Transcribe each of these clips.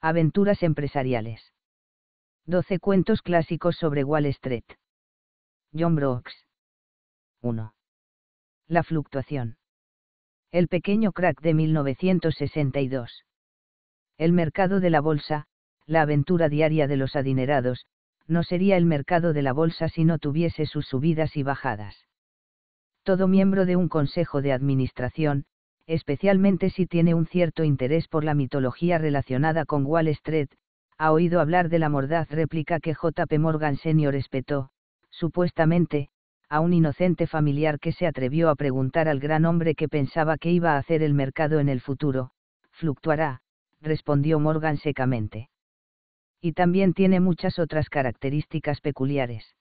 Aventuras empresariales. 12 cuentos clásicos sobre Wall Street. John Brooks. 1. La fluctuación. El pequeño crack de 1962. El mercado de la bolsa, la aventura diaria de los adinerados, no sería el mercado de la bolsa si no tuviese sus subidas y bajadas. Todo miembro de un consejo de administración, especialmente si tiene un cierto interés por la mitología relacionada con Wall Street, ha oído hablar de la mordaz réplica que JP Morgan Sr. espetó, supuestamente, a un inocente familiar que se atrevió a preguntar al gran hombre que pensaba que iba a hacer el mercado en el futuro, fluctuará, respondió Morgan secamente. Y también tiene muchas otras características peculiares.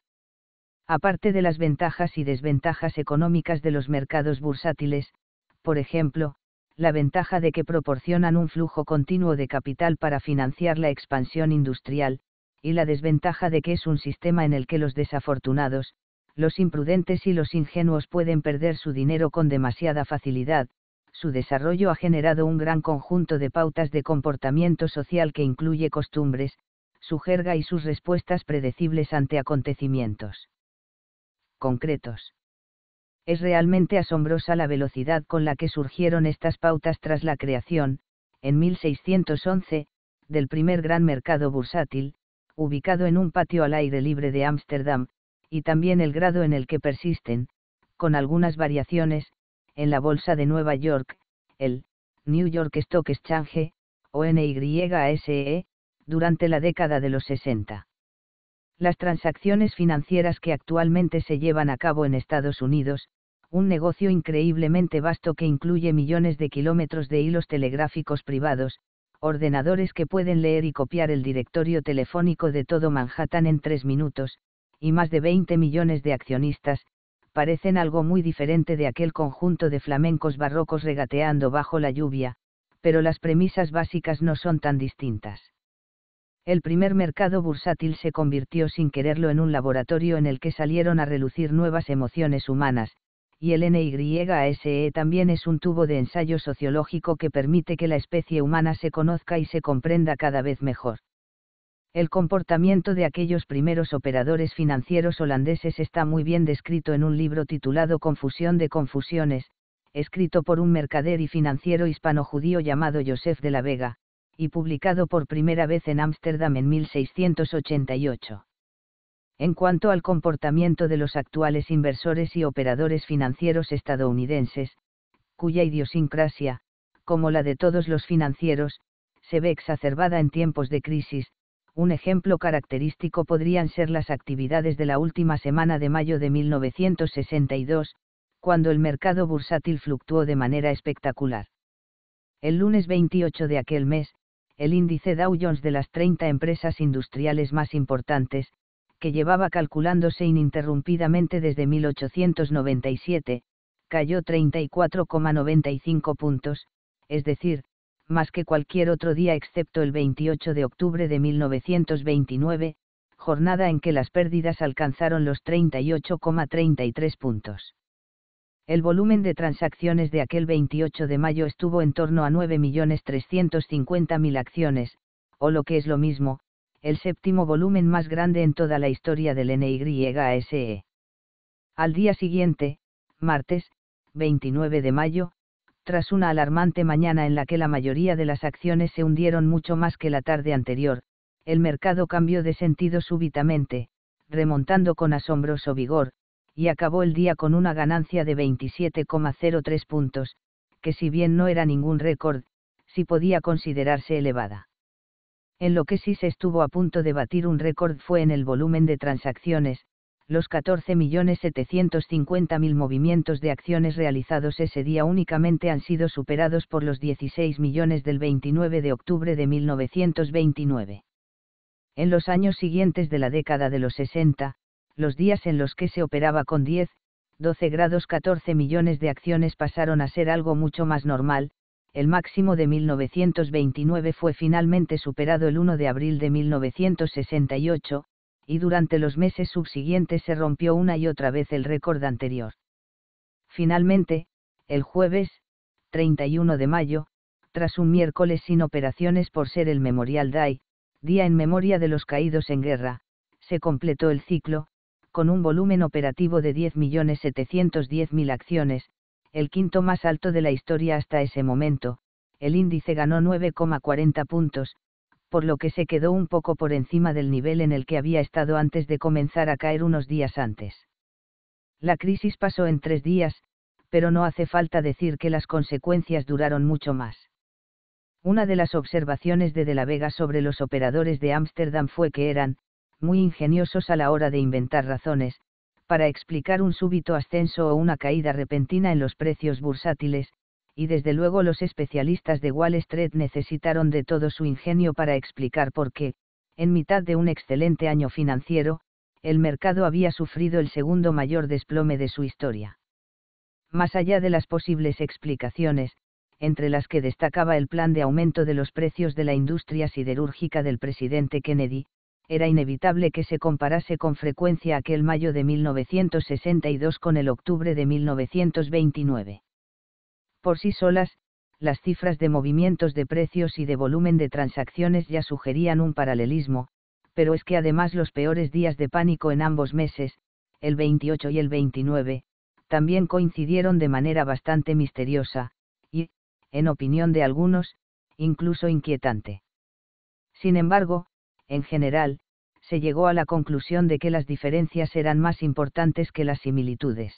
Aparte de las ventajas y desventajas económicas de los mercados bursátiles, por ejemplo, la ventaja de que proporcionan un flujo continuo de capital para financiar la expansión industrial, y la desventaja de que es un sistema en el que los desafortunados, los imprudentes y los ingenuos pueden perder su dinero con demasiada facilidad, su desarrollo ha generado un gran conjunto de pautas de comportamiento social que incluye costumbres, su jerga y sus respuestas predecibles ante acontecimientos concretos. Es realmente asombrosa la velocidad con la que surgieron estas pautas tras la creación, en 1611, del primer gran mercado bursátil, ubicado en un patio al aire libre de Ámsterdam, y también el grado en el que persisten, con algunas variaciones, en la Bolsa de Nueva York, el New York Stock Exchange, o NYSE, durante la década de los 60. Las transacciones financieras que actualmente se llevan a cabo en Estados Unidos, un negocio increíblemente vasto que incluye millones de kilómetros de hilos telegráficos privados, ordenadores que pueden leer y copiar el directorio telefónico de todo Manhattan en tres minutos, y más de 20 millones de accionistas, parecen algo muy diferente de aquel conjunto de flamencos barrocos regateando bajo la lluvia, pero las premisas básicas no son tan distintas. El primer mercado bursátil se convirtió sin quererlo en un laboratorio en el que salieron a relucir nuevas emociones humanas, y el NYSE también es un tubo de ensayo sociológico que permite que la especie humana se conozca y se comprenda cada vez mejor. El comportamiento de aquellos primeros operadores financieros holandeses está muy bien descrito en un libro titulado Confusión de Confusiones, escrito por un mercader y financiero hispano-judío llamado Joseph de la Vega, y publicado por primera vez en Ámsterdam en 1688. En cuanto al comportamiento de los actuales inversores y operadores financieros estadounidenses, cuya idiosincrasia, como la de todos los financieros, se ve exacerbada en tiempos de crisis, un ejemplo característico podrían ser las actividades de la última semana de mayo de 1962, cuando el mercado bursátil fluctuó de manera espectacular. El lunes 28 de aquel mes, el índice Dow Jones de las 30 empresas industriales más importantes, que llevaba calculándose ininterrumpidamente desde 1897, cayó 34,95 puntos, es decir, más que cualquier otro día excepto el 28 de octubre de 1929, jornada en que las pérdidas alcanzaron los 38,33 puntos. El volumen de transacciones de aquel 28 de mayo estuvo en torno a 9.350.000 acciones, o lo que es lo mismo, el séptimo volumen más grande en toda la historia del NYSE. Al día siguiente, martes, 29 de mayo, tras una alarmante mañana en la que la mayoría de las acciones se hundieron mucho más que la tarde anterior, el mercado cambió de sentido súbitamente, remontando con asombroso vigor, y acabó el día con una ganancia de 27,03 puntos, que si bien no era ningún récord, sí podía considerarse elevada. En lo que sí se estuvo a punto de batir un récord fue en el volumen de transacciones, los 14.750.000 movimientos de acciones realizados ese día únicamente han sido superados por los 16 millones del 29 de octubre de 1929. En los años siguientes de la década de los 60, los días en los que se operaba con 10, 12 grados 14 millones de acciones pasaron a ser algo mucho más normal, el máximo de 1929 fue finalmente superado el 1 de abril de 1968, y durante los meses subsiguientes se rompió una y otra vez el récord anterior. Finalmente, el jueves, 31 de mayo, tras un miércoles sin operaciones por ser el Memorial Day, día en memoria de los caídos en guerra, se completó el ciclo, con un volumen operativo de 10.710.000 acciones, el quinto más alto de la historia hasta ese momento, el índice ganó 9,40 puntos, por lo que se quedó un poco por encima del nivel en el que había estado antes de comenzar a caer unos días antes. La crisis pasó en tres días, pero no hace falta decir que las consecuencias duraron mucho más. Una de las observaciones de De la Vega sobre los operadores de Ámsterdam fue que eran, muy ingeniosos a la hora de inventar razones, para explicar un súbito ascenso o una caída repentina en los precios bursátiles, y desde luego los especialistas de Wall Street necesitaron de todo su ingenio para explicar por qué, en mitad de un excelente año financiero, el mercado había sufrido el segundo mayor desplome de su historia. Más allá de las posibles explicaciones, entre las que destacaba el plan de aumento de los precios de la industria siderúrgica del presidente Kennedy, era inevitable que se comparase con frecuencia aquel mayo de 1962 con el octubre de 1929. Por sí solas, las cifras de movimientos de precios y de volumen de transacciones ya sugerían un paralelismo, pero es que además los peores días de pánico en ambos meses, el 28 y el 29, también coincidieron de manera bastante misteriosa, y, en opinión de algunos, incluso inquietante. Sin embargo, en general, se llegó a la conclusión de que las diferencias eran más importantes que las similitudes.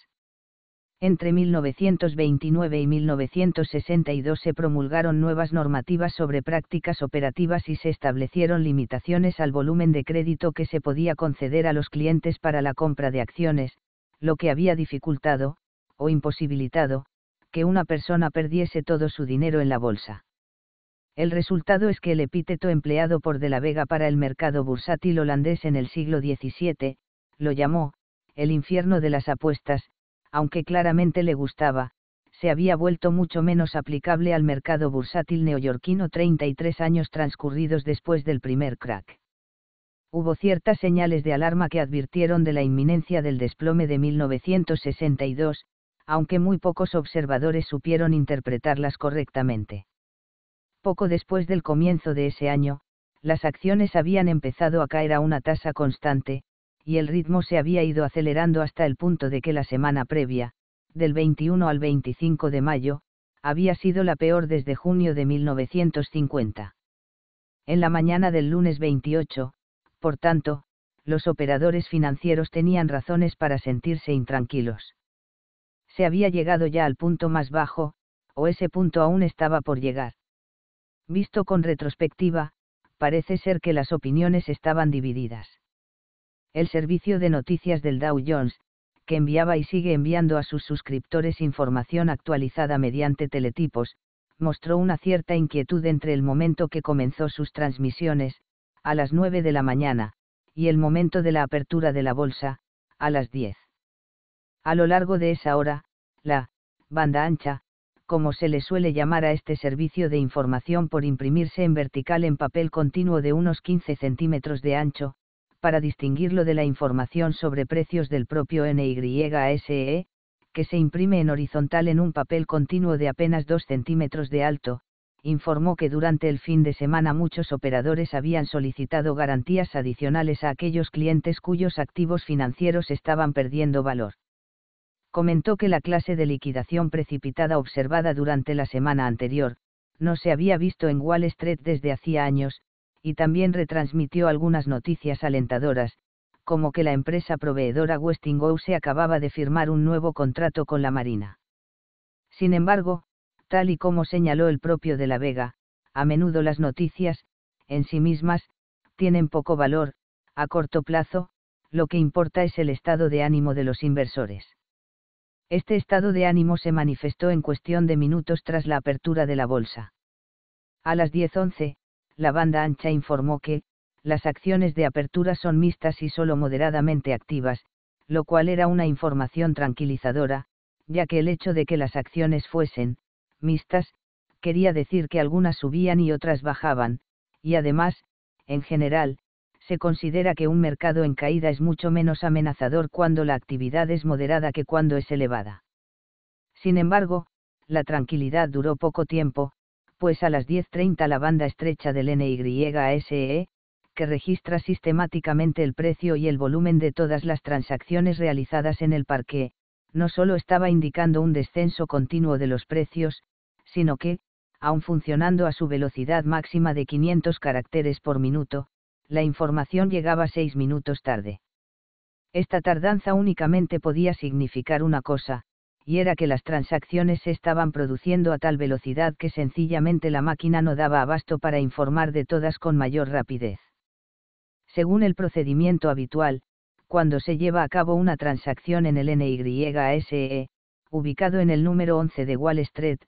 Entre 1929 y 1962 se promulgaron nuevas normativas sobre prácticas operativas y se establecieron limitaciones al volumen de crédito que se podía conceder a los clientes para la compra de acciones, lo que había dificultado, o imposibilitado, que una persona perdiese todo su dinero en la bolsa. El resultado es que el epíteto empleado por De la Vega para el mercado bursátil holandés en el siglo XVII, lo llamó, el infierno de las apuestas, aunque claramente le gustaba, se había vuelto mucho menos aplicable al mercado bursátil neoyorquino 33 años transcurridos después del primer crack. Hubo ciertas señales de alarma que advirtieron de la inminencia del desplome de 1962, aunque muy pocos observadores supieron interpretarlas correctamente. Poco después del comienzo de ese año, las acciones habían empezado a caer a una tasa constante, y el ritmo se había ido acelerando hasta el punto de que la semana previa, del 21 al 25 de mayo, había sido la peor desde junio de 1950. En la mañana del lunes 28, por tanto, los operadores financieros tenían razones para sentirse intranquilos. Se había llegado ya al punto más bajo, o ese punto aún estaba por llegar. Visto con retrospectiva, parece ser que las opiniones estaban divididas. El servicio de noticias del Dow Jones, que enviaba y sigue enviando a sus suscriptores información actualizada mediante teletipos, mostró una cierta inquietud entre el momento que comenzó sus transmisiones, a las 9 de la mañana, y el momento de la apertura de la bolsa, a las 10. A lo largo de esa hora, la banda ancha, como se le suele llamar a este servicio de información por imprimirse en vertical en papel continuo de unos 15 centímetros de ancho, para distinguirlo de la información sobre precios del propio NYSE, que se imprime en horizontal en un papel continuo de apenas 2 centímetros de alto, informó que durante el fin de semana muchos operadores habían solicitado garantías adicionales a aquellos clientes cuyos activos financieros estaban perdiendo valor comentó que la clase de liquidación precipitada observada durante la semana anterior, no se había visto en Wall Street desde hacía años, y también retransmitió algunas noticias alentadoras, como que la empresa proveedora Westinghouse acababa de firmar un nuevo contrato con la Marina. Sin embargo, tal y como señaló el propio de la Vega, a menudo las noticias, en sí mismas, tienen poco valor, a corto plazo, lo que importa es el estado de ánimo de los inversores. Este estado de ánimo se manifestó en cuestión de minutos tras la apertura de la bolsa. A las 10.11, la banda ancha informó que, las acciones de apertura son mixtas y solo moderadamente activas, lo cual era una información tranquilizadora, ya que el hecho de que las acciones fuesen, mixtas, quería decir que algunas subían y otras bajaban, y además, en general, se considera que un mercado en caída es mucho menos amenazador cuando la actividad es moderada que cuando es elevada. Sin embargo, la tranquilidad duró poco tiempo, pues a las 10.30 la banda estrecha del NYSE, que registra sistemáticamente el precio y el volumen de todas las transacciones realizadas en el parque, no solo estaba indicando un descenso continuo de los precios, sino que, aun funcionando a su velocidad máxima de 500 caracteres por minuto, la información llegaba seis minutos tarde. Esta tardanza únicamente podía significar una cosa, y era que las transacciones se estaban produciendo a tal velocidad que sencillamente la máquina no daba abasto para informar de todas con mayor rapidez. Según el procedimiento habitual, cuando se lleva a cabo una transacción en el NYSE, ubicado en el número 11 de Wall Street,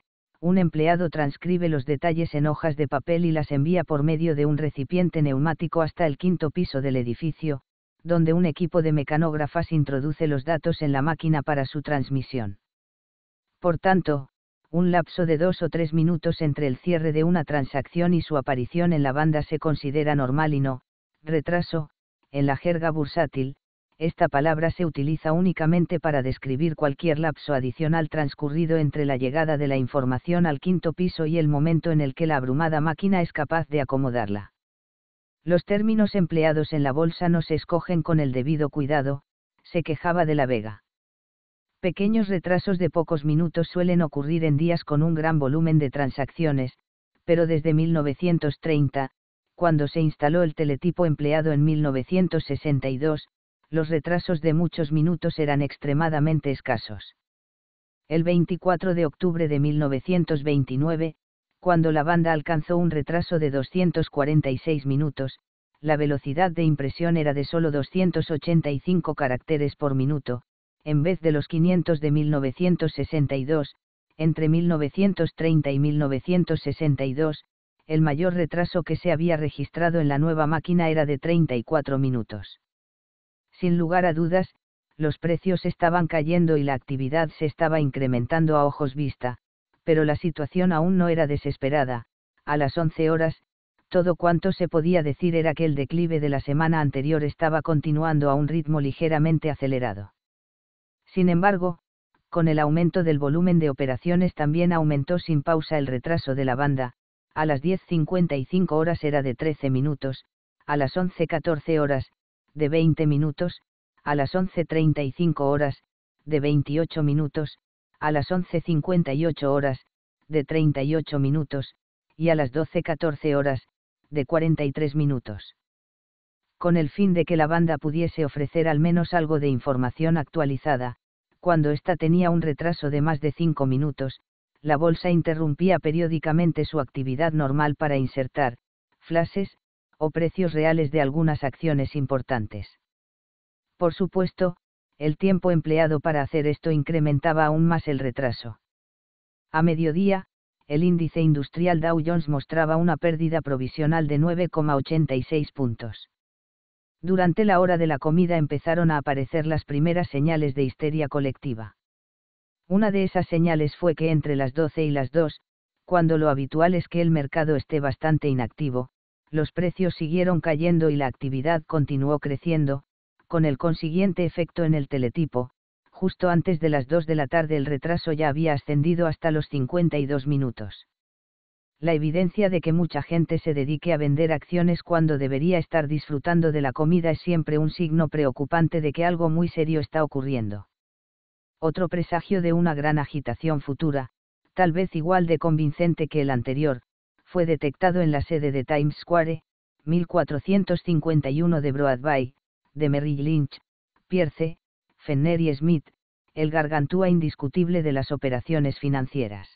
un empleado transcribe los detalles en hojas de papel y las envía por medio de un recipiente neumático hasta el quinto piso del edificio, donde un equipo de mecanógrafas introduce los datos en la máquina para su transmisión. Por tanto, un lapso de dos o tres minutos entre el cierre de una transacción y su aparición en la banda se considera normal y no, retraso, en la jerga bursátil, esta palabra se utiliza únicamente para describir cualquier lapso adicional transcurrido entre la llegada de la información al quinto piso y el momento en el que la abrumada máquina es capaz de acomodarla. Los términos empleados en la bolsa no se escogen con el debido cuidado, se quejaba de la Vega. Pequeños retrasos de pocos minutos suelen ocurrir en días con un gran volumen de transacciones, pero desde 1930, cuando se instaló el teletipo empleado en 1962, los retrasos de muchos minutos eran extremadamente escasos. El 24 de octubre de 1929, cuando la banda alcanzó un retraso de 246 minutos, la velocidad de impresión era de solo 285 caracteres por minuto, en vez de los 500 de 1962, entre 1930 y 1962, el mayor retraso que se había registrado en la nueva máquina era de 34 minutos. Sin lugar a dudas, los precios estaban cayendo y la actividad se estaba incrementando a ojos vista, pero la situación aún no era desesperada, a las 11 horas, todo cuanto se podía decir era que el declive de la semana anterior estaba continuando a un ritmo ligeramente acelerado. Sin embargo, con el aumento del volumen de operaciones también aumentó sin pausa el retraso de la banda, a las 10.55 horas era de 13 minutos, a las 11.14 horas, de 20 minutos, a las 11.35 horas, de 28 minutos, a las 11.58 horas, de 38 minutos, y a las 12.14 horas, de 43 minutos. Con el fin de que la banda pudiese ofrecer al menos algo de información actualizada, cuando ésta tenía un retraso de más de 5 minutos, la bolsa interrumpía periódicamente su actividad normal para insertar, flashes, o precios reales de algunas acciones importantes. Por supuesto, el tiempo empleado para hacer esto incrementaba aún más el retraso. A mediodía, el índice industrial Dow Jones mostraba una pérdida provisional de 9,86 puntos. Durante la hora de la comida empezaron a aparecer las primeras señales de histeria colectiva. Una de esas señales fue que entre las 12 y las 2, cuando lo habitual es que el mercado esté bastante inactivo, los precios siguieron cayendo y la actividad continuó creciendo, con el consiguiente efecto en el teletipo, justo antes de las 2 de la tarde el retraso ya había ascendido hasta los 52 minutos. La evidencia de que mucha gente se dedique a vender acciones cuando debería estar disfrutando de la comida es siempre un signo preocupante de que algo muy serio está ocurriendo otro presagio de una gran agitación futura, tal vez igual de convincente que el anterior, fue detectado en la sede de Times Square, 1451 de Broadway, de Merrill Lynch, Pierce, Fenner y Smith, el gargantúa indiscutible de las operaciones financieras.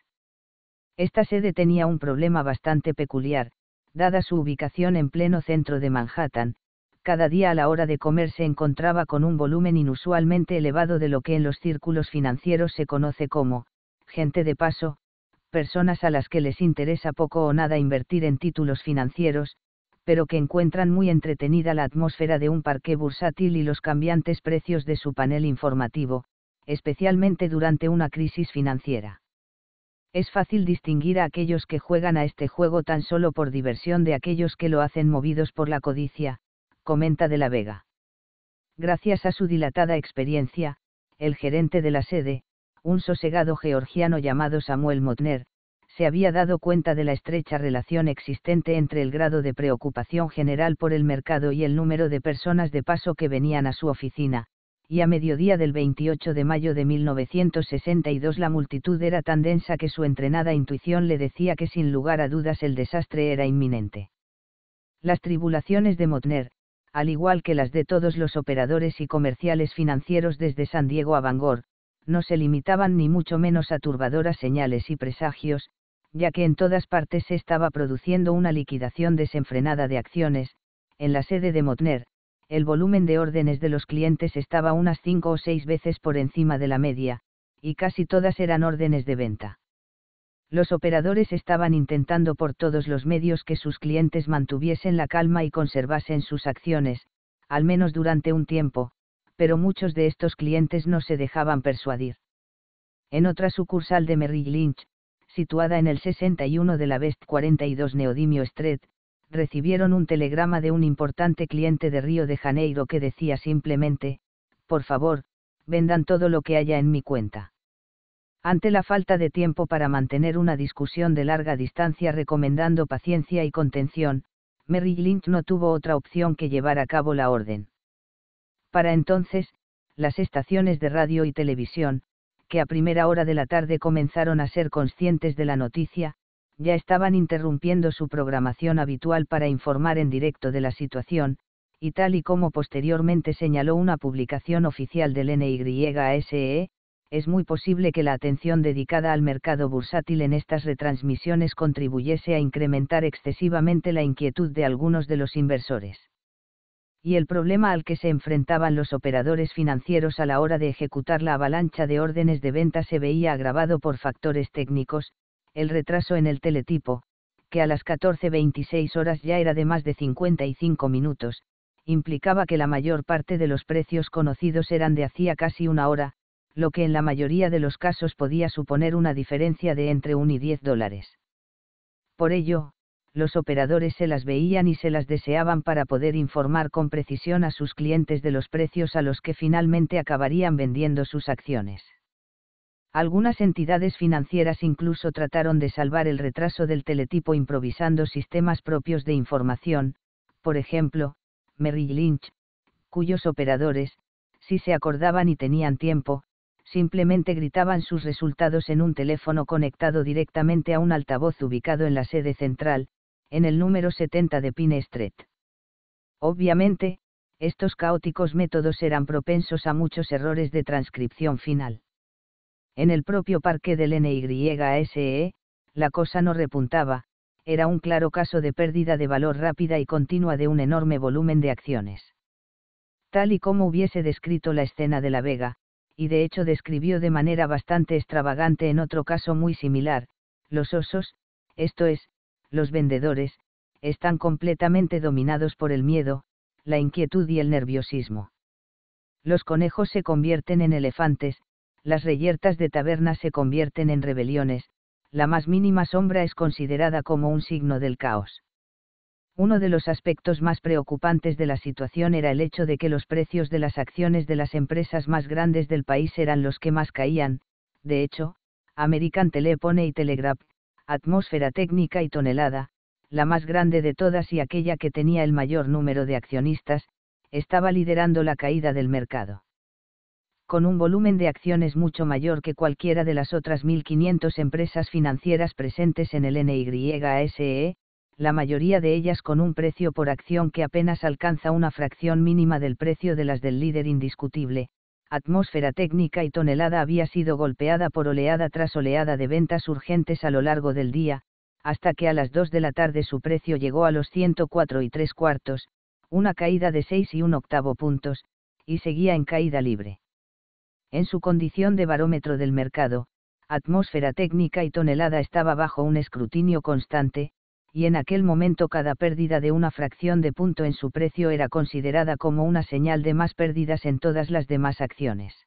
Esta sede tenía un problema bastante peculiar, dada su ubicación en pleno centro de Manhattan, cada día a la hora de comer se encontraba con un volumen inusualmente elevado de lo que en los círculos financieros se conoce como, gente de paso, personas a las que les interesa poco o nada invertir en títulos financieros, pero que encuentran muy entretenida la atmósfera de un parque bursátil y los cambiantes precios de su panel informativo, especialmente durante una crisis financiera. Es fácil distinguir a aquellos que juegan a este juego tan solo por diversión de aquellos que lo hacen movidos por la codicia, comenta de la Vega. Gracias a su dilatada experiencia, el gerente de la sede, un sosegado georgiano llamado Samuel Motner, se había dado cuenta de la estrecha relación existente entre el grado de preocupación general por el mercado y el número de personas de paso que venían a su oficina, y a mediodía del 28 de mayo de 1962 la multitud era tan densa que su entrenada intuición le decía que sin lugar a dudas el desastre era inminente. Las tribulaciones de Motner, al igual que las de todos los operadores y comerciales financieros desde San Diego a Bangor, no se limitaban ni mucho menos a turbadoras señales y presagios, ya que en todas partes se estaba produciendo una liquidación desenfrenada de acciones, en la sede de Motner, el volumen de órdenes de los clientes estaba unas cinco o seis veces por encima de la media, y casi todas eran órdenes de venta. Los operadores estaban intentando por todos los medios que sus clientes mantuviesen la calma y conservasen sus acciones, al menos durante un tiempo, pero muchos de estos clientes no se dejaban persuadir. En otra sucursal de Merrill Lynch, situada en el 61 de la West 42 Neodimio Street, recibieron un telegrama de un importante cliente de Río de Janeiro que decía simplemente, por favor, vendan todo lo que haya en mi cuenta. Ante la falta de tiempo para mantener una discusión de larga distancia recomendando paciencia y contención, Merrill Lynch no tuvo otra opción que llevar a cabo la orden. Para entonces, las estaciones de radio y televisión, que a primera hora de la tarde comenzaron a ser conscientes de la noticia, ya estaban interrumpiendo su programación habitual para informar en directo de la situación, y tal y como posteriormente señaló una publicación oficial del NYSE, es muy posible que la atención dedicada al mercado bursátil en estas retransmisiones contribuyese a incrementar excesivamente la inquietud de algunos de los inversores. Y el problema al que se enfrentaban los operadores financieros a la hora de ejecutar la avalancha de órdenes de venta se veía agravado por factores técnicos, el retraso en el teletipo, que a las 14.26 horas ya era de más de 55 minutos, implicaba que la mayor parte de los precios conocidos eran de hacía casi una hora, lo que en la mayoría de los casos podía suponer una diferencia de entre 1 y 10 dólares. Por ello, los operadores se las veían y se las deseaban para poder informar con precisión a sus clientes de los precios a los que finalmente acabarían vendiendo sus acciones. Algunas entidades financieras incluso trataron de salvar el retraso del teletipo improvisando sistemas propios de información, por ejemplo, Merrill Lynch, cuyos operadores, si se acordaban y tenían tiempo, simplemente gritaban sus resultados en un teléfono conectado directamente a un altavoz ubicado en la sede central, en el número 70 de Pine Street. Obviamente, estos caóticos métodos eran propensos a muchos errores de transcripción final. En el propio parque del NYSE, la cosa no repuntaba, era un claro caso de pérdida de valor rápida y continua de un enorme volumen de acciones. Tal y como hubiese descrito la escena de La Vega, y de hecho describió de manera bastante extravagante en otro caso muy similar, los osos, esto es, los vendedores, están completamente dominados por el miedo, la inquietud y el nerviosismo. Los conejos se convierten en elefantes, las reyertas de taberna se convierten en rebeliones, la más mínima sombra es considerada como un signo del caos. Uno de los aspectos más preocupantes de la situación era el hecho de que los precios de las acciones de las empresas más grandes del país eran los que más caían, de hecho, American Telephone y Telegraph, Atmósfera Técnica y Tonelada, la más grande de todas y aquella que tenía el mayor número de accionistas, estaba liderando la caída del mercado. Con un volumen de acciones mucho mayor que cualquiera de las otras 1.500 empresas financieras presentes en el NYSE, la mayoría de ellas con un precio por acción que apenas alcanza una fracción mínima del precio de las del líder indiscutible, atmósfera técnica y tonelada había sido golpeada por oleada tras oleada de ventas urgentes a lo largo del día, hasta que a las 2 de la tarde su precio llegó a los 104 y 3 cuartos, una caída de 6 y un octavo puntos, y seguía en caída libre. En su condición de barómetro del mercado, atmósfera técnica y tonelada estaba bajo un escrutinio constante, y en aquel momento cada pérdida de una fracción de punto en su precio era considerada como una señal de más pérdidas en todas las demás acciones.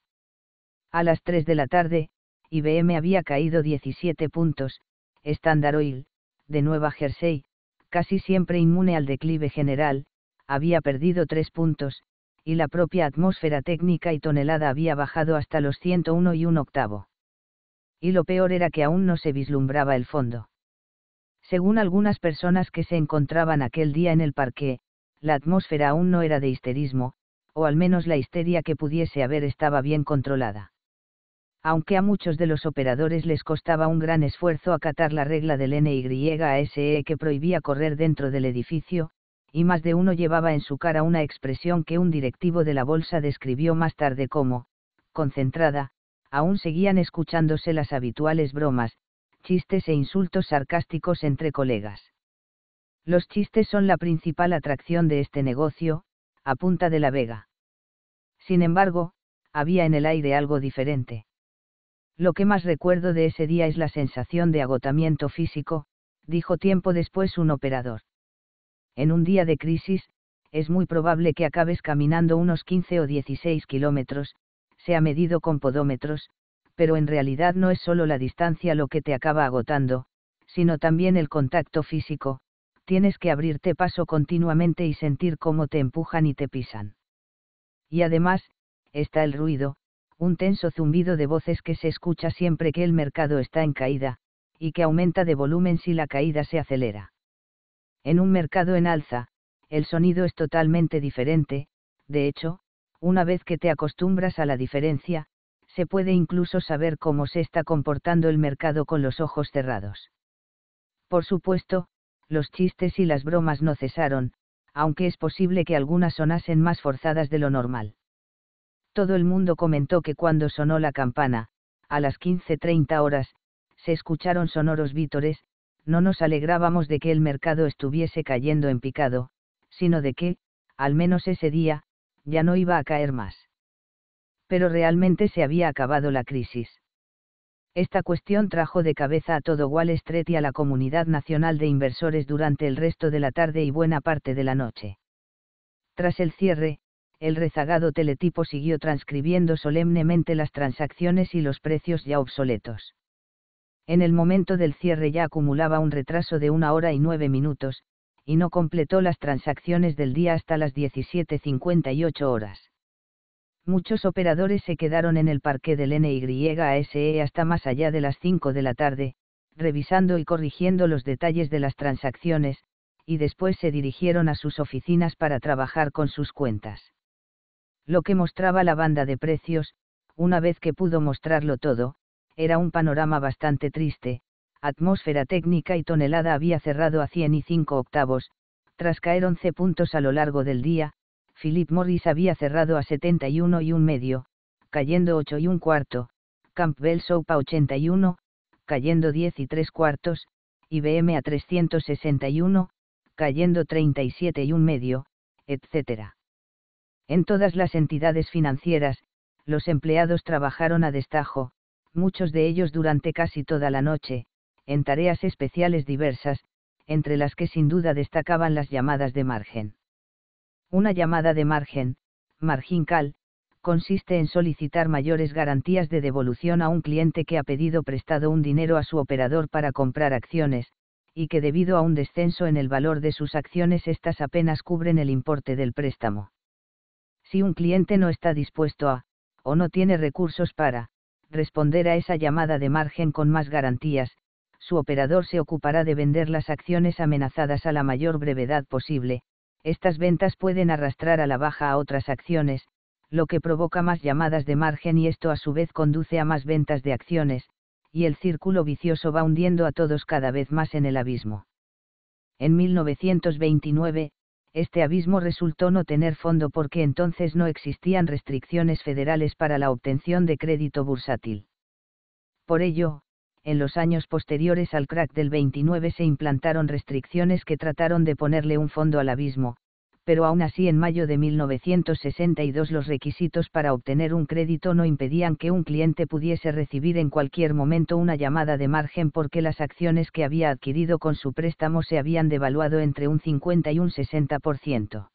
A las 3 de la tarde, IBM había caído 17 puntos, Standard Oil, de Nueva Jersey, casi siempre inmune al declive general, había perdido 3 puntos, y la propia atmósfera técnica y tonelada había bajado hasta los 101 y un octavo. Y lo peor era que aún no se vislumbraba el fondo. Según algunas personas que se encontraban aquel día en el parque, la atmósfera aún no era de histerismo, o al menos la histeria que pudiese haber estaba bien controlada. Aunque a muchos de los operadores les costaba un gran esfuerzo acatar la regla del NYASE que prohibía correr dentro del edificio, y más de uno llevaba en su cara una expresión que un directivo de la bolsa describió más tarde como, concentrada, aún seguían escuchándose las habituales bromas, chistes e insultos sarcásticos entre colegas. Los chistes son la principal atracción de este negocio, a Punta de la Vega. Sin embargo, había en el aire algo diferente. Lo que más recuerdo de ese día es la sensación de agotamiento físico, dijo tiempo después un operador. En un día de crisis, es muy probable que acabes caminando unos 15 o 16 kilómetros, se ha medido con podómetros, pero en realidad no es solo la distancia lo que te acaba agotando, sino también el contacto físico, tienes que abrirte paso continuamente y sentir cómo te empujan y te pisan. Y además, está el ruido, un tenso zumbido de voces que se escucha siempre que el mercado está en caída, y que aumenta de volumen si la caída se acelera. En un mercado en alza, el sonido es totalmente diferente, de hecho, una vez que te acostumbras a la diferencia, se puede incluso saber cómo se está comportando el mercado con los ojos cerrados. Por supuesto, los chistes y las bromas no cesaron, aunque es posible que algunas sonasen más forzadas de lo normal. Todo el mundo comentó que cuando sonó la campana, a las 15.30 horas, se escucharon sonoros vítores, no nos alegrábamos de que el mercado estuviese cayendo en picado, sino de que, al menos ese día, ya no iba a caer más. Pero realmente se había acabado la crisis. Esta cuestión trajo de cabeza a todo Wall Street y a la comunidad nacional de inversores durante el resto de la tarde y buena parte de la noche. Tras el cierre, el rezagado teletipo siguió transcribiendo solemnemente las transacciones y los precios ya obsoletos. En el momento del cierre ya acumulaba un retraso de una hora y nueve minutos, y no completó las transacciones del día hasta las 17.58 horas muchos operadores se quedaron en el parque del NYASE hasta más allá de las 5 de la tarde, revisando y corrigiendo los detalles de las transacciones, y después se dirigieron a sus oficinas para trabajar con sus cuentas. Lo que mostraba la banda de precios, una vez que pudo mostrarlo todo, era un panorama bastante triste, atmósfera técnica y tonelada había cerrado a 100 y 5 octavos, tras caer 11 puntos a lo largo del día, Philip Morris había cerrado a 71 y un medio, cayendo 8 y un cuarto, Campbell Soup a 81, cayendo 10 y 3 cuartos, IBM a 361, cayendo 37 y un medio, etc. En todas las entidades financieras, los empleados trabajaron a destajo, muchos de ellos durante casi toda la noche, en tareas especiales diversas, entre las que sin duda destacaban las llamadas de margen. Una llamada de margen, margin call, consiste en solicitar mayores garantías de devolución a un cliente que ha pedido prestado un dinero a su operador para comprar acciones, y que debido a un descenso en el valor de sus acciones éstas apenas cubren el importe del préstamo. Si un cliente no está dispuesto a, o no tiene recursos para, responder a esa llamada de margen con más garantías, su operador se ocupará de vender las acciones amenazadas a la mayor brevedad posible, estas ventas pueden arrastrar a la baja a otras acciones, lo que provoca más llamadas de margen y esto a su vez conduce a más ventas de acciones, y el círculo vicioso va hundiendo a todos cada vez más en el abismo. En 1929, este abismo resultó no tener fondo porque entonces no existían restricciones federales para la obtención de crédito bursátil. Por ello, en los años posteriores al crack del 29 se implantaron restricciones que trataron de ponerle un fondo al abismo, pero aún así en mayo de 1962 los requisitos para obtener un crédito no impedían que un cliente pudiese recibir en cualquier momento una llamada de margen porque las acciones que había adquirido con su préstamo se habían devaluado entre un 50 y un 60%.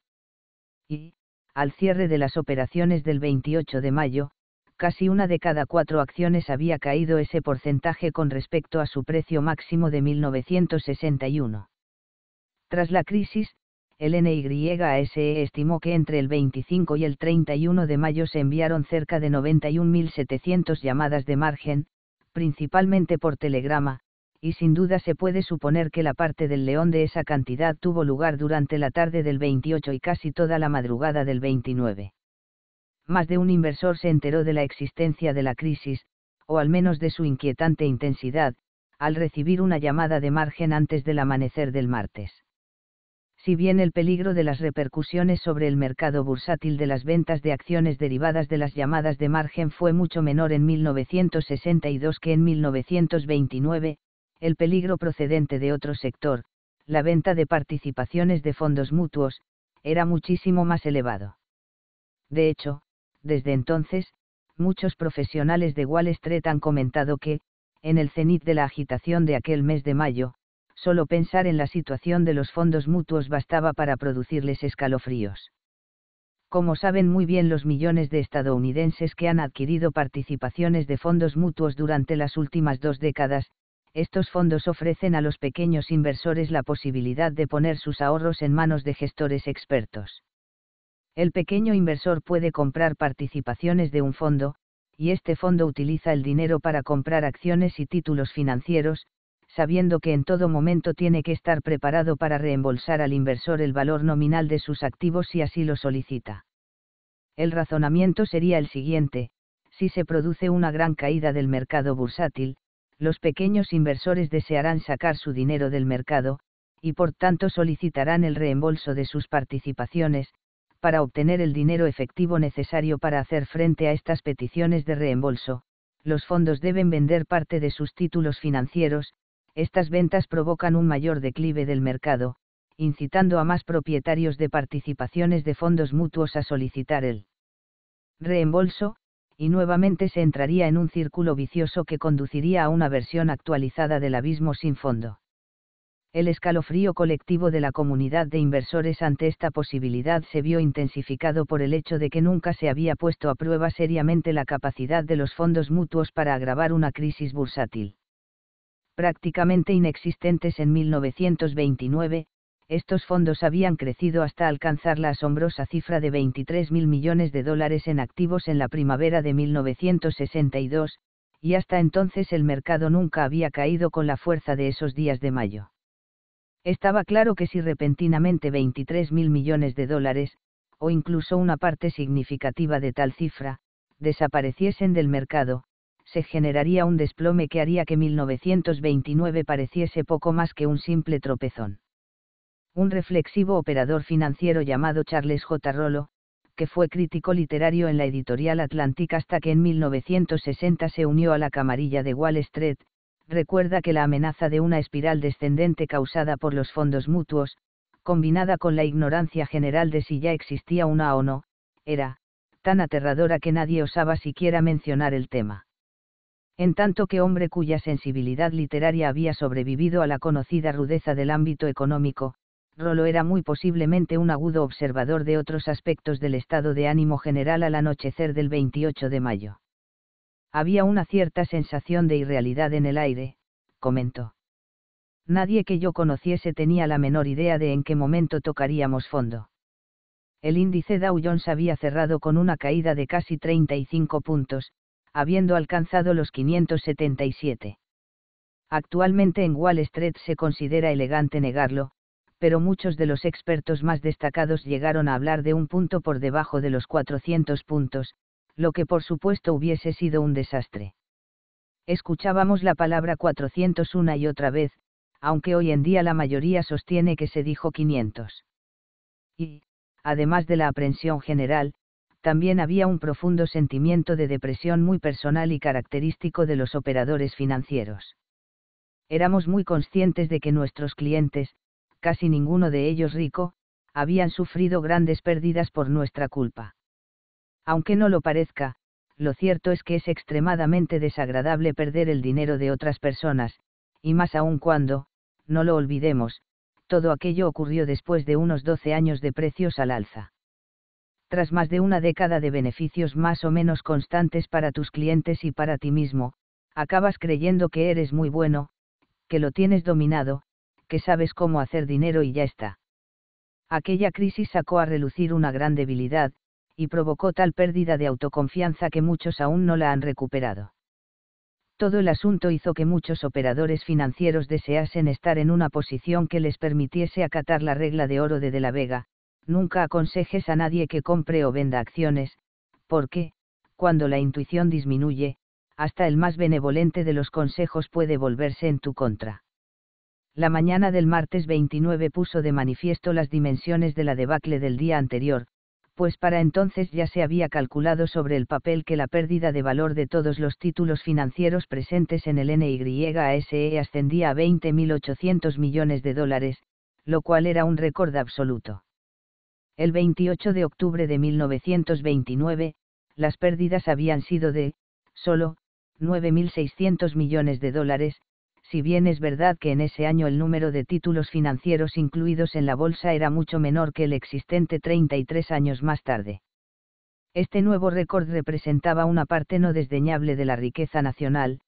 Y, al cierre de las operaciones del 28 de mayo, casi una de cada cuatro acciones había caído ese porcentaje con respecto a su precio máximo de 1961. Tras la crisis, el NYSE estimó que entre el 25 y el 31 de mayo se enviaron cerca de 91.700 llamadas de margen, principalmente por telegrama, y sin duda se puede suponer que la parte del león de esa cantidad tuvo lugar durante la tarde del 28 y casi toda la madrugada del 29. Más de un inversor se enteró de la existencia de la crisis, o al menos de su inquietante intensidad, al recibir una llamada de margen antes del amanecer del martes. Si bien el peligro de las repercusiones sobre el mercado bursátil de las ventas de acciones derivadas de las llamadas de margen fue mucho menor en 1962 que en 1929, el peligro procedente de otro sector, la venta de participaciones de fondos mutuos, era muchísimo más elevado. De hecho, desde entonces, muchos profesionales de Wall Street han comentado que, en el cenit de la agitación de aquel mes de mayo, solo pensar en la situación de los fondos mutuos bastaba para producirles escalofríos. Como saben muy bien los millones de estadounidenses que han adquirido participaciones de fondos mutuos durante las últimas dos décadas, estos fondos ofrecen a los pequeños inversores la posibilidad de poner sus ahorros en manos de gestores expertos. El pequeño inversor puede comprar participaciones de un fondo, y este fondo utiliza el dinero para comprar acciones y títulos financieros, sabiendo que en todo momento tiene que estar preparado para reembolsar al inversor el valor nominal de sus activos si así lo solicita. El razonamiento sería el siguiente, si se produce una gran caída del mercado bursátil, los pequeños inversores desearán sacar su dinero del mercado, y por tanto solicitarán el reembolso de sus participaciones, para obtener el dinero efectivo necesario para hacer frente a estas peticiones de reembolso, los fondos deben vender parte de sus títulos financieros, estas ventas provocan un mayor declive del mercado, incitando a más propietarios de participaciones de fondos mutuos a solicitar el reembolso, y nuevamente se entraría en un círculo vicioso que conduciría a una versión actualizada del abismo sin fondo. El escalofrío colectivo de la comunidad de inversores ante esta posibilidad se vio intensificado por el hecho de que nunca se había puesto a prueba seriamente la capacidad de los fondos mutuos para agravar una crisis bursátil prácticamente inexistentes en 1929, estos fondos habían crecido hasta alcanzar la asombrosa cifra de 23 mil millones de dólares en activos en la primavera de 1962, y hasta entonces el mercado nunca había caído con la fuerza de esos días de mayo. Estaba claro que si repentinamente 23 mil millones de dólares, o incluso una parte significativa de tal cifra, desapareciesen del mercado, se generaría un desplome que haría que 1929 pareciese poco más que un simple tropezón. Un reflexivo operador financiero llamado Charles J. Rollo, que fue crítico literario en la editorial Atlantic hasta que en 1960 se unió a la camarilla de Wall Street, recuerda que la amenaza de una espiral descendente causada por los fondos mutuos, combinada con la ignorancia general de si ya existía una o no, era, tan aterradora que nadie osaba siquiera mencionar el tema en tanto que hombre cuya sensibilidad literaria había sobrevivido a la conocida rudeza del ámbito económico, Rolo era muy posiblemente un agudo observador de otros aspectos del estado de ánimo general al anochecer del 28 de mayo. Había una cierta sensación de irrealidad en el aire, comentó. Nadie que yo conociese tenía la menor idea de en qué momento tocaríamos fondo. El índice Dow Jones había cerrado con una caída de casi 35 puntos, habiendo alcanzado los 577. Actualmente en Wall Street se considera elegante negarlo, pero muchos de los expertos más destacados llegaron a hablar de un punto por debajo de los 400 puntos, lo que por supuesto hubiese sido un desastre. Escuchábamos la palabra 400 una y otra vez, aunque hoy en día la mayoría sostiene que se dijo 500. Y, además de la aprensión general, también había un profundo sentimiento de depresión muy personal y característico de los operadores financieros. Éramos muy conscientes de que nuestros clientes, casi ninguno de ellos rico, habían sufrido grandes pérdidas por nuestra culpa. Aunque no lo parezca, lo cierto es que es extremadamente desagradable perder el dinero de otras personas, y más aún cuando, no lo olvidemos, todo aquello ocurrió después de unos 12 años de precios al alza tras más de una década de beneficios más o menos constantes para tus clientes y para ti mismo, acabas creyendo que eres muy bueno, que lo tienes dominado, que sabes cómo hacer dinero y ya está. Aquella crisis sacó a relucir una gran debilidad, y provocó tal pérdida de autoconfianza que muchos aún no la han recuperado. Todo el asunto hizo que muchos operadores financieros deseasen estar en una posición que les permitiese acatar la regla de oro de De la Vega, nunca aconsejes a nadie que compre o venda acciones, porque, cuando la intuición disminuye, hasta el más benevolente de los consejos puede volverse en tu contra. La mañana del martes 29 puso de manifiesto las dimensiones de la debacle del día anterior, pues para entonces ya se había calculado sobre el papel que la pérdida de valor de todos los títulos financieros presentes en el NYSE ascendía a 20.800 millones de dólares, lo cual era un récord absoluto. El 28 de octubre de 1929, las pérdidas habían sido de, solo, 9.600 millones de dólares, si bien es verdad que en ese año el número de títulos financieros incluidos en la bolsa era mucho menor que el existente 33 años más tarde. Este nuevo récord representaba una parte no desdeñable de la riqueza nacional,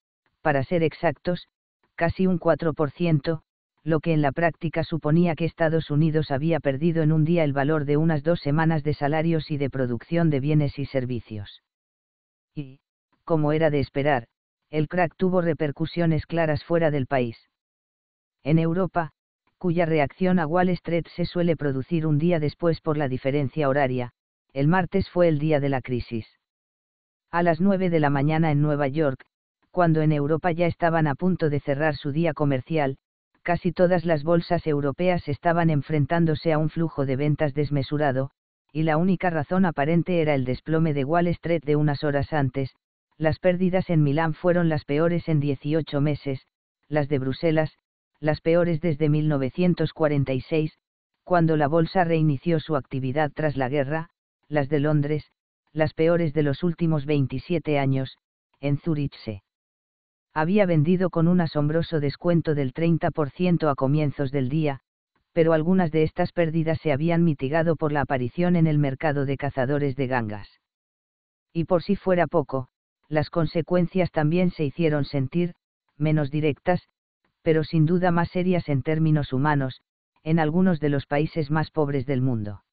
para ser exactos, casi un 4%, lo que en la práctica suponía que Estados Unidos había perdido en un día el valor de unas dos semanas de salarios y de producción de bienes y servicios. Y, como era de esperar, el crack tuvo repercusiones claras fuera del país. En Europa, cuya reacción a Wall Street se suele producir un día después por la diferencia horaria, el martes fue el día de la crisis. A las 9 de la mañana en Nueva York, cuando en Europa ya estaban a punto de cerrar su día comercial, casi todas las bolsas europeas estaban enfrentándose a un flujo de ventas desmesurado, y la única razón aparente era el desplome de Wall Street de unas horas antes, las pérdidas en Milán fueron las peores en 18 meses, las de Bruselas, las peores desde 1946, cuando la bolsa reinició su actividad tras la guerra, las de Londres, las peores de los últimos 27 años, en Zurich se había vendido con un asombroso descuento del 30% a comienzos del día, pero algunas de estas pérdidas se habían mitigado por la aparición en el mercado de cazadores de gangas. Y por si fuera poco, las consecuencias también se hicieron sentir, menos directas, pero sin duda más serias en términos humanos, en algunos de los países más pobres del mundo.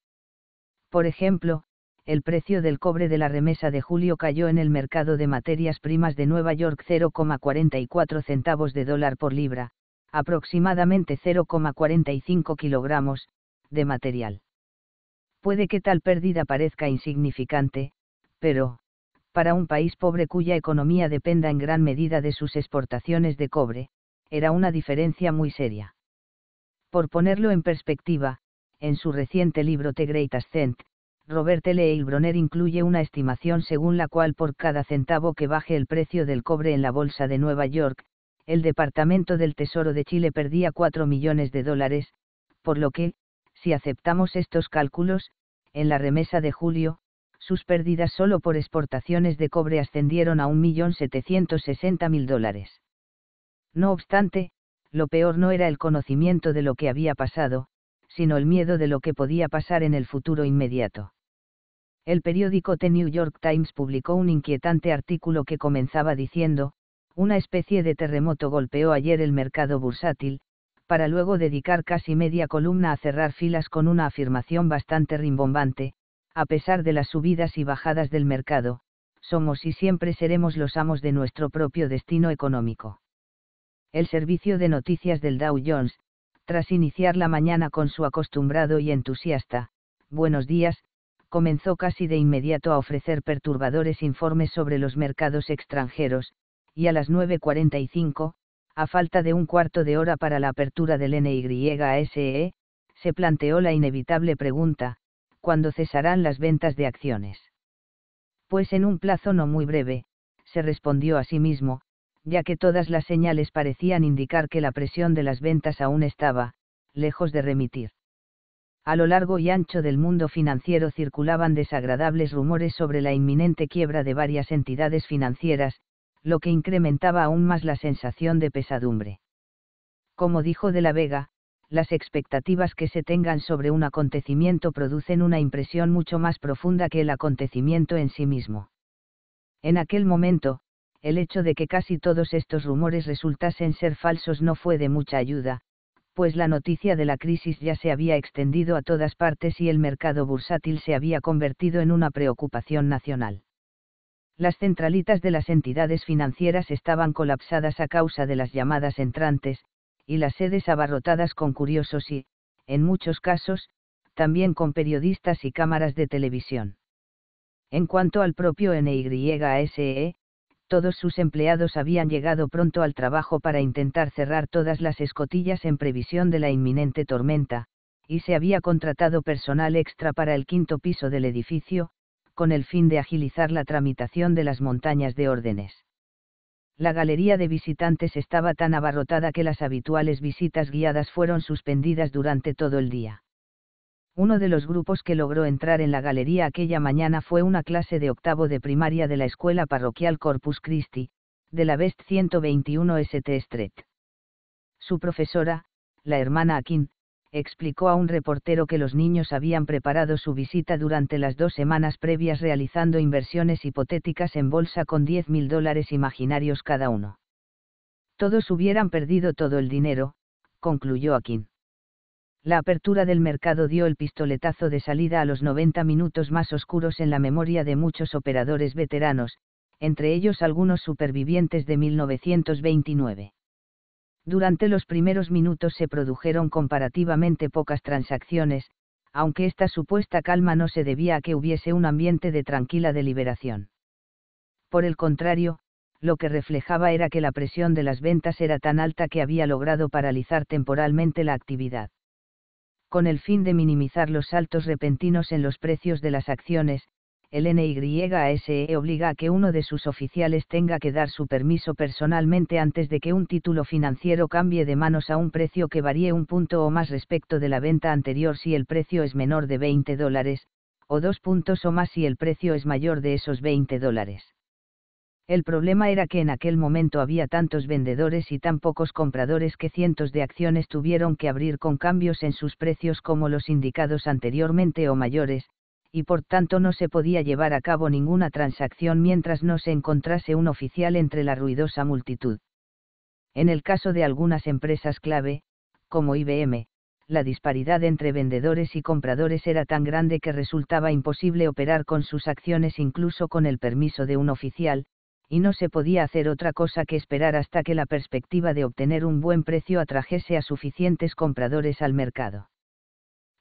Por ejemplo, el precio del cobre de la remesa de julio cayó en el mercado de materias primas de Nueva York 0,44 centavos de dólar por libra, aproximadamente 0,45 kilogramos, de material. Puede que tal pérdida parezca insignificante, pero, para un país pobre cuya economía dependa en gran medida de sus exportaciones de cobre, era una diferencia muy seria. Por ponerlo en perspectiva, en su reciente libro The Great Ascent, Robert L. Eilbroner incluye una estimación según la cual por cada centavo que baje el precio del cobre en la bolsa de Nueva York, el Departamento del Tesoro de Chile perdía 4 millones de dólares, por lo que, si aceptamos estos cálculos, en la remesa de julio, sus pérdidas solo por exportaciones de cobre ascendieron a 1.760.000 dólares. No obstante, lo peor no era el conocimiento de lo que había pasado, sino el miedo de lo que podía pasar en el futuro inmediato. El periódico The New York Times publicó un inquietante artículo que comenzaba diciendo, una especie de terremoto golpeó ayer el mercado bursátil, para luego dedicar casi media columna a cerrar filas con una afirmación bastante rimbombante, a pesar de las subidas y bajadas del mercado, somos y siempre seremos los amos de nuestro propio destino económico. El servicio de noticias del Dow Jones, tras iniciar la mañana con su acostumbrado y entusiasta, buenos días, comenzó casi de inmediato a ofrecer perturbadores informes sobre los mercados extranjeros, y a las 9.45, a falta de un cuarto de hora para la apertura del NYSE, se planteó la inevitable pregunta, cuándo cesarán las ventas de acciones. Pues en un plazo no muy breve, se respondió a sí mismo, ya que todas las señales parecían indicar que la presión de las ventas aún estaba, lejos de remitir. A lo largo y ancho del mundo financiero circulaban desagradables rumores sobre la inminente quiebra de varias entidades financieras, lo que incrementaba aún más la sensación de pesadumbre. Como dijo de la Vega, las expectativas que se tengan sobre un acontecimiento producen una impresión mucho más profunda que el acontecimiento en sí mismo. En aquel momento, el hecho de que casi todos estos rumores resultasen ser falsos no fue de mucha ayuda, pues la noticia de la crisis ya se había extendido a todas partes y el mercado bursátil se había convertido en una preocupación nacional. Las centralitas de las entidades financieras estaban colapsadas a causa de las llamadas entrantes, y las sedes abarrotadas con curiosos y, en muchos casos, también con periodistas y cámaras de televisión. En cuanto al propio NYSE, todos sus empleados habían llegado pronto al trabajo para intentar cerrar todas las escotillas en previsión de la inminente tormenta, y se había contratado personal extra para el quinto piso del edificio, con el fin de agilizar la tramitación de las montañas de órdenes. La galería de visitantes estaba tan abarrotada que las habituales visitas guiadas fueron suspendidas durante todo el día. Uno de los grupos que logró entrar en la galería aquella mañana fue una clase de octavo de primaria de la escuela parroquial Corpus Christi, de la West 121 St. Street. Su profesora, la hermana Akin, explicó a un reportero que los niños habían preparado su visita durante las dos semanas previas realizando inversiones hipotéticas en bolsa con 10 mil dólares imaginarios cada uno. Todos hubieran perdido todo el dinero, concluyó Akin. La apertura del mercado dio el pistoletazo de salida a los 90 minutos más oscuros en la memoria de muchos operadores veteranos, entre ellos algunos supervivientes de 1929. Durante los primeros minutos se produjeron comparativamente pocas transacciones, aunque esta supuesta calma no se debía a que hubiese un ambiente de tranquila deliberación. Por el contrario, lo que reflejaba era que la presión de las ventas era tan alta que había logrado paralizar temporalmente la actividad con el fin de minimizar los saltos repentinos en los precios de las acciones, el NYSE obliga a que uno de sus oficiales tenga que dar su permiso personalmente antes de que un título financiero cambie de manos a un precio que varíe un punto o más respecto de la venta anterior si el precio es menor de 20 dólares, o dos puntos o más si el precio es mayor de esos 20 dólares. El problema era que en aquel momento había tantos vendedores y tan pocos compradores que cientos de acciones tuvieron que abrir con cambios en sus precios como los indicados anteriormente o mayores, y por tanto no se podía llevar a cabo ninguna transacción mientras no se encontrase un oficial entre la ruidosa multitud. En el caso de algunas empresas clave, como IBM, la disparidad entre vendedores y compradores era tan grande que resultaba imposible operar con sus acciones incluso con el permiso de un oficial, y no se podía hacer otra cosa que esperar hasta que la perspectiva de obtener un buen precio atrajese a suficientes compradores al mercado.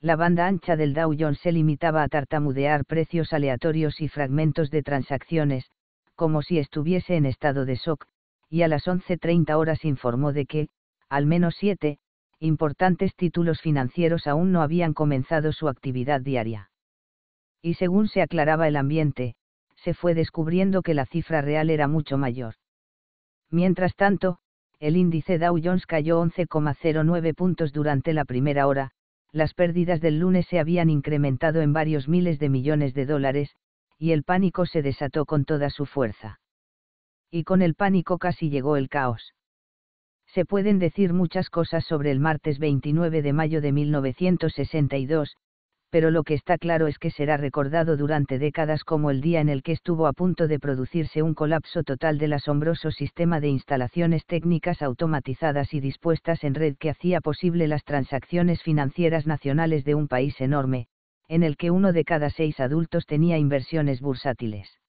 La banda ancha del Dow Jones se limitaba a tartamudear precios aleatorios y fragmentos de transacciones, como si estuviese en estado de shock, y a las 11.30 horas informó de que, al menos siete, importantes títulos financieros aún no habían comenzado su actividad diaria. Y según se aclaraba el ambiente, se fue descubriendo que la cifra real era mucho mayor. Mientras tanto, el índice Dow Jones cayó 11,09 puntos durante la primera hora, las pérdidas del lunes se habían incrementado en varios miles de millones de dólares, y el pánico se desató con toda su fuerza. Y con el pánico casi llegó el caos. Se pueden decir muchas cosas sobre el martes 29 de mayo de 1962, pero lo que está claro es que será recordado durante décadas como el día en el que estuvo a punto de producirse un colapso total del asombroso sistema de instalaciones técnicas automatizadas y dispuestas en red que hacía posible las transacciones financieras nacionales de un país enorme, en el que uno de cada seis adultos tenía inversiones bursátiles.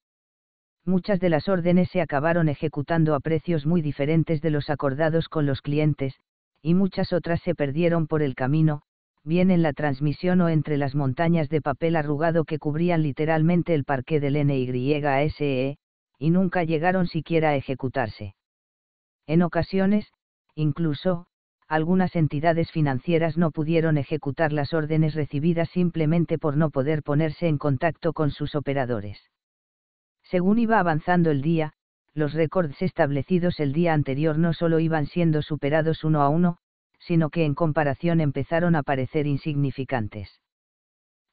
Muchas de las órdenes se acabaron ejecutando a precios muy diferentes de los acordados con los clientes, y muchas otras se perdieron por el camino, bien en la transmisión o entre las montañas de papel arrugado que cubrían literalmente el parque del NYSE, y nunca llegaron siquiera a ejecutarse. En ocasiones, incluso, algunas entidades financieras no pudieron ejecutar las órdenes recibidas simplemente por no poder ponerse en contacto con sus operadores. Según iba avanzando el día, los récords establecidos el día anterior no solo iban siendo superados uno a uno, sino que en comparación empezaron a parecer insignificantes.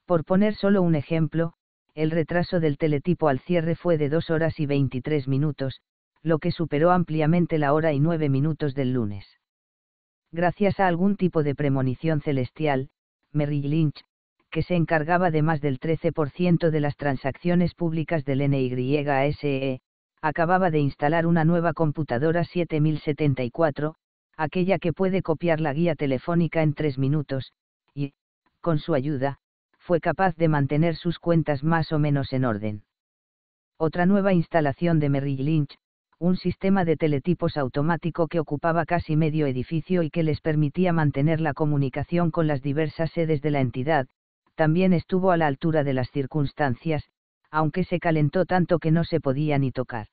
Por poner solo un ejemplo, el retraso del teletipo al cierre fue de 2 horas y 23 minutos, lo que superó ampliamente la hora y 9 minutos del lunes. Gracias a algún tipo de premonición celestial, Merrill Lynch, que se encargaba de más del 13% de las transacciones públicas del NYSE, acababa de instalar una nueva computadora 7074, aquella que puede copiar la guía telefónica en tres minutos, y, con su ayuda, fue capaz de mantener sus cuentas más o menos en orden. Otra nueva instalación de Merrill Lynch, un sistema de teletipos automático que ocupaba casi medio edificio y que les permitía mantener la comunicación con las diversas sedes de la entidad, también estuvo a la altura de las circunstancias, aunque se calentó tanto que no se podía ni tocar.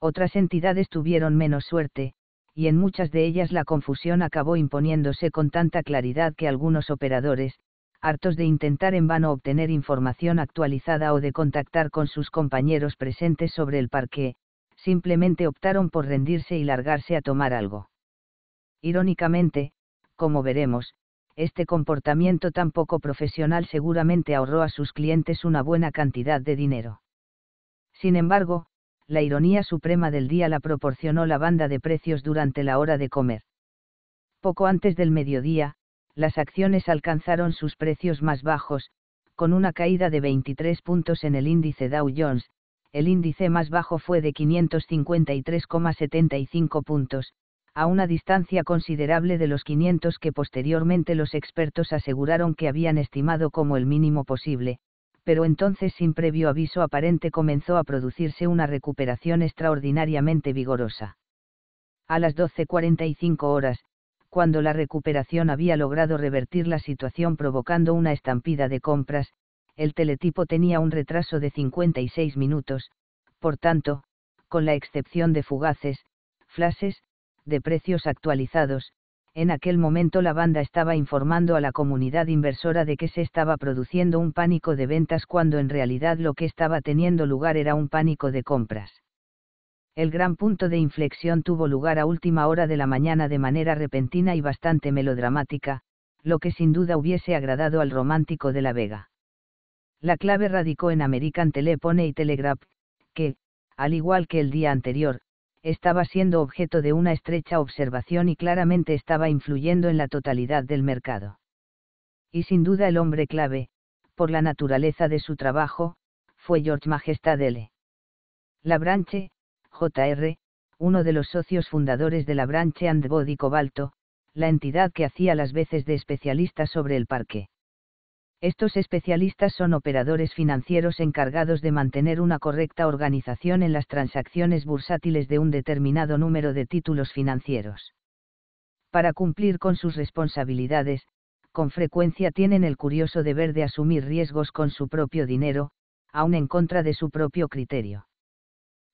Otras entidades tuvieron menos suerte, y en muchas de ellas la confusión acabó imponiéndose con tanta claridad que algunos operadores, hartos de intentar en vano obtener información actualizada o de contactar con sus compañeros presentes sobre el parque, simplemente optaron por rendirse y largarse a tomar algo. Irónicamente, como veremos, este comportamiento tan poco profesional seguramente ahorró a sus clientes una buena cantidad de dinero. Sin embargo, la ironía suprema del día la proporcionó la banda de precios durante la hora de comer. Poco antes del mediodía, las acciones alcanzaron sus precios más bajos, con una caída de 23 puntos en el índice Dow Jones, el índice más bajo fue de 553,75 puntos, a una distancia considerable de los 500 que posteriormente los expertos aseguraron que habían estimado como el mínimo posible, pero entonces sin previo aviso aparente comenzó a producirse una recuperación extraordinariamente vigorosa. A las 12.45 horas, cuando la recuperación había logrado revertir la situación provocando una estampida de compras, el teletipo tenía un retraso de 56 minutos, por tanto, con la excepción de fugaces, flashes, de precios actualizados, en aquel momento la banda estaba informando a la comunidad inversora de que se estaba produciendo un pánico de ventas cuando en realidad lo que estaba teniendo lugar era un pánico de compras. El gran punto de inflexión tuvo lugar a última hora de la mañana de manera repentina y bastante melodramática, lo que sin duda hubiese agradado al romántico de la Vega. La clave radicó en American Telephone y Telegraph, que, al igual que el día anterior, estaba siendo objeto de una estrecha observación y claramente estaba influyendo en la totalidad del mercado. Y sin duda el hombre clave, por la naturaleza de su trabajo, fue George Majestad L. La Branche, Jr., uno de los socios fundadores de la Branche and Body Cobalto, la entidad que hacía las veces de especialista sobre el parque. Estos especialistas son operadores financieros encargados de mantener una correcta organización en las transacciones bursátiles de un determinado número de títulos financieros. Para cumplir con sus responsabilidades, con frecuencia tienen el curioso deber de asumir riesgos con su propio dinero, aun en contra de su propio criterio.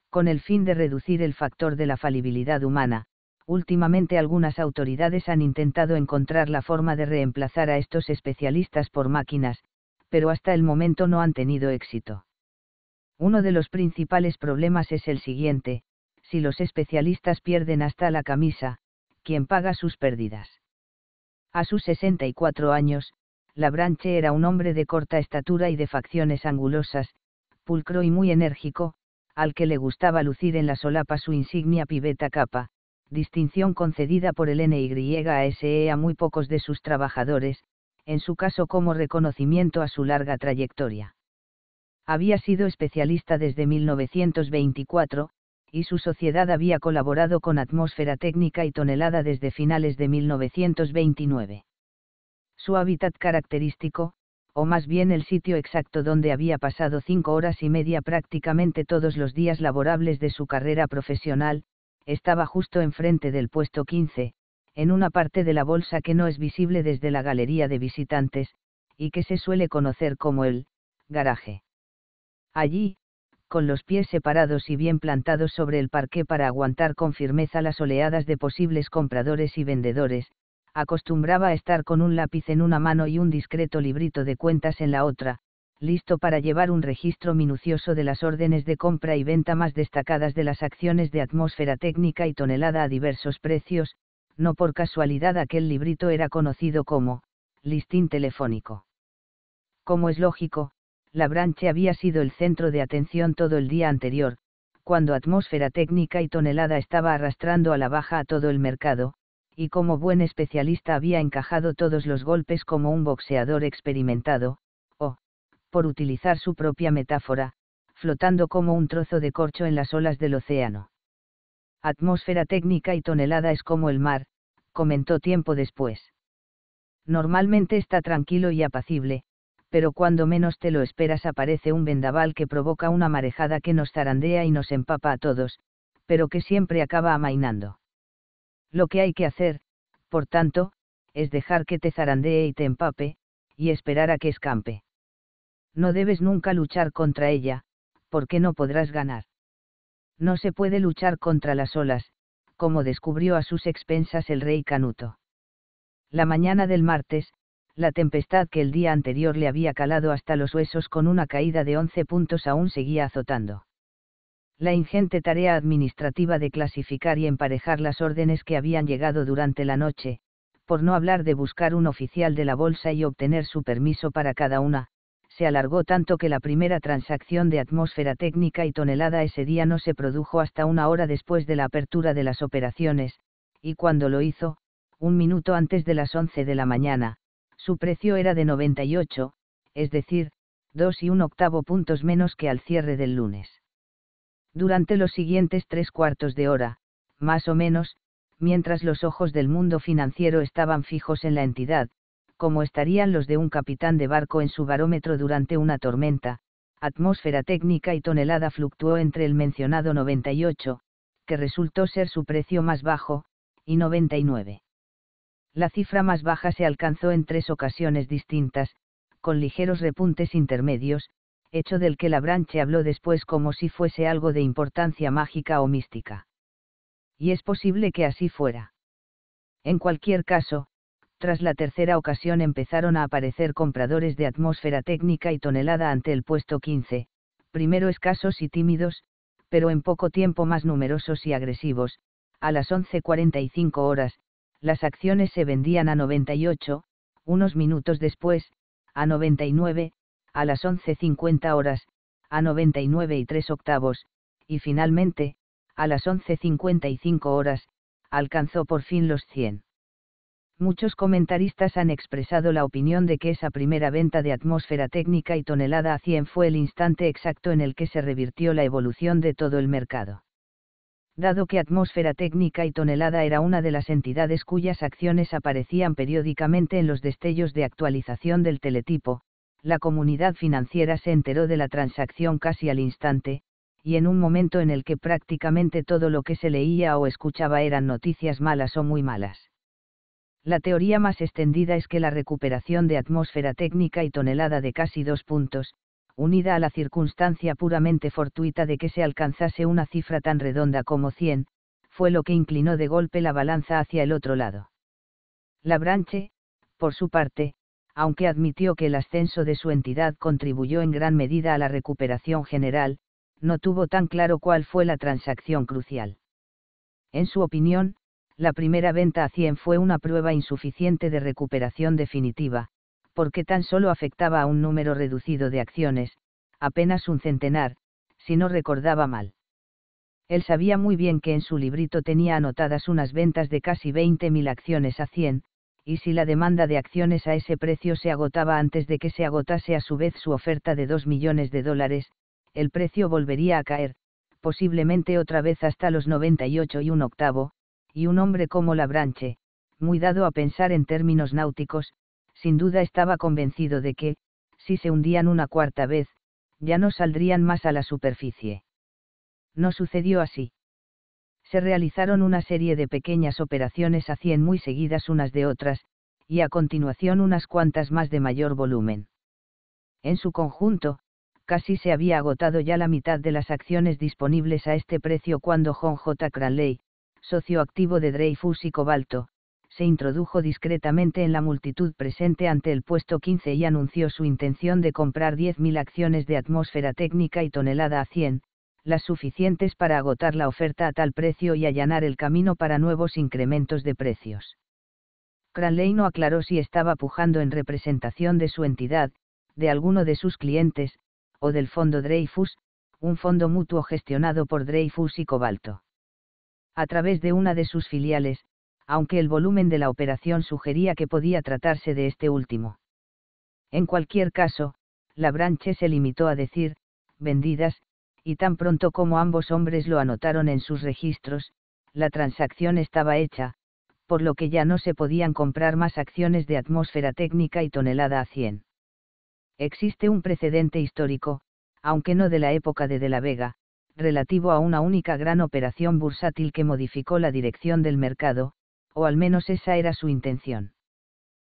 Con el fin de reducir el factor de la falibilidad humana, últimamente algunas autoridades han intentado encontrar la forma de reemplazar a estos especialistas por máquinas, pero hasta el momento no han tenido éxito. Uno de los principales problemas es el siguiente, si los especialistas pierden hasta la camisa, ¿quién paga sus pérdidas? A sus 64 años, Labranche era un hombre de corta estatura y de facciones angulosas, pulcro y muy enérgico, al que le gustaba lucir en la solapa su insignia pibeta capa, distinción concedida por el NYSE a muy pocos de sus trabajadores, en su caso como reconocimiento a su larga trayectoria. Había sido especialista desde 1924, y su sociedad había colaborado con Atmósfera Técnica y Tonelada desde finales de 1929. Su hábitat característico, o más bien el sitio exacto donde había pasado cinco horas y media prácticamente todos los días laborables de su carrera profesional, estaba justo enfrente del puesto 15, en una parte de la bolsa que no es visible desde la galería de visitantes, y que se suele conocer como el garaje. Allí, con los pies separados y bien plantados sobre el parqué para aguantar con firmeza las oleadas de posibles compradores y vendedores, acostumbraba a estar con un lápiz en una mano y un discreto librito de cuentas en la otra, listo para llevar un registro minucioso de las órdenes de compra y venta más destacadas de las acciones de atmósfera técnica y tonelada a diversos precios, no por casualidad aquel librito era conocido como, listín telefónico. Como es lógico, la branche había sido el centro de atención todo el día anterior, cuando atmósfera técnica y tonelada estaba arrastrando a la baja a todo el mercado, y como buen especialista había encajado todos los golpes como un boxeador experimentado, por utilizar su propia metáfora, flotando como un trozo de corcho en las olas del océano. Atmósfera técnica y tonelada es como el mar, comentó tiempo después. Normalmente está tranquilo y apacible, pero cuando menos te lo esperas aparece un vendaval que provoca una marejada que nos zarandea y nos empapa a todos, pero que siempre acaba amainando. Lo que hay que hacer, por tanto, es dejar que te zarandee y te empape, y esperar a que escampe. No debes nunca luchar contra ella, porque no podrás ganar. No se puede luchar contra las olas, como descubrió a sus expensas el rey Canuto. La mañana del martes, la tempestad que el día anterior le había calado hasta los huesos con una caída de 11 puntos aún seguía azotando. La ingente tarea administrativa de clasificar y emparejar las órdenes que habían llegado durante la noche, por no hablar de buscar un oficial de la bolsa y obtener su permiso para cada una, se alargó tanto que la primera transacción de atmósfera técnica y tonelada ese día no se produjo hasta una hora después de la apertura de las operaciones, y cuando lo hizo, un minuto antes de las 11 de la mañana, su precio era de 98, es decir, dos y un octavo puntos menos que al cierre del lunes. Durante los siguientes tres cuartos de hora, más o menos, mientras los ojos del mundo financiero estaban fijos en la entidad, como estarían los de un capitán de barco en su barómetro durante una tormenta, atmósfera técnica y tonelada fluctuó entre el mencionado 98, que resultó ser su precio más bajo, y 99. La cifra más baja se alcanzó en tres ocasiones distintas, con ligeros repuntes intermedios, hecho del que la branche habló después como si fuese algo de importancia mágica o mística. Y es posible que así fuera. En cualquier caso, tras la tercera ocasión empezaron a aparecer compradores de atmósfera técnica y tonelada ante el puesto 15, primero escasos y tímidos, pero en poco tiempo más numerosos y agresivos, a las 11.45 horas, las acciones se vendían a 98, unos minutos después, a 99, a las 11.50 horas, a 99 y 3 octavos, y finalmente, a las 11.55 horas, alcanzó por fin los 100. Muchos comentaristas han expresado la opinión de que esa primera venta de atmósfera técnica y tonelada a 100 fue el instante exacto en el que se revirtió la evolución de todo el mercado dado que Atmósfera Técnica y Tonelada era una de las entidades cuyas acciones aparecían periódicamente en los destellos de actualización del teletipo, la comunidad financiera se enteró de la transacción casi al instante, y en un momento en el que prácticamente todo lo que se leía o escuchaba eran noticias malas o muy malas. La teoría más extendida es que la recuperación de atmósfera técnica y tonelada de casi dos puntos, unida a la circunstancia puramente fortuita de que se alcanzase una cifra tan redonda como 100, fue lo que inclinó de golpe la balanza hacia el otro lado. La Branche, por su parte, aunque admitió que el ascenso de su entidad contribuyó en gran medida a la recuperación general, no tuvo tan claro cuál fue la transacción crucial. En su opinión, la primera venta a 100 fue una prueba insuficiente de recuperación definitiva, porque tan solo afectaba a un número reducido de acciones, apenas un centenar, si no recordaba mal. Él sabía muy bien que en su librito tenía anotadas unas ventas de casi 20.000 acciones a 100, y si la demanda de acciones a ese precio se agotaba antes de que se agotase a su vez su oferta de 2 millones de dólares, el precio volvería a caer, posiblemente otra vez hasta los 98 y un octavo, y un hombre como Labranche, muy dado a pensar en términos náuticos, sin duda estaba convencido de que, si se hundían una cuarta vez, ya no saldrían más a la superficie. No sucedió así. Se realizaron una serie de pequeñas operaciones a cien muy seguidas unas de otras, y a continuación unas cuantas más de mayor volumen. En su conjunto, casi se había agotado ya la mitad de las acciones disponibles a este precio cuando John J. Cranley, socio activo de Dreyfus y Cobalto, se introdujo discretamente en la multitud presente ante el puesto 15 y anunció su intención de comprar 10.000 acciones de atmósfera técnica y tonelada a 100, las suficientes para agotar la oferta a tal precio y allanar el camino para nuevos incrementos de precios. Cranley no aclaró si estaba pujando en representación de su entidad, de alguno de sus clientes, o del fondo Dreyfus, un fondo mutuo gestionado por Dreyfus y Cobalto. A través de una de sus filiales, aunque el volumen de la operación sugería que podía tratarse de este último. En cualquier caso, la branche se limitó a decir, vendidas, y tan pronto como ambos hombres lo anotaron en sus registros, la transacción estaba hecha, por lo que ya no se podían comprar más acciones de atmósfera técnica y tonelada a 100. Existe un precedente histórico, aunque no de la época de De la Vega, relativo a una única gran operación bursátil que modificó la dirección del mercado, o al menos esa era su intención.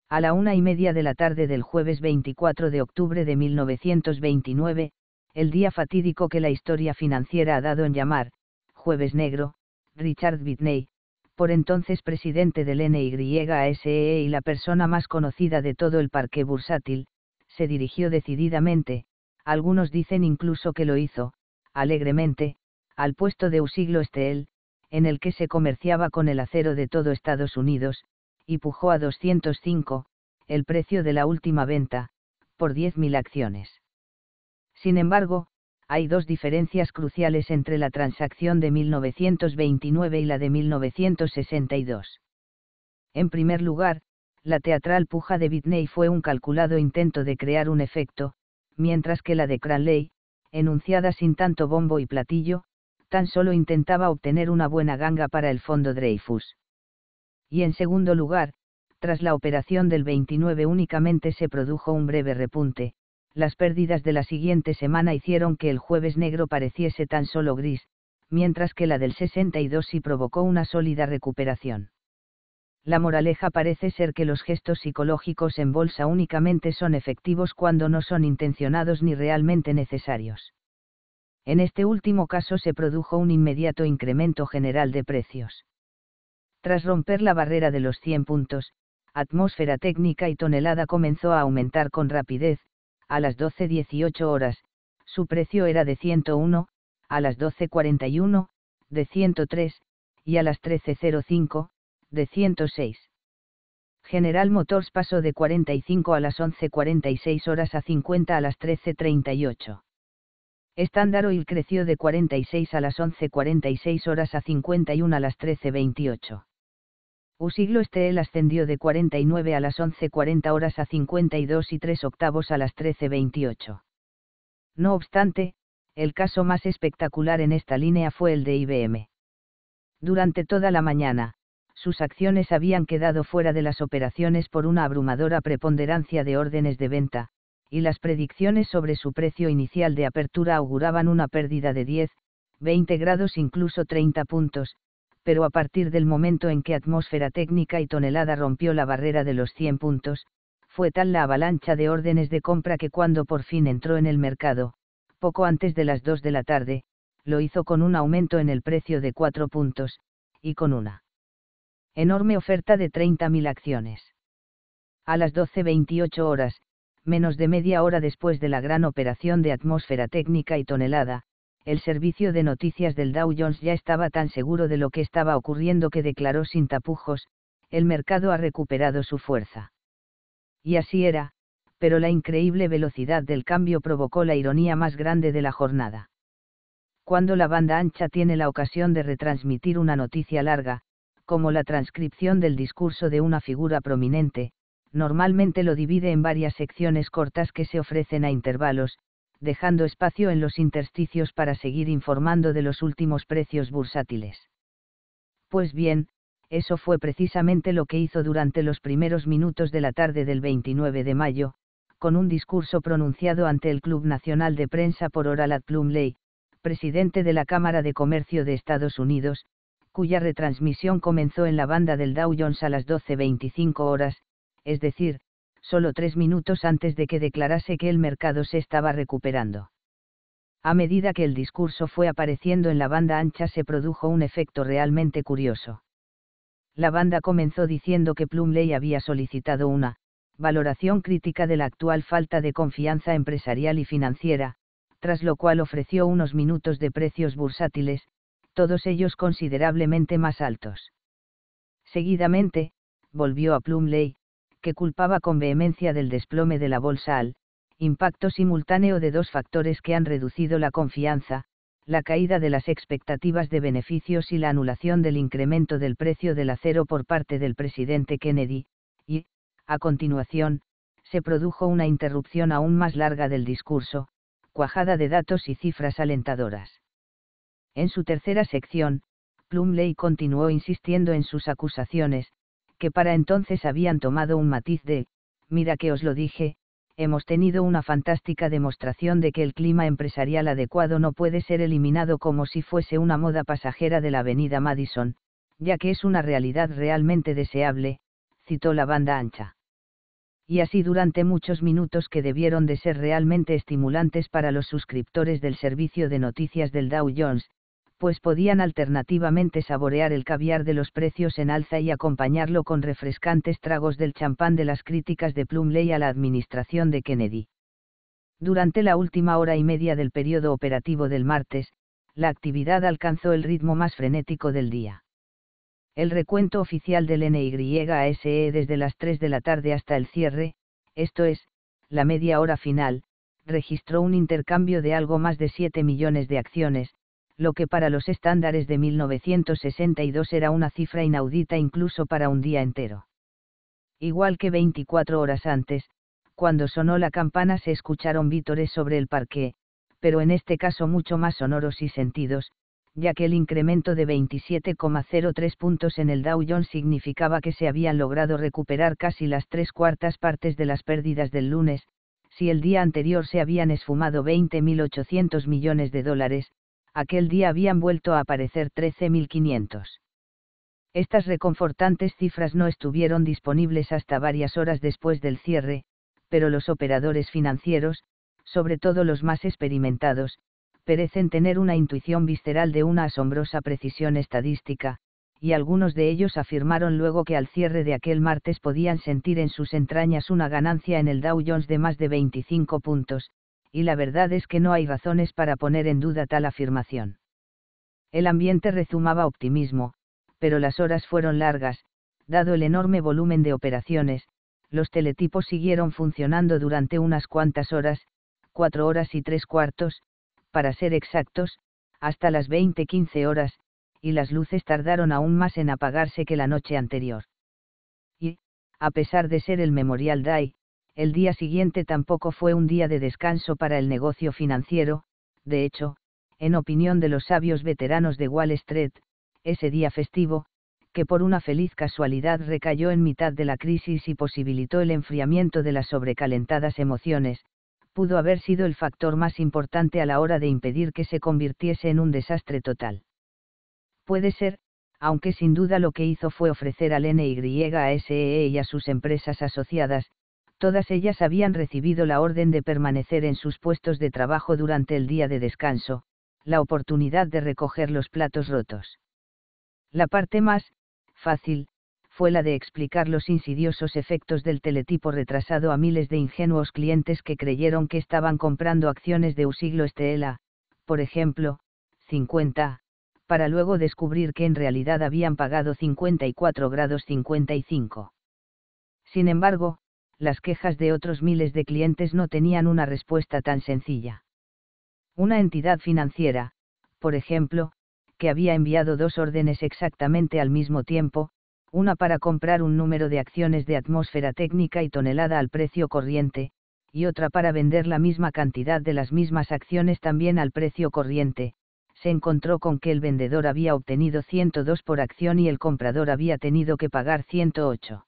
A la una y media de la tarde del jueves 24 de octubre de 1929, el día fatídico que la historia financiera ha dado en llamar, Jueves Negro, Richard Whitney, por entonces presidente del NYSE y la persona más conocida de todo el parque bursátil, se dirigió decididamente, algunos dicen incluso que lo hizo, alegremente, al puesto de Usiglo Steel, en el que se comerciaba con el acero de todo Estados Unidos, y pujó a 205, el precio de la última venta, por 10.000 acciones. Sin embargo, hay dos diferencias cruciales entre la transacción de 1929 y la de 1962. En primer lugar, la teatral puja de Whitney fue un calculado intento de crear un efecto, mientras que la de Cranley, enunciada sin tanto bombo y platillo, tan solo intentaba obtener una buena ganga para el fondo Dreyfus. Y en segundo lugar, tras la operación del 29 únicamente se produjo un breve repunte, las pérdidas de la siguiente semana hicieron que el jueves negro pareciese tan solo gris, mientras que la del 62 sí provocó una sólida recuperación. La moraleja parece ser que los gestos psicológicos en bolsa únicamente son efectivos cuando no son intencionados ni realmente necesarios. En este último caso se produjo un inmediato incremento general de precios. Tras romper la barrera de los 100 puntos, atmósfera técnica y tonelada comenzó a aumentar con rapidez, a las 12.18 horas, su precio era de 101, a las 12.41, de 103, y a las 13.05, de 106. General Motors pasó de 45 a las 11.46 horas a 50 a las 13.38. Standard Oil creció de 46 a las 11.46 horas a 51 a las 13.28. Usiglo Steel ascendió de 49 a las 11.40 horas a 52 y 3 octavos a las 13.28. No obstante, el caso más espectacular en esta línea fue el de IBM. Durante toda la mañana, sus acciones habían quedado fuera de las operaciones por una abrumadora preponderancia de órdenes de venta, y las predicciones sobre su precio inicial de apertura auguraban una pérdida de 10, 20 grados incluso 30 puntos, pero a partir del momento en que atmósfera técnica y tonelada rompió la barrera de los 100 puntos, fue tal la avalancha de órdenes de compra que cuando por fin entró en el mercado, poco antes de las 2 de la tarde, lo hizo con un aumento en el precio de 4 puntos, y con una enorme oferta de 30.000 acciones. A las 12.28 horas, menos de media hora después de la gran operación de atmósfera técnica y tonelada, el servicio de noticias del Dow Jones ya estaba tan seguro de lo que estaba ocurriendo que declaró sin tapujos, el mercado ha recuperado su fuerza. Y así era, pero la increíble velocidad del cambio provocó la ironía más grande de la jornada. Cuando la banda ancha tiene la ocasión de retransmitir una noticia larga, como la transcripción del discurso de una figura prominente, normalmente lo divide en varias secciones cortas que se ofrecen a intervalos, dejando espacio en los intersticios para seguir informando de los últimos precios bursátiles. Pues bien, eso fue precisamente lo que hizo durante los primeros minutos de la tarde del 29 de mayo, con un discurso pronunciado ante el Club Nacional de Prensa por Oralat Plumley, presidente de la Cámara de Comercio de Estados Unidos, cuya retransmisión comenzó en la banda del Dow Jones a las 12.25 horas, es decir, solo tres minutos antes de que declarase que el mercado se estaba recuperando. A medida que el discurso fue apareciendo en la banda ancha se produjo un efecto realmente curioso. La banda comenzó diciendo que Plumley había solicitado una valoración crítica de la actual falta de confianza empresarial y financiera, tras lo cual ofreció unos minutos de precios bursátiles, todos ellos considerablemente más altos. Seguidamente, volvió a Plumley, que culpaba con vehemencia del desplome de la bolsa al impacto simultáneo de dos factores que han reducido la confianza, la caída de las expectativas de beneficios y la anulación del incremento del precio del acero por parte del presidente Kennedy, y, a continuación, se produjo una interrupción aún más larga del discurso, cuajada de datos y cifras alentadoras. En su tercera sección, Plumley continuó insistiendo en sus acusaciones, que para entonces habían tomado un matiz de, mira que os lo dije, hemos tenido una fantástica demostración de que el clima empresarial adecuado no puede ser eliminado como si fuese una moda pasajera de la avenida Madison, ya que es una realidad realmente deseable, citó la banda ancha. Y así durante muchos minutos que debieron de ser realmente estimulantes para los suscriptores del servicio de noticias del Dow Jones, pues podían alternativamente saborear el caviar de los precios en alza y acompañarlo con refrescantes tragos del champán de las críticas de Plumley a la administración de Kennedy. Durante la última hora y media del periodo operativo del martes, la actividad alcanzó el ritmo más frenético del día. El recuento oficial del NYASE desde las 3 de la tarde hasta el cierre, esto es, la media hora final, registró un intercambio de algo más de 7 millones de acciones, lo que para los estándares de 1962 era una cifra inaudita incluso para un día entero. Igual que 24 horas antes, cuando sonó la campana se escucharon vítores sobre el parque, pero en este caso mucho más sonoros y sentidos, ya que el incremento de 27,03 puntos en el Dow Jones significaba que se habían logrado recuperar casi las tres cuartas partes de las pérdidas del lunes, si el día anterior se habían esfumado 20.800 millones de dólares, aquel día habían vuelto a aparecer 13.500. Estas reconfortantes cifras no estuvieron disponibles hasta varias horas después del cierre, pero los operadores financieros, sobre todo los más experimentados, perecen tener una intuición visceral de una asombrosa precisión estadística, y algunos de ellos afirmaron luego que al cierre de aquel martes podían sentir en sus entrañas una ganancia en el Dow Jones de más de 25 puntos, y la verdad es que no hay razones para poner en duda tal afirmación. El ambiente rezumaba optimismo, pero las horas fueron largas, dado el enorme volumen de operaciones, los teletipos siguieron funcionando durante unas cuantas horas, cuatro horas y tres cuartos, para ser exactos, hasta las 20-15 horas, y las luces tardaron aún más en apagarse que la noche anterior. Y, a pesar de ser el Memorial Day, el día siguiente tampoco fue un día de descanso para el negocio financiero, de hecho, en opinión de los sabios veteranos de Wall Street, ese día festivo, que por una feliz casualidad recayó en mitad de la crisis y posibilitó el enfriamiento de las sobrecalentadas emociones, pudo haber sido el factor más importante a la hora de impedir que se convirtiese en un desastre total. Puede ser, aunque sin duda lo que hizo fue ofrecer al NYSE y a sus empresas asociadas, todas ellas habían recibido la orden de permanecer en sus puestos de trabajo durante el día de descanso, la oportunidad de recoger los platos rotos. La parte más, fácil, fue la de explicar los insidiosos efectos del teletipo retrasado a miles de ingenuos clientes que creyeron que estaban comprando acciones de Usiglo Estela, por ejemplo, 50, para luego descubrir que en realidad habían pagado 54 grados 55. Sin embargo, las quejas de otros miles de clientes no tenían una respuesta tan sencilla. Una entidad financiera, por ejemplo, que había enviado dos órdenes exactamente al mismo tiempo, una para comprar un número de acciones de atmósfera técnica y tonelada al precio corriente, y otra para vender la misma cantidad de las mismas acciones también al precio corriente, se encontró con que el vendedor había obtenido 102 por acción y el comprador había tenido que pagar 108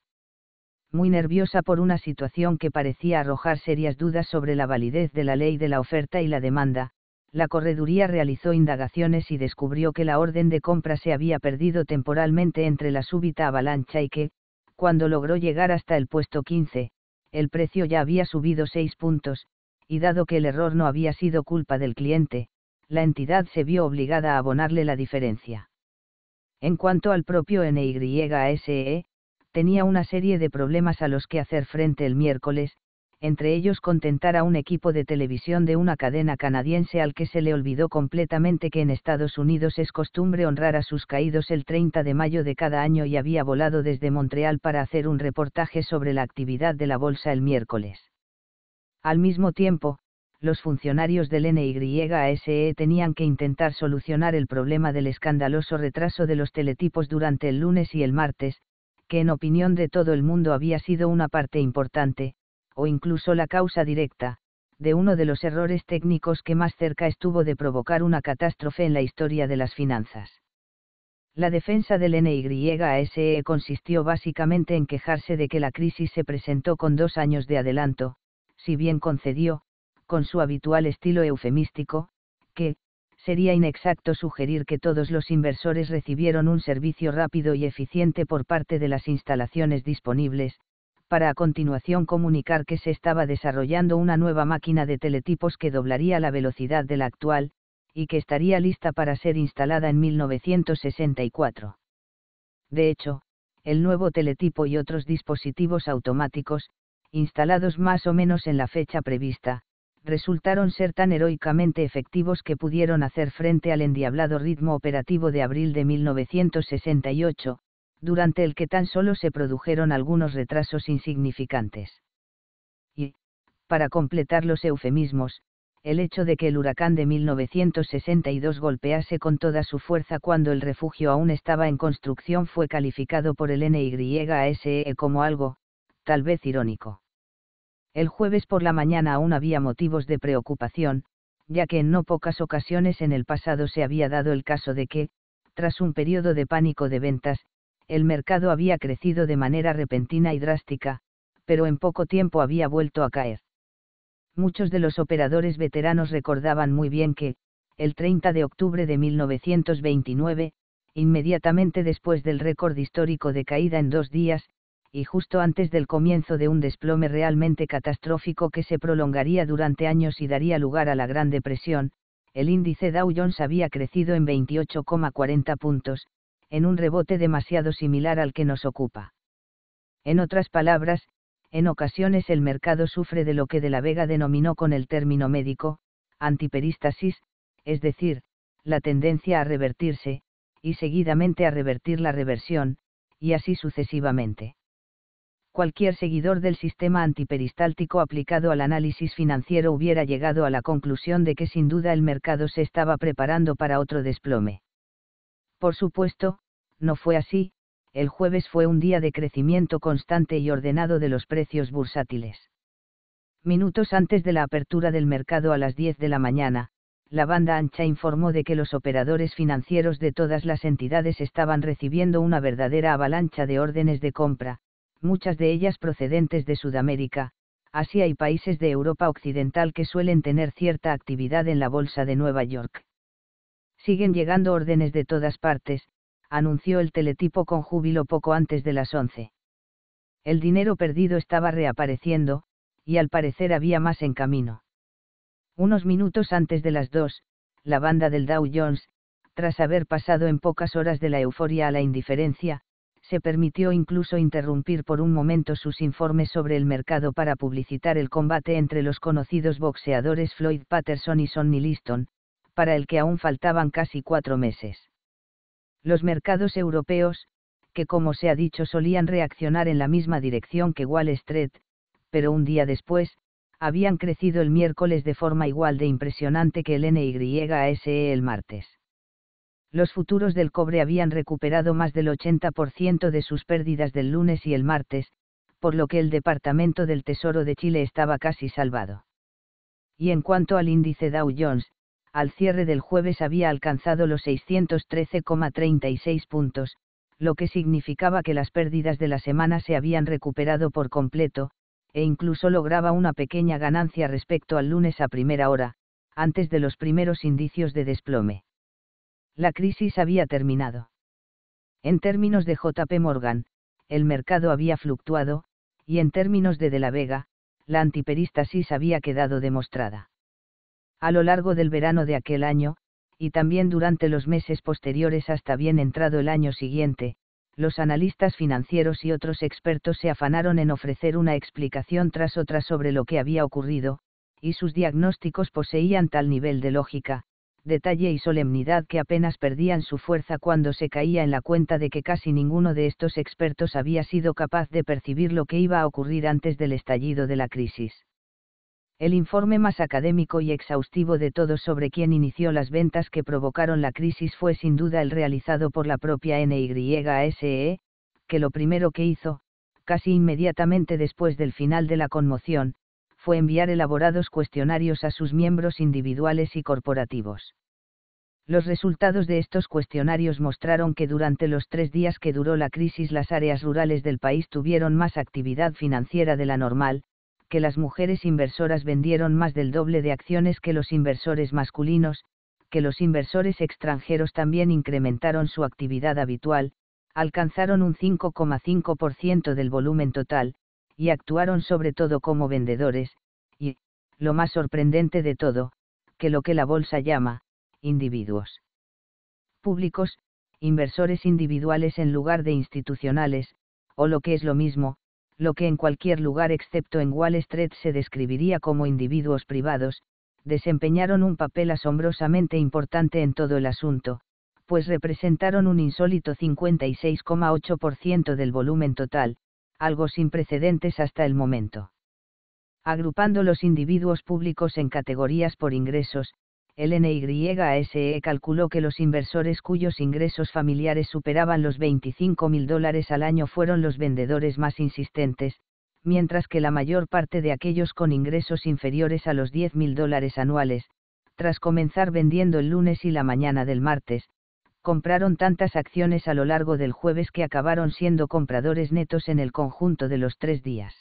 muy nerviosa por una situación que parecía arrojar serias dudas sobre la validez de la ley de la oferta y la demanda, la correduría realizó indagaciones y descubrió que la orden de compra se había perdido temporalmente entre la súbita avalancha y que, cuando logró llegar hasta el puesto 15, el precio ya había subido 6 puntos, y dado que el error no había sido culpa del cliente, la entidad se vio obligada a abonarle la diferencia. En cuanto al propio NYSE, tenía una serie de problemas a los que hacer frente el miércoles, entre ellos contentar a un equipo de televisión de una cadena canadiense al que se le olvidó completamente que en Estados Unidos es costumbre honrar a sus caídos el 30 de mayo de cada año y había volado desde Montreal para hacer un reportaje sobre la actividad de la bolsa el miércoles. Al mismo tiempo, los funcionarios del NYSE tenían que intentar solucionar el problema del escandaloso retraso de los teletipos durante el lunes y el martes, que en opinión de todo el mundo había sido una parte importante, o incluso la causa directa, de uno de los errores técnicos que más cerca estuvo de provocar una catástrofe en la historia de las finanzas. La defensa del NYSE consistió básicamente en quejarse de que la crisis se presentó con dos años de adelanto, si bien concedió, con su habitual estilo eufemístico, que, sería inexacto sugerir que todos los inversores recibieron un servicio rápido y eficiente por parte de las instalaciones disponibles, para a continuación comunicar que se estaba desarrollando una nueva máquina de teletipos que doblaría la velocidad de la actual, y que estaría lista para ser instalada en 1964. De hecho, el nuevo teletipo y otros dispositivos automáticos, instalados más o menos en la fecha prevista, resultaron ser tan heroicamente efectivos que pudieron hacer frente al endiablado ritmo operativo de abril de 1968, durante el que tan solo se produjeron algunos retrasos insignificantes. Y, para completar los eufemismos, el hecho de que el huracán de 1962 golpease con toda su fuerza cuando el refugio aún estaba en construcción fue calificado por el NYASE como algo, tal vez irónico. El jueves por la mañana aún había motivos de preocupación, ya que en no pocas ocasiones en el pasado se había dado el caso de que, tras un periodo de pánico de ventas, el mercado había crecido de manera repentina y drástica, pero en poco tiempo había vuelto a caer. Muchos de los operadores veteranos recordaban muy bien que, el 30 de octubre de 1929, inmediatamente después del récord histórico de caída en dos días, y justo antes del comienzo de un desplome realmente catastrófico que se prolongaría durante años y daría lugar a la Gran Depresión, el índice Dow Jones había crecido en 28,40 puntos, en un rebote demasiado similar al que nos ocupa. En otras palabras, en ocasiones el mercado sufre de lo que de la Vega denominó con el término médico, antiperistasis, es decir, la tendencia a revertirse, y seguidamente a revertir la reversión, y así sucesivamente cualquier seguidor del sistema antiperistáltico aplicado al análisis financiero hubiera llegado a la conclusión de que sin duda el mercado se estaba preparando para otro desplome. Por supuesto, no fue así, el jueves fue un día de crecimiento constante y ordenado de los precios bursátiles. Minutos antes de la apertura del mercado a las 10 de la mañana, la banda ancha informó de que los operadores financieros de todas las entidades estaban recibiendo una verdadera avalancha de órdenes de compra, muchas de ellas procedentes de Sudamérica, Asia y países de Europa Occidental que suelen tener cierta actividad en la Bolsa de Nueva York. Siguen llegando órdenes de todas partes, anunció el teletipo con júbilo poco antes de las 11. El dinero perdido estaba reapareciendo, y al parecer había más en camino. Unos minutos antes de las 2, la banda del Dow Jones, tras haber pasado en pocas horas de la euforia a la indiferencia, se permitió incluso interrumpir por un momento sus informes sobre el mercado para publicitar el combate entre los conocidos boxeadores Floyd Patterson y Sonny Liston, para el que aún faltaban casi cuatro meses. Los mercados europeos, que como se ha dicho solían reaccionar en la misma dirección que Wall Street, pero un día después, habían crecido el miércoles de forma igual de impresionante que el NYSE el martes los futuros del cobre habían recuperado más del 80% de sus pérdidas del lunes y el martes, por lo que el Departamento del Tesoro de Chile estaba casi salvado. Y en cuanto al índice Dow Jones, al cierre del jueves había alcanzado los 613,36 puntos, lo que significaba que las pérdidas de la semana se habían recuperado por completo, e incluso lograba una pequeña ganancia respecto al lunes a primera hora, antes de los primeros indicios de desplome la crisis había terminado. En términos de JP Morgan, el mercado había fluctuado, y en términos de De la Vega, la antiperístasis había quedado demostrada. A lo largo del verano de aquel año, y también durante los meses posteriores hasta bien entrado el año siguiente, los analistas financieros y otros expertos se afanaron en ofrecer una explicación tras otra sobre lo que había ocurrido, y sus diagnósticos poseían tal nivel de lógica, detalle y solemnidad que apenas perdían su fuerza cuando se caía en la cuenta de que casi ninguno de estos expertos había sido capaz de percibir lo que iba a ocurrir antes del estallido de la crisis. El informe más académico y exhaustivo de todos sobre quién inició las ventas que provocaron la crisis fue sin duda el realizado por la propia NYSE, que lo primero que hizo, casi inmediatamente después del final de la conmoción, fue enviar elaborados cuestionarios a sus miembros individuales y corporativos. Los resultados de estos cuestionarios mostraron que durante los tres días que duró la crisis las áreas rurales del país tuvieron más actividad financiera de la normal, que las mujeres inversoras vendieron más del doble de acciones que los inversores masculinos, que los inversores extranjeros también incrementaron su actividad habitual, alcanzaron un 5,5% del volumen total, y actuaron sobre todo como vendedores, y, lo más sorprendente de todo, que lo que la bolsa llama, individuos. Públicos, inversores individuales en lugar de institucionales, o lo que es lo mismo, lo que en cualquier lugar excepto en Wall Street se describiría como individuos privados, desempeñaron un papel asombrosamente importante en todo el asunto, pues representaron un insólito 56,8% del volumen total, algo sin precedentes hasta el momento. Agrupando los individuos públicos en categorías por ingresos, el NYSE calculó que los inversores cuyos ingresos familiares superaban los 25 mil dólares al año fueron los vendedores más insistentes, mientras que la mayor parte de aquellos con ingresos inferiores a los 10 mil dólares anuales, tras comenzar vendiendo el lunes y la mañana del martes, compraron tantas acciones a lo largo del jueves que acabaron siendo compradores netos en el conjunto de los tres días.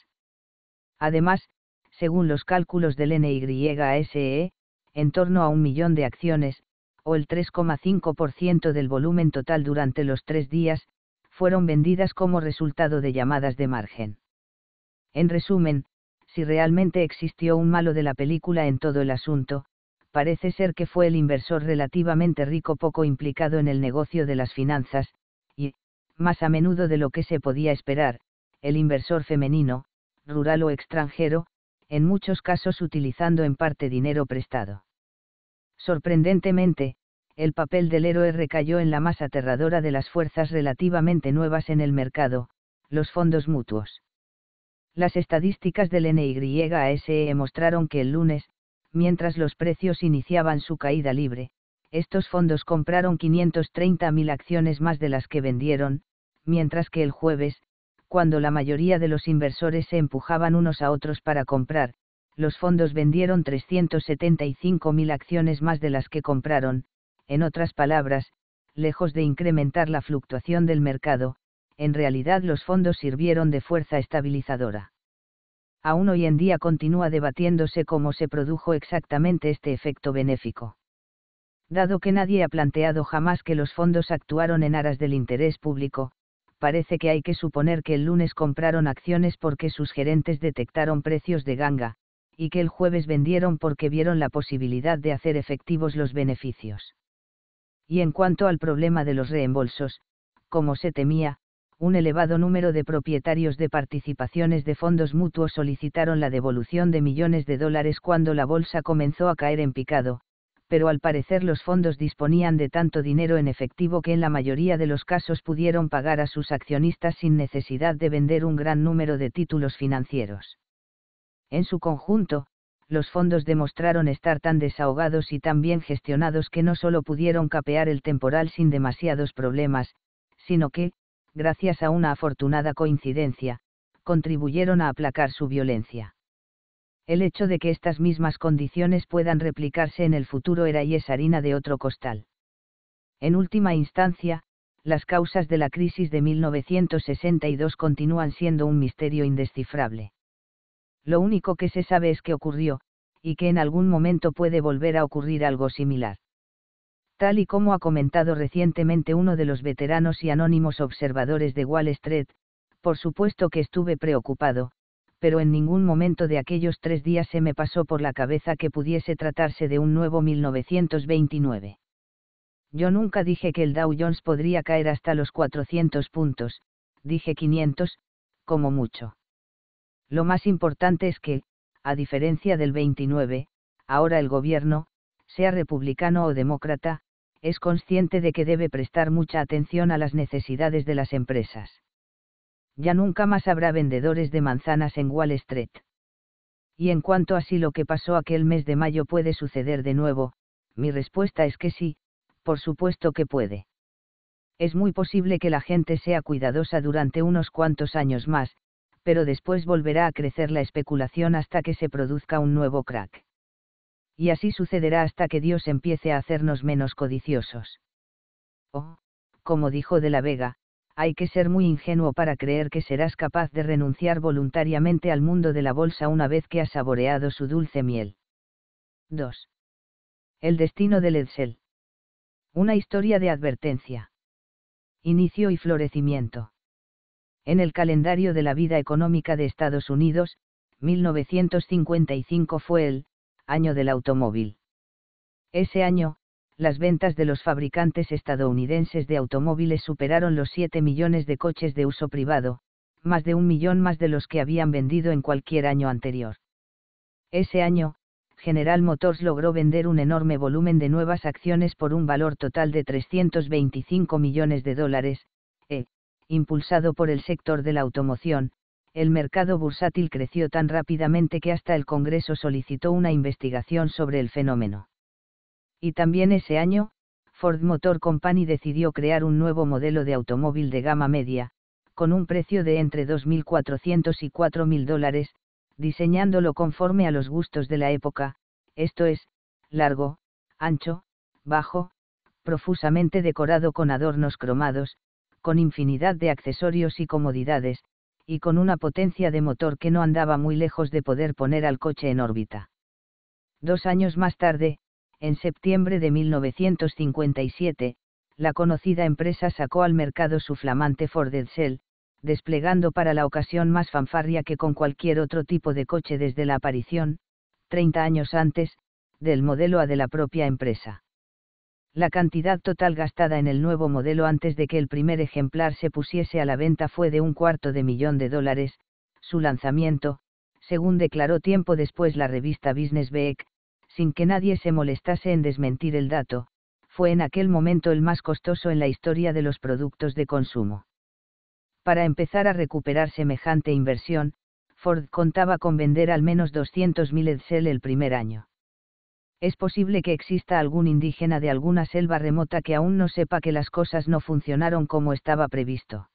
Además, según los cálculos del NYSE, en torno a un millón de acciones, o el 3,5% del volumen total durante los tres días, fueron vendidas como resultado de llamadas de margen. En resumen, si realmente existió un malo de la película en todo el asunto, parece ser que fue el inversor relativamente rico poco implicado en el negocio de las finanzas, y, más a menudo de lo que se podía esperar, el inversor femenino, rural o extranjero, en muchos casos utilizando en parte dinero prestado. Sorprendentemente, el papel del héroe recayó en la más aterradora de las fuerzas relativamente nuevas en el mercado, los fondos mutuos. Las estadísticas del NYSE mostraron que el lunes, mientras los precios iniciaban su caída libre, estos fondos compraron 530.000 acciones más de las que vendieron, mientras que el jueves, cuando la mayoría de los inversores se empujaban unos a otros para comprar, los fondos vendieron 375.000 acciones más de las que compraron, en otras palabras, lejos de incrementar la fluctuación del mercado, en realidad los fondos sirvieron de fuerza estabilizadora. Aún hoy en día continúa debatiéndose cómo se produjo exactamente este efecto benéfico. Dado que nadie ha planteado jamás que los fondos actuaron en aras del interés público, parece que hay que suponer que el lunes compraron acciones porque sus gerentes detectaron precios de ganga, y que el jueves vendieron porque vieron la posibilidad de hacer efectivos los beneficios. Y en cuanto al problema de los reembolsos, como se temía, un elevado número de propietarios de participaciones de fondos mutuos solicitaron la devolución de millones de dólares cuando la bolsa comenzó a caer en picado, pero al parecer los fondos disponían de tanto dinero en efectivo que en la mayoría de los casos pudieron pagar a sus accionistas sin necesidad de vender un gran número de títulos financieros. En su conjunto, los fondos demostraron estar tan desahogados y tan bien gestionados que no solo pudieron capear el temporal sin demasiados problemas, sino que, gracias a una afortunada coincidencia, contribuyeron a aplacar su violencia el hecho de que estas mismas condiciones puedan replicarse en el futuro era y es harina de otro costal. En última instancia, las causas de la crisis de 1962 continúan siendo un misterio indescifrable. Lo único que se sabe es que ocurrió, y que en algún momento puede volver a ocurrir algo similar. Tal y como ha comentado recientemente uno de los veteranos y anónimos observadores de Wall Street, por supuesto que estuve preocupado, pero en ningún momento de aquellos tres días se me pasó por la cabeza que pudiese tratarse de un nuevo 1929. Yo nunca dije que el Dow Jones podría caer hasta los 400 puntos, dije 500, como mucho. Lo más importante es que, a diferencia del 29, ahora el gobierno, sea republicano o demócrata, es consciente de que debe prestar mucha atención a las necesidades de las empresas ya nunca más habrá vendedores de manzanas en Wall Street. Y en cuanto a si lo que pasó aquel mes de mayo puede suceder de nuevo, mi respuesta es que sí, por supuesto que puede. Es muy posible que la gente sea cuidadosa durante unos cuantos años más, pero después volverá a crecer la especulación hasta que se produzca un nuevo crack. Y así sucederá hasta que Dios empiece a hacernos menos codiciosos. O, como dijo de la Vega, hay que ser muy ingenuo para creer que serás capaz de renunciar voluntariamente al mundo de la bolsa una vez que has saboreado su dulce miel. 2. El destino del Edsel. Una historia de advertencia. Inicio y florecimiento. En el calendario de la vida económica de Estados Unidos, 1955 fue el año del automóvil. Ese año, las ventas de los fabricantes estadounidenses de automóviles superaron los 7 millones de coches de uso privado, más de un millón más de los que habían vendido en cualquier año anterior. Ese año, General Motors logró vender un enorme volumen de nuevas acciones por un valor total de 325 millones de dólares, e, impulsado por el sector de la automoción, el mercado bursátil creció tan rápidamente que hasta el Congreso solicitó una investigación sobre el fenómeno. Y también ese año, Ford Motor Company decidió crear un nuevo modelo de automóvil de gama media, con un precio de entre 2.400 y 4.000 dólares, diseñándolo conforme a los gustos de la época, esto es, largo, ancho, bajo, profusamente decorado con adornos cromados, con infinidad de accesorios y comodidades, y con una potencia de motor que no andaba muy lejos de poder poner al coche en órbita. Dos años más tarde, en septiembre de 1957, la conocida empresa sacó al mercado su flamante Ford Edsel, desplegando para la ocasión más fanfarria que con cualquier otro tipo de coche desde la aparición, 30 años antes, del modelo A de la propia empresa. La cantidad total gastada en el nuevo modelo antes de que el primer ejemplar se pusiese a la venta fue de un cuarto de millón de dólares, su lanzamiento, según declaró tiempo después la revista Business Week, sin que nadie se molestase en desmentir el dato, fue en aquel momento el más costoso en la historia de los productos de consumo. Para empezar a recuperar semejante inversión, Ford contaba con vender al menos 200.000 Edsel el primer año. Es posible que exista algún indígena de alguna selva remota que aún no sepa que las cosas no funcionaron como estaba previsto.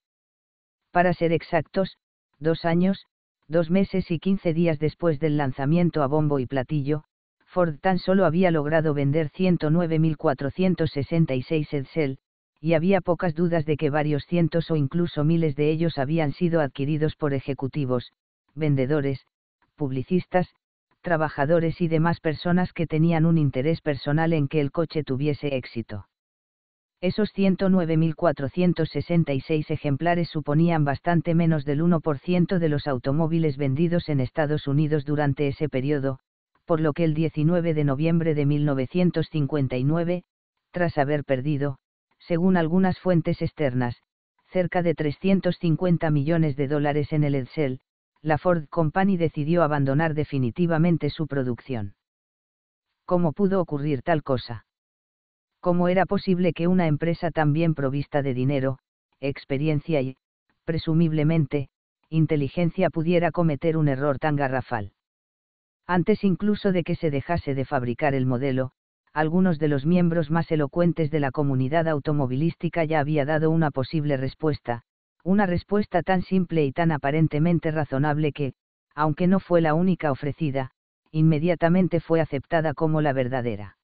Para ser exactos, dos años, dos meses y quince días después del lanzamiento a bombo y platillo, Ford tan solo había logrado vender 109.466 Edsel, y había pocas dudas de que varios cientos o incluso miles de ellos habían sido adquiridos por ejecutivos, vendedores, publicistas, trabajadores y demás personas que tenían un interés personal en que el coche tuviese éxito. Esos 109.466 ejemplares suponían bastante menos del 1% de los automóviles vendidos en Estados Unidos durante ese periodo, por lo que el 19 de noviembre de 1959, tras haber perdido, según algunas fuentes externas, cerca de 350 millones de dólares en el Edsel, la Ford Company decidió abandonar definitivamente su producción. ¿Cómo pudo ocurrir tal cosa? ¿Cómo era posible que una empresa tan bien provista de dinero, experiencia y, presumiblemente, inteligencia pudiera cometer un error tan garrafal? Antes incluso de que se dejase de fabricar el modelo, algunos de los miembros más elocuentes de la comunidad automovilística ya había dado una posible respuesta, una respuesta tan simple y tan aparentemente razonable que, aunque no fue la única ofrecida, inmediatamente fue aceptada como la verdadera.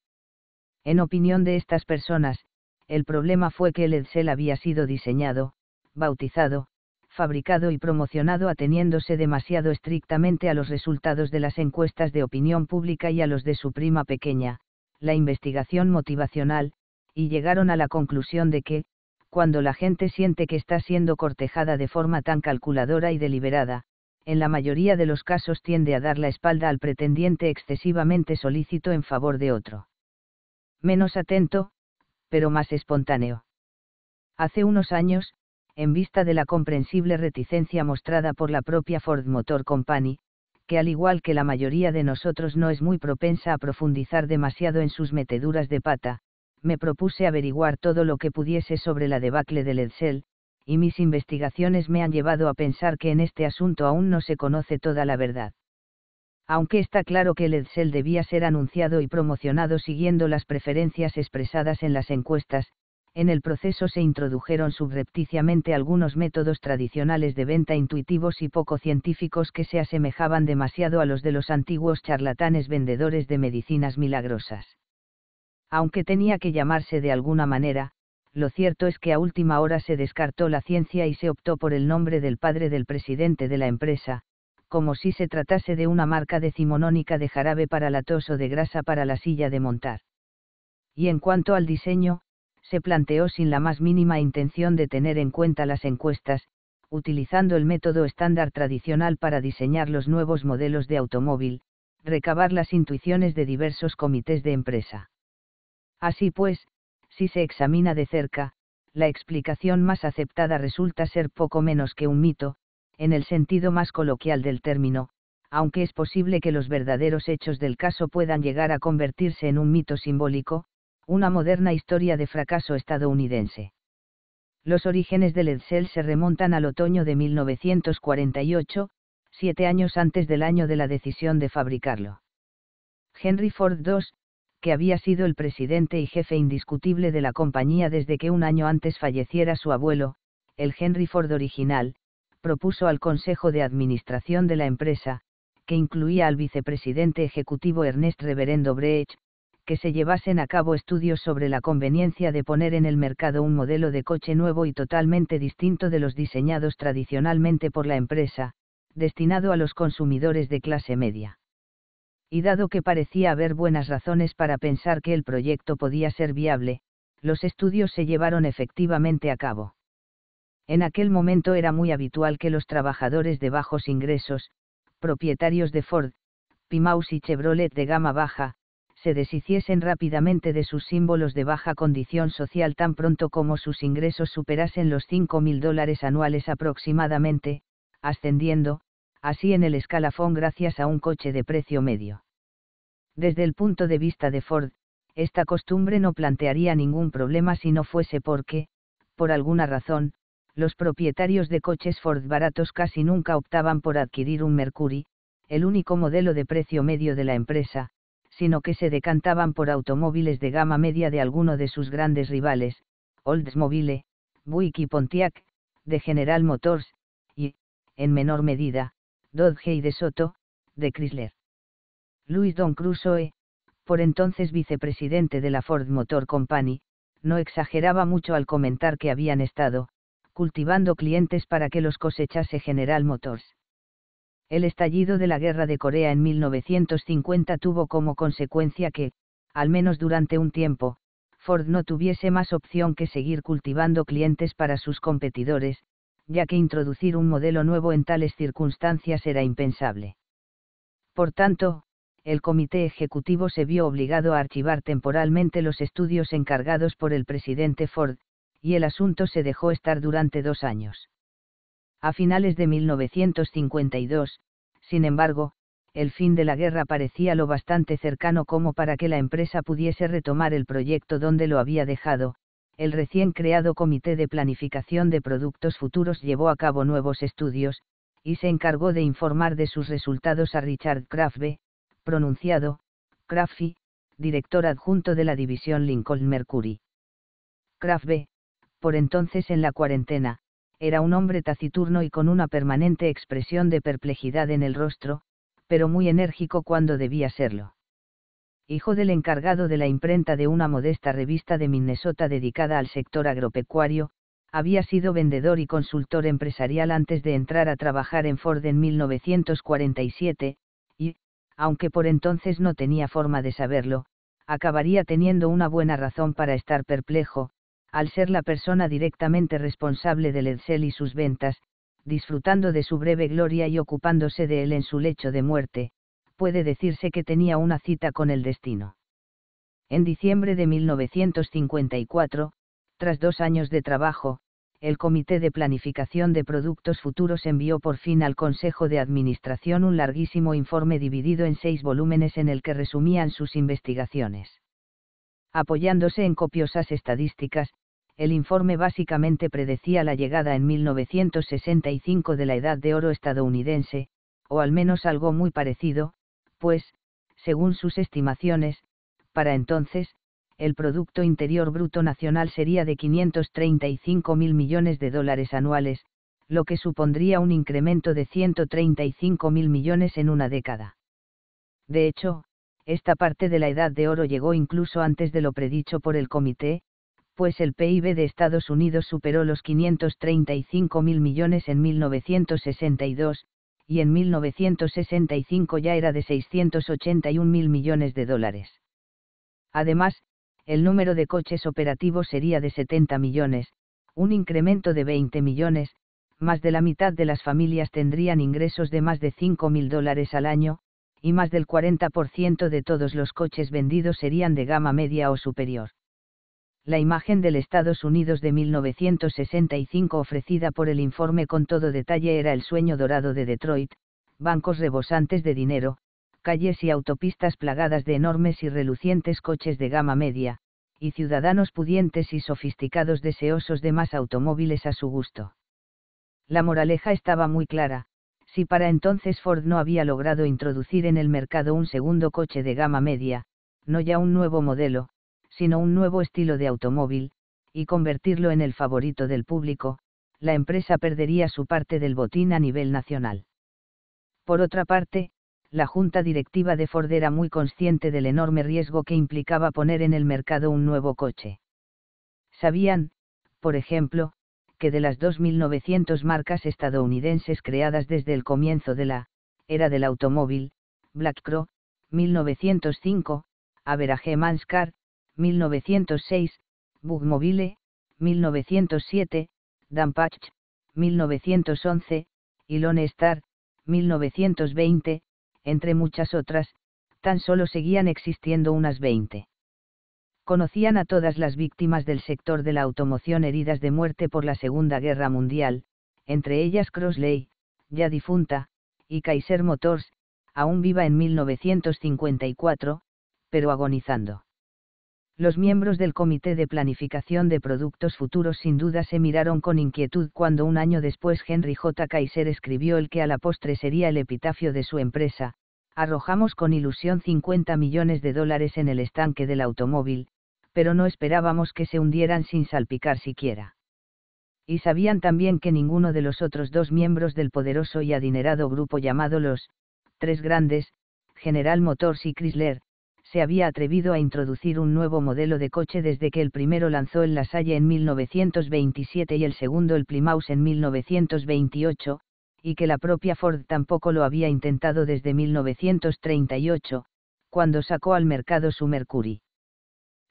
En opinión de estas personas, el problema fue que el Edsel había sido diseñado, bautizado, fabricado y promocionado ateniéndose demasiado estrictamente a los resultados de las encuestas de opinión pública y a los de su prima pequeña, la investigación motivacional, y llegaron a la conclusión de que, cuando la gente siente que está siendo cortejada de forma tan calculadora y deliberada, en la mayoría de los casos tiende a dar la espalda al pretendiente excesivamente solícito en favor de otro. Menos atento, pero más espontáneo. Hace unos años, en vista de la comprensible reticencia mostrada por la propia Ford Motor Company, que al igual que la mayoría de nosotros no es muy propensa a profundizar demasiado en sus meteduras de pata, me propuse averiguar todo lo que pudiese sobre la debacle del Edsel, y mis investigaciones me han llevado a pensar que en este asunto aún no se conoce toda la verdad. Aunque está claro que el Edsel debía ser anunciado y promocionado siguiendo las preferencias expresadas en las encuestas, en el proceso se introdujeron subrepticiamente algunos métodos tradicionales de venta intuitivos y poco científicos que se asemejaban demasiado a los de los antiguos charlatanes vendedores de medicinas milagrosas. Aunque tenía que llamarse de alguna manera, lo cierto es que a última hora se descartó la ciencia y se optó por el nombre del padre del presidente de la empresa, como si se tratase de una marca decimonónica de jarabe para la tos o de grasa para la silla de montar. Y en cuanto al diseño, se planteó sin la más mínima intención de tener en cuenta las encuestas, utilizando el método estándar tradicional para diseñar los nuevos modelos de automóvil, recabar las intuiciones de diversos comités de empresa. Así pues, si se examina de cerca, la explicación más aceptada resulta ser poco menos que un mito, en el sentido más coloquial del término, aunque es posible que los verdaderos hechos del caso puedan llegar a convertirse en un mito simbólico, una moderna historia de fracaso estadounidense. Los orígenes del Edsel se remontan al otoño de 1948, siete años antes del año de la decisión de fabricarlo. Henry Ford II, que había sido el presidente y jefe indiscutible de la compañía desde que un año antes falleciera su abuelo, el Henry Ford original, propuso al Consejo de Administración de la empresa, que incluía al vicepresidente ejecutivo Ernest Reverendo Brecht, que se llevasen a cabo estudios sobre la conveniencia de poner en el mercado un modelo de coche nuevo y totalmente distinto de los diseñados tradicionalmente por la empresa, destinado a los consumidores de clase media. Y dado que parecía haber buenas razones para pensar que el proyecto podía ser viable, los estudios se llevaron efectivamente a cabo. En aquel momento era muy habitual que los trabajadores de bajos ingresos, propietarios de Ford, Pimaus y Chevrolet de gama baja, se deshiciesen rápidamente de sus símbolos de baja condición social tan pronto como sus ingresos superasen los 5.000 dólares anuales aproximadamente, ascendiendo, así en el escalafón gracias a un coche de precio medio. Desde el punto de vista de Ford, esta costumbre no plantearía ningún problema si no fuese porque, por alguna razón, los propietarios de coches Ford baratos casi nunca optaban por adquirir un Mercury, el único modelo de precio medio de la empresa, sino que se decantaban por automóviles de gama media de alguno de sus grandes rivales, Oldsmobile, Buick y Pontiac, de General Motors, y, en menor medida, Dodge y de Soto, de Chrysler. Louis Don Crusoe, por entonces vicepresidente de la Ford Motor Company, no exageraba mucho al comentar que habían estado, cultivando clientes para que los cosechase General Motors. El estallido de la Guerra de Corea en 1950 tuvo como consecuencia que, al menos durante un tiempo, Ford no tuviese más opción que seguir cultivando clientes para sus competidores, ya que introducir un modelo nuevo en tales circunstancias era impensable. Por tanto, el comité ejecutivo se vio obligado a archivar temporalmente los estudios encargados por el presidente Ford, y el asunto se dejó estar durante dos años. A finales de 1952, sin embargo, el fin de la guerra parecía lo bastante cercano como para que la empresa pudiese retomar el proyecto donde lo había dejado, el recién creado Comité de Planificación de Productos Futuros llevó a cabo nuevos estudios, y se encargó de informar de sus resultados a Richard Craftsby, pronunciado, Crafty, director adjunto de la división Lincoln Mercury. Craftsby, por entonces en la cuarentena, era un hombre taciturno y con una permanente expresión de perplejidad en el rostro, pero muy enérgico cuando debía serlo. Hijo del encargado de la imprenta de una modesta revista de Minnesota dedicada al sector agropecuario, había sido vendedor y consultor empresarial antes de entrar a trabajar en Ford en 1947, y, aunque por entonces no tenía forma de saberlo, acabaría teniendo una buena razón para estar perplejo, al ser la persona directamente responsable del Edsel y sus ventas, disfrutando de su breve gloria y ocupándose de él en su lecho de muerte, puede decirse que tenía una cita con el destino. En diciembre de 1954, tras dos años de trabajo, el Comité de Planificación de Productos Futuros envió por fin al Consejo de Administración un larguísimo informe dividido en seis volúmenes en el que resumían sus investigaciones. Apoyándose en copiosas estadísticas, el informe básicamente predecía la llegada en 1965 de la Edad de Oro estadounidense, o al menos algo muy parecido, pues, según sus estimaciones, para entonces, el Producto Interior Bruto Nacional sería de 535 mil millones de dólares anuales, lo que supondría un incremento de 135 mil millones en una década. De hecho, esta parte de la Edad de Oro llegó incluso antes de lo predicho por el comité, pues el PIB de Estados Unidos superó los 535 mil millones en 1962, y en 1965 ya era de 681 mil millones de dólares. Además, el número de coches operativos sería de 70 millones, un incremento de 20 millones, más de la mitad de las familias tendrían ingresos de más de 5 mil dólares al año, y más del 40% de todos los coches vendidos serían de gama media o superior. La imagen del Estados Unidos de 1965 ofrecida por el informe con todo detalle era el sueño dorado de Detroit, bancos rebosantes de dinero, calles y autopistas plagadas de enormes y relucientes coches de gama media, y ciudadanos pudientes y sofisticados deseosos de más automóviles a su gusto. La moraleja estaba muy clara, si para entonces Ford no había logrado introducir en el mercado un segundo coche de gama media, no ya un nuevo modelo, sino un nuevo estilo de automóvil, y convertirlo en el favorito del público, la empresa perdería su parte del botín a nivel nacional. Por otra parte, la junta directiva de Ford era muy consciente del enorme riesgo que implicaba poner en el mercado un nuevo coche. Sabían, por ejemplo, que de las 2.900 marcas estadounidenses creadas desde el comienzo de la era del automóvil, Black Crow, 1905, Average Manskar, 1906, Bugmobile, 1907, Dampach, 1911, y Lone Star, 1920, entre muchas otras, tan solo seguían existiendo unas 20 conocían a todas las víctimas del sector de la automoción heridas de muerte por la Segunda Guerra Mundial, entre ellas Crossley, ya difunta, y Kaiser Motors, aún viva en 1954, pero agonizando. Los miembros del Comité de Planificación de Productos Futuros sin duda se miraron con inquietud cuando un año después Henry J. Kaiser escribió el que a la postre sería el epitafio de su empresa, arrojamos con ilusión 50 millones de dólares en el estanque del automóvil, pero no esperábamos que se hundieran sin salpicar siquiera. Y sabían también que ninguno de los otros dos miembros del poderoso y adinerado grupo llamado los Tres Grandes, General Motors y Chrysler, se había atrevido a introducir un nuevo modelo de coche desde que el primero lanzó el Lasalle en 1927 y el segundo el Plymouth en 1928, y que la propia Ford tampoco lo había intentado desde 1938, cuando sacó al mercado su Mercury.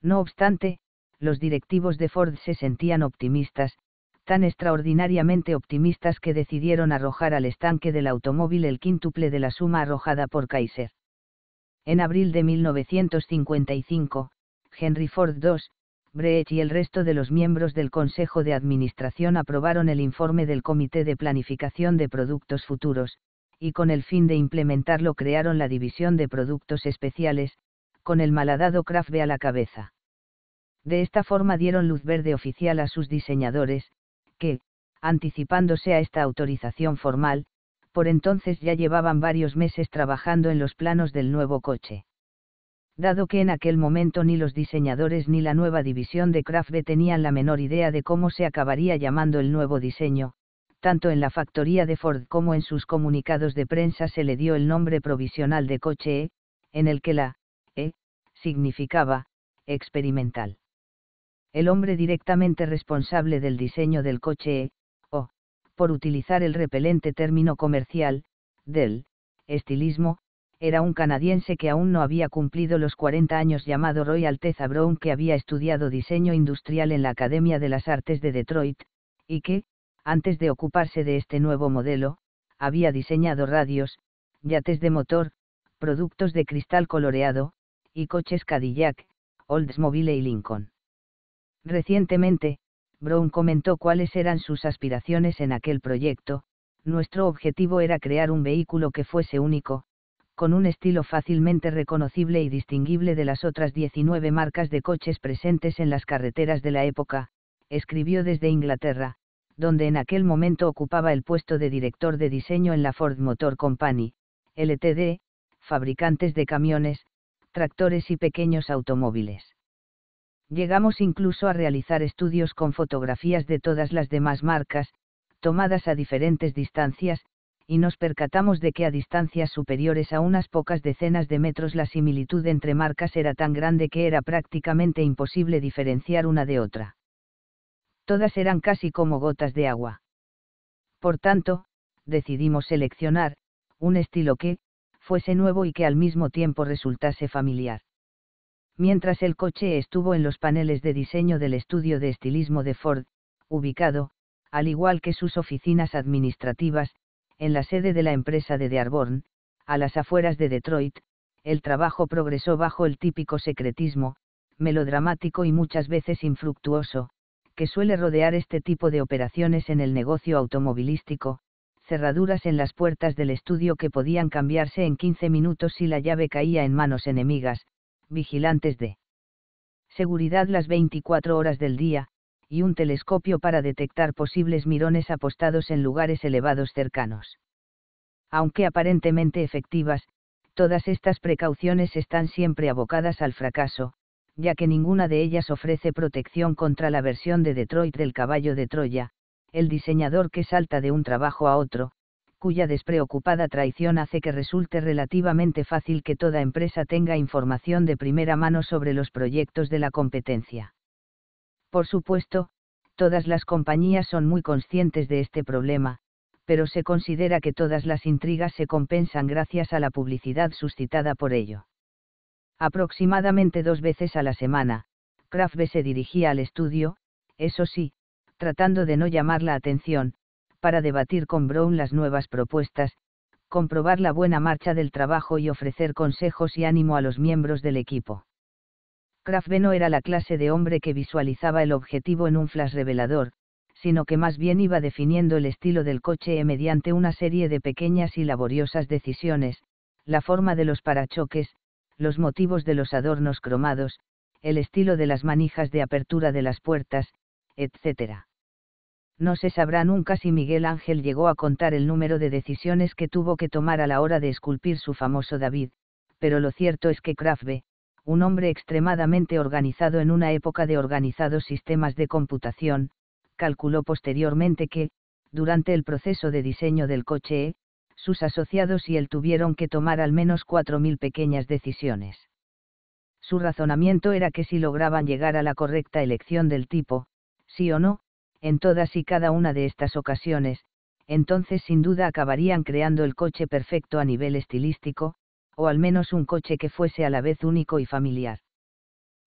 No obstante, los directivos de Ford se sentían optimistas, tan extraordinariamente optimistas que decidieron arrojar al estanque del automóvil el quíntuple de la suma arrojada por Kaiser. En abril de 1955, Henry Ford II, Brecht y el resto de los miembros del Consejo de Administración aprobaron el informe del Comité de Planificación de Productos Futuros, y con el fin de implementarlo crearon la División de Productos Especiales, con el malhadado Kraft a la cabeza. De esta forma dieron luz verde oficial a sus diseñadores, que, anticipándose a esta autorización formal, por entonces ya llevaban varios meses trabajando en los planos del nuevo coche. Dado que en aquel momento ni los diseñadores ni la nueva división de Kraft tenían la menor idea de cómo se acabaría llamando el nuevo diseño, tanto en la factoría de Ford como en sus comunicados de prensa se le dio el nombre provisional de coche E, en el que la significaba, experimental. El hombre directamente responsable del diseño del coche E, por utilizar el repelente término comercial, del estilismo, era un canadiense que aún no había cumplido los 40 años llamado Roy Alteza Brown que había estudiado diseño industrial en la Academia de las Artes de Detroit, y que, antes de ocuparse de este nuevo modelo, había diseñado radios, yates de motor, productos de cristal coloreado, y coches Cadillac, Oldsmobile y Lincoln. Recientemente, Brown comentó cuáles eran sus aspiraciones en aquel proyecto, nuestro objetivo era crear un vehículo que fuese único, con un estilo fácilmente reconocible y distinguible de las otras 19 marcas de coches presentes en las carreteras de la época, escribió desde Inglaterra, donde en aquel momento ocupaba el puesto de director de diseño en la Ford Motor Company, LTD, fabricantes de camiones, tractores y pequeños automóviles. Llegamos incluso a realizar estudios con fotografías de todas las demás marcas, tomadas a diferentes distancias, y nos percatamos de que a distancias superiores a unas pocas decenas de metros la similitud entre marcas era tan grande que era prácticamente imposible diferenciar una de otra. Todas eran casi como gotas de agua. Por tanto, decidimos seleccionar, un estilo que, fuese nuevo y que al mismo tiempo resultase familiar. Mientras el coche estuvo en los paneles de diseño del estudio de estilismo de Ford, ubicado, al igual que sus oficinas administrativas, en la sede de la empresa de Dearborn, a las afueras de Detroit, el trabajo progresó bajo el típico secretismo, melodramático y muchas veces infructuoso, que suele rodear este tipo de operaciones en el negocio automovilístico, cerraduras en las puertas del estudio que podían cambiarse en 15 minutos si la llave caía en manos enemigas, vigilantes de seguridad las 24 horas del día, y un telescopio para detectar posibles mirones apostados en lugares elevados cercanos. Aunque aparentemente efectivas, todas estas precauciones están siempre abocadas al fracaso, ya que ninguna de ellas ofrece protección contra la versión de Detroit del caballo de Troya, el diseñador que salta de un trabajo a otro, cuya despreocupada traición hace que resulte relativamente fácil que toda empresa tenga información de primera mano sobre los proyectos de la competencia. Por supuesto, todas las compañías son muy conscientes de este problema, pero se considera que todas las intrigas se compensan gracias a la publicidad suscitada por ello. Aproximadamente dos veces a la semana, Kraftbe se dirigía al estudio, eso sí, tratando de no llamar la atención, para debatir con Brown las nuevas propuestas, comprobar la buena marcha del trabajo y ofrecer consejos y ánimo a los miembros del equipo. Kraftbe no era la clase de hombre que visualizaba el objetivo en un flash revelador, sino que más bien iba definiendo el estilo del coche mediante una serie de pequeñas y laboriosas decisiones, la forma de los parachoques, los motivos de los adornos cromados, el estilo de las manijas de apertura de las puertas, etc. No se sabrá nunca si Miguel Ángel llegó a contar el número de decisiones que tuvo que tomar a la hora de esculpir su famoso David, pero lo cierto es que Kraftbe, un hombre extremadamente organizado en una época de organizados sistemas de computación, calculó posteriormente que, durante el proceso de diseño del coche E, sus asociados y él tuvieron que tomar al menos 4.000 pequeñas decisiones. Su razonamiento era que si lograban llegar a la correcta elección del tipo, sí o no, en todas y cada una de estas ocasiones, entonces sin duda acabarían creando el coche perfecto a nivel estilístico, o al menos un coche que fuese a la vez único y familiar.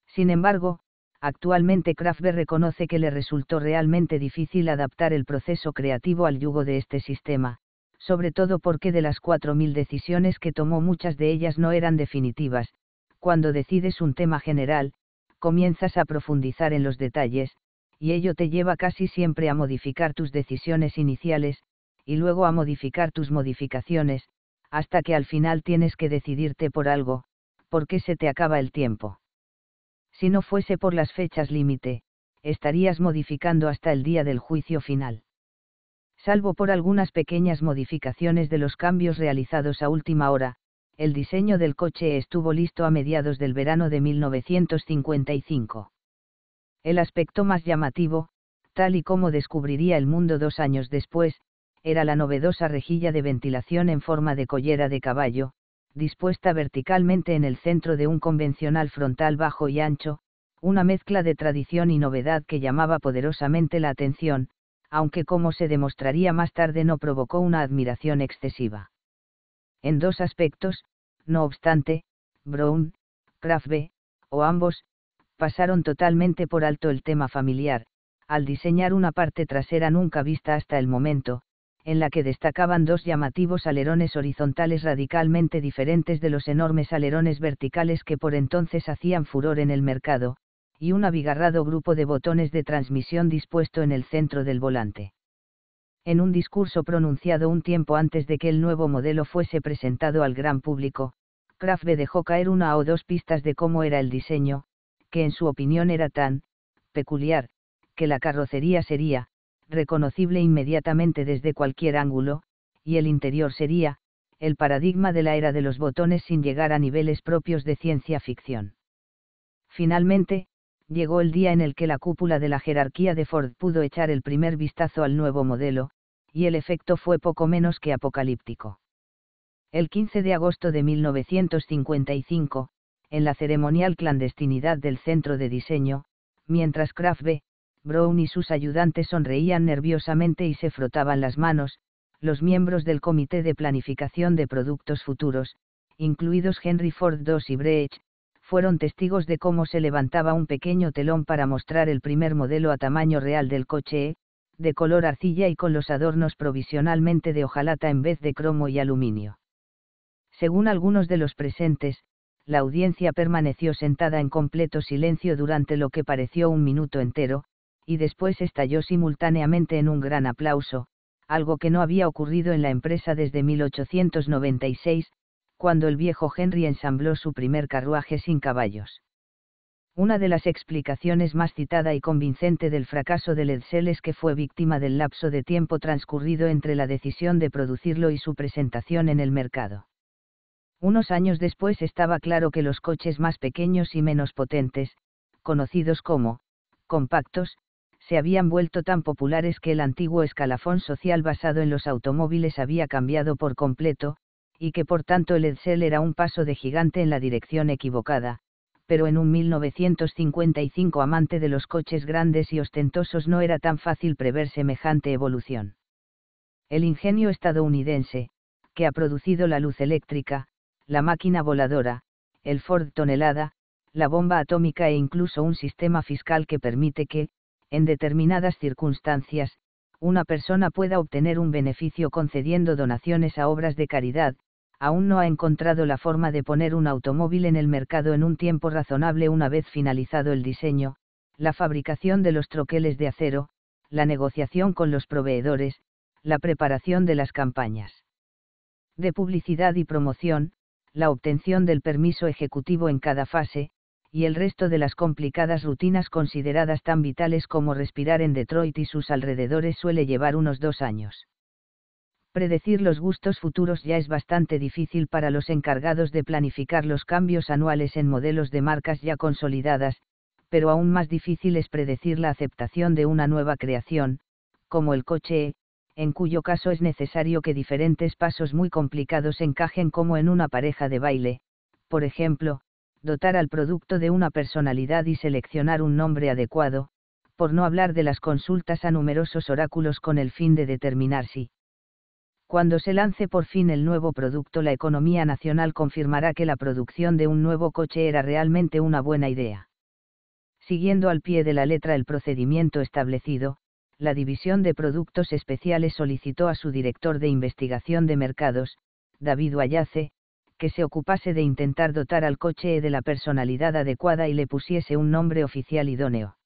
Sin embargo, actualmente Kraftwerk reconoce que le resultó realmente difícil adaptar el proceso creativo al yugo de este sistema, sobre todo porque de las 4.000 decisiones que tomó muchas de ellas no eran definitivas, cuando decides un tema general, comienzas a profundizar en los detalles, y ello te lleva casi siempre a modificar tus decisiones iniciales, y luego a modificar tus modificaciones, hasta que al final tienes que decidirte por algo, porque se te acaba el tiempo. Si no fuese por las fechas límite, estarías modificando hasta el día del juicio final. Salvo por algunas pequeñas modificaciones de los cambios realizados a última hora, el diseño del coche estuvo listo a mediados del verano de 1955. El aspecto más llamativo, tal y como descubriría el mundo dos años después, era la novedosa rejilla de ventilación en forma de collera de caballo, dispuesta verticalmente en el centro de un convencional frontal bajo y ancho, una mezcla de tradición y novedad que llamaba poderosamente la atención, aunque como se demostraría más tarde no provocó una admiración excesiva. En dos aspectos, no obstante, Brown, Kraftbe, o ambos, pasaron totalmente por alto el tema familiar, al diseñar una parte trasera nunca vista hasta el momento, en la que destacaban dos llamativos alerones horizontales radicalmente diferentes de los enormes alerones verticales que por entonces hacían furor en el mercado, y un abigarrado grupo de botones de transmisión dispuesto en el centro del volante. En un discurso pronunciado un tiempo antes de que el nuevo modelo fuese presentado al gran público, Kraftbe dejó caer una o dos pistas de cómo era el diseño, que en su opinión era tan peculiar, que la carrocería sería, reconocible inmediatamente desde cualquier ángulo, y el interior sería, el paradigma de la era de los botones sin llegar a niveles propios de ciencia ficción. Finalmente, llegó el día en el que la cúpula de la jerarquía de Ford pudo echar el primer vistazo al nuevo modelo, y el efecto fue poco menos que apocalíptico. El 15 de agosto de 1955, en la ceremonial clandestinidad del centro de diseño, mientras Kraftbe, Brown y sus ayudantes sonreían nerviosamente y se frotaban las manos, los miembros del Comité de Planificación de Productos Futuros, incluidos Henry Ford II y Brecht, fueron testigos de cómo se levantaba un pequeño telón para mostrar el primer modelo a tamaño real del coche E, de color arcilla y con los adornos provisionalmente de hojalata en vez de cromo y aluminio. Según algunos de los presentes, la audiencia permaneció sentada en completo silencio durante lo que pareció un minuto entero, y después estalló simultáneamente en un gran aplauso, algo que no había ocurrido en la empresa desde 1896, cuando el viejo Henry ensambló su primer carruaje sin caballos. Una de las explicaciones más citada y convincente del fracaso del Edsel es que fue víctima del lapso de tiempo transcurrido entre la decisión de producirlo y su presentación en el mercado. Unos años después estaba claro que los coches más pequeños y menos potentes, conocidos como compactos, se habían vuelto tan populares que el antiguo escalafón social basado en los automóviles había cambiado por completo, y que por tanto el Edsel era un paso de gigante en la dirección equivocada, pero en un 1955 amante de los coches grandes y ostentosos no era tan fácil prever semejante evolución. El ingenio estadounidense, que ha producido la luz eléctrica, la máquina voladora, el Ford tonelada, la bomba atómica e incluso un sistema fiscal que permite que, en determinadas circunstancias, una persona pueda obtener un beneficio concediendo donaciones a obras de caridad, aún no ha encontrado la forma de poner un automóvil en el mercado en un tiempo razonable una vez finalizado el diseño, la fabricación de los troqueles de acero, la negociación con los proveedores, la preparación de las campañas de publicidad y promoción, la obtención del permiso ejecutivo en cada fase, y el resto de las complicadas rutinas consideradas tan vitales como respirar en Detroit y sus alrededores suele llevar unos dos años. Predecir los gustos futuros ya es bastante difícil para los encargados de planificar los cambios anuales en modelos de marcas ya consolidadas, pero aún más difícil es predecir la aceptación de una nueva creación, como el coche E, en cuyo caso es necesario que diferentes pasos muy complicados encajen como en una pareja de baile, por ejemplo, dotar al producto de una personalidad y seleccionar un nombre adecuado, por no hablar de las consultas a numerosos oráculos con el fin de determinar si cuando se lance por fin el nuevo producto la economía nacional confirmará que la producción de un nuevo coche era realmente una buena idea. Siguiendo al pie de la letra el procedimiento establecido, la División de Productos Especiales solicitó a su director de investigación de mercados, David Wayace, que se ocupase de intentar dotar al coche de la personalidad adecuada y le pusiese un nombre oficial idóneo.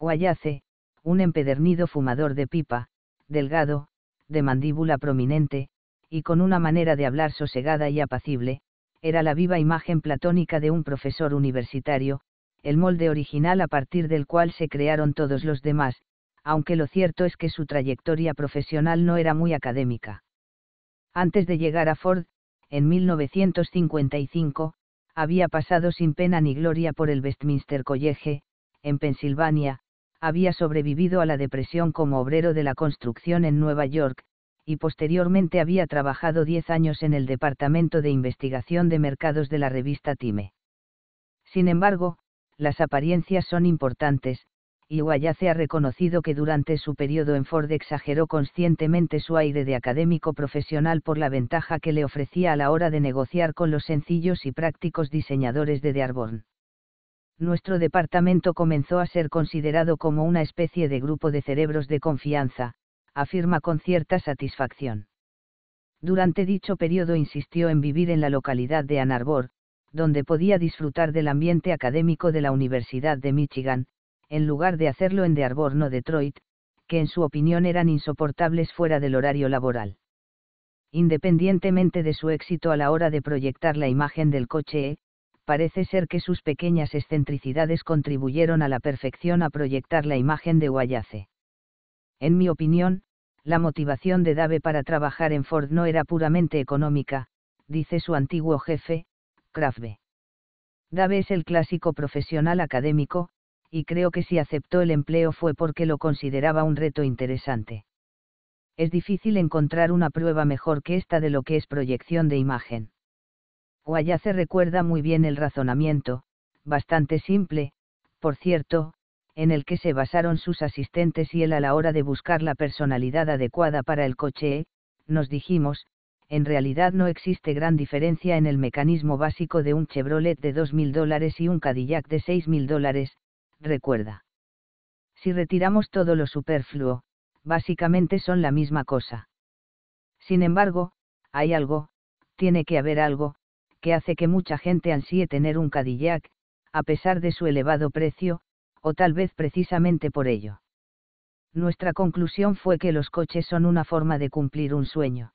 Wayace, un empedernido fumador de pipa, delgado, de mandíbula prominente, y con una manera de hablar sosegada y apacible, era la viva imagen platónica de un profesor universitario, el molde original a partir del cual se crearon todos los demás, aunque lo cierto es que su trayectoria profesional no era muy académica. Antes de llegar a Ford, en 1955, había pasado sin pena ni gloria por el Westminster College, en Pensilvania, había sobrevivido a la depresión como obrero de la construcción en Nueva York, y posteriormente había trabajado diez años en el Departamento de Investigación de Mercados de la revista Time. Sin embargo, las apariencias son importantes, y ha reconocido que durante su periodo en Ford exageró conscientemente su aire de académico profesional por la ventaja que le ofrecía a la hora de negociar con los sencillos y prácticos diseñadores de Dearborn nuestro departamento comenzó a ser considerado como una especie de grupo de cerebros de confianza, afirma con cierta satisfacción. Durante dicho periodo insistió en vivir en la localidad de Ann Arbor, donde podía disfrutar del ambiente académico de la Universidad de Michigan, en lugar de hacerlo en De Arbor no Detroit, que en su opinión eran insoportables fuera del horario laboral. Independientemente de su éxito a la hora de proyectar la imagen del coche E, parece ser que sus pequeñas excentricidades contribuyeron a la perfección a proyectar la imagen de Guayace. En mi opinión, la motivación de Dave para trabajar en Ford no era puramente económica, dice su antiguo jefe, Kraftbe. Dave es el clásico profesional académico, y creo que si aceptó el empleo fue porque lo consideraba un reto interesante. Es difícil encontrar una prueba mejor que esta de lo que es proyección de imagen. Guayace recuerda muy bien el razonamiento, bastante simple, por cierto, en el que se basaron sus asistentes y él a la hora de buscar la personalidad adecuada para el coche nos dijimos, en realidad no existe gran diferencia en el mecanismo básico de un Chevrolet de 2.000 dólares y un Cadillac de 6.000 dólares, recuerda. Si retiramos todo lo superfluo, básicamente son la misma cosa. Sin embargo, hay algo, tiene que haber algo, que hace que mucha gente ansíe tener un Cadillac, a pesar de su elevado precio, o tal vez precisamente por ello. Nuestra conclusión fue que los coches son una forma de cumplir un sueño.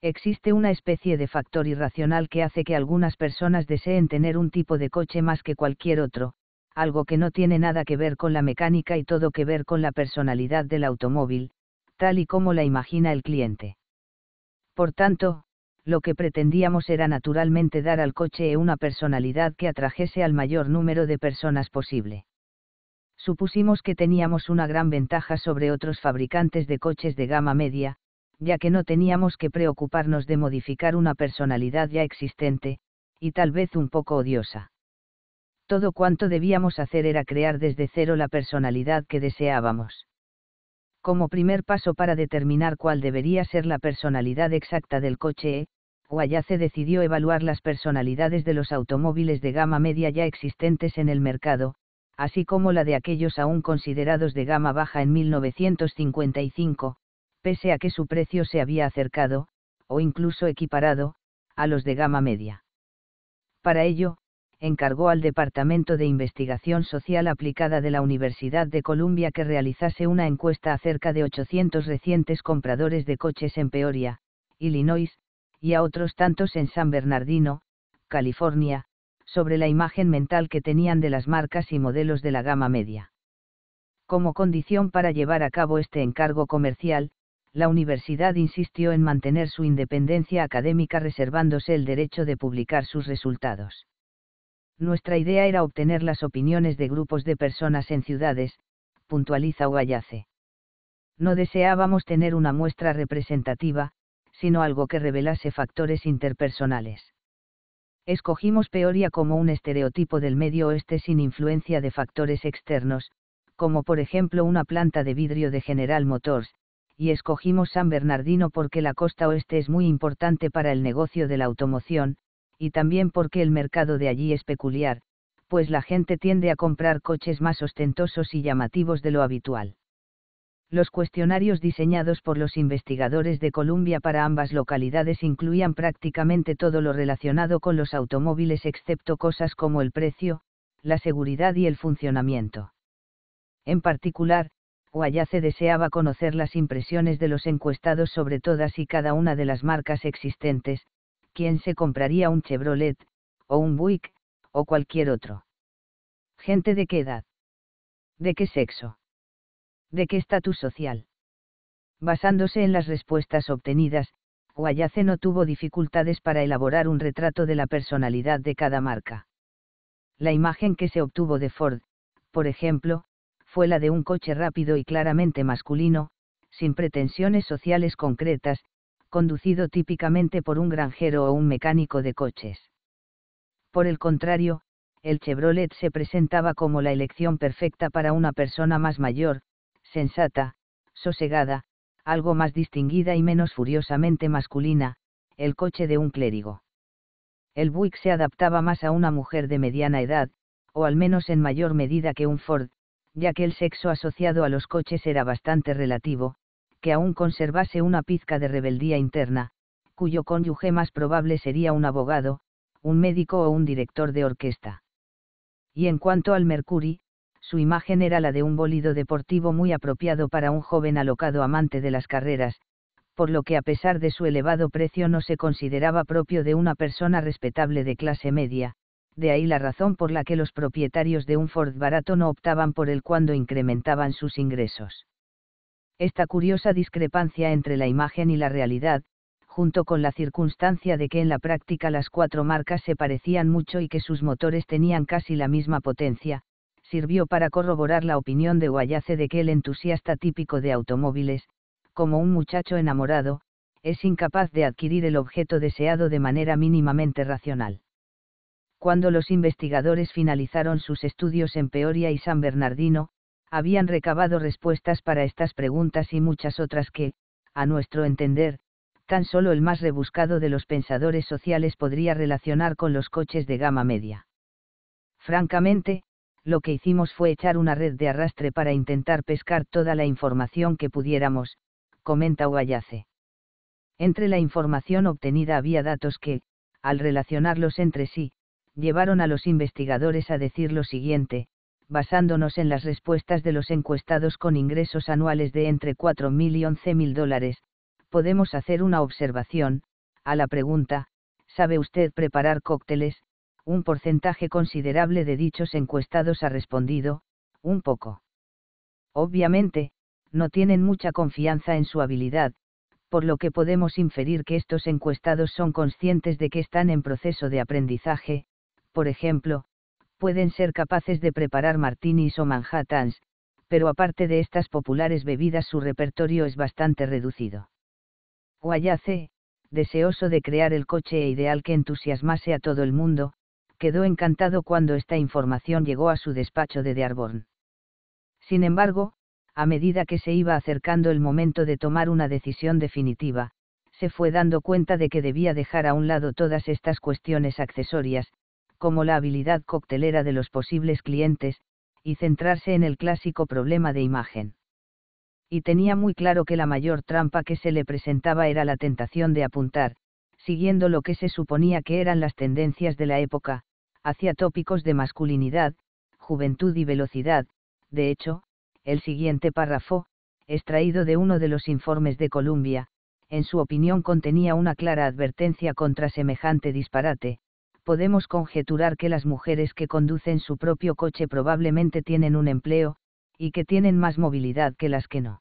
Existe una especie de factor irracional que hace que algunas personas deseen tener un tipo de coche más que cualquier otro, algo que no tiene nada que ver con la mecánica y todo que ver con la personalidad del automóvil, tal y como la imagina el cliente. Por tanto, lo que pretendíamos era naturalmente dar al coche una personalidad que atrajese al mayor número de personas posible. Supusimos que teníamos una gran ventaja sobre otros fabricantes de coches de gama media, ya que no teníamos que preocuparnos de modificar una personalidad ya existente, y tal vez un poco odiosa. Todo cuanto debíamos hacer era crear desde cero la personalidad que deseábamos. Como primer paso para determinar cuál debería ser la personalidad exacta del coche E, Guayace decidió evaluar las personalidades de los automóviles de gama media ya existentes en el mercado, así como la de aquellos aún considerados de gama baja en 1955, pese a que su precio se había acercado, o incluso equiparado, a los de gama media. Para ello, encargó al Departamento de Investigación Social Aplicada de la Universidad de Columbia que realizase una encuesta acerca de 800 recientes compradores de coches en Peoria, Illinois, y a otros tantos en San Bernardino, California, sobre la imagen mental que tenían de las marcas y modelos de la gama media. Como condición para llevar a cabo este encargo comercial, la universidad insistió en mantener su independencia académica reservándose el derecho de publicar sus resultados. Nuestra idea era obtener las opiniones de grupos de personas en ciudades, puntualiza Guayace. No deseábamos tener una muestra representativa, sino algo que revelase factores interpersonales. Escogimos Peoria como un estereotipo del medio oeste sin influencia de factores externos, como por ejemplo una planta de vidrio de General Motors, y escogimos San Bernardino porque la costa oeste es muy importante para el negocio de la automoción, y también porque el mercado de allí es peculiar, pues la gente tiende a comprar coches más ostentosos y llamativos de lo habitual. Los cuestionarios diseñados por los investigadores de Columbia para ambas localidades incluían prácticamente todo lo relacionado con los automóviles excepto cosas como el precio, la seguridad y el funcionamiento. En particular, Guayace deseaba conocer las impresiones de los encuestados sobre todas y cada una de las marcas existentes, quién se compraría un Chevrolet, o un Buick, o cualquier otro. Gente de qué edad. De qué sexo ¿De qué estatus social? Basándose en las respuestas obtenidas, Guayace no tuvo dificultades para elaborar un retrato de la personalidad de cada marca. La imagen que se obtuvo de Ford, por ejemplo, fue la de un coche rápido y claramente masculino, sin pretensiones sociales concretas, conducido típicamente por un granjero o un mecánico de coches. Por el contrario, el Chevrolet se presentaba como la elección perfecta para una persona más mayor, sensata, sosegada, algo más distinguida y menos furiosamente masculina, el coche de un clérigo. El Buick se adaptaba más a una mujer de mediana edad, o al menos en mayor medida que un Ford, ya que el sexo asociado a los coches era bastante relativo, que aún conservase una pizca de rebeldía interna, cuyo cónyuge más probable sería un abogado, un médico o un director de orquesta. Y en cuanto al Mercury, su imagen era la de un bólido deportivo muy apropiado para un joven alocado amante de las carreras, por lo que a pesar de su elevado precio no se consideraba propio de una persona respetable de clase media, de ahí la razón por la que los propietarios de un Ford barato no optaban por él cuando incrementaban sus ingresos. Esta curiosa discrepancia entre la imagen y la realidad, junto con la circunstancia de que en la práctica las cuatro marcas se parecían mucho y que sus motores tenían casi la misma potencia, sirvió para corroborar la opinión de Guayace de que el entusiasta típico de automóviles, como un muchacho enamorado, es incapaz de adquirir el objeto deseado de manera mínimamente racional. Cuando los investigadores finalizaron sus estudios en Peoria y San Bernardino, habían recabado respuestas para estas preguntas y muchas otras que, a nuestro entender, tan solo el más rebuscado de los pensadores sociales podría relacionar con los coches de gama media. Francamente, lo que hicimos fue echar una red de arrastre para intentar pescar toda la información que pudiéramos, comenta Guayace. Entre la información obtenida había datos que, al relacionarlos entre sí, llevaron a los investigadores a decir lo siguiente, basándonos en las respuestas de los encuestados con ingresos anuales de entre 4.000 y 11.000 dólares, podemos hacer una observación, a la pregunta, ¿sabe usted preparar cócteles? Un porcentaje considerable de dichos encuestados ha respondido, un poco. Obviamente, no tienen mucha confianza en su habilidad, por lo que podemos inferir que estos encuestados son conscientes de que están en proceso de aprendizaje, por ejemplo, pueden ser capaces de preparar martinis o manhattans, pero aparte de estas populares bebidas su repertorio es bastante reducido. Guayace, deseoso de crear el coche ideal que entusiasmase a todo el mundo, quedó encantado cuando esta información llegó a su despacho de Dearborn. Sin embargo, a medida que se iba acercando el momento de tomar una decisión definitiva, se fue dando cuenta de que debía dejar a un lado todas estas cuestiones accesorias, como la habilidad coctelera de los posibles clientes, y centrarse en el clásico problema de imagen. Y tenía muy claro que la mayor trampa que se le presentaba era la tentación de apuntar, siguiendo lo que se suponía que eran las tendencias de la época, hacia tópicos de masculinidad, juventud y velocidad, de hecho, el siguiente párrafo, extraído de uno de los informes de Columbia, en su opinión contenía una clara advertencia contra semejante disparate, podemos conjeturar que las mujeres que conducen su propio coche probablemente tienen un empleo, y que tienen más movilidad que las que no.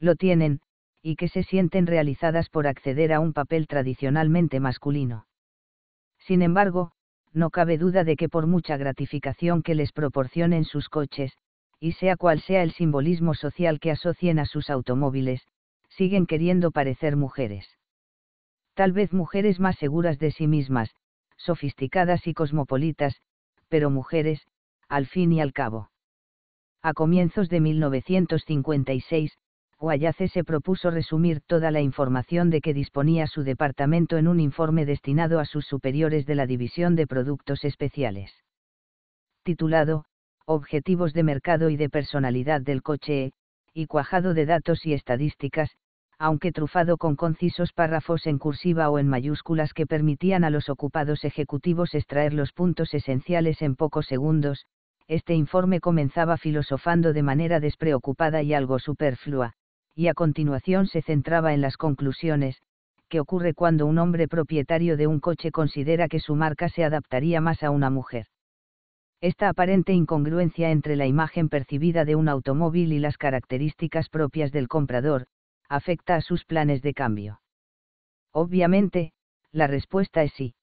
Lo tienen, y que se sienten realizadas por acceder a un papel tradicionalmente masculino. Sin embargo, no cabe duda de que por mucha gratificación que les proporcionen sus coches, y sea cual sea el simbolismo social que asocien a sus automóviles, siguen queriendo parecer mujeres. Tal vez mujeres más seguras de sí mismas, sofisticadas y cosmopolitas, pero mujeres, al fin y al cabo. A comienzos de 1956, Guayace se propuso resumir toda la información de que disponía su departamento en un informe destinado a sus superiores de la División de Productos Especiales. Titulado, objetivos de mercado y de personalidad del coche, y cuajado de datos y estadísticas, aunque trufado con concisos párrafos en cursiva o en mayúsculas que permitían a los ocupados ejecutivos extraer los puntos esenciales en pocos segundos, este informe comenzaba filosofando de manera despreocupada y algo superflua, y a continuación se centraba en las conclusiones, ¿qué ocurre cuando un hombre propietario de un coche considera que su marca se adaptaría más a una mujer? Esta aparente incongruencia entre la imagen percibida de un automóvil y las características propias del comprador, afecta a sus planes de cambio. Obviamente, la respuesta es sí.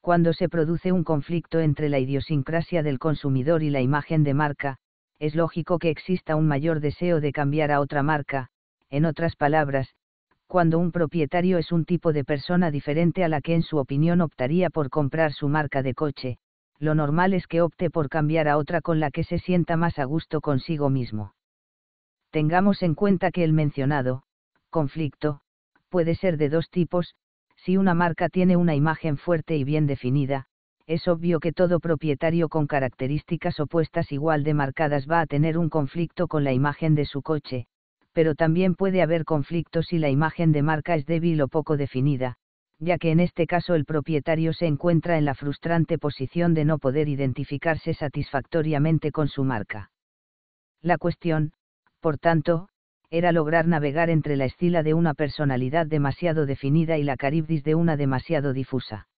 Cuando se produce un conflicto entre la idiosincrasia del consumidor y la imagen de marca, es lógico que exista un mayor deseo de cambiar a otra marca, en otras palabras, cuando un propietario es un tipo de persona diferente a la que en su opinión optaría por comprar su marca de coche, lo normal es que opte por cambiar a otra con la que se sienta más a gusto consigo mismo. Tengamos en cuenta que el mencionado, conflicto, puede ser de dos tipos, si una marca tiene una imagen fuerte y bien definida, es obvio que todo propietario con características opuestas igual de marcadas va a tener un conflicto con la imagen de su coche, pero también puede haber conflictos si la imagen de marca es débil o poco definida, ya que en este caso el propietario se encuentra en la frustrante posición de no poder identificarse satisfactoriamente con su marca. La cuestión, por tanto, era lograr navegar entre la estila de una personalidad demasiado definida y la caribdis de una demasiado difusa.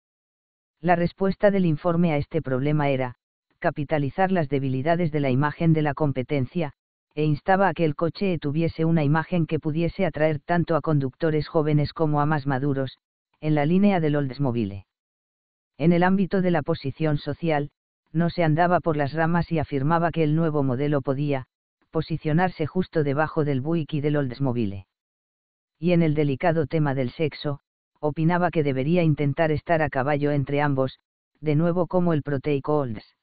La respuesta del informe a este problema era, capitalizar las debilidades de la imagen de la competencia, e instaba a que el coche tuviese una imagen que pudiese atraer tanto a conductores jóvenes como a más maduros, en la línea del Oldsmobile. En el ámbito de la posición social, no se andaba por las ramas y afirmaba que el nuevo modelo podía, posicionarse justo debajo del Buick y del Oldsmobile. Y en el delicado tema del sexo, opinaba que debería intentar estar a caballo entre ambos, de nuevo como el proteico Olds.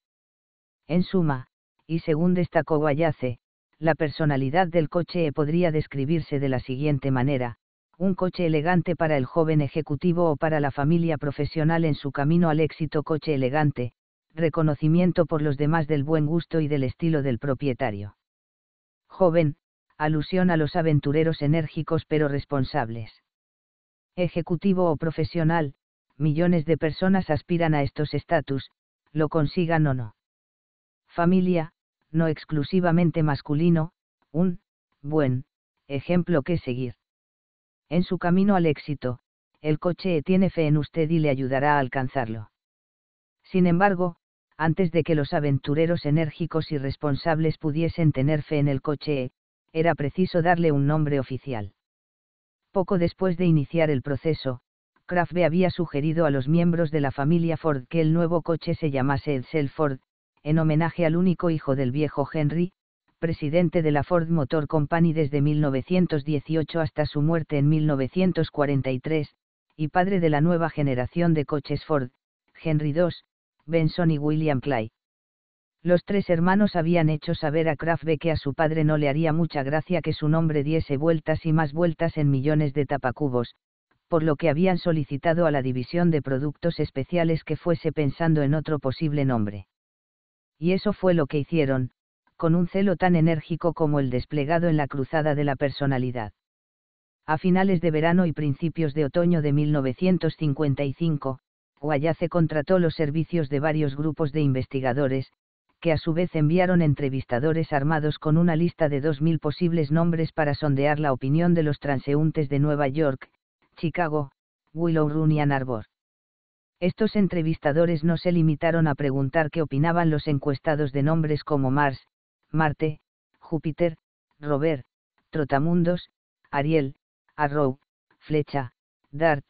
En suma, y según destacó Guayace, la personalidad del coche podría describirse de la siguiente manera, un coche elegante para el joven ejecutivo o para la familia profesional en su camino al éxito coche elegante, reconocimiento por los demás del buen gusto y del estilo del propietario. Joven, alusión a los aventureros enérgicos pero responsables. Ejecutivo o profesional, millones de personas aspiran a estos estatus, lo consigan o no. Familia, no exclusivamente masculino, un, buen, ejemplo que seguir. En su camino al éxito, el coche tiene fe en usted y le ayudará a alcanzarlo. Sin embargo, antes de que los aventureros enérgicos y responsables pudiesen tener fe en el coche, era preciso darle un nombre oficial. Poco después de iniciar el proceso, Kraft había sugerido a los miembros de la familia Ford que el nuevo coche se llamase Edsel Ford, en homenaje al único hijo del viejo Henry, presidente de la Ford Motor Company desde 1918 hasta su muerte en 1943, y padre de la nueva generación de coches Ford, Henry II, Benson y William Clay. Los tres hermanos habían hecho saber a Kraft que a su padre no le haría mucha gracia que su nombre diese vueltas y más vueltas en millones de tapacubos, por lo que habían solicitado a la división de productos especiales que fuese pensando en otro posible nombre. Y eso fue lo que hicieron, con un celo tan enérgico como el desplegado en la cruzada de la personalidad. A finales de verano y principios de otoño de 1955, Guayace contrató los servicios de varios grupos de investigadores, que a su vez enviaron entrevistadores armados con una lista de 2.000 posibles nombres para sondear la opinión de los transeúntes de Nueva York, Chicago, Willow Run y Ann Arbor. Estos entrevistadores no se limitaron a preguntar qué opinaban los encuestados de nombres como Mars, Marte, Júpiter, Robert, Trotamundos, Ariel, Arrow, Flecha, Dart,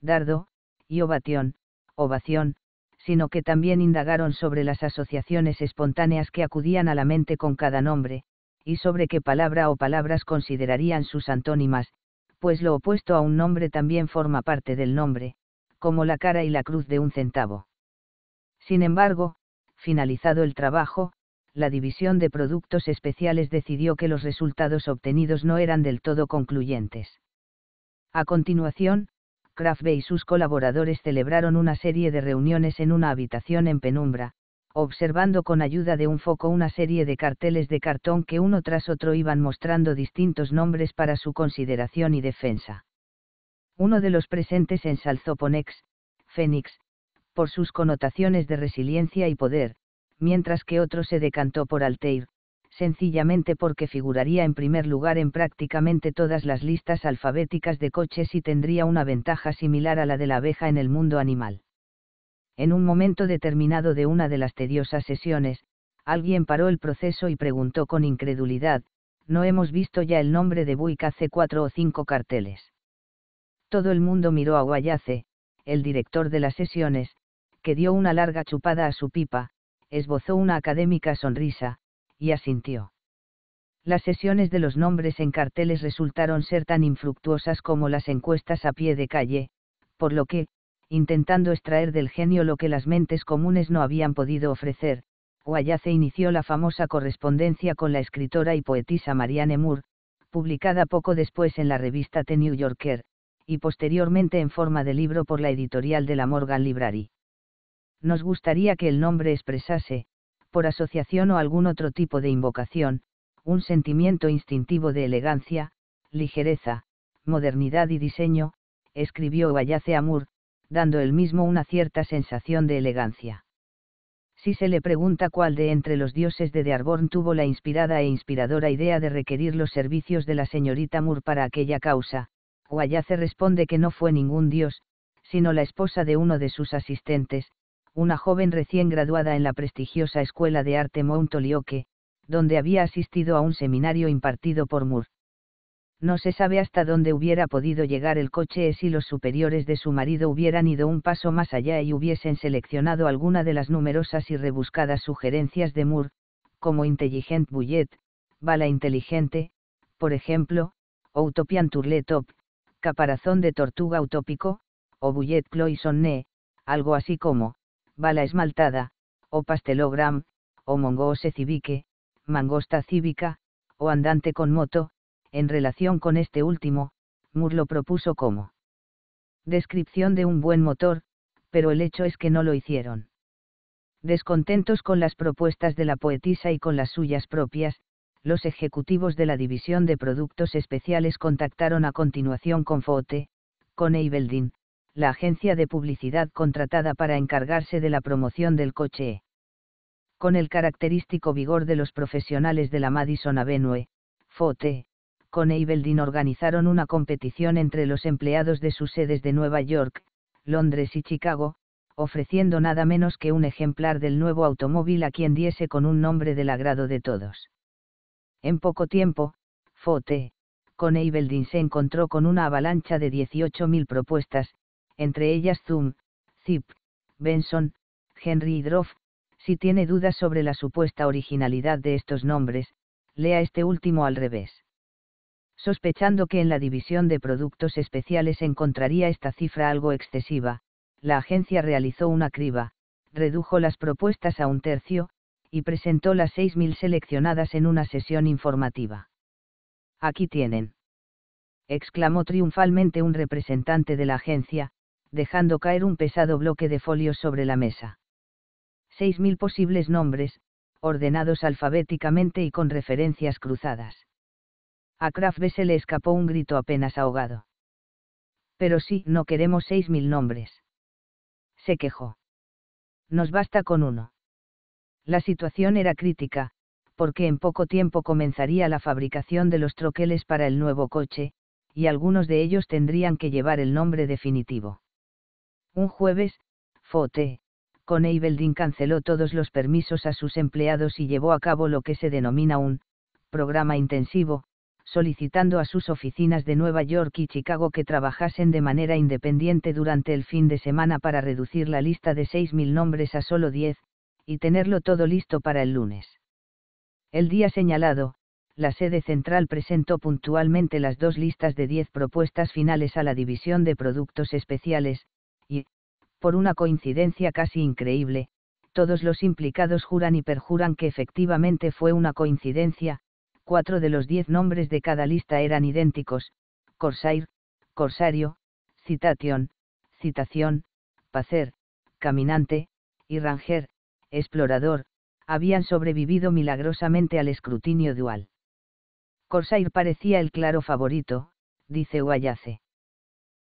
Dardo, y Ovation, ovación, sino que también indagaron sobre las asociaciones espontáneas que acudían a la mente con cada nombre, y sobre qué palabra o palabras considerarían sus antónimas, pues lo opuesto a un nombre también forma parte del nombre, como la cara y la cruz de un centavo. Sin embargo, finalizado el trabajo, la división de productos especiales decidió que los resultados obtenidos no eran del todo concluyentes. A continuación, Kraft y sus colaboradores celebraron una serie de reuniones en una habitación en penumbra, observando con ayuda de un foco una serie de carteles de cartón que uno tras otro iban mostrando distintos nombres para su consideración y defensa. Uno de los presentes ensalzó Ponex, Fénix, por sus connotaciones de resiliencia y poder, mientras que otro se decantó por Altair, sencillamente porque figuraría en primer lugar en prácticamente todas las listas alfabéticas de coches y tendría una ventaja similar a la de la abeja en el mundo animal. En un momento determinado de una de las tediosas sesiones, alguien paró el proceso y preguntó con incredulidad, ¿no hemos visto ya el nombre de Buick hace cuatro o cinco carteles? Todo el mundo miró a Guayace, el director de las sesiones, que dio una larga chupada a su pipa, esbozó una académica sonrisa, y asintió. Las sesiones de los nombres en carteles resultaron ser tan infructuosas como las encuestas a pie de calle, por lo que, intentando extraer del genio lo que las mentes comunes no habían podido ofrecer, Guayace inició la famosa correspondencia con la escritora y poetisa Marianne Moore, publicada poco después en la revista The New Yorker, y posteriormente en forma de libro por la editorial de la Morgan Library. Nos gustaría que el nombre expresase, por asociación o algún otro tipo de invocación, un sentimiento instintivo de elegancia, ligereza, modernidad y diseño, escribió Wayace Amur, dando él mismo una cierta sensación de elegancia. Si se le pregunta cuál de entre los dioses de Dearborn tuvo la inspirada e inspiradora idea de requerir los servicios de la señorita Moore para aquella causa, Wayace responde que no fue ningún dios, sino la esposa de uno de sus asistentes, una joven recién graduada en la prestigiosa Escuela de Arte Mount Holyoke, donde había asistido a un seminario impartido por Moore. No se sabe hasta dónde hubiera podido llegar el coche si los superiores de su marido hubieran ido un paso más allá y hubiesen seleccionado alguna de las numerosas y rebuscadas sugerencias de Moore, como Intelligent Bullet, Bala Inteligente, por ejemplo, o Utopian Turletop, Caparazón de Tortuga Utópico, o Bullet Cloisonne, algo así como, bala esmaltada, o pastelogram, o mongose civique, mangosta cívica, o andante con moto, en relación con este último, Moore lo propuso como descripción de un buen motor, pero el hecho es que no lo hicieron. Descontentos con las propuestas de la poetisa y con las suyas propias, los ejecutivos de la División de Productos Especiales contactaron a continuación con Fote, con Eibeldin, la agencia de publicidad contratada para encargarse de la promoción del coche. Con el característico vigor de los profesionales de la Madison Avenue, Fote, con Eibeldin organizaron una competición entre los empleados de sus sedes de Nueva York, Londres y Chicago, ofreciendo nada menos que un ejemplar del nuevo automóvil a quien diese con un nombre del agrado de todos. En poco tiempo, Fote, con Eibeldin se encontró con una avalancha de 18.000 propuestas, entre ellas Zoom, Zip, Benson, Henry y Droff. Si tiene dudas sobre la supuesta originalidad de estos nombres, lea este último al revés. Sospechando que en la división de productos especiales encontraría esta cifra algo excesiva, la agencia realizó una criba, redujo las propuestas a un tercio, y presentó las 6.000 seleccionadas en una sesión informativa. Aquí tienen. exclamó triunfalmente un representante de la agencia, dejando caer un pesado bloque de folios sobre la mesa. 6.000 posibles nombres, ordenados alfabéticamente y con referencias cruzadas. A Kraft se le escapó un grito apenas ahogado. Pero sí, no queremos 6.000 nombres. Se quejó. Nos basta con uno. La situación era crítica, porque en poco tiempo comenzaría la fabricación de los troqueles para el nuevo coche, y algunos de ellos tendrían que llevar el nombre definitivo. Un jueves, Fote, con Eibeldin canceló todos los permisos a sus empleados y llevó a cabo lo que se denomina un programa intensivo, solicitando a sus oficinas de Nueva York y Chicago que trabajasen de manera independiente durante el fin de semana para reducir la lista de 6.000 nombres a solo 10, y tenerlo todo listo para el lunes. El día señalado, la sede central presentó puntualmente las dos listas de 10 propuestas finales a la División de Productos Especiales, por una coincidencia casi increíble, todos los implicados juran y perjuran que efectivamente fue una coincidencia, cuatro de los diez nombres de cada lista eran idénticos, Corsair, Corsario, Citation, Citación, Pacer, Caminante, y Ranger, explorador, habían sobrevivido milagrosamente al escrutinio dual. Corsair parecía el claro favorito, dice Guayace.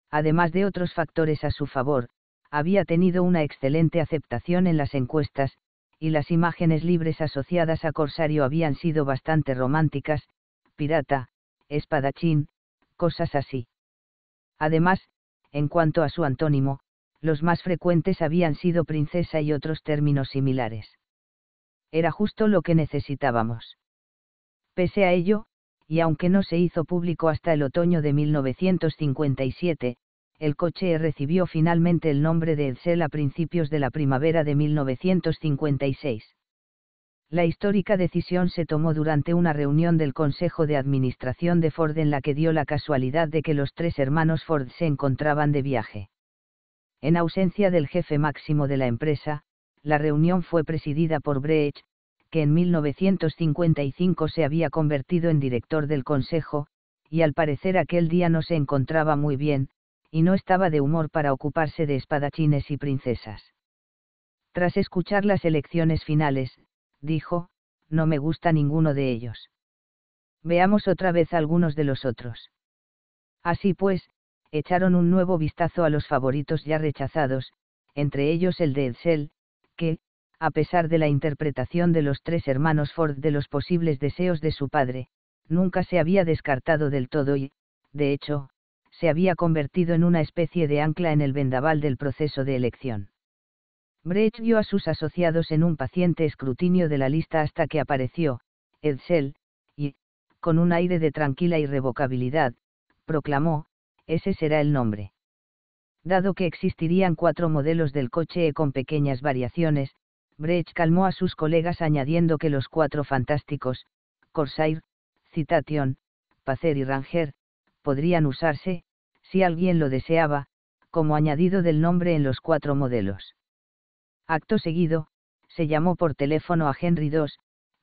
Además de otros factores a su favor, había tenido una excelente aceptación en las encuestas, y las imágenes libres asociadas a Corsario habían sido bastante románticas, pirata, espadachín, cosas así. Además, en cuanto a su antónimo, los más frecuentes habían sido princesa y otros términos similares. Era justo lo que necesitábamos. Pese a ello, y aunque no se hizo público hasta el otoño de 1957, el coche recibió finalmente el nombre de Edsel a principios de la primavera de 1956. La histórica decisión se tomó durante una reunión del Consejo de Administración de Ford en la que dio la casualidad de que los tres hermanos Ford se encontraban de viaje. En ausencia del jefe máximo de la empresa, la reunión fue presidida por Brecht, que en 1955 se había convertido en director del Consejo, y al parecer aquel día no se encontraba muy bien, y no estaba de humor para ocuparse de espadachines y princesas. Tras escuchar las elecciones finales, dijo, no me gusta ninguno de ellos. Veamos otra vez algunos de los otros. Así pues, echaron un nuevo vistazo a los favoritos ya rechazados, entre ellos el de Edsel, que, a pesar de la interpretación de los tres hermanos Ford de los posibles deseos de su padre, nunca se había descartado del todo y, de hecho, se había convertido en una especie de ancla en el vendaval del proceso de elección. Brecht vio a sus asociados en un paciente escrutinio de la lista hasta que apareció, Edsel, y, con un aire de tranquila irrevocabilidad, proclamó, ese será el nombre. Dado que existirían cuatro modelos del coche E con pequeñas variaciones, Brecht calmó a sus colegas añadiendo que los cuatro fantásticos, Corsair, Citation, Pacer y Ranger, podrían usarse, si alguien lo deseaba, como añadido del nombre en los cuatro modelos. Acto seguido, se llamó por teléfono a Henry II,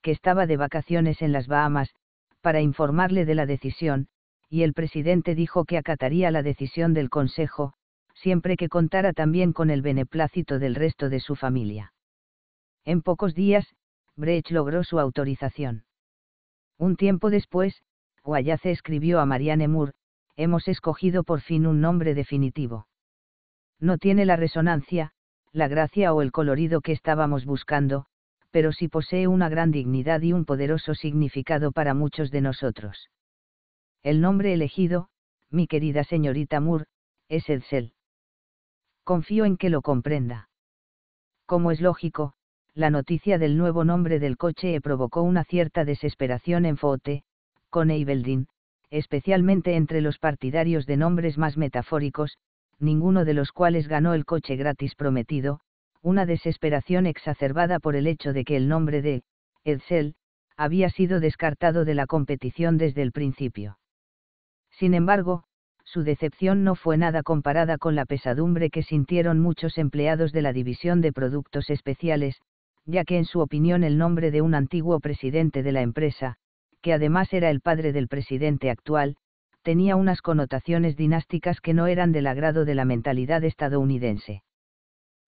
que estaba de vacaciones en las Bahamas, para informarle de la decisión, y el presidente dijo que acataría la decisión del Consejo, siempre que contara también con el beneplácito del resto de su familia. En pocos días, Brecht logró su autorización. Un tiempo después, Guayace escribió a Marianne Moore, hemos escogido por fin un nombre definitivo. No tiene la resonancia, la gracia o el colorido que estábamos buscando, pero sí posee una gran dignidad y un poderoso significado para muchos de nosotros. El nombre elegido, mi querida señorita Moore, es Edsel. Confío en que lo comprenda. Como es lógico, la noticia del nuevo nombre del coche provocó una cierta desesperación en Foote, con Eibeldin, especialmente entre los partidarios de nombres más metafóricos, ninguno de los cuales ganó el coche gratis prometido, una desesperación exacerbada por el hecho de que el nombre de Edsel había sido descartado de la competición desde el principio. Sin embargo, su decepción no fue nada comparada con la pesadumbre que sintieron muchos empleados de la División de Productos Especiales, ya que en su opinión el nombre de un antiguo presidente de la empresa, que además era el padre del presidente actual, tenía unas connotaciones dinásticas que no eran del agrado de la mentalidad estadounidense.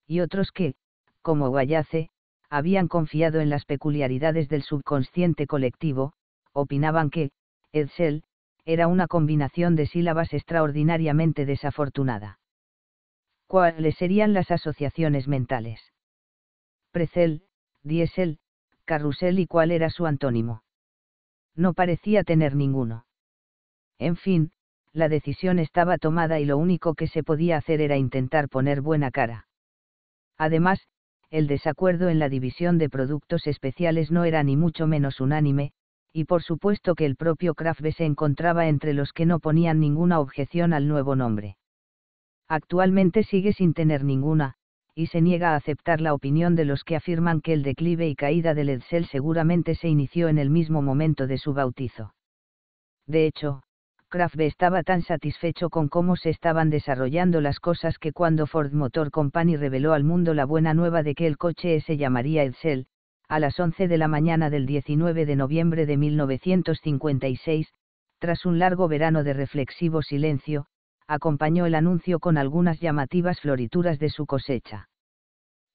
Y otros que, como Guayace, habían confiado en las peculiaridades del subconsciente colectivo, opinaban que, Edsel, era una combinación de sílabas extraordinariamente desafortunada. ¿Cuáles serían las asociaciones mentales? Precel, diésel, carrusel y cuál era su antónimo. No parecía tener ninguno. En fin, la decisión estaba tomada y lo único que se podía hacer era intentar poner buena cara. Además, el desacuerdo en la división de productos especiales no era ni mucho menos unánime, y por supuesto que el propio Kraftbe se encontraba entre los que no ponían ninguna objeción al nuevo nombre. Actualmente sigue sin tener ninguna, y se niega a aceptar la opinión de los que afirman que el declive y caída del Edsel seguramente se inició en el mismo momento de su bautizo. De hecho, Kraftbe estaba tan satisfecho con cómo se estaban desarrollando las cosas que cuando Ford Motor Company reveló al mundo la buena nueva de que el coche se llamaría Edsel, a las 11 de la mañana del 19 de noviembre de 1956, tras un largo verano de reflexivo silencio, acompañó el anuncio con algunas llamativas florituras de su cosecha.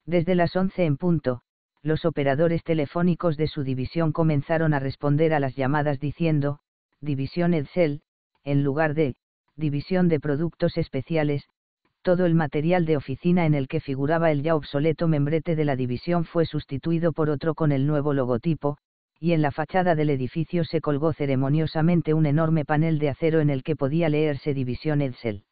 Desde las 11 en punto, los operadores telefónicos de su división comenzaron a responder a las llamadas diciendo, División Edsel, en lugar de, División de Productos Especiales, todo el material de oficina en el que figuraba el ya obsoleto membrete de la división fue sustituido por otro con el nuevo logotipo, y en la fachada del edificio se colgó ceremoniosamente un enorme panel de acero en el que podía leerse División Edsel.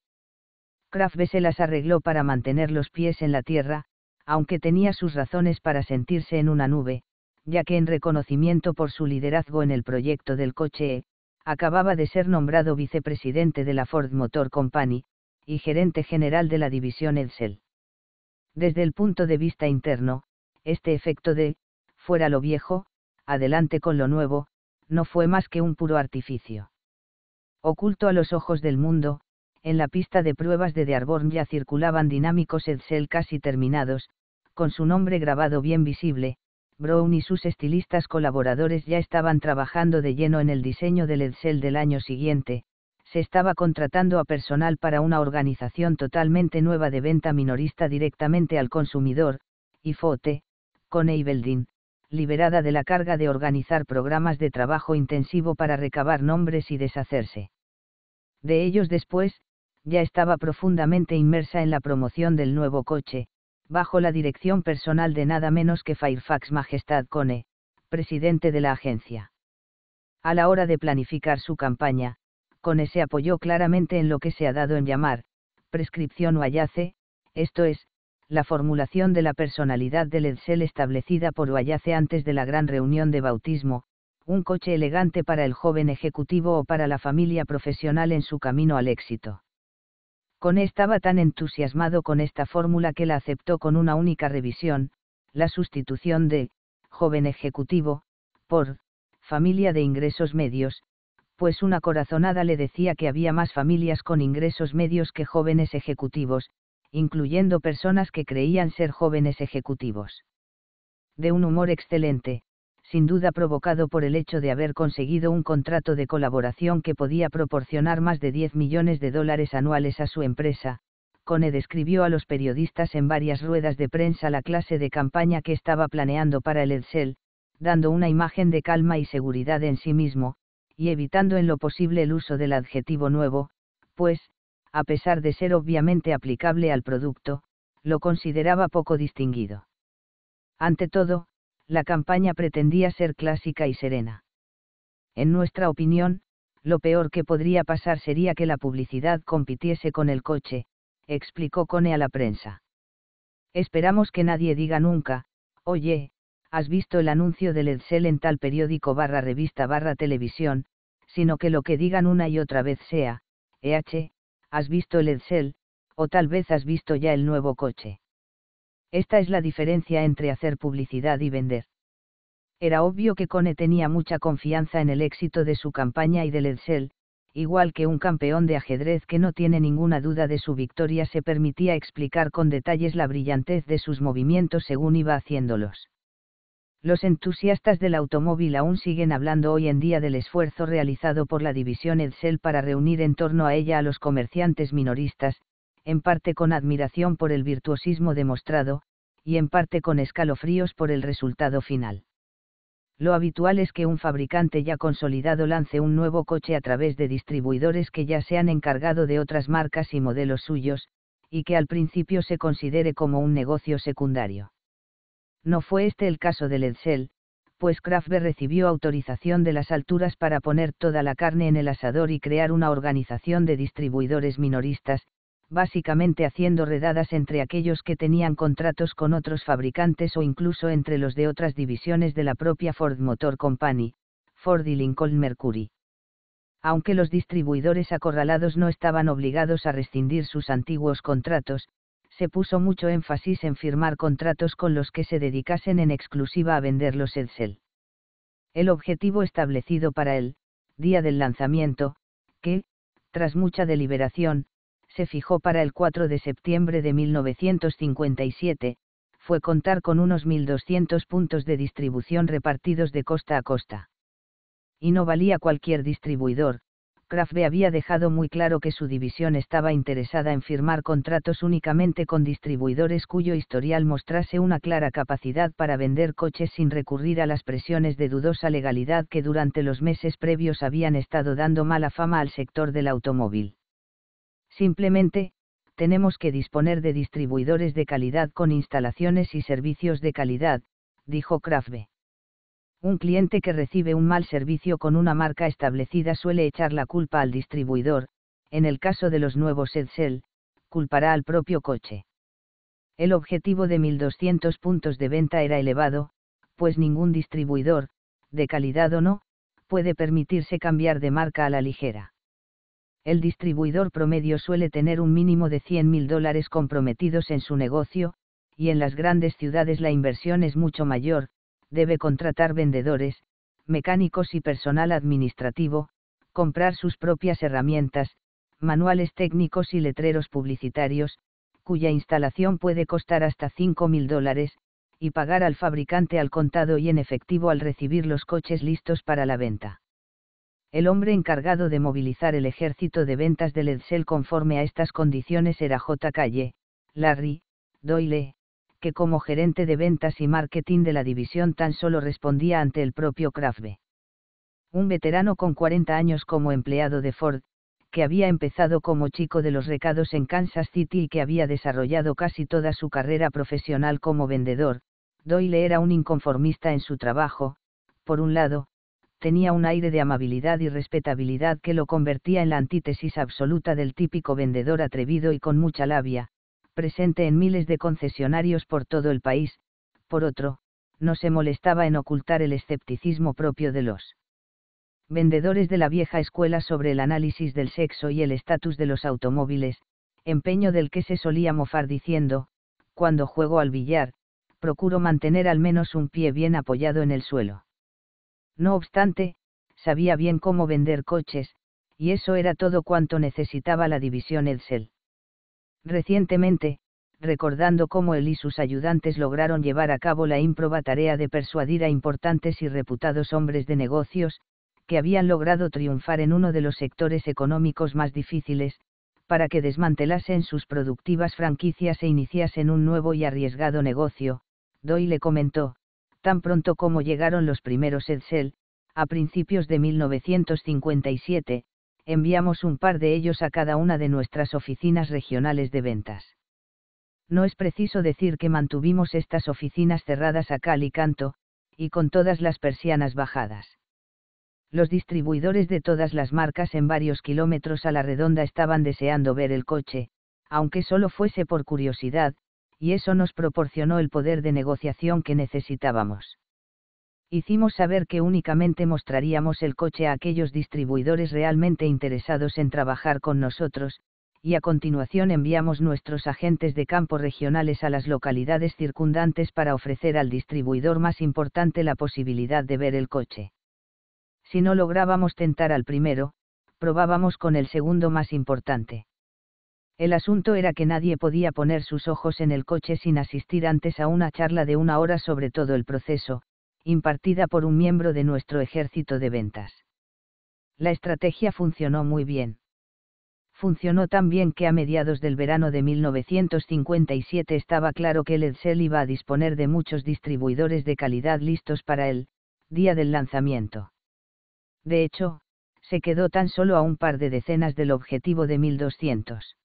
Kraft se las arregló para mantener los pies en la tierra, aunque tenía sus razones para sentirse en una nube, ya que en reconocimiento por su liderazgo en el proyecto del coche E, acababa de ser nombrado vicepresidente de la Ford Motor Company, y gerente general de la división Edsel. Desde el punto de vista interno, este efecto de, fuera lo viejo, adelante con lo nuevo, no fue más que un puro artificio. Oculto a los ojos del mundo, en la pista de pruebas de Dearborn ya circulaban dinámicos Edsel casi terminados, con su nombre grabado bien visible, Brown y sus estilistas colaboradores ya estaban trabajando de lleno en el diseño del Edsel del año siguiente, se estaba contratando a personal para una organización totalmente nueva de venta minorista directamente al consumidor, y Fote, con Eibeldin, liberada de la carga de organizar programas de trabajo intensivo para recabar nombres y deshacerse. De ellos después, ya estaba profundamente inmersa en la promoción del nuevo coche, bajo la dirección personal de nada menos que Fairfax Majestad Cone, presidente de la agencia. A la hora de planificar su campaña, Cone se apoyó claramente en lo que se ha dado en llamar, prescripción o hallace, esto es, la formulación de la personalidad del Edsel establecida por Wayace antes de la gran reunión de bautismo, un coche elegante para el joven ejecutivo o para la familia profesional en su camino al éxito. Cone estaba tan entusiasmado con esta fórmula que la aceptó con una única revisión, la sustitución de, joven ejecutivo, por, familia de ingresos medios, pues una corazonada le decía que había más familias con ingresos medios que jóvenes ejecutivos, incluyendo personas que creían ser jóvenes ejecutivos. De un humor excelente, sin duda provocado por el hecho de haber conseguido un contrato de colaboración que podía proporcionar más de 10 millones de dólares anuales a su empresa, Cone describió a los periodistas en varias ruedas de prensa la clase de campaña que estaba planeando para el Edsel, dando una imagen de calma y seguridad en sí mismo, y evitando en lo posible el uso del adjetivo nuevo, pues, a pesar de ser obviamente aplicable al producto, lo consideraba poco distinguido. Ante todo, la campaña pretendía ser clásica y serena. En nuestra opinión, lo peor que podría pasar sería que la publicidad compitiese con el coche, explicó Cone a la prensa. Esperamos que nadie diga nunca, oye, has visto el anuncio del Edsel en tal periódico barra revista barra televisión, sino que lo que digan una y otra vez sea, EH, has visto el Edsel, o tal vez has visto ya el nuevo coche. Esta es la diferencia entre hacer publicidad y vender. Era obvio que Cone tenía mucha confianza en el éxito de su campaña y del Edsel, igual que un campeón de ajedrez que no tiene ninguna duda de su victoria se permitía explicar con detalles la brillantez de sus movimientos según iba haciéndolos. Los entusiastas del automóvil aún siguen hablando hoy en día del esfuerzo realizado por la división Edsel para reunir en torno a ella a los comerciantes minoristas, en parte con admiración por el virtuosismo demostrado, y en parte con escalofríos por el resultado final. Lo habitual es que un fabricante ya consolidado lance un nuevo coche a través de distribuidores que ya se han encargado de otras marcas y modelos suyos, y que al principio se considere como un negocio secundario. No fue este el caso del Edsel, pues Kraftwerk recibió autorización de las alturas para poner toda la carne en el asador y crear una organización de distribuidores minoristas, básicamente haciendo redadas entre aquellos que tenían contratos con otros fabricantes o incluso entre los de otras divisiones de la propia Ford Motor Company, Ford y Lincoln Mercury. Aunque los distribuidores acorralados no estaban obligados a rescindir sus antiguos contratos, se puso mucho énfasis en firmar contratos con los que se dedicasen en exclusiva a vender los Edsel. El objetivo establecido para el día del lanzamiento, que, tras mucha deliberación, se fijó para el 4 de septiembre de 1957, fue contar con unos 1.200 puntos de distribución repartidos de costa a costa. Y no valía cualquier distribuidor, Kraftbe había dejado muy claro que su división estaba interesada en firmar contratos únicamente con distribuidores cuyo historial mostrase una clara capacidad para vender coches sin recurrir a las presiones de dudosa legalidad que durante los meses previos habían estado dando mala fama al sector del automóvil. Simplemente, tenemos que disponer de distribuidores de calidad con instalaciones y servicios de calidad, dijo Kraftbe. Un cliente que recibe un mal servicio con una marca establecida suele echar la culpa al distribuidor, en el caso de los nuevos Edsel, culpará al propio coche. El objetivo de 1.200 puntos de venta era elevado, pues ningún distribuidor, de calidad o no, puede permitirse cambiar de marca a la ligera. El distribuidor promedio suele tener un mínimo de 100.000 dólares comprometidos en su negocio, y en las grandes ciudades la inversión es mucho mayor, debe contratar vendedores, mecánicos y personal administrativo, comprar sus propias herramientas, manuales técnicos y letreros publicitarios, cuya instalación puede costar hasta 5.000 dólares, y pagar al fabricante al contado y en efectivo al recibir los coches listos para la venta. El hombre encargado de movilizar el ejército de ventas del Edsel conforme a estas condiciones era J. Calle, Larry, Doyle, que como gerente de ventas y marketing de la división tan solo respondía ante el propio Kraftbe. Un veterano con 40 años como empleado de Ford, que había empezado como chico de los recados en Kansas City y que había desarrollado casi toda su carrera profesional como vendedor, Doyle era un inconformista en su trabajo, por un lado, tenía un aire de amabilidad y respetabilidad que lo convertía en la antítesis absoluta del típico vendedor atrevido y con mucha labia, presente en miles de concesionarios por todo el país, por otro, no se molestaba en ocultar el escepticismo propio de los vendedores de la vieja escuela sobre el análisis del sexo y el estatus de los automóviles, empeño del que se solía mofar diciendo, cuando juego al billar, procuro mantener al menos un pie bien apoyado en el suelo. No obstante, sabía bien cómo vender coches, y eso era todo cuanto necesitaba la división Edsel Recientemente, recordando cómo él y sus ayudantes lograron llevar a cabo la ímproba tarea de persuadir a importantes y reputados hombres de negocios, que habían logrado triunfar en uno de los sectores económicos más difíciles, para que desmantelasen sus productivas franquicias e iniciasen un nuevo y arriesgado negocio, Doyle comentó, tan pronto como llegaron los primeros Edsel, a principios de 1957, enviamos un par de ellos a cada una de nuestras oficinas regionales de ventas. No es preciso decir que mantuvimos estas oficinas cerradas a cal y canto, y con todas las persianas bajadas. Los distribuidores de todas las marcas en varios kilómetros a la redonda estaban deseando ver el coche, aunque solo fuese por curiosidad, y eso nos proporcionó el poder de negociación que necesitábamos. Hicimos saber que únicamente mostraríamos el coche a aquellos distribuidores realmente interesados en trabajar con nosotros, y a continuación enviamos nuestros agentes de campo regionales a las localidades circundantes para ofrecer al distribuidor más importante la posibilidad de ver el coche. Si no lográbamos tentar al primero, probábamos con el segundo más importante. El asunto era que nadie podía poner sus ojos en el coche sin asistir antes a una charla de una hora sobre todo el proceso, impartida por un miembro de nuestro ejército de ventas. La estrategia funcionó muy bien funcionó tan bien que a mediados del verano de 1957 estaba claro que el Edsel iba a disponer de muchos distribuidores de calidad listos para el día del lanzamiento. De hecho, se quedó tan solo a un par de decenas del objetivo de 1200.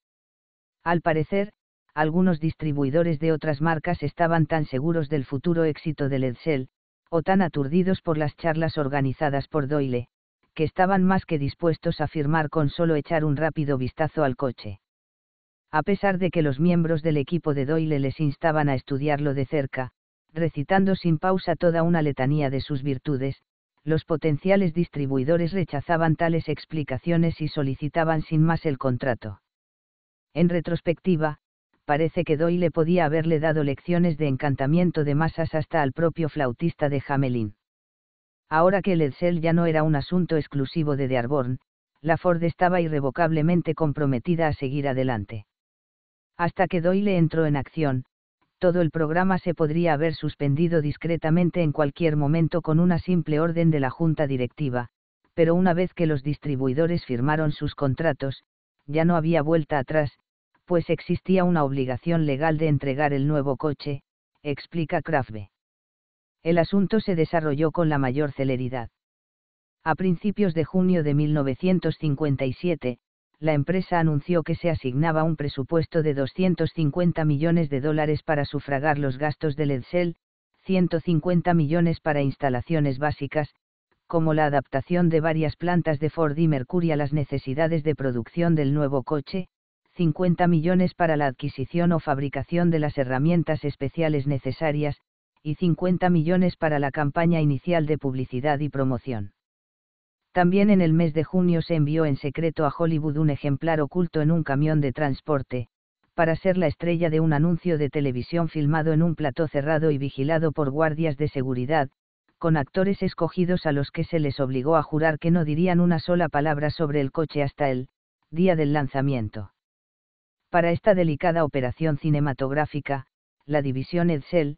Al parecer, algunos distribuidores de otras marcas estaban tan seguros del futuro éxito del Edsel, o tan aturdidos por las charlas organizadas por Doyle, que estaban más que dispuestos a firmar con solo echar un rápido vistazo al coche. A pesar de que los miembros del equipo de Doyle les instaban a estudiarlo de cerca, recitando sin pausa toda una letanía de sus virtudes, los potenciales distribuidores rechazaban tales explicaciones y solicitaban sin más el contrato. En retrospectiva, parece que Doyle podía haberle dado lecciones de encantamiento de masas hasta al propio flautista de Hamelin. Ahora que el Edsel ya no era un asunto exclusivo de Dearborn, la Ford estaba irrevocablemente comprometida a seguir adelante. Hasta que Doyle entró en acción, todo el programa se podría haber suspendido discretamente en cualquier momento con una simple orden de la junta directiva, pero una vez que los distribuidores firmaron sus contratos, ya no había vuelta atrás, pues existía una obligación legal de entregar el nuevo coche, explica Kraftbe el asunto se desarrolló con la mayor celeridad. A principios de junio de 1957, la empresa anunció que se asignaba un presupuesto de 250 millones de dólares para sufragar los gastos del Edsel, 150 millones para instalaciones básicas, como la adaptación de varias plantas de Ford y Mercury a las necesidades de producción del nuevo coche, 50 millones para la adquisición o fabricación de las herramientas especiales necesarias, y 50 millones para la campaña inicial de publicidad y promoción. También en el mes de junio se envió en secreto a Hollywood un ejemplar oculto en un camión de transporte, para ser la estrella de un anuncio de televisión filmado en un plató cerrado y vigilado por guardias de seguridad, con actores escogidos a los que se les obligó a jurar que no dirían una sola palabra sobre el coche hasta el día del lanzamiento. Para esta delicada operación cinematográfica, la división Edsel,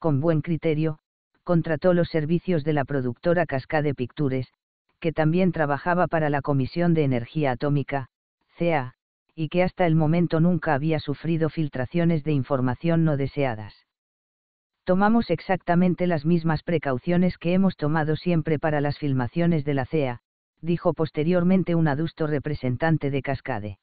con buen criterio, contrató los servicios de la productora Cascade Pictures, que también trabajaba para la Comisión de Energía Atómica, CEA, y que hasta el momento nunca había sufrido filtraciones de información no deseadas. Tomamos exactamente las mismas precauciones que hemos tomado siempre para las filmaciones de la CEA, dijo posteriormente un adusto representante de Cascade.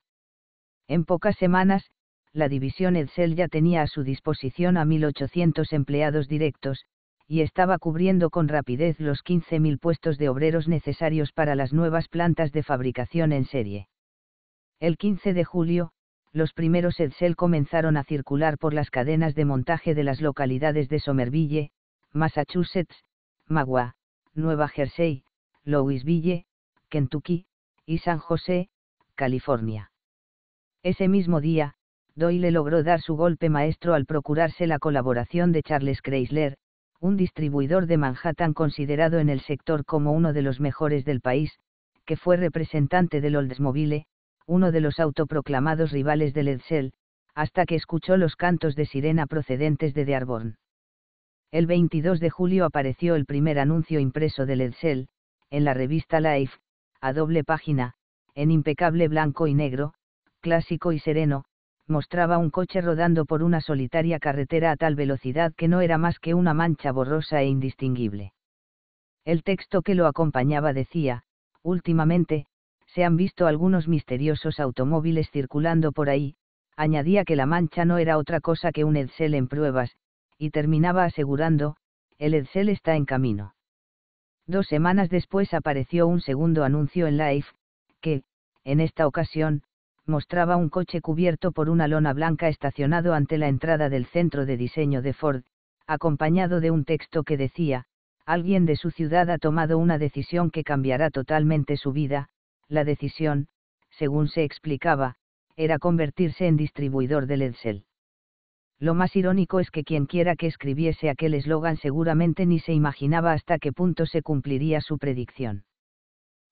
En pocas semanas, la división Edsel ya tenía a su disposición a 1.800 empleados directos, y estaba cubriendo con rapidez los 15.000 puestos de obreros necesarios para las nuevas plantas de fabricación en serie. El 15 de julio, los primeros Edsel comenzaron a circular por las cadenas de montaje de las localidades de Somerville, Massachusetts, Magua, Nueva Jersey, Louisville, Kentucky, y San José, California. Ese mismo día, Doyle logró dar su golpe maestro al procurarse la colaboración de Charles Chrysler, un distribuidor de Manhattan considerado en el sector como uno de los mejores del país, que fue representante del Oldsmobile, uno de los autoproclamados rivales del Edsel, hasta que escuchó los cantos de sirena procedentes de Dearborn. El 22 de julio apareció el primer anuncio impreso del Edsel, en la revista Life, a doble página, en impecable blanco y negro, clásico y sereno, mostraba un coche rodando por una solitaria carretera a tal velocidad que no era más que una mancha borrosa e indistinguible. El texto que lo acompañaba decía, últimamente, se han visto algunos misteriosos automóviles circulando por ahí, añadía que la mancha no era otra cosa que un Edsel en pruebas, y terminaba asegurando, el Edsel está en camino. Dos semanas después apareció un segundo anuncio en Life, que, en esta ocasión, mostraba un coche cubierto por una lona blanca estacionado ante la entrada del centro de diseño de Ford, acompañado de un texto que decía, alguien de su ciudad ha tomado una decisión que cambiará totalmente su vida, la decisión, según se explicaba, era convertirse en distribuidor del Edsel. Lo más irónico es que quien quiera que escribiese aquel eslogan seguramente ni se imaginaba hasta qué punto se cumpliría su predicción.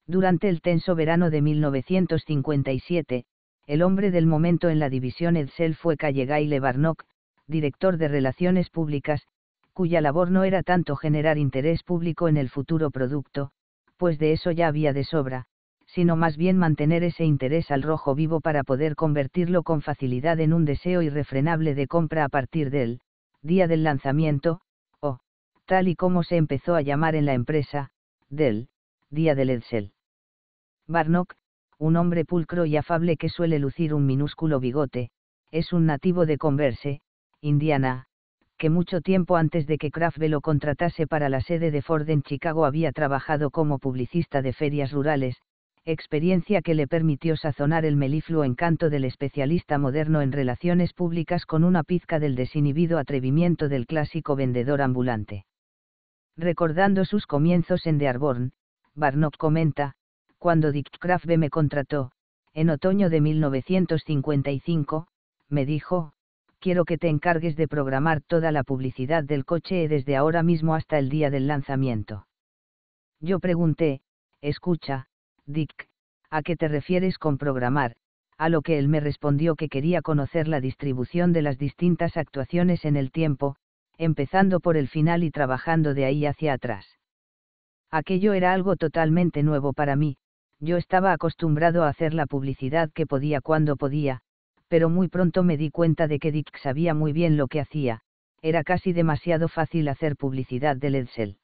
Durante el tenso verano de 1957, el hombre del momento en la división Edsel fue Callegaile Barnock, director de Relaciones Públicas, cuya labor no era tanto generar interés público en el futuro producto, pues de eso ya había de sobra, sino más bien mantener ese interés al rojo vivo para poder convertirlo con facilidad en un deseo irrefrenable de compra a partir del día del lanzamiento, o, tal y como se empezó a llamar en la empresa, del día del Edsel. Barnock, un hombre pulcro y afable que suele lucir un minúsculo bigote, es un nativo de Converse, Indiana, que mucho tiempo antes de que Kraft lo contratase para la sede de Ford en Chicago había trabajado como publicista de ferias rurales, experiencia que le permitió sazonar el melifluo encanto del especialista moderno en relaciones públicas con una pizca del desinhibido atrevimiento del clásico vendedor ambulante. Recordando sus comienzos en Dearborn, Barnock comenta, cuando Dick Kraft me contrató, en otoño de 1955, me dijo, quiero que te encargues de programar toda la publicidad del coche desde ahora mismo hasta el día del lanzamiento. Yo pregunté, escucha, Dick, ¿a qué te refieres con programar? A lo que él me respondió que quería conocer la distribución de las distintas actuaciones en el tiempo, empezando por el final y trabajando de ahí hacia atrás. Aquello era algo totalmente nuevo para mí, yo estaba acostumbrado a hacer la publicidad que podía cuando podía, pero muy pronto me di cuenta de que Dick sabía muy bien lo que hacía, era casi demasiado fácil hacer publicidad del Edsel.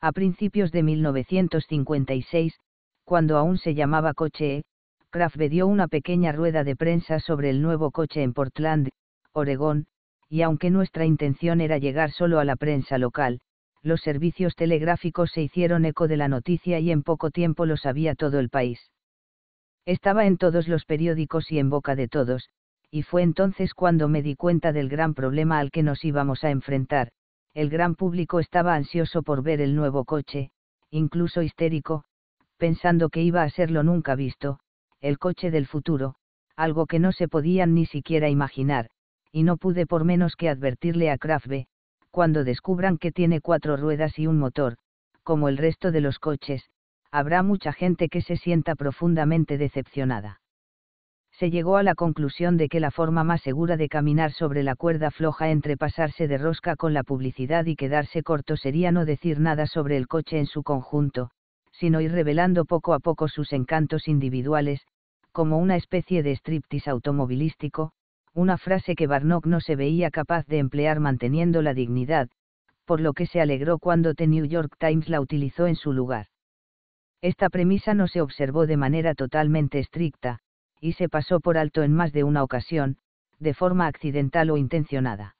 A principios de 1956, cuando aún se llamaba coche E, Kraft dio una pequeña rueda de prensa sobre el nuevo coche en Portland, Oregón, y aunque nuestra intención era llegar solo a la prensa local, los servicios telegráficos se hicieron eco de la noticia y en poco tiempo lo sabía todo el país. Estaba en todos los periódicos y en boca de todos, y fue entonces cuando me di cuenta del gran problema al que nos íbamos a enfrentar, el gran público estaba ansioso por ver el nuevo coche, incluso histérico, pensando que iba a ser lo nunca visto, el coche del futuro, algo que no se podían ni siquiera imaginar, y no pude por menos que advertirle a Kraftbe, cuando descubran que tiene cuatro ruedas y un motor, como el resto de los coches, habrá mucha gente que se sienta profundamente decepcionada. Se llegó a la conclusión de que la forma más segura de caminar sobre la cuerda floja entre pasarse de rosca con la publicidad y quedarse corto sería no decir nada sobre el coche en su conjunto, sino ir revelando poco a poco sus encantos individuales, como una especie de striptease automovilístico, una frase que Barnock no se veía capaz de emplear manteniendo la dignidad, por lo que se alegró cuando The New York Times la utilizó en su lugar. Esta premisa no se observó de manera totalmente estricta, y se pasó por alto en más de una ocasión, de forma accidental o intencionada.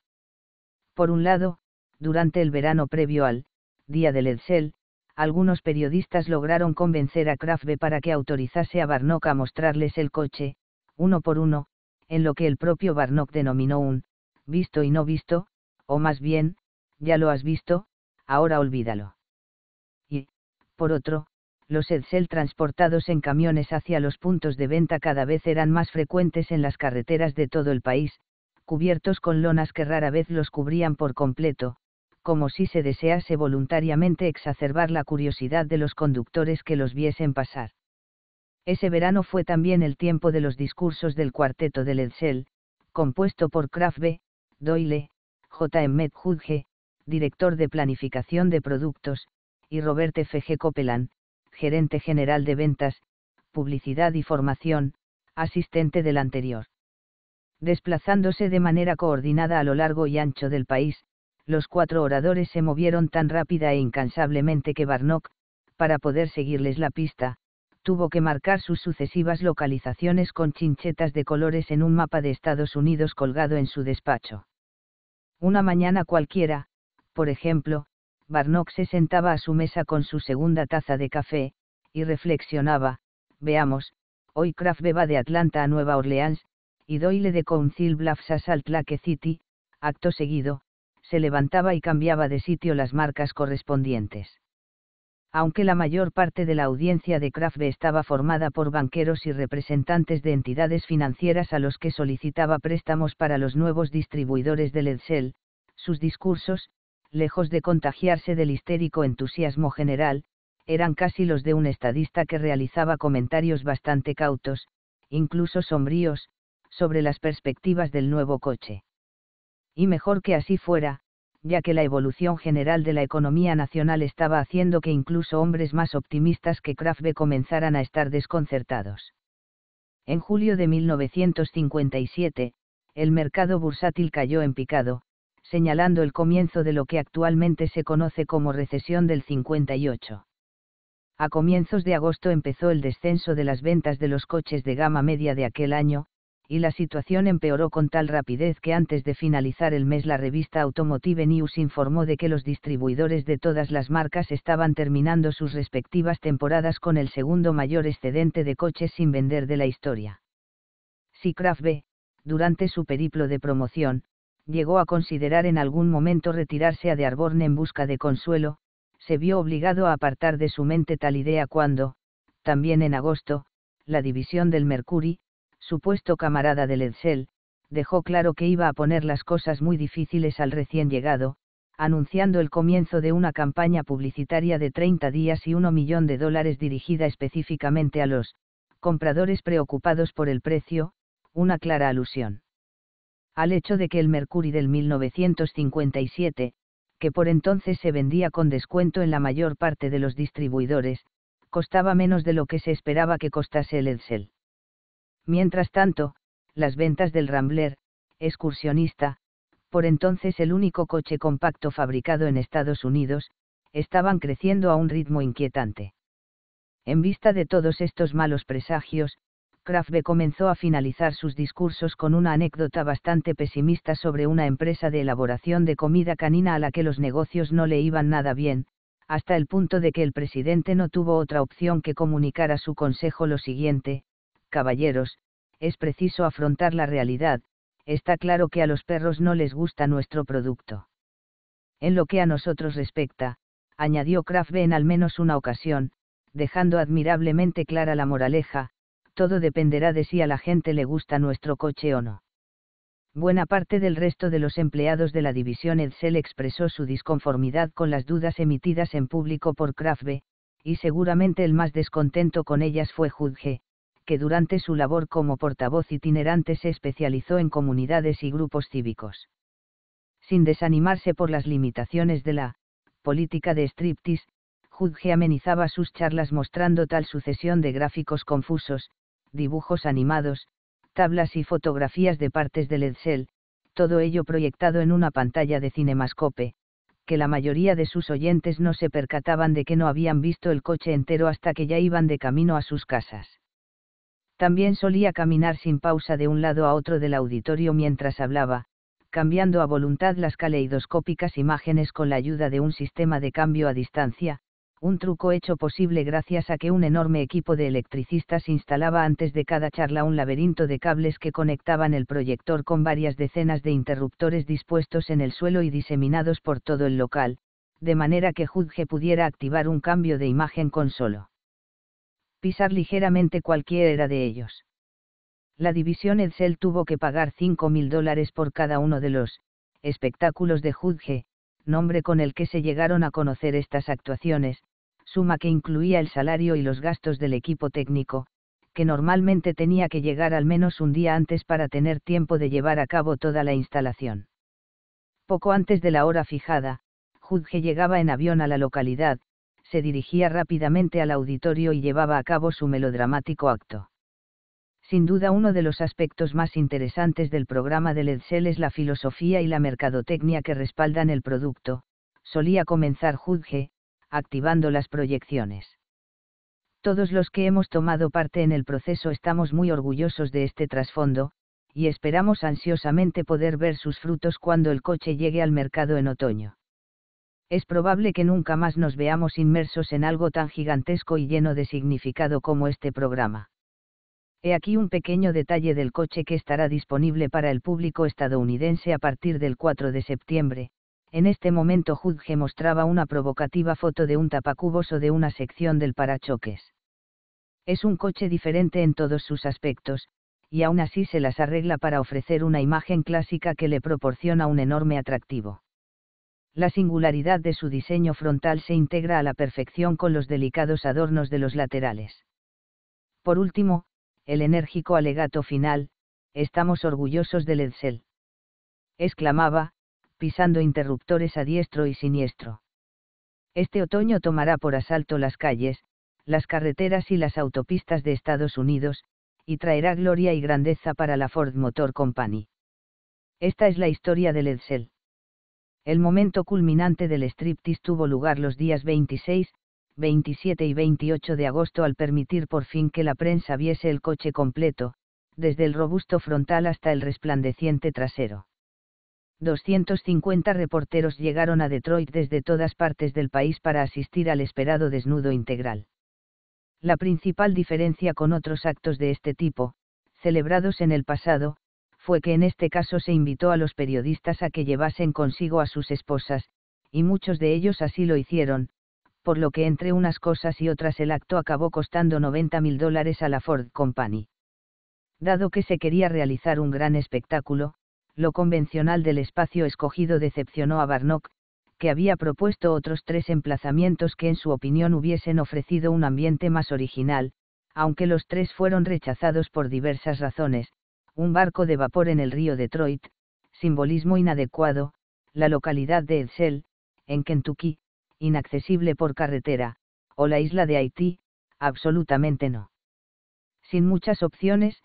Por un lado, durante el verano previo al Día del Edsel, algunos periodistas lograron convencer a Kraftbe para que autorizase a Barnock a mostrarles el coche, uno por uno, en lo que el propio Barnock denominó un, visto y no visto, o más bien, ya lo has visto, ahora olvídalo. Y, por otro, los Edsel transportados en camiones hacia los puntos de venta cada vez eran más frecuentes en las carreteras de todo el país, cubiertos con lonas que rara vez los cubrían por completo, como si se desease voluntariamente exacerbar la curiosidad de los conductores que los viesen pasar. Ese verano fue también el tiempo de los discursos del cuarteto del Edsel, compuesto por Kraft B., Doyle, J. Emmett Hudge, director de planificación de productos, y Robert F. G. Copeland, gerente general de ventas, publicidad y formación, asistente del anterior. Desplazándose de manera coordinada a lo largo y ancho del país, los cuatro oradores se movieron tan rápida e incansablemente que Barnock, para poder seguirles la pista, tuvo que marcar sus sucesivas localizaciones con chinchetas de colores en un mapa de Estados Unidos colgado en su despacho. Una mañana cualquiera, por ejemplo, Barnock se sentaba a su mesa con su segunda taza de café, y reflexionaba, veamos, hoy Kraft va de Atlanta a Nueva Orleans, y Doyle de Council Bluffs a Salt Lake City, acto seguido, se levantaba y cambiaba de sitio las marcas correspondientes. Aunque la mayor parte de la audiencia de Kraft estaba formada por banqueros y representantes de entidades financieras a los que solicitaba préstamos para los nuevos distribuidores del Edsel, sus discursos, lejos de contagiarse del histérico entusiasmo general, eran casi los de un estadista que realizaba comentarios bastante cautos, incluso sombríos, sobre las perspectivas del nuevo coche. Y mejor que así fuera, ya que la evolución general de la economía nacional estaba haciendo que incluso hombres más optimistas que Kraft comenzaran a estar desconcertados. En julio de 1957, el mercado bursátil cayó en picado, señalando el comienzo de lo que actualmente se conoce como recesión del 58. A comienzos de agosto empezó el descenso de las ventas de los coches de gama media de aquel año, y la situación empeoró con tal rapidez que antes de finalizar el mes la revista Automotive News informó de que los distribuidores de todas las marcas estaban terminando sus respectivas temporadas con el segundo mayor excedente de coches sin vender de la historia. Si Kraft B, durante su periplo de promoción, llegó a considerar en algún momento retirarse a de Arborn en busca de consuelo, se vio obligado a apartar de su mente tal idea cuando, también en agosto, la división del Mercury, supuesto camarada del Edsel, dejó claro que iba a poner las cosas muy difíciles al recién llegado, anunciando el comienzo de una campaña publicitaria de 30 días y 1 millón de dólares dirigida específicamente a los compradores preocupados por el precio, una clara alusión al hecho de que el Mercury del 1957, que por entonces se vendía con descuento en la mayor parte de los distribuidores, costaba menos de lo que se esperaba que costase el Edsel. Mientras tanto, las ventas del Rambler, excursionista, por entonces el único coche compacto fabricado en Estados Unidos, estaban creciendo a un ritmo inquietante. En vista de todos estos malos presagios, Kraft comenzó a finalizar sus discursos con una anécdota bastante pesimista sobre una empresa de elaboración de comida canina a la que los negocios no le iban nada bien, hasta el punto de que el presidente no tuvo otra opción que comunicar a su consejo lo siguiente, caballeros, es preciso afrontar la realidad, está claro que a los perros no les gusta nuestro producto. En lo que a nosotros respecta, añadió Kraft en al menos una ocasión, dejando admirablemente clara la moraleja, todo dependerá de si a la gente le gusta nuestro coche o no. Buena parte del resto de los empleados de la división Edsel expresó su disconformidad con las dudas emitidas en público por Kraftbe, y seguramente el más descontento con ellas fue Judge, que durante su labor como portavoz itinerante se especializó en comunidades y grupos cívicos. Sin desanimarse por las limitaciones de la política de striptease, Judge amenizaba sus charlas mostrando tal sucesión de gráficos confusos, dibujos animados, tablas y fotografías de partes del Edsel, todo ello proyectado en una pantalla de cinemascope, que la mayoría de sus oyentes no se percataban de que no habían visto el coche entero hasta que ya iban de camino a sus casas. También solía caminar sin pausa de un lado a otro del auditorio mientras hablaba, cambiando a voluntad las caleidoscópicas imágenes con la ayuda de un sistema de cambio a distancia, un truco hecho posible gracias a que un enorme equipo de electricistas instalaba antes de cada charla un laberinto de cables que conectaban el proyector con varias decenas de interruptores dispuestos en el suelo y diseminados por todo el local, de manera que Judge pudiera activar un cambio de imagen con solo pisar ligeramente cualquiera de ellos. La división Edsel tuvo que pagar 5.000 dólares por cada uno de los espectáculos de Judge, nombre con el que se llegaron a conocer estas actuaciones, suma que incluía el salario y los gastos del equipo técnico, que normalmente tenía que llegar al menos un día antes para tener tiempo de llevar a cabo toda la instalación. Poco antes de la hora fijada, Judge llegaba en avión a la localidad, se dirigía rápidamente al auditorio y llevaba a cabo su melodramático acto. Sin duda uno de los aspectos más interesantes del programa de Edsel es la filosofía y la mercadotecnia que respaldan el producto, solía comenzar Judge, activando las proyecciones. Todos los que hemos tomado parte en el proceso estamos muy orgullosos de este trasfondo, y esperamos ansiosamente poder ver sus frutos cuando el coche llegue al mercado en otoño. Es probable que nunca más nos veamos inmersos en algo tan gigantesco y lleno de significado como este programa. He aquí un pequeño detalle del coche que estará disponible para el público estadounidense a partir del 4 de septiembre. En este momento Judge mostraba una provocativa foto de un tapacubos o de una sección del parachoques. Es un coche diferente en todos sus aspectos, y aún así se las arregla para ofrecer una imagen clásica que le proporciona un enorme atractivo. La singularidad de su diseño frontal se integra a la perfección con los delicados adornos de los laterales. Por último, el enérgico alegato final, estamos orgullosos del Edsel. Exclamaba, pisando interruptores a diestro y siniestro. Este otoño tomará por asalto las calles, las carreteras y las autopistas de Estados Unidos, y traerá gloria y grandeza para la Ford Motor Company. Esta es la historia del Edsel. El momento culminante del striptease tuvo lugar los días 26, 27 y 28 de agosto al permitir por fin que la prensa viese el coche completo, desde el robusto frontal hasta el resplandeciente trasero. 250 reporteros llegaron a Detroit desde todas partes del país para asistir al esperado desnudo integral. La principal diferencia con otros actos de este tipo, celebrados en el pasado, fue que en este caso se invitó a los periodistas a que llevasen consigo a sus esposas, y muchos de ellos así lo hicieron, por lo que entre unas cosas y otras el acto acabó costando 90 mil dólares a la Ford Company. Dado que se quería realizar un gran espectáculo, lo convencional del espacio escogido decepcionó a Barnock, que había propuesto otros tres emplazamientos que en su opinión hubiesen ofrecido un ambiente más original, aunque los tres fueron rechazados por diversas razones, un barco de vapor en el río Detroit, simbolismo inadecuado, la localidad de Edsel, en Kentucky, inaccesible por carretera, o la isla de Haití, absolutamente no. Sin muchas opciones,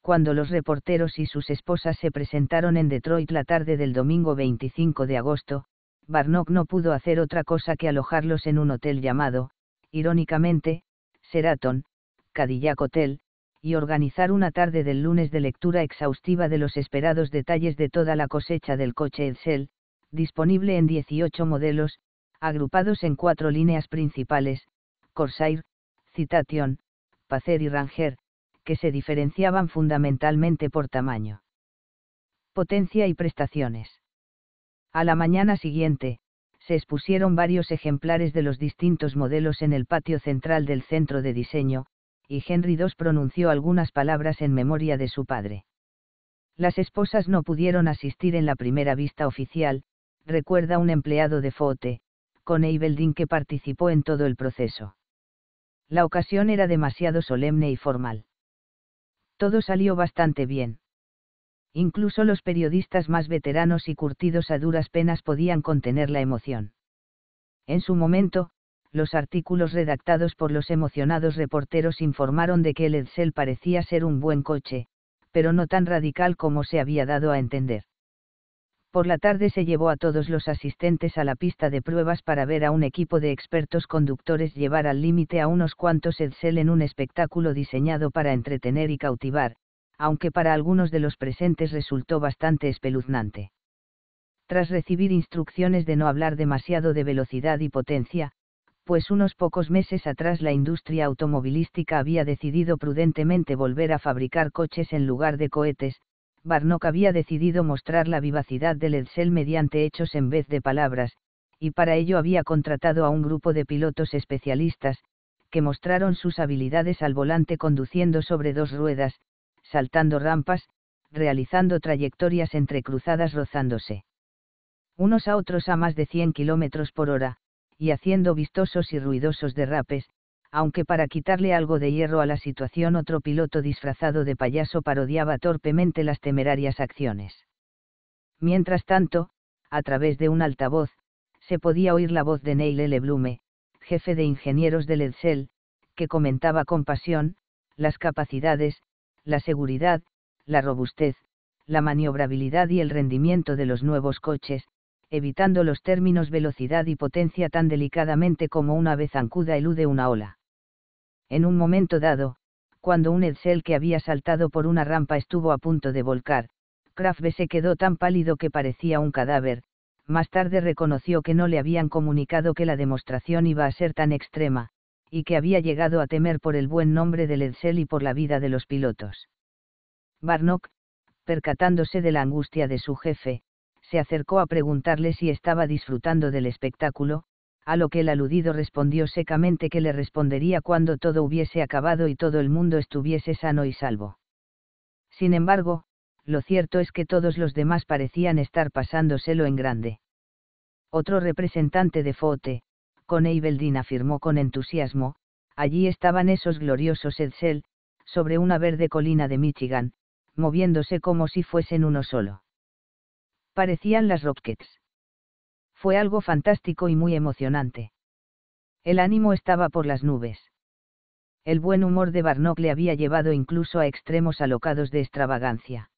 cuando los reporteros y sus esposas se presentaron en Detroit la tarde del domingo 25 de agosto, Barnock no pudo hacer otra cosa que alojarlos en un hotel llamado, irónicamente, Seraton, Cadillac Hotel, y organizar una tarde del lunes de lectura exhaustiva de los esperados detalles de toda la cosecha del coche Edsel, disponible en 18 modelos, agrupados en cuatro líneas principales, Corsair, Citation, Pacer y Ranger, que se diferenciaban fundamentalmente por tamaño, potencia y prestaciones. A la mañana siguiente, se expusieron varios ejemplares de los distintos modelos en el patio central del centro de diseño, y Henry II pronunció algunas palabras en memoria de su padre. Las esposas no pudieron asistir en la primera vista oficial, recuerda un empleado de Fote, con Eibelding que participó en todo el proceso. La ocasión era demasiado solemne y formal. Todo salió bastante bien. Incluso los periodistas más veteranos y curtidos a duras penas podían contener la emoción. En su momento, los artículos redactados por los emocionados reporteros informaron de que el Edsel parecía ser un buen coche, pero no tan radical como se había dado a entender. Por la tarde se llevó a todos los asistentes a la pista de pruebas para ver a un equipo de expertos conductores llevar al límite a unos cuantos Edsel en un espectáculo diseñado para entretener y cautivar, aunque para algunos de los presentes resultó bastante espeluznante. Tras recibir instrucciones de no hablar demasiado de velocidad y potencia, pues unos pocos meses atrás la industria automovilística había decidido prudentemente volver a fabricar coches en lugar de cohetes, Barnock había decidido mostrar la vivacidad del Edsel mediante hechos en vez de palabras, y para ello había contratado a un grupo de pilotos especialistas, que mostraron sus habilidades al volante conduciendo sobre dos ruedas, saltando rampas, realizando trayectorias entrecruzadas rozándose. Unos a otros a más de 100 km por hora, y haciendo vistosos y ruidosos derrapes, aunque para quitarle algo de hierro a la situación otro piloto disfrazado de payaso parodiaba torpemente las temerarias acciones. Mientras tanto, a través de un altavoz, se podía oír la voz de Neil L. Blume, jefe de ingenieros del Edsel, que comentaba con pasión, las capacidades, la seguridad, la robustez, la maniobrabilidad y el rendimiento de los nuevos coches, evitando los términos velocidad y potencia tan delicadamente como una vez zancuda elude una ola. En un momento dado, cuando un Edsel que había saltado por una rampa estuvo a punto de volcar, Kraftbe se quedó tan pálido que parecía un cadáver, más tarde reconoció que no le habían comunicado que la demostración iba a ser tan extrema, y que había llegado a temer por el buen nombre del Edsel y por la vida de los pilotos. Barnock, percatándose de la angustia de su jefe, se acercó a preguntarle si estaba disfrutando del espectáculo, a lo que el aludido respondió secamente que le respondería cuando todo hubiese acabado y todo el mundo estuviese sano y salvo. Sin embargo, lo cierto es que todos los demás parecían estar pasándoselo en grande. Otro representante de Fote, con Eibeldin afirmó con entusiasmo, allí estaban esos gloriosos Edsel, sobre una verde colina de Michigan, moviéndose como si fuesen uno solo. Parecían las Rockets. Fue algo fantástico y muy emocionante. El ánimo estaba por las nubes. El buen humor de Barnock le había llevado incluso a extremos alocados de extravagancia.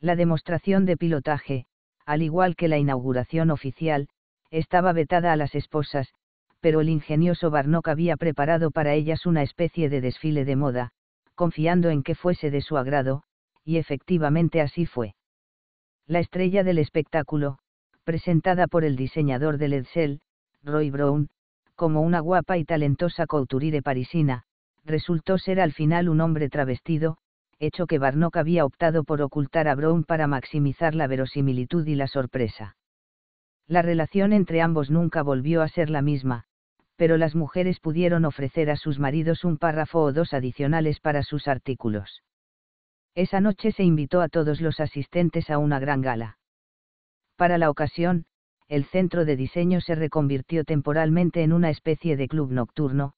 La demostración de pilotaje, al igual que la inauguración oficial, estaba vetada a las esposas, pero el ingenioso Barnock había preparado para ellas una especie de desfile de moda, confiando en que fuese de su agrado, y efectivamente así fue. La estrella del espectáculo, presentada por el diseñador del Edsel, Roy Brown, como una guapa y talentosa couturier parisina, resultó ser al final un hombre travestido, hecho que Barnock había optado por ocultar a Brown para maximizar la verosimilitud y la sorpresa. La relación entre ambos nunca volvió a ser la misma, pero las mujeres pudieron ofrecer a sus maridos un párrafo o dos adicionales para sus artículos. Esa noche se invitó a todos los asistentes a una gran gala. Para la ocasión, el centro de diseño se reconvirtió temporalmente en una especie de club nocturno,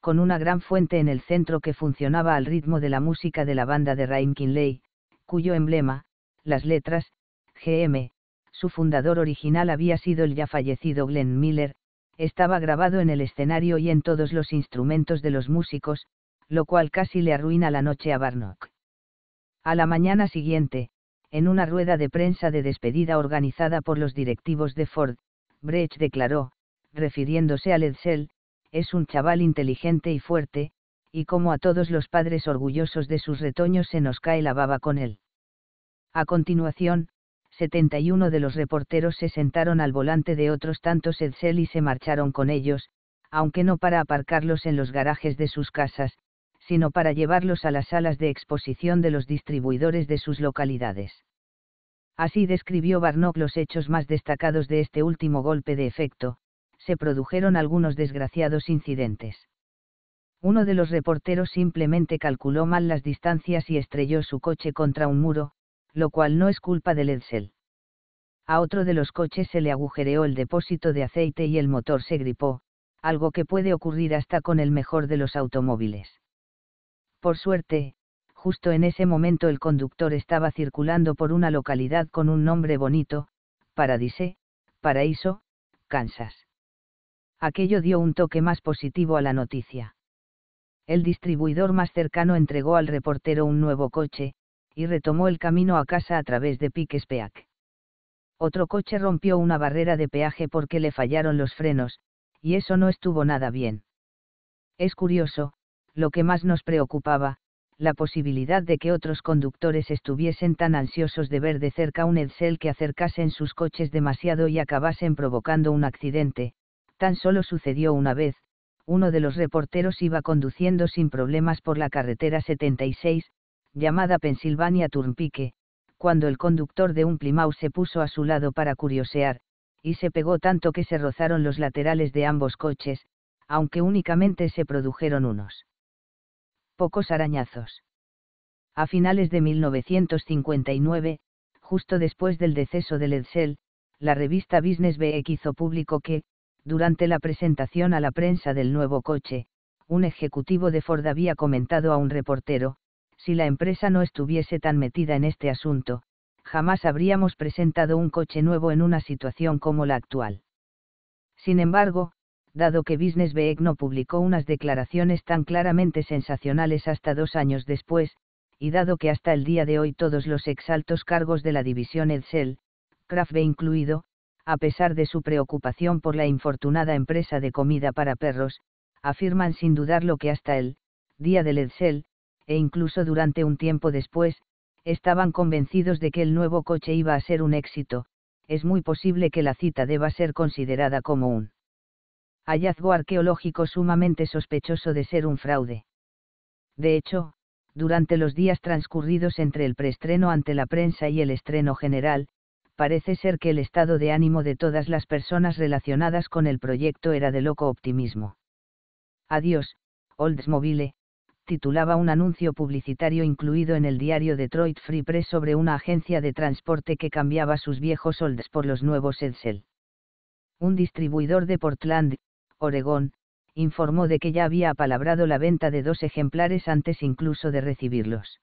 con una gran fuente en el centro que funcionaba al ritmo de la música de la banda de Rain Kinley, cuyo emblema, las letras, GM, su fundador original había sido el ya fallecido Glenn Miller, estaba grabado en el escenario y en todos los instrumentos de los músicos, lo cual casi le arruina la noche a Barnock. A la mañana siguiente, en una rueda de prensa de despedida organizada por los directivos de Ford, Brecht declaró, refiriéndose al Edsel, es un chaval inteligente y fuerte, y como a todos los padres orgullosos de sus retoños se nos cae la baba con él. A continuación, 71 de los reporteros se sentaron al volante de otros tantos Edsel y se marcharon con ellos, aunque no para aparcarlos en los garajes de sus casas, sino para llevarlos a las salas de exposición de los distribuidores de sus localidades. Así describió Barnock los hechos más destacados de este último golpe de efecto, se produjeron algunos desgraciados incidentes. Uno de los reporteros simplemente calculó mal las distancias y estrelló su coche contra un muro, lo cual no es culpa del Edsel. A otro de los coches se le agujereó el depósito de aceite y el motor se gripó, algo que puede ocurrir hasta con el mejor de los automóviles. Por suerte, justo en ese momento el conductor estaba circulando por una localidad con un nombre bonito, Paradise, Paraíso, Kansas aquello dio un toque más positivo a la noticia. El distribuidor más cercano entregó al reportero un nuevo coche, y retomó el camino a casa a través de Piques Peak. Otro coche rompió una barrera de peaje porque le fallaron los frenos, y eso no estuvo nada bien. Es curioso, lo que más nos preocupaba, la posibilidad de que otros conductores estuviesen tan ansiosos de ver de cerca un Edsel que acercasen sus coches demasiado y acabasen provocando un accidente, tan solo sucedió una vez, uno de los reporteros iba conduciendo sin problemas por la carretera 76, llamada Pennsylvania Turnpike, cuando el conductor de un Plymouth se puso a su lado para curiosear, y se pegó tanto que se rozaron los laterales de ambos coches, aunque únicamente se produjeron unos pocos arañazos. A finales de 1959, justo después del deceso de Edsel, la revista Business Week hizo público que, durante la presentación a la prensa del nuevo coche, un ejecutivo de Ford había comentado a un reportero, si la empresa no estuviese tan metida en este asunto, jamás habríamos presentado un coche nuevo en una situación como la actual. Sin embargo, dado que Business Week no publicó unas declaraciones tan claramente sensacionales hasta dos años después, y dado que hasta el día de hoy todos los exaltos cargos de la división Edsel, Kraft incluido, a pesar de su preocupación por la infortunada empresa de comida para perros, afirman sin dudar lo que hasta el día del Edsel, e incluso durante un tiempo después, estaban convencidos de que el nuevo coche iba a ser un éxito, es muy posible que la cita deba ser considerada como un hallazgo arqueológico sumamente sospechoso de ser un fraude. De hecho, durante los días transcurridos entre el preestreno ante la prensa y el estreno general, parece ser que el estado de ánimo de todas las personas relacionadas con el proyecto era de loco optimismo. Adiós, Oldsmobile, titulaba un anuncio publicitario incluido en el diario Detroit Free Press sobre una agencia de transporte que cambiaba sus viejos Olds por los nuevos Edsel. Un distribuidor de Portland, Oregón, informó de que ya había apalabrado la venta de dos ejemplares antes incluso de recibirlos.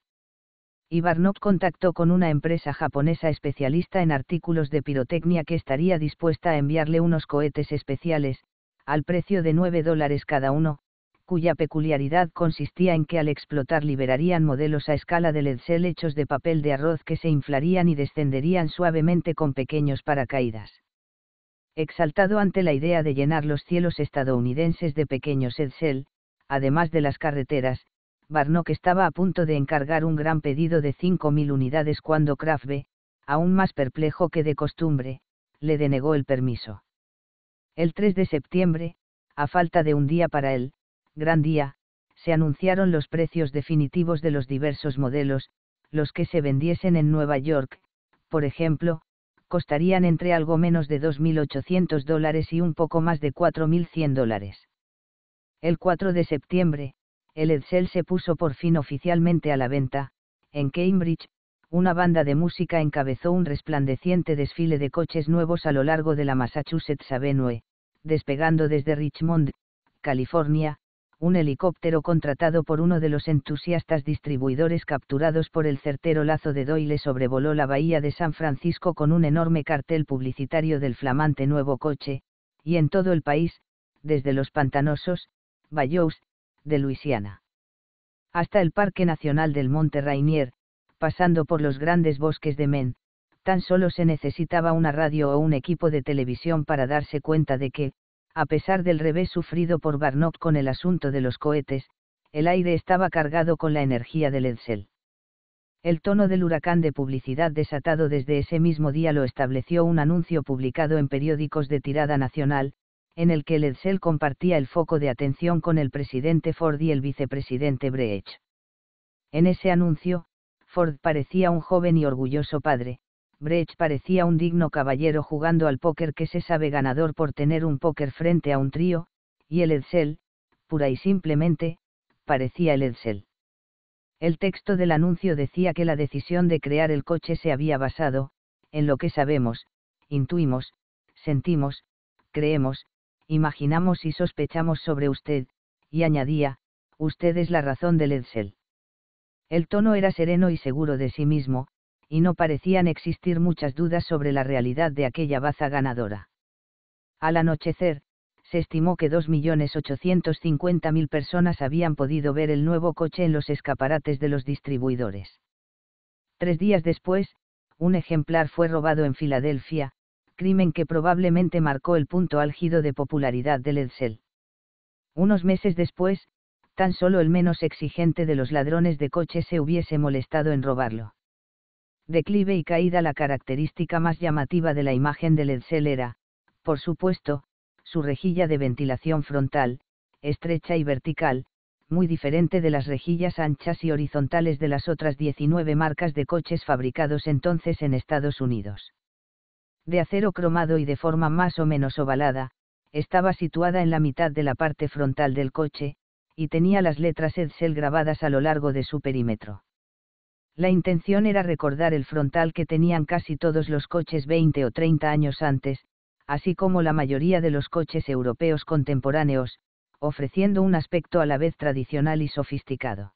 Ibarnok contactó con una empresa japonesa especialista en artículos de pirotecnia que estaría dispuesta a enviarle unos cohetes especiales, al precio de 9 dólares cada uno, cuya peculiaridad consistía en que al explotar liberarían modelos a escala de Edsel hechos de papel de arroz que se inflarían y descenderían suavemente con pequeños paracaídas. Exaltado ante la idea de llenar los cielos estadounidenses de pequeños Edsel, además de las carreteras, Barnock estaba a punto de encargar un gran pedido de 5.000 unidades cuando Kraftbe, aún más perplejo que de costumbre, le denegó el permiso. El 3 de septiembre, a falta de un día para él, gran día, se anunciaron los precios definitivos de los diversos modelos, los que se vendiesen en Nueva York, por ejemplo, costarían entre algo menos de 2.800 dólares y un poco más de 4.100 dólares. El 4 de septiembre, el Edsel se puso por fin oficialmente a la venta, en Cambridge, una banda de música encabezó un resplandeciente desfile de coches nuevos a lo largo de la Massachusetts Avenue, despegando desde Richmond, California, un helicóptero contratado por uno de los entusiastas distribuidores capturados por el certero lazo de Doyle sobrevoló la bahía de San Francisco con un enorme cartel publicitario del flamante nuevo coche, y en todo el país, desde los pantanosos, Bayous, de Luisiana. Hasta el Parque Nacional del Monte Rainier, pasando por los grandes bosques de Men, tan solo se necesitaba una radio o un equipo de televisión para darse cuenta de que, a pesar del revés sufrido por Barnock con el asunto de los cohetes, el aire estaba cargado con la energía del Edsel. El tono del huracán de publicidad desatado desde ese mismo día lo estableció un anuncio publicado en periódicos de tirada nacional, en el que el compartía el foco de atención con el presidente Ford y el vicepresidente Brecht. En ese anuncio, Ford parecía un joven y orgulloso padre, Brecht parecía un digno caballero jugando al póker que se sabe ganador por tener un póker frente a un trío, y el Edsel, pura y simplemente, parecía el Edsel. El texto del anuncio decía que la decisión de crear el coche se había basado, en lo que sabemos, intuimos, sentimos, creemos, imaginamos y sospechamos sobre usted, y añadía, usted es la razón del Edsel. El tono era sereno y seguro de sí mismo, y no parecían existir muchas dudas sobre la realidad de aquella baza ganadora. Al anochecer, se estimó que 2.850.000 personas habían podido ver el nuevo coche en los escaparates de los distribuidores. Tres días después, un ejemplar fue robado en Filadelfia, crimen que probablemente marcó el punto álgido de popularidad del Edsel. Unos meses después, tan solo el menos exigente de los ladrones de coches se hubiese molestado en robarlo declive y caída la característica más llamativa de la imagen del Edsel era, por supuesto, su rejilla de ventilación frontal, estrecha y vertical, muy diferente de las rejillas anchas y horizontales de las otras 19 marcas de coches fabricados entonces en Estados Unidos. De acero cromado y de forma más o menos ovalada, estaba situada en la mitad de la parte frontal del coche, y tenía las letras Edsel grabadas a lo largo de su perímetro. La intención era recordar el frontal que tenían casi todos los coches 20 o 30 años antes, así como la mayoría de los coches europeos contemporáneos, ofreciendo un aspecto a la vez tradicional y sofisticado.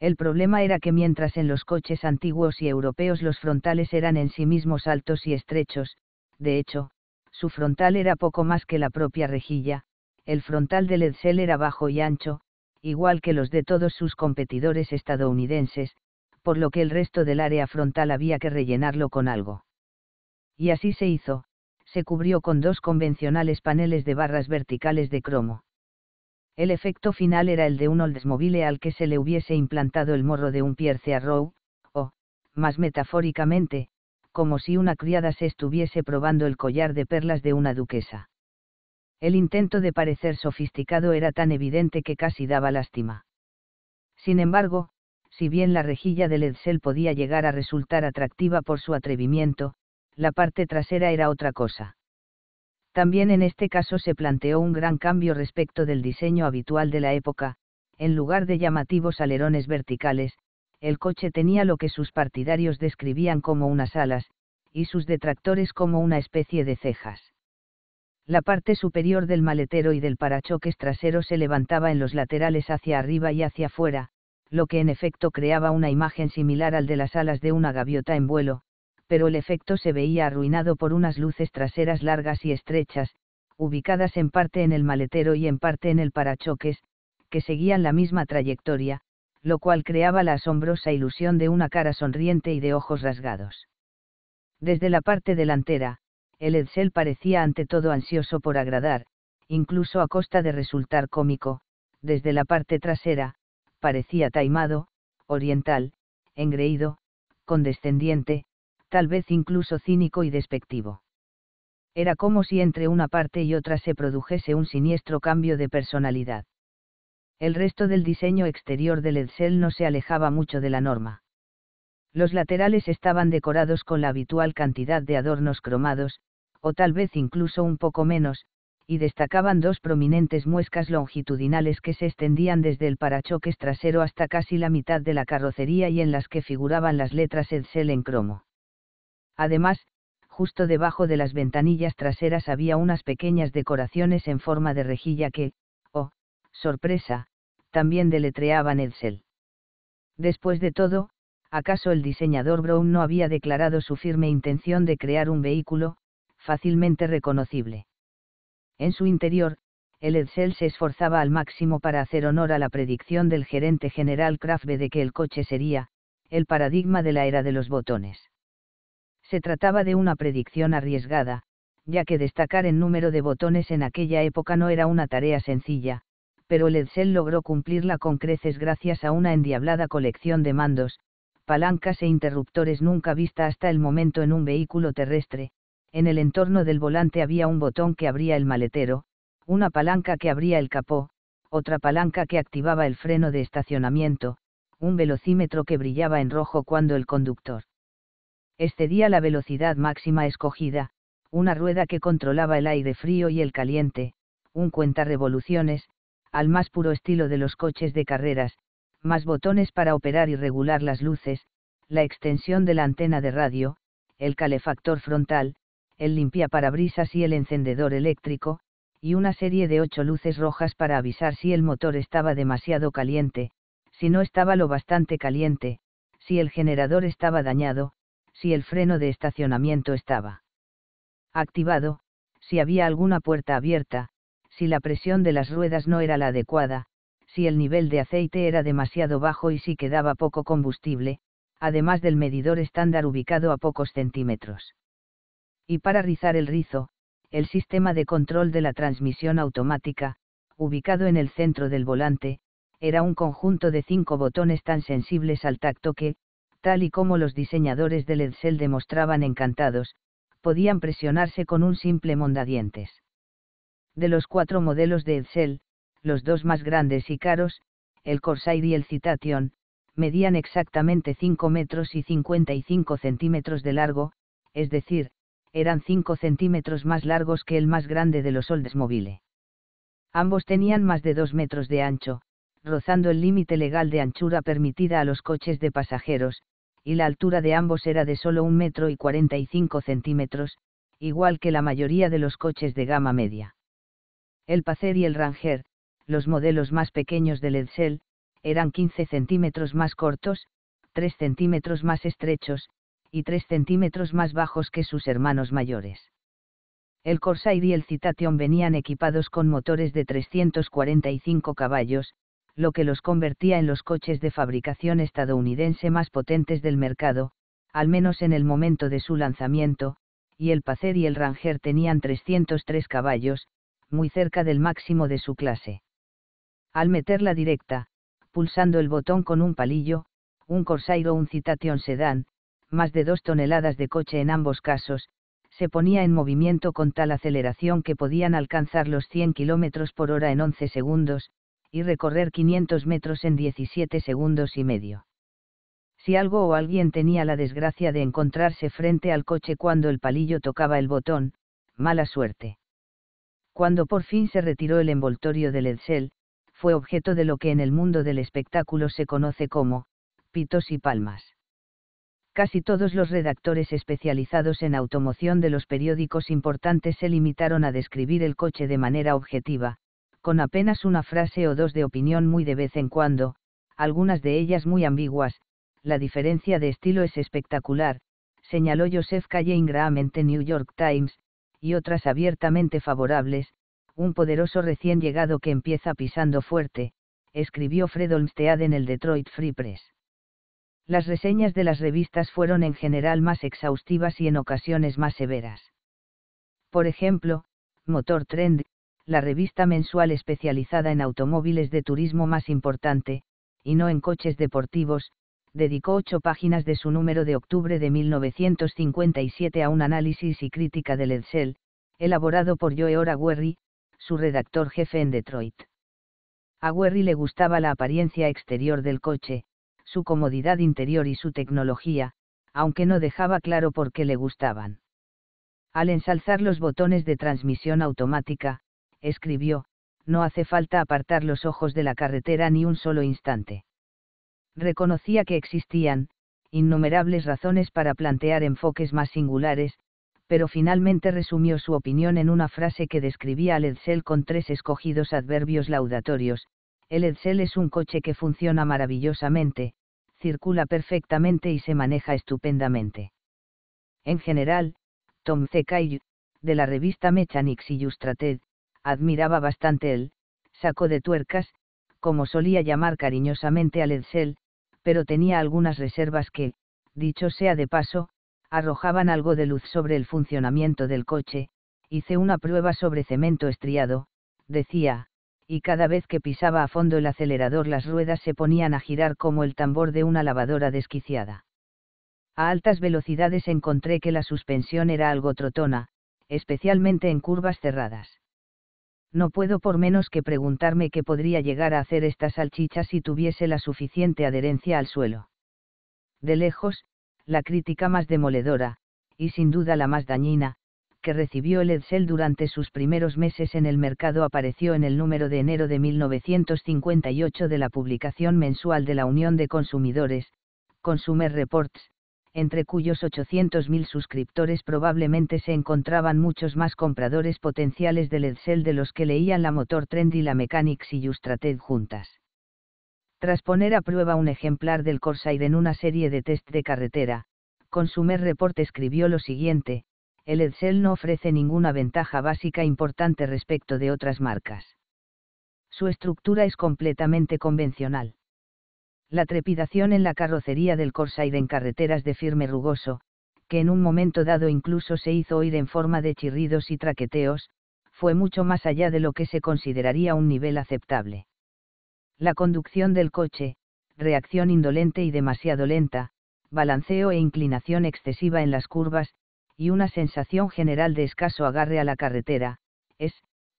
El problema era que mientras en los coches antiguos y europeos los frontales eran en sí mismos altos y estrechos, de hecho, su frontal era poco más que la propia rejilla, el frontal del Edsel era bajo y ancho, igual que los de todos sus competidores estadounidenses, por lo que el resto del área frontal había que rellenarlo con algo. Y así se hizo, se cubrió con dos convencionales paneles de barras verticales de cromo. El efecto final era el de un Oldsmobile al que se le hubiese implantado el morro de un Pierce Arrow, o, más metafóricamente, como si una criada se estuviese probando el collar de perlas de una duquesa. El intento de parecer sofisticado era tan evidente que casi daba lástima. Sin embargo, si bien la rejilla del Edsel podía llegar a resultar atractiva por su atrevimiento, la parte trasera era otra cosa. También en este caso se planteó un gran cambio respecto del diseño habitual de la época, en lugar de llamativos alerones verticales, el coche tenía lo que sus partidarios describían como unas alas, y sus detractores como una especie de cejas. La parte superior del maletero y del parachoques trasero se levantaba en los laterales hacia arriba y hacia afuera, lo que en efecto creaba una imagen similar al de las alas de una gaviota en vuelo, pero el efecto se veía arruinado por unas luces traseras largas y estrechas, ubicadas en parte en el maletero y en parte en el parachoques, que seguían la misma trayectoria, lo cual creaba la asombrosa ilusión de una cara sonriente y de ojos rasgados. Desde la parte delantera, el Edsel parecía ante todo ansioso por agradar, incluso a costa de resultar cómico, desde la parte trasera, parecía taimado, oriental, engreído, condescendiente, tal vez incluso cínico y despectivo. Era como si entre una parte y otra se produjese un siniestro cambio de personalidad. El resto del diseño exterior del Edsel no se alejaba mucho de la norma. Los laterales estaban decorados con la habitual cantidad de adornos cromados, o tal vez incluso un poco menos, y destacaban dos prominentes muescas longitudinales que se extendían desde el parachoques trasero hasta casi la mitad de la carrocería y en las que figuraban las letras Edsel en cromo. Además, justo debajo de las ventanillas traseras había unas pequeñas decoraciones en forma de rejilla que, oh, sorpresa, también deletreaban Edsel. Después de todo, ¿acaso el diseñador Brown no había declarado su firme intención de crear un vehículo, fácilmente reconocible? En su interior, el Edsel se esforzaba al máximo para hacer honor a la predicción del gerente general Kraftbe de que el coche sería, el paradigma de la era de los botones. Se trataba de una predicción arriesgada, ya que destacar en número de botones en aquella época no era una tarea sencilla, pero el Edsel logró cumplirla con creces gracias a una endiablada colección de mandos, palancas e interruptores nunca vista hasta el momento en un vehículo terrestre, en el entorno del volante había un botón que abría el maletero, una palanca que abría el capó, otra palanca que activaba el freno de estacionamiento, un velocímetro que brillaba en rojo cuando el conductor excedía la velocidad máxima escogida, una rueda que controlaba el aire frío y el caliente, un cuenta revoluciones, al más puro estilo de los coches de carreras, más botones para operar y regular las luces, la extensión de la antena de radio, el calefactor frontal, el limpiaparabrisas y el encendedor eléctrico, y una serie de ocho luces rojas para avisar si el motor estaba demasiado caliente, si no estaba lo bastante caliente, si el generador estaba dañado, si el freno de estacionamiento estaba activado, si había alguna puerta abierta, si la presión de las ruedas no era la adecuada, si el nivel de aceite era demasiado bajo y si quedaba poco combustible, además del medidor estándar ubicado a pocos centímetros. Y para rizar el rizo, el sistema de control de la transmisión automática, ubicado en el centro del volante, era un conjunto de cinco botones tan sensibles al tacto que, tal y como los diseñadores del Edsel demostraban encantados, podían presionarse con un simple mondadientes. De los cuatro modelos de Edsel, los dos más grandes y caros, el Corsair y el Citation, medían exactamente 5 metros y 55 centímetros de largo, es decir, eran 5 centímetros más largos que el más grande de los Oldsmobile. Ambos tenían más de 2 metros de ancho, rozando el límite legal de anchura permitida a los coches de pasajeros, y la altura de ambos era de solo un metro y 45 centímetros, igual que la mayoría de los coches de gama media. El Pacer y el Ranger, los modelos más pequeños del Edsel, eran 15 centímetros más cortos, 3 centímetros más estrechos, y 3 centímetros más bajos que sus hermanos mayores. El Corsair y el Citation venían equipados con motores de 345 caballos, lo que los convertía en los coches de fabricación estadounidense más potentes del mercado, al menos en el momento de su lanzamiento, y el Pacer y el Ranger tenían 303 caballos, muy cerca del máximo de su clase. Al meter la directa, pulsando el botón con un palillo, un Corsair o un Citation Sedan, más de dos toneladas de coche en ambos casos, se ponía en movimiento con tal aceleración que podían alcanzar los 100 km por hora en 11 segundos, y recorrer 500 metros en 17 segundos y medio. Si algo o alguien tenía la desgracia de encontrarse frente al coche cuando el palillo tocaba el botón, mala suerte. Cuando por fin se retiró el envoltorio del Edsel, fue objeto de lo que en el mundo del espectáculo se conoce como, pitos y palmas. Casi todos los redactores especializados en automoción de los periódicos importantes se limitaron a describir el coche de manera objetiva, con apenas una frase o dos de opinión muy de vez en cuando, algunas de ellas muy ambiguas, la diferencia de estilo es espectacular, señaló Joseph Calle Ingraham en The New York Times, y otras abiertamente favorables, un poderoso recién llegado que empieza pisando fuerte, escribió Fred Olmsted en el Detroit Free Press. Las reseñas de las revistas fueron en general más exhaustivas y en ocasiones más severas. Por ejemplo, Motor Trend, la revista mensual especializada en automóviles de turismo más importante, y no en coches deportivos, dedicó ocho páginas de su número de octubre de 1957 a un análisis y crítica del Edsel, elaborado por Joe Aguerri, su redactor jefe en Detroit. A Guerri le gustaba la apariencia exterior del coche, su comodidad interior y su tecnología, aunque no dejaba claro por qué le gustaban. Al ensalzar los botones de transmisión automática, escribió, no hace falta apartar los ojos de la carretera ni un solo instante. Reconocía que existían, innumerables razones para plantear enfoques más singulares, pero finalmente resumió su opinión en una frase que describía al Edsel con tres escogidos adverbios laudatorios. El Edsel es un coche que funciona maravillosamente, circula perfectamente y se maneja estupendamente. En general, Tom C. de la revista Mechanics Illustrated, admiraba bastante el saco de tuercas, como solía llamar cariñosamente al Edsel, pero tenía algunas reservas que, dicho sea de paso, arrojaban algo de luz sobre el funcionamiento del coche, hice una prueba sobre cemento estriado, decía, y cada vez que pisaba a fondo el acelerador las ruedas se ponían a girar como el tambor de una lavadora desquiciada. A altas velocidades encontré que la suspensión era algo trotona, especialmente en curvas cerradas no puedo por menos que preguntarme qué podría llegar a hacer esta salchicha si tuviese la suficiente adherencia al suelo. De lejos, la crítica más demoledora, y sin duda la más dañina, que recibió el Edsel durante sus primeros meses en el mercado apareció en el número de enero de 1958 de la publicación mensual de la Unión de Consumidores, Consumer Reports, entre cuyos 800.000 suscriptores probablemente se encontraban muchos más compradores potenciales del Edsel de los que leían la Motor Trend y la Mechanics Illustrated juntas. Tras poner a prueba un ejemplar del Corsair en una serie de test de carretera, Consumer Report escribió lo siguiente, el Edsel no ofrece ninguna ventaja básica importante respecto de otras marcas. Su estructura es completamente convencional la trepidación en la carrocería del Corsair en carreteras de firme rugoso, que en un momento dado incluso se hizo oír en forma de chirridos y traqueteos, fue mucho más allá de lo que se consideraría un nivel aceptable. La conducción del coche, reacción indolente y demasiado lenta, balanceo e inclinación excesiva en las curvas, y una sensación general de escaso agarre a la carretera, es,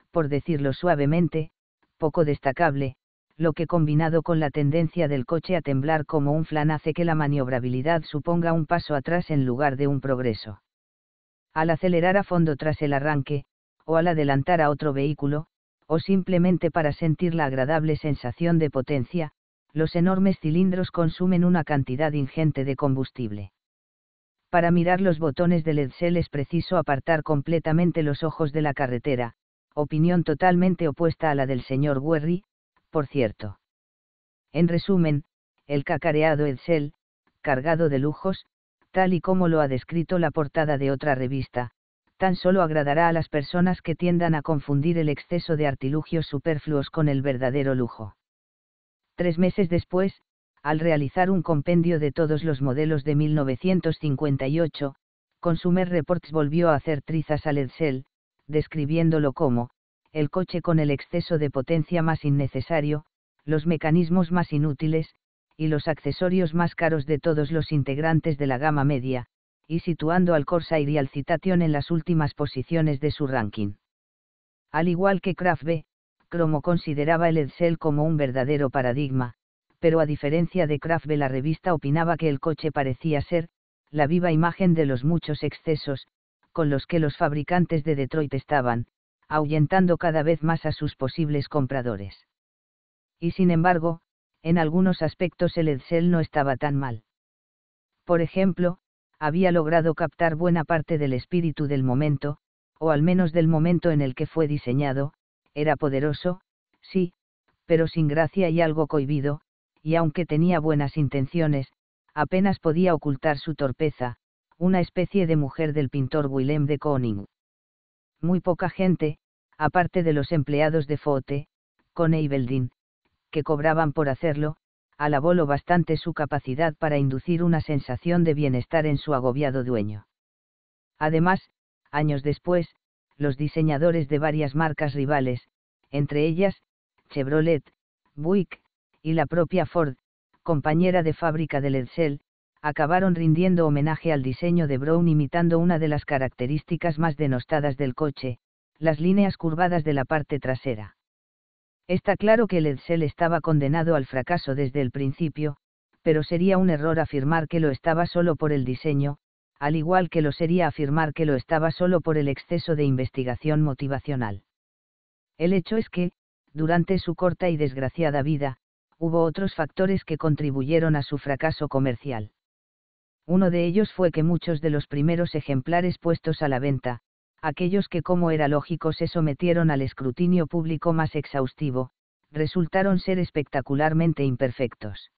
por decirlo suavemente, poco destacable, lo que combinado con la tendencia del coche a temblar como un flan hace que la maniobrabilidad suponga un paso atrás en lugar de un progreso. Al acelerar a fondo tras el arranque, o al adelantar a otro vehículo, o simplemente para sentir la agradable sensación de potencia, los enormes cilindros consumen una cantidad ingente de combustible. Para mirar los botones del Edsel es preciso apartar completamente los ojos de la carretera, opinión totalmente opuesta a la del señor Werry, por cierto. En resumen, el cacareado Edsel, cargado de lujos, tal y como lo ha descrito la portada de otra revista, tan solo agradará a las personas que tiendan a confundir el exceso de artilugios superfluos con el verdadero lujo. Tres meses después, al realizar un compendio de todos los modelos de 1958, Consumer Reports volvió a hacer trizas al Edsel, describiéndolo como, el coche con el exceso de potencia más innecesario, los mecanismos más inútiles, y los accesorios más caros de todos los integrantes de la gama media, y situando al Corsair y al Citation en las últimas posiciones de su ranking. Al igual que Kraft B, Cromo consideraba el Edsel como un verdadero paradigma, pero a diferencia de Kraft la revista opinaba que el coche parecía ser, la viva imagen de los muchos excesos, con los que los fabricantes de Detroit estaban, ahuyentando cada vez más a sus posibles compradores. Y sin embargo, en algunos aspectos el Edsel no estaba tan mal. Por ejemplo, había logrado captar buena parte del espíritu del momento, o al menos del momento en el que fue diseñado, era poderoso, sí, pero sin gracia y algo cohibido, y aunque tenía buenas intenciones, apenas podía ocultar su torpeza, una especie de mujer del pintor Willem de Koning. Muy poca gente, aparte de los empleados de Fote, con Eibeldin, que cobraban por hacerlo, alabó lo bastante su capacidad para inducir una sensación de bienestar en su agobiado dueño. Además, años después, los diseñadores de varias marcas rivales, entre ellas, Chevrolet, Buick, y la propia Ford, compañera de fábrica del Edsel, acabaron rindiendo homenaje al diseño de Brown imitando una de las características más denostadas del coche, las líneas curvadas de la parte trasera. Está claro que el Edsel estaba condenado al fracaso desde el principio, pero sería un error afirmar que lo estaba solo por el diseño, al igual que lo sería afirmar que lo estaba solo por el exceso de investigación motivacional. El hecho es que, durante su corta y desgraciada vida, hubo otros factores que contribuyeron a su fracaso comercial. Uno de ellos fue que muchos de los primeros ejemplares puestos a la venta, aquellos que como era lógico se sometieron al escrutinio público más exhaustivo, resultaron ser espectacularmente imperfectos.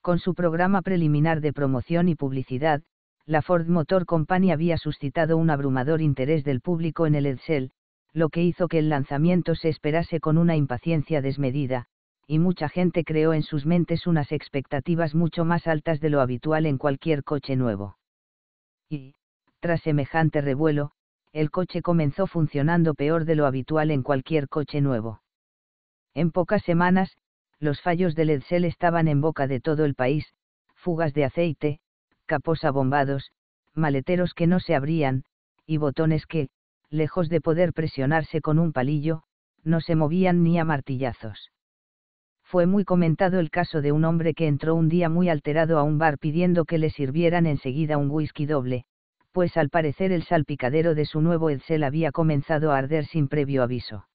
Con su programa preliminar de promoción y publicidad, la Ford Motor Company había suscitado un abrumador interés del público en el Edsel, lo que hizo que el lanzamiento se esperase con una impaciencia desmedida, y mucha gente creó en sus mentes unas expectativas mucho más altas de lo habitual en cualquier coche nuevo. Y, tras semejante revuelo, el coche comenzó funcionando peor de lo habitual en cualquier coche nuevo. En pocas semanas, los fallos del Edsel estaban en boca de todo el país, fugas de aceite, capós abombados, maleteros que no se abrían, y botones que, lejos de poder presionarse con un palillo, no se movían ni a martillazos fue muy comentado el caso de un hombre que entró un día muy alterado a un bar pidiendo que le sirvieran enseguida un whisky doble, pues al parecer el salpicadero de su nuevo Edsel había comenzado a arder sin previo aviso.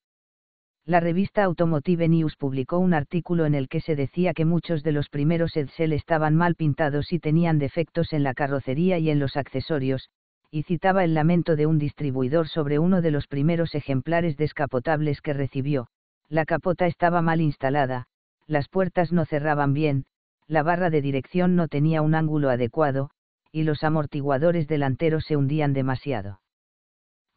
La revista Automotive News publicó un artículo en el que se decía que muchos de los primeros Edsel estaban mal pintados y tenían defectos en la carrocería y en los accesorios, y citaba el lamento de un distribuidor sobre uno de los primeros ejemplares descapotables que recibió, la capota estaba mal instalada, las puertas no cerraban bien, la barra de dirección no tenía un ángulo adecuado, y los amortiguadores delanteros se hundían demasiado.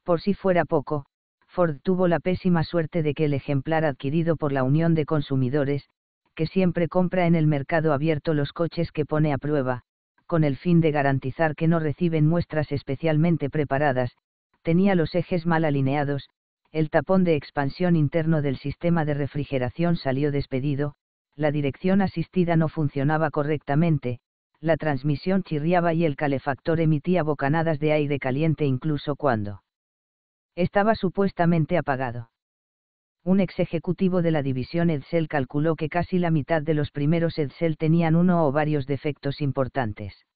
Por si fuera poco, Ford tuvo la pésima suerte de que el ejemplar adquirido por la Unión de Consumidores, que siempre compra en el mercado abierto los coches que pone a prueba, con el fin de garantizar que no reciben muestras especialmente preparadas, tenía los ejes mal alineados, el tapón de expansión interno del sistema de refrigeración salió despedido, la dirección asistida no funcionaba correctamente, la transmisión chirriaba y el calefactor emitía bocanadas de aire caliente incluso cuando estaba supuestamente apagado. Un ex ejecutivo de la división Edsel calculó que casi la mitad de los primeros Edsel tenían uno o varios defectos importantes.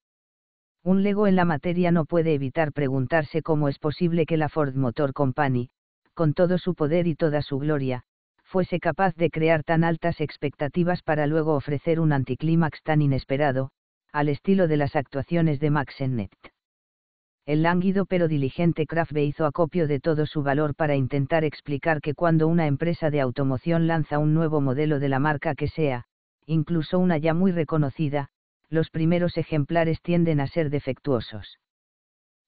Un lego en la materia no puede evitar preguntarse cómo es posible que la Ford Motor Company, con todo su poder y toda su gloria, fuese capaz de crear tan altas expectativas para luego ofrecer un anticlímax tan inesperado, al estilo de las actuaciones de Max Ennett. el lánguido pero diligente Kraft hizo acopio de todo su valor para intentar explicar que cuando una empresa de automoción lanza un nuevo modelo de la marca que sea, incluso una ya muy reconocida, los primeros ejemplares tienden a ser defectuosos.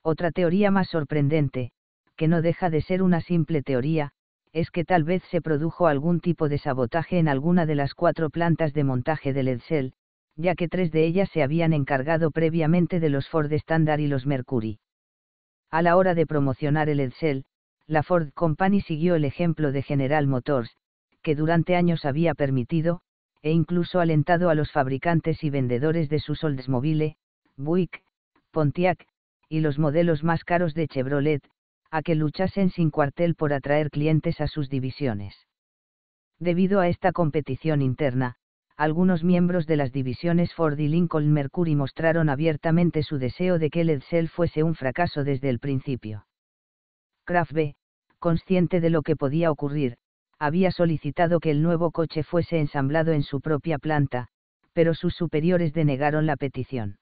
Otra teoría más sorprendente, que no deja de ser una simple teoría, es que tal vez se produjo algún tipo de sabotaje en alguna de las cuatro plantas de montaje del Edsel, ya que tres de ellas se habían encargado previamente de los Ford Standard y los Mercury. A la hora de promocionar el Edsel, la Ford Company siguió el ejemplo de General Motors, que durante años había permitido, e incluso alentado a los fabricantes y vendedores de sus Oldsmobile, Buick, Pontiac, y los modelos más caros de Chevrolet, a que luchasen sin cuartel por atraer clientes a sus divisiones. Debido a esta competición interna, algunos miembros de las divisiones Ford y Lincoln Mercury mostraron abiertamente su deseo de que el Edsel fuese un fracaso desde el principio. Kraft B., consciente de lo que podía ocurrir, había solicitado que el nuevo coche fuese ensamblado en su propia planta, pero sus superiores denegaron la petición.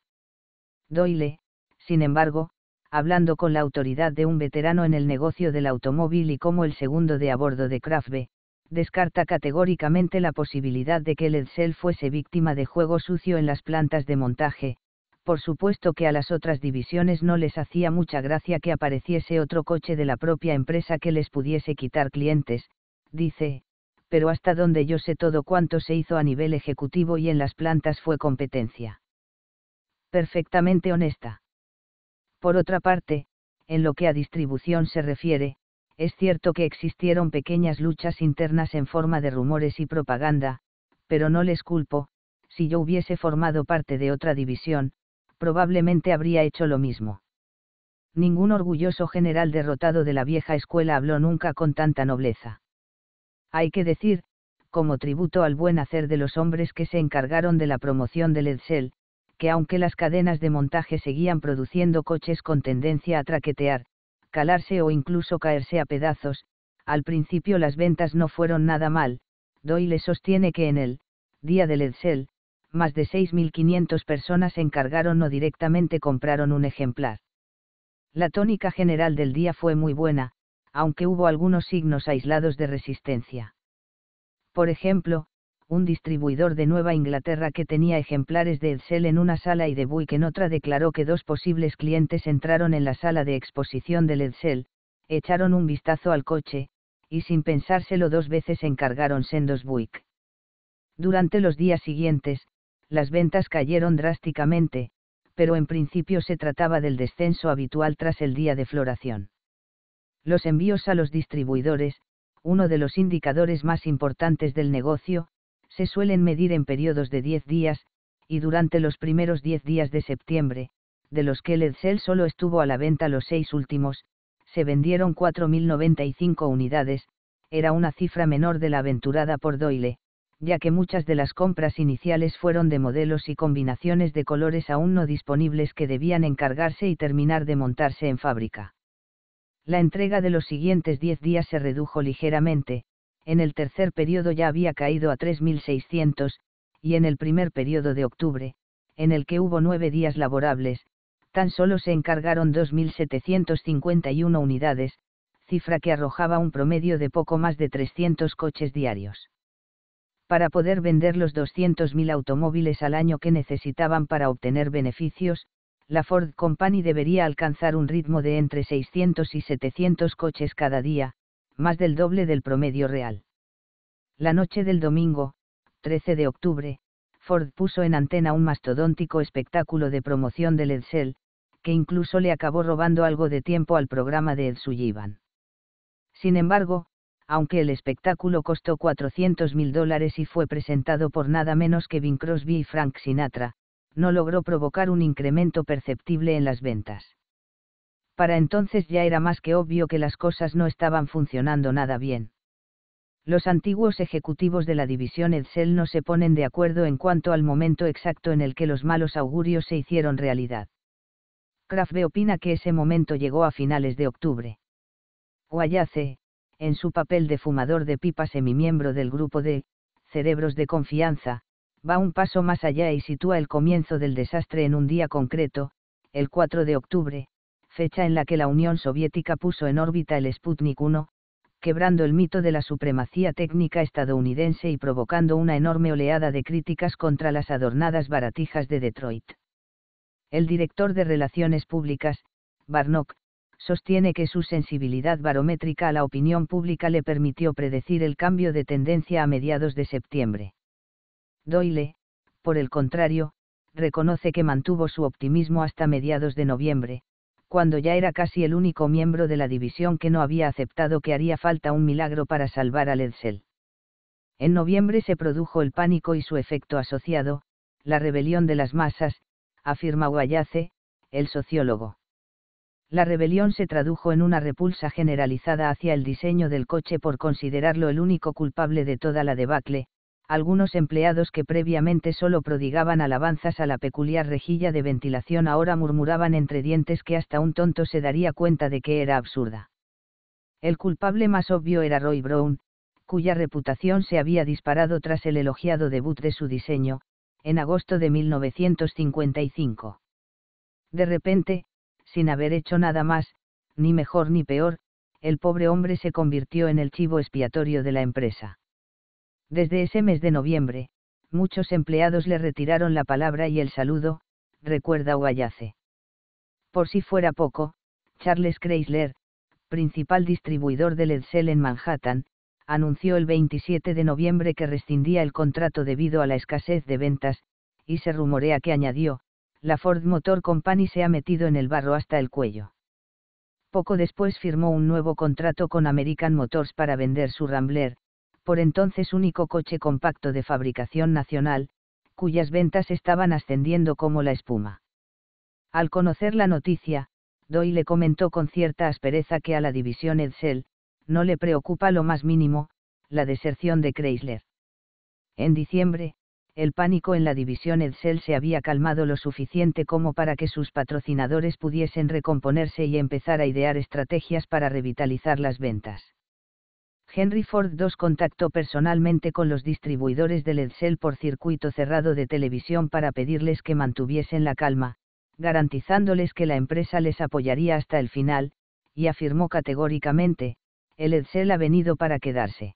Doyle, sin embargo, hablando con la autoridad de un veterano en el negocio del automóvil y como el segundo de a bordo de Kraft B., descarta categóricamente la posibilidad de que el Edsel fuese víctima de juego sucio en las plantas de montaje, por supuesto que a las otras divisiones no les hacía mucha gracia que apareciese otro coche de la propia empresa que les pudiese quitar clientes, dice, pero hasta donde yo sé todo cuanto se hizo a nivel ejecutivo y en las plantas fue competencia. Perfectamente honesta. Por otra parte, en lo que a distribución se refiere, es cierto que existieron pequeñas luchas internas en forma de rumores y propaganda, pero no les culpo, si yo hubiese formado parte de otra división, probablemente habría hecho lo mismo. Ningún orgulloso general derrotado de la vieja escuela habló nunca con tanta nobleza. Hay que decir, como tributo al buen hacer de los hombres que se encargaron de la promoción del Edsel, que aunque las cadenas de montaje seguían produciendo coches con tendencia a traquetear, calarse o incluso caerse a pedazos, al principio las ventas no fueron nada mal, Doyle sostiene que en el día del Edsel, más de 6.500 personas encargaron o directamente compraron un ejemplar. La tónica general del día fue muy buena, aunque hubo algunos signos aislados de resistencia. Por ejemplo, un distribuidor de Nueva Inglaterra que tenía ejemplares de Edsel en una sala y de Buick en otra declaró que dos posibles clientes entraron en la sala de exposición del Edsel, echaron un vistazo al coche, y sin pensárselo dos veces encargaron sendos Buick. Durante los días siguientes, las ventas cayeron drásticamente, pero en principio se trataba del descenso habitual tras el día de floración. Los envíos a los distribuidores, uno de los indicadores más importantes del negocio, se suelen medir en periodos de 10 días, y durante los primeros 10 días de septiembre, de los que el Edsel solo estuvo a la venta los seis últimos, se vendieron 4.095 unidades, era una cifra menor de la aventurada por Doyle, ya que muchas de las compras iniciales fueron de modelos y combinaciones de colores aún no disponibles que debían encargarse y terminar de montarse en fábrica. La entrega de los siguientes 10 días se redujo ligeramente, en el tercer periodo ya había caído a 3.600, y en el primer periodo de octubre, en el que hubo nueve días laborables, tan solo se encargaron 2.751 unidades, cifra que arrojaba un promedio de poco más de 300 coches diarios. Para poder vender los 200.000 automóviles al año que necesitaban para obtener beneficios, la Ford Company debería alcanzar un ritmo de entre 600 y 700 coches cada día, más del doble del promedio real. La noche del domingo, 13 de octubre, Ford puso en antena un mastodóntico espectáculo de promoción del Edsel, que incluso le acabó robando algo de tiempo al programa de Ed Sullivan. Sin embargo, aunque el espectáculo costó 400 mil dólares y fue presentado por nada menos que Bing Crosby y Frank Sinatra, no logró provocar un incremento perceptible en las ventas para entonces ya era más que obvio que las cosas no estaban funcionando nada bien. Los antiguos ejecutivos de la división Edsel no se ponen de acuerdo en cuanto al momento exacto en el que los malos augurios se hicieron realidad. Kraft opina que ese momento llegó a finales de octubre. Guayace, en su papel de fumador de pipa semimiembro del grupo de cerebros de confianza, va un paso más allá y sitúa el comienzo del desastre en un día concreto, el 4 de octubre, fecha en la que la Unión Soviética puso en órbita el Sputnik 1, quebrando el mito de la supremacía técnica estadounidense y provocando una enorme oleada de críticas contra las adornadas baratijas de Detroit. El director de Relaciones Públicas, Barnock, sostiene que su sensibilidad barométrica a la opinión pública le permitió predecir el cambio de tendencia a mediados de septiembre. Doyle, por el contrario, reconoce que mantuvo su optimismo hasta mediados de noviembre, cuando ya era casi el único miembro de la división que no había aceptado que haría falta un milagro para salvar al Edsel. En noviembre se produjo el pánico y su efecto asociado, la rebelión de las masas, afirma Guayace, el sociólogo. La rebelión se tradujo en una repulsa generalizada hacia el diseño del coche por considerarlo el único culpable de toda la debacle, algunos empleados que previamente solo prodigaban alabanzas a la peculiar rejilla de ventilación ahora murmuraban entre dientes que hasta un tonto se daría cuenta de que era absurda. El culpable más obvio era Roy Brown, cuya reputación se había disparado tras el elogiado debut de su diseño, en agosto de 1955. De repente, sin haber hecho nada más, ni mejor ni peor, el pobre hombre se convirtió en el chivo expiatorio de la empresa. Desde ese mes de noviembre, muchos empleados le retiraron la palabra y el saludo, recuerda Guayace. Por si fuera poco, Charles Chrysler, principal distribuidor del Edsel en Manhattan, anunció el 27 de noviembre que rescindía el contrato debido a la escasez de ventas, y se rumorea que añadió, la Ford Motor Company se ha metido en el barro hasta el cuello. Poco después firmó un nuevo contrato con American Motors para vender su Rambler, por entonces único coche compacto de fabricación nacional, cuyas ventas estaban ascendiendo como la espuma. Al conocer la noticia, Doyle comentó con cierta aspereza que a la división Edsel, no le preocupa lo más mínimo, la deserción de Chrysler. En diciembre, el pánico en la división Edsel se había calmado lo suficiente como para que sus patrocinadores pudiesen recomponerse y empezar a idear estrategias para revitalizar las ventas. Henry Ford II contactó personalmente con los distribuidores del Edsel por circuito cerrado de televisión para pedirles que mantuviesen la calma, garantizándoles que la empresa les apoyaría hasta el final, y afirmó categóricamente, el Edsel ha venido para quedarse.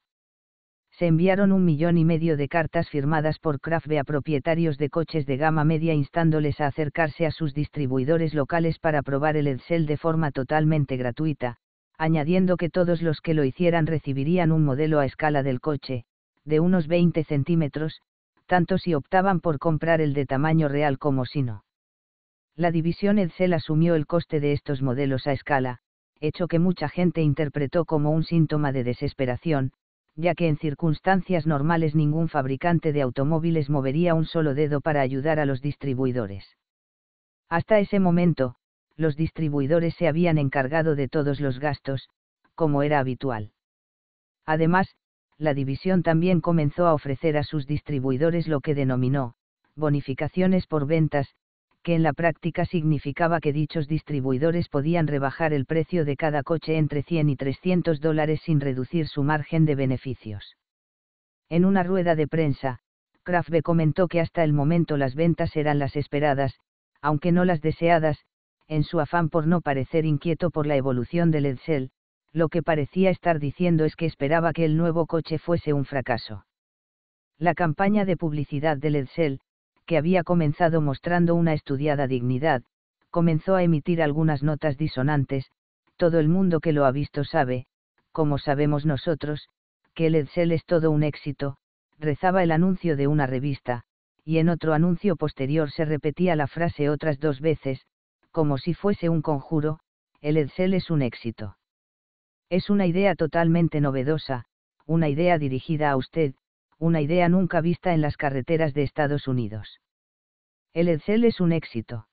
Se enviaron un millón y medio de cartas firmadas por Kraft a propietarios de coches de gama media instándoles a acercarse a sus distribuidores locales para probar el Edsel de forma totalmente gratuita, añadiendo que todos los que lo hicieran recibirían un modelo a escala del coche, de unos 20 centímetros, tanto si optaban por comprar el de tamaño real como si no. La división Edsel asumió el coste de estos modelos a escala, hecho que mucha gente interpretó como un síntoma de desesperación, ya que en circunstancias normales ningún fabricante de automóviles movería un solo dedo para ayudar a los distribuidores. Hasta ese momento, los distribuidores se habían encargado de todos los gastos, como era habitual. Además, la división también comenzó a ofrecer a sus distribuidores lo que denominó, bonificaciones por ventas, que en la práctica significaba que dichos distribuidores podían rebajar el precio de cada coche entre 100 y 300 dólares sin reducir su margen de beneficios. En una rueda de prensa, Kraft comentó que hasta el momento las ventas eran las esperadas, aunque no las deseadas, en su afán por no parecer inquieto por la evolución del Edsel, lo que parecía estar diciendo es que esperaba que el nuevo coche fuese un fracaso. La campaña de publicidad del Edsel, que había comenzado mostrando una estudiada dignidad, comenzó a emitir algunas notas disonantes, todo el mundo que lo ha visto sabe, como sabemos nosotros, que el Edsel es todo un éxito, rezaba el anuncio de una revista, y en otro anuncio posterior se repetía la frase otras dos veces, como si fuese un conjuro, el Edsel es un éxito. Es una idea totalmente novedosa, una idea dirigida a usted, una idea nunca vista en las carreteras de Estados Unidos. El Edsel es un éxito.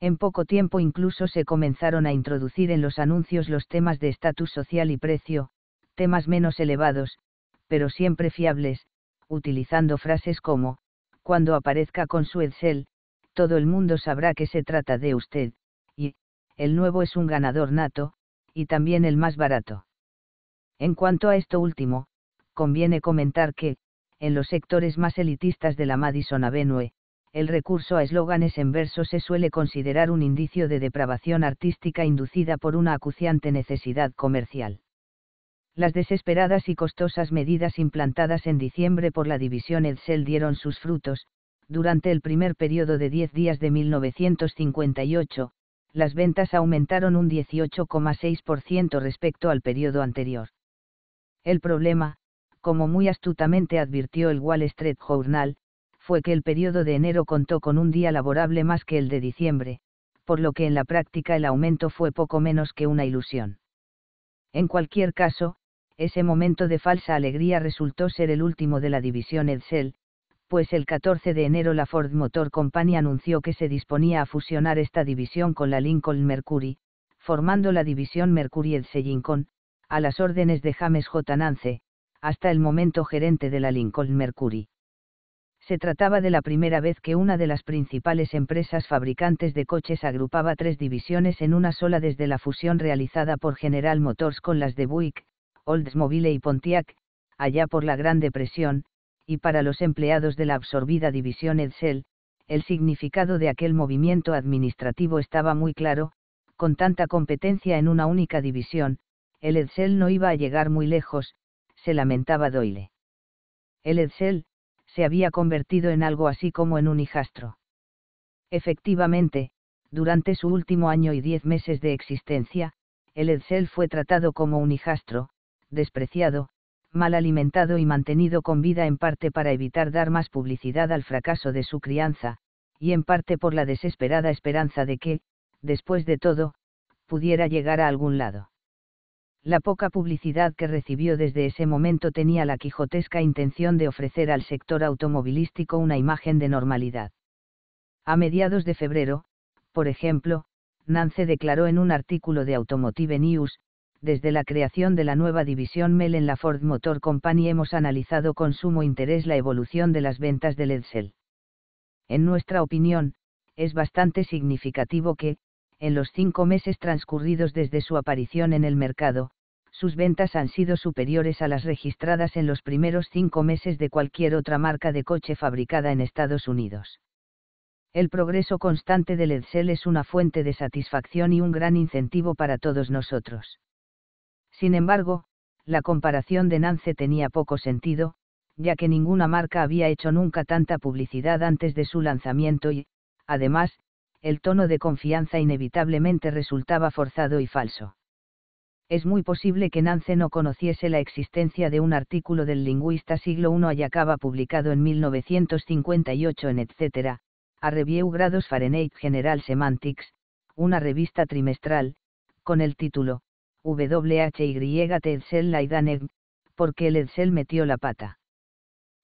En poco tiempo incluso se comenzaron a introducir en los anuncios los temas de estatus social y precio, temas menos elevados, pero siempre fiables, utilizando frases como, cuando aparezca con su Edsel, todo el mundo sabrá que se trata de usted, y, el nuevo es un ganador nato, y también el más barato. En cuanto a esto último, conviene comentar que, en los sectores más elitistas de la Madison Avenue, el recurso a eslóganes en verso se suele considerar un indicio de depravación artística inducida por una acuciante necesidad comercial. Las desesperadas y costosas medidas implantadas en diciembre por la división Edsel dieron sus frutos, durante el primer periodo de 10 días de 1958, las ventas aumentaron un 18,6% respecto al periodo anterior. El problema, como muy astutamente advirtió el Wall Street Journal, fue que el periodo de enero contó con un día laborable más que el de diciembre, por lo que en la práctica el aumento fue poco menos que una ilusión. En cualquier caso, ese momento de falsa alegría resultó ser el último de la división Edsel, pues el 14 de enero la Ford Motor Company anunció que se disponía a fusionar esta división con la Lincoln Mercury, formando la división Mercury Edsel a las órdenes de James J. Nance, hasta el momento gerente de la Lincoln Mercury. Se trataba de la primera vez que una de las principales empresas fabricantes de coches agrupaba tres divisiones en una sola desde la fusión realizada por General Motors con las de Buick, Oldsmobile y Pontiac, allá por la Gran Depresión, y para los empleados de la absorbida división Edsel, el significado de aquel movimiento administrativo estaba muy claro, con tanta competencia en una única división, el Edsel no iba a llegar muy lejos, se lamentaba Doyle. El Edsel, se había convertido en algo así como en un hijastro. Efectivamente, durante su último año y diez meses de existencia, el Edsel fue tratado como un hijastro, despreciado, mal alimentado y mantenido con vida en parte para evitar dar más publicidad al fracaso de su crianza, y en parte por la desesperada esperanza de que, después de todo, pudiera llegar a algún lado. La poca publicidad que recibió desde ese momento tenía la quijotesca intención de ofrecer al sector automovilístico una imagen de normalidad. A mediados de febrero, por ejemplo, Nance declaró en un artículo de Automotive News, desde la creación de la nueva división MEL en la Ford Motor Company hemos analizado con sumo interés la evolución de las ventas del Edsel. En nuestra opinión, es bastante significativo que, en los cinco meses transcurridos desde su aparición en el mercado, sus ventas han sido superiores a las registradas en los primeros cinco meses de cualquier otra marca de coche fabricada en Estados Unidos. El progreso constante del Edsel es una fuente de satisfacción y un gran incentivo para todos nosotros. Sin embargo, la comparación de Nance tenía poco sentido, ya que ninguna marca había hecho nunca tanta publicidad antes de su lanzamiento y, además, el tono de confianza inevitablemente resultaba forzado y falso. Es muy posible que Nance no conociese la existencia de un artículo del lingüista siglo I Ayacaba publicado en 1958 en etc., a Grados Fahrenheit General Semantics, una revista trimestral, con el título, WHY Edsel Laidaneg, porque el Edsel metió la pata.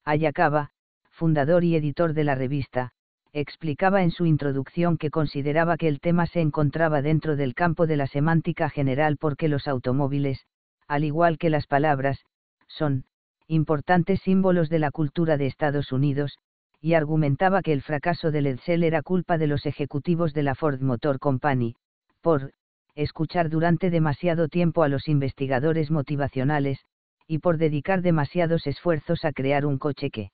Ayacaba, fundador y editor de la revista, explicaba en su introducción que consideraba que el tema se encontraba dentro del campo de la semántica general porque los automóviles, al igual que las palabras, son, importantes símbolos de la cultura de Estados Unidos, y argumentaba que el fracaso del Edsel era culpa de los ejecutivos de la Ford Motor Company, por, escuchar durante demasiado tiempo a los investigadores motivacionales, y por dedicar demasiados esfuerzos a crear un coche que,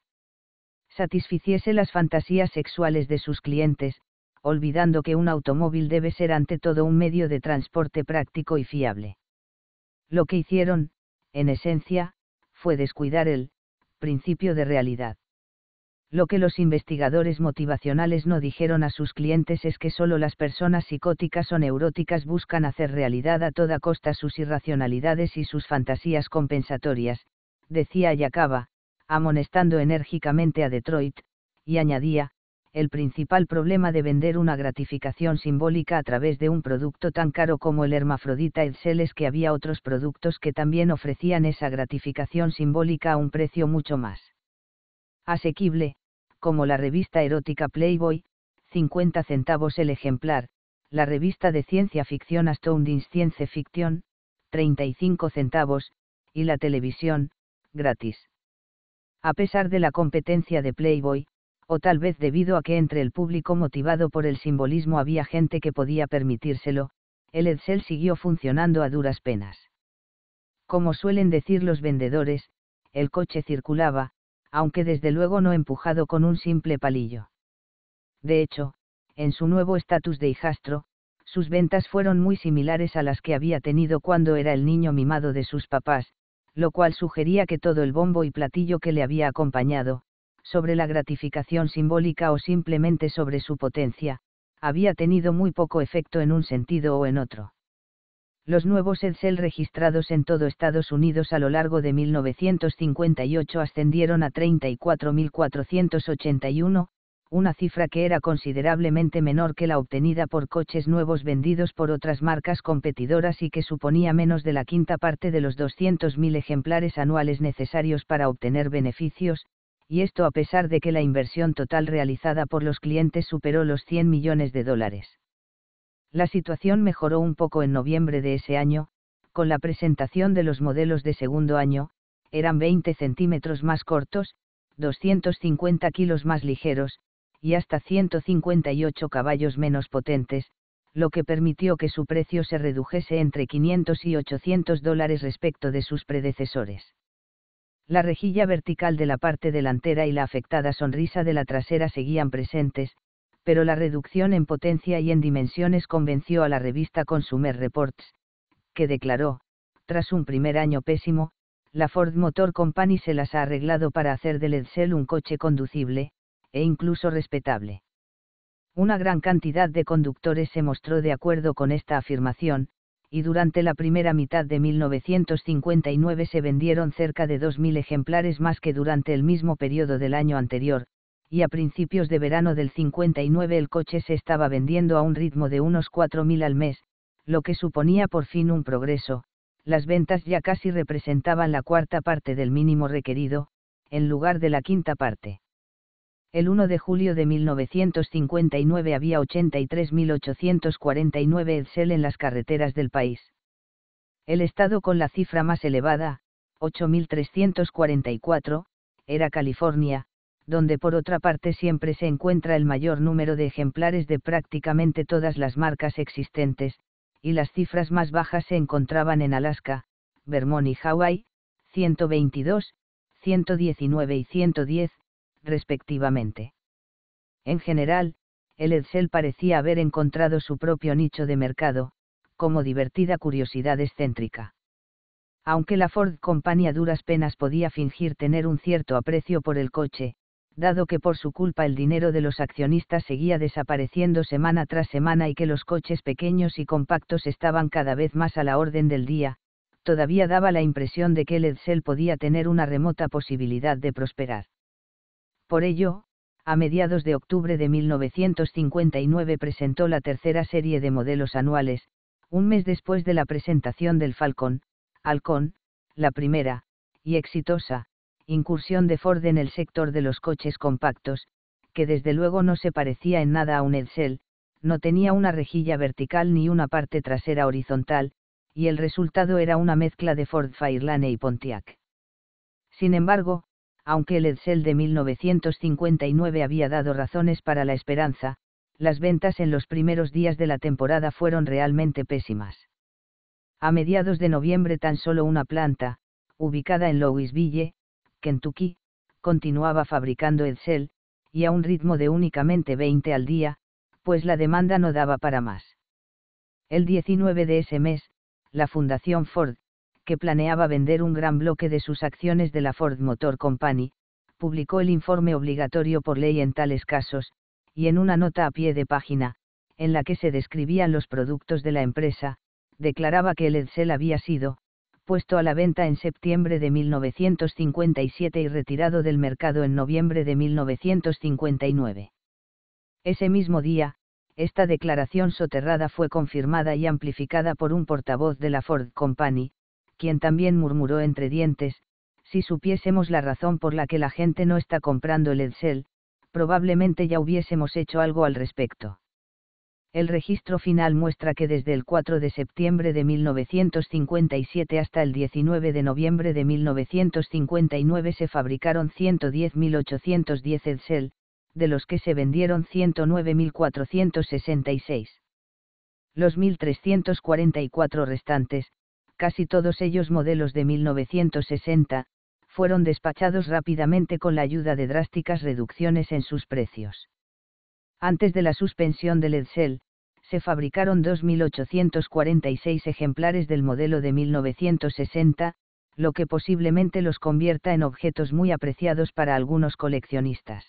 satisficiese las fantasías sexuales de sus clientes, olvidando que un automóvil debe ser ante todo un medio de transporte práctico y fiable. Lo que hicieron, en esencia, fue descuidar el principio de realidad. Lo que los investigadores motivacionales no dijeron a sus clientes es que solo las personas psicóticas o neuróticas buscan hacer realidad a toda costa sus irracionalidades y sus fantasías compensatorias, decía Yacaba, amonestando enérgicamente a Detroit, y añadía, el principal problema de vender una gratificación simbólica a través de un producto tan caro como el hermafrodita Edsel es que había otros productos que también ofrecían esa gratificación simbólica a un precio mucho más asequible, como la revista erótica Playboy, 50 centavos el ejemplar, la revista de ciencia ficción Astounding Science Fiction, 35 centavos, y la televisión, gratis. A pesar de la competencia de Playboy, o tal vez debido a que entre el público motivado por el simbolismo había gente que podía permitírselo, el Edsel siguió funcionando a duras penas. Como suelen decir los vendedores, el coche circulaba, aunque desde luego no empujado con un simple palillo. De hecho, en su nuevo estatus de hijastro, sus ventas fueron muy similares a las que había tenido cuando era el niño mimado de sus papás, lo cual sugería que todo el bombo y platillo que le había acompañado, sobre la gratificación simbólica o simplemente sobre su potencia, había tenido muy poco efecto en un sentido o en otro. Los nuevos Edsel registrados en todo Estados Unidos a lo largo de 1958 ascendieron a 34.481, una cifra que era considerablemente menor que la obtenida por coches nuevos vendidos por otras marcas competidoras y que suponía menos de la quinta parte de los 200.000 ejemplares anuales necesarios para obtener beneficios, y esto a pesar de que la inversión total realizada por los clientes superó los 100 millones de dólares. La situación mejoró un poco en noviembre de ese año, con la presentación de los modelos de segundo año, eran 20 centímetros más cortos, 250 kilos más ligeros, y hasta 158 caballos menos potentes, lo que permitió que su precio se redujese entre 500 y 800 dólares respecto de sus predecesores. La rejilla vertical de la parte delantera y la afectada sonrisa de la trasera seguían presentes, pero la reducción en potencia y en dimensiones convenció a la revista Consumer Reports, que declaró, tras un primer año pésimo, la Ford Motor Company se las ha arreglado para hacer del Edsel un coche conducible, e incluso respetable. Una gran cantidad de conductores se mostró de acuerdo con esta afirmación, y durante la primera mitad de 1959 se vendieron cerca de 2.000 ejemplares más que durante el mismo periodo del año anterior, y a principios de verano del 59 el coche se estaba vendiendo a un ritmo de unos 4.000 al mes, lo que suponía por fin un progreso, las ventas ya casi representaban la cuarta parte del mínimo requerido, en lugar de la quinta parte. El 1 de julio de 1959 había 83.849 Edsel en las carreteras del país. El estado con la cifra más elevada, 8.344, era California, donde por otra parte siempre se encuentra el mayor número de ejemplares de prácticamente todas las marcas existentes, y las cifras más bajas se encontraban en Alaska, Vermont y Hawái, 122, 119 y 110, respectivamente. En general, el Edsel parecía haber encontrado su propio nicho de mercado, como divertida curiosidad excéntrica. Aunque la Ford Company a duras penas podía fingir tener un cierto aprecio por el coche, dado que por su culpa el dinero de los accionistas seguía desapareciendo semana tras semana y que los coches pequeños y compactos estaban cada vez más a la orden del día, todavía daba la impresión de que el Edsel podía tener una remota posibilidad de prosperar. Por ello, a mediados de octubre de 1959 presentó la tercera serie de modelos anuales, un mes después de la presentación del Falcon, Halcón, la primera, y exitosa, incursión de Ford en el sector de los coches compactos, que desde luego no se parecía en nada a un Edsel, no tenía una rejilla vertical ni una parte trasera horizontal, y el resultado era una mezcla de Ford Fairlane y Pontiac. Sin embargo, aunque el Edsel de 1959 había dado razones para la esperanza, las ventas en los primeros días de la temporada fueron realmente pésimas. A mediados de noviembre tan solo una planta, ubicada en Louisville, Kentucky, continuaba fabricando Edsel, y a un ritmo de únicamente 20 al día, pues la demanda no daba para más. El 19 de ese mes, la Fundación Ford, que planeaba vender un gran bloque de sus acciones de la Ford Motor Company, publicó el informe obligatorio por ley en tales casos, y en una nota a pie de página, en la que se describían los productos de la empresa, declaraba que el Edsel había sido, puesto a la venta en septiembre de 1957 y retirado del mercado en noviembre de 1959. Ese mismo día, esta declaración soterrada fue confirmada y amplificada por un portavoz de la Ford Company, quien también murmuró entre dientes, si supiésemos la razón por la que la gente no está comprando el Edsel, probablemente ya hubiésemos hecho algo al respecto. El registro final muestra que desde el 4 de septiembre de 1957 hasta el 19 de noviembre de 1959 se fabricaron 110.810 Edsel, de los que se vendieron 109.466. Los 1.344 restantes, casi todos ellos modelos de 1960, fueron despachados rápidamente con la ayuda de drásticas reducciones en sus precios. Antes de la suspensión del Edsel, se fabricaron 2.846 ejemplares del modelo de 1960, lo que posiblemente los convierta en objetos muy apreciados para algunos coleccionistas.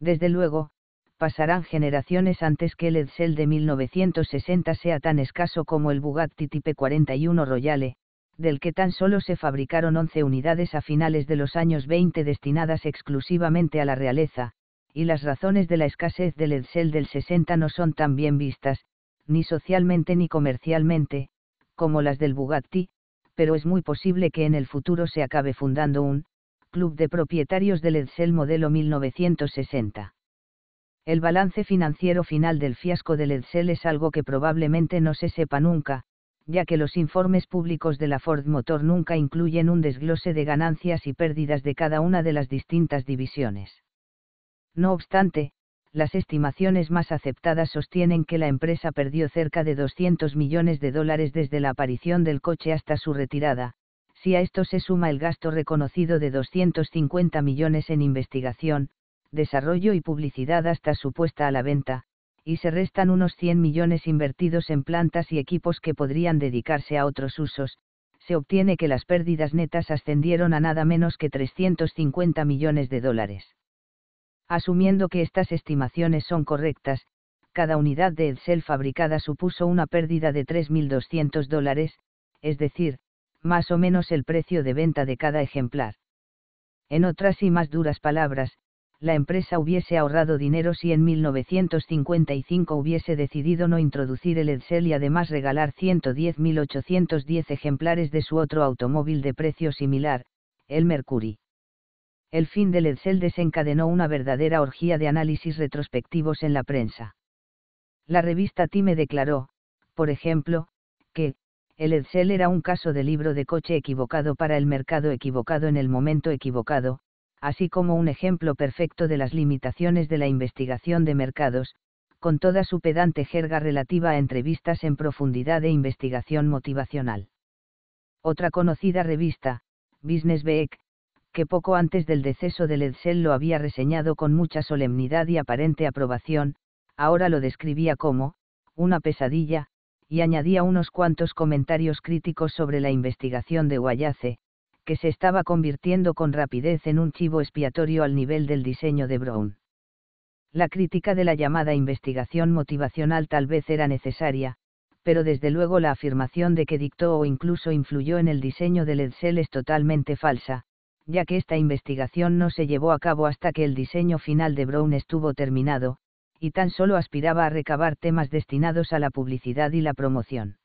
Desde luego, pasarán generaciones antes que el Edsel de 1960 sea tan escaso como el Bugatti Type 41 Royale, del que tan solo se fabricaron 11 unidades a finales de los años 20 destinadas exclusivamente a la realeza, y las razones de la escasez del Edsel del 60 no son tan bien vistas, ni socialmente ni comercialmente, como las del Bugatti, pero es muy posible que en el futuro se acabe fundando un club de propietarios del Edsel modelo 1960. El balance financiero final del fiasco del Edsel es algo que probablemente no se sepa nunca, ya que los informes públicos de la Ford Motor nunca incluyen un desglose de ganancias y pérdidas de cada una de las distintas divisiones. No obstante, las estimaciones más aceptadas sostienen que la empresa perdió cerca de 200 millones de dólares desde la aparición del coche hasta su retirada, si a esto se suma el gasto reconocido de 250 millones en investigación, desarrollo y publicidad hasta su puesta a la venta, y se restan unos 100 millones invertidos en plantas y equipos que podrían dedicarse a otros usos, se obtiene que las pérdidas netas ascendieron a nada menos que 350 millones de dólares. Asumiendo que estas estimaciones son correctas, cada unidad de Edsel fabricada supuso una pérdida de 3.200 dólares, es decir, más o menos el precio de venta de cada ejemplar. En otras y más duras palabras, la empresa hubiese ahorrado dinero si en 1955 hubiese decidido no introducir el Edsel y además regalar 110.810 ejemplares de su otro automóvil de precio similar, el Mercury el fin del Edsel desencadenó una verdadera orgía de análisis retrospectivos en la prensa. La revista Time declaró, por ejemplo, que, el Edsel era un caso de libro de coche equivocado para el mercado equivocado en el momento equivocado, así como un ejemplo perfecto de las limitaciones de la investigación de mercados, con toda su pedante jerga relativa a entrevistas en profundidad e investigación motivacional. Otra conocida revista, Business Week, que poco antes del deceso del Edsel lo había reseñado con mucha solemnidad y aparente aprobación, ahora lo describía como, una pesadilla, y añadía unos cuantos comentarios críticos sobre la investigación de Guayace, que se estaba convirtiendo con rapidez en un chivo expiatorio al nivel del diseño de Brown. La crítica de la llamada investigación motivacional tal vez era necesaria, pero desde luego la afirmación de que dictó o incluso influyó en el diseño del Edsel es totalmente falsa, ya que esta investigación no se llevó a cabo hasta que el diseño final de Brown estuvo terminado, y tan solo aspiraba a recabar temas destinados a la publicidad y la promoción.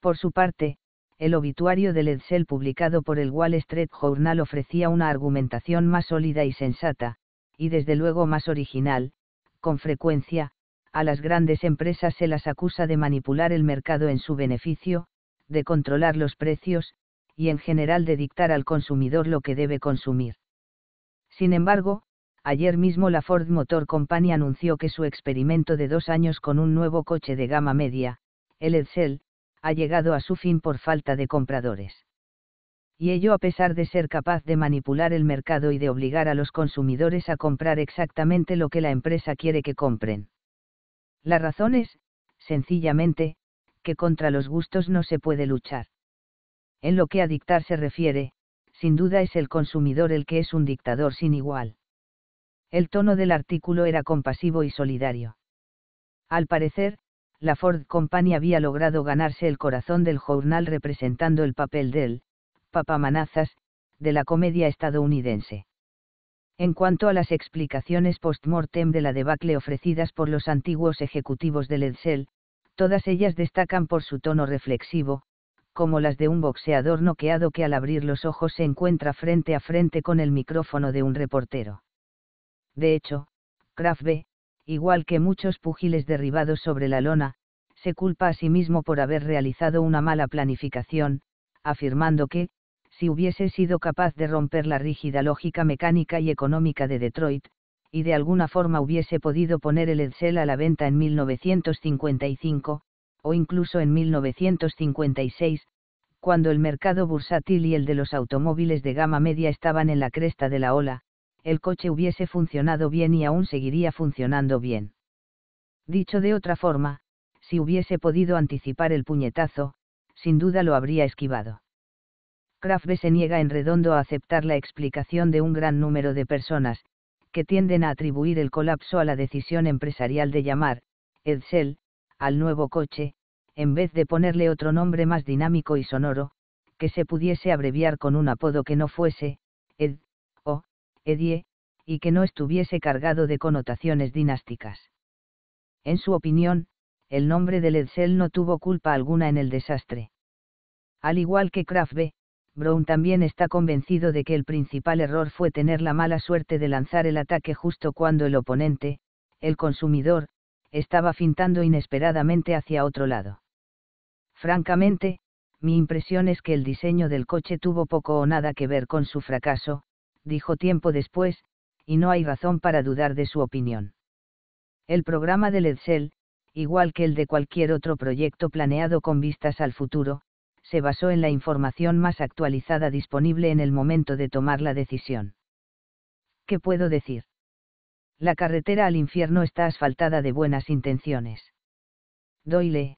Por su parte, el obituario del Edsel publicado por el Wall Street Journal ofrecía una argumentación más sólida y sensata, y desde luego más original, con frecuencia, a las grandes empresas se las acusa de manipular el mercado en su beneficio, de controlar los precios, y en general de dictar al consumidor lo que debe consumir. Sin embargo, ayer mismo la Ford Motor Company anunció que su experimento de dos años con un nuevo coche de gama media, el Edsel, ha llegado a su fin por falta de compradores. Y ello a pesar de ser capaz de manipular el mercado y de obligar a los consumidores a comprar exactamente lo que la empresa quiere que compren. La razón es, sencillamente, que contra los gustos no se puede luchar. En lo que a dictar se refiere, sin duda es el consumidor el que es un dictador sin igual. El tono del artículo era compasivo y solidario. Al parecer, la Ford Company había logrado ganarse el corazón del journal representando el papel del, papamanazas, de la comedia estadounidense. En cuanto a las explicaciones post-mortem de la debacle ofrecidas por los antiguos ejecutivos del Edsel, todas ellas destacan por su tono reflexivo, como las de un boxeador noqueado que al abrir los ojos se encuentra frente a frente con el micrófono de un reportero. De hecho, Kraft B., igual que muchos púgiles derribados sobre la lona, se culpa a sí mismo por haber realizado una mala planificación, afirmando que, si hubiese sido capaz de romper la rígida lógica mecánica y económica de Detroit, y de alguna forma hubiese podido poner el Edsel a la venta en 1955, o incluso en 1956, cuando el mercado bursátil y el de los automóviles de gama media estaban en la cresta de la ola, el coche hubiese funcionado bien y aún seguiría funcionando bien. Dicho de otra forma, si hubiese podido anticipar el puñetazo, sin duda lo habría esquivado. Kraft se niega en redondo a aceptar la explicación de un gran número de personas, que tienden a atribuir el colapso a la decisión empresarial de llamar, Edsel, al nuevo coche, en vez de ponerle otro nombre más dinámico y sonoro, que se pudiese abreviar con un apodo que no fuese, Ed, o, Edie, y que no estuviese cargado de connotaciones dinásticas. En su opinión, el nombre del Edsel no tuvo culpa alguna en el desastre. Al igual que Kraft B., Brown también está convencido de que el principal error fue tener la mala suerte de lanzar el ataque justo cuando el oponente, el consumidor, estaba fintando inesperadamente hacia otro lado. Francamente, mi impresión es que el diseño del coche tuvo poco o nada que ver con su fracaso, dijo tiempo después, y no hay razón para dudar de su opinión. El programa del Edsel, igual que el de cualquier otro proyecto planeado con vistas al futuro, se basó en la información más actualizada disponible en el momento de tomar la decisión. ¿Qué puedo decir? La carretera al infierno está asfaltada de buenas intenciones. Doyle,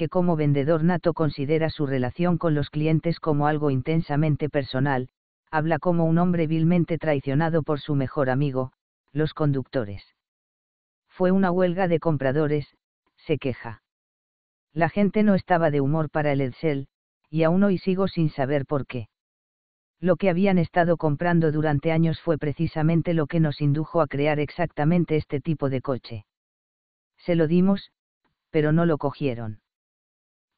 que como vendedor nato considera su relación con los clientes como algo intensamente personal, habla como un hombre vilmente traicionado por su mejor amigo, los conductores. Fue una huelga de compradores, se queja. La gente no estaba de humor para el Edsel, y aún hoy sigo sin saber por qué. Lo que habían estado comprando durante años fue precisamente lo que nos indujo a crear exactamente este tipo de coche. Se lo dimos, pero no lo cogieron.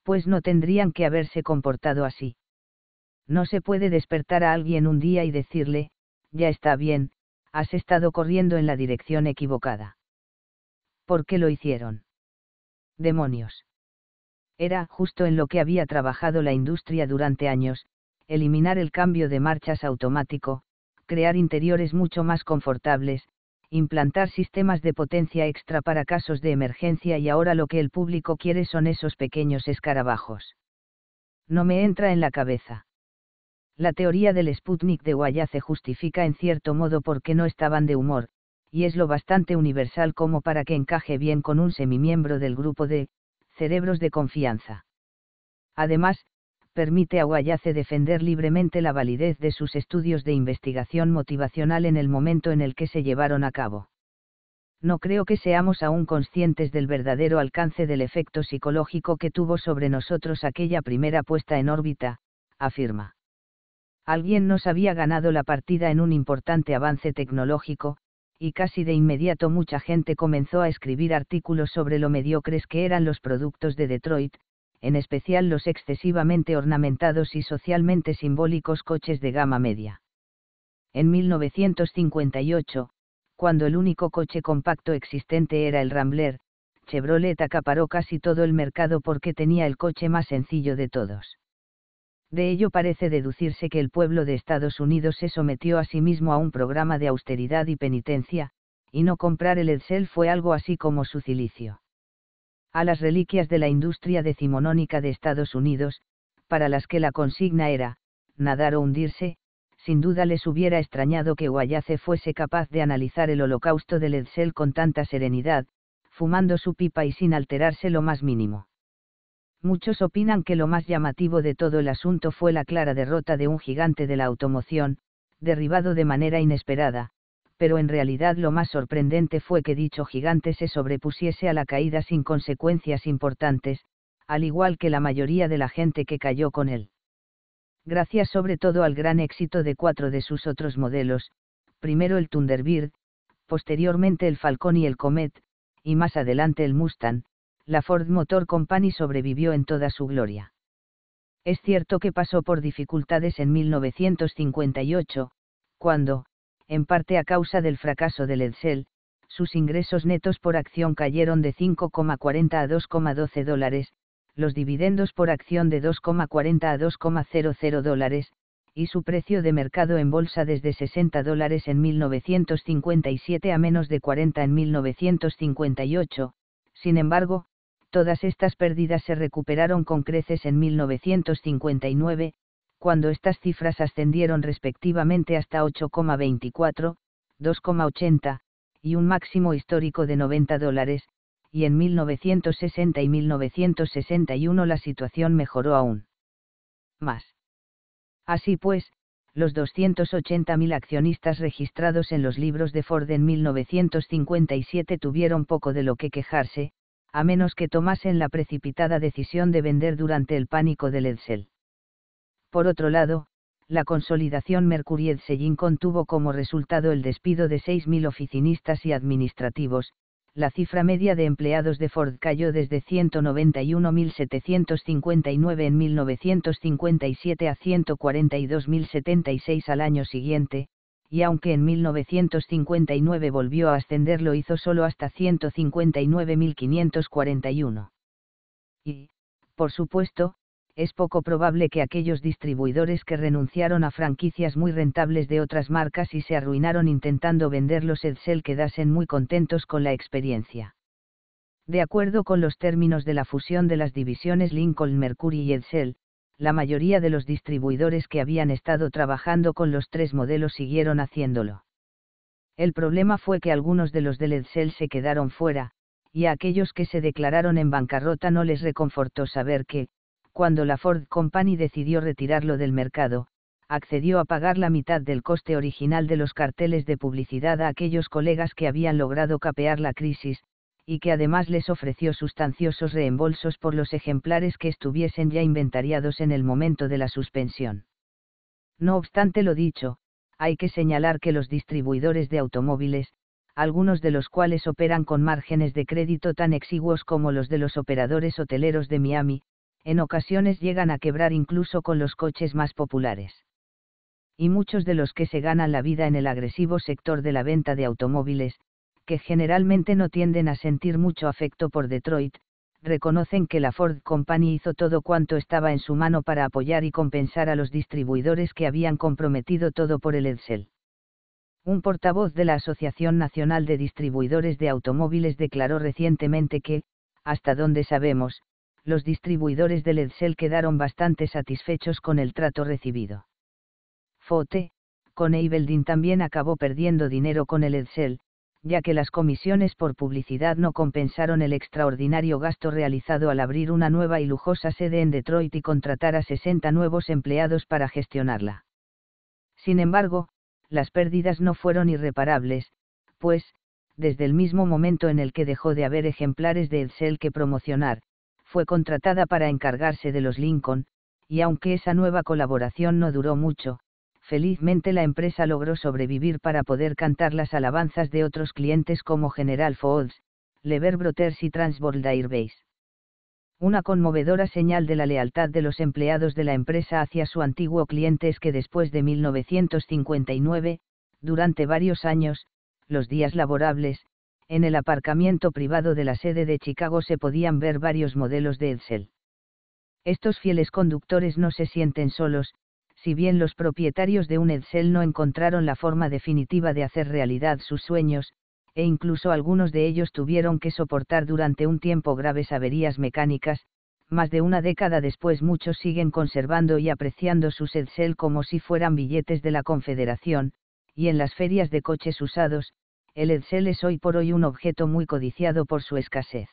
Pues no tendrían que haberse comportado así. No se puede despertar a alguien un día y decirle, ya está bien, has estado corriendo en la dirección equivocada. ¿Por qué lo hicieron? demonios. Era justo en lo que había trabajado la industria durante años, eliminar el cambio de marchas automático, crear interiores mucho más confortables, implantar sistemas de potencia extra para casos de emergencia y ahora lo que el público quiere son esos pequeños escarabajos. No me entra en la cabeza. La teoría del Sputnik de Guayace justifica en cierto modo por qué no estaban de humor, y es lo bastante universal como para que encaje bien con un semimiembro del grupo de cerebros de confianza. Además, permite a Guayace defender libremente la validez de sus estudios de investigación motivacional en el momento en el que se llevaron a cabo. No creo que seamos aún conscientes del verdadero alcance del efecto psicológico que tuvo sobre nosotros aquella primera puesta en órbita, afirma. Alguien nos había ganado la partida en un importante avance tecnológico, y casi de inmediato mucha gente comenzó a escribir artículos sobre lo mediocres que eran los productos de Detroit, en especial los excesivamente ornamentados y socialmente simbólicos coches de gama media. En 1958, cuando el único coche compacto existente era el Rambler, Chevrolet acaparó casi todo el mercado porque tenía el coche más sencillo de todos. De ello parece deducirse que el pueblo de Estados Unidos se sometió a sí mismo a un programa de austeridad y penitencia, y no comprar el Edsel fue algo así como su cilicio. A las reliquias de la industria decimonónica de Estados Unidos, para las que la consigna era, nadar o hundirse, sin duda les hubiera extrañado que Guayace fuese capaz de analizar el holocausto del Edsel con tanta serenidad, fumando su pipa y sin alterarse lo más mínimo. Muchos opinan que lo más llamativo de todo el asunto fue la clara derrota de un gigante de la automoción, derribado de manera inesperada, pero en realidad lo más sorprendente fue que dicho gigante se sobrepusiese a la caída sin consecuencias importantes, al igual que la mayoría de la gente que cayó con él. Gracias sobre todo al gran éxito de cuatro de sus otros modelos, primero el Thunderbird, posteriormente el Falcon y el Comet, y más adelante el Mustang, la Ford Motor Company sobrevivió en toda su gloria. Es cierto que pasó por dificultades en 1958, cuando, en parte a causa del fracaso del Edsel, sus ingresos netos por acción cayeron de 5,40 a 2,12 dólares, los dividendos por acción de 2,40 a 2,00 dólares, y su precio de mercado en bolsa desde 60 dólares en 1957 a menos de 40 en 1958. Sin embargo, todas estas pérdidas se recuperaron con creces en 1959, cuando estas cifras ascendieron respectivamente hasta 8,24 2,80, y un máximo histórico de 90 dólares, y en 1960 y 1961 la situación mejoró aún más. Así pues, los 280.000 accionistas registrados en los libros de Ford en 1957 tuvieron poco de lo que quejarse, a menos que tomasen la precipitada decisión de vender durante el pánico del Edsel. Por otro lado, la consolidación Mercury Edsellin contuvo como resultado el despido de 6.000 oficinistas y administrativos, la cifra media de empleados de Ford cayó desde 191.759 en 1957 a 142.076 al año siguiente, y aunque en 1959 volvió a ascender lo hizo solo hasta 159.541. Y, por supuesto, es poco probable que aquellos distribuidores que renunciaron a franquicias muy rentables de otras marcas y se arruinaron intentando venderlos Edsel quedasen muy contentos con la experiencia. De acuerdo con los términos de la fusión de las divisiones Lincoln Mercury y Edsel, la mayoría de los distribuidores que habían estado trabajando con los tres modelos siguieron haciéndolo. El problema fue que algunos de los del Edsel se quedaron fuera, y a aquellos que se declararon en bancarrota no les reconfortó saber que, cuando la Ford Company decidió retirarlo del mercado, accedió a pagar la mitad del coste original de los carteles de publicidad a aquellos colegas que habían logrado capear la crisis, y que además les ofreció sustanciosos reembolsos por los ejemplares que estuviesen ya inventariados en el momento de la suspensión. No obstante lo dicho, hay que señalar que los distribuidores de automóviles, algunos de los cuales operan con márgenes de crédito tan exiguos como los de los operadores hoteleros de Miami, en ocasiones llegan a quebrar incluso con los coches más populares. Y muchos de los que se ganan la vida en el agresivo sector de la venta de automóviles, que generalmente no tienden a sentir mucho afecto por Detroit, reconocen que la Ford Company hizo todo cuanto estaba en su mano para apoyar y compensar a los distribuidores que habían comprometido todo por el Edsel. Un portavoz de la Asociación Nacional de Distribuidores de Automóviles declaró recientemente que, hasta donde sabemos, los distribuidores del Edsel quedaron bastante satisfechos con el trato recibido. Fote, con Eibeldin también acabó perdiendo dinero con el Edsel, ya que las comisiones por publicidad no compensaron el extraordinario gasto realizado al abrir una nueva y lujosa sede en Detroit y contratar a 60 nuevos empleados para gestionarla. Sin embargo, las pérdidas no fueron irreparables, pues, desde el mismo momento en el que dejó de haber ejemplares de Edsel que promocionar, fue contratada para encargarse de los Lincoln, y aunque esa nueva colaboración no duró mucho, felizmente la empresa logró sobrevivir para poder cantar las alabanzas de otros clientes como General Foods, Lever Brothers y Transworld Airbase. Una conmovedora señal de la lealtad de los empleados de la empresa hacia su antiguo cliente es que después de 1959, durante varios años, los días laborables, en el aparcamiento privado de la sede de Chicago se podían ver varios modelos de Edsel. Estos fieles conductores no se sienten solos, si bien los propietarios de un Edsel no encontraron la forma definitiva de hacer realidad sus sueños, e incluso algunos de ellos tuvieron que soportar durante un tiempo graves averías mecánicas, más de una década después muchos siguen conservando y apreciando sus Edsel como si fueran billetes de la Confederación, y en las ferias de coches usados, el Edsel es hoy por hoy un objeto muy codiciado por su escasez.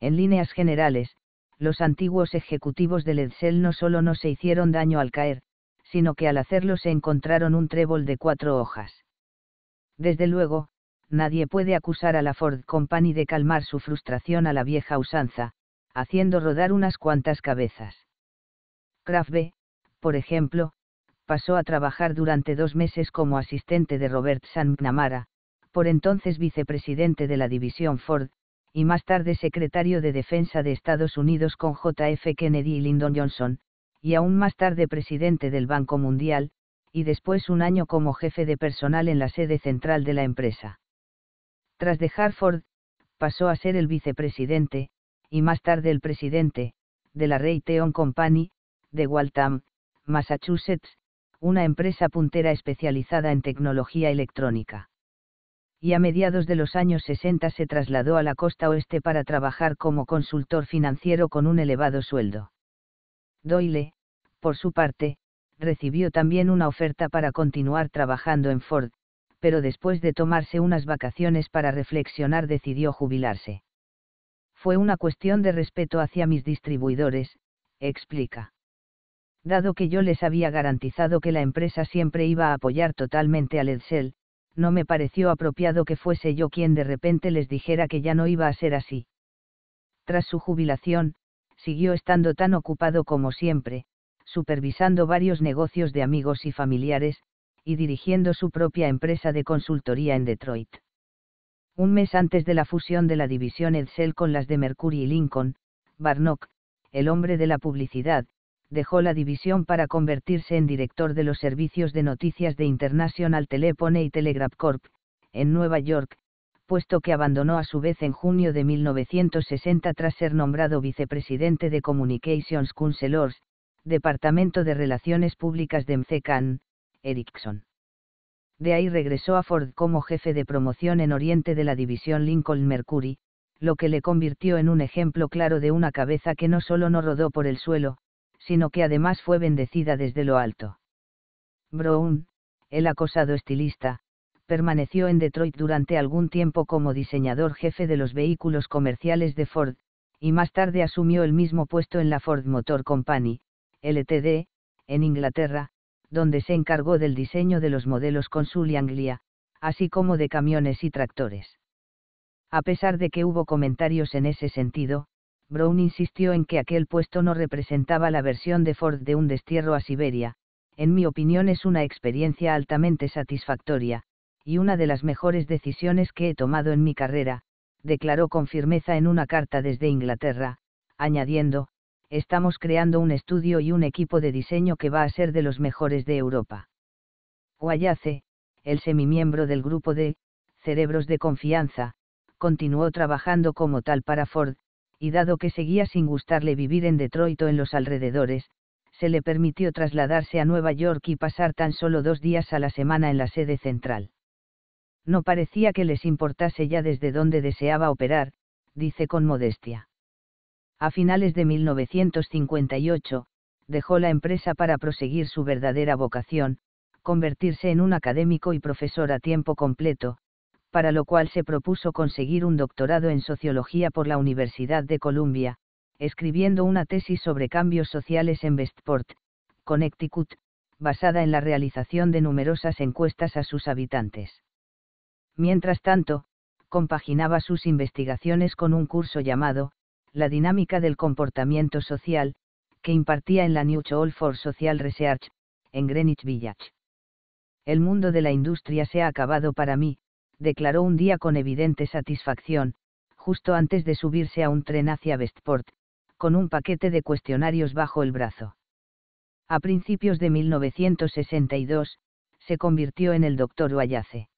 En líneas generales, los antiguos ejecutivos del Edsel no solo no se hicieron daño al caer, sino que al hacerlo se encontraron un trébol de cuatro hojas. Desde luego, nadie puede acusar a la Ford Company de calmar su frustración a la vieja usanza, haciendo rodar unas cuantas cabezas. Kraft B., por ejemplo, pasó a trabajar durante dos meses como asistente de Robert San McNamara, por entonces vicepresidente de la división Ford, y más tarde secretario de Defensa de Estados Unidos con JF Kennedy y Lyndon Johnson, y aún más tarde presidente del Banco Mundial, y después un año como jefe de personal en la sede central de la empresa. Tras dejar Ford, pasó a ser el vicepresidente, y más tarde el presidente, de la Raytheon Company, de Waltham, Massachusetts, una empresa puntera especializada en tecnología electrónica y a mediados de los años 60 se trasladó a la costa oeste para trabajar como consultor financiero con un elevado sueldo. Doyle, por su parte, recibió también una oferta para continuar trabajando en Ford, pero después de tomarse unas vacaciones para reflexionar decidió jubilarse. Fue una cuestión de respeto hacia mis distribuidores, explica. Dado que yo les había garantizado que la empresa siempre iba a apoyar totalmente al Edsel, no me pareció apropiado que fuese yo quien de repente les dijera que ya no iba a ser así. Tras su jubilación, siguió estando tan ocupado como siempre, supervisando varios negocios de amigos y familiares, y dirigiendo su propia empresa de consultoría en Detroit. Un mes antes de la fusión de la división Edsel con las de Mercury y Lincoln, Barnock, el hombre de la publicidad, dejó la división para convertirse en director de los servicios de noticias de International Telephone y Telegraph Corp., en Nueva York, puesto que abandonó a su vez en junio de 1960 tras ser nombrado vicepresidente de Communications Counselors, Departamento de Relaciones Públicas de McCann, Ericsson. De ahí regresó a Ford como jefe de promoción en Oriente de la división Lincoln Mercury, lo que le convirtió en un ejemplo claro de una cabeza que no solo no rodó por el suelo, sino que además fue bendecida desde lo alto. Brown, el acosado estilista, permaneció en Detroit durante algún tiempo como diseñador jefe de los vehículos comerciales de Ford, y más tarde asumió el mismo puesto en la Ford Motor Company, LTD, en Inglaterra, donde se encargó del diseño de los modelos Consul y Anglia, así como de camiones y tractores. A pesar de que hubo comentarios en ese sentido, Brown insistió en que aquel puesto no representaba la versión de Ford de un destierro a Siberia, en mi opinión es una experiencia altamente satisfactoria, y una de las mejores decisiones que he tomado en mi carrera, declaró con firmeza en una carta desde Inglaterra, añadiendo, estamos creando un estudio y un equipo de diseño que va a ser de los mejores de Europa. Guayace, el semimiembro del grupo de Cerebros de Confianza, continuó trabajando como tal para Ford, y dado que seguía sin gustarle vivir en Detroit o en los alrededores, se le permitió trasladarse a Nueva York y pasar tan solo dos días a la semana en la sede central. No parecía que les importase ya desde dónde deseaba operar, dice con modestia. A finales de 1958, dejó la empresa para proseguir su verdadera vocación, convertirse en un académico y profesor a tiempo completo, para lo cual se propuso conseguir un doctorado en sociología por la Universidad de Columbia, escribiendo una tesis sobre cambios sociales en Westport, Connecticut, basada en la realización de numerosas encuestas a sus habitantes. Mientras tanto, compaginaba sus investigaciones con un curso llamado, La dinámica del comportamiento social, que impartía en la New School for Social Research, en Greenwich Village. El mundo de la industria se ha acabado para mí, declaró un día con evidente satisfacción, justo antes de subirse a un tren hacia Westport, con un paquete de cuestionarios bajo el brazo. A principios de 1962, se convirtió en el doctor Wayace.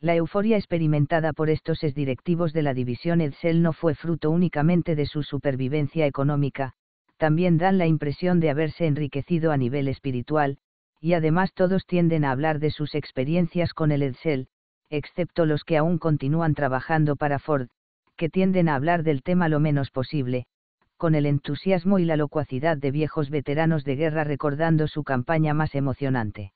La euforia experimentada por estos exdirectivos de la división Edsel no fue fruto únicamente de su supervivencia económica, también dan la impresión de haberse enriquecido a nivel espiritual, y además todos tienden a hablar de sus experiencias con el Edsel, excepto los que aún continúan trabajando para Ford, que tienden a hablar del tema lo menos posible, con el entusiasmo y la locuacidad de viejos veteranos de guerra recordando su campaña más emocionante.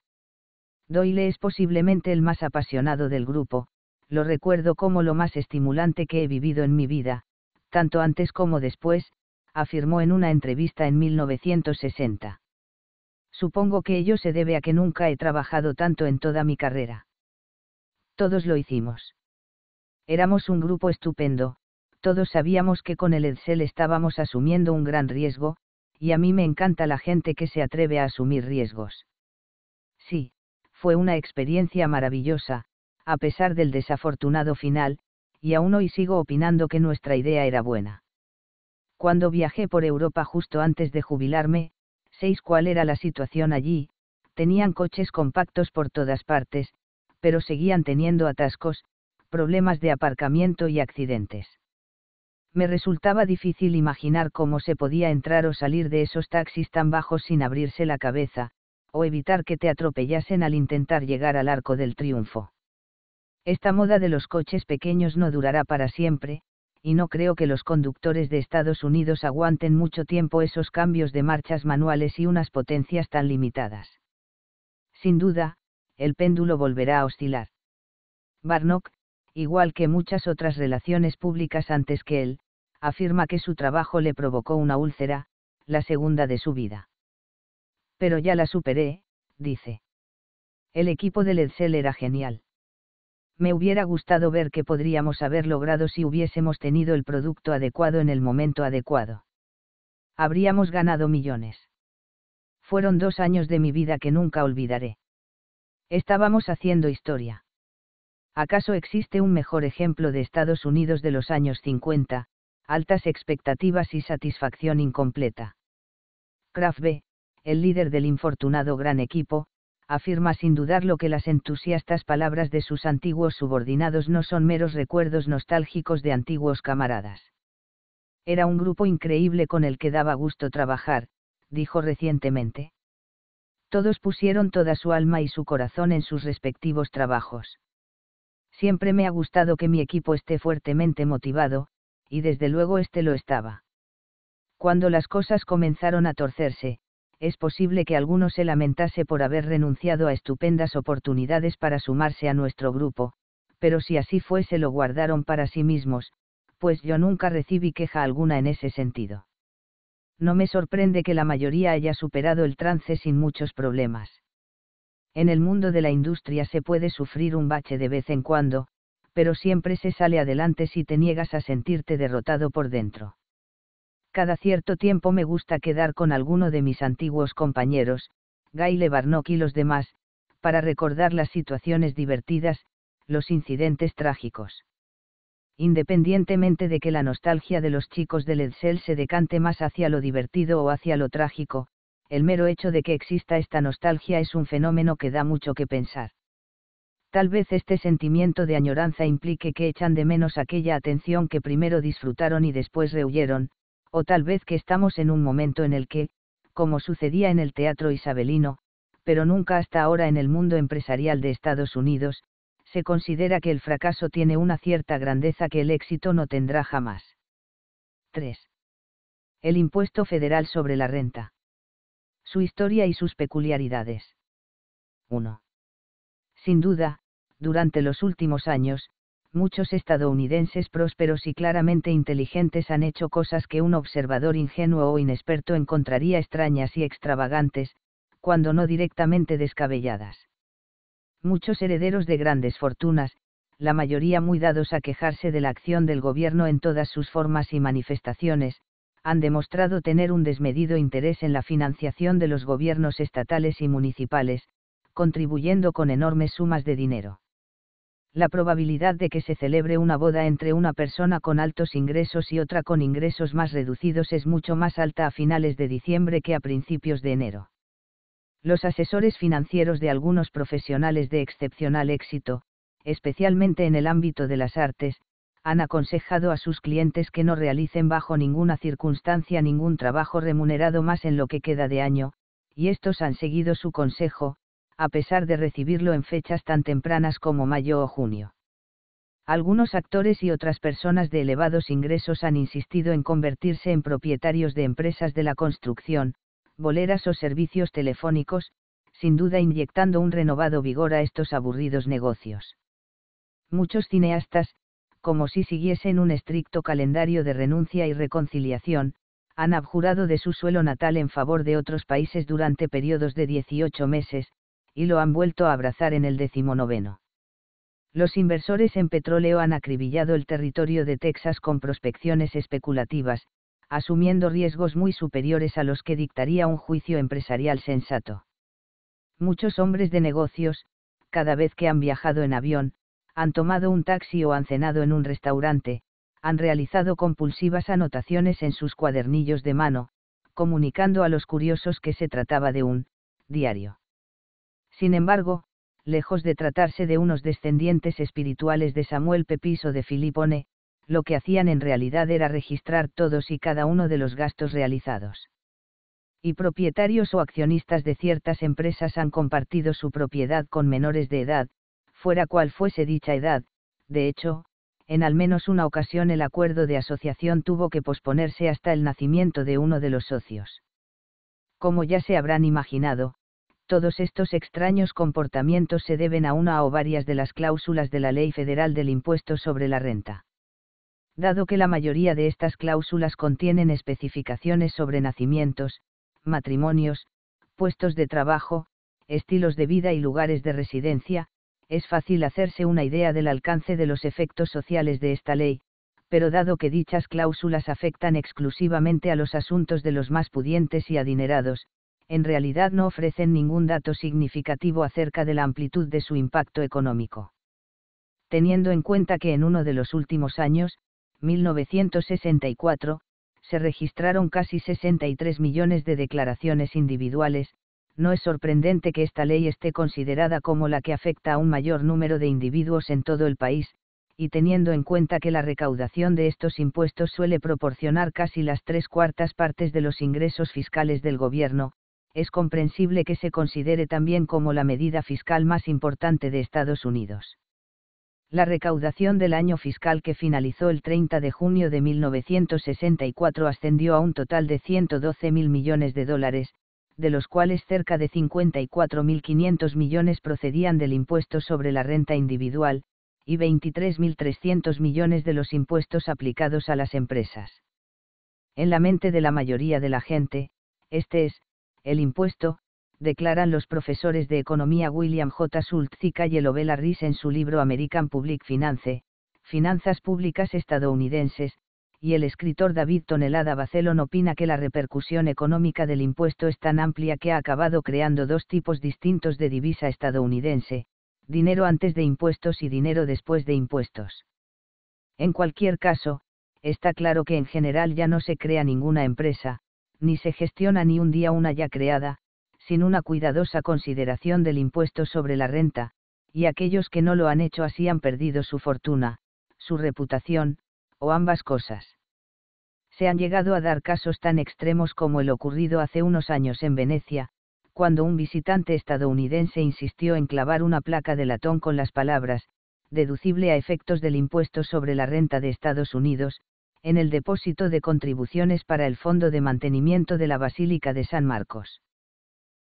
Doyle es posiblemente el más apasionado del grupo, lo recuerdo como lo más estimulante que he vivido en mi vida, tanto antes como después, afirmó en una entrevista en 1960. Supongo que ello se debe a que nunca he trabajado tanto en toda mi carrera. Todos lo hicimos. Éramos un grupo estupendo, todos sabíamos que con el Edsel estábamos asumiendo un gran riesgo, y a mí me encanta la gente que se atreve a asumir riesgos. Sí, fue una experiencia maravillosa, a pesar del desafortunado final, y aún hoy sigo opinando que nuestra idea era buena. Cuando viajé por Europa justo antes de jubilarme, ¿seis cuál era la situación allí? Tenían coches compactos por todas partes, pero seguían teniendo atascos, problemas de aparcamiento y accidentes. Me resultaba difícil imaginar cómo se podía entrar o salir de esos taxis tan bajos sin abrirse la cabeza, o evitar que te atropellasen al intentar llegar al arco del triunfo. Esta moda de los coches pequeños no durará para siempre, y no creo que los conductores de Estados Unidos aguanten mucho tiempo esos cambios de marchas manuales y unas potencias tan limitadas. Sin duda, el péndulo volverá a oscilar. Barnock, igual que muchas otras relaciones públicas antes que él, afirma que su trabajo le provocó una úlcera, la segunda de su vida. Pero ya la superé, dice. El equipo del Edsel era genial. Me hubiera gustado ver qué podríamos haber logrado si hubiésemos tenido el producto adecuado en el momento adecuado. Habríamos ganado millones. Fueron dos años de mi vida que nunca olvidaré. Estábamos haciendo historia. ¿Acaso existe un mejor ejemplo de Estados Unidos de los años 50, altas expectativas y satisfacción incompleta? Kraft B., el líder del infortunado gran equipo, afirma sin dudarlo que las entusiastas palabras de sus antiguos subordinados no son meros recuerdos nostálgicos de antiguos camaradas. Era un grupo increíble con el que daba gusto trabajar, dijo recientemente. Todos pusieron toda su alma y su corazón en sus respectivos trabajos. Siempre me ha gustado que mi equipo esté fuertemente motivado, y desde luego este lo estaba. Cuando las cosas comenzaron a torcerse, es posible que alguno se lamentase por haber renunciado a estupendas oportunidades para sumarse a nuestro grupo, pero si así fuese lo guardaron para sí mismos, pues yo nunca recibí queja alguna en ese sentido. No me sorprende que la mayoría haya superado el trance sin muchos problemas. En el mundo de la industria se puede sufrir un bache de vez en cuando, pero siempre se sale adelante si te niegas a sentirte derrotado por dentro. Cada cierto tiempo me gusta quedar con alguno de mis antiguos compañeros, Gayle Barnock y los demás, para recordar las situaciones divertidas, los incidentes trágicos. Independientemente de que la nostalgia de los chicos del Edsel se decante más hacia lo divertido o hacia lo trágico, el mero hecho de que exista esta nostalgia es un fenómeno que da mucho que pensar. Tal vez este sentimiento de añoranza implique que echan de menos aquella atención que primero disfrutaron y después rehuyeron, o tal vez que estamos en un momento en el que, como sucedía en el teatro isabelino, pero nunca hasta ahora en el mundo empresarial de Estados Unidos, se considera que el fracaso tiene una cierta grandeza que el éxito no tendrá jamás. 3. El impuesto federal sobre la renta su historia y sus peculiaridades. 1. Sin duda, durante los últimos años, muchos estadounidenses prósperos y claramente inteligentes han hecho cosas que un observador ingenuo o inexperto encontraría extrañas y extravagantes, cuando no directamente descabelladas. Muchos herederos de grandes fortunas, la mayoría muy dados a quejarse de la acción del gobierno en todas sus formas y manifestaciones, han demostrado tener un desmedido interés en la financiación de los gobiernos estatales y municipales, contribuyendo con enormes sumas de dinero. La probabilidad de que se celebre una boda entre una persona con altos ingresos y otra con ingresos más reducidos es mucho más alta a finales de diciembre que a principios de enero. Los asesores financieros de algunos profesionales de excepcional éxito, especialmente en el ámbito de las artes, han aconsejado a sus clientes que no realicen bajo ninguna circunstancia ningún trabajo remunerado más en lo que queda de año, y estos han seguido su consejo, a pesar de recibirlo en fechas tan tempranas como mayo o junio. Algunos actores y otras personas de elevados ingresos han insistido en convertirse en propietarios de empresas de la construcción, boleras o servicios telefónicos, sin duda inyectando un renovado vigor a estos aburridos negocios. Muchos cineastas, como si siguiesen un estricto calendario de renuncia y reconciliación, han abjurado de su suelo natal en favor de otros países durante periodos de 18 meses, y lo han vuelto a abrazar en el decimonoveno. Los inversores en petróleo han acribillado el territorio de Texas con prospecciones especulativas, asumiendo riesgos muy superiores a los que dictaría un juicio empresarial sensato. Muchos hombres de negocios, cada vez que han viajado en avión, han tomado un taxi o han cenado en un restaurante, han realizado compulsivas anotaciones en sus cuadernillos de mano, comunicando a los curiosos que se trataba de un diario. Sin embargo, lejos de tratarse de unos descendientes espirituales de Samuel Pepys o de Filipone, lo que hacían en realidad era registrar todos y cada uno de los gastos realizados. Y propietarios o accionistas de ciertas empresas han compartido su propiedad con menores de edad, fuera cual fuese dicha edad, de hecho, en al menos una ocasión el acuerdo de asociación tuvo que posponerse hasta el nacimiento de uno de los socios. Como ya se habrán imaginado, Todos estos extraños comportamientos se deben a una o varias de las cláusulas de la Ley Federal del Impuesto sobre la Renta. Dado que la mayoría de estas cláusulas contienen especificaciones sobre nacimientos, matrimonios, puestos de trabajo, estilos de vida y lugares de residencia, es fácil hacerse una idea del alcance de los efectos sociales de esta ley, pero dado que dichas cláusulas afectan exclusivamente a los asuntos de los más pudientes y adinerados, en realidad no ofrecen ningún dato significativo acerca de la amplitud de su impacto económico. Teniendo en cuenta que en uno de los últimos años, 1964, se registraron casi 63 millones de declaraciones individuales, no es sorprendente que esta ley esté considerada como la que afecta a un mayor número de individuos en todo el país, y teniendo en cuenta que la recaudación de estos impuestos suele proporcionar casi las tres cuartas partes de los ingresos fiscales del gobierno, es comprensible que se considere también como la medida fiscal más importante de Estados Unidos. La recaudación del año fiscal que finalizó el 30 de junio de 1964 ascendió a un total de 112 mil millones de dólares, de los cuales cerca de 54.500 millones procedían del impuesto sobre la renta individual, y 23.300 millones de los impuestos aplicados a las empresas. En la mente de la mayoría de la gente, este es, el impuesto, declaran los profesores de economía William J. Sultzica y Elovela Riz en su libro American Public Finance, Finanzas Públicas Estadounidenses, y el escritor David Tonelada Bacelon opina que la repercusión económica del impuesto es tan amplia que ha acabado creando dos tipos distintos de divisa estadounidense, dinero antes de impuestos y dinero después de impuestos. En cualquier caso, está claro que en general ya no se crea ninguna empresa, ni se gestiona ni un día una ya creada, sin una cuidadosa consideración del impuesto sobre la renta, y aquellos que no lo han hecho así han perdido su fortuna, su reputación, o ambas cosas. Se han llegado a dar casos tan extremos como el ocurrido hace unos años en Venecia, cuando un visitante estadounidense insistió en clavar una placa de latón con las palabras, deducible a efectos del impuesto sobre la renta de Estados Unidos, en el depósito de contribuciones para el Fondo de Mantenimiento de la Basílica de San Marcos.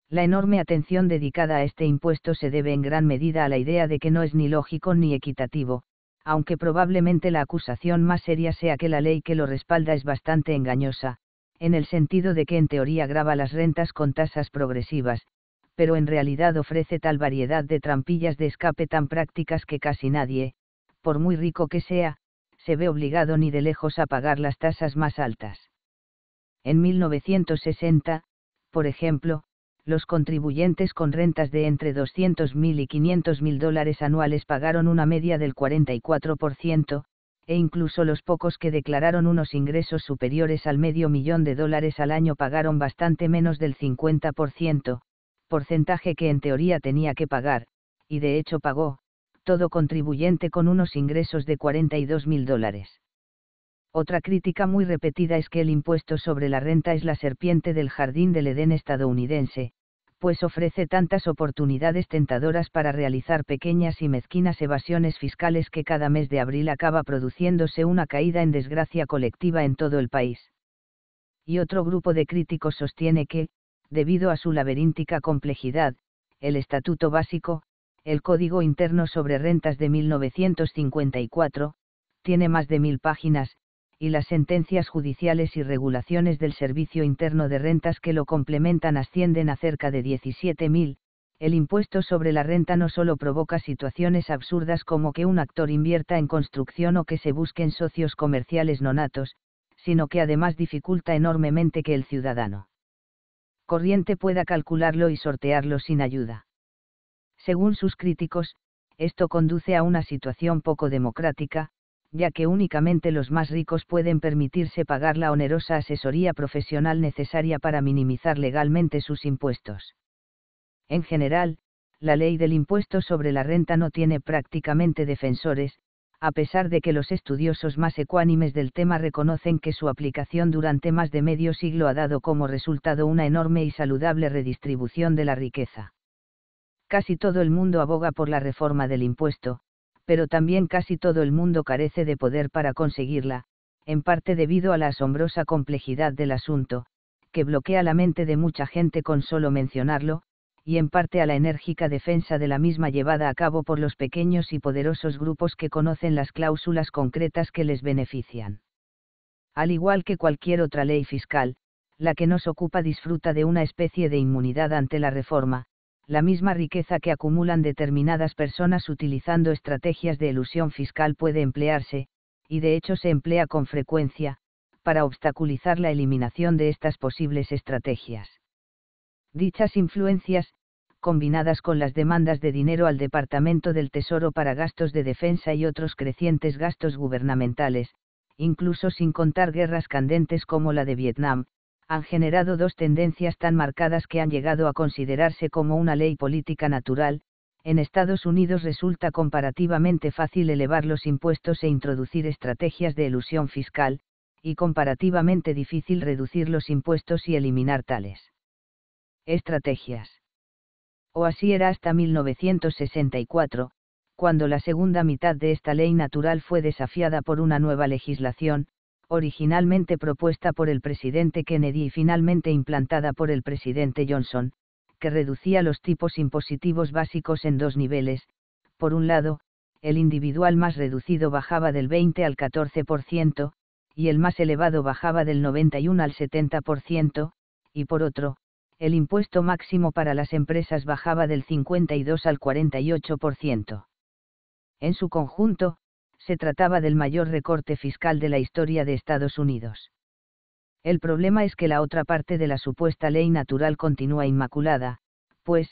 La enorme atención dedicada a este impuesto se debe en gran medida a la idea de que no es ni lógico ni equitativo, aunque probablemente la acusación más seria sea que la ley que lo respalda es bastante engañosa, en el sentido de que en teoría grava las rentas con tasas progresivas, pero en realidad ofrece tal variedad de trampillas de escape tan prácticas que casi nadie, por muy rico que sea, se ve obligado ni de lejos a pagar las tasas más altas. En 1960, por ejemplo, los contribuyentes con rentas de entre 200.000 y 500.000 dólares anuales pagaron una media del 44%, e incluso los pocos que declararon unos ingresos superiores al medio millón de dólares al año pagaron bastante menos del 50%, porcentaje que en teoría tenía que pagar, y de hecho pagó, todo contribuyente con unos ingresos de 42 mil dólares. Otra crítica muy repetida es que el impuesto sobre la renta es la serpiente del jardín del Edén estadounidense, pues ofrece tantas oportunidades tentadoras para realizar pequeñas y mezquinas evasiones fiscales que cada mes de abril acaba produciéndose una caída en desgracia colectiva en todo el país. Y otro grupo de críticos sostiene que, debido a su laberíntica complejidad, el Estatuto Básico, el Código Interno sobre Rentas de 1954, tiene más de mil páginas, y las sentencias judiciales y regulaciones del Servicio Interno de Rentas que lo complementan ascienden a cerca de 17.000, el impuesto sobre la renta no solo provoca situaciones absurdas como que un actor invierta en construcción o que se busquen socios comerciales nonatos, sino que además dificulta enormemente que el ciudadano corriente pueda calcularlo y sortearlo sin ayuda. Según sus críticos, esto conduce a una situación poco democrática, ya que únicamente los más ricos pueden permitirse pagar la onerosa asesoría profesional necesaria para minimizar legalmente sus impuestos. En general, la ley del impuesto sobre la renta no tiene prácticamente defensores, a pesar de que los estudiosos más ecuánimes del tema reconocen que su aplicación durante más de medio siglo ha dado como resultado una enorme y saludable redistribución de la riqueza. Casi todo el mundo aboga por la reforma del impuesto, pero también casi todo el mundo carece de poder para conseguirla, en parte debido a la asombrosa complejidad del asunto, que bloquea la mente de mucha gente con solo mencionarlo, y en parte a la enérgica defensa de la misma llevada a cabo por los pequeños y poderosos grupos que conocen las cláusulas concretas que les benefician. Al igual que cualquier otra ley fiscal, la que nos ocupa disfruta de una especie de inmunidad ante la reforma, la misma riqueza que acumulan determinadas personas utilizando estrategias de elusión fiscal puede emplearse, y de hecho se emplea con frecuencia, para obstaculizar la eliminación de estas posibles estrategias. Dichas influencias, combinadas con las demandas de dinero al Departamento del Tesoro para gastos de defensa y otros crecientes gastos gubernamentales, incluso sin contar guerras candentes como la de Vietnam, han generado dos tendencias tan marcadas que han llegado a considerarse como una ley política natural, en Estados Unidos resulta comparativamente fácil elevar los impuestos e introducir estrategias de elusión fiscal, y comparativamente difícil reducir los impuestos y eliminar tales estrategias. O así era hasta 1964, cuando la segunda mitad de esta ley natural fue desafiada por una nueva legislación, originalmente propuesta por el presidente Kennedy y finalmente implantada por el presidente Johnson, que reducía los tipos impositivos básicos en dos niveles, por un lado, el individual más reducido bajaba del 20 al 14%, y el más elevado bajaba del 91 al 70%, y por otro, el impuesto máximo para las empresas bajaba del 52 al 48%. En su conjunto, se trataba del mayor recorte fiscal de la historia de Estados Unidos. El problema es que la otra parte de la supuesta ley natural continúa inmaculada, pues,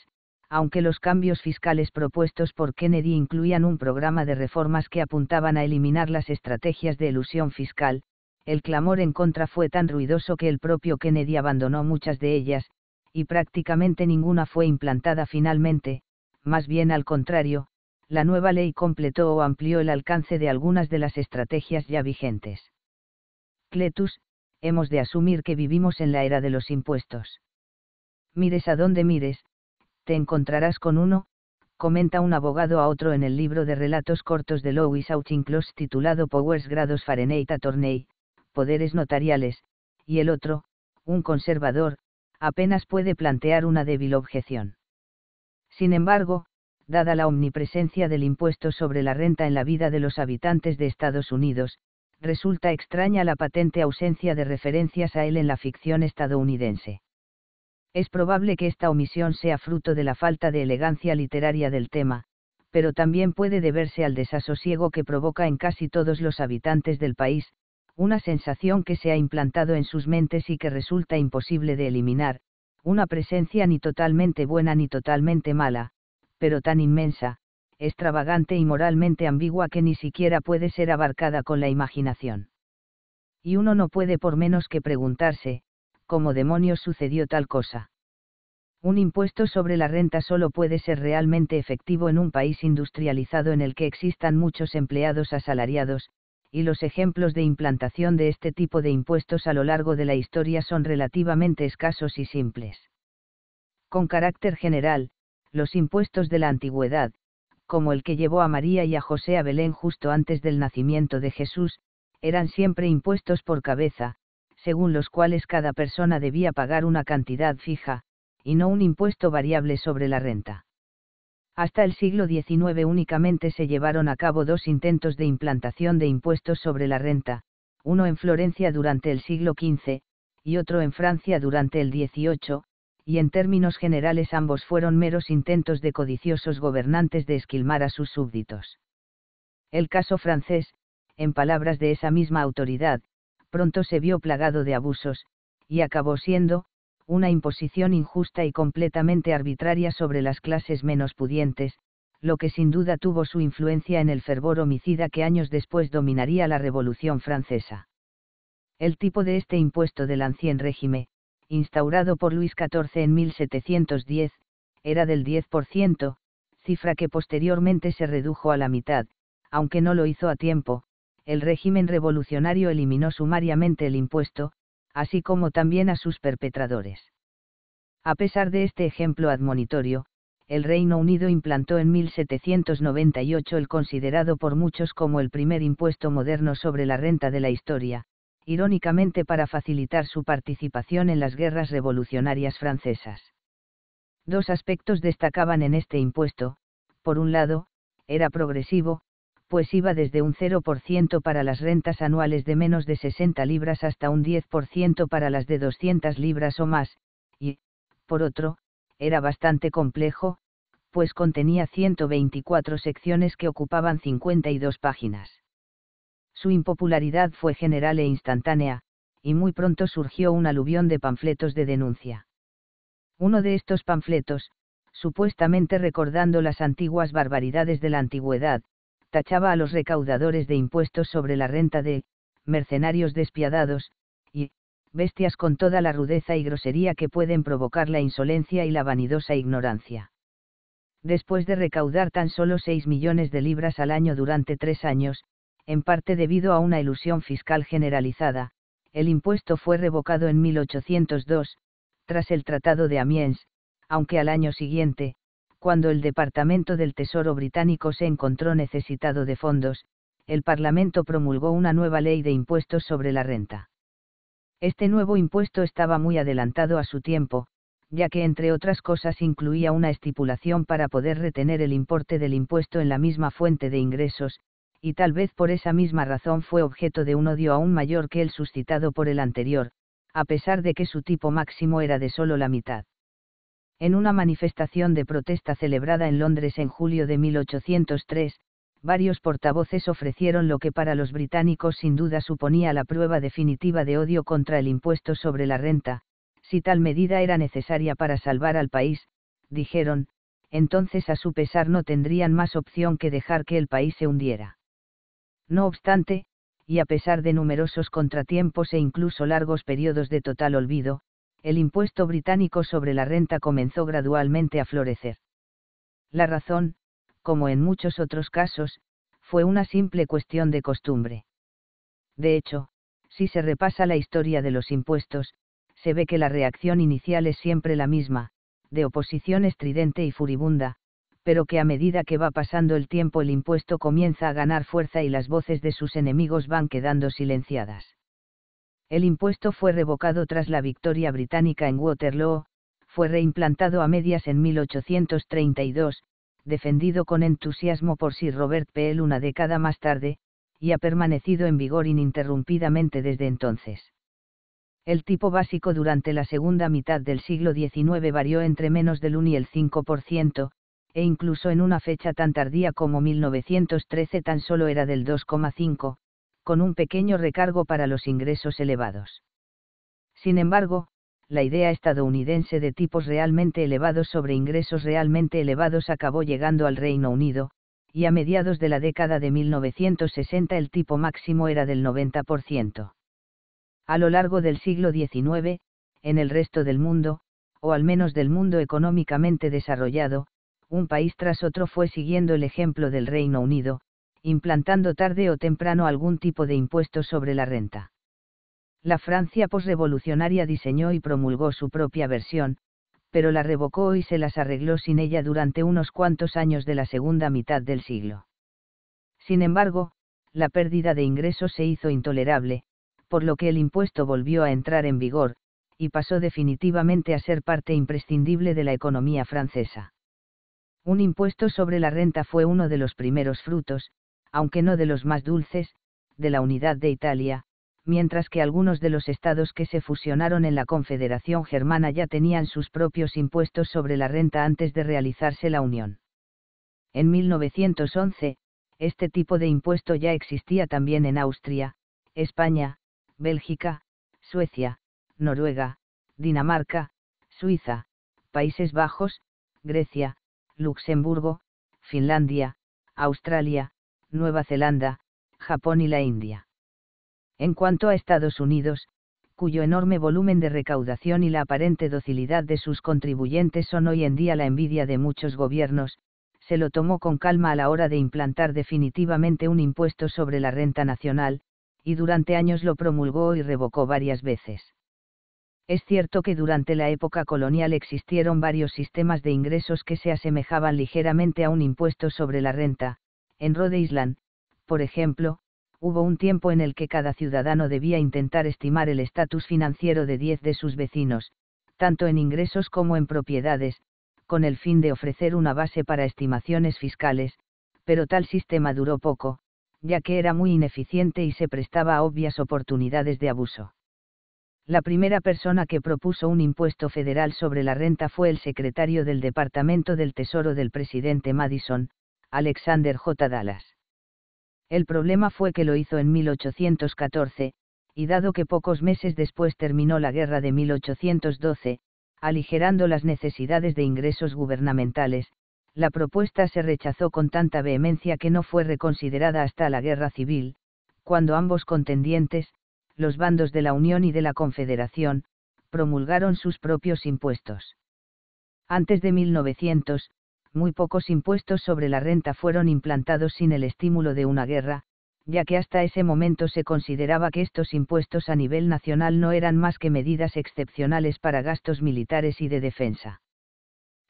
aunque los cambios fiscales propuestos por Kennedy incluían un programa de reformas que apuntaban a eliminar las estrategias de elusión fiscal, el clamor en contra fue tan ruidoso que el propio Kennedy abandonó muchas de ellas, y prácticamente ninguna fue implantada finalmente, más bien al contrario, la nueva ley completó o amplió el alcance de algunas de las estrategias ya vigentes. Cletus, hemos de asumir que vivimos en la era de los impuestos. Mires a dónde mires, te encontrarás con uno, comenta un abogado a otro en el libro de relatos cortos de Louis Auchincloss titulado Powers Grados Fahrenheit Attorney, Poderes Notariales, y el otro, un conservador, apenas puede plantear una débil objeción. Sin embargo, dada la omnipresencia del impuesto sobre la renta en la vida de los habitantes de Estados Unidos, resulta extraña la patente ausencia de referencias a él en la ficción estadounidense. Es probable que esta omisión sea fruto de la falta de elegancia literaria del tema, pero también puede deberse al desasosiego que provoca en casi todos los habitantes del país, una sensación que se ha implantado en sus mentes y que resulta imposible de eliminar, una presencia ni totalmente buena ni totalmente mala, pero tan inmensa, extravagante y moralmente ambigua que ni siquiera puede ser abarcada con la imaginación. Y uno no puede por menos que preguntarse, ¿cómo demonios sucedió tal cosa? Un impuesto sobre la renta solo puede ser realmente efectivo en un país industrializado en el que existan muchos empleados asalariados, y los ejemplos de implantación de este tipo de impuestos a lo largo de la historia son relativamente escasos y simples. Con carácter general, los impuestos de la antigüedad, como el que llevó a María y a José a Belén justo antes del nacimiento de Jesús, eran siempre impuestos por cabeza, según los cuales cada persona debía pagar una cantidad fija, y no un impuesto variable sobre la renta. Hasta el siglo XIX únicamente se llevaron a cabo dos intentos de implantación de impuestos sobre la renta, uno en Florencia durante el siglo XV, y otro en Francia durante el XVIII, y en términos generales ambos fueron meros intentos de codiciosos gobernantes de esquilmar a sus súbditos. El caso francés, en palabras de esa misma autoridad, pronto se vio plagado de abusos, y acabó siendo, una imposición injusta y completamente arbitraria sobre las clases menos pudientes, lo que sin duda tuvo su influencia en el fervor homicida que años después dominaría la Revolución Francesa. El tipo de este impuesto del ancien régimen, instaurado por Luis XIV en 1710, era del 10%, cifra que posteriormente se redujo a la mitad, aunque no lo hizo a tiempo, el régimen revolucionario eliminó sumariamente el impuesto, así como también a sus perpetradores. A pesar de este ejemplo admonitorio, el Reino Unido implantó en 1798 el considerado por muchos como el primer impuesto moderno sobre la renta de la historia, irónicamente para facilitar su participación en las guerras revolucionarias francesas. Dos aspectos destacaban en este impuesto, por un lado, era progresivo, pues iba desde un 0% para las rentas anuales de menos de 60 libras hasta un 10% para las de 200 libras o más, y, por otro, era bastante complejo, pues contenía 124 secciones que ocupaban 52 páginas. Su impopularidad fue general e instantánea, y muy pronto surgió un aluvión de panfletos de denuncia. Uno de estos panfletos, supuestamente recordando las antiguas barbaridades de la antigüedad, tachaba a los recaudadores de impuestos sobre la renta de mercenarios despiadados, y bestias con toda la rudeza y grosería que pueden provocar la insolencia y la vanidosa ignorancia. Después de recaudar tan solo 6 millones de libras al año durante tres años, en parte debido a una ilusión fiscal generalizada, el impuesto fue revocado en 1802, tras el Tratado de Amiens, aunque al año siguiente, cuando el Departamento del Tesoro británico se encontró necesitado de fondos, el Parlamento promulgó una nueva ley de impuestos sobre la renta. Este nuevo impuesto estaba muy adelantado a su tiempo, ya que entre otras cosas incluía una estipulación para poder retener el importe del impuesto en la misma fuente de ingresos, y tal vez por esa misma razón fue objeto de un odio aún mayor que el suscitado por el anterior, a pesar de que su tipo máximo era de solo la mitad. En una manifestación de protesta celebrada en Londres en julio de 1803, varios portavoces ofrecieron lo que para los británicos sin duda suponía la prueba definitiva de odio contra el impuesto sobre la renta, si tal medida era necesaria para salvar al país, dijeron, entonces a su pesar no tendrían más opción que dejar que el país se hundiera. No obstante, y a pesar de numerosos contratiempos e incluso largos periodos de total olvido, el impuesto británico sobre la renta comenzó gradualmente a florecer. La razón, como en muchos otros casos, fue una simple cuestión de costumbre. De hecho, si se repasa la historia de los impuestos, se ve que la reacción inicial es siempre la misma, de oposición estridente y furibunda, pero que a medida que va pasando el tiempo el impuesto comienza a ganar fuerza y las voces de sus enemigos van quedando silenciadas. El impuesto fue revocado tras la victoria británica en Waterloo, fue reimplantado a medias en 1832, defendido con entusiasmo por Sir Robert Peel una década más tarde, y ha permanecido en vigor ininterrumpidamente desde entonces. El tipo básico durante la segunda mitad del siglo XIX varió entre menos del 1 y el 5%, e incluso en una fecha tan tardía como 1913 tan solo era del 2,5%, con un pequeño recargo para los ingresos elevados. Sin embargo, la idea estadounidense de tipos realmente elevados sobre ingresos realmente elevados acabó llegando al Reino Unido, y a mediados de la década de 1960 el tipo máximo era del 90%. A lo largo del siglo XIX, en el resto del mundo, o al menos del mundo económicamente desarrollado, un país tras otro fue siguiendo el ejemplo del Reino Unido, implantando tarde o temprano algún tipo de impuesto sobre la renta. La Francia posrevolucionaria diseñó y promulgó su propia versión, pero la revocó y se las arregló sin ella durante unos cuantos años de la segunda mitad del siglo. Sin embargo, la pérdida de ingresos se hizo intolerable, por lo que el impuesto volvió a entrar en vigor, y pasó definitivamente a ser parte imprescindible de la economía francesa. Un impuesto sobre la renta fue uno de los primeros frutos, aunque no de los más dulces, de la unidad de Italia, mientras que algunos de los estados que se fusionaron en la Confederación Germana ya tenían sus propios impuestos sobre la renta antes de realizarse la unión. En 1911, este tipo de impuesto ya existía también en Austria, España, Bélgica, Suecia, Noruega, Dinamarca, Suiza, Países Bajos, Grecia, Luxemburgo, Finlandia, Australia, Nueva Zelanda, Japón y la India. En cuanto a Estados Unidos, cuyo enorme volumen de recaudación y la aparente docilidad de sus contribuyentes son hoy en día la envidia de muchos gobiernos, se lo tomó con calma a la hora de implantar definitivamente un impuesto sobre la renta nacional, y durante años lo promulgó y revocó varias veces. Es cierto que durante la época colonial existieron varios sistemas de ingresos que se asemejaban ligeramente a un impuesto sobre la renta, en Rhode Island, por ejemplo, hubo un tiempo en el que cada ciudadano debía intentar estimar el estatus financiero de 10 de sus vecinos, tanto en ingresos como en propiedades, con el fin de ofrecer una base para estimaciones fiscales, pero tal sistema duró poco, ya que era muy ineficiente y se prestaba a obvias oportunidades de abuso. La primera persona que propuso un impuesto federal sobre la renta fue el secretario del Departamento del Tesoro del presidente Madison, Alexander J. Dallas. El problema fue que lo hizo en 1814, y dado que pocos meses después terminó la guerra de 1812, aligerando las necesidades de ingresos gubernamentales, la propuesta se rechazó con tanta vehemencia que no fue reconsiderada hasta la guerra civil, cuando ambos contendientes, los bandos de la Unión y de la Confederación, promulgaron sus propios impuestos. Antes de 1900, muy pocos impuestos sobre la renta fueron implantados sin el estímulo de una guerra, ya que hasta ese momento se consideraba que estos impuestos a nivel nacional no eran más que medidas excepcionales para gastos militares y de defensa.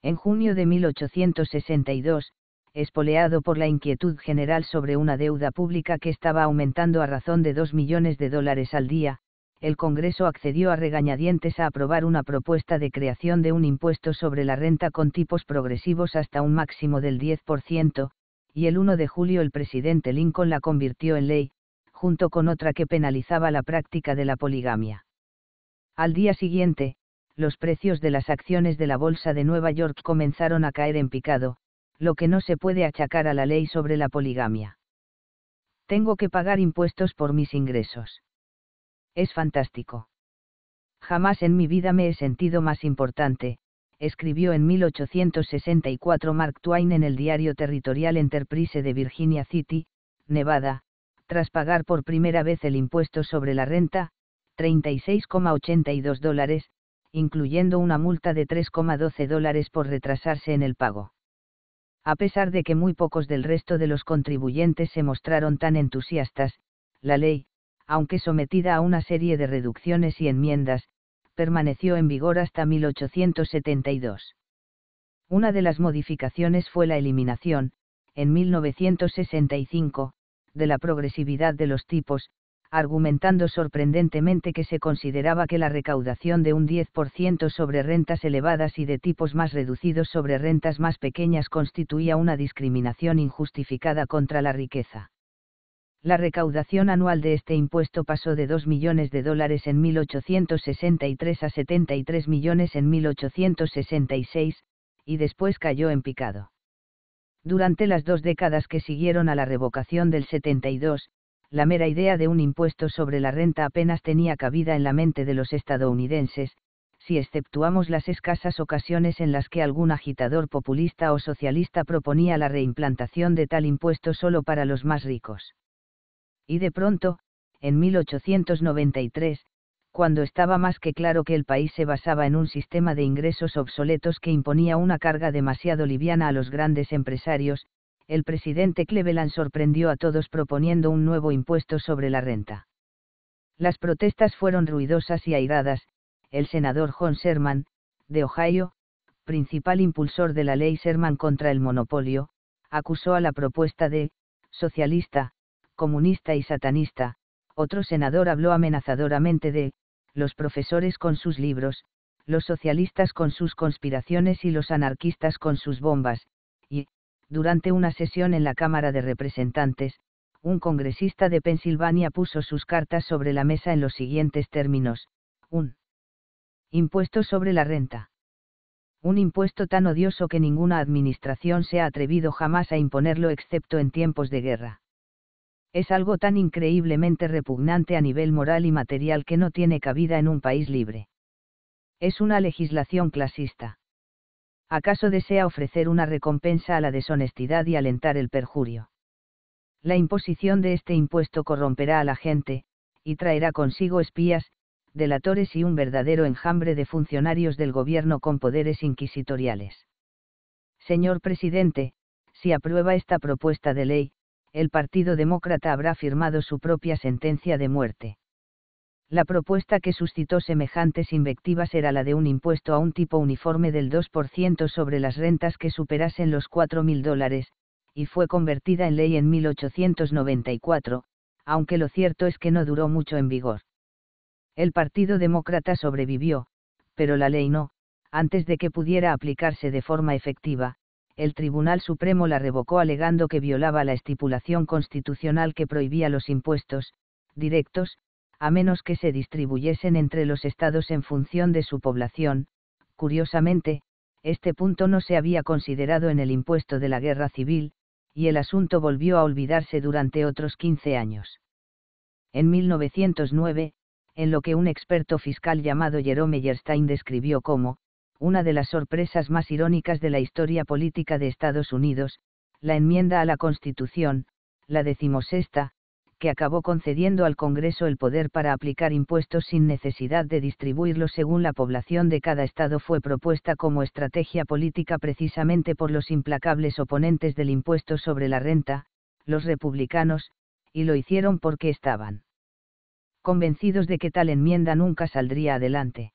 En junio de 1862, espoleado por la inquietud general sobre una deuda pública que estaba aumentando a razón de 2 millones de dólares al día, el Congreso accedió a regañadientes a aprobar una propuesta de creación de un impuesto sobre la renta con tipos progresivos hasta un máximo del 10%, y el 1 de julio el presidente Lincoln la convirtió en ley, junto con otra que penalizaba la práctica de la poligamia. Al día siguiente, los precios de las acciones de la Bolsa de Nueva York comenzaron a caer en picado, lo que no se puede achacar a la ley sobre la poligamia. Tengo que pagar impuestos por mis ingresos. Es fantástico. Jamás en mi vida me he sentido más importante, escribió en 1864 Mark Twain en el diario territorial Enterprise de Virginia City, Nevada, tras pagar por primera vez el impuesto sobre la renta, 36,82 dólares, incluyendo una multa de 3,12 dólares por retrasarse en el pago a pesar de que muy pocos del resto de los contribuyentes se mostraron tan entusiastas, la ley, aunque sometida a una serie de reducciones y enmiendas, permaneció en vigor hasta 1872. Una de las modificaciones fue la eliminación, en 1965, de la progresividad de los tipos, argumentando sorprendentemente que se consideraba que la recaudación de un 10% sobre rentas elevadas y de tipos más reducidos sobre rentas más pequeñas constituía una discriminación injustificada contra la riqueza. La recaudación anual de este impuesto pasó de 2 millones de dólares en 1863 a 73 millones en 1866, y después cayó en picado. Durante las dos décadas que siguieron a la revocación del 72, la mera idea de un impuesto sobre la renta apenas tenía cabida en la mente de los estadounidenses, si exceptuamos las escasas ocasiones en las que algún agitador populista o socialista proponía la reimplantación de tal impuesto solo para los más ricos. Y de pronto, en 1893, cuando estaba más que claro que el país se basaba en un sistema de ingresos obsoletos que imponía una carga demasiado liviana a los grandes empresarios, el presidente Cleveland sorprendió a todos proponiendo un nuevo impuesto sobre la renta. Las protestas fueron ruidosas y airadas, el senador John Sherman, de Ohio, principal impulsor de la ley Sherman contra el monopolio, acusó a la propuesta de, socialista, comunista y satanista, otro senador habló amenazadoramente de, los profesores con sus libros, los socialistas con sus conspiraciones y los anarquistas con sus bombas, durante una sesión en la Cámara de Representantes, un congresista de Pensilvania puso sus cartas sobre la mesa en los siguientes términos. 1. Impuesto sobre la renta. Un impuesto tan odioso que ninguna administración se ha atrevido jamás a imponerlo excepto en tiempos de guerra. Es algo tan increíblemente repugnante a nivel moral y material que no tiene cabida en un país libre. Es una legislación clasista. ¿Acaso desea ofrecer una recompensa a la deshonestidad y alentar el perjurio? La imposición de este impuesto corromperá a la gente, y traerá consigo espías, delatores y un verdadero enjambre de funcionarios del gobierno con poderes inquisitoriales. Señor presidente, si aprueba esta propuesta de ley, el Partido Demócrata habrá firmado su propia sentencia de muerte. La propuesta que suscitó semejantes invectivas era la de un impuesto a un tipo uniforme del 2% sobre las rentas que superasen los 4.000 dólares, y fue convertida en ley en 1894, aunque lo cierto es que no duró mucho en vigor. El Partido Demócrata sobrevivió, pero la ley no, antes de que pudiera aplicarse de forma efectiva, el Tribunal Supremo la revocó alegando que violaba la estipulación constitucional que prohibía los impuestos, directos, a menos que se distribuyesen entre los estados en función de su población. Curiosamente, este punto no se había considerado en el impuesto de la guerra civil, y el asunto volvió a olvidarse durante otros 15 años. En 1909, en lo que un experto fiscal llamado Jerome Yerstein describió como, una de las sorpresas más irónicas de la historia política de Estados Unidos, la enmienda a la Constitución, la decimosexta, que acabó concediendo al Congreso el poder para aplicar impuestos sin necesidad de distribuirlos según la población de cada estado fue propuesta como estrategia política precisamente por los implacables oponentes del impuesto sobre la renta, los republicanos, y lo hicieron porque estaban convencidos de que tal enmienda nunca saldría adelante.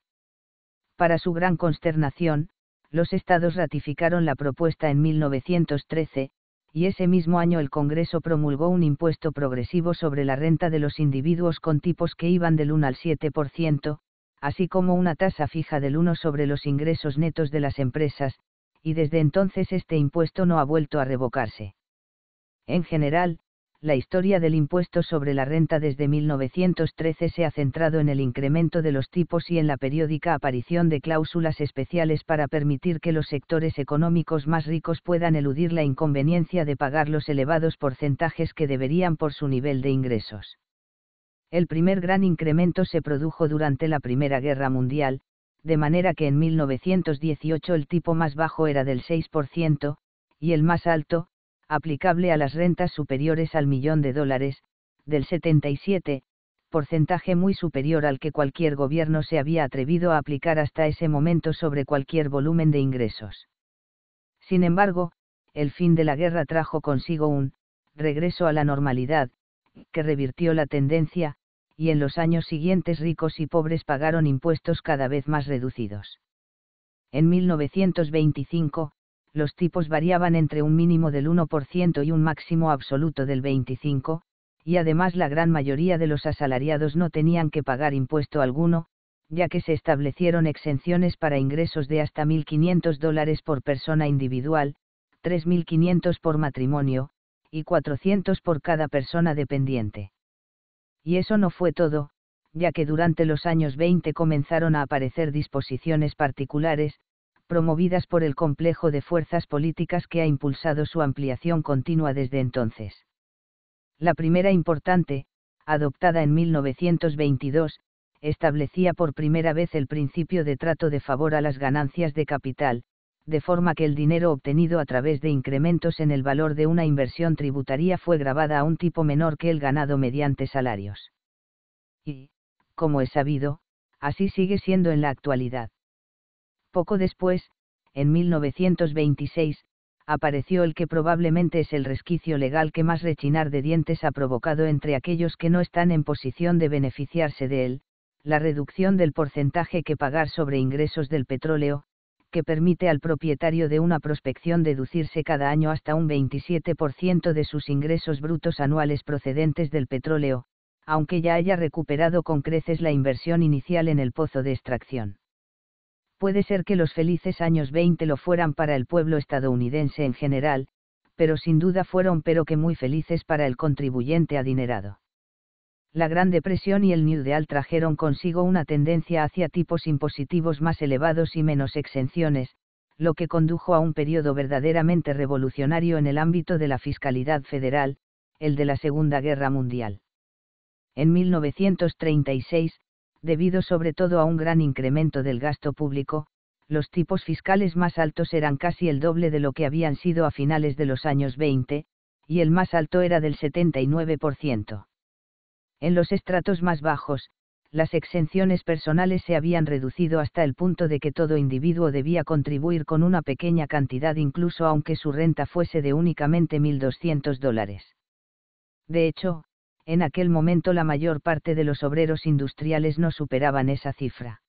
Para su gran consternación, los estados ratificaron la propuesta en 1913, y ese mismo año el Congreso promulgó un impuesto progresivo sobre la renta de los individuos con tipos que iban del 1 al 7%, así como una tasa fija del 1 sobre los ingresos netos de las empresas, y desde entonces este impuesto no ha vuelto a revocarse. En general, la historia del impuesto sobre la renta desde 1913 se ha centrado en el incremento de los tipos y en la periódica aparición de cláusulas especiales para permitir que los sectores económicos más ricos puedan eludir la inconveniencia de pagar los elevados porcentajes que deberían por su nivel de ingresos. El primer gran incremento se produjo durante la Primera Guerra Mundial, de manera que en 1918 el tipo más bajo era del 6%, y el más alto, aplicable a las rentas superiores al millón de dólares, del 77, porcentaje muy superior al que cualquier gobierno se había atrevido a aplicar hasta ese momento sobre cualquier volumen de ingresos. Sin embargo, el fin de la guerra trajo consigo un regreso a la normalidad, que revirtió la tendencia, y en los años siguientes ricos y pobres pagaron impuestos cada vez más reducidos. En 1925, los tipos variaban entre un mínimo del 1% y un máximo absoluto del 25%, y además la gran mayoría de los asalariados no tenían que pagar impuesto alguno, ya que se establecieron exenciones para ingresos de hasta 1.500 dólares por persona individual, 3.500 por matrimonio, y 400 por cada persona dependiente. Y eso no fue todo, ya que durante los años 20 comenzaron a aparecer disposiciones particulares, promovidas por el complejo de fuerzas políticas que ha impulsado su ampliación continua desde entonces. La primera importante, adoptada en 1922, establecía por primera vez el principio de trato de favor a las ganancias de capital, de forma que el dinero obtenido a través de incrementos en el valor de una inversión tributaria fue grabada a un tipo menor que el ganado mediante salarios. Y, como es sabido, así sigue siendo en la actualidad. Poco después, en 1926, apareció el que probablemente es el resquicio legal que más rechinar de dientes ha provocado entre aquellos que no están en posición de beneficiarse de él, la reducción del porcentaje que pagar sobre ingresos del petróleo, que permite al propietario de una prospección deducirse cada año hasta un 27% de sus ingresos brutos anuales procedentes del petróleo, aunque ya haya recuperado con creces la inversión inicial en el pozo de extracción puede ser que los felices años 20 lo fueran para el pueblo estadounidense en general, pero sin duda fueron pero que muy felices para el contribuyente adinerado. La Gran Depresión y el New Deal trajeron consigo una tendencia hacia tipos impositivos más elevados y menos exenciones, lo que condujo a un periodo verdaderamente revolucionario en el ámbito de la fiscalidad federal, el de la Segunda Guerra Mundial. En 1936, debido sobre todo a un gran incremento del gasto público, los tipos fiscales más altos eran casi el doble de lo que habían sido a finales de los años 20, y el más alto era del 79%. En los estratos más bajos, las exenciones personales se habían reducido hasta el punto de que todo individuo debía contribuir con una pequeña cantidad incluso aunque su renta fuese de únicamente 1.200 dólares. De hecho, en aquel momento la mayor parte de los obreros industriales no superaban esa cifra.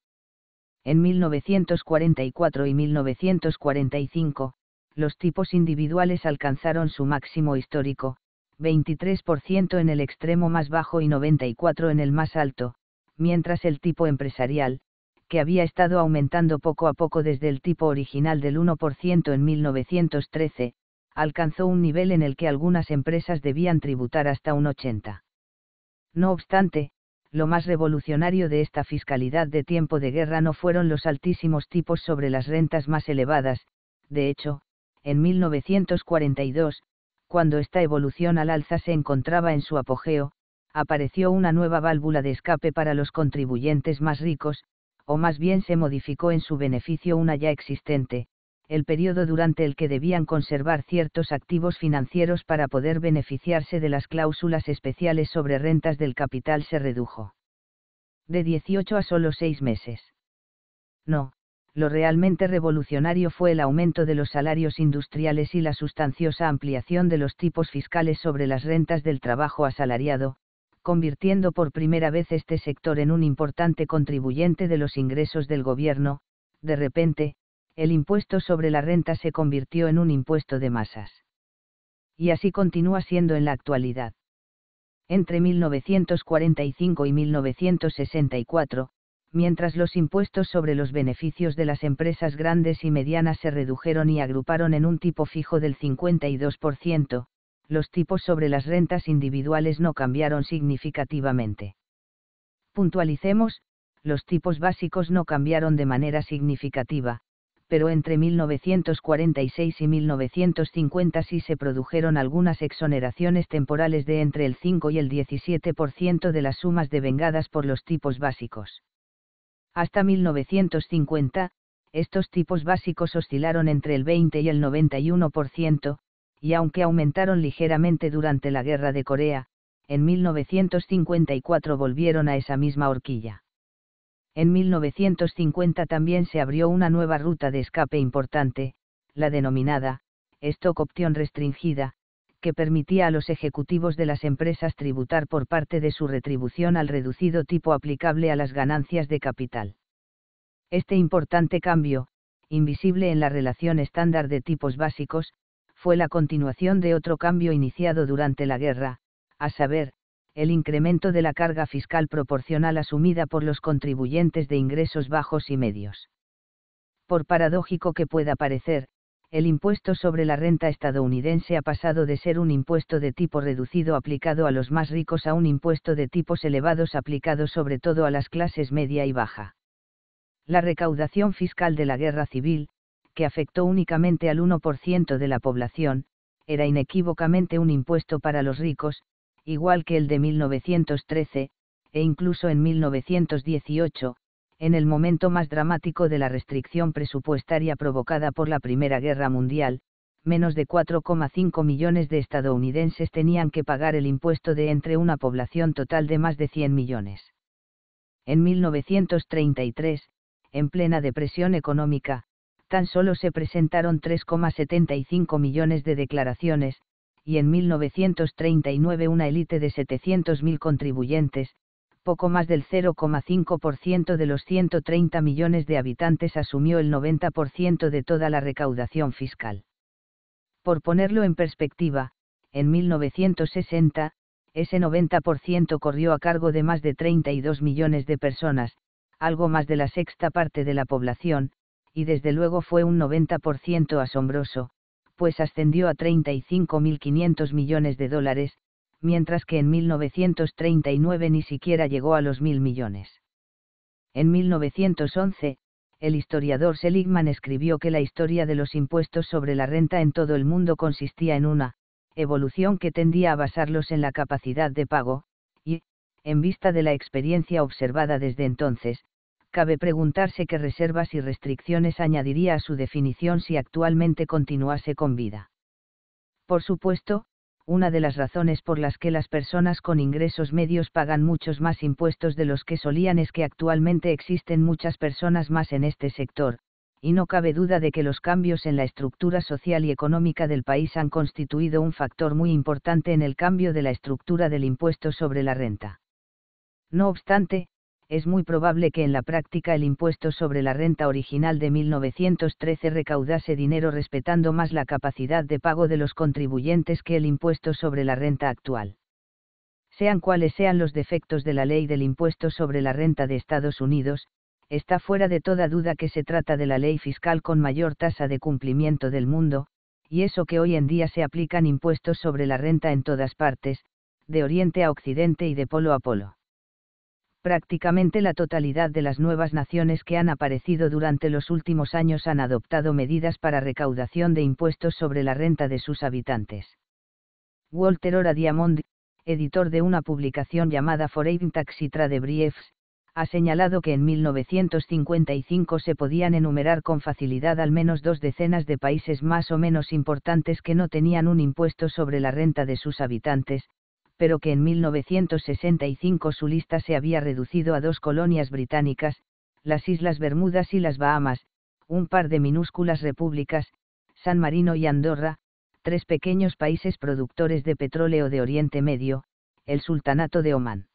En 1944 y 1945, los tipos individuales alcanzaron su máximo histórico, 23% en el extremo más bajo y 94% en el más alto, mientras el tipo empresarial, que había estado aumentando poco a poco desde el tipo original del 1% en 1913, alcanzó un nivel en el que algunas empresas debían tributar hasta un 80. No obstante, lo más revolucionario de esta fiscalidad de tiempo de guerra no fueron los altísimos tipos sobre las rentas más elevadas, de hecho, en 1942, cuando esta evolución al alza se encontraba en su apogeo, apareció una nueva válvula de escape para los contribuyentes más ricos, o más bien se modificó en su beneficio una ya existente, el periodo durante el que debían conservar ciertos activos financieros para poder beneficiarse de las cláusulas especiales sobre rentas del capital se redujo. De 18 a solo 6 meses. No, lo realmente revolucionario fue el aumento de los salarios industriales y la sustanciosa ampliación de los tipos fiscales sobre las rentas del trabajo asalariado, convirtiendo por primera vez este sector en un importante contribuyente de los ingresos del gobierno, de repente, el impuesto sobre la renta se convirtió en un impuesto de masas. Y así continúa siendo en la actualidad. Entre 1945 y 1964, mientras los impuestos sobre los beneficios de las empresas grandes y medianas se redujeron y agruparon en un tipo fijo del 52%, los tipos sobre las rentas individuales no cambiaron significativamente. Puntualicemos, los tipos básicos no cambiaron de manera significativa, pero entre 1946 y 1950 sí se produjeron algunas exoneraciones temporales de entre el 5 y el 17% de las sumas devengadas por los tipos básicos. Hasta 1950, estos tipos básicos oscilaron entre el 20 y el 91%, y aunque aumentaron ligeramente durante la Guerra de Corea, en 1954 volvieron a esa misma horquilla. En 1950 también se abrió una nueva ruta de escape importante, la denominada, stock opción restringida, que permitía a los ejecutivos de las empresas tributar por parte de su retribución al reducido tipo aplicable a las ganancias de capital. Este importante cambio, invisible en la relación estándar de tipos básicos, fue la continuación de otro cambio iniciado durante la guerra, a saber, el incremento de la carga fiscal proporcional asumida por los contribuyentes de ingresos bajos y medios. Por paradójico que pueda parecer, el impuesto sobre la renta estadounidense ha pasado de ser un impuesto de tipo reducido aplicado a los más ricos a un impuesto de tipos elevados aplicado sobre todo a las clases media y baja. La recaudación fiscal de la guerra civil, que afectó únicamente al 1% de la población, era inequívocamente un impuesto para los ricos, igual que el de 1913, e incluso en 1918, en el momento más dramático de la restricción presupuestaria provocada por la Primera Guerra Mundial, menos de 4,5 millones de estadounidenses tenían que pagar el impuesto de entre una población total de más de 100 millones. En 1933, en plena depresión económica, tan solo se presentaron 3,75 millones de declaraciones, y en 1939 una élite de 700.000 contribuyentes, poco más del 0,5% de los 130 millones de habitantes asumió el 90% de toda la recaudación fiscal. Por ponerlo en perspectiva, en 1960, ese 90% corrió a cargo de más de 32 millones de personas, algo más de la sexta parte de la población, y desde luego fue un 90% asombroso, pues ascendió a 35.500 millones de dólares, mientras que en 1939 ni siquiera llegó a los mil millones. En 1911, el historiador Seligman escribió que la historia de los impuestos sobre la renta en todo el mundo consistía en una evolución que tendía a basarlos en la capacidad de pago, y, en vista de la experiencia observada desde entonces, cabe preguntarse qué reservas y restricciones añadiría a su definición si actualmente continuase con vida. Por supuesto, una de las razones por las que las personas con ingresos medios pagan muchos más impuestos de los que solían es que actualmente existen muchas personas más en este sector, y no cabe duda de que los cambios en la estructura social y económica del país han constituido un factor muy importante en el cambio de la estructura del impuesto sobre la renta. No obstante, es muy probable que en la práctica el impuesto sobre la renta original de 1913 recaudase dinero respetando más la capacidad de pago de los contribuyentes que el impuesto sobre la renta actual. Sean cuales sean los defectos de la ley del impuesto sobre la renta de Estados Unidos, está fuera de toda duda que se trata de la ley fiscal con mayor tasa de cumplimiento del mundo, y eso que hoy en día se aplican impuestos sobre la renta en todas partes, de oriente a occidente y de polo a polo. Prácticamente la totalidad de las nuevas naciones que han aparecido durante los últimos años han adoptado medidas para recaudación de impuestos sobre la renta de sus habitantes. Walter Ora Diamond, editor de una publicación llamada Foreign Tax de Briefs, ha señalado que en 1955 se podían enumerar con facilidad al menos dos decenas de países más o menos importantes que no tenían un impuesto sobre la renta de sus habitantes, pero que en 1965 su lista se había reducido a dos colonias británicas, las Islas Bermudas y las Bahamas, un par de minúsculas repúblicas, San Marino y Andorra, tres pequeños países productores de petróleo de Oriente Medio, el Sultanato de Omán.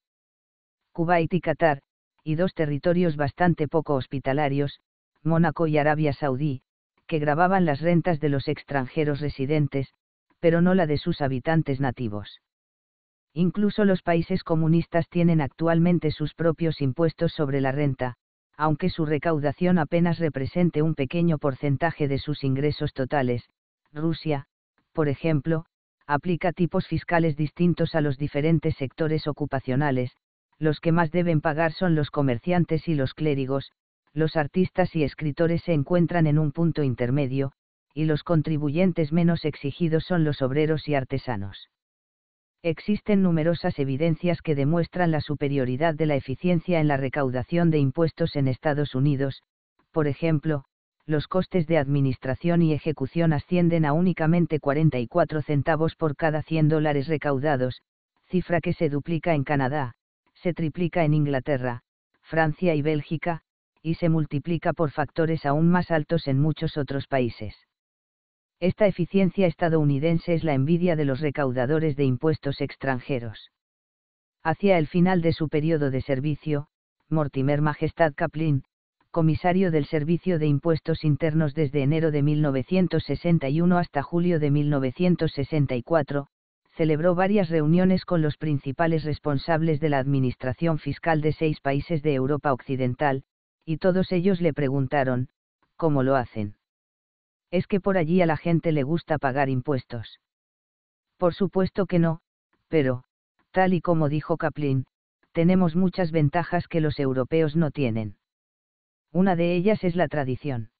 Kuwait y Qatar, y dos territorios bastante poco hospitalarios, Mónaco y Arabia Saudí, que grababan las rentas de los extranjeros residentes, pero no la de sus habitantes nativos. Incluso los países comunistas tienen actualmente sus propios impuestos sobre la renta, aunque su recaudación apenas represente un pequeño porcentaje de sus ingresos totales. Rusia, por ejemplo, aplica tipos fiscales distintos a los diferentes sectores ocupacionales, los que más deben pagar son los comerciantes y los clérigos, los artistas y escritores se encuentran en un punto intermedio, y los contribuyentes menos exigidos son los obreros y artesanos. Existen numerosas evidencias que demuestran la superioridad de la eficiencia en la recaudación de impuestos en Estados Unidos, por ejemplo, los costes de administración y ejecución ascienden a únicamente 44 centavos por cada 100 dólares recaudados, cifra que se duplica en Canadá, se triplica en Inglaterra, Francia y Bélgica, y se multiplica por factores aún más altos en muchos otros países. Esta eficiencia estadounidense es la envidia de los recaudadores de impuestos extranjeros. Hacia el final de su periodo de servicio, Mortimer Majestad Kaplan, comisario del Servicio de Impuestos Internos desde enero de 1961 hasta julio de 1964, celebró varias reuniones con los principales responsables de la administración fiscal de seis países de Europa Occidental, y todos ellos le preguntaron, ¿cómo lo hacen? ¿Es que por allí a la gente le gusta pagar impuestos? Por supuesto que no, pero, tal y como dijo Kaplan, tenemos muchas ventajas que los europeos no tienen. Una de ellas es la tradición.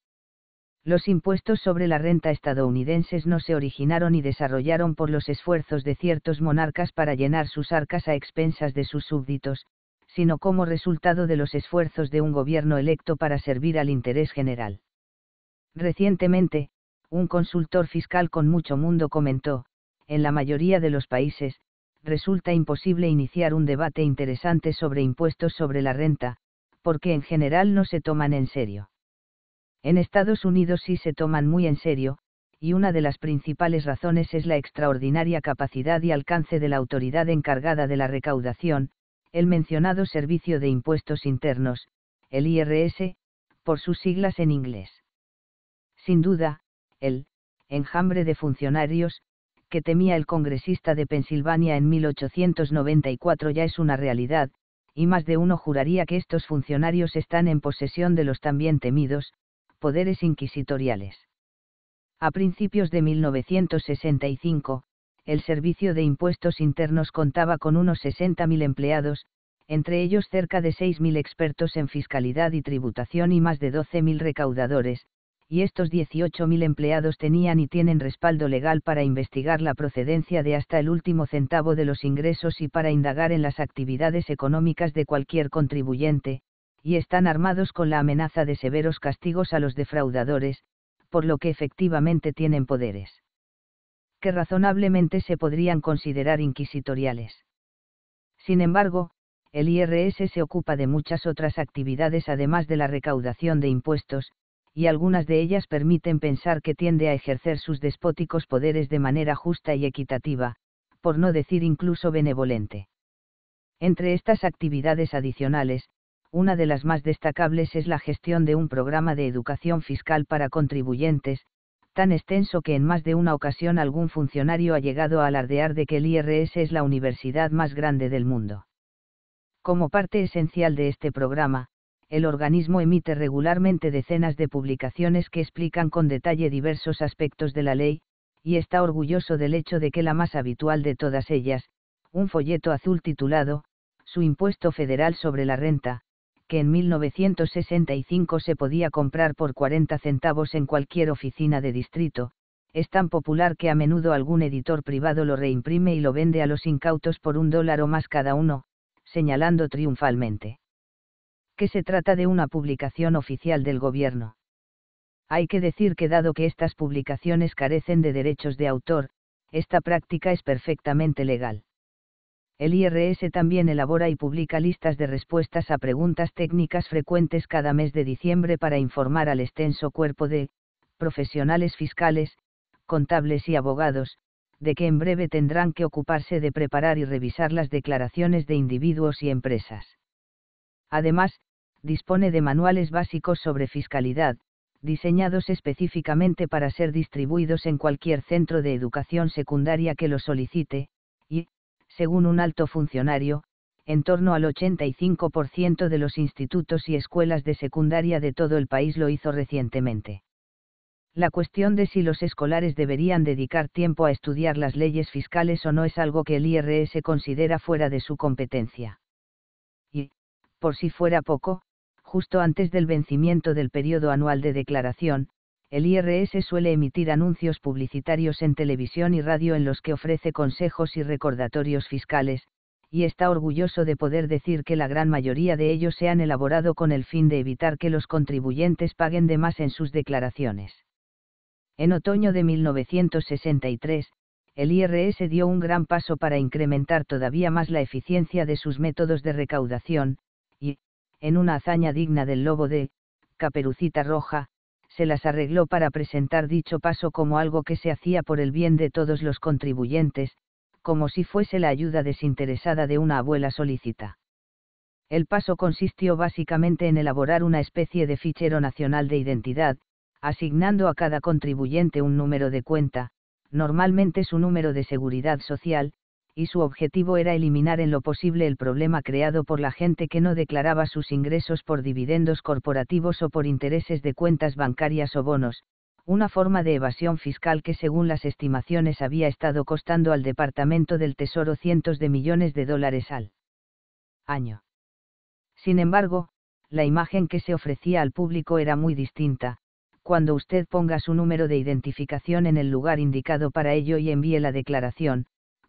Los impuestos sobre la renta estadounidenses no se originaron y desarrollaron por los esfuerzos de ciertos monarcas para llenar sus arcas a expensas de sus súbditos, sino como resultado de los esfuerzos de un gobierno electo para servir al interés general. Recientemente, un consultor fiscal con mucho mundo comentó, en la mayoría de los países, resulta imposible iniciar un debate interesante sobre impuestos sobre la renta, porque en general no se toman en serio. En Estados Unidos sí se toman muy en serio, y una de las principales razones es la extraordinaria capacidad y alcance de la autoridad encargada de la recaudación, el mencionado Servicio de Impuestos Internos, el IRS, por sus siglas en inglés. Sin duda, el enjambre de funcionarios, que temía el congresista de Pensilvania en 1894 ya es una realidad, y más de uno juraría que estos funcionarios están en posesión de los también temidos, poderes inquisitoriales. A principios de 1965, el Servicio de Impuestos Internos contaba con unos 60.000 empleados, entre ellos cerca de 6.000 expertos en fiscalidad y tributación y más de 12.000 recaudadores, y estos 18.000 empleados tenían y tienen respaldo legal para investigar la procedencia de hasta el último centavo de los ingresos y para indagar en las actividades económicas de cualquier contribuyente, y están armados con la amenaza de severos castigos a los defraudadores, por lo que efectivamente tienen poderes. Que razonablemente se podrían considerar inquisitoriales. Sin embargo, el IRS se ocupa de muchas otras actividades además de la recaudación de impuestos, y algunas de ellas permiten pensar que tiende a ejercer sus despóticos poderes de manera justa y equitativa, por no decir incluso benevolente. Entre estas actividades adicionales, una de las más destacables es la gestión de un programa de educación fiscal para contribuyentes, tan extenso que en más de una ocasión algún funcionario ha llegado a alardear de que el IRS es la universidad más grande del mundo. Como parte esencial de este programa, el organismo emite regularmente decenas de publicaciones que explican con detalle diversos aspectos de la ley, y está orgulloso del hecho de que la más habitual de todas ellas, un folleto azul titulado, Su impuesto federal sobre la renta, que en 1965 se podía comprar por 40 centavos en cualquier oficina de distrito, es tan popular que a menudo algún editor privado lo reimprime y lo vende a los incautos por un dólar o más cada uno, señalando triunfalmente que se trata de una publicación oficial del gobierno. Hay que decir que dado que estas publicaciones carecen de derechos de autor, esta práctica es perfectamente legal. El IRS también elabora y publica listas de respuestas a preguntas técnicas frecuentes cada mes de diciembre para informar al extenso cuerpo de profesionales fiscales, contables y abogados, de que en breve tendrán que ocuparse de preparar y revisar las declaraciones de individuos y empresas. Además, dispone de manuales básicos sobre fiscalidad, diseñados específicamente para ser distribuidos en cualquier centro de educación secundaria que lo solicite, y, según un alto funcionario, en torno al 85% de los institutos y escuelas de secundaria de todo el país lo hizo recientemente. La cuestión de si los escolares deberían dedicar tiempo a estudiar las leyes fiscales o no es algo que el IRS considera fuera de su competencia. Y, por si fuera poco, justo antes del vencimiento del periodo anual de declaración, el IRS suele emitir anuncios publicitarios en televisión y radio en los que ofrece consejos y recordatorios fiscales, y está orgulloso de poder decir que la gran mayoría de ellos se han elaborado con el fin de evitar que los contribuyentes paguen de más en sus declaraciones. En otoño de 1963, el IRS dio un gran paso para incrementar todavía más la eficiencia de sus métodos de recaudación, en una hazaña digna del lobo de, Caperucita Roja, se las arregló para presentar dicho paso como algo que se hacía por el bien de todos los contribuyentes, como si fuese la ayuda desinteresada de una abuela solícita. El paso consistió básicamente en elaborar una especie de fichero nacional de identidad, asignando a cada contribuyente un número de cuenta, normalmente su número de seguridad social, y su objetivo era eliminar en lo posible el problema creado por la gente que no declaraba sus ingresos por dividendos corporativos o por intereses de cuentas bancarias o bonos, una forma de evasión fiscal que según las estimaciones había estado costando al Departamento del Tesoro cientos de millones de dólares al año. Sin embargo, la imagen que se ofrecía al público era muy distinta, cuando usted ponga su número de identificación en el lugar indicado para ello y envíe la declaración,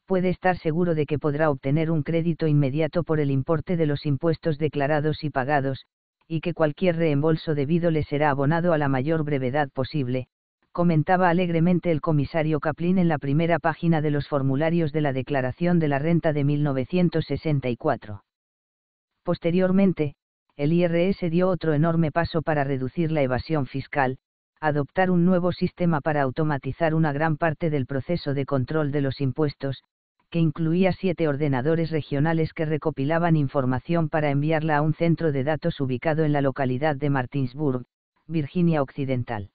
puede estar seguro de que podrá obtener un crédito inmediato por el importe de los impuestos declarados y pagados, y que cualquier reembolso debido le será abonado a la mayor brevedad posible, comentaba alegremente el comisario Kaplan en la primera página de los formularios de la Declaración de la Renta de 1964. Posteriormente, el IRS dio otro enorme paso para reducir la evasión fiscal, adoptar un nuevo sistema para automatizar una gran parte del proceso de control de los impuestos, que incluía siete ordenadores regionales que recopilaban información para enviarla a un centro de datos ubicado en la localidad de Martinsburg, Virginia Occidental.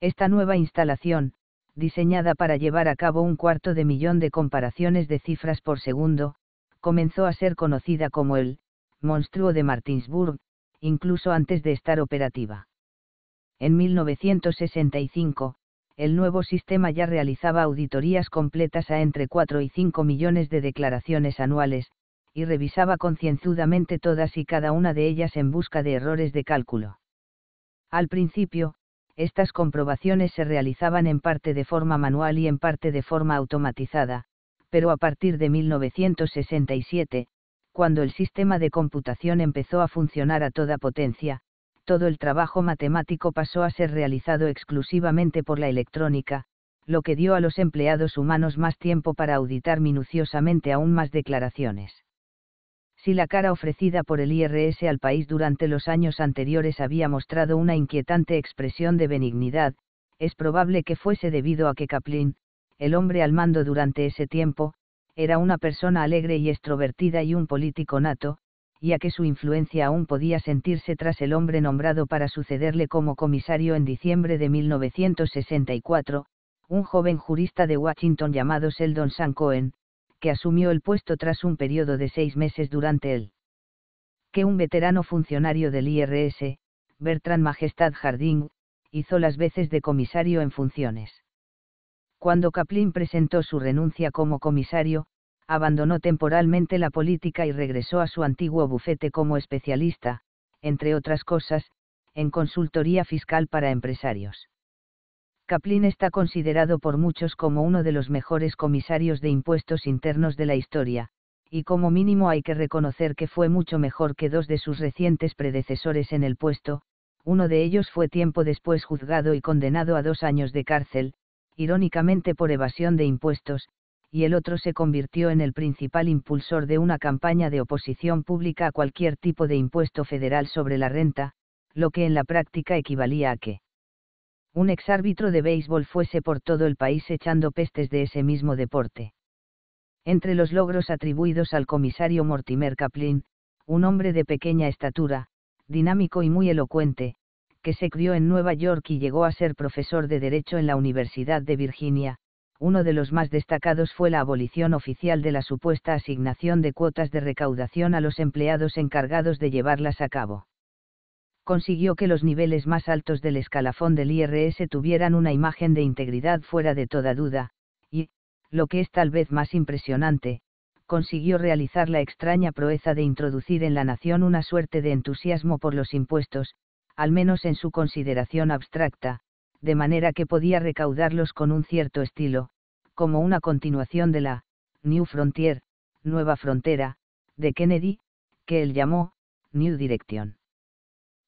Esta nueva instalación, diseñada para llevar a cabo un cuarto de millón de comparaciones de cifras por segundo, comenzó a ser conocida como el monstruo de Martinsburg, incluso antes de estar operativa. En 1965, el nuevo sistema ya realizaba auditorías completas a entre 4 y 5 millones de declaraciones anuales, y revisaba concienzudamente todas y cada una de ellas en busca de errores de cálculo. Al principio, estas comprobaciones se realizaban en parte de forma manual y en parte de forma automatizada, pero a partir de 1967, cuando el sistema de computación empezó a funcionar a toda potencia, todo el trabajo matemático pasó a ser realizado exclusivamente por la electrónica, lo que dio a los empleados humanos más tiempo para auditar minuciosamente aún más declaraciones. Si la cara ofrecida por el IRS al país durante los años anteriores había mostrado una inquietante expresión de benignidad, es probable que fuese debido a que Kaplan, el hombre al mando durante ese tiempo, era una persona alegre y extrovertida y un político nato, y a que su influencia aún podía sentirse tras el hombre nombrado para sucederle como comisario en diciembre de 1964, un joven jurista de Washington llamado Sheldon San Cohen, que asumió el puesto tras un periodo de seis meses durante el que un veterano funcionario del IRS, Bertrand Majestad Jardín, hizo las veces de comisario en funciones. Cuando Kaplan presentó su renuncia como comisario, abandonó temporalmente la política y regresó a su antiguo bufete como especialista, entre otras cosas, en consultoría fiscal para empresarios. Kaplan está considerado por muchos como uno de los mejores comisarios de impuestos internos de la historia, y como mínimo hay que reconocer que fue mucho mejor que dos de sus recientes predecesores en el puesto, uno de ellos fue tiempo después juzgado y condenado a dos años de cárcel, irónicamente por evasión de impuestos, y el otro se convirtió en el principal impulsor de una campaña de oposición pública a cualquier tipo de impuesto federal sobre la renta, lo que en la práctica equivalía a que un exárbitro de béisbol fuese por todo el país echando pestes de ese mismo deporte. Entre los logros atribuidos al comisario Mortimer Kaplan, un hombre de pequeña estatura, dinámico y muy elocuente, que se crió en Nueva York y llegó a ser profesor de Derecho en la Universidad de Virginia, uno de los más destacados fue la abolición oficial de la supuesta asignación de cuotas de recaudación a los empleados encargados de llevarlas a cabo. Consiguió que los niveles más altos del escalafón del IRS tuvieran una imagen de integridad fuera de toda duda, y, lo que es tal vez más impresionante, consiguió realizar la extraña proeza de introducir en la nación una suerte de entusiasmo por los impuestos, al menos en su consideración abstracta, de manera que podía recaudarlos con un cierto estilo, como una continuación de la New Frontier, Nueva Frontera, de Kennedy, que él llamó New Direction.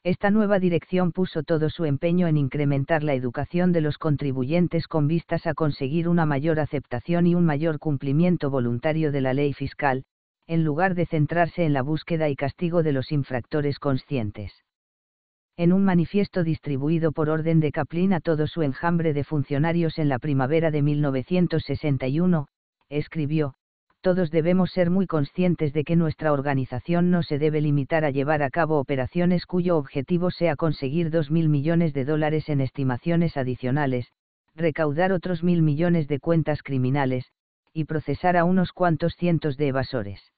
Esta nueva dirección puso todo su empeño en incrementar la educación de los contribuyentes con vistas a conseguir una mayor aceptación y un mayor cumplimiento voluntario de la ley fiscal, en lugar de centrarse en la búsqueda y castigo de los infractores conscientes. En un manifiesto distribuido por orden de Kaplan a todo su enjambre de funcionarios en la primavera de 1961, escribió, todos debemos ser muy conscientes de que nuestra organización no se debe limitar a llevar a cabo operaciones cuyo objetivo sea conseguir 2.000 millones de dólares en estimaciones adicionales, recaudar otros mil millones de cuentas criminales, y procesar a unos cuantos cientos de evasores.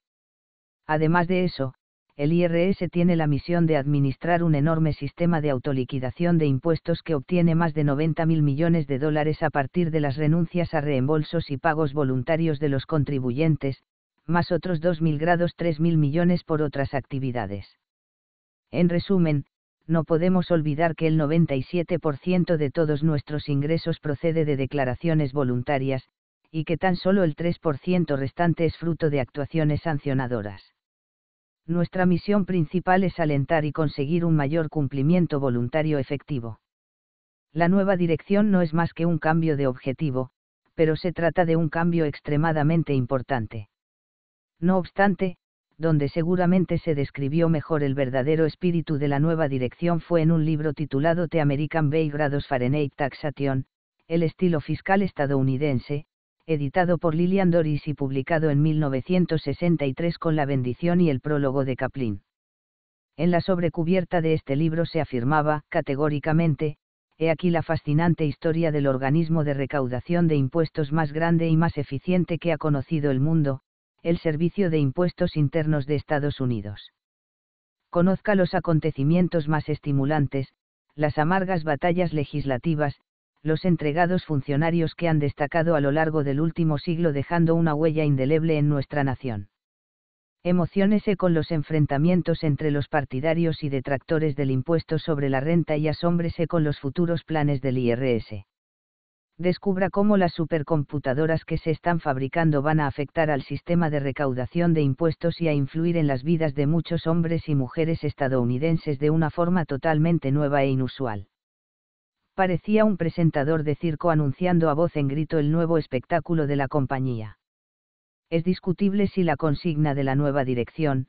Además de eso, el IRS tiene la misión de administrar un enorme sistema de autoliquidación de impuestos que obtiene más de 90 mil millones de dólares a partir de las renuncias a reembolsos y pagos voluntarios de los contribuyentes, más otros 2.000 grados 3 mil millones por otras actividades. En resumen, no podemos olvidar que el 97% de todos nuestros ingresos procede de declaraciones voluntarias, y que tan solo el 3% restante es fruto de actuaciones sancionadoras nuestra misión principal es alentar y conseguir un mayor cumplimiento voluntario efectivo. La nueva dirección no es más que un cambio de objetivo, pero se trata de un cambio extremadamente importante. No obstante, donde seguramente se describió mejor el verdadero espíritu de la nueva dirección fue en un libro titulado The American Bay Grados Fahrenheit Taxation, el estilo fiscal estadounidense, editado por Lilian Doris y publicado en 1963 con la bendición y el prólogo de Kaplan. En la sobrecubierta de este libro se afirmaba, categóricamente, he aquí la fascinante historia del organismo de recaudación de impuestos más grande y más eficiente que ha conocido el mundo, el Servicio de Impuestos Internos de Estados Unidos. Conozca los acontecimientos más estimulantes, las amargas batallas legislativas, los entregados funcionarios que han destacado a lo largo del último siglo dejando una huella indeleble en nuestra nación. Emociónese con los enfrentamientos entre los partidarios y detractores del impuesto sobre la renta y asómbrese con los futuros planes del IRS. Descubra cómo las supercomputadoras que se están fabricando van a afectar al sistema de recaudación de impuestos y a influir en las vidas de muchos hombres y mujeres estadounidenses de una forma totalmente nueva e inusual parecía un presentador de circo anunciando a voz en grito el nuevo espectáculo de la compañía. Es discutible si la consigna de la nueva dirección,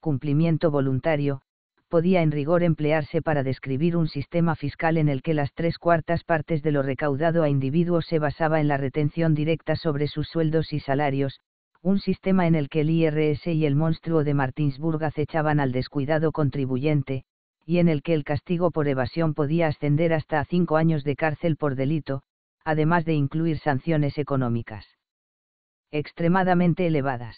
cumplimiento voluntario, podía en rigor emplearse para describir un sistema fiscal en el que las tres cuartas partes de lo recaudado a individuos se basaba en la retención directa sobre sus sueldos y salarios, un sistema en el que el IRS y el monstruo de Martinsburg acechaban al descuidado contribuyente, y en el que el castigo por evasión podía ascender hasta cinco años de cárcel por delito, además de incluir sanciones económicas extremadamente elevadas.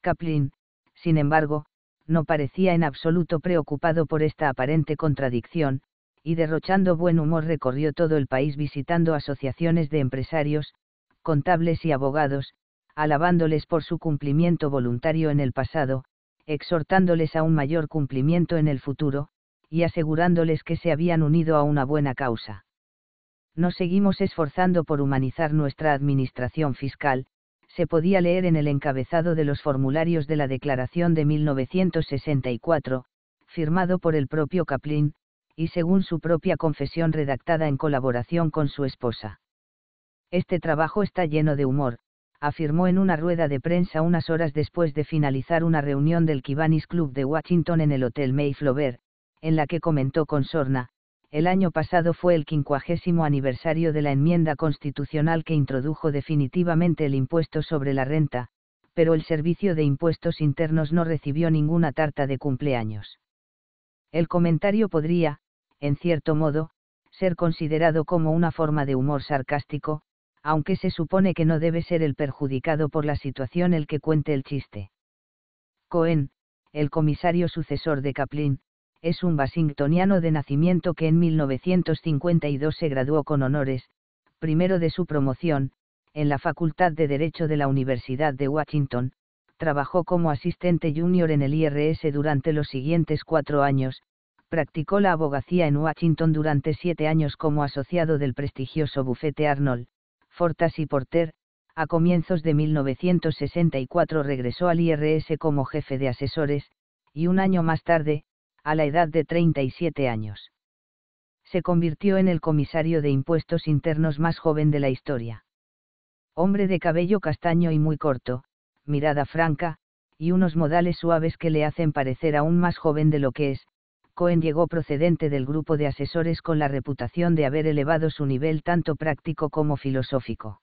Kaplan, sin embargo, no parecía en absoluto preocupado por esta aparente contradicción, y derrochando buen humor recorrió todo el país visitando asociaciones de empresarios, contables y abogados, alabándoles por su cumplimiento voluntario en el pasado, exhortándoles a un mayor cumplimiento en el futuro, y asegurándoles que se habían unido a una buena causa. Nos seguimos esforzando por humanizar nuestra administración fiscal, se podía leer en el encabezado de los formularios de la Declaración de 1964, firmado por el propio Kaplin, y según su propia confesión redactada en colaboración con su esposa. Este trabajo está lleno de humor, afirmó en una rueda de prensa unas horas después de finalizar una reunión del Kivanis Club de Washington en el Hotel Mayflower, en la que comentó con sorna, el año pasado fue el quincuagésimo aniversario de la enmienda constitucional que introdujo definitivamente el impuesto sobre la renta, pero el Servicio de Impuestos Internos no recibió ninguna tarta de cumpleaños. El comentario podría, en cierto modo, ser considerado como una forma de humor sarcástico, aunque se supone que no debe ser el perjudicado por la situación el que cuente el chiste. Cohen, el comisario sucesor de Kaplan, es un washingtoniano de nacimiento que en 1952 se graduó con honores, primero de su promoción, en la Facultad de Derecho de la Universidad de Washington, trabajó como asistente junior en el IRS durante los siguientes cuatro años, practicó la abogacía en Washington durante siete años como asociado del prestigioso bufete Arnold, Fortas y Porter, a comienzos de 1964 regresó al IRS como jefe de asesores, y un año más tarde, a la edad de 37 años. Se convirtió en el comisario de impuestos internos más joven de la historia. Hombre de cabello castaño y muy corto, mirada franca, y unos modales suaves que le hacen parecer aún más joven de lo que es, Cohen llegó procedente del grupo de asesores con la reputación de haber elevado su nivel tanto práctico como filosófico.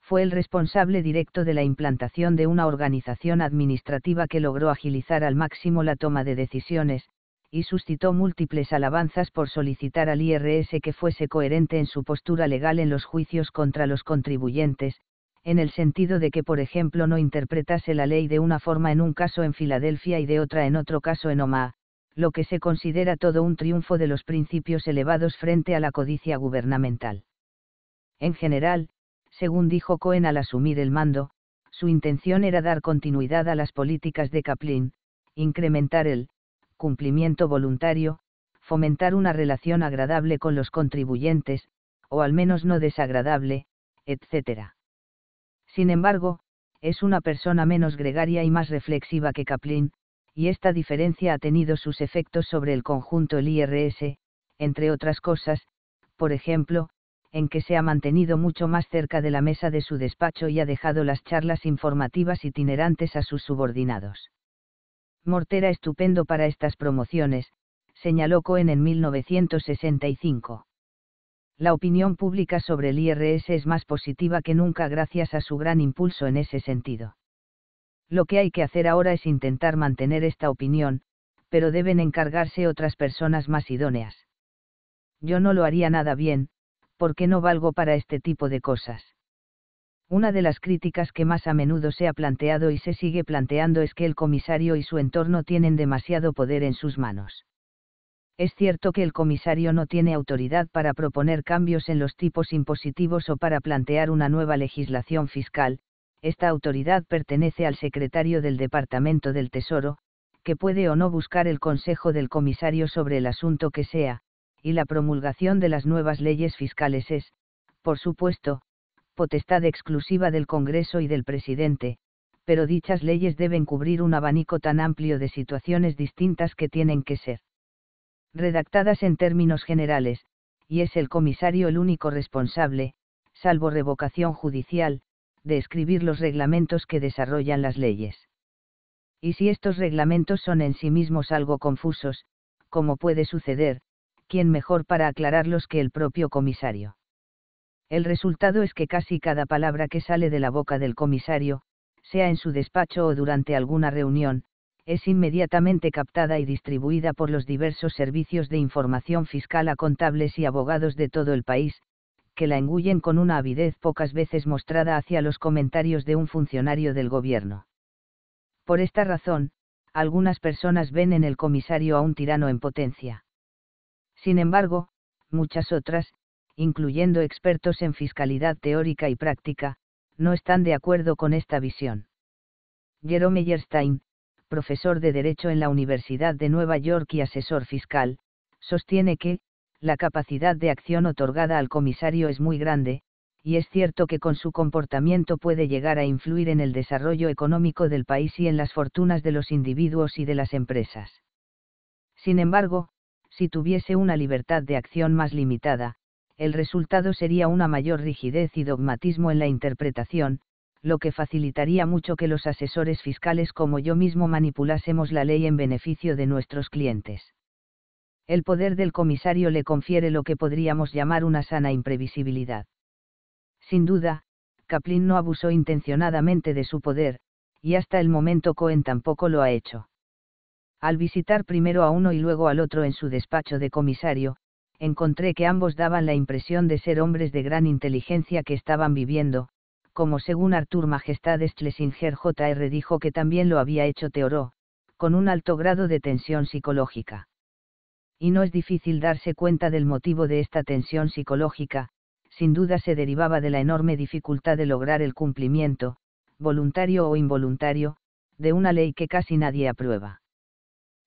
Fue el responsable directo de la implantación de una organización administrativa que logró agilizar al máximo la toma de decisiones, y suscitó múltiples alabanzas por solicitar al IRS que fuese coherente en su postura legal en los juicios contra los contribuyentes, en el sentido de que, por ejemplo, no interpretase la ley de una forma en un caso en Filadelfia y de otra en otro caso en Omaha, lo que se considera todo un triunfo de los principios elevados frente a la codicia gubernamental. En general, según dijo Cohen al asumir el mando, su intención era dar continuidad a las políticas de Kaplan, incrementar el cumplimiento voluntario, fomentar una relación agradable con los contribuyentes, o al menos no desagradable, etc. Sin embargo, es una persona menos gregaria y más reflexiva que Kaplan, y esta diferencia ha tenido sus efectos sobre el conjunto el IRS, entre otras cosas, por ejemplo, en que se ha mantenido mucho más cerca de la mesa de su despacho y ha dejado las charlas informativas itinerantes a sus subordinados. Mortera estupendo para estas promociones, señaló Cohen en 1965. La opinión pública sobre el IRS es más positiva que nunca gracias a su gran impulso en ese sentido. Lo que hay que hacer ahora es intentar mantener esta opinión, pero deben encargarse otras personas más idóneas. Yo no lo haría nada bien, porque no valgo para este tipo de cosas. Una de las críticas que más a menudo se ha planteado y se sigue planteando es que el comisario y su entorno tienen demasiado poder en sus manos. Es cierto que el comisario no tiene autoridad para proponer cambios en los tipos impositivos o para plantear una nueva legislación fiscal, esta autoridad pertenece al secretario del Departamento del Tesoro, que puede o no buscar el consejo del comisario sobre el asunto que sea, y la promulgación de las nuevas leyes fiscales es, por supuesto, potestad exclusiva del Congreso y del presidente, pero dichas leyes deben cubrir un abanico tan amplio de situaciones distintas que tienen que ser redactadas en términos generales, y es el comisario el único responsable, salvo revocación judicial, de escribir los reglamentos que desarrollan las leyes. Y si estos reglamentos son en sí mismos algo confusos, como puede suceder, ¿quién mejor para aclararlos que el propio comisario? El resultado es que casi cada palabra que sale de la boca del comisario, sea en su despacho o durante alguna reunión, es inmediatamente captada y distribuida por los diversos servicios de información fiscal a contables y abogados de todo el país, que la engullen con una avidez pocas veces mostrada hacia los comentarios de un funcionario del gobierno. Por esta razón, algunas personas ven en el comisario a un tirano en potencia. Sin embargo, muchas otras, incluyendo expertos en fiscalidad teórica y práctica, no están de acuerdo con esta visión. Jerome Yerstein, profesor de Derecho en la Universidad de Nueva York y asesor fiscal, sostiene que, la capacidad de acción otorgada al comisario es muy grande, y es cierto que con su comportamiento puede llegar a influir en el desarrollo económico del país y en las fortunas de los individuos y de las empresas. Sin embargo, si tuviese una libertad de acción más limitada, el resultado sería una mayor rigidez y dogmatismo en la interpretación, lo que facilitaría mucho que los asesores fiscales como yo mismo manipulásemos la ley en beneficio de nuestros clientes. El poder del comisario le confiere lo que podríamos llamar una sana imprevisibilidad. Sin duda, Kaplan no abusó intencionadamente de su poder, y hasta el momento Cohen tampoco lo ha hecho. Al visitar primero a uno y luego al otro en su despacho de comisario, encontré que ambos daban la impresión de ser hombres de gran inteligencia que estaban viviendo, como según Artur Majestades Schlesinger Jr. dijo que también lo había hecho Teoró, con un alto grado de tensión psicológica. Y no es difícil darse cuenta del motivo de esta tensión psicológica, sin duda se derivaba de la enorme dificultad de lograr el cumplimiento, voluntario o involuntario, de una ley que casi nadie aprueba.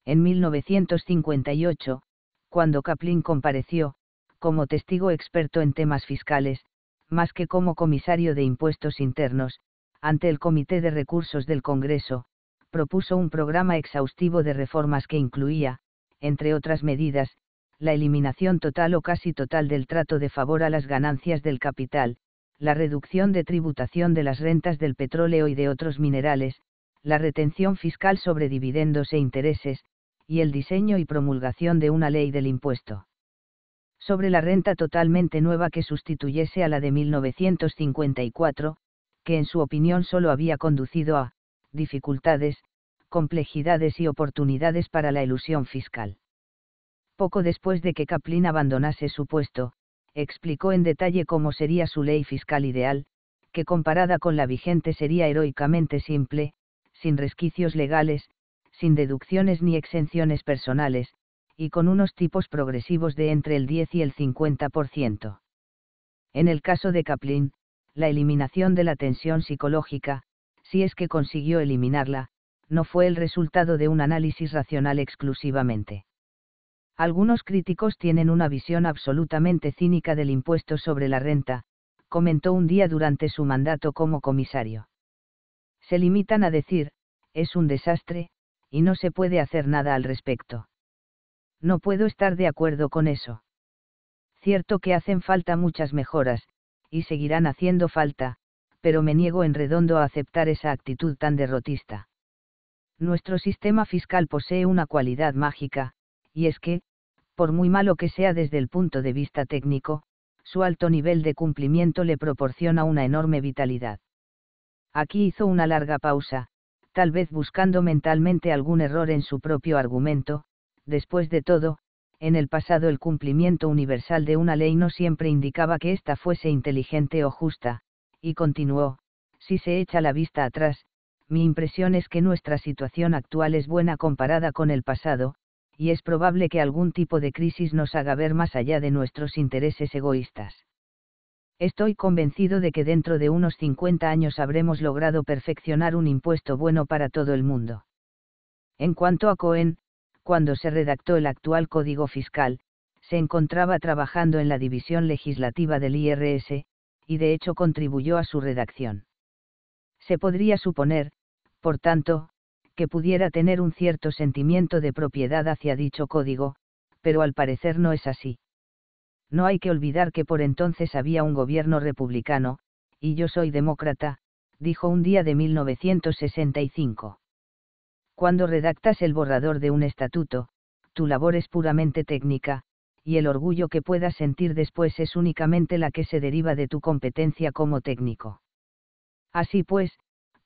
En 1958, cuando Kaplan compareció, como testigo experto en temas fiscales, más que como comisario de impuestos internos, ante el Comité de Recursos del Congreso, propuso un programa exhaustivo de reformas que incluía, entre otras medidas, la eliminación total o casi total del trato de favor a las ganancias del capital, la reducción de tributación de las rentas del petróleo y de otros minerales, la retención fiscal sobre dividendos e intereses, y el diseño y promulgación de una ley del impuesto. Sobre la renta totalmente nueva que sustituyese a la de 1954, que en su opinión solo había conducido a dificultades, complejidades y oportunidades para la ilusión fiscal poco después de que Kaplan abandonase su puesto, explicó en detalle cómo sería su ley fiscal ideal, que comparada con la vigente sería heroicamente simple, sin resquicios legales, sin deducciones ni exenciones personales, y con unos tipos progresivos de entre el 10 y el 50%. En el caso de Kaplan, la eliminación de la tensión psicológica, si es que consiguió eliminarla, no fue el resultado de un análisis racional exclusivamente. Algunos críticos tienen una visión absolutamente cínica del impuesto sobre la renta, comentó un día durante su mandato como comisario. Se limitan a decir, es un desastre, y no se puede hacer nada al respecto. No puedo estar de acuerdo con eso. Cierto que hacen falta muchas mejoras, y seguirán haciendo falta, pero me niego en redondo a aceptar esa actitud tan derrotista. Nuestro sistema fiscal posee una cualidad mágica, y es que, por muy malo que sea desde el punto de vista técnico, su alto nivel de cumplimiento le proporciona una enorme vitalidad. Aquí hizo una larga pausa, tal vez buscando mentalmente algún error en su propio argumento, después de todo, en el pasado el cumplimiento universal de una ley no siempre indicaba que ésta fuese inteligente o justa, y continuó, si se echa la vista atrás, mi impresión es que nuestra situación actual es buena comparada con el pasado, y es probable que algún tipo de crisis nos haga ver más allá de nuestros intereses egoístas. Estoy convencido de que dentro de unos 50 años habremos logrado perfeccionar un impuesto bueno para todo el mundo. En cuanto a Cohen, cuando se redactó el actual Código Fiscal, se encontraba trabajando en la división legislativa del IRS, y de hecho contribuyó a su redacción. Se podría suponer, por tanto, que pudiera tener un cierto sentimiento de propiedad hacia dicho código, pero al parecer no es así. No hay que olvidar que por entonces había un gobierno republicano, y yo soy demócrata, dijo un día de 1965. Cuando redactas el borrador de un estatuto, tu labor es puramente técnica, y el orgullo que puedas sentir después es únicamente la que se deriva de tu competencia como técnico. Así pues,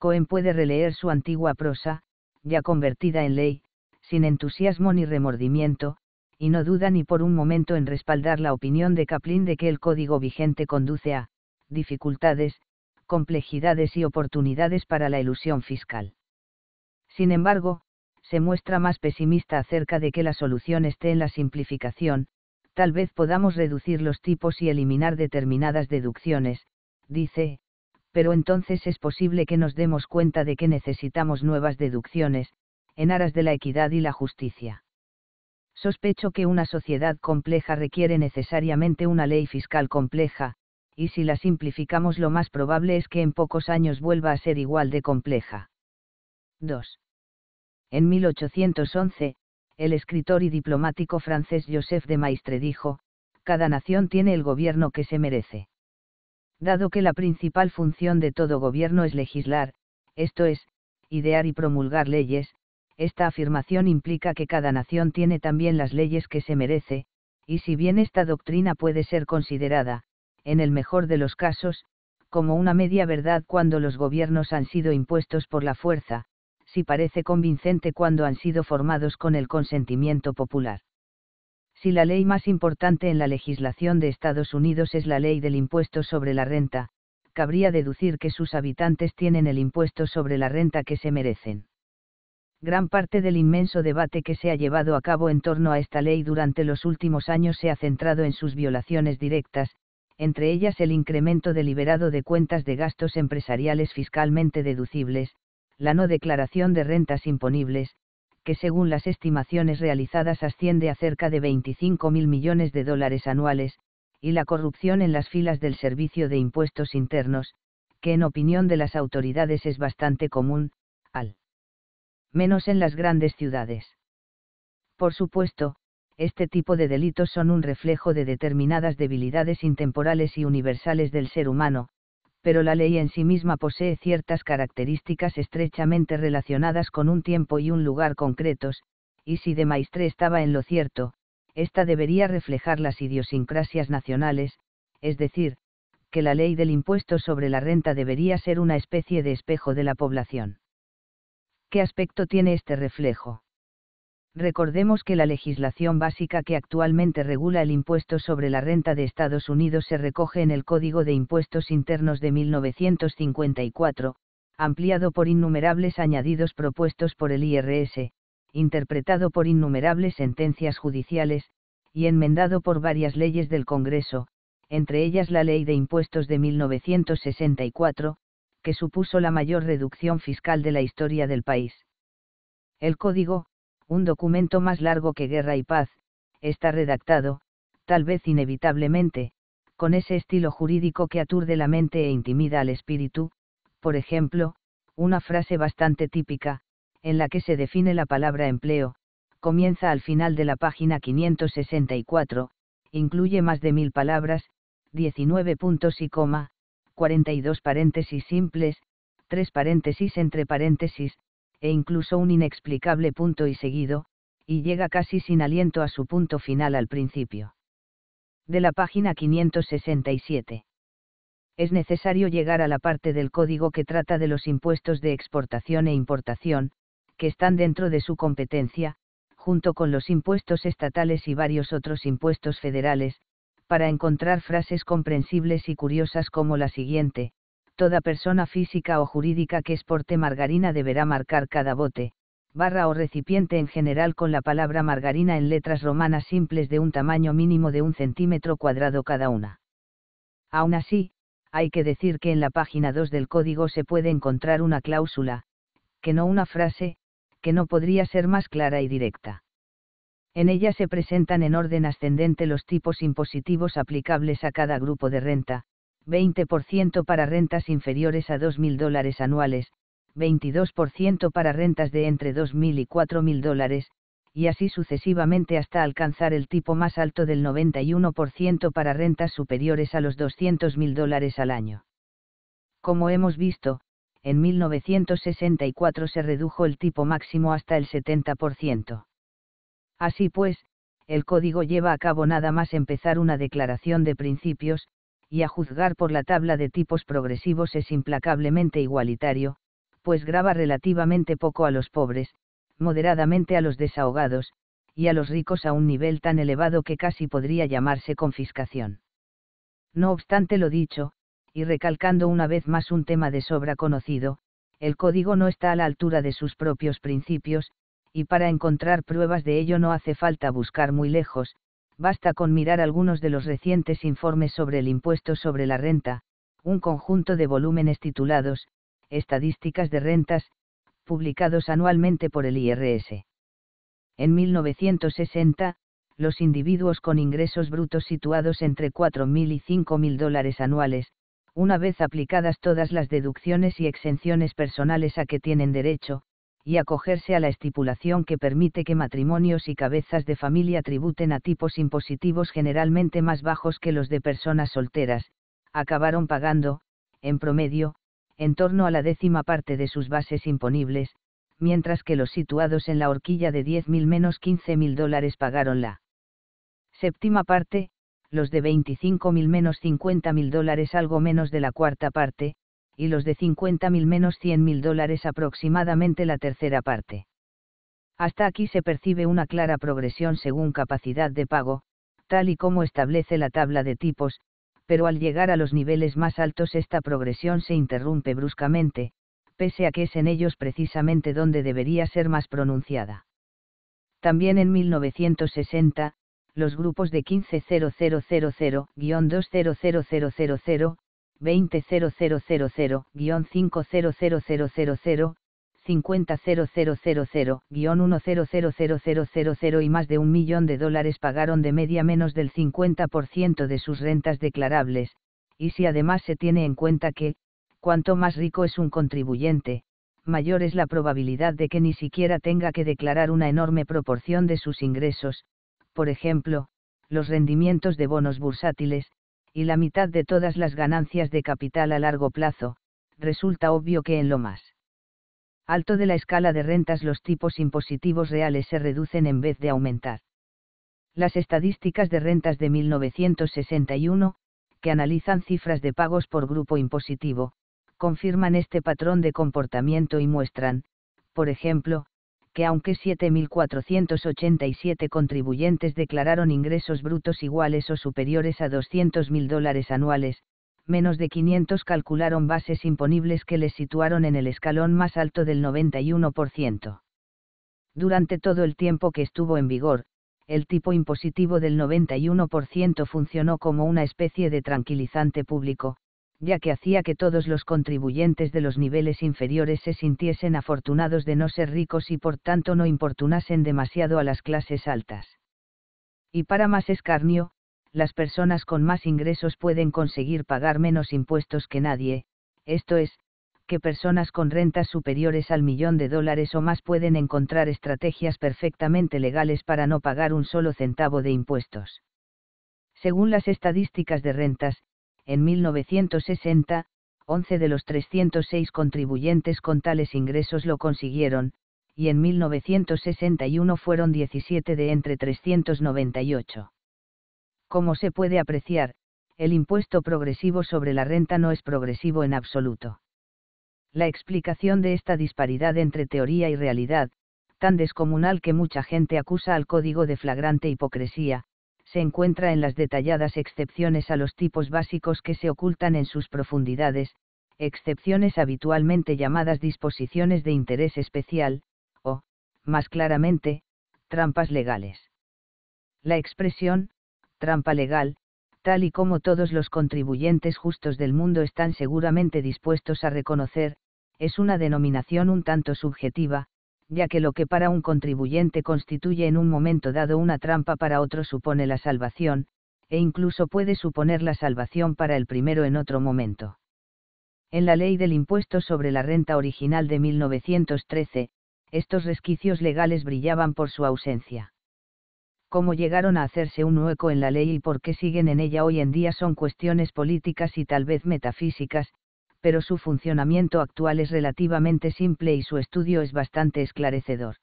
Cohen puede releer su antigua prosa, ya convertida en ley, sin entusiasmo ni remordimiento, y no duda ni por un momento en respaldar la opinión de Kaplan de que el código vigente conduce a dificultades, complejidades y oportunidades para la ilusión fiscal. Sin embargo, se muestra más pesimista acerca de que la solución esté en la simplificación, tal vez podamos reducir los tipos y eliminar determinadas deducciones, dice, pero entonces es posible que nos demos cuenta de que necesitamos nuevas deducciones, en aras de la equidad y la justicia. Sospecho que una sociedad compleja requiere necesariamente una ley fiscal compleja, y si la simplificamos lo más probable es que en pocos años vuelva a ser igual de compleja. 2. En 1811, el escritor y diplomático francés Joseph de Maistre dijo, cada nación tiene el gobierno que se merece. Dado que la principal función de todo gobierno es legislar, esto es, idear y promulgar leyes, esta afirmación implica que cada nación tiene también las leyes que se merece, y si bien esta doctrina puede ser considerada, en el mejor de los casos, como una media verdad cuando los gobiernos han sido impuestos por la fuerza, si parece convincente cuando han sido formados con el consentimiento popular. Si la ley más importante en la legislación de Estados Unidos es la ley del impuesto sobre la renta, cabría deducir que sus habitantes tienen el impuesto sobre la renta que se merecen. Gran parte del inmenso debate que se ha llevado a cabo en torno a esta ley durante los últimos años se ha centrado en sus violaciones directas, entre ellas el incremento deliberado de cuentas de gastos empresariales fiscalmente deducibles, la no declaración de rentas imponibles, que según las estimaciones realizadas asciende a cerca de 25 mil millones de dólares anuales, y la corrupción en las filas del Servicio de Impuestos Internos, que en opinión de las autoridades es bastante común, al menos en las grandes ciudades. Por supuesto, este tipo de delitos son un reflejo de determinadas debilidades intemporales y universales del ser humano, pero la ley en sí misma posee ciertas características estrechamente relacionadas con un tiempo y un lugar concretos, y si de Maistre estaba en lo cierto, esta debería reflejar las idiosincrasias nacionales, es decir, que la ley del impuesto sobre la renta debería ser una especie de espejo de la población. ¿Qué aspecto tiene este reflejo? Recordemos que la legislación básica que actualmente regula el impuesto sobre la renta de Estados Unidos se recoge en el Código de Impuestos Internos de 1954, ampliado por innumerables añadidos propuestos por el IRS, interpretado por innumerables sentencias judiciales, y enmendado por varias leyes del Congreso, entre ellas la Ley de Impuestos de 1964, que supuso la mayor reducción fiscal de la historia del país. El código, un documento más largo que Guerra y Paz, está redactado, tal vez inevitablemente, con ese estilo jurídico que aturde la mente e intimida al espíritu, por ejemplo, una frase bastante típica, en la que se define la palabra empleo, comienza al final de la página 564, incluye más de mil palabras, 19 puntos y coma, 42 paréntesis simples, 3 paréntesis entre paréntesis, e incluso un inexplicable punto y seguido, y llega casi sin aliento a su punto final al principio. De la página 567. Es necesario llegar a la parte del código que trata de los impuestos de exportación e importación, que están dentro de su competencia, junto con los impuestos estatales y varios otros impuestos federales, para encontrar frases comprensibles y curiosas como la siguiente, toda persona física o jurídica que exporte margarina deberá marcar cada bote, barra o recipiente en general con la palabra margarina en letras romanas simples de un tamaño mínimo de un centímetro cuadrado cada una. Aún así, hay que decir que en la página 2 del código se puede encontrar una cláusula, que no una frase, que no podría ser más clara y directa. En ella se presentan en orden ascendente los tipos impositivos aplicables a cada grupo de renta, 20% para rentas inferiores a 2.000 dólares anuales, 22% para rentas de entre 2.000 y 4.000 dólares, y así sucesivamente hasta alcanzar el tipo más alto del 91% para rentas superiores a los 200.000 dólares al año. Como hemos visto, en 1964 se redujo el tipo máximo hasta el 70%. Así pues, el código lleva a cabo nada más empezar una declaración de principios, y a juzgar por la tabla de tipos progresivos es implacablemente igualitario, pues graba relativamente poco a los pobres, moderadamente a los desahogados, y a los ricos a un nivel tan elevado que casi podría llamarse confiscación. No obstante lo dicho, y recalcando una vez más un tema de sobra conocido, el código no está a la altura de sus propios principios, y para encontrar pruebas de ello no hace falta buscar muy lejos, basta con mirar algunos de los recientes informes sobre el impuesto sobre la renta, un conjunto de volúmenes titulados, Estadísticas de rentas, publicados anualmente por el IRS. En 1960, los individuos con ingresos brutos situados entre 4.000 y 5.000 dólares anuales, una vez aplicadas todas las deducciones y exenciones personales a que tienen derecho, y acogerse a la estipulación que permite que matrimonios y cabezas de familia tributen a tipos impositivos generalmente más bajos que los de personas solteras, acabaron pagando, en promedio, en torno a la décima parte de sus bases imponibles, mientras que los situados en la horquilla de 10.000 menos 15.000 dólares pagaron la séptima parte, los de 25.000 menos 50.000 dólares algo menos de la cuarta parte, y los de 50.000 menos 100.000 dólares aproximadamente la tercera parte. Hasta aquí se percibe una clara progresión según capacidad de pago, tal y como establece la tabla de tipos, pero al llegar a los niveles más altos esta progresión se interrumpe bruscamente, pese a que es en ellos precisamente donde debería ser más pronunciada. También en 1960, los grupos de 15.0000-200000, 20.0000-50.0000, 50.0000-100000 y más de un millón de dólares pagaron de media menos del 50% de sus rentas declarables, y si además se tiene en cuenta que, cuanto más rico es un contribuyente, mayor es la probabilidad de que ni siquiera tenga que declarar una enorme proporción de sus ingresos, por ejemplo, los rendimientos de bonos bursátiles, y la mitad de todas las ganancias de capital a largo plazo, resulta obvio que en lo más alto de la escala de rentas los tipos impositivos reales se reducen en vez de aumentar. Las estadísticas de rentas de 1961, que analizan cifras de pagos por grupo impositivo, confirman este patrón de comportamiento y muestran, por ejemplo, que aunque 7.487 contribuyentes declararon ingresos brutos iguales o superiores a 200.000 dólares anuales, menos de 500 calcularon bases imponibles que les situaron en el escalón más alto del 91%. Durante todo el tiempo que estuvo en vigor, el tipo impositivo del 91% funcionó como una especie de tranquilizante público, ya que hacía que todos los contribuyentes de los niveles inferiores se sintiesen afortunados de no ser ricos y por tanto no importunasen demasiado a las clases altas. Y para más escarnio, las personas con más ingresos pueden conseguir pagar menos impuestos que nadie, esto es, que personas con rentas superiores al millón de dólares o más pueden encontrar estrategias perfectamente legales para no pagar un solo centavo de impuestos. Según las estadísticas de rentas, en 1960, 11 de los 306 contribuyentes con tales ingresos lo consiguieron, y en 1961 fueron 17 de entre 398. Como se puede apreciar, el impuesto progresivo sobre la renta no es progresivo en absoluto. La explicación de esta disparidad entre teoría y realidad, tan descomunal que mucha gente acusa al código de flagrante hipocresía, se encuentra en las detalladas excepciones a los tipos básicos que se ocultan en sus profundidades, excepciones habitualmente llamadas disposiciones de interés especial, o, más claramente, trampas legales. La expresión, trampa legal, tal y como todos los contribuyentes justos del mundo están seguramente dispuestos a reconocer, es una denominación un tanto subjetiva, ya que lo que para un contribuyente constituye en un momento dado una trampa para otro supone la salvación, e incluso puede suponer la salvación para el primero en otro momento. En la ley del impuesto sobre la renta original de 1913, estos resquicios legales brillaban por su ausencia. Cómo llegaron a hacerse un hueco en la ley y por qué siguen en ella hoy en día son cuestiones políticas y tal vez metafísicas, pero su funcionamiento actual es relativamente simple y su estudio es bastante esclarecedor.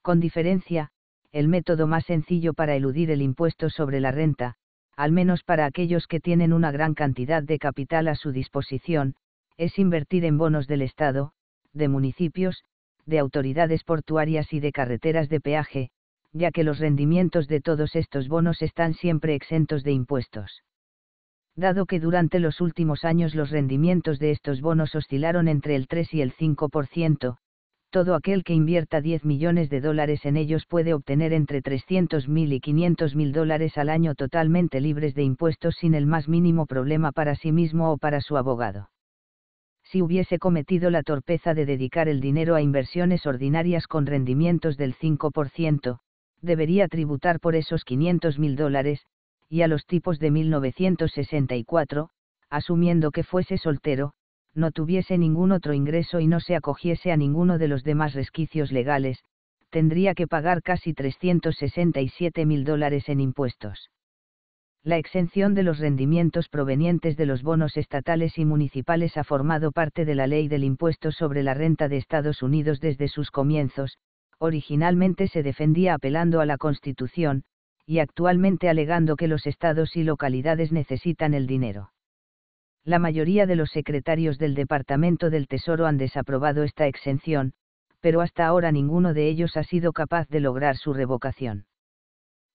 Con diferencia, el método más sencillo para eludir el impuesto sobre la renta, al menos para aquellos que tienen una gran cantidad de capital a su disposición, es invertir en bonos del Estado, de municipios, de autoridades portuarias y de carreteras de peaje, ya que los rendimientos de todos estos bonos están siempre exentos de impuestos dado que durante los últimos años los rendimientos de estos bonos oscilaron entre el 3 y el 5%, todo aquel que invierta 10 millones de dólares en ellos puede obtener entre 300.000 y 500.000 dólares al año totalmente libres de impuestos sin el más mínimo problema para sí mismo o para su abogado. Si hubiese cometido la torpeza de dedicar el dinero a inversiones ordinarias con rendimientos del 5%, debería tributar por esos 500.000 dólares, y a los tipos de 1964, asumiendo que fuese soltero, no tuviese ningún otro ingreso y no se acogiese a ninguno de los demás resquicios legales, tendría que pagar casi 367 mil dólares en impuestos. La exención de los rendimientos provenientes de los bonos estatales y municipales ha formado parte de la ley del impuesto sobre la renta de Estados Unidos desde sus comienzos, originalmente se defendía apelando a la Constitución, y actualmente alegando que los estados y localidades necesitan el dinero la mayoría de los secretarios del Departamento del Tesoro han desaprobado esta exención, pero hasta ahora ninguno de ellos ha sido capaz de lograr su revocación.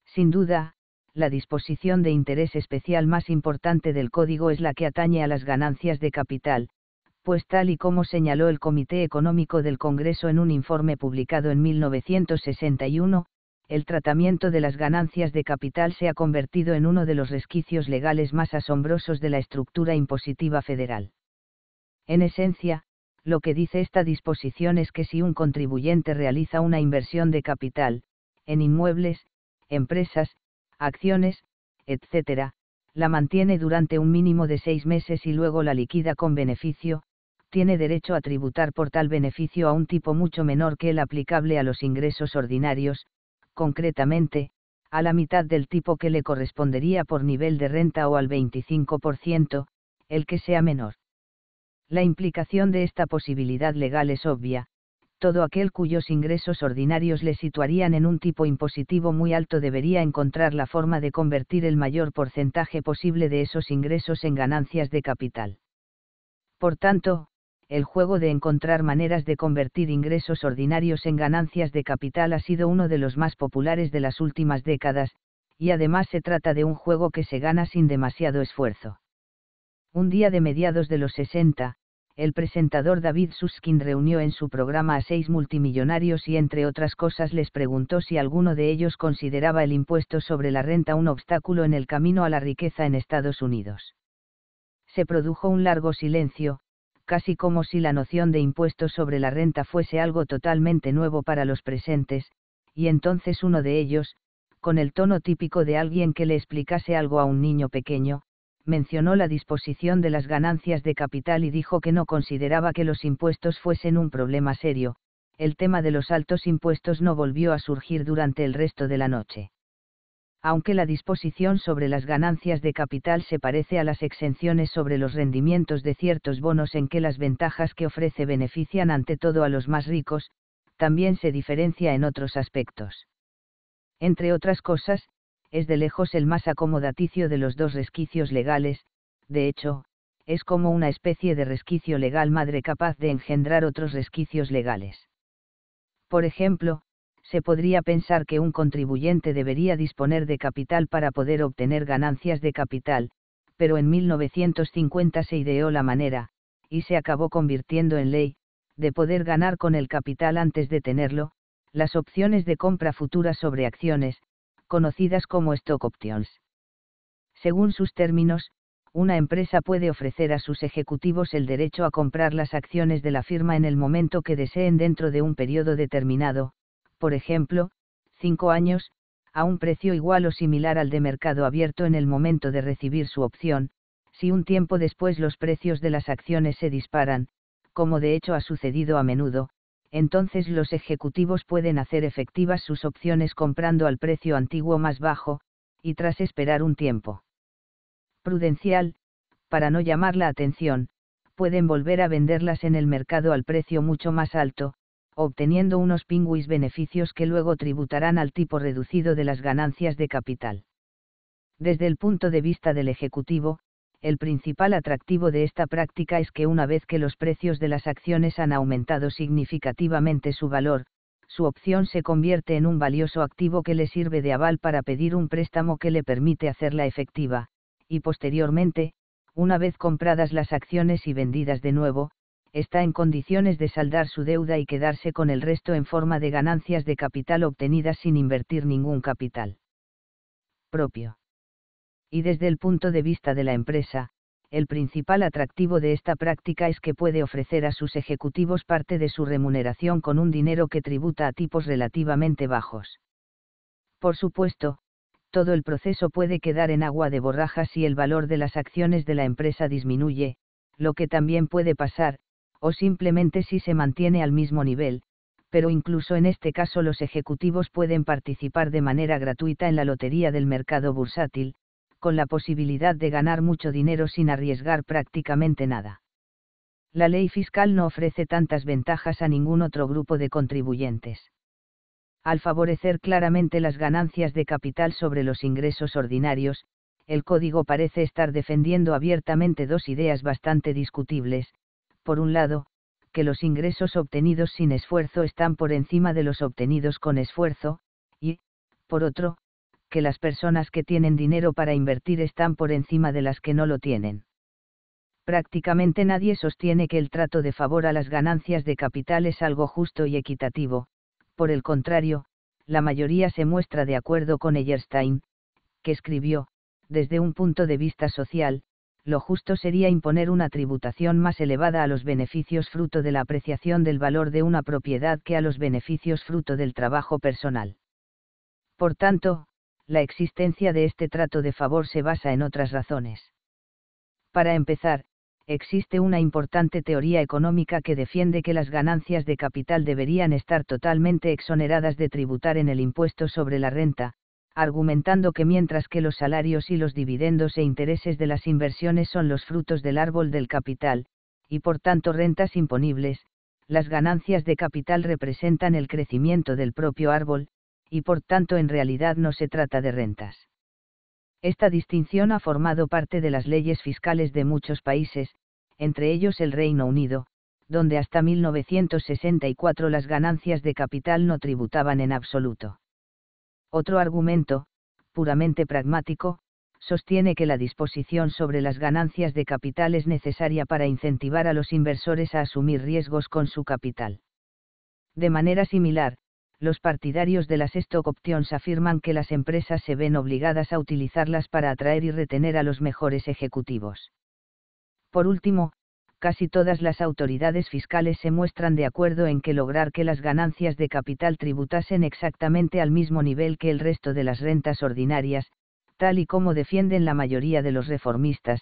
Sin duda, la disposición de interés especial más importante del código es la que atañe a las ganancias de capital, pues tal y como señaló el Comité Económico del Congreso en un informe publicado en 1961, el tratamiento de las ganancias de capital se ha convertido en uno de los resquicios legales más asombrosos de la estructura impositiva federal. En esencia, lo que dice esta disposición es que si un contribuyente realiza una inversión de capital, en inmuebles, empresas, acciones, etc., la mantiene durante un mínimo de seis meses y luego la liquida con beneficio, tiene derecho a tributar por tal beneficio a un tipo mucho menor que el aplicable a los ingresos ordinarios, concretamente, a la mitad del tipo que le correspondería por nivel de renta o al 25%, el que sea menor. La implicación de esta posibilidad legal es obvia, todo aquel cuyos ingresos ordinarios le situarían en un tipo impositivo muy alto debería encontrar la forma de convertir el mayor porcentaje posible de esos ingresos en ganancias de capital. Por tanto, el juego de encontrar maneras de convertir ingresos ordinarios en ganancias de capital ha sido uno de los más populares de las últimas décadas, y además se trata de un juego que se gana sin demasiado esfuerzo. Un día de mediados de los 60, el presentador David Suskin reunió en su programa a seis multimillonarios y entre otras cosas les preguntó si alguno de ellos consideraba el impuesto sobre la renta un obstáculo en el camino a la riqueza en Estados Unidos. Se produjo un largo silencio, casi como si la noción de impuestos sobre la renta fuese algo totalmente nuevo para los presentes, y entonces uno de ellos, con el tono típico de alguien que le explicase algo a un niño pequeño, mencionó la disposición de las ganancias de capital y dijo que no consideraba que los impuestos fuesen un problema serio, el tema de los altos impuestos no volvió a surgir durante el resto de la noche aunque la disposición sobre las ganancias de capital se parece a las exenciones sobre los rendimientos de ciertos bonos en que las ventajas que ofrece benefician ante todo a los más ricos, también se diferencia en otros aspectos. Entre otras cosas, es de lejos el más acomodaticio de los dos resquicios legales, de hecho, es como una especie de resquicio legal madre capaz de engendrar otros resquicios legales. Por ejemplo, se podría pensar que un contribuyente debería disponer de capital para poder obtener ganancias de capital, pero en 1950 se ideó la manera, y se acabó convirtiendo en ley, de poder ganar con el capital antes de tenerlo, las opciones de compra futura sobre acciones, conocidas como stock options. Según sus términos, una empresa puede ofrecer a sus ejecutivos el derecho a comprar las acciones de la firma en el momento que deseen dentro de un periodo determinado, por ejemplo, cinco años, a un precio igual o similar al de mercado abierto en el momento de recibir su opción, si un tiempo después los precios de las acciones se disparan, como de hecho ha sucedido a menudo, entonces los ejecutivos pueden hacer efectivas sus opciones comprando al precio antiguo más bajo, y tras esperar un tiempo prudencial, para no llamar la atención, pueden volver a venderlas en el mercado al precio mucho más alto, obteniendo unos pingüis beneficios que luego tributarán al tipo reducido de las ganancias de capital. Desde el punto de vista del Ejecutivo, el principal atractivo de esta práctica es que una vez que los precios de las acciones han aumentado significativamente su valor, su opción se convierte en un valioso activo que le sirve de aval para pedir un préstamo que le permite hacerla efectiva, y posteriormente, una vez compradas las acciones y vendidas de nuevo, está en condiciones de saldar su deuda y quedarse con el resto en forma de ganancias de capital obtenidas sin invertir ningún capital propio. Y desde el punto de vista de la empresa, el principal atractivo de esta práctica es que puede ofrecer a sus ejecutivos parte de su remuneración con un dinero que tributa a tipos relativamente bajos. Por supuesto, todo el proceso puede quedar en agua de borrajas si el valor de las acciones de la empresa disminuye, lo que también puede pasar, o simplemente si se mantiene al mismo nivel, pero incluso en este caso los ejecutivos pueden participar de manera gratuita en la lotería del mercado bursátil, con la posibilidad de ganar mucho dinero sin arriesgar prácticamente nada. La ley fiscal no ofrece tantas ventajas a ningún otro grupo de contribuyentes. Al favorecer claramente las ganancias de capital sobre los ingresos ordinarios, el código parece estar defendiendo abiertamente dos ideas bastante discutibles, por un lado, que los ingresos obtenidos sin esfuerzo están por encima de los obtenidos con esfuerzo, y, por otro, que las personas que tienen dinero para invertir están por encima de las que no lo tienen. Prácticamente nadie sostiene que el trato de favor a las ganancias de capital es algo justo y equitativo, por el contrario, la mayoría se muestra de acuerdo con Eyerstein, que escribió, desde un punto de vista social, lo justo sería imponer una tributación más elevada a los beneficios fruto de la apreciación del valor de una propiedad que a los beneficios fruto del trabajo personal. Por tanto, la existencia de este trato de favor se basa en otras razones. Para empezar, existe una importante teoría económica que defiende que las ganancias de capital deberían estar totalmente exoneradas de tributar en el impuesto sobre la renta, argumentando que mientras que los salarios y los dividendos e intereses de las inversiones son los frutos del árbol del capital, y por tanto rentas imponibles, las ganancias de capital representan el crecimiento del propio árbol, y por tanto en realidad no se trata de rentas. Esta distinción ha formado parte de las leyes fiscales de muchos países, entre ellos el Reino Unido, donde hasta 1964 las ganancias de capital no tributaban en absoluto. Otro argumento, puramente pragmático, sostiene que la disposición sobre las ganancias de capital es necesaria para incentivar a los inversores a asumir riesgos con su capital. De manera similar, los partidarios de las stock options afirman que las empresas se ven obligadas a utilizarlas para atraer y retener a los mejores ejecutivos. Por último, casi todas las autoridades fiscales se muestran de acuerdo en que lograr que las ganancias de capital tributasen exactamente al mismo nivel que el resto de las rentas ordinarias, tal y como defienden la mayoría de los reformistas,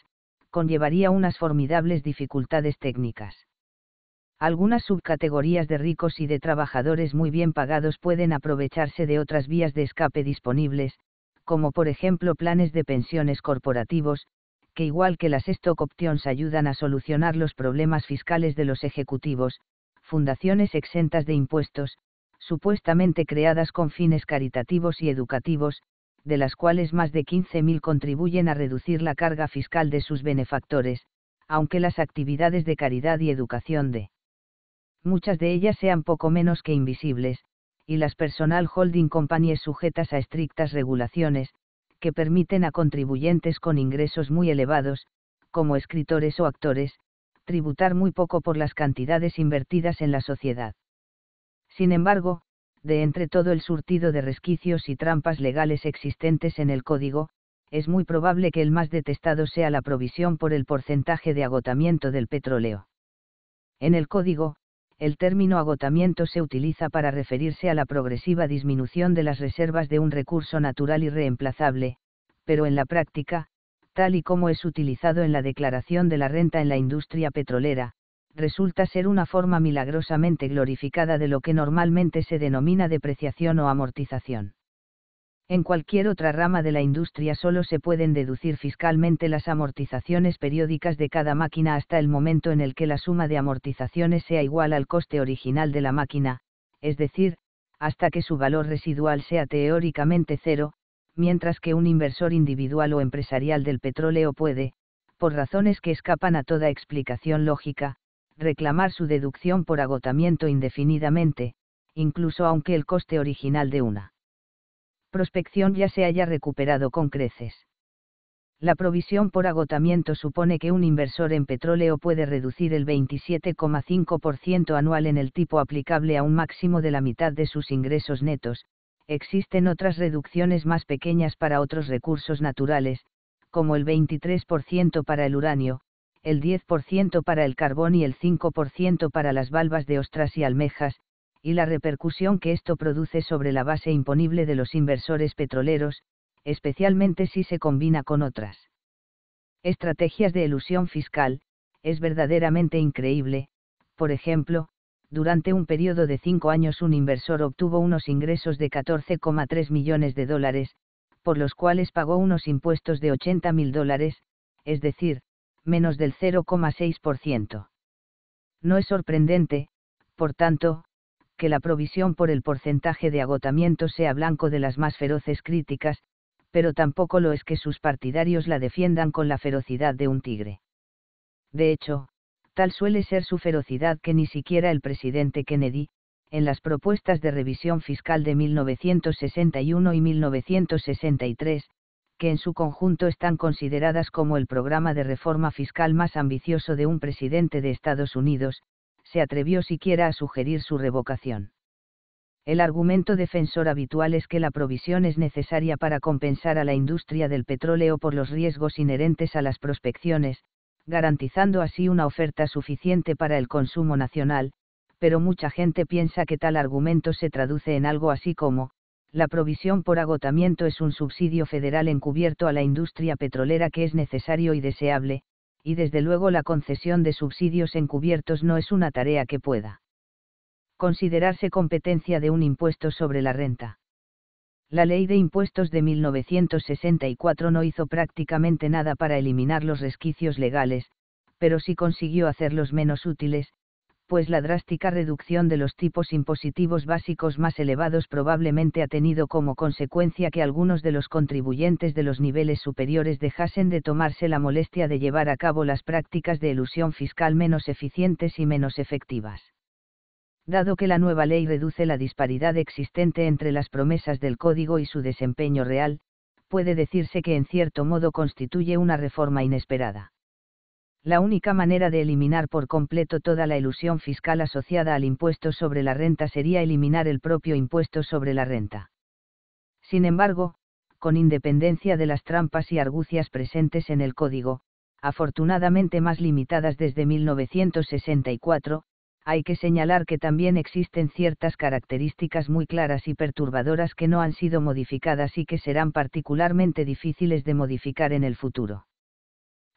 conllevaría unas formidables dificultades técnicas. Algunas subcategorías de ricos y de trabajadores muy bien pagados pueden aprovecharse de otras vías de escape disponibles, como por ejemplo planes de pensiones corporativos, que igual que las stock options ayudan a solucionar los problemas fiscales de los ejecutivos, fundaciones exentas de impuestos, supuestamente creadas con fines caritativos y educativos, de las cuales más de 15.000 contribuyen a reducir la carga fiscal de sus benefactores, aunque las actividades de caridad y educación de muchas de ellas sean poco menos que invisibles, y las personal holding companies sujetas a estrictas regulaciones, que permiten a contribuyentes con ingresos muy elevados, como escritores o actores, tributar muy poco por las cantidades invertidas en la sociedad. Sin embargo, de entre todo el surtido de resquicios y trampas legales existentes en el código, es muy probable que el más detestado sea la provisión por el porcentaje de agotamiento del petróleo. En el código, el término agotamiento se utiliza para referirse a la progresiva disminución de las reservas de un recurso natural y reemplazable, pero en la práctica, tal y como es utilizado en la declaración de la renta en la industria petrolera, resulta ser una forma milagrosamente glorificada de lo que normalmente se denomina depreciación o amortización. En cualquier otra rama de la industria solo se pueden deducir fiscalmente las amortizaciones periódicas de cada máquina hasta el momento en el que la suma de amortizaciones sea igual al coste original de la máquina, es decir, hasta que su valor residual sea teóricamente cero, mientras que un inversor individual o empresarial del petróleo puede, por razones que escapan a toda explicación lógica, reclamar su deducción por agotamiento indefinidamente, incluso aunque el coste original de una prospección ya se haya recuperado con creces. La provisión por agotamiento supone que un inversor en petróleo puede reducir el 27,5% anual en el tipo aplicable a un máximo de la mitad de sus ingresos netos. Existen otras reducciones más pequeñas para otros recursos naturales, como el 23% para el uranio, el 10% para el carbón y el 5% para las valvas de ostras y almejas, y la repercusión que esto produce sobre la base imponible de los inversores petroleros, especialmente si se combina con otras estrategias de elusión fiscal, es verdaderamente increíble, por ejemplo, durante un periodo de cinco años un inversor obtuvo unos ingresos de 14,3 millones de dólares, por los cuales pagó unos impuestos de 80 mil dólares, es decir, menos del 0,6%. No es sorprendente, por tanto, que la provisión por el porcentaje de agotamiento sea blanco de las más feroces críticas, pero tampoco lo es que sus partidarios la defiendan con la ferocidad de un tigre. De hecho, tal suele ser su ferocidad que ni siquiera el presidente Kennedy, en las propuestas de revisión fiscal de 1961 y 1963, que en su conjunto están consideradas como el programa de reforma fiscal más ambicioso de un presidente de Estados Unidos, se atrevió siquiera a sugerir su revocación. El argumento defensor habitual es que la provisión es necesaria para compensar a la industria del petróleo por los riesgos inherentes a las prospecciones, garantizando así una oferta suficiente para el consumo nacional, pero mucha gente piensa que tal argumento se traduce en algo así como, la provisión por agotamiento es un subsidio federal encubierto a la industria petrolera que es necesario y deseable, y desde luego la concesión de subsidios encubiertos no es una tarea que pueda considerarse competencia de un impuesto sobre la renta. La ley de impuestos de 1964 no hizo prácticamente nada para eliminar los resquicios legales, pero sí consiguió hacerlos menos útiles, pues la drástica reducción de los tipos impositivos básicos más elevados probablemente ha tenido como consecuencia que algunos de los contribuyentes de los niveles superiores dejasen de tomarse la molestia de llevar a cabo las prácticas de elusión fiscal menos eficientes y menos efectivas dado que la nueva ley reduce la disparidad existente entre las promesas del código y su desempeño real, puede decirse que en cierto modo constituye una reforma inesperada. La única manera de eliminar por completo toda la ilusión fiscal asociada al impuesto sobre la renta sería eliminar el propio impuesto sobre la renta. Sin embargo, con independencia de las trampas y argucias presentes en el código, afortunadamente más limitadas desde 1964, hay que señalar que también existen ciertas características muy claras y perturbadoras que no han sido modificadas y que serán particularmente difíciles de modificar en el futuro.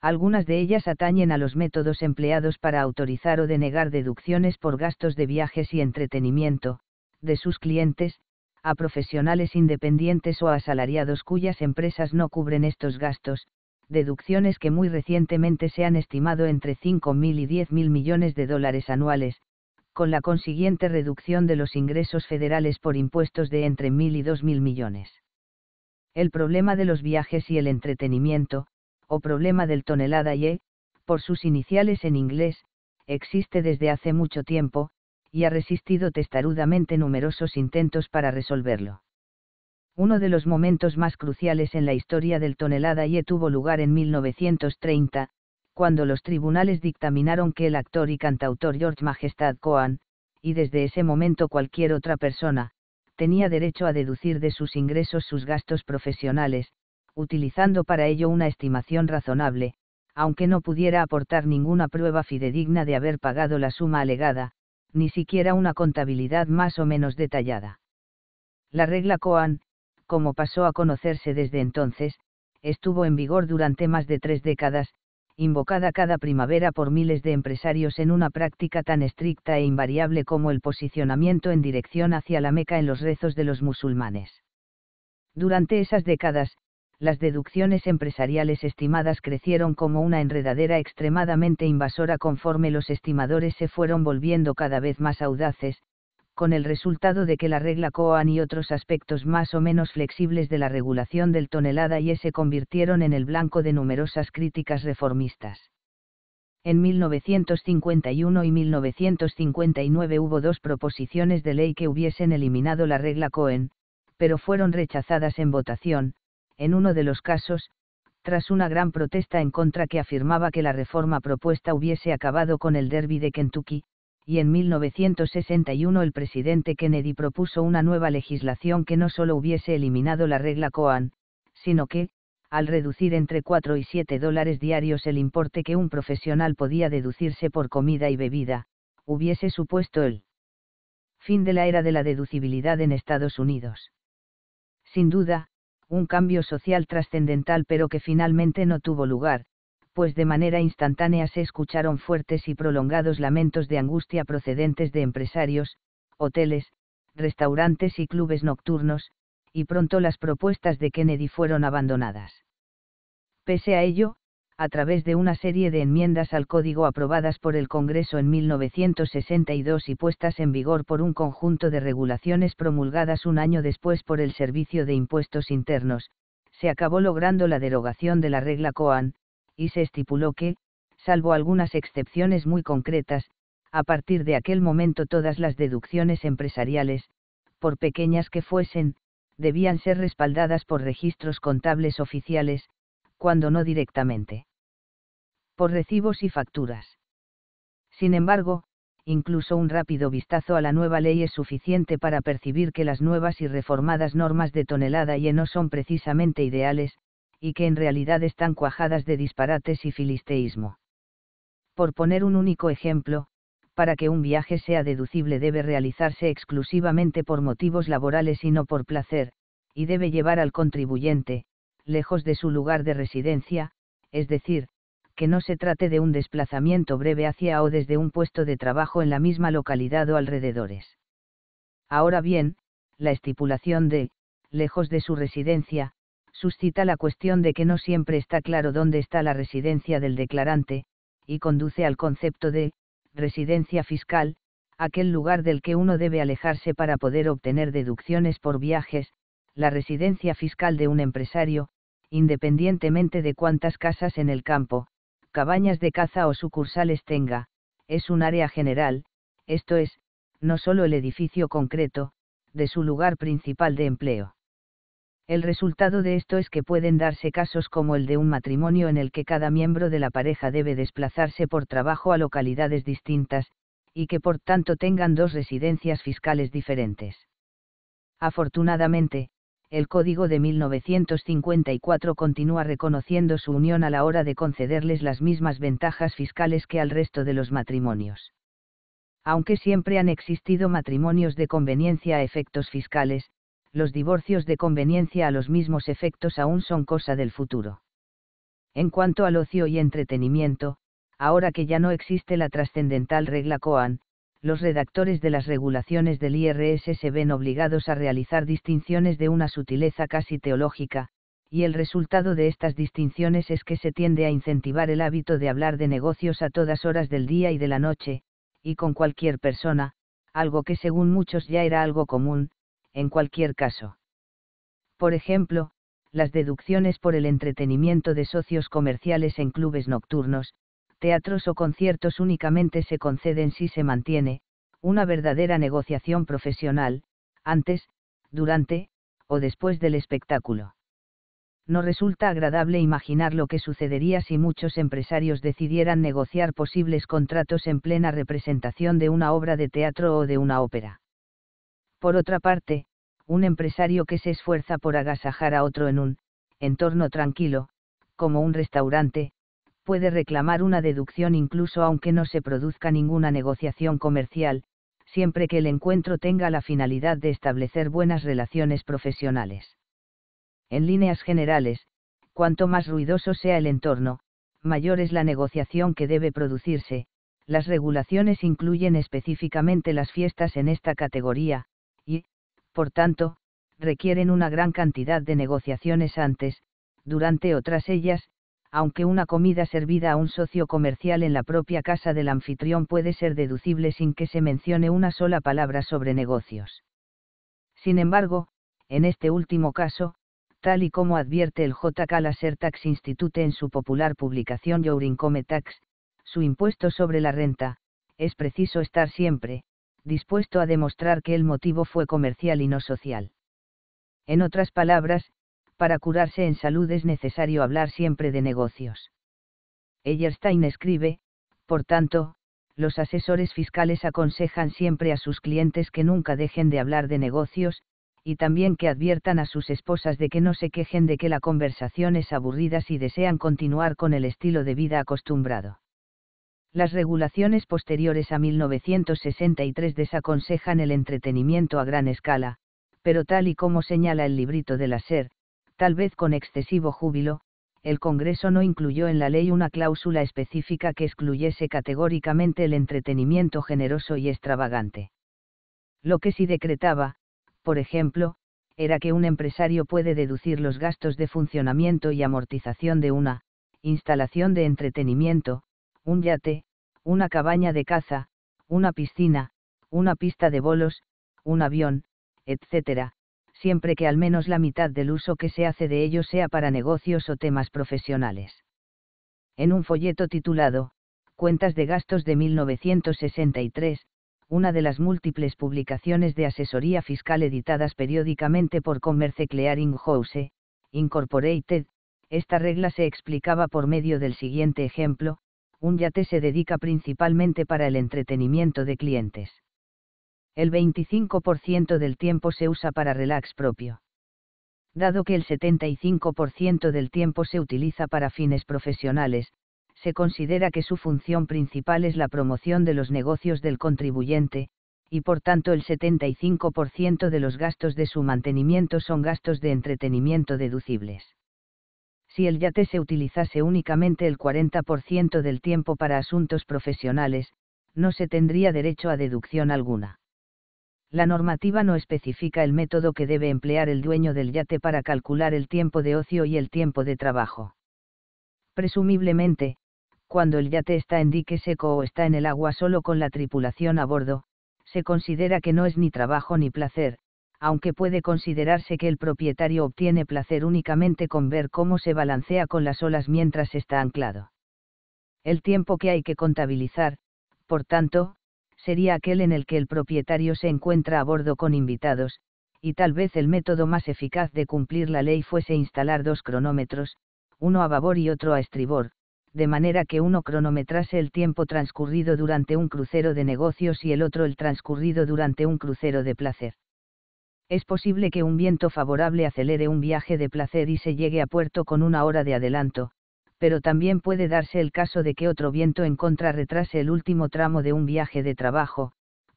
Algunas de ellas atañen a los métodos empleados para autorizar o denegar deducciones por gastos de viajes y entretenimiento, de sus clientes, a profesionales independientes o asalariados cuyas empresas no cubren estos gastos, deducciones que muy recientemente se han estimado entre 5.000 y 10.000 millones de dólares anuales, con la consiguiente reducción de los ingresos federales por impuestos de entre 1.000 y 2.000 millones. El problema de los viajes y el entretenimiento, o problema del tonelada Y, por sus iniciales en inglés, existe desde hace mucho tiempo, y ha resistido testarudamente numerosos intentos para resolverlo. Uno de los momentos más cruciales en la historia del tonelada Y tuvo lugar en 1930, cuando los tribunales dictaminaron que el actor y cantautor George Majestad Cohen, y desde ese momento cualquier otra persona, tenía derecho a deducir de sus ingresos sus gastos profesionales, utilizando para ello una estimación razonable, aunque no pudiera aportar ninguna prueba fidedigna de haber pagado la suma alegada, ni siquiera una contabilidad más o menos detallada. La regla Cohen, como pasó a conocerse desde entonces, estuvo en vigor durante más de tres décadas, invocada cada primavera por miles de empresarios en una práctica tan estricta e invariable como el posicionamiento en dirección hacia la Meca en los rezos de los musulmanes. Durante esas décadas, las deducciones empresariales estimadas crecieron como una enredadera extremadamente invasora conforme los estimadores se fueron volviendo cada vez más audaces, con el resultado de que la regla Coan y otros aspectos más o menos flexibles de la regulación del tonelada y se convirtieron en el blanco de numerosas críticas reformistas. En 1951 y 1959 hubo dos proposiciones de ley que hubiesen eliminado la regla Cohen, pero fueron rechazadas en votación, en uno de los casos, tras una gran protesta en contra que afirmaba que la reforma propuesta hubiese acabado con el derby de Kentucky, y en 1961 el presidente Kennedy propuso una nueva legislación que no solo hubiese eliminado la regla Cohen, sino que, al reducir entre 4 y 7 dólares diarios el importe que un profesional podía deducirse por comida y bebida, hubiese supuesto el fin de la era de la deducibilidad en Estados Unidos. Sin duda, un cambio social trascendental pero que finalmente no tuvo lugar, pues de manera instantánea se escucharon fuertes y prolongados lamentos de angustia procedentes de empresarios, hoteles, restaurantes y clubes nocturnos, y pronto las propuestas de Kennedy fueron abandonadas. Pese a ello, a través de una serie de enmiendas al código aprobadas por el Congreso en 1962 y puestas en vigor por un conjunto de regulaciones promulgadas un año después por el Servicio de Impuestos Internos, se acabó logrando la derogación de la regla Coan, y se estipuló que, salvo algunas excepciones muy concretas, a partir de aquel momento todas las deducciones empresariales, por pequeñas que fuesen, debían ser respaldadas por registros contables oficiales, cuando no directamente. Por recibos y facturas. Sin embargo, incluso un rápido vistazo a la nueva ley es suficiente para percibir que las nuevas y reformadas normas de tonelada y no son precisamente ideales, y que en realidad están cuajadas de disparates y filisteísmo. Por poner un único ejemplo, para que un viaje sea deducible debe realizarse exclusivamente por motivos laborales y no por placer, y debe llevar al contribuyente, lejos de su lugar de residencia, es decir, que no se trate de un desplazamiento breve hacia o desde un puesto de trabajo en la misma localidad o alrededores. Ahora bien, la estipulación de, lejos de su residencia, suscita la cuestión de que no siempre está claro dónde está la residencia del declarante, y conduce al concepto de, residencia fiscal, aquel lugar del que uno debe alejarse para poder obtener deducciones por viajes, la residencia fiscal de un empresario, independientemente de cuántas casas en el campo, cabañas de caza o sucursales tenga, es un área general, esto es, no solo el edificio concreto, de su lugar principal de empleo. El resultado de esto es que pueden darse casos como el de un matrimonio en el que cada miembro de la pareja debe desplazarse por trabajo a localidades distintas, y que por tanto tengan dos residencias fiscales diferentes. Afortunadamente, el Código de 1954 continúa reconociendo su unión a la hora de concederles las mismas ventajas fiscales que al resto de los matrimonios. Aunque siempre han existido matrimonios de conveniencia a efectos fiscales, los divorcios de conveniencia a los mismos efectos aún son cosa del futuro. En cuanto al ocio y entretenimiento, ahora que ya no existe la trascendental regla Coan, los redactores de las regulaciones del IRS se ven obligados a realizar distinciones de una sutileza casi teológica, y el resultado de estas distinciones es que se tiende a incentivar el hábito de hablar de negocios a todas horas del día y de la noche, y con cualquier persona, algo que según muchos ya era algo común, en cualquier caso. Por ejemplo, las deducciones por el entretenimiento de socios comerciales en clubes nocturnos, teatros o conciertos únicamente se conceden si se mantiene, una verdadera negociación profesional, antes, durante, o después del espectáculo. No resulta agradable imaginar lo que sucedería si muchos empresarios decidieran negociar posibles contratos en plena representación de una obra de teatro o de una ópera. Por otra parte, un empresario que se esfuerza por agasajar a otro en un entorno tranquilo, como un restaurante, puede reclamar una deducción incluso aunque no se produzca ninguna negociación comercial, siempre que el encuentro tenga la finalidad de establecer buenas relaciones profesionales. En líneas generales, cuanto más ruidoso sea el entorno, mayor es la negociación que debe producirse, las regulaciones incluyen específicamente las fiestas en esta categoría, y, por tanto, requieren una gran cantidad de negociaciones antes, durante otras ellas, aunque una comida servida a un socio comercial en la propia casa del anfitrión puede ser deducible sin que se mencione una sola palabra sobre negocios. Sin embargo, en este último caso, tal y como advierte el JK Laser Tax Institute en su popular publicación Your Income Tax, su impuesto sobre la renta, es preciso estar siempre, dispuesto a demostrar que el motivo fue comercial y no social. En otras palabras, para curarse en salud es necesario hablar siempre de negocios. Eyerstein escribe, por tanto, los asesores fiscales aconsejan siempre a sus clientes que nunca dejen de hablar de negocios, y también que adviertan a sus esposas de que no se quejen de que la conversación es aburrida si desean continuar con el estilo de vida acostumbrado. Las regulaciones posteriores a 1963 desaconsejan el entretenimiento a gran escala, pero tal y como señala el librito de la SER, tal vez con excesivo júbilo, el Congreso no incluyó en la ley una cláusula específica que excluyese categóricamente el entretenimiento generoso y extravagante. Lo que sí decretaba, por ejemplo, era que un empresario puede deducir los gastos de funcionamiento y amortización de una instalación de entretenimiento, un yate, una cabaña de caza, una piscina, una pista de bolos, un avión, etc., siempre que al menos la mitad del uso que se hace de ello sea para negocios o temas profesionales. En un folleto titulado, Cuentas de gastos de 1963, una de las múltiples publicaciones de asesoría fiscal editadas periódicamente por Commerce Clearing House, Incorporated, esta regla se explicaba por medio del siguiente ejemplo, un yate se dedica principalmente para el entretenimiento de clientes el 25% del tiempo se usa para relax propio. Dado que el 75% del tiempo se utiliza para fines profesionales, se considera que su función principal es la promoción de los negocios del contribuyente, y por tanto el 75% de los gastos de su mantenimiento son gastos de entretenimiento deducibles. Si el yate se utilizase únicamente el 40% del tiempo para asuntos profesionales, no se tendría derecho a deducción alguna la normativa no especifica el método que debe emplear el dueño del yate para calcular el tiempo de ocio y el tiempo de trabajo. Presumiblemente, cuando el yate está en dique seco o está en el agua solo con la tripulación a bordo, se considera que no es ni trabajo ni placer, aunque puede considerarse que el propietario obtiene placer únicamente con ver cómo se balancea con las olas mientras está anclado. El tiempo que hay que contabilizar, por tanto, sería aquel en el que el propietario se encuentra a bordo con invitados, y tal vez el método más eficaz de cumplir la ley fuese instalar dos cronómetros, uno a babor y otro a estribor, de manera que uno cronometrase el tiempo transcurrido durante un crucero de negocios y el otro el transcurrido durante un crucero de placer. Es posible que un viento favorable acelere un viaje de placer y se llegue a puerto con una hora de adelanto, pero también puede darse el caso de que otro viento en contra retrase el último tramo de un viaje de trabajo,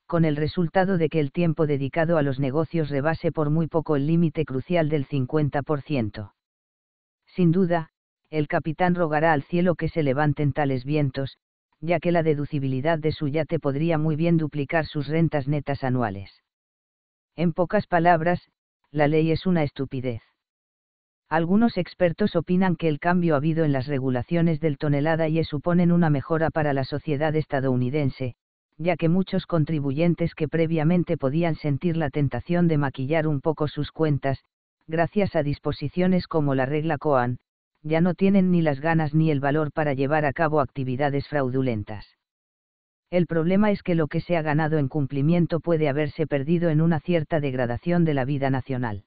con el resultado de que el tiempo dedicado a los negocios rebase por muy poco el límite crucial del 50%. Sin duda, el capitán rogará al cielo que se levanten tales vientos, ya que la deducibilidad de su yate podría muy bien duplicar sus rentas netas anuales. En pocas palabras, la ley es una estupidez. Algunos expertos opinan que el cambio habido en las regulaciones del tonelada y suponen una mejora para la sociedad estadounidense, ya que muchos contribuyentes que previamente podían sentir la tentación de maquillar un poco sus cuentas, gracias a disposiciones como la regla Coan, ya no tienen ni las ganas ni el valor para llevar a cabo actividades fraudulentas. El problema es que lo que se ha ganado en cumplimiento puede haberse perdido en una cierta degradación de la vida nacional.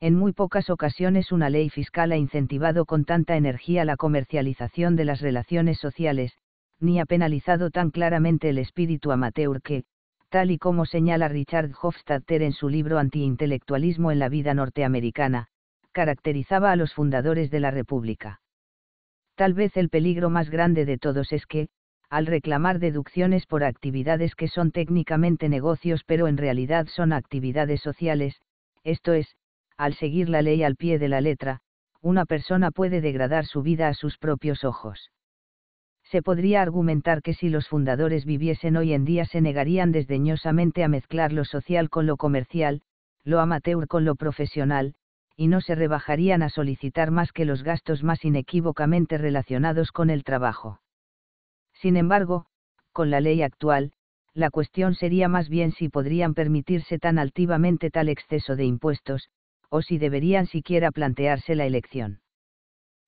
En muy pocas ocasiones una ley fiscal ha incentivado con tanta energía la comercialización de las relaciones sociales, ni ha penalizado tan claramente el espíritu amateur que, tal y como señala Richard Hofstadter en su libro Antiintelectualismo en la vida norteamericana, caracterizaba a los fundadores de la República. Tal vez el peligro más grande de todos es que, al reclamar deducciones por actividades que son técnicamente negocios pero en realidad son actividades sociales, esto es, al seguir la ley al pie de la letra, una persona puede degradar su vida a sus propios ojos. Se podría argumentar que si los fundadores viviesen hoy en día se negarían desdeñosamente a mezclar lo social con lo comercial, lo amateur con lo profesional, y no se rebajarían a solicitar más que los gastos más inequívocamente relacionados con el trabajo. Sin embargo, con la ley actual, la cuestión sería más bien si podrían permitirse tan altivamente tal exceso de impuestos, o si deberían siquiera plantearse la elección.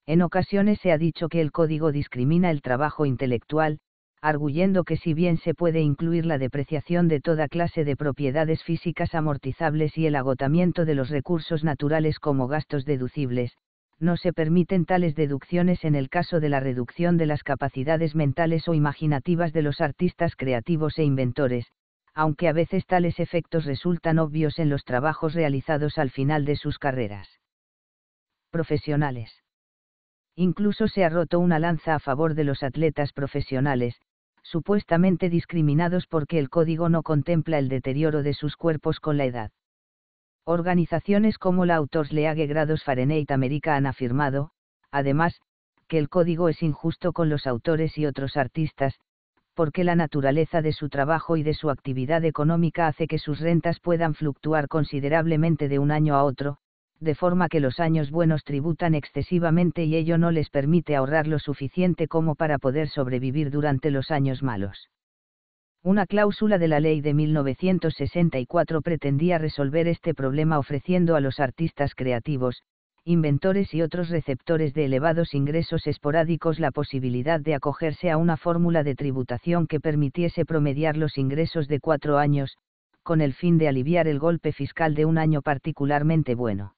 En ocasiones se ha dicho que el código discrimina el trabajo intelectual, arguyendo que si bien se puede incluir la depreciación de toda clase de propiedades físicas amortizables y el agotamiento de los recursos naturales como gastos deducibles, no se permiten tales deducciones en el caso de la reducción de las capacidades mentales o imaginativas de los artistas creativos e inventores, aunque a veces tales efectos resultan obvios en los trabajos realizados al final de sus carreras profesionales. Incluso se ha roto una lanza a favor de los atletas profesionales, supuestamente discriminados porque el código no contempla el deterioro de sus cuerpos con la edad. Organizaciones como la Autos League Grados Fahrenheit América han afirmado, además, que el código es injusto con los autores y otros artistas, porque la naturaleza de su trabajo y de su actividad económica hace que sus rentas puedan fluctuar considerablemente de un año a otro, de forma que los años buenos tributan excesivamente y ello no les permite ahorrar lo suficiente como para poder sobrevivir durante los años malos. Una cláusula de la ley de 1964 pretendía resolver este problema ofreciendo a los artistas creativos, inventores y otros receptores de elevados ingresos esporádicos la posibilidad de acogerse a una fórmula de tributación que permitiese promediar los ingresos de cuatro años, con el fin de aliviar el golpe fiscal de un año particularmente bueno.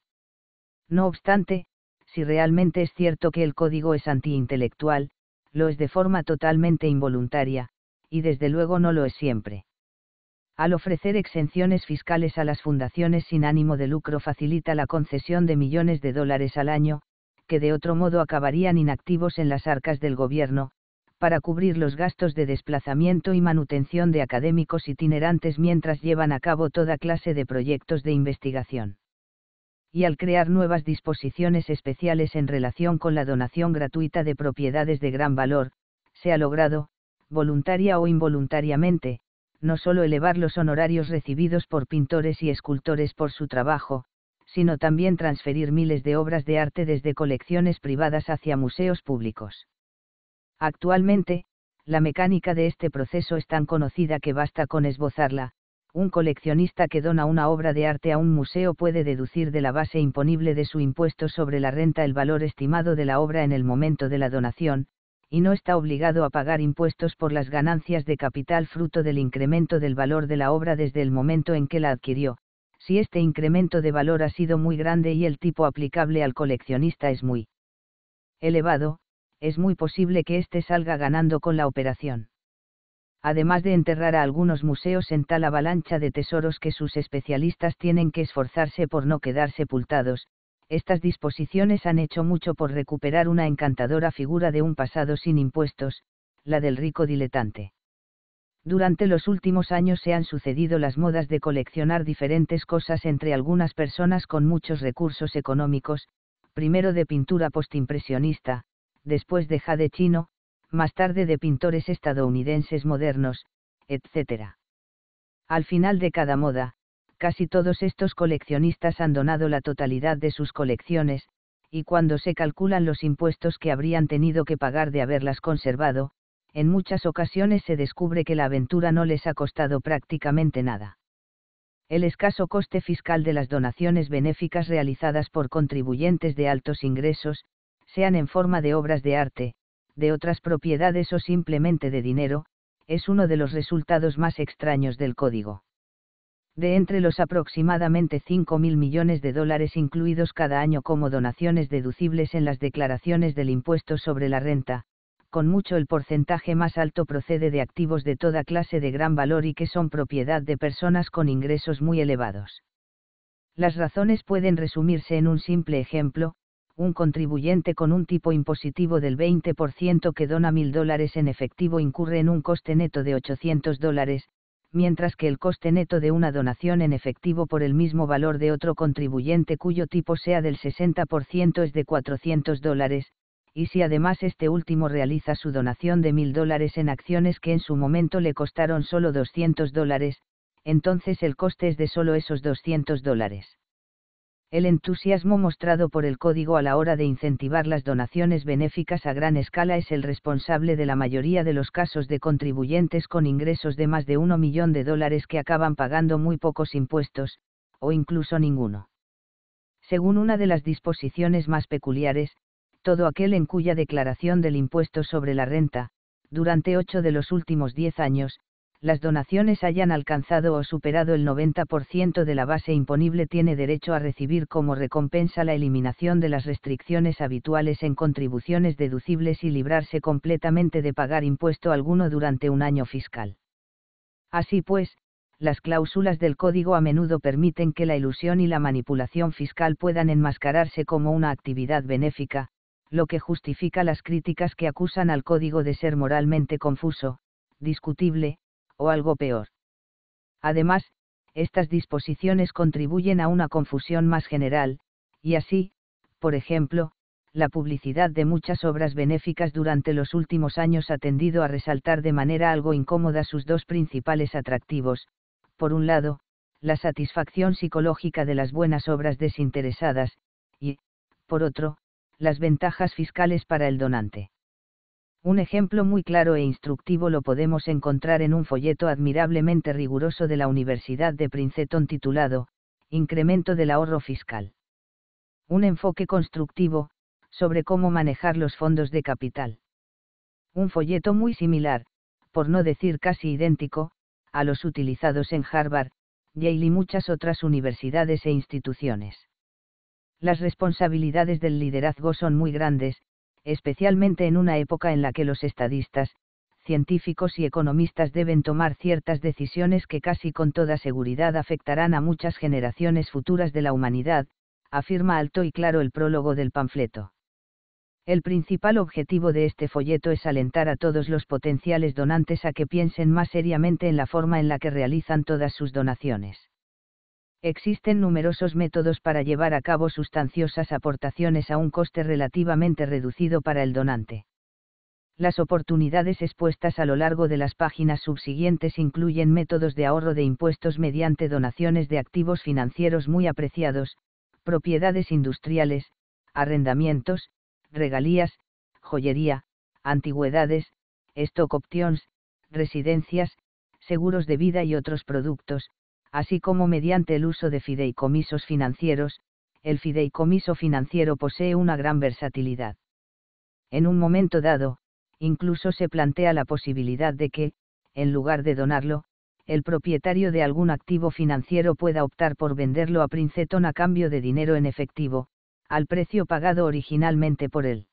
No obstante, si realmente es cierto que el código es antiintelectual, lo es de forma totalmente involuntaria, y desde luego no lo es siempre. Al ofrecer exenciones fiscales a las fundaciones sin ánimo de lucro facilita la concesión de millones de dólares al año, que de otro modo acabarían inactivos en las arcas del gobierno, para cubrir los gastos de desplazamiento y manutención de académicos itinerantes mientras llevan a cabo toda clase de proyectos de investigación. Y al crear nuevas disposiciones especiales en relación con la donación gratuita de propiedades de gran valor, se ha logrado, voluntaria o involuntariamente, no solo elevar los honorarios recibidos por pintores y escultores por su trabajo, sino también transferir miles de obras de arte desde colecciones privadas hacia museos públicos. Actualmente, la mecánica de este proceso es tan conocida que basta con esbozarla, un coleccionista que dona una obra de arte a un museo puede deducir de la base imponible de su impuesto sobre la renta el valor estimado de la obra en el momento de la donación, y no está obligado a pagar impuestos por las ganancias de capital fruto del incremento del valor de la obra desde el momento en que la adquirió. Si este incremento de valor ha sido muy grande y el tipo aplicable al coleccionista es muy elevado, es muy posible que éste salga ganando con la operación además de enterrar a algunos museos en tal avalancha de tesoros que sus especialistas tienen que esforzarse por no quedar sepultados, estas disposiciones han hecho mucho por recuperar una encantadora figura de un pasado sin impuestos, la del rico diletante. Durante los últimos años se han sucedido las modas de coleccionar diferentes cosas entre algunas personas con muchos recursos económicos, primero de pintura postimpresionista, después de jade chino, más tarde de pintores estadounidenses modernos, etc. Al final de cada moda, casi todos estos coleccionistas han donado la totalidad de sus colecciones, y cuando se calculan los impuestos que habrían tenido que pagar de haberlas conservado, en muchas ocasiones se descubre que la aventura no les ha costado prácticamente nada. El escaso coste fiscal de las donaciones benéficas realizadas por contribuyentes de altos ingresos, sean en forma de obras de arte, de otras propiedades o simplemente de dinero, es uno de los resultados más extraños del código. De entre los aproximadamente 5.000 millones de dólares incluidos cada año como donaciones deducibles en las declaraciones del impuesto sobre la renta, con mucho el porcentaje más alto procede de activos de toda clase de gran valor y que son propiedad de personas con ingresos muy elevados. Las razones pueden resumirse en un simple ejemplo, un contribuyente con un tipo impositivo del 20% que dona mil dólares en efectivo incurre en un coste neto de 800 dólares, mientras que el coste neto de una donación en efectivo por el mismo valor de otro contribuyente cuyo tipo sea del 60% es de 400 dólares, y si además este último realiza su donación de mil dólares en acciones que en su momento le costaron solo 200 dólares, entonces el coste es de solo esos 200 dólares. El entusiasmo mostrado por el código a la hora de incentivar las donaciones benéficas a gran escala es el responsable de la mayoría de los casos de contribuyentes con ingresos de más de uno millón de dólares que acaban pagando muy pocos impuestos, o incluso ninguno. Según una de las disposiciones más peculiares, todo aquel en cuya declaración del impuesto sobre la renta, durante ocho de los últimos diez años, las donaciones hayan alcanzado o superado el 90% de la base imponible tiene derecho a recibir como recompensa la eliminación de las restricciones habituales en contribuciones deducibles y librarse completamente de pagar impuesto alguno durante un año fiscal. Así pues, las cláusulas del código a menudo permiten que la ilusión y la manipulación fiscal puedan enmascararse como una actividad benéfica, lo que justifica las críticas que acusan al código de ser moralmente confuso, discutible, o algo peor. Además, estas disposiciones contribuyen a una confusión más general, y así, por ejemplo, la publicidad de muchas obras benéficas durante los últimos años ha tendido a resaltar de manera algo incómoda sus dos principales atractivos, por un lado, la satisfacción psicológica de las buenas obras desinteresadas, y, por otro, las ventajas fiscales para el donante. Un ejemplo muy claro e instructivo lo podemos encontrar en un folleto admirablemente riguroso de la Universidad de Princeton titulado, Incremento del ahorro fiscal. Un enfoque constructivo, sobre cómo manejar los fondos de capital. Un folleto muy similar, por no decir casi idéntico, a los utilizados en Harvard, Yale y muchas otras universidades e instituciones. Las responsabilidades del liderazgo son muy grandes, especialmente en una época en la que los estadistas, científicos y economistas deben tomar ciertas decisiones que casi con toda seguridad afectarán a muchas generaciones futuras de la humanidad, afirma alto y claro el prólogo del panfleto. El principal objetivo de este folleto es alentar a todos los potenciales donantes a que piensen más seriamente en la forma en la que realizan todas sus donaciones. Existen numerosos métodos para llevar a cabo sustanciosas aportaciones a un coste relativamente reducido para el donante. Las oportunidades expuestas a lo largo de las páginas subsiguientes incluyen métodos de ahorro de impuestos mediante donaciones de activos financieros muy apreciados, propiedades industriales, arrendamientos, regalías, joyería, antigüedades, stock options, residencias, seguros de vida y otros productos, así como mediante el uso de fideicomisos financieros, el fideicomiso financiero posee una gran versatilidad. En un momento dado, incluso se plantea la posibilidad de que, en lugar de donarlo, el propietario de algún activo financiero pueda optar por venderlo a Princeton a cambio de dinero en efectivo, al precio pagado originalmente por él.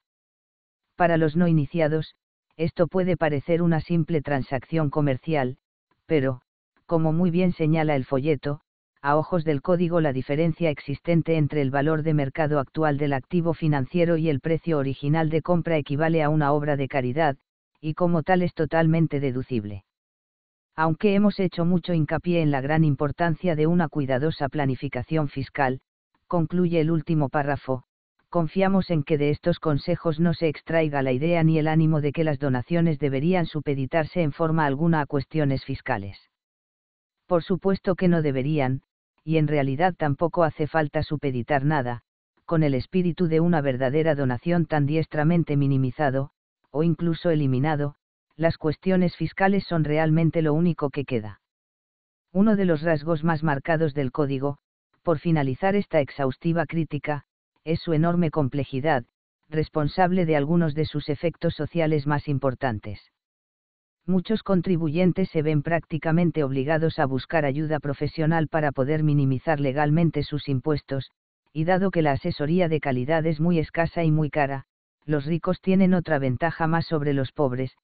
Para los no iniciados, esto puede parecer una simple transacción comercial, pero, como muy bien señala el folleto, a ojos del código la diferencia existente entre el valor de mercado actual del activo financiero y el precio original de compra equivale a una obra de caridad, y como tal es totalmente deducible. Aunque hemos hecho mucho hincapié en la gran importancia de una cuidadosa planificación fiscal, concluye el último párrafo, confiamos en que de estos consejos no se extraiga la idea ni el ánimo de que las donaciones deberían supeditarse en forma alguna a cuestiones fiscales. Por supuesto que no deberían, y en realidad tampoco hace falta supeditar nada, con el espíritu de una verdadera donación tan diestramente minimizado, o incluso eliminado, las cuestiones fiscales son realmente lo único que queda. Uno de los rasgos más marcados del código, por finalizar esta exhaustiva crítica, es su enorme complejidad, responsable de algunos de sus efectos sociales más importantes muchos contribuyentes se ven prácticamente obligados a buscar ayuda profesional para poder minimizar legalmente sus impuestos, y dado que la asesoría de calidad es muy escasa y muy cara, los ricos tienen otra ventaja más sobre los pobres,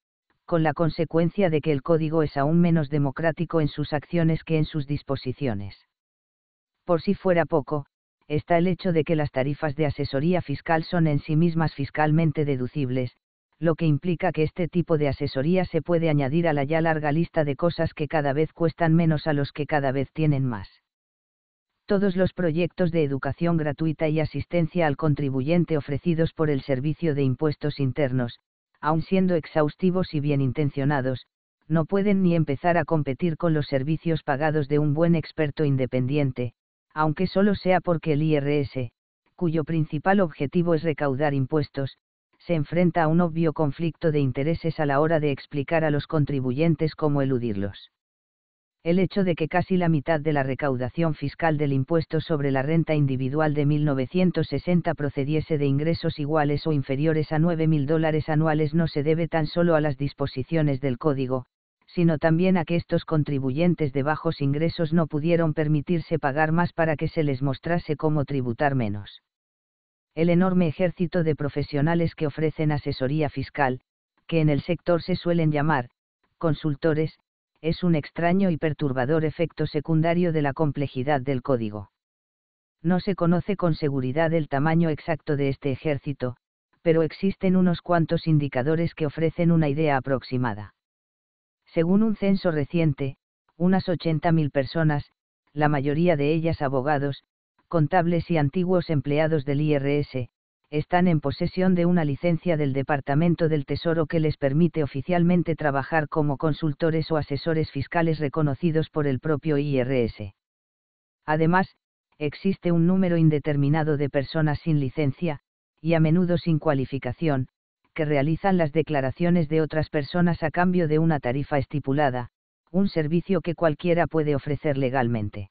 con la consecuencia de que el código es aún menos democrático en sus acciones que en sus disposiciones. Por si fuera poco, está el hecho de que las tarifas de asesoría fiscal son en sí mismas fiscalmente deducibles, lo que implica que este tipo de asesoría se puede añadir a la ya larga lista de cosas que cada vez cuestan menos a los que cada vez tienen más. Todos los proyectos de educación gratuita y asistencia al contribuyente ofrecidos por el Servicio de Impuestos Internos, aun siendo exhaustivos y bien intencionados, no pueden ni empezar a competir con los servicios pagados de un buen experto independiente, aunque solo sea porque el IRS, cuyo principal objetivo es recaudar impuestos, se enfrenta a un obvio conflicto de intereses a la hora de explicar a los contribuyentes cómo eludirlos. El hecho de que casi la mitad de la recaudación fiscal del impuesto sobre la renta individual de 1960 procediese de ingresos iguales o inferiores a 9.000 dólares anuales no se debe tan solo a las disposiciones del código, sino también a que estos contribuyentes de bajos ingresos no pudieron permitirse pagar más para que se les mostrase cómo tributar menos. El enorme ejército de profesionales que ofrecen asesoría fiscal, que en el sector se suelen llamar, consultores, es un extraño y perturbador efecto secundario de la complejidad del código. No se conoce con seguridad el tamaño exacto de este ejército, pero existen unos cuantos indicadores que ofrecen una idea aproximada. Según un censo reciente, unas 80.000 personas, la mayoría de ellas abogados, contables y antiguos empleados del IRS, están en posesión de una licencia del Departamento del Tesoro que les permite oficialmente trabajar como consultores o asesores fiscales reconocidos por el propio IRS. Además, existe un número indeterminado de personas sin licencia, y a menudo sin cualificación, que realizan las declaraciones de otras personas a cambio de una tarifa estipulada, un servicio que cualquiera puede ofrecer legalmente.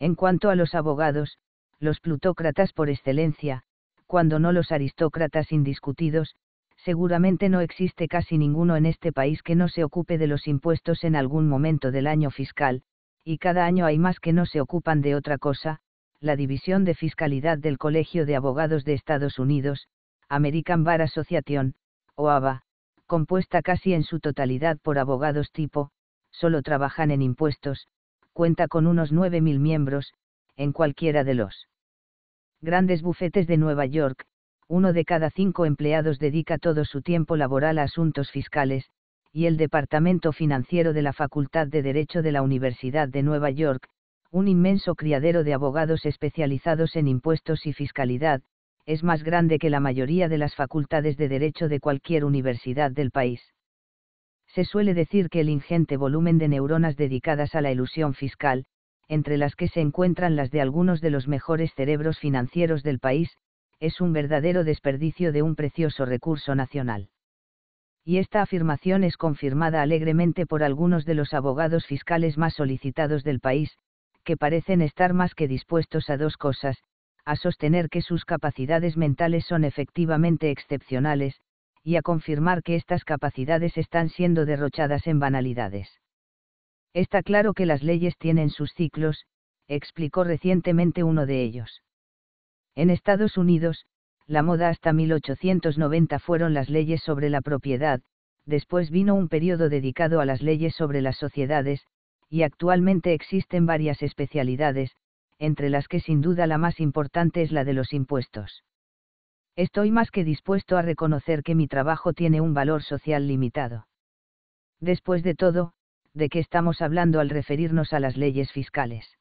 En cuanto a los abogados, los plutócratas por excelencia, cuando no los aristócratas indiscutidos, seguramente no existe casi ninguno en este país que no se ocupe de los impuestos en algún momento del año fiscal, y cada año hay más que no se ocupan de otra cosa, la División de Fiscalidad del Colegio de Abogados de Estados Unidos, American Bar Association, o ABA, compuesta casi en su totalidad por abogados tipo, solo trabajan en impuestos, cuenta con unos 9.000 miembros, en cualquiera de los grandes bufetes de Nueva York, uno de cada cinco empleados dedica todo su tiempo laboral a asuntos fiscales, y el Departamento Financiero de la Facultad de Derecho de la Universidad de Nueva York, un inmenso criadero de abogados especializados en impuestos y fiscalidad, es más grande que la mayoría de las facultades de derecho de cualquier universidad del país. Se suele decir que el ingente volumen de neuronas dedicadas a la ilusión fiscal, entre las que se encuentran las de algunos de los mejores cerebros financieros del país, es un verdadero desperdicio de un precioso recurso nacional. Y esta afirmación es confirmada alegremente por algunos de los abogados fiscales más solicitados del país, que parecen estar más que dispuestos a dos cosas, a sostener que sus capacidades mentales son efectivamente excepcionales, y a confirmar que estas capacidades están siendo derrochadas en banalidades. Está claro que las leyes tienen sus ciclos, explicó recientemente uno de ellos. En Estados Unidos, la moda hasta 1890 fueron las leyes sobre la propiedad, después vino un periodo dedicado a las leyes sobre las sociedades, y actualmente existen varias especialidades, entre las que sin duda la más importante es la de los impuestos. Estoy más que dispuesto a reconocer que mi trabajo tiene un valor social limitado. Después de todo, de qué estamos hablando al referirnos a las leyes fiscales.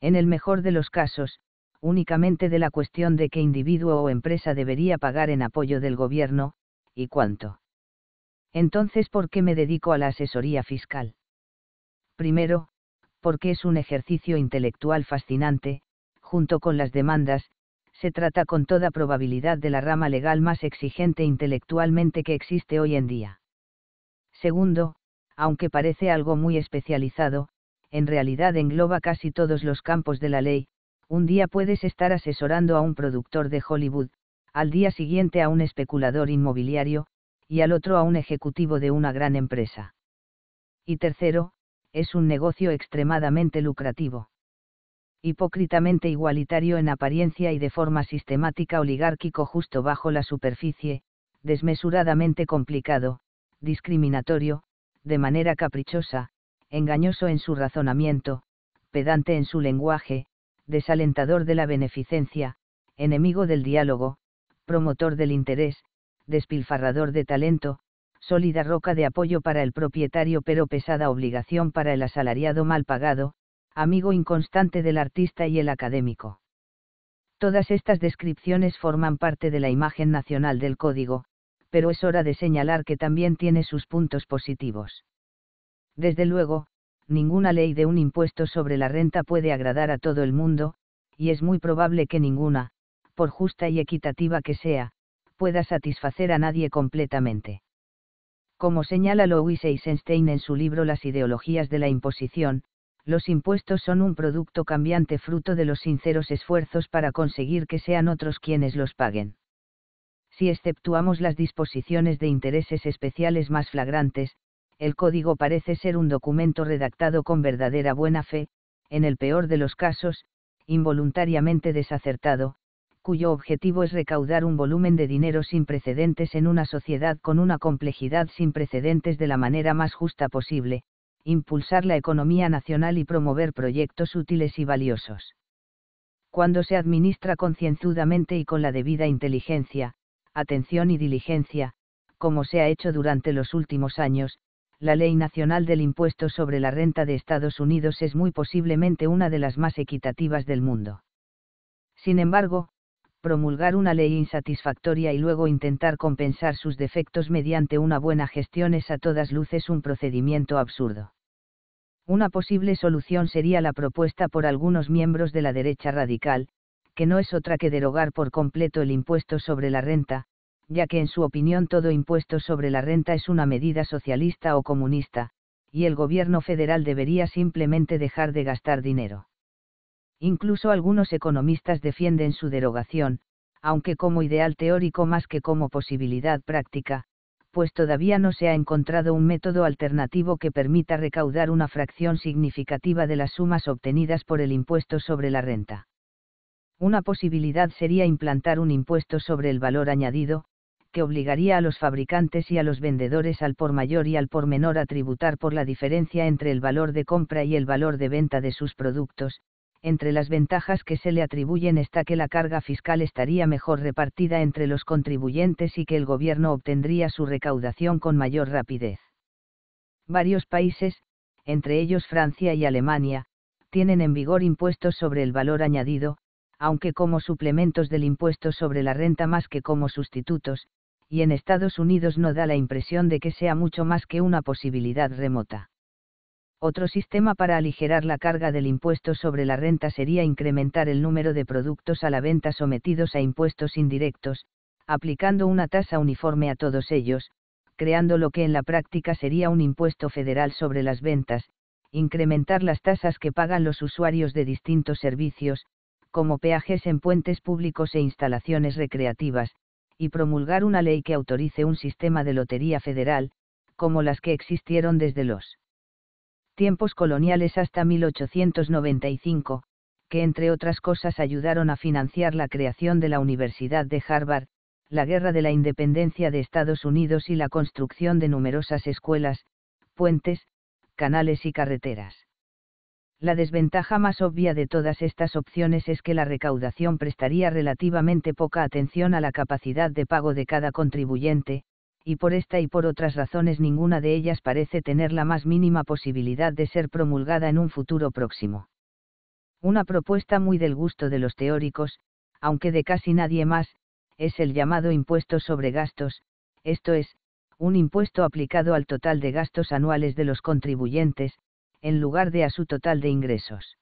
En el mejor de los casos, únicamente de la cuestión de qué individuo o empresa debería pagar en apoyo del gobierno, y cuánto. Entonces, ¿por qué me dedico a la asesoría fiscal? Primero, porque es un ejercicio intelectual fascinante, junto con las demandas, se trata con toda probabilidad de la rama legal más exigente intelectualmente que existe hoy en día. Segundo, aunque parece algo muy especializado, en realidad engloba casi todos los campos de la ley, un día puedes estar asesorando a un productor de Hollywood, al día siguiente a un especulador inmobiliario, y al otro a un ejecutivo de una gran empresa. Y tercero, es un negocio extremadamente lucrativo. Hipócritamente igualitario en apariencia y de forma sistemática oligárquico justo bajo la superficie, desmesuradamente complicado, discriminatorio, de manera caprichosa, engañoso en su razonamiento, pedante en su lenguaje, desalentador de la beneficencia, enemigo del diálogo, promotor del interés, despilfarrador de talento, sólida roca de apoyo para el propietario pero pesada obligación para el asalariado mal pagado, amigo inconstante del artista y el académico. Todas estas descripciones forman parte de la imagen nacional del código, pero es hora de señalar que también tiene sus puntos positivos. Desde luego, ninguna ley de un impuesto sobre la renta puede agradar a todo el mundo, y es muy probable que ninguna, por justa y equitativa que sea, pueda satisfacer a nadie completamente. Como señala Louis Eisenstein en su libro Las ideologías de la imposición, los impuestos son un producto cambiante fruto de los sinceros esfuerzos para conseguir que sean otros quienes los paguen. Si exceptuamos las disposiciones de intereses especiales más flagrantes, el código parece ser un documento redactado con verdadera buena fe, en el peor de los casos, involuntariamente desacertado, cuyo objetivo es recaudar un volumen de dinero sin precedentes en una sociedad con una complejidad sin precedentes de la manera más justa posible, impulsar la economía nacional y promover proyectos útiles y valiosos. Cuando se administra concienzudamente y con la debida inteligencia, atención y diligencia, como se ha hecho durante los últimos años, la Ley Nacional del Impuesto sobre la Renta de Estados Unidos es muy posiblemente una de las más equitativas del mundo. Sin embargo, promulgar una ley insatisfactoria y luego intentar compensar sus defectos mediante una buena gestión es a todas luces un procedimiento absurdo. Una posible solución sería la propuesta por algunos miembros de la derecha radical, que no es otra que derogar por completo el impuesto sobre la renta, ya que en su opinión todo impuesto sobre la renta es una medida socialista o comunista, y el gobierno federal debería simplemente dejar de gastar dinero. Incluso algunos economistas defienden su derogación, aunque como ideal teórico más que como posibilidad práctica, pues todavía no se ha encontrado un método alternativo que permita recaudar una fracción significativa de las sumas obtenidas por el impuesto sobre la renta. Una posibilidad sería implantar un impuesto sobre el valor añadido, que obligaría a los fabricantes y a los vendedores al por mayor y al por menor a tributar por la diferencia entre el valor de compra y el valor de venta de sus productos, entre las ventajas que se le atribuyen está que la carga fiscal estaría mejor repartida entre los contribuyentes y que el gobierno obtendría su recaudación con mayor rapidez. Varios países, entre ellos Francia y Alemania, tienen en vigor impuestos sobre el valor añadido, aunque como suplementos del impuesto sobre la renta más que como sustitutos, y en Estados Unidos no da la impresión de que sea mucho más que una posibilidad remota. Otro sistema para aligerar la carga del impuesto sobre la renta sería incrementar el número de productos a la venta sometidos a impuestos indirectos, aplicando una tasa uniforme a todos ellos, creando lo que en la práctica sería un impuesto federal sobre las ventas, incrementar las tasas que pagan los usuarios de distintos servicios, como peajes en puentes públicos e instalaciones recreativas, y promulgar una ley que autorice un sistema de lotería federal, como las que existieron desde los tiempos coloniales hasta 1895, que entre otras cosas ayudaron a financiar la creación de la Universidad de Harvard, la Guerra de la Independencia de Estados Unidos y la construcción de numerosas escuelas, puentes, canales y carreteras. La desventaja más obvia de todas estas opciones es que la recaudación prestaría relativamente poca atención a la capacidad de pago de cada contribuyente, y por esta y por otras razones ninguna de ellas parece tener la más mínima posibilidad de ser promulgada en un futuro próximo. Una propuesta muy del gusto de los teóricos, aunque de casi nadie más, es el llamado impuesto sobre gastos, esto es, un impuesto aplicado al total de gastos anuales de los contribuyentes, en lugar de a su total de ingresos.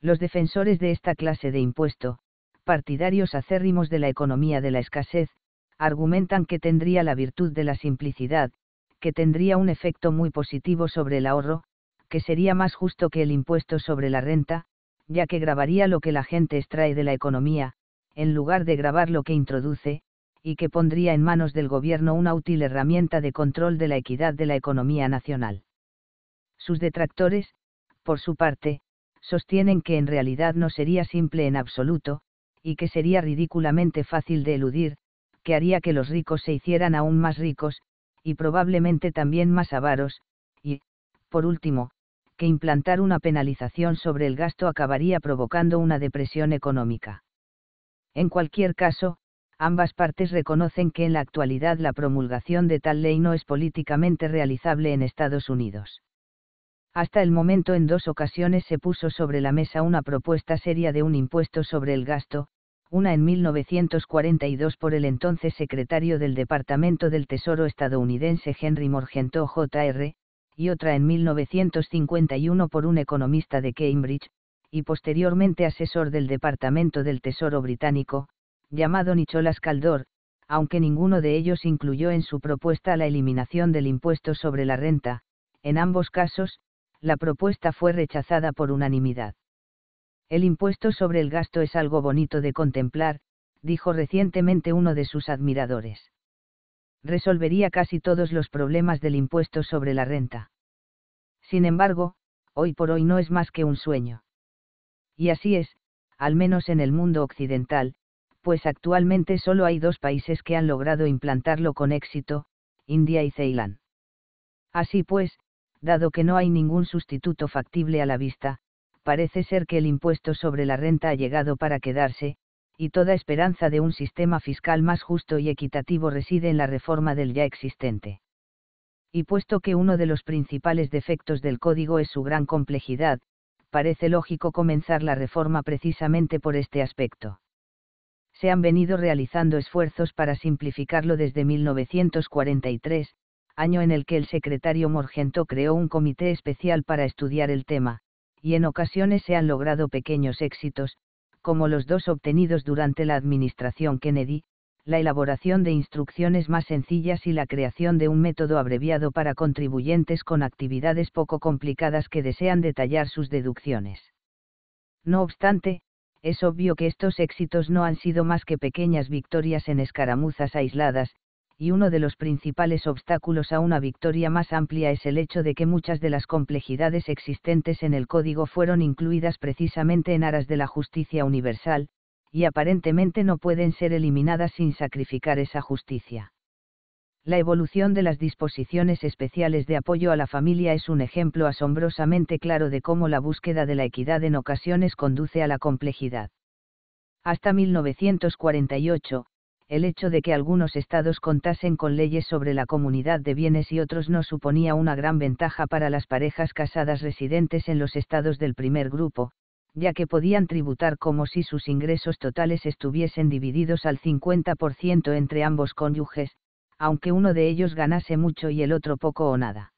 Los defensores de esta clase de impuesto, partidarios acérrimos de la economía de la escasez, argumentan que tendría la virtud de la simplicidad, que tendría un efecto muy positivo sobre el ahorro, que sería más justo que el impuesto sobre la renta, ya que grabaría lo que la gente extrae de la economía, en lugar de grabar lo que introduce, y que pondría en manos del gobierno una útil herramienta de control de la equidad de la economía nacional. Sus detractores, por su parte, sostienen que en realidad no sería simple en absoluto, y que sería ridículamente fácil de eludir, que haría que los ricos se hicieran aún más ricos, y probablemente también más avaros, y, por último, que implantar una penalización sobre el gasto acabaría provocando una depresión económica. En cualquier caso, ambas partes reconocen que en la actualidad la promulgación de tal ley no es políticamente realizable en Estados Unidos. Hasta el momento en dos ocasiones se puso sobre la mesa una propuesta seria de un impuesto sobre el gasto, una en 1942 por el entonces secretario del Departamento del Tesoro estadounidense Henry Morgenthau Jr., y otra en 1951 por un economista de Cambridge, y posteriormente asesor del Departamento del Tesoro británico, llamado Nicholas Caldor, aunque ninguno de ellos incluyó en su propuesta la eliminación del impuesto sobre la renta, en ambos casos, la propuesta fue rechazada por unanimidad. El impuesto sobre el gasto es algo bonito de contemplar, dijo recientemente uno de sus admiradores. Resolvería casi todos los problemas del impuesto sobre la renta. Sin embargo, hoy por hoy no es más que un sueño. Y así es, al menos en el mundo occidental, pues actualmente solo hay dos países que han logrado implantarlo con éxito, India y Ceilán. Así pues, dado que no hay ningún sustituto factible a la vista, parece ser que el impuesto sobre la renta ha llegado para quedarse, y toda esperanza de un sistema fiscal más justo y equitativo reside en la reforma del ya existente. Y puesto que uno de los principales defectos del código es su gran complejidad, parece lógico comenzar la reforma precisamente por este aspecto. Se han venido realizando esfuerzos para simplificarlo desde 1943, año en el que el secretario Morgento creó un comité especial para estudiar el tema, y en ocasiones se han logrado pequeños éxitos, como los dos obtenidos durante la administración Kennedy, la elaboración de instrucciones más sencillas y la creación de un método abreviado para contribuyentes con actividades poco complicadas que desean detallar sus deducciones. No obstante, es obvio que estos éxitos no han sido más que pequeñas victorias en escaramuzas aisladas, y uno de los principales obstáculos a una victoria más amplia es el hecho de que muchas de las complejidades existentes en el código fueron incluidas precisamente en aras de la justicia universal, y aparentemente no pueden ser eliminadas sin sacrificar esa justicia. La evolución de las disposiciones especiales de apoyo a la familia es un ejemplo asombrosamente claro de cómo la búsqueda de la equidad en ocasiones conduce a la complejidad. Hasta 1948, el hecho de que algunos estados contasen con leyes sobre la comunidad de bienes y otros no suponía una gran ventaja para las parejas casadas residentes en los estados del primer grupo, ya que podían tributar como si sus ingresos totales estuviesen divididos al 50% entre ambos cónyuges, aunque uno de ellos ganase mucho y el otro poco o nada.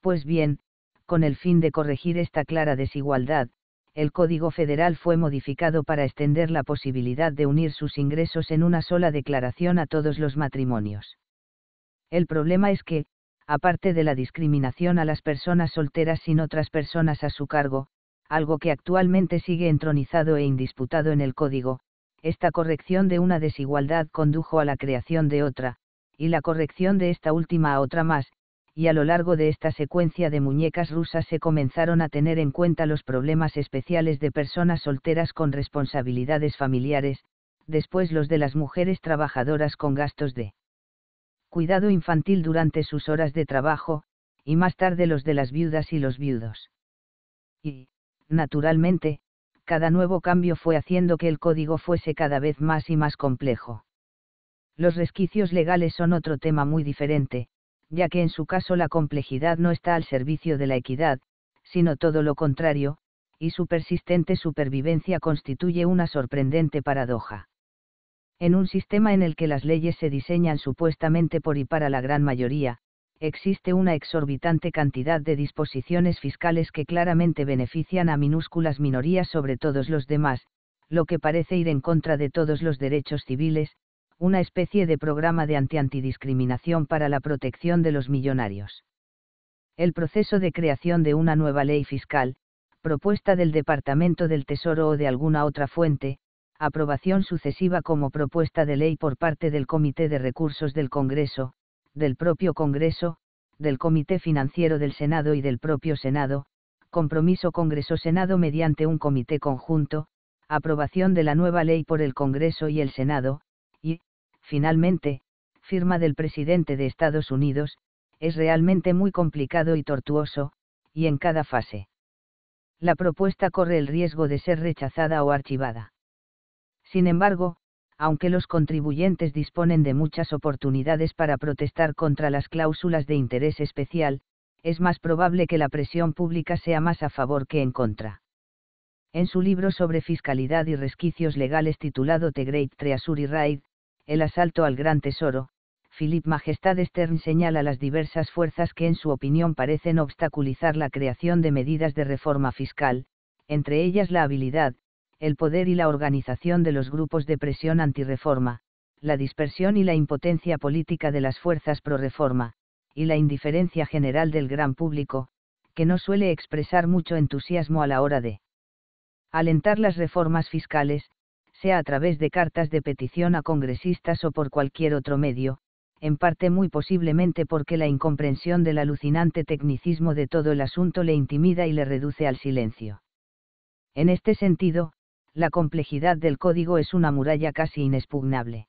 Pues bien, con el fin de corregir esta clara desigualdad, el Código Federal fue modificado para extender la posibilidad de unir sus ingresos en una sola declaración a todos los matrimonios. El problema es que, aparte de la discriminación a las personas solteras sin otras personas a su cargo, algo que actualmente sigue entronizado e indisputado en el código, esta corrección de una desigualdad condujo a la creación de otra, y la corrección de esta última a otra más, y a lo largo de esta secuencia de muñecas rusas se comenzaron a tener en cuenta los problemas especiales de personas solteras con responsabilidades familiares, después los de las mujeres trabajadoras con gastos de cuidado infantil durante sus horas de trabajo, y más tarde los de las viudas y los viudos. Y, naturalmente, cada nuevo cambio fue haciendo que el código fuese cada vez más y más complejo. Los resquicios legales son otro tema muy diferente, ya que en su caso la complejidad no está al servicio de la equidad, sino todo lo contrario, y su persistente supervivencia constituye una sorprendente paradoja. En un sistema en el que las leyes se diseñan supuestamente por y para la gran mayoría, existe una exorbitante cantidad de disposiciones fiscales que claramente benefician a minúsculas minorías sobre todos los demás, lo que parece ir en contra de todos los derechos civiles, una especie de programa de anti-antidiscriminación para la protección de los millonarios. El proceso de creación de una nueva ley fiscal, propuesta del Departamento del Tesoro o de alguna otra fuente, aprobación sucesiva como propuesta de ley por parte del Comité de Recursos del Congreso, del propio Congreso, del Comité Financiero del Senado y del propio Senado, compromiso Congreso-Senado mediante un comité conjunto, aprobación de la nueva ley por el Congreso y el Senado, finalmente, firma del presidente de Estados Unidos, es realmente muy complicado y tortuoso, y en cada fase. La propuesta corre el riesgo de ser rechazada o archivada. Sin embargo, aunque los contribuyentes disponen de muchas oportunidades para protestar contra las cláusulas de interés especial, es más probable que la presión pública sea más a favor que en contra. En su libro sobre fiscalidad y resquicios legales titulado The Great Treasury Raid, el asalto al gran tesoro, Philip Majestad Stern señala las diversas fuerzas que en su opinión parecen obstaculizar la creación de medidas de reforma fiscal, entre ellas la habilidad, el poder y la organización de los grupos de presión antirreforma, la dispersión y la impotencia política de las fuerzas pro reforma, y la indiferencia general del gran público, que no suele expresar mucho entusiasmo a la hora de alentar las reformas fiscales, sea a través de cartas de petición a congresistas o por cualquier otro medio, en parte muy posiblemente porque la incomprensión del alucinante tecnicismo de todo el asunto le intimida y le reduce al silencio. En este sentido, la complejidad del código es una muralla casi inexpugnable.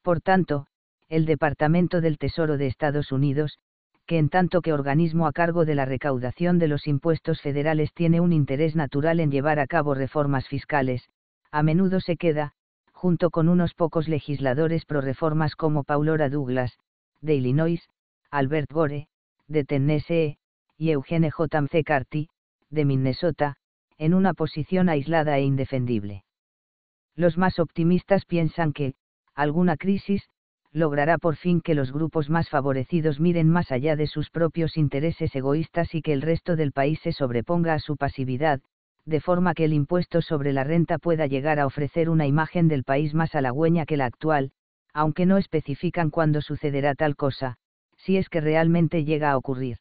Por tanto, el Departamento del Tesoro de Estados Unidos, que en tanto que organismo a cargo de la recaudación de los impuestos federales tiene un interés natural en llevar a cabo reformas fiscales, a menudo se queda, junto con unos pocos legisladores pro reformas como Paulora Douglas, de Illinois, Albert Gore, de Tennessee, y Eugene J. McCarthy, de Minnesota, en una posición aislada e indefendible. Los más optimistas piensan que, alguna crisis, logrará por fin que los grupos más favorecidos miren más allá de sus propios intereses egoístas y que el resto del país se sobreponga a su pasividad, de forma que el impuesto sobre la renta pueda llegar a ofrecer una imagen del país más halagüeña que la actual, aunque no especifican cuándo sucederá tal cosa, si es que realmente llega a ocurrir.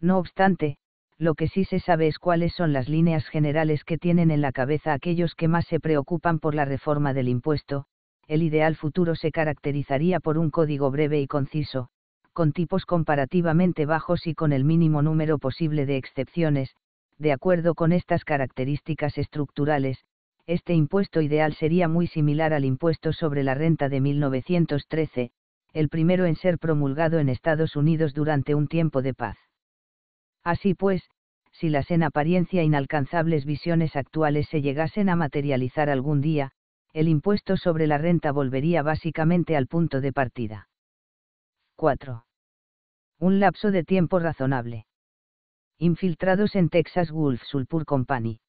No obstante, lo que sí se sabe es cuáles son las líneas generales que tienen en la cabeza aquellos que más se preocupan por la reforma del impuesto, el ideal futuro se caracterizaría por un código breve y conciso, con tipos comparativamente bajos y con el mínimo número posible de excepciones, de acuerdo con estas características estructurales, este impuesto ideal sería muy similar al impuesto sobre la renta de 1913, el primero en ser promulgado en Estados Unidos durante un tiempo de paz. Así pues, si las en apariencia inalcanzables visiones actuales se llegasen a materializar algún día, el impuesto sobre la renta volvería básicamente al punto de partida. 4. Un lapso de tiempo razonable. Infiltrados en Texas Gulf Sulphur Company.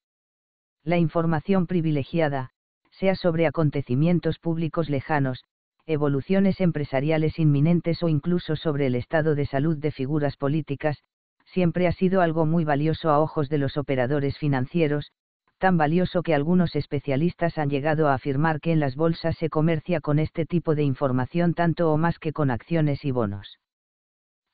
La información privilegiada, sea sobre acontecimientos públicos lejanos, evoluciones empresariales inminentes o incluso sobre el estado de salud de figuras políticas, siempre ha sido algo muy valioso a ojos de los operadores financieros, tan valioso que algunos especialistas han llegado a afirmar que en las bolsas se comercia con este tipo de información tanto o más que con acciones y bonos.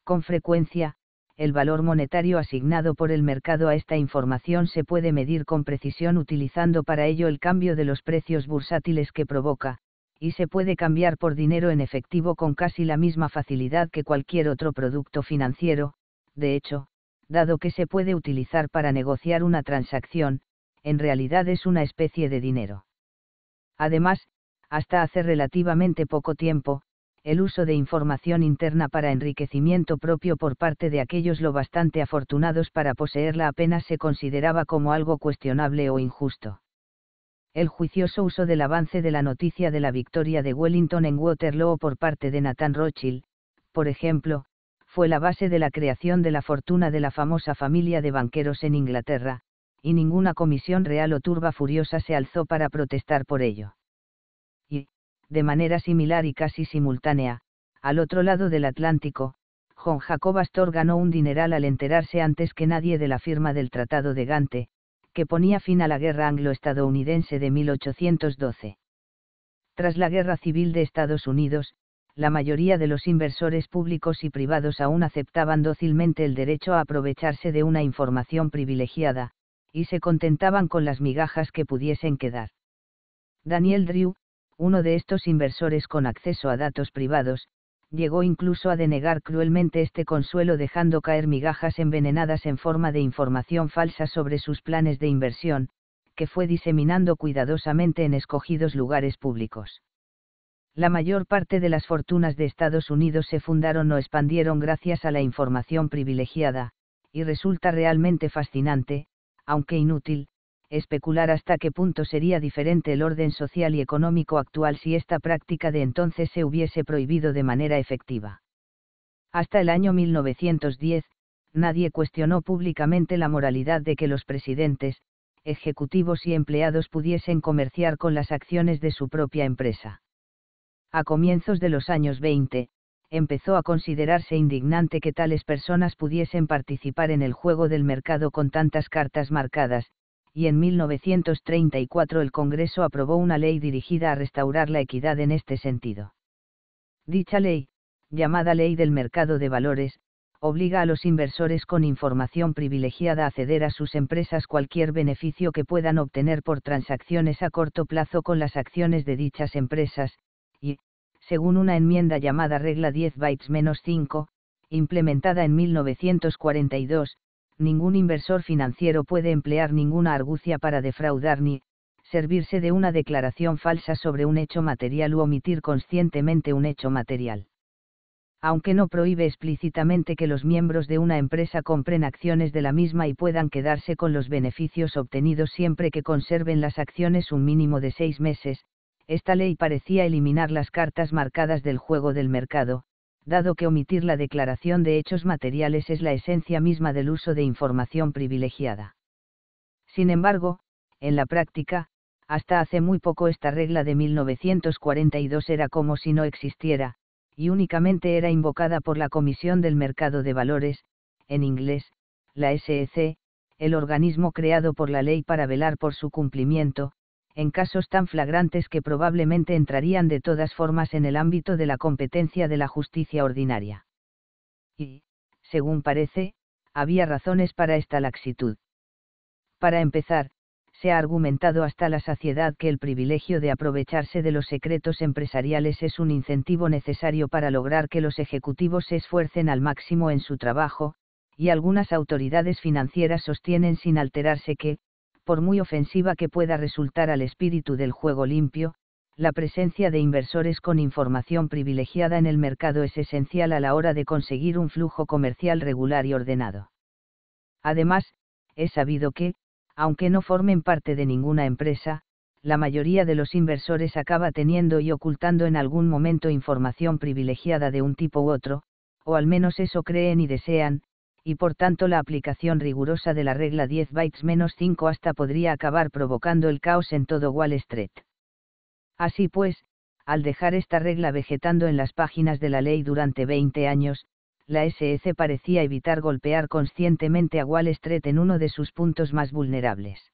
Con frecuencia, el valor monetario asignado por el mercado a esta información se puede medir con precisión utilizando para ello el cambio de los precios bursátiles que provoca, y se puede cambiar por dinero en efectivo con casi la misma facilidad que cualquier otro producto financiero, de hecho, dado que se puede utilizar para negociar una transacción, en realidad es una especie de dinero. Además, hasta hace relativamente poco tiempo, el uso de información interna para enriquecimiento propio por parte de aquellos lo bastante afortunados para poseerla apenas se consideraba como algo cuestionable o injusto. El juicioso uso del avance de la noticia de la victoria de Wellington en Waterloo por parte de Nathan Rothschild, por ejemplo, fue la base de la creación de la fortuna de la famosa familia de banqueros en Inglaterra, y ninguna comisión real o turba furiosa se alzó para protestar por ello. De manera similar y casi simultánea, al otro lado del Atlántico, John Jacob Astor ganó un dineral al enterarse antes que nadie de la firma del Tratado de Gante, que ponía fin a la guerra anglo-estadounidense de 1812. Tras la Guerra Civil de Estados Unidos, la mayoría de los inversores públicos y privados aún aceptaban dócilmente el derecho a aprovecharse de una información privilegiada, y se contentaban con las migajas que pudiesen quedar. Daniel Drew, uno de estos inversores con acceso a datos privados, llegó incluso a denegar cruelmente este consuelo dejando caer migajas envenenadas en forma de información falsa sobre sus planes de inversión, que fue diseminando cuidadosamente en escogidos lugares públicos. La mayor parte de las fortunas de Estados Unidos se fundaron o expandieron gracias a la información privilegiada, y resulta realmente fascinante, aunque inútil, especular hasta qué punto sería diferente el orden social y económico actual si esta práctica de entonces se hubiese prohibido de manera efectiva. Hasta el año 1910, nadie cuestionó públicamente la moralidad de que los presidentes, ejecutivos y empleados pudiesen comerciar con las acciones de su propia empresa. A comienzos de los años 20, empezó a considerarse indignante que tales personas pudiesen participar en el juego del mercado con tantas cartas marcadas, y en 1934 el Congreso aprobó una ley dirigida a restaurar la equidad en este sentido. Dicha ley, llamada Ley del Mercado de Valores, obliga a los inversores con información privilegiada a ceder a sus empresas cualquier beneficio que puedan obtener por transacciones a corto plazo con las acciones de dichas empresas, y, según una enmienda llamada Regla 10 bytes 5, implementada en 1942, ningún inversor financiero puede emplear ninguna argucia para defraudar ni, servirse de una declaración falsa sobre un hecho material u omitir conscientemente un hecho material. Aunque no prohíbe explícitamente que los miembros de una empresa compren acciones de la misma y puedan quedarse con los beneficios obtenidos siempre que conserven las acciones un mínimo de seis meses, esta ley parecía eliminar las cartas marcadas del juego del mercado, dado que omitir la declaración de hechos materiales es la esencia misma del uso de información privilegiada. Sin embargo, en la práctica, hasta hace muy poco esta regla de 1942 era como si no existiera, y únicamente era invocada por la Comisión del Mercado de Valores, en inglés, la SEC, el organismo creado por la ley para velar por su cumplimiento, en casos tan flagrantes que probablemente entrarían de todas formas en el ámbito de la competencia de la justicia ordinaria. Y, según parece, había razones para esta laxitud. Para empezar, se ha argumentado hasta la saciedad que el privilegio de aprovecharse de los secretos empresariales es un incentivo necesario para lograr que los ejecutivos se esfuercen al máximo en su trabajo, y algunas autoridades financieras sostienen sin alterarse que, por muy ofensiva que pueda resultar al espíritu del juego limpio, la presencia de inversores con información privilegiada en el mercado es esencial a la hora de conseguir un flujo comercial regular y ordenado. Además, es sabido que, aunque no formen parte de ninguna empresa, la mayoría de los inversores acaba teniendo y ocultando en algún momento información privilegiada de un tipo u otro, o al menos eso creen y desean, y por tanto la aplicación rigurosa de la regla 10 bytes menos 5 hasta podría acabar provocando el caos en todo Wall Street. Así pues, al dejar esta regla vegetando en las páginas de la ley durante 20 años, la SEC parecía evitar golpear conscientemente a Wall Street en uno de sus puntos más vulnerables.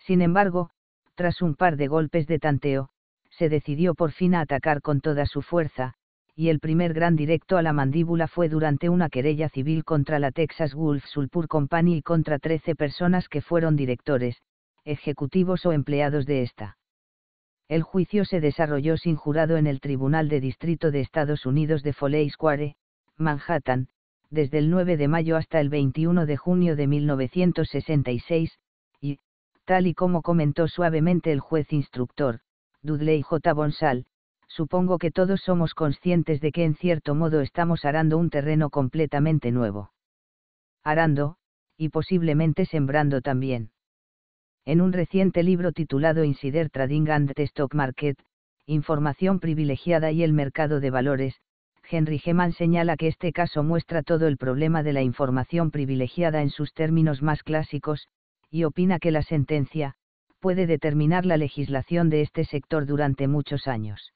Sin embargo, tras un par de golpes de tanteo, se decidió por fin a atacar con toda su fuerza, y el primer gran directo a la mandíbula fue durante una querella civil contra la Texas Gulf Sulphur Company y contra 13 personas que fueron directores, ejecutivos o empleados de esta. El juicio se desarrolló sin jurado en el Tribunal de Distrito de Estados Unidos de Foley Square, Manhattan, desde el 9 de mayo hasta el 21 de junio de 1966, y, tal y como comentó suavemente el juez instructor, Dudley J. Bonsal, supongo que todos somos conscientes de que en cierto modo estamos arando un terreno completamente nuevo. Arando, y posiblemente sembrando también. En un reciente libro titulado Insider Trading and the Stock Market, Información privilegiada y el mercado de valores, Henry Geman señala que este caso muestra todo el problema de la información privilegiada en sus términos más clásicos, y opina que la sentencia, puede determinar la legislación de este sector durante muchos años.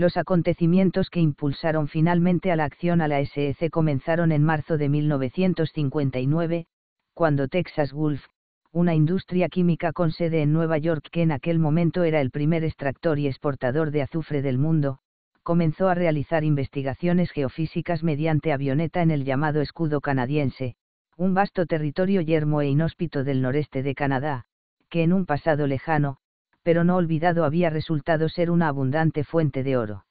Los acontecimientos que impulsaron finalmente a la acción a la SEC comenzaron en marzo de 1959, cuando Texas Gulf, una industria química con sede en Nueva York que en aquel momento era el primer extractor y exportador de azufre del mundo, comenzó a realizar investigaciones geofísicas mediante avioneta en el llamado escudo canadiense, un vasto territorio yermo e inhóspito del noreste de Canadá, que en un pasado lejano, pero no olvidado había resultado ser una abundante fuente de oro.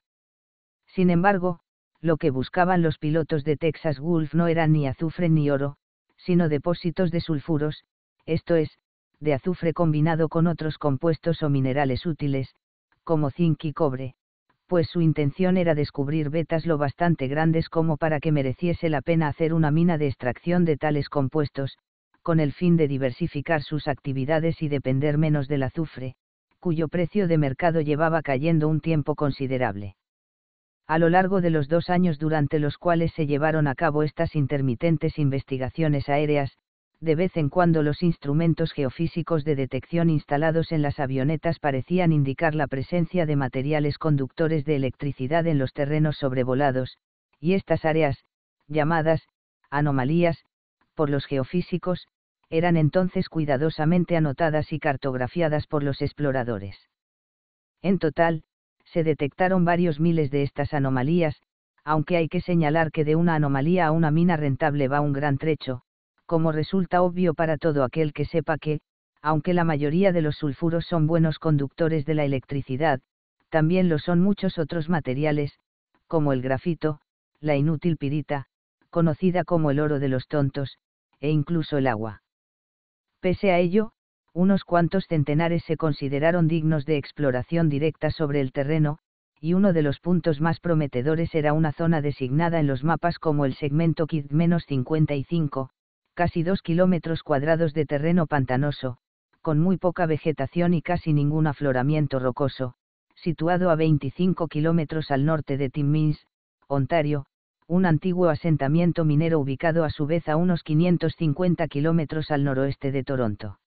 Sin embargo, lo que buscaban los pilotos de Texas Gulf no eran ni azufre ni oro, sino depósitos de sulfuros, esto es, de azufre combinado con otros compuestos o minerales útiles, como zinc y cobre, pues su intención era descubrir vetas lo bastante grandes como para que mereciese la pena hacer una mina de extracción de tales compuestos, con el fin de diversificar sus actividades y depender menos del azufre, cuyo precio de mercado llevaba cayendo un tiempo considerable. A lo largo de los dos años durante los cuales se llevaron a cabo estas intermitentes investigaciones aéreas, de vez en cuando los instrumentos geofísicos de detección instalados en las avionetas parecían indicar la presencia de materiales conductores de electricidad en los terrenos sobrevolados, y estas áreas, llamadas, anomalías, por los geofísicos, eran entonces cuidadosamente anotadas y cartografiadas por los exploradores. En total, se detectaron varios miles de estas anomalías, aunque hay que señalar que de una anomalía a una mina rentable va un gran trecho, como resulta obvio para todo aquel que sepa que, aunque la mayoría de los sulfuros son buenos conductores de la electricidad, también lo son muchos otros materiales, como el grafito, la inútil pirita, conocida como el oro de los tontos, e incluso el agua. Pese a ello, unos cuantos centenares se consideraron dignos de exploración directa sobre el terreno, y uno de los puntos más prometedores era una zona designada en los mapas como el segmento KID-55, casi dos kilómetros cuadrados de terreno pantanoso, con muy poca vegetación y casi ningún afloramiento rocoso, situado a 25 kilómetros al norte de Timmins, Ontario, un antiguo asentamiento minero ubicado a su vez a unos 550 kilómetros al noroeste de Toronto.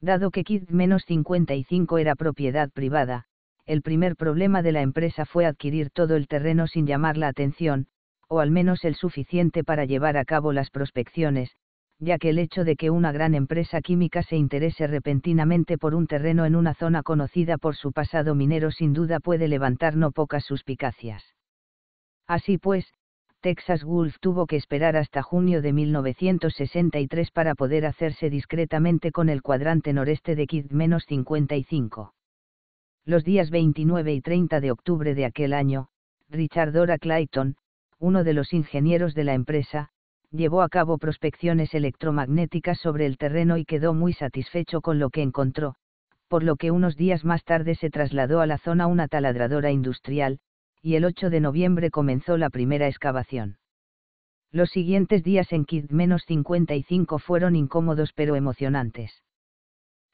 Dado que KID-55 era propiedad privada, el primer problema de la empresa fue adquirir todo el terreno sin llamar la atención, o al menos el suficiente para llevar a cabo las prospecciones, ya que el hecho de que una gran empresa química se interese repentinamente por un terreno en una zona conocida por su pasado minero sin duda puede levantar no pocas suspicacias. Así pues, Texas Gulf tuvo que esperar hasta junio de 1963 para poder hacerse discretamente con el cuadrante noreste de KID-55. Los días 29 y 30 de octubre de aquel año, Richard Dora Clayton, uno de los ingenieros de la empresa, llevó a cabo prospecciones electromagnéticas sobre el terreno y quedó muy satisfecho con lo que encontró, por lo que unos días más tarde se trasladó a la zona una taladradora industrial, y el 8 de noviembre comenzó la primera excavación. Los siguientes días en KID-55 fueron incómodos pero emocionantes.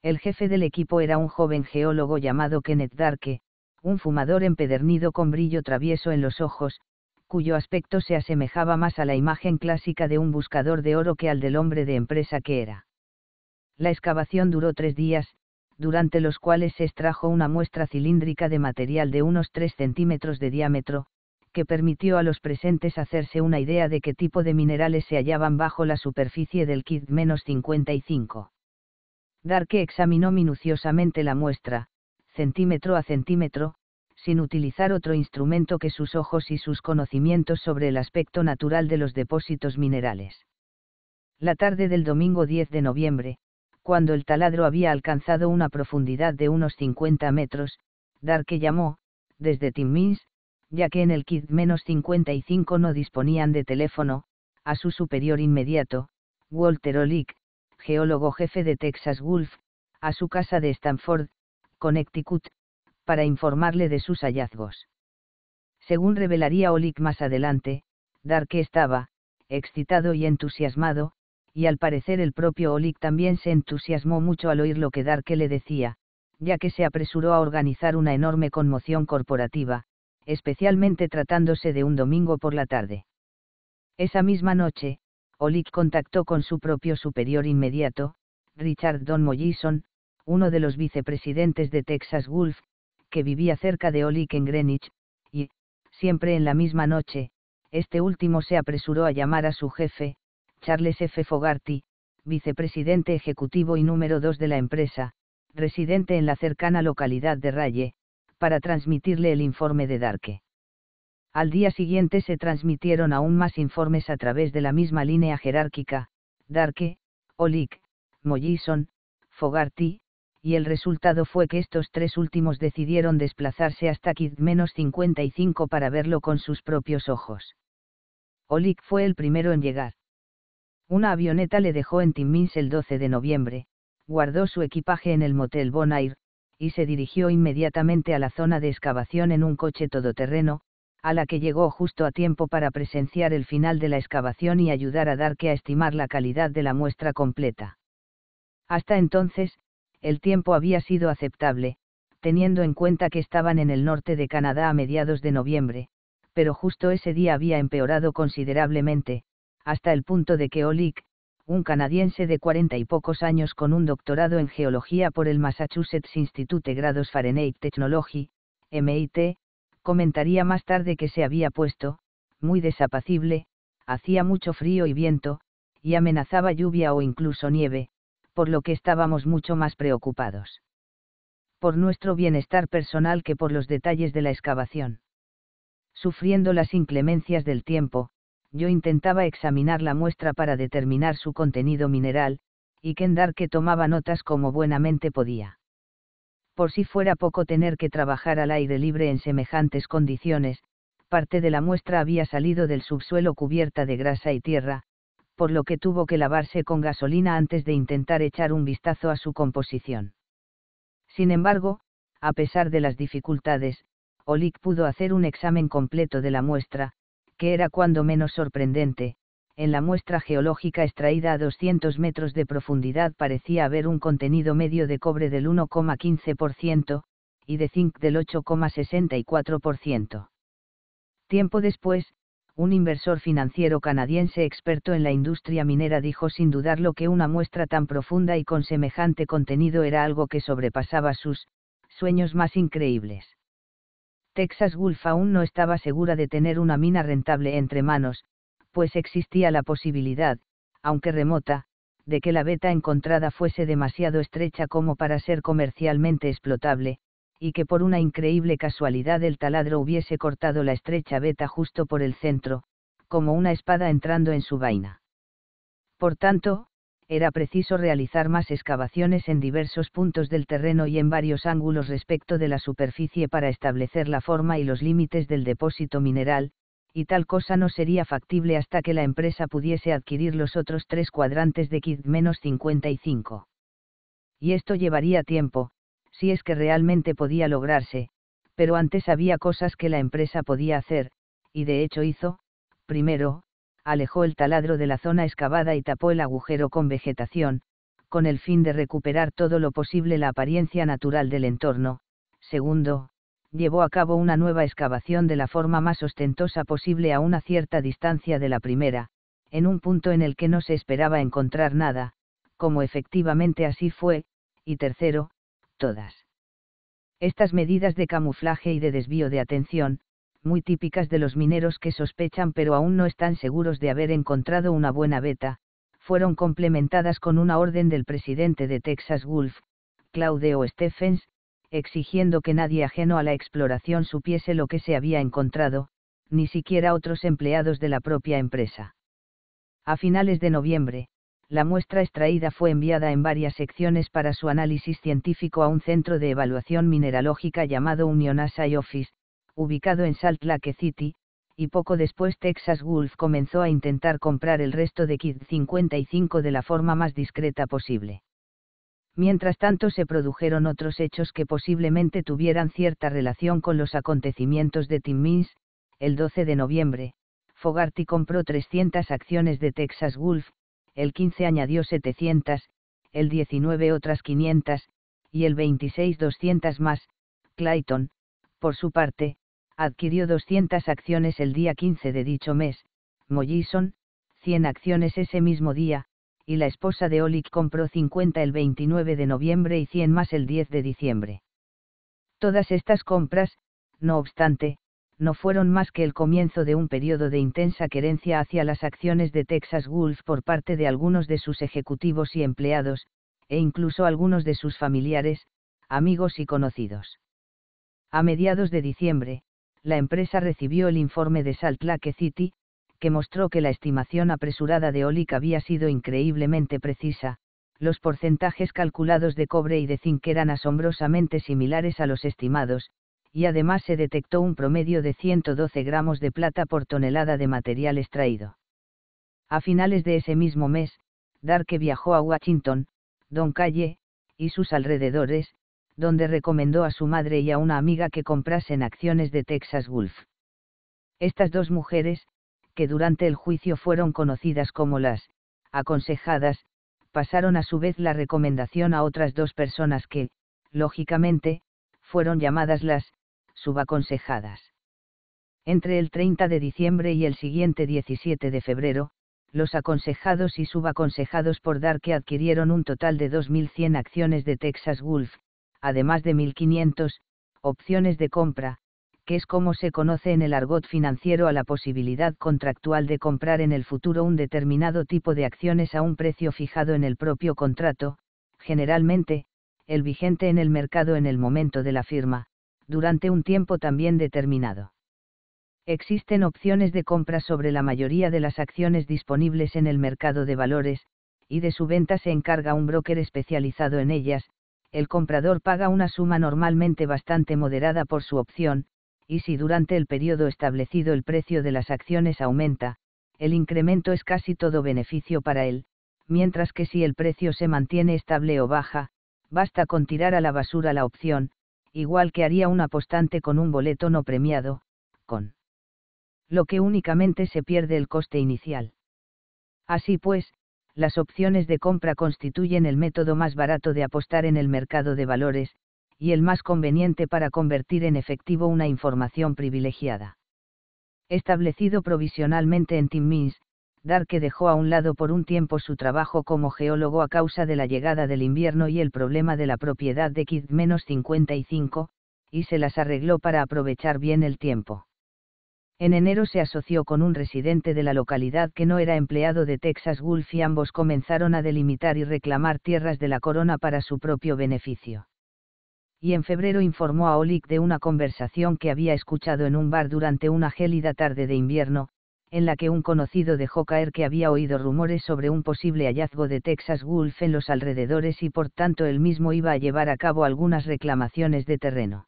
El jefe del equipo era un joven geólogo llamado Kenneth Darke, un fumador empedernido con brillo travieso en los ojos, cuyo aspecto se asemejaba más a la imagen clásica de un buscador de oro que al del hombre de empresa que era. La excavación duró tres días, durante los cuales se extrajo una muestra cilíndrica de material de unos 3 centímetros de diámetro, que permitió a los presentes hacerse una idea de qué tipo de minerales se hallaban bajo la superficie del KID-55. Darke examinó minuciosamente la muestra, centímetro a centímetro, sin utilizar otro instrumento que sus ojos y sus conocimientos sobre el aspecto natural de los depósitos minerales. La tarde del domingo 10 de noviembre, cuando el taladro había alcanzado una profundidad de unos 50 metros, Darke llamó, desde Timmins, ya que en el KID-55 no disponían de teléfono, a su superior inmediato, Walter Olick, geólogo jefe de Texas Gulf, a su casa de Stanford, Connecticut, para informarle de sus hallazgos. Según revelaría Olick más adelante, Darke estaba, excitado y entusiasmado, y al parecer el propio Olik también se entusiasmó mucho al oír lo que Darke le decía, ya que se apresuró a organizar una enorme conmoción corporativa, especialmente tratándose de un domingo por la tarde. Esa misma noche, Olik contactó con su propio superior inmediato, Richard Don Mollison, uno de los vicepresidentes de Texas Gulf, que vivía cerca de Olik en Greenwich, y, siempre en la misma noche, este último se apresuró a llamar a su jefe, Charles F. Fogarty, vicepresidente ejecutivo y número 2 de la empresa, residente en la cercana localidad de Raye, para transmitirle el informe de Darke. Al día siguiente se transmitieron aún más informes a través de la misma línea jerárquica, Darke, Olick, Mollison, Fogarty, y el resultado fue que estos tres últimos decidieron desplazarse hasta KID-55 para verlo con sus propios ojos. Olick fue el primero en llegar. Una avioneta le dejó en Timmins el 12 de noviembre, guardó su equipaje en el motel Bonaire, y se dirigió inmediatamente a la zona de excavación en un coche todoterreno, a la que llegó justo a tiempo para presenciar el final de la excavación y ayudar a Darke a estimar la calidad de la muestra completa. Hasta entonces, el tiempo había sido aceptable, teniendo en cuenta que estaban en el norte de Canadá a mediados de noviembre, pero justo ese día había empeorado considerablemente, hasta el punto de que Olick, un canadiense de cuarenta y pocos años con un doctorado en geología por el Massachusetts Institute Grados Fahrenheit Technology, MIT, comentaría más tarde que se había puesto, muy desapacible, hacía mucho frío y viento, y amenazaba lluvia o incluso nieve, por lo que estábamos mucho más preocupados. Por nuestro bienestar personal que por los detalles de la excavación. Sufriendo las inclemencias del tiempo, yo intentaba examinar la muestra para determinar su contenido mineral, y Kendar que tomaba notas como buenamente podía. Por si fuera poco tener que trabajar al aire libre en semejantes condiciones, parte de la muestra había salido del subsuelo cubierta de grasa y tierra, por lo que tuvo que lavarse con gasolina antes de intentar echar un vistazo a su composición. Sin embargo, a pesar de las dificultades, Olik pudo hacer un examen completo de la muestra, que era cuando menos sorprendente, en la muestra geológica extraída a 200 metros de profundidad parecía haber un contenido medio de cobre del 1,15%, y de zinc del 8,64%. Tiempo después, un inversor financiero canadiense experto en la industria minera dijo sin dudarlo que una muestra tan profunda y con semejante contenido era algo que sobrepasaba sus sueños más increíbles. Texas Gulf aún no estaba segura de tener una mina rentable entre manos, pues existía la posibilidad, aunque remota, de que la beta encontrada fuese demasiado estrecha como para ser comercialmente explotable, y que por una increíble casualidad el taladro hubiese cortado la estrecha veta justo por el centro, como una espada entrando en su vaina. Por tanto, era preciso realizar más excavaciones en diversos puntos del terreno y en varios ángulos respecto de la superficie para establecer la forma y los límites del depósito mineral, y tal cosa no sería factible hasta que la empresa pudiese adquirir los otros tres cuadrantes de KID-55. Y esto llevaría tiempo, si es que realmente podía lograrse, pero antes había cosas que la empresa podía hacer, y de hecho hizo, primero, alejó el taladro de la zona excavada y tapó el agujero con vegetación, con el fin de recuperar todo lo posible la apariencia natural del entorno, segundo, llevó a cabo una nueva excavación de la forma más ostentosa posible a una cierta distancia de la primera, en un punto en el que no se esperaba encontrar nada, como efectivamente así fue, y tercero, todas. Estas medidas de camuflaje y de desvío de atención, muy típicas de los mineros que sospechan pero aún no están seguros de haber encontrado una buena beta, fueron complementadas con una orden del presidente de Texas Gulf, Claudio Stephens, exigiendo que nadie ajeno a la exploración supiese lo que se había encontrado, ni siquiera otros empleados de la propia empresa. A finales de noviembre, la muestra extraída fue enviada en varias secciones para su análisis científico a un centro de evaluación mineralógica llamado Union Assay Office, ubicado en Salt Lake City, y poco después Texas Gulf comenzó a intentar comprar el resto de KID 55 de la forma más discreta posible. Mientras tanto se produjeron otros hechos que posiblemente tuvieran cierta relación con los acontecimientos de Timmins, el 12 de noviembre, Fogarty compró 300 acciones de Texas Gulf, el 15 añadió 700, el 19 otras 500, y el 26 200 más. Clayton, por su parte, adquirió 200 acciones el día 15 de dicho mes, Mollison, 100 acciones ese mismo día, y la esposa de Olik compró 50 el 29 de noviembre y 100 más el 10 de diciembre. Todas estas compras, no obstante, no fueron más que el comienzo de un periodo de intensa querencia hacia las acciones de Texas Gulf por parte de algunos de sus ejecutivos y empleados, e incluso algunos de sus familiares, amigos y conocidos. A mediados de diciembre, la empresa recibió el informe de Salt Lake City, que mostró que la estimación apresurada de Olic había sido increíblemente precisa, los porcentajes calculados de cobre y de zinc eran asombrosamente similares a los estimados, y además se detectó un promedio de 112 gramos de plata por tonelada de material extraído. A finales de ese mismo mes, Darke viajó a Washington, Don Calle, y sus alrededores, donde recomendó a su madre y a una amiga que comprasen acciones de Texas Gulf. Estas dos mujeres, que durante el juicio fueron conocidas como las aconsejadas, pasaron a su vez la recomendación a otras dos personas que, lógicamente, fueron llamadas las subaconsejadas. Entre el 30 de diciembre y el siguiente 17 de febrero, los aconsejados y subaconsejados por Darke adquirieron un total de 2.100 acciones de Texas Gulf, además de 1.500 opciones de compra, que es como se conoce en el argot financiero a la posibilidad contractual de comprar en el futuro un determinado tipo de acciones a un precio fijado en el propio contrato, generalmente, el vigente en el mercado en el momento de la firma, durante un tiempo también determinado. Existen opciones de compra sobre la mayoría de las acciones disponibles en el mercado de valores, y de su venta se encarga un broker especializado en ellas, el comprador paga una suma normalmente bastante moderada por su opción, y si durante el periodo establecido el precio de las acciones aumenta, el incremento es casi todo beneficio para él, mientras que si el precio se mantiene estable o baja, basta con tirar a la basura la opción, igual que haría un apostante con un boleto no premiado, con lo que únicamente se pierde el coste inicial. Así pues, las opciones de compra constituyen el método más barato de apostar en el mercado de valores, y el más conveniente para convertir en efectivo una información privilegiada. Establecido provisionalmente en Timmins, Darke dejó a un lado por un tiempo su trabajo como geólogo a causa de la llegada del invierno y el problema de la propiedad de Kid-55, y se las arregló para aprovechar bien el tiempo. En enero se asoció con un residente de la localidad que no era empleado de Texas Gulf y ambos comenzaron a delimitar y reclamar tierras de la corona para su propio beneficio. Y en febrero informó a Olik de una conversación que había escuchado en un bar durante una gélida tarde de invierno, en la que un conocido dejó caer que había oído rumores sobre un posible hallazgo de Texas Gulf en los alrededores y por tanto él mismo iba a llevar a cabo algunas reclamaciones de terreno.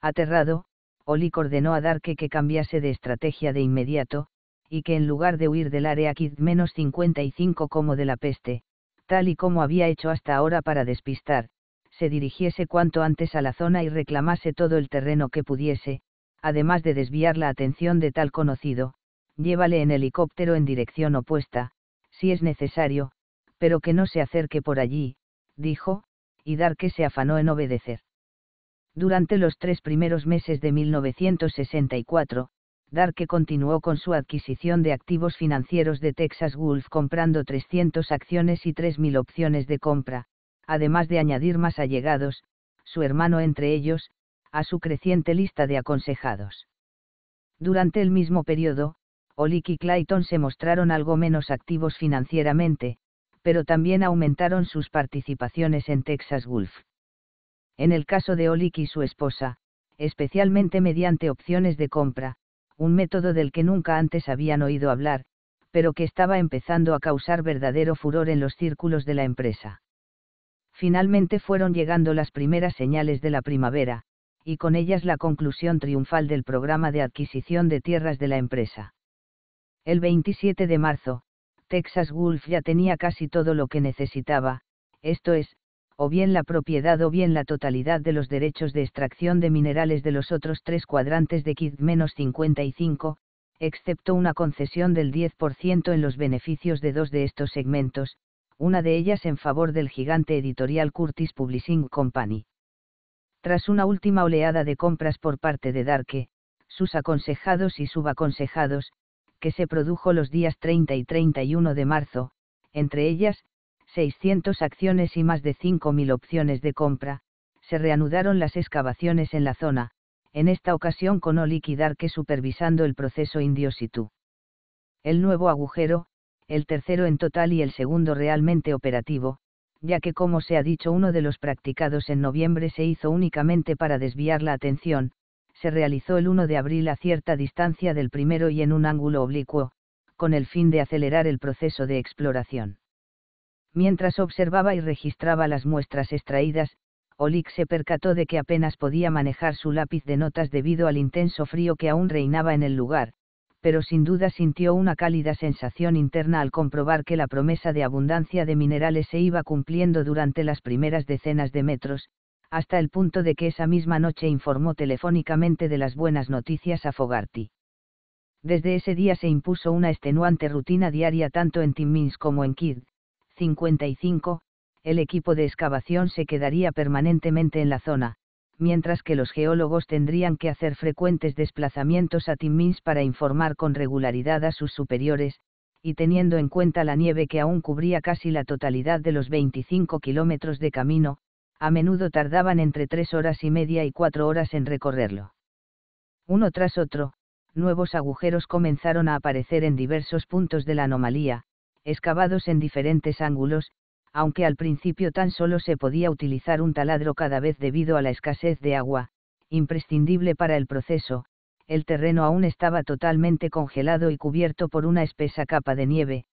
Aterrado, Olik ordenó a Darke que cambiase de estrategia de inmediato, y que en lugar de huir del área KID-55 como de la peste, tal y como había hecho hasta ahora para despistar, se dirigiese cuanto antes a la zona y reclamase todo el terreno que pudiese, además de desviar la atención de tal conocido, llévale en helicóptero en dirección opuesta, si es necesario, pero que no se acerque por allí, dijo, y Darke se afanó en obedecer. Durante los tres primeros meses de 1964, Darke continuó con su adquisición de activos financieros de Texas Gulf comprando 300 acciones y 3.000 opciones de compra, además de añadir más allegados, su hermano entre ellos, a su creciente lista de aconsejados. Durante el mismo periodo, Olick y Clayton se mostraron algo menos activos financieramente, pero también aumentaron sus participaciones en Texas Gulf. En el caso de Olick y su esposa, especialmente mediante opciones de compra, un método del que nunca antes habían oído hablar, pero que estaba empezando a causar verdadero furor en los círculos de la empresa. Finalmente fueron llegando las primeras señales de la primavera, y con ellas la conclusión triunfal del programa de adquisición de tierras de la empresa. El 27 de marzo, Texas Gulf ya tenía casi todo lo que necesitaba, esto es, o bien la propiedad o bien la totalidad de los derechos de extracción de minerales de los otros tres cuadrantes de KID-55, excepto una concesión del 10% en los beneficios de dos de estos segmentos, una de ellas en favor del gigante editorial Curtis Publishing Company. Tras una última oleada de compras por parte de Darke, sus aconsejados y subaconsejados, que se produjo los días 30 y 31 de marzo, entre ellas, 600 acciones y más de 5.000 opciones de compra, se reanudaron las excavaciones en la zona, en esta ocasión con Olik y Darke supervisando el proceso indio situ. El nuevo agujero, el tercero en total y el segundo realmente operativo, ya que como se ha dicho uno de los practicados en noviembre se hizo únicamente para desviar la atención, se realizó el 1 de abril a cierta distancia del primero y en un ángulo oblicuo, con el fin de acelerar el proceso de exploración. Mientras observaba y registraba las muestras extraídas, Olik se percató de que apenas podía manejar su lápiz de notas debido al intenso frío que aún reinaba en el lugar, pero sin duda sintió una cálida sensación interna al comprobar que la promesa de abundancia de minerales se iba cumpliendo durante las primeras decenas de metros, hasta el punto de que esa misma noche informó telefónicamente de las buenas noticias a Fogarty. Desde ese día se impuso una extenuante rutina diaria tanto en Timmins como en Kidd. 55, el equipo de excavación se quedaría permanentemente en la zona, mientras que los geólogos tendrían que hacer frecuentes desplazamientos a Timmins para informar con regularidad a sus superiores, y teniendo en cuenta la nieve que aún cubría casi la totalidad de los 25 kilómetros de camino, a menudo tardaban entre tres horas y media y cuatro horas en recorrerlo. Uno tras otro, nuevos agujeros comenzaron a aparecer en diversos puntos de la anomalía, excavados en diferentes ángulos, aunque al principio tan solo se podía utilizar un taladro cada vez debido a la escasez de agua, imprescindible para el proceso, el terreno aún estaba totalmente congelado y cubierto por una espesa capa de nieve,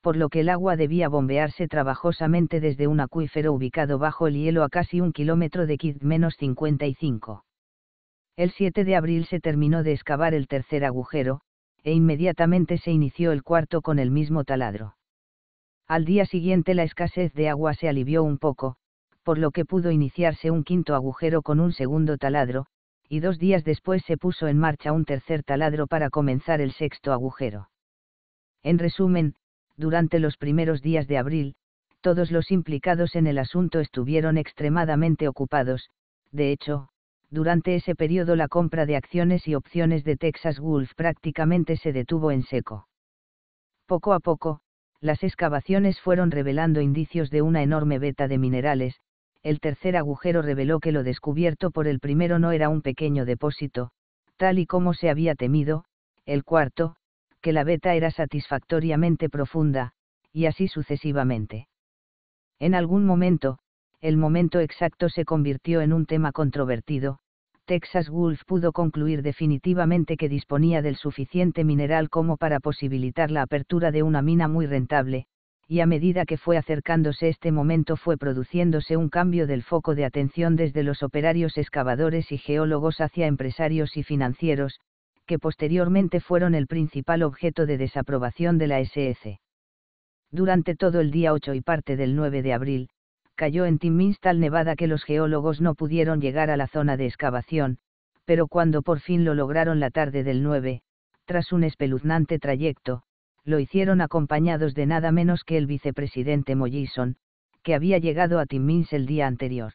por lo que el agua debía bombearse trabajosamente desde un acuífero ubicado bajo el hielo a casi un kilómetro de Kid-55. El 7 de abril se terminó de excavar el tercer agujero, e inmediatamente se inició el cuarto con el mismo taladro. Al día siguiente la escasez de agua se alivió un poco, por lo que pudo iniciarse un quinto agujero con un segundo taladro, y dos días después se puso en marcha un tercer taladro para comenzar el sexto agujero. En resumen, durante los primeros días de abril, todos los implicados en el asunto estuvieron extremadamente ocupados, de hecho, durante ese periodo la compra de acciones y opciones de Texas Gulf prácticamente se detuvo en seco. Poco a poco, las excavaciones fueron revelando indicios de una enorme veta de minerales, el tercer agujero reveló que lo descubierto por el primero no era un pequeño depósito, tal y como se había temido, el cuarto, que la veta era satisfactoriamente profunda, y así sucesivamente. En algún momento, el momento exacto se convirtió en un tema controvertido, Texas Gulf pudo concluir definitivamente que disponía del suficiente mineral como para posibilitar la apertura de una mina muy rentable, y a medida que fue acercándose este momento fue produciéndose un cambio del foco de atención desde los operarios excavadores y geólogos hacia empresarios y financieros, que posteriormente fueron el principal objeto de desaprobación de la SS. Durante todo el día 8 y parte del 9 de abril, cayó en Timmins tal nevada que los geólogos no pudieron llegar a la zona de excavación, pero cuando por fin lo lograron la tarde del 9, tras un espeluznante trayecto, lo hicieron acompañados de nada menos que el vicepresidente Mollison, que había llegado a Timmins el día anterior.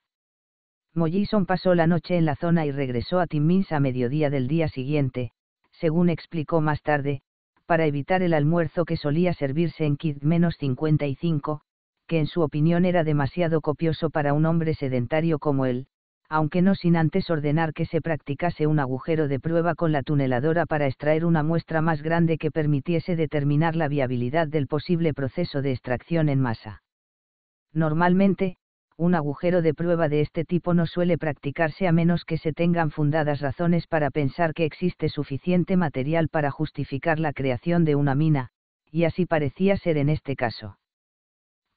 Mollison pasó la noche en la zona y regresó a Timmins a mediodía del día siguiente, según explicó más tarde, para evitar el almuerzo que solía servirse en Kid-55, que en su opinión era demasiado copioso para un hombre sedentario como él, aunque no sin antes ordenar que se practicase un agujero de prueba con la tuneladora para extraer una muestra más grande que permitiese determinar la viabilidad del posible proceso de extracción en masa. Normalmente, un agujero de prueba de este tipo no suele practicarse a menos que se tengan fundadas razones para pensar que existe suficiente material para justificar la creación de una mina, y así parecía ser en este caso.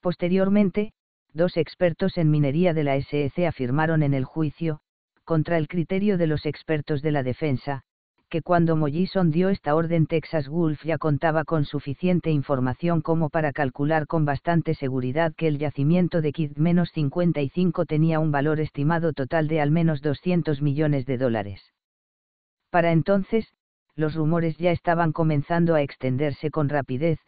Posteriormente, dos expertos en minería de la SEC afirmaron en el juicio, contra el criterio de los expertos de la defensa, que cuando Mollison dio esta orden Texas Gulf ya contaba con suficiente información como para calcular con bastante seguridad que el yacimiento de Kid-55 tenía un valor estimado total de al menos 200 millones de dólares. Para entonces, los rumores ya estaban comenzando a extenderse con rapidez,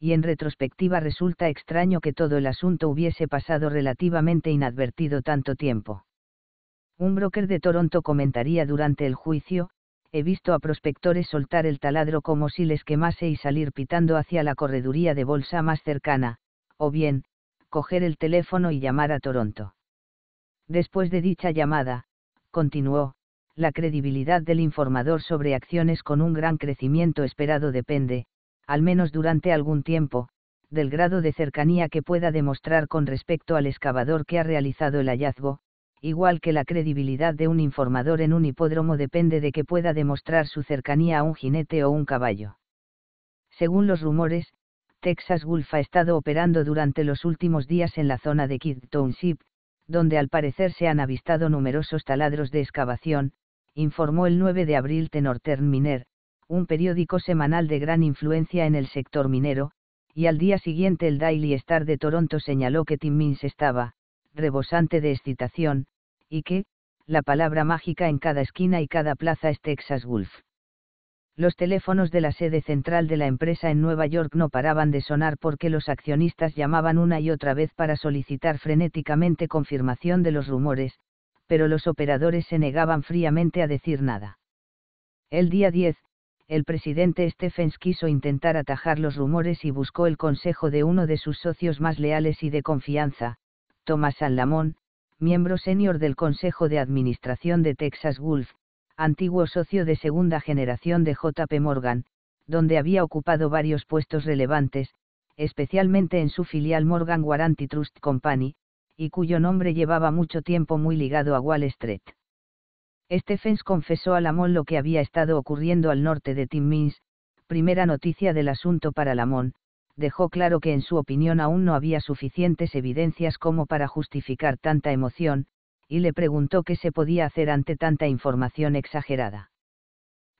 y en retrospectiva resulta extraño que todo el asunto hubiese pasado relativamente inadvertido tanto tiempo. Un broker de Toronto comentaría durante el juicio, he visto a prospectores soltar el taladro como si les quemase y salir pitando hacia la correduría de bolsa más cercana, o bien, coger el teléfono y llamar a Toronto. Después de dicha llamada, continuó, la credibilidad del informador sobre acciones con un gran crecimiento esperado depende, al menos durante algún tiempo, del grado de cercanía que pueda demostrar con respecto al excavador que ha realizado el hallazgo, igual que la credibilidad de un informador en un hipódromo depende de que pueda demostrar su cercanía a un jinete o un caballo. Según los rumores, Texas Gulf ha estado operando durante los últimos días en la zona de Kid Township, donde al parecer se han avistado numerosos taladros de excavación, informó el 9 de abril Tenortern Miner, un periódico semanal de gran influencia en el sector minero, y al día siguiente el Daily Star de Toronto señaló que Timmins estaba, rebosante de excitación, y que, la palabra mágica en cada esquina y cada plaza es Texas Gulf. Los teléfonos de la sede central de la empresa en Nueva York no paraban de sonar porque los accionistas llamaban una y otra vez para solicitar frenéticamente confirmación de los rumores, pero los operadores se negaban fríamente a decir nada. El día 10, el presidente Stephens quiso intentar atajar los rumores y buscó el consejo de uno de sus socios más leales y de confianza, Thomas Lamont, miembro senior del Consejo de Administración de Texas Gulf, antiguo socio de segunda generación de JP Morgan, donde había ocupado varios puestos relevantes, especialmente en su filial Morgan Guaranty Trust Company, y cuyo nombre llevaba mucho tiempo muy ligado a Wall Street. Stephens confesó a Lamont lo que había estado ocurriendo al norte de Timmins, primera noticia del asunto para Lamont, dejó claro que en su opinión aún no había suficientes evidencias como para justificar tanta emoción, y le preguntó qué se podía hacer ante tanta información exagerada.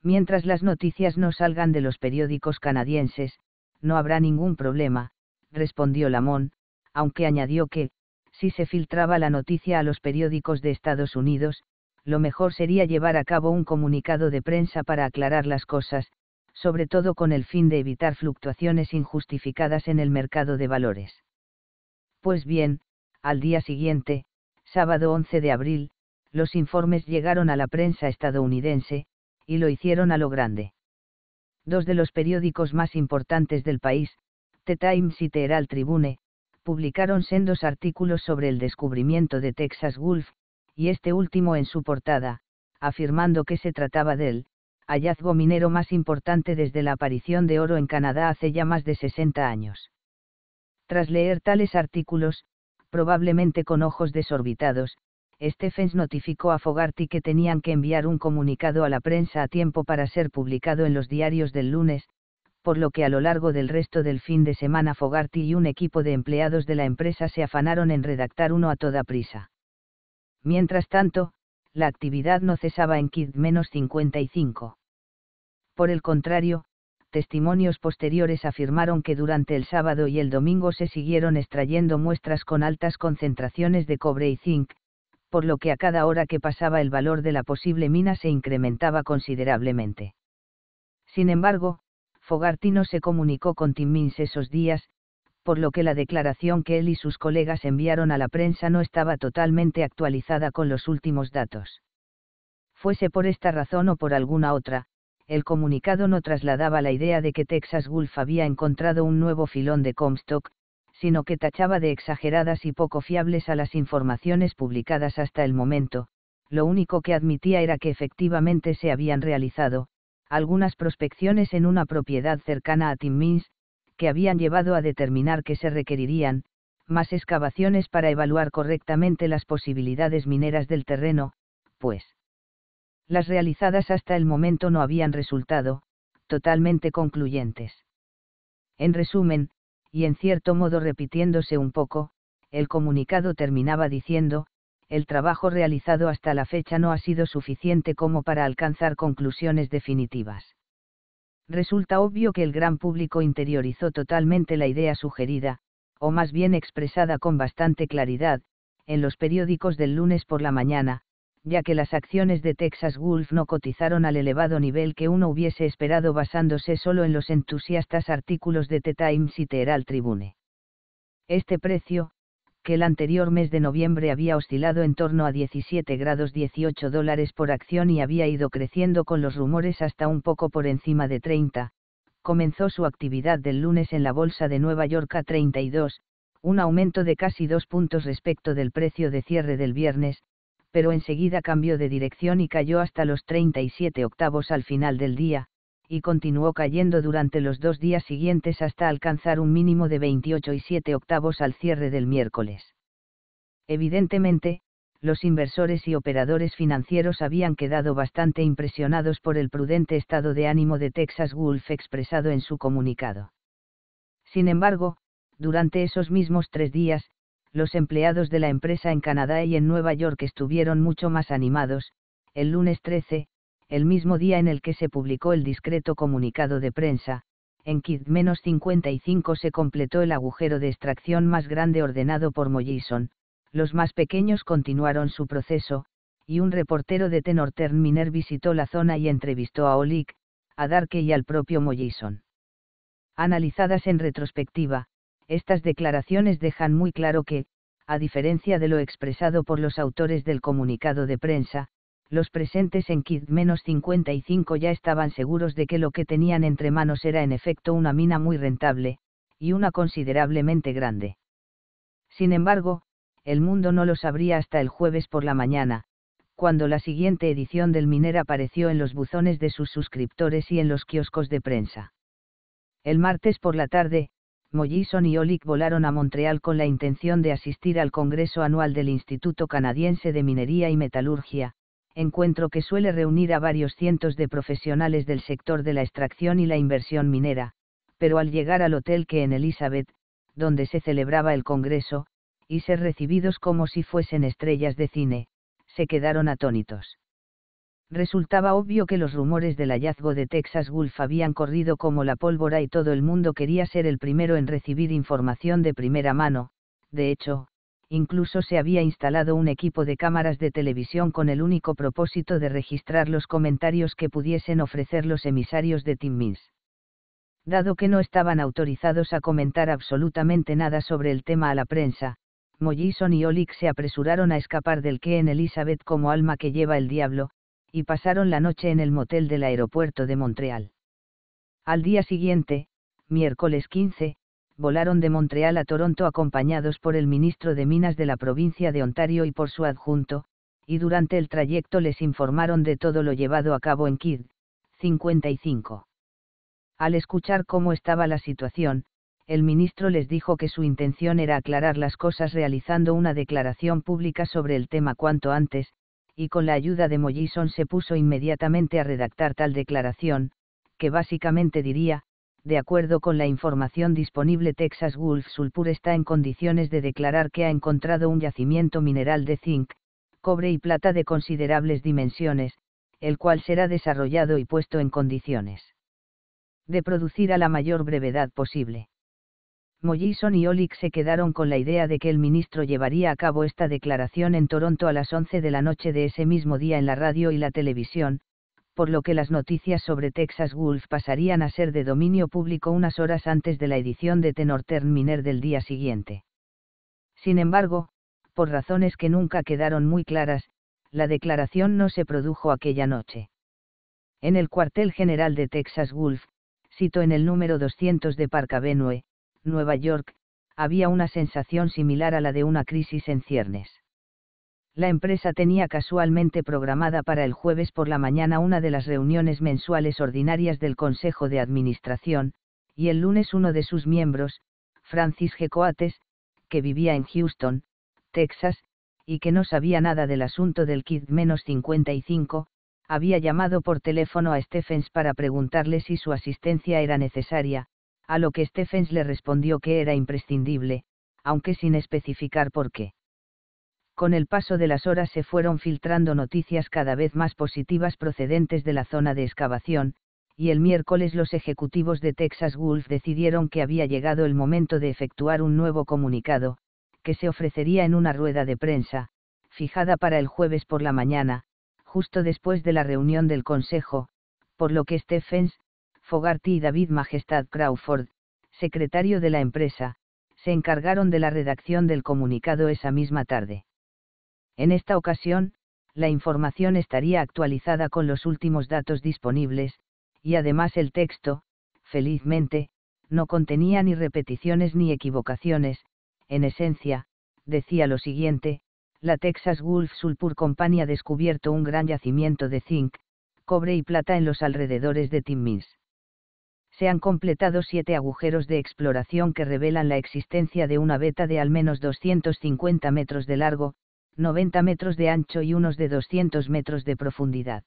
Mientras las noticias no salgan de los periódicos canadienses, no habrá ningún problema, respondió Lamont, aunque añadió que, si se filtraba la noticia a los periódicos de Estados Unidos, lo mejor sería llevar a cabo un comunicado de prensa para aclarar las cosas, sobre todo con el fin de evitar fluctuaciones injustificadas en el mercado de valores. Pues bien, al día siguiente, sábado 11 de abril, los informes llegaron a la prensa estadounidense, y lo hicieron a lo grande. Dos de los periódicos más importantes del país, The Times y The Herald Tribune, publicaron sendos artículos sobre el descubrimiento de Texas Gulf, y este último en su portada, afirmando que se trataba del hallazgo minero más importante desde la aparición de oro en Canadá hace ya más de 60 años. Tras leer tales artículos, probablemente con ojos desorbitados, Stephens notificó a Fogarty que tenían que enviar un comunicado a la prensa a tiempo para ser publicado en los diarios del lunes, por lo que a lo largo del resto del fin de semana Fogarty y un equipo de empleados de la empresa se afanaron en redactar uno a toda prisa. Mientras tanto, la actividad no cesaba en KID-55. Por el contrario, testimonios posteriores afirmaron que durante el sábado y el domingo se siguieron extrayendo muestras con altas concentraciones de cobre y zinc, por lo que a cada hora que pasaba el valor de la posible mina se incrementaba considerablemente. Sin embargo, Fogarty no se comunicó con Timmins esos días, por lo que la declaración que él y sus colegas enviaron a la prensa no estaba totalmente actualizada con los últimos datos. Fuese por esta razón o por alguna otra, el comunicado no trasladaba la idea de que Texas Gulf había encontrado un nuevo filón de Comstock, sino que tachaba de exageradas y poco fiables a las informaciones publicadas hasta el momento, lo único que admitía era que efectivamente se habían realizado, algunas prospecciones en una propiedad cercana a Timmins, que habían llevado a determinar que se requerirían, más excavaciones para evaluar correctamente las posibilidades mineras del terreno, pues las realizadas hasta el momento no habían resultado, totalmente concluyentes. En resumen, y en cierto modo repitiéndose un poco, el comunicado terminaba diciendo, el trabajo realizado hasta la fecha no ha sido suficiente como para alcanzar conclusiones definitivas. Resulta obvio que el gran público interiorizó totalmente la idea sugerida, o más bien expresada con bastante claridad, en los periódicos del lunes por la mañana, ya que las acciones de Texas Gulf no cotizaron al elevado nivel que uno hubiese esperado basándose solo en los entusiastas artículos de The Times y The Herald Tribune. Este precio, que el anterior mes de noviembre había oscilado en torno a 17 grados 18 dólares por acción y había ido creciendo con los rumores hasta un poco por encima de 30, comenzó su actividad del lunes en la Bolsa de Nueva York a 32, un aumento de casi dos puntos respecto del precio de cierre del viernes, pero enseguida cambió de dirección y cayó hasta los 37 octavos al final del día, y continuó cayendo durante los dos días siguientes hasta alcanzar un mínimo de 28 y 7 octavos al cierre del miércoles. Evidentemente, los inversores y operadores financieros habían quedado bastante impresionados por el prudente estado de ánimo de Texas Gulf expresado en su comunicado. Sin embargo, durante esos mismos tres días, los empleados de la empresa en Canadá y en Nueva York estuvieron mucho más animados, el lunes 13, el mismo día en el que se publicó el discreto comunicado de prensa, en KID-55 se completó el agujero de extracción más grande ordenado por Mollison, los más pequeños continuaron su proceso, y un reportero de Tenortern Miner visitó la zona y entrevistó a Olik, a Darke y al propio Mollison. Analizadas en retrospectiva, estas declaraciones dejan muy claro que, a diferencia de lo expresado por los autores del comunicado de prensa, los presentes en KID-55 ya estaban seguros de que lo que tenían entre manos era en efecto una mina muy rentable, y una considerablemente grande. Sin embargo, el mundo no lo sabría hasta el jueves por la mañana, cuando la siguiente edición del Miner apareció en los buzones de sus suscriptores y en los kioscos de prensa. El martes por la tarde, Mollison y Olick volaron a Montreal con la intención de asistir al Congreso Anual del Instituto Canadiense de Minería y Metalurgia, encuentro que suele reunir a varios cientos de profesionales del sector de la extracción y la inversión minera, pero al llegar al hotel que en Elizabeth, donde se celebraba el Congreso, y ser recibidos como si fuesen estrellas de cine, se quedaron atónitos. Resultaba obvio que los rumores del hallazgo de Texas Gulf habían corrido como la pólvora y todo el mundo quería ser el primero en recibir información de primera mano, de hecho, incluso se había instalado un equipo de cámaras de televisión con el único propósito de registrar los comentarios que pudiesen ofrecer los emisarios de Timmins. Dado que no estaban autorizados a comentar absolutamente nada sobre el tema a la prensa, Mollison y Olick se apresuraron a escapar del que en Elizabeth como alma que lleva el diablo, y pasaron la noche en el motel del aeropuerto de Montreal. Al día siguiente, miércoles 15, volaron de Montreal a Toronto acompañados por el ministro de Minas de la provincia de Ontario y por su adjunto, y durante el trayecto les informaron de todo lo llevado a cabo en Kidd, 55. Al escuchar cómo estaba la situación, el ministro les dijo que su intención era aclarar las cosas realizando una declaración pública sobre el tema cuanto antes, y con la ayuda de Mollison se puso inmediatamente a redactar tal declaración, que básicamente diría, de acuerdo con la información disponible Texas Gulf Sulpur está en condiciones de declarar que ha encontrado un yacimiento mineral de zinc, cobre y plata de considerables dimensiones, el cual será desarrollado y puesto en condiciones de producir a la mayor brevedad posible. Mollison y Olick se quedaron con la idea de que el ministro llevaría a cabo esta declaración en Toronto a las 11 de la noche de ese mismo día en la radio y la televisión, por lo que las noticias sobre Texas Gulf pasarían a ser de dominio público unas horas antes de la edición de Tenortern Miner del día siguiente. Sin embargo, por razones que nunca quedaron muy claras, la declaración no se produjo aquella noche. En el cuartel general de Texas Gulf, cito en el número 200 de Park Avenue, Nueva York, había una sensación similar a la de una crisis en ciernes. La empresa tenía casualmente programada para el jueves por la mañana una de las reuniones mensuales ordinarias del Consejo de Administración, y el lunes uno de sus miembros, Francis G. Coates, que vivía en Houston, Texas, y que no sabía nada del asunto del KID-55, había llamado por teléfono a Stephens para preguntarle si su asistencia era necesaria, a lo que Stephens le respondió que era imprescindible, aunque sin especificar por qué. Con el paso de las horas se fueron filtrando noticias cada vez más positivas procedentes de la zona de excavación, y el miércoles los ejecutivos de Texas Gulf decidieron que había llegado el momento de efectuar un nuevo comunicado, que se ofrecería en una rueda de prensa, fijada para el jueves por la mañana, justo después de la reunión del Consejo, por lo que Stephens, Fogarty y David Majestad Crawford, secretario de la empresa, se encargaron de la redacción del comunicado esa misma tarde. En esta ocasión, la información estaría actualizada con los últimos datos disponibles, y además el texto, felizmente, no contenía ni repeticiones ni equivocaciones, en esencia, decía lo siguiente, la Texas Gulf Sulphur Company ha descubierto un gran yacimiento de zinc, cobre y plata en los alrededores de Timmins se han completado siete agujeros de exploración que revelan la existencia de una veta de al menos 250 metros de largo, 90 metros de ancho y unos de 200 metros de profundidad.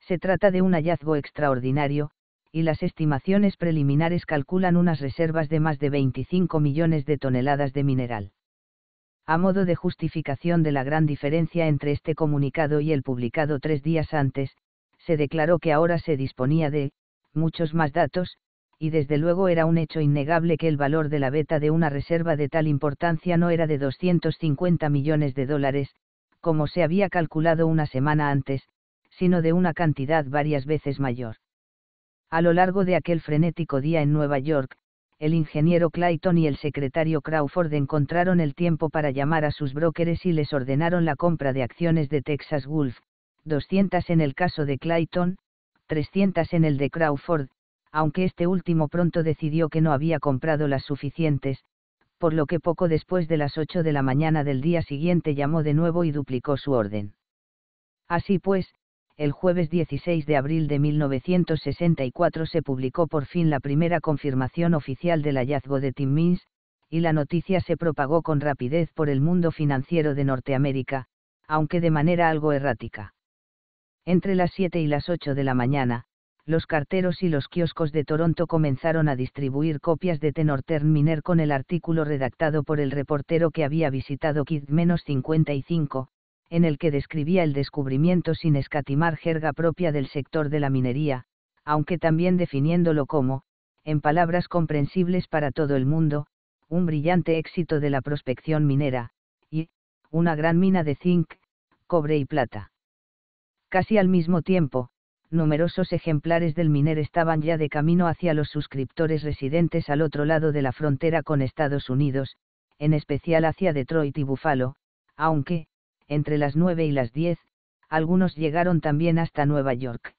Se trata de un hallazgo extraordinario, y las estimaciones preliminares calculan unas reservas de más de 25 millones de toneladas de mineral. A modo de justificación de la gran diferencia entre este comunicado y el publicado tres días antes, se declaró que ahora se disponía de, muchos más datos, y desde luego era un hecho innegable que el valor de la beta de una reserva de tal importancia no era de 250 millones de dólares, como se había calculado una semana antes, sino de una cantidad varias veces mayor. A lo largo de aquel frenético día en Nueva York, el ingeniero Clayton y el secretario Crawford encontraron el tiempo para llamar a sus brokers y les ordenaron la compra de acciones de Texas Gulf, 200 en el caso de Clayton, 300 en el de Crawford, aunque este último pronto decidió que no había comprado las suficientes, por lo que poco después de las 8 de la mañana del día siguiente llamó de nuevo y duplicó su orden. Así pues, el jueves 16 de abril de 1964 se publicó por fin la primera confirmación oficial del hallazgo de Timmins, y la noticia se propagó con rapidez por el mundo financiero de Norteamérica, aunque de manera algo errática. Entre las 7 y las 8 de la mañana, los carteros y los kioscos de Toronto comenzaron a distribuir copias de The Northern Miner con el artículo redactado por el reportero que había visitado Kid-55, en el que describía el descubrimiento sin escatimar jerga propia del sector de la minería, aunque también definiéndolo como, en palabras comprensibles para todo el mundo, un brillante éxito de la prospección minera, y, una gran mina de zinc, cobre y plata. Casi al mismo tiempo, numerosos ejemplares del miner estaban ya de camino hacia los suscriptores residentes al otro lado de la frontera con Estados Unidos, en especial hacia Detroit y Buffalo, aunque, entre las 9 y las 10, algunos llegaron también hasta Nueva York.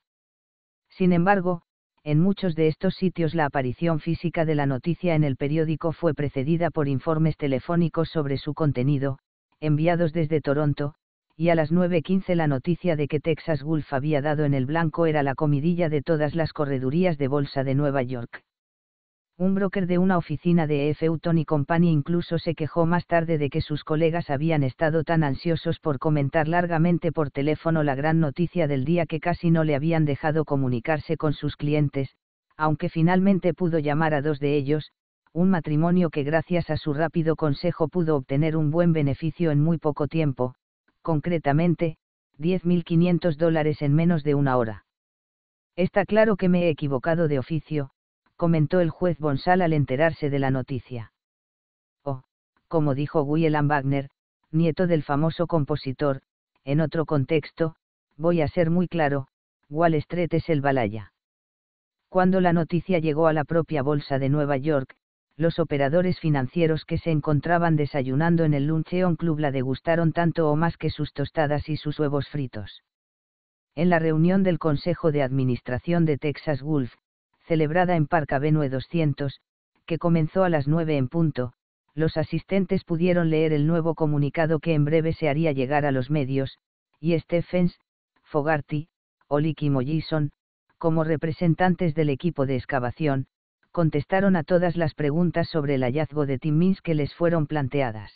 Sin embargo, en muchos de estos sitios la aparición física de la noticia en el periódico fue precedida por informes telefónicos sobre su contenido, enviados desde Toronto, y a las 9.15 la noticia de que Texas Gulf había dado en el blanco era la comidilla de todas las corredurías de bolsa de Nueva York un broker de una oficina de E.F. Houghton Company incluso se quejó más tarde de que sus colegas habían estado tan ansiosos por comentar largamente por teléfono la gran noticia del día que casi no le habían dejado comunicarse con sus clientes, aunque finalmente pudo llamar a dos de ellos, un matrimonio que gracias a su rápido consejo pudo obtener un buen beneficio en muy poco tiempo, concretamente, 10.500 dólares en menos de una hora. Está claro que me he equivocado de oficio, comentó el juez Bonsal al enterarse de la noticia. Oh, como dijo William Wagner, nieto del famoso compositor, en otro contexto, voy a ser muy claro, Wall Street es el Balaya. Cuando la noticia llegó a la propia bolsa de Nueva York, los operadores financieros que se encontraban desayunando en el Luncheon Club la degustaron tanto o más que sus tostadas y sus huevos fritos. En la reunión del Consejo de Administración de Texas Gulf, celebrada en Park Avenue 200, que comenzó a las 9 en punto, los asistentes pudieron leer el nuevo comunicado que en breve se haría llegar a los medios, y Stephens, Fogarty, Olick y Mollison, como representantes del equipo de excavación, contestaron a todas las preguntas sobre el hallazgo de Timmins que les fueron planteadas.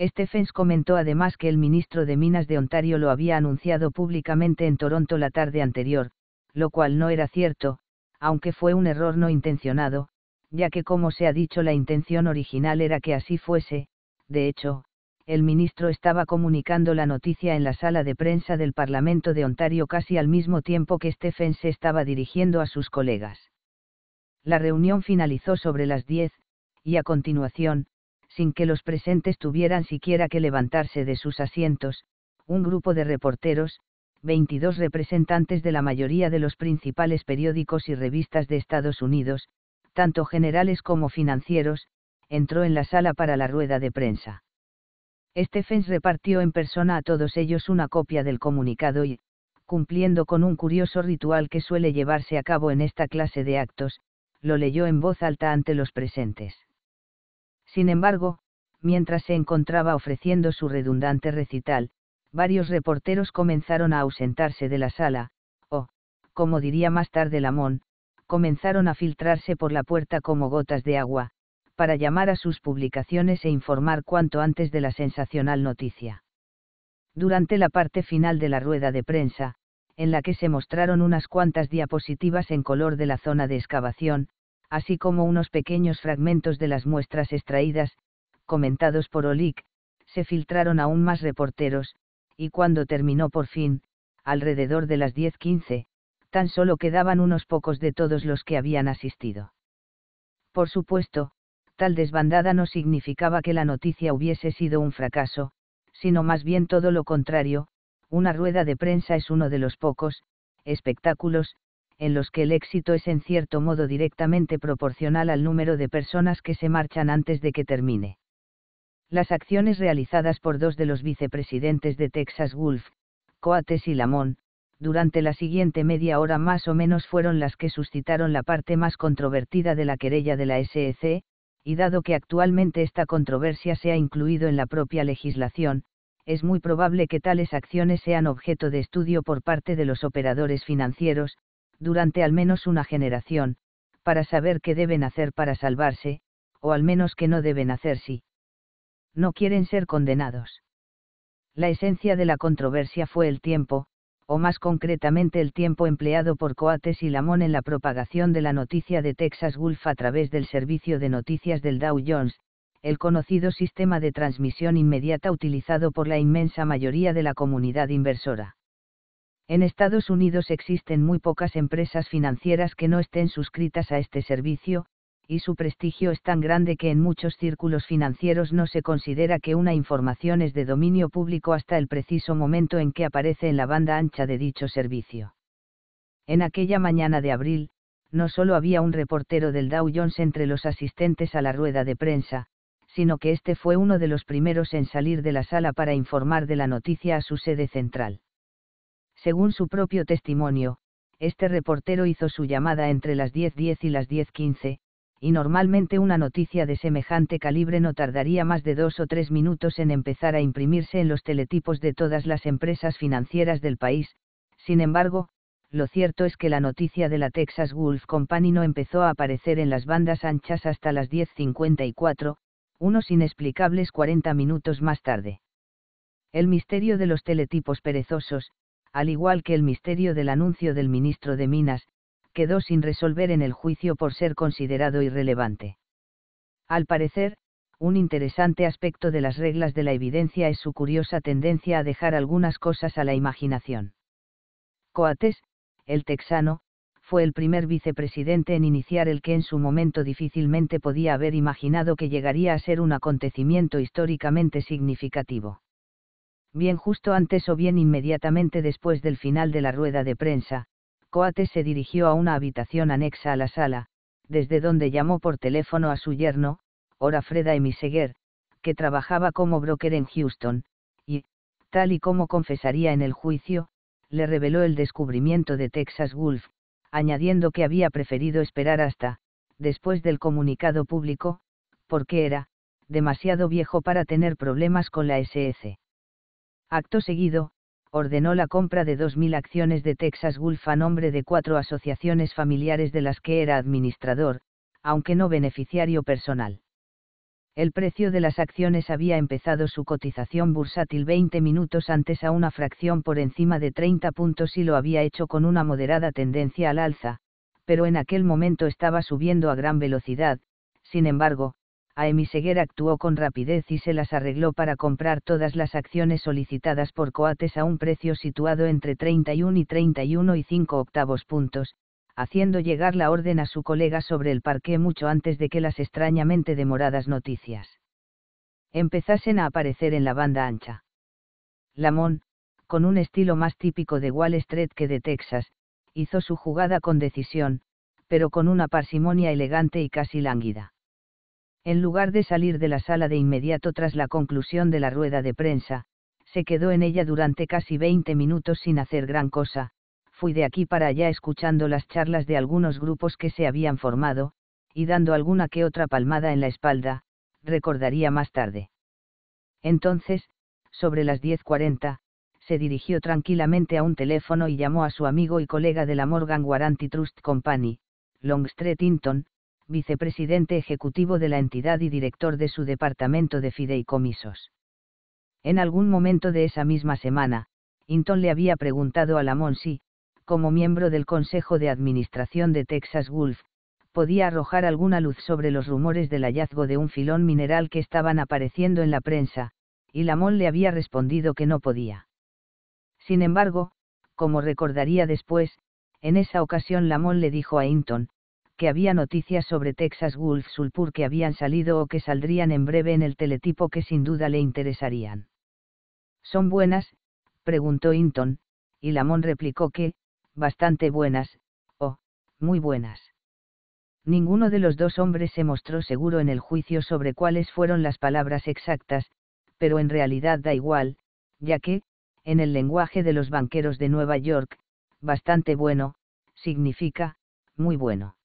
Stephens comentó además que el ministro de Minas de Ontario lo había anunciado públicamente en Toronto la tarde anterior, lo cual no era cierto, aunque fue un error no intencionado, ya que como se ha dicho la intención original era que así fuese, de hecho, el ministro estaba comunicando la noticia en la sala de prensa del Parlamento de Ontario casi al mismo tiempo que Stephen se estaba dirigiendo a sus colegas. La reunión finalizó sobre las 10, y a continuación, sin que los presentes tuvieran siquiera que levantarse de sus asientos, un grupo de reporteros, 22 representantes de la mayoría de los principales periódicos y revistas de Estados Unidos, tanto generales como financieros, entró en la sala para la rueda de prensa. Stephens repartió en persona a todos ellos una copia del comunicado y, cumpliendo con un curioso ritual que suele llevarse a cabo en esta clase de actos, lo leyó en voz alta ante los presentes. Sin embargo, mientras se encontraba ofreciendo su redundante recital, varios reporteros comenzaron a ausentarse de la sala, o, como diría más tarde Lamont, comenzaron a filtrarse por la puerta como gotas de agua, para llamar a sus publicaciones e informar cuanto antes de la sensacional noticia. Durante la parte final de la rueda de prensa, en la que se mostraron unas cuantas diapositivas en color de la zona de excavación, así como unos pequeños fragmentos de las muestras extraídas, comentados por Olick, se filtraron aún más reporteros, y cuando terminó por fin, alrededor de las 10:15, tan solo quedaban unos pocos de todos los que habían asistido. Por supuesto, tal desbandada no significaba que la noticia hubiese sido un fracaso, sino más bien todo lo contrario, una rueda de prensa es uno de los pocos, espectáculos, en los que el éxito es en cierto modo directamente proporcional al número de personas que se marchan antes de que termine. Las acciones realizadas por dos de los vicepresidentes de Texas Gulf, Coates y Lamont, durante la siguiente media hora más o menos fueron las que suscitaron la parte más controvertida de la querella de la SEC, y dado que actualmente esta controversia se ha incluido en la propia legislación, es muy probable que tales acciones sean objeto de estudio por parte de los operadores financieros, durante al menos una generación, para saber qué deben hacer para salvarse, o al menos qué no deben hacer si no quieren ser condenados. La esencia de la controversia fue el tiempo, o más concretamente el tiempo empleado por Coates y Lamón en la propagación de la noticia de Texas Gulf a través del servicio de noticias del Dow Jones, el conocido sistema de transmisión inmediata utilizado por la inmensa mayoría de la comunidad inversora. En Estados Unidos existen muy pocas empresas financieras que no estén suscritas a este servicio, y su prestigio es tan grande que en muchos círculos financieros no se considera que una información es de dominio público hasta el preciso momento en que aparece en la banda ancha de dicho servicio. En aquella mañana de abril, no solo había un reportero del Dow Jones entre los asistentes a la rueda de prensa, sino que este fue uno de los primeros en salir de la sala para informar de la noticia a su sede central. Según su propio testimonio, este reportero hizo su llamada entre las 10.10 y las 10.15, y normalmente una noticia de semejante calibre no tardaría más de dos o tres minutos en empezar a imprimirse en los teletipos de todas las empresas financieras del país, sin embargo, lo cierto es que la noticia de la Texas Gulf Company no empezó a aparecer en las bandas anchas hasta las 10.54, unos inexplicables 40 minutos más tarde. El misterio de los teletipos perezosos, al igual que el misterio del anuncio del ministro de Minas, quedó sin resolver en el juicio por ser considerado irrelevante. Al parecer, un interesante aspecto de las reglas de la evidencia es su curiosa tendencia a dejar algunas cosas a la imaginación. Coates, el texano, fue el primer vicepresidente en iniciar el que en su momento difícilmente podía haber imaginado que llegaría a ser un acontecimiento históricamente significativo. Bien justo antes o bien inmediatamente después del final de la rueda de prensa, Coates se dirigió a una habitación anexa a la sala, desde donde llamó por teléfono a su yerno, Ora Freda Emiseguer, que trabajaba como broker en Houston, y, tal y como confesaría en el juicio, le reveló el descubrimiento de Texas Gulf, añadiendo que había preferido esperar hasta, después del comunicado público, porque era, demasiado viejo para tener problemas con la SS. Acto seguido, ordenó la compra de 2.000 acciones de Texas Gulf a nombre de cuatro asociaciones familiares de las que era administrador, aunque no beneficiario personal. El precio de las acciones había empezado su cotización bursátil 20 minutos antes a una fracción por encima de 30 puntos y lo había hecho con una moderada tendencia al alza, pero en aquel momento estaba subiendo a gran velocidad, sin embargo, Aemi Seguer actuó con rapidez y se las arregló para comprar todas las acciones solicitadas por Coates a un precio situado entre 31 y 31 y 5 octavos puntos, haciendo llegar la orden a su colega sobre el parque mucho antes de que las extrañamente demoradas noticias empezasen a aparecer en la banda ancha. Lamont, con un estilo más típico de Wall Street que de Texas, hizo su jugada con decisión, pero con una parsimonia elegante y casi lánguida. En lugar de salir de la sala de inmediato tras la conclusión de la rueda de prensa, se quedó en ella durante casi 20 minutos sin hacer gran cosa, fui de aquí para allá escuchando las charlas de algunos grupos que se habían formado, y dando alguna que otra palmada en la espalda, recordaría más tarde. Entonces, sobre las 10.40, se dirigió tranquilamente a un teléfono y llamó a su amigo y colega de la Morgan Guaranty Trust Company, Longstreet Hinton, vicepresidente ejecutivo de la entidad y director de su departamento de fideicomisos. En algún momento de esa misma semana, Hinton le había preguntado a Lamont si, como miembro del Consejo de Administración de Texas Gulf, podía arrojar alguna luz sobre los rumores del hallazgo de un filón mineral que estaban apareciendo en la prensa, y Lamont le había respondido que no podía. Sin embargo, como recordaría después, en esa ocasión Lamont le dijo a Hinton, que había noticias sobre Texas Gulf Sulpur que habían salido o que saldrían en breve en el teletipo que sin duda le interesarían. ¿Son buenas? preguntó Hinton, y Lamont replicó que, bastante buenas, o, muy buenas. Ninguno de los dos hombres se mostró seguro en el juicio sobre cuáles fueron las palabras exactas, pero en realidad da igual, ya que, en el lenguaje de los banqueros de Nueva York, bastante bueno, significa, muy bueno.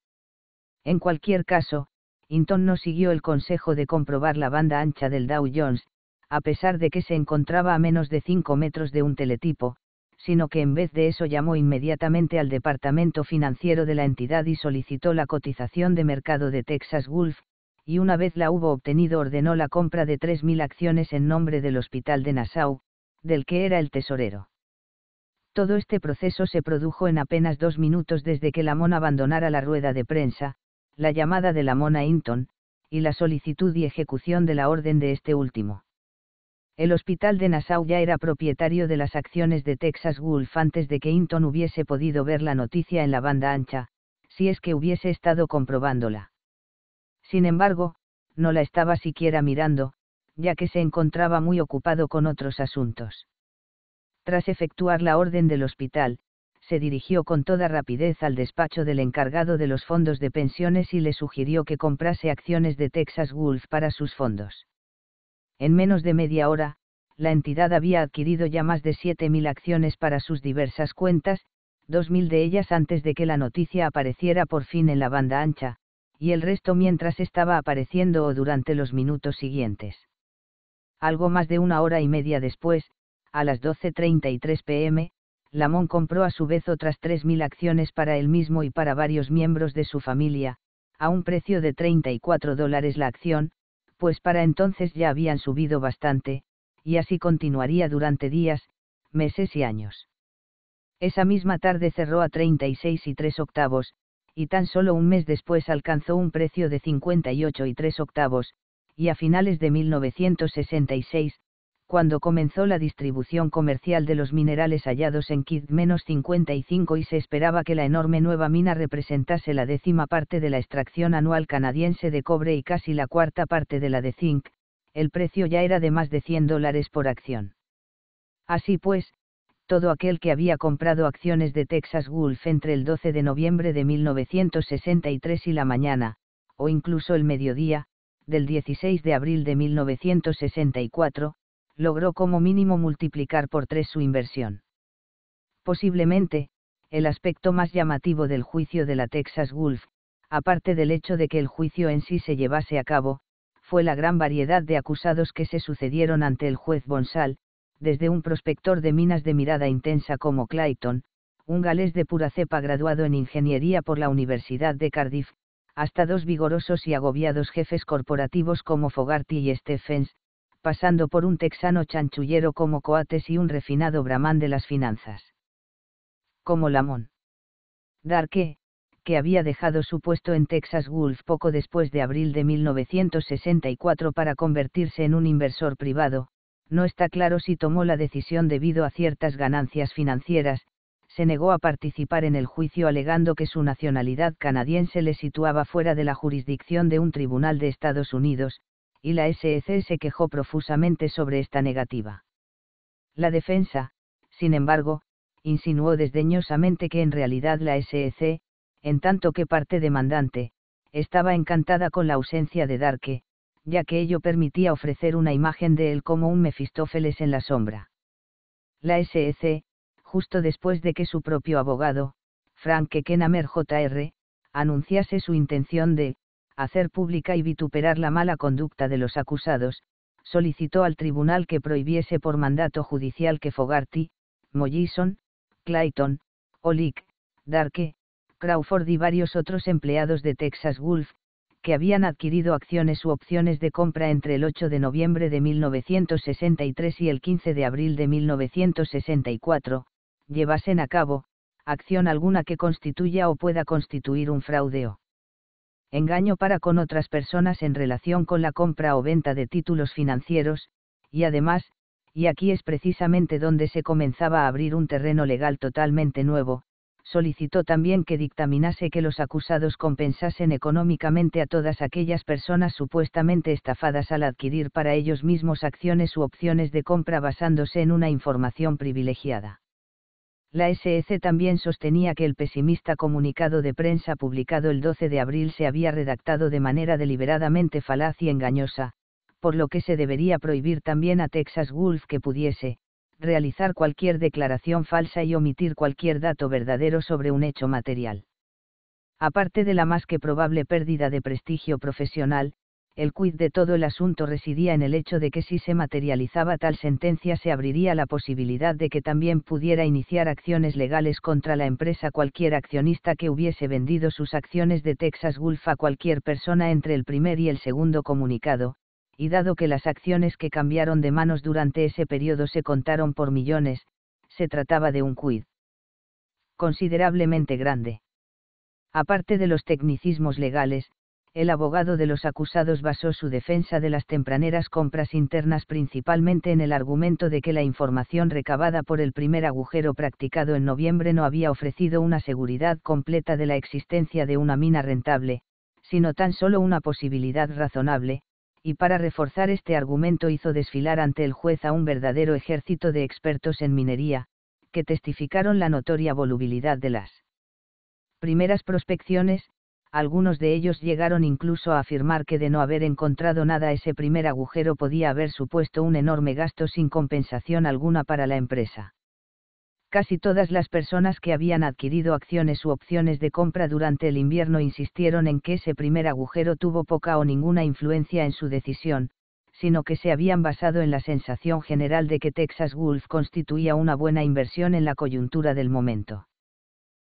En cualquier caso, Hinton no siguió el consejo de comprobar la banda ancha del Dow Jones, a pesar de que se encontraba a menos de 5 metros de un teletipo, sino que en vez de eso llamó inmediatamente al departamento financiero de la entidad y solicitó la cotización de mercado de Texas Gulf, y una vez la hubo obtenido ordenó la compra de 3.000 acciones en nombre del Hospital de Nassau, del que era el tesorero. Todo este proceso se produjo en apenas dos minutos desde que Lamón abandonara la rueda de prensa, la llamada de Lamón a Hinton, y la solicitud y ejecución de la orden de este último. El hospital de Nassau ya era propietario de las acciones de Texas Gulf antes de que Hinton hubiese podido ver la noticia en la banda ancha, si es que hubiese estado comprobándola. Sin embargo, no la estaba siquiera mirando, ya que se encontraba muy ocupado con otros asuntos. Tras efectuar la orden del hospital, se dirigió con toda rapidez al despacho del encargado de los fondos de pensiones y le sugirió que comprase acciones de Texas Gulf para sus fondos. En menos de media hora, la entidad había adquirido ya más de 7.000 acciones para sus diversas cuentas, 2.000 de ellas antes de que la noticia apareciera por fin en la banda ancha, y el resto mientras estaba apareciendo o durante los minutos siguientes. Algo más de una hora y media después, a las 12.33 pm, Lamont compró a su vez otras 3.000 acciones para él mismo y para varios miembros de su familia, a un precio de 34 dólares la acción, pues para entonces ya habían subido bastante, y así continuaría durante días, meses y años. Esa misma tarde cerró a 36 y 3 octavos, y tan solo un mes después alcanzó un precio de 58 y 3 octavos, y a finales de 1966, cuando comenzó la distribución comercial de los minerales hallados en Kidd-55 y se esperaba que la enorme nueva mina representase la décima parte de la extracción anual canadiense de cobre y casi la cuarta parte de la de zinc, el precio ya era de más de 100 dólares por acción. Así pues, todo aquel que había comprado acciones de Texas Gulf entre el 12 de noviembre de 1963 y la mañana, o incluso el mediodía, del 16 de abril de 1964, logró como mínimo multiplicar por tres su inversión. Posiblemente, el aspecto más llamativo del juicio de la Texas Gulf, aparte del hecho de que el juicio en sí se llevase a cabo, fue la gran variedad de acusados que se sucedieron ante el juez Bonsal, desde un prospector de minas de mirada intensa como Clayton, un galés de pura cepa graduado en ingeniería por la Universidad de Cardiff, hasta dos vigorosos y agobiados jefes corporativos como Fogarty y Stephens, pasando por un texano chanchullero como Coates y un refinado bramán de las finanzas. Como Lamón. Darke, que había dejado su puesto en Texas Gulf poco después de abril de 1964 para convertirse en un inversor privado, no está claro si tomó la decisión debido a ciertas ganancias financieras, se negó a participar en el juicio alegando que su nacionalidad canadiense le situaba fuera de la jurisdicción de un tribunal de Estados Unidos, y la SEC se quejó profusamente sobre esta negativa. La defensa, sin embargo, insinuó desdeñosamente que en realidad la SEC, en tanto que parte demandante, estaba encantada con la ausencia de Darke, ya que ello permitía ofrecer una imagen de él como un Mefistófeles en la sombra. La SEC, justo después de que su propio abogado, Frank Kekenamer Jr., anunciase su intención de, hacer pública y vituperar la mala conducta de los acusados, solicitó al tribunal que prohibiese por mandato judicial que Fogarty, Mollison, Clayton, Olick, Darke, Crawford y varios otros empleados de Texas Gulf, que habían adquirido acciones u opciones de compra entre el 8 de noviembre de 1963 y el 15 de abril de 1964, llevasen a cabo, acción alguna que constituya o pueda constituir un fraudeo engaño para con otras personas en relación con la compra o venta de títulos financieros, y además, y aquí es precisamente donde se comenzaba a abrir un terreno legal totalmente nuevo, solicitó también que dictaminase que los acusados compensasen económicamente a todas aquellas personas supuestamente estafadas al adquirir para ellos mismos acciones u opciones de compra basándose en una información privilegiada. La SEC también sostenía que el pesimista comunicado de prensa publicado el 12 de abril se había redactado de manera deliberadamente falaz y engañosa, por lo que se debería prohibir también a Texas Gulf que pudiese, realizar cualquier declaración falsa y omitir cualquier dato verdadero sobre un hecho material. Aparte de la más que probable pérdida de prestigio profesional, el quid de todo el asunto residía en el hecho de que si se materializaba tal sentencia se abriría la posibilidad de que también pudiera iniciar acciones legales contra la empresa cualquier accionista que hubiese vendido sus acciones de Texas Gulf a cualquier persona entre el primer y el segundo comunicado, y dado que las acciones que cambiaron de manos durante ese periodo se contaron por millones, se trataba de un quid considerablemente grande. Aparte de los tecnicismos legales, el abogado de los acusados basó su defensa de las tempraneras compras internas principalmente en el argumento de que la información recabada por el primer agujero practicado en noviembre no había ofrecido una seguridad completa de la existencia de una mina rentable, sino tan solo una posibilidad razonable, y para reforzar este argumento hizo desfilar ante el juez a un verdadero ejército de expertos en minería, que testificaron la notoria volubilidad de las primeras prospecciones, algunos de ellos llegaron incluso a afirmar que de no haber encontrado nada ese primer agujero podía haber supuesto un enorme gasto sin compensación alguna para la empresa. Casi todas las personas que habían adquirido acciones u opciones de compra durante el invierno insistieron en que ese primer agujero tuvo poca o ninguna influencia en su decisión, sino que se habían basado en la sensación general de que Texas Gulf constituía una buena inversión en la coyuntura del momento.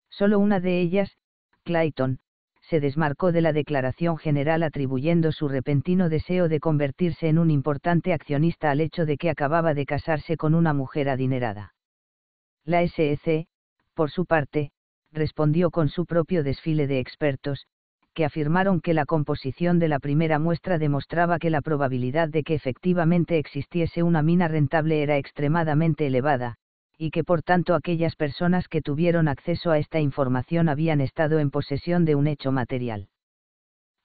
Solo una de ellas, Clayton, se desmarcó de la declaración general atribuyendo su repentino deseo de convertirse en un importante accionista al hecho de que acababa de casarse con una mujer adinerada. La SEC, por su parte, respondió con su propio desfile de expertos, que afirmaron que la composición de la primera muestra demostraba que la probabilidad de que efectivamente existiese una mina rentable era extremadamente elevada, y que por tanto aquellas personas que tuvieron acceso a esta información habían estado en posesión de un hecho material.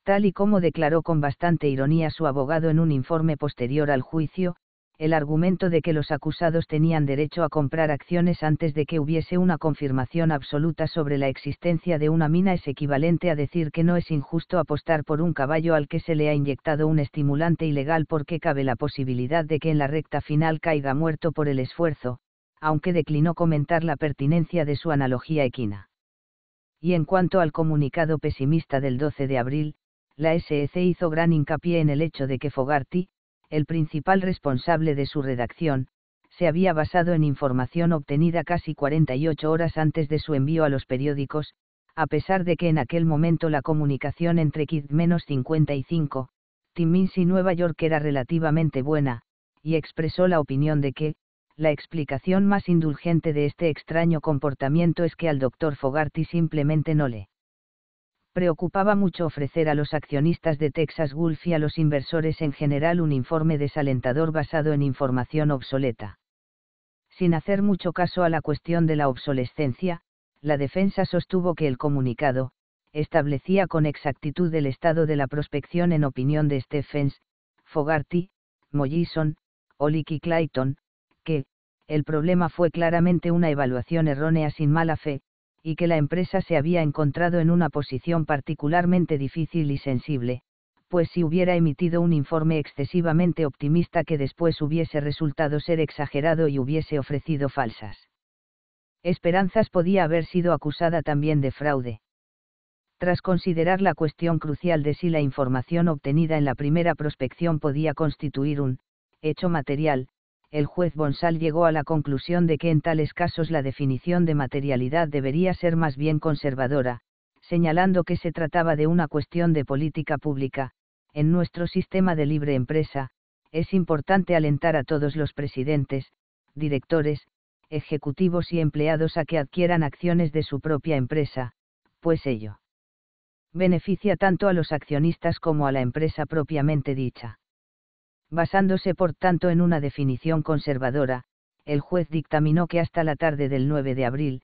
Tal y como declaró con bastante ironía su abogado en un informe posterior al juicio, el argumento de que los acusados tenían derecho a comprar acciones antes de que hubiese una confirmación absoluta sobre la existencia de una mina es equivalente a decir que no es injusto apostar por un caballo al que se le ha inyectado un estimulante ilegal porque cabe la posibilidad de que en la recta final caiga muerto por el esfuerzo, aunque declinó comentar la pertinencia de su analogía equina. Y en cuanto al comunicado pesimista del 12 de abril, la SEC hizo gran hincapié en el hecho de que Fogarty, el principal responsable de su redacción, se había basado en información obtenida casi 48 horas antes de su envío a los periódicos, a pesar de que en aquel momento la comunicación entre Kid-55, Timmins y Nueva York era relativamente buena, y expresó la opinión de que, la explicación más indulgente de este extraño comportamiento es que al doctor Fogarty simplemente no le preocupaba mucho ofrecer a los accionistas de Texas Gulf y a los inversores en general un informe desalentador basado en información obsoleta. Sin hacer mucho caso a la cuestión de la obsolescencia, la defensa sostuvo que el comunicado, establecía con exactitud el estado de la prospección en opinión de Stephens, Fogarty, Mollison, Olick y Clayton, el problema fue claramente una evaluación errónea sin mala fe, y que la empresa se había encontrado en una posición particularmente difícil y sensible, pues si hubiera emitido un informe excesivamente optimista que después hubiese resultado ser exagerado y hubiese ofrecido falsas esperanzas podía haber sido acusada también de fraude. Tras considerar la cuestión crucial de si la información obtenida en la primera prospección podía constituir un hecho material, el juez Bonsal llegó a la conclusión de que en tales casos la definición de materialidad debería ser más bien conservadora, señalando que se trataba de una cuestión de política pública, en nuestro sistema de libre empresa, es importante alentar a todos los presidentes, directores, ejecutivos y empleados a que adquieran acciones de su propia empresa, pues ello beneficia tanto a los accionistas como a la empresa propiamente dicha. Basándose por tanto en una definición conservadora, el juez dictaminó que hasta la tarde del 9 de abril,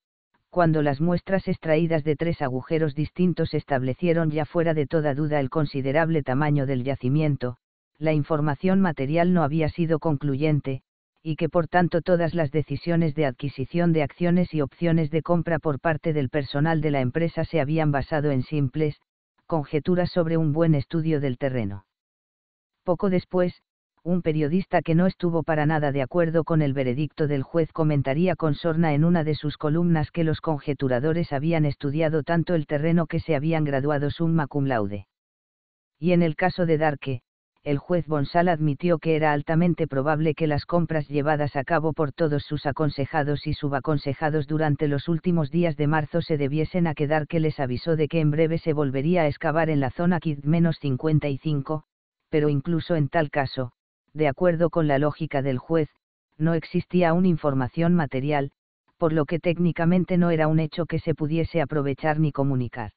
cuando las muestras extraídas de tres agujeros distintos establecieron ya fuera de toda duda el considerable tamaño del yacimiento, la información material no había sido concluyente, y que por tanto todas las decisiones de adquisición de acciones y opciones de compra por parte del personal de la empresa se habían basado en simples, conjeturas sobre un buen estudio del terreno. Poco después, un periodista que no estuvo para nada de acuerdo con el veredicto del juez comentaría con sorna en una de sus columnas que los conjeturadores habían estudiado tanto el terreno que se habían graduado summa cum laude. Y en el caso de Darke, el juez Bonsal admitió que era altamente probable que las compras llevadas a cabo por todos sus aconsejados y subaconsejados durante los últimos días de marzo se debiesen a que les avisó de que en breve se volvería a excavar en la zona KID-55, pero incluso en tal caso, de acuerdo con la lógica del juez, no existía aún información material, por lo que técnicamente no era un hecho que se pudiese aprovechar ni comunicar.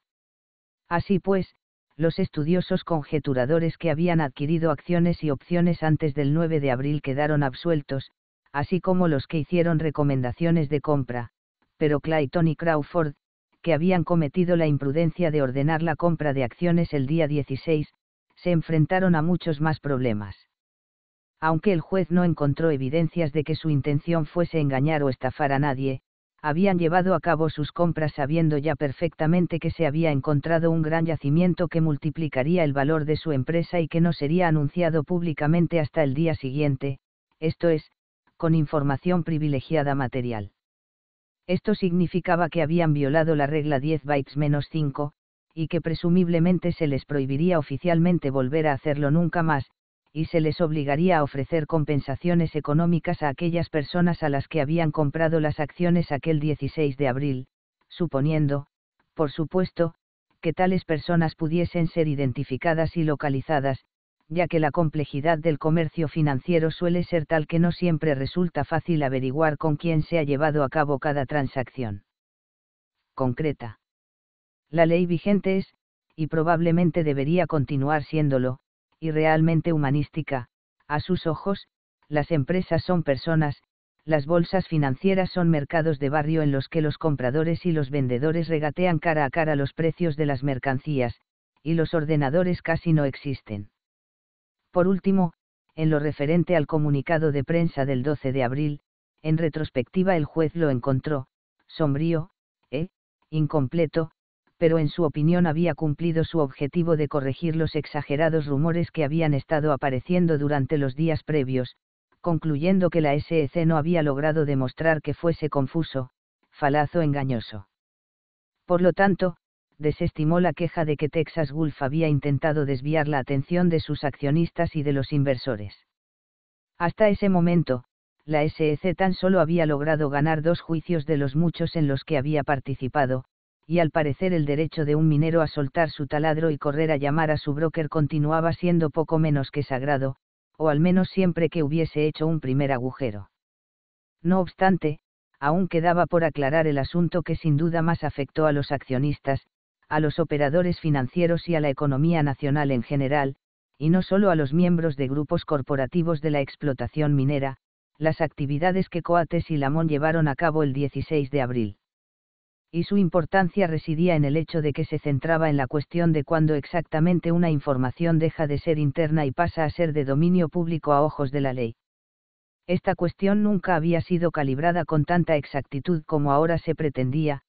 Así pues, los estudiosos conjeturadores que habían adquirido acciones y opciones antes del 9 de abril quedaron absueltos, así como los que hicieron recomendaciones de compra, pero Clayton y Crawford, que habían cometido la imprudencia de ordenar la compra de acciones el día 16, se enfrentaron a muchos más problemas. Aunque el juez no encontró evidencias de que su intención fuese engañar o estafar a nadie, habían llevado a cabo sus compras sabiendo ya perfectamente que se había encontrado un gran yacimiento que multiplicaría el valor de su empresa y que no sería anunciado públicamente hasta el día siguiente, esto es, con información privilegiada material. Esto significaba que habían violado la regla 10 bytes menos 5, y que presumiblemente se les prohibiría oficialmente volver a hacerlo nunca más, y se les obligaría a ofrecer compensaciones económicas a aquellas personas a las que habían comprado las acciones aquel 16 de abril, suponiendo, por supuesto, que tales personas pudiesen ser identificadas y localizadas, ya que la complejidad del comercio financiero suele ser tal que no siempre resulta fácil averiguar con quién se ha llevado a cabo cada transacción. Concreta. La ley vigente es, y probablemente debería continuar siéndolo, y realmente humanística, a sus ojos, las empresas son personas, las bolsas financieras son mercados de barrio en los que los compradores y los vendedores regatean cara a cara los precios de las mercancías, y los ordenadores casi no existen. Por último, en lo referente al comunicado de prensa del 12 de abril, en retrospectiva el juez lo encontró, sombrío, e, incompleto, pero en su opinión había cumplido su objetivo de corregir los exagerados rumores que habían estado apareciendo durante los días previos, concluyendo que la SEC no había logrado demostrar que fuese confuso, falaz o engañoso. Por lo tanto, desestimó la queja de que Texas Gulf había intentado desviar la atención de sus accionistas y de los inversores. Hasta ese momento, la SEC tan solo había logrado ganar dos juicios de los muchos en los que había participado, y al parecer el derecho de un minero a soltar su taladro y correr a llamar a su broker continuaba siendo poco menos que sagrado, o al menos siempre que hubiese hecho un primer agujero. No obstante, aún quedaba por aclarar el asunto que sin duda más afectó a los accionistas, a los operadores financieros y a la economía nacional en general, y no solo a los miembros de grupos corporativos de la explotación minera, las actividades que Coates y Lamón llevaron a cabo el 16 de abril y su importancia residía en el hecho de que se centraba en la cuestión de cuándo exactamente una información deja de ser interna y pasa a ser de dominio público a ojos de la ley. Esta cuestión nunca había sido calibrada con tanta exactitud como ahora se pretendía,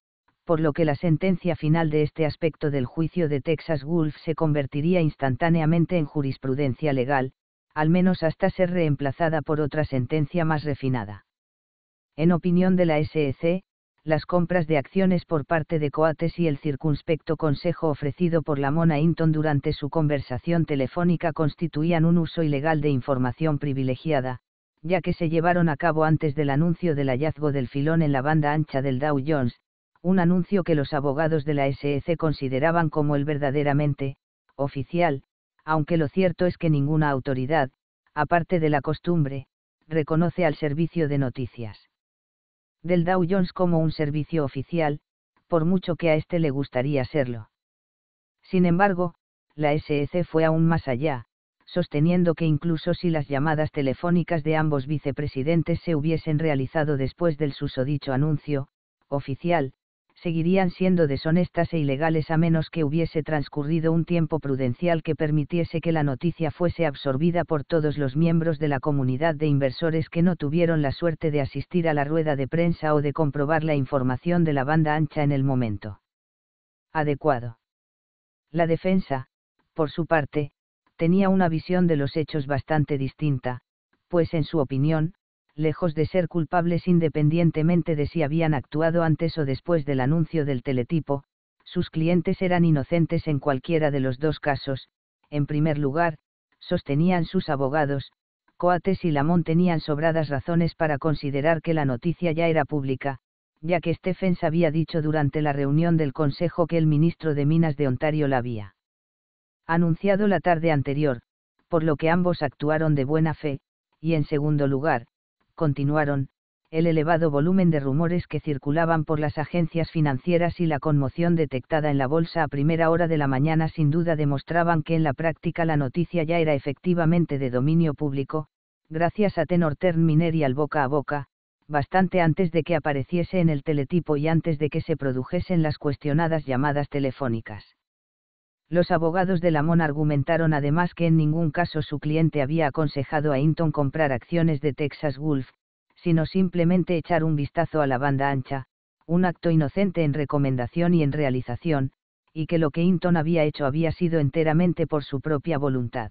por lo que la sentencia final de este aspecto del juicio de Texas Gulf se convertiría instantáneamente en jurisprudencia legal, al menos hasta ser reemplazada por otra sentencia más refinada. En opinión de la SEC, las compras de acciones por parte de Coates y el circunspecto consejo ofrecido por la Mona Hinton durante su conversación telefónica constituían un uso ilegal de información privilegiada, ya que se llevaron a cabo antes del anuncio del hallazgo del filón en la banda ancha del Dow Jones, un anuncio que los abogados de la SEC consideraban como el verdaderamente oficial, aunque lo cierto es que ninguna autoridad, aparte de la costumbre, reconoce al servicio de noticias del Dow Jones como un servicio oficial, por mucho que a este le gustaría serlo. Sin embargo, la SEC fue aún más allá, sosteniendo que incluso si las llamadas telefónicas de ambos vicepresidentes se hubiesen realizado después del susodicho anuncio, oficial, seguirían siendo deshonestas e ilegales a menos que hubiese transcurrido un tiempo prudencial que permitiese que la noticia fuese absorbida por todos los miembros de la comunidad de inversores que no tuvieron la suerte de asistir a la rueda de prensa o de comprobar la información de la banda ancha en el momento adecuado. La defensa, por su parte, tenía una visión de los hechos bastante distinta, pues en su opinión, lejos de ser culpables independientemente de si habían actuado antes o después del anuncio del teletipo, sus clientes eran inocentes en cualquiera de los dos casos, en primer lugar, sostenían sus abogados, Coates y Lamont tenían sobradas razones para considerar que la noticia ya era pública, ya que Stephens había dicho durante la reunión del Consejo que el ministro de Minas de Ontario la había anunciado la tarde anterior, por lo que ambos actuaron de buena fe, y en segundo lugar, continuaron, el elevado volumen de rumores que circulaban por las agencias financieras y la conmoción detectada en la bolsa a primera hora de la mañana sin duda demostraban que en la práctica la noticia ya era efectivamente de dominio público, gracias a Tenor Miner y al boca a boca, bastante antes de que apareciese en el teletipo y antes de que se produjesen las cuestionadas llamadas telefónicas. Los abogados de Lamont argumentaron además que en ningún caso su cliente había aconsejado a Hinton comprar acciones de Texas Gulf, sino simplemente echar un vistazo a la banda ancha, un acto inocente en recomendación y en realización, y que lo que Hinton había hecho había sido enteramente por su propia voluntad.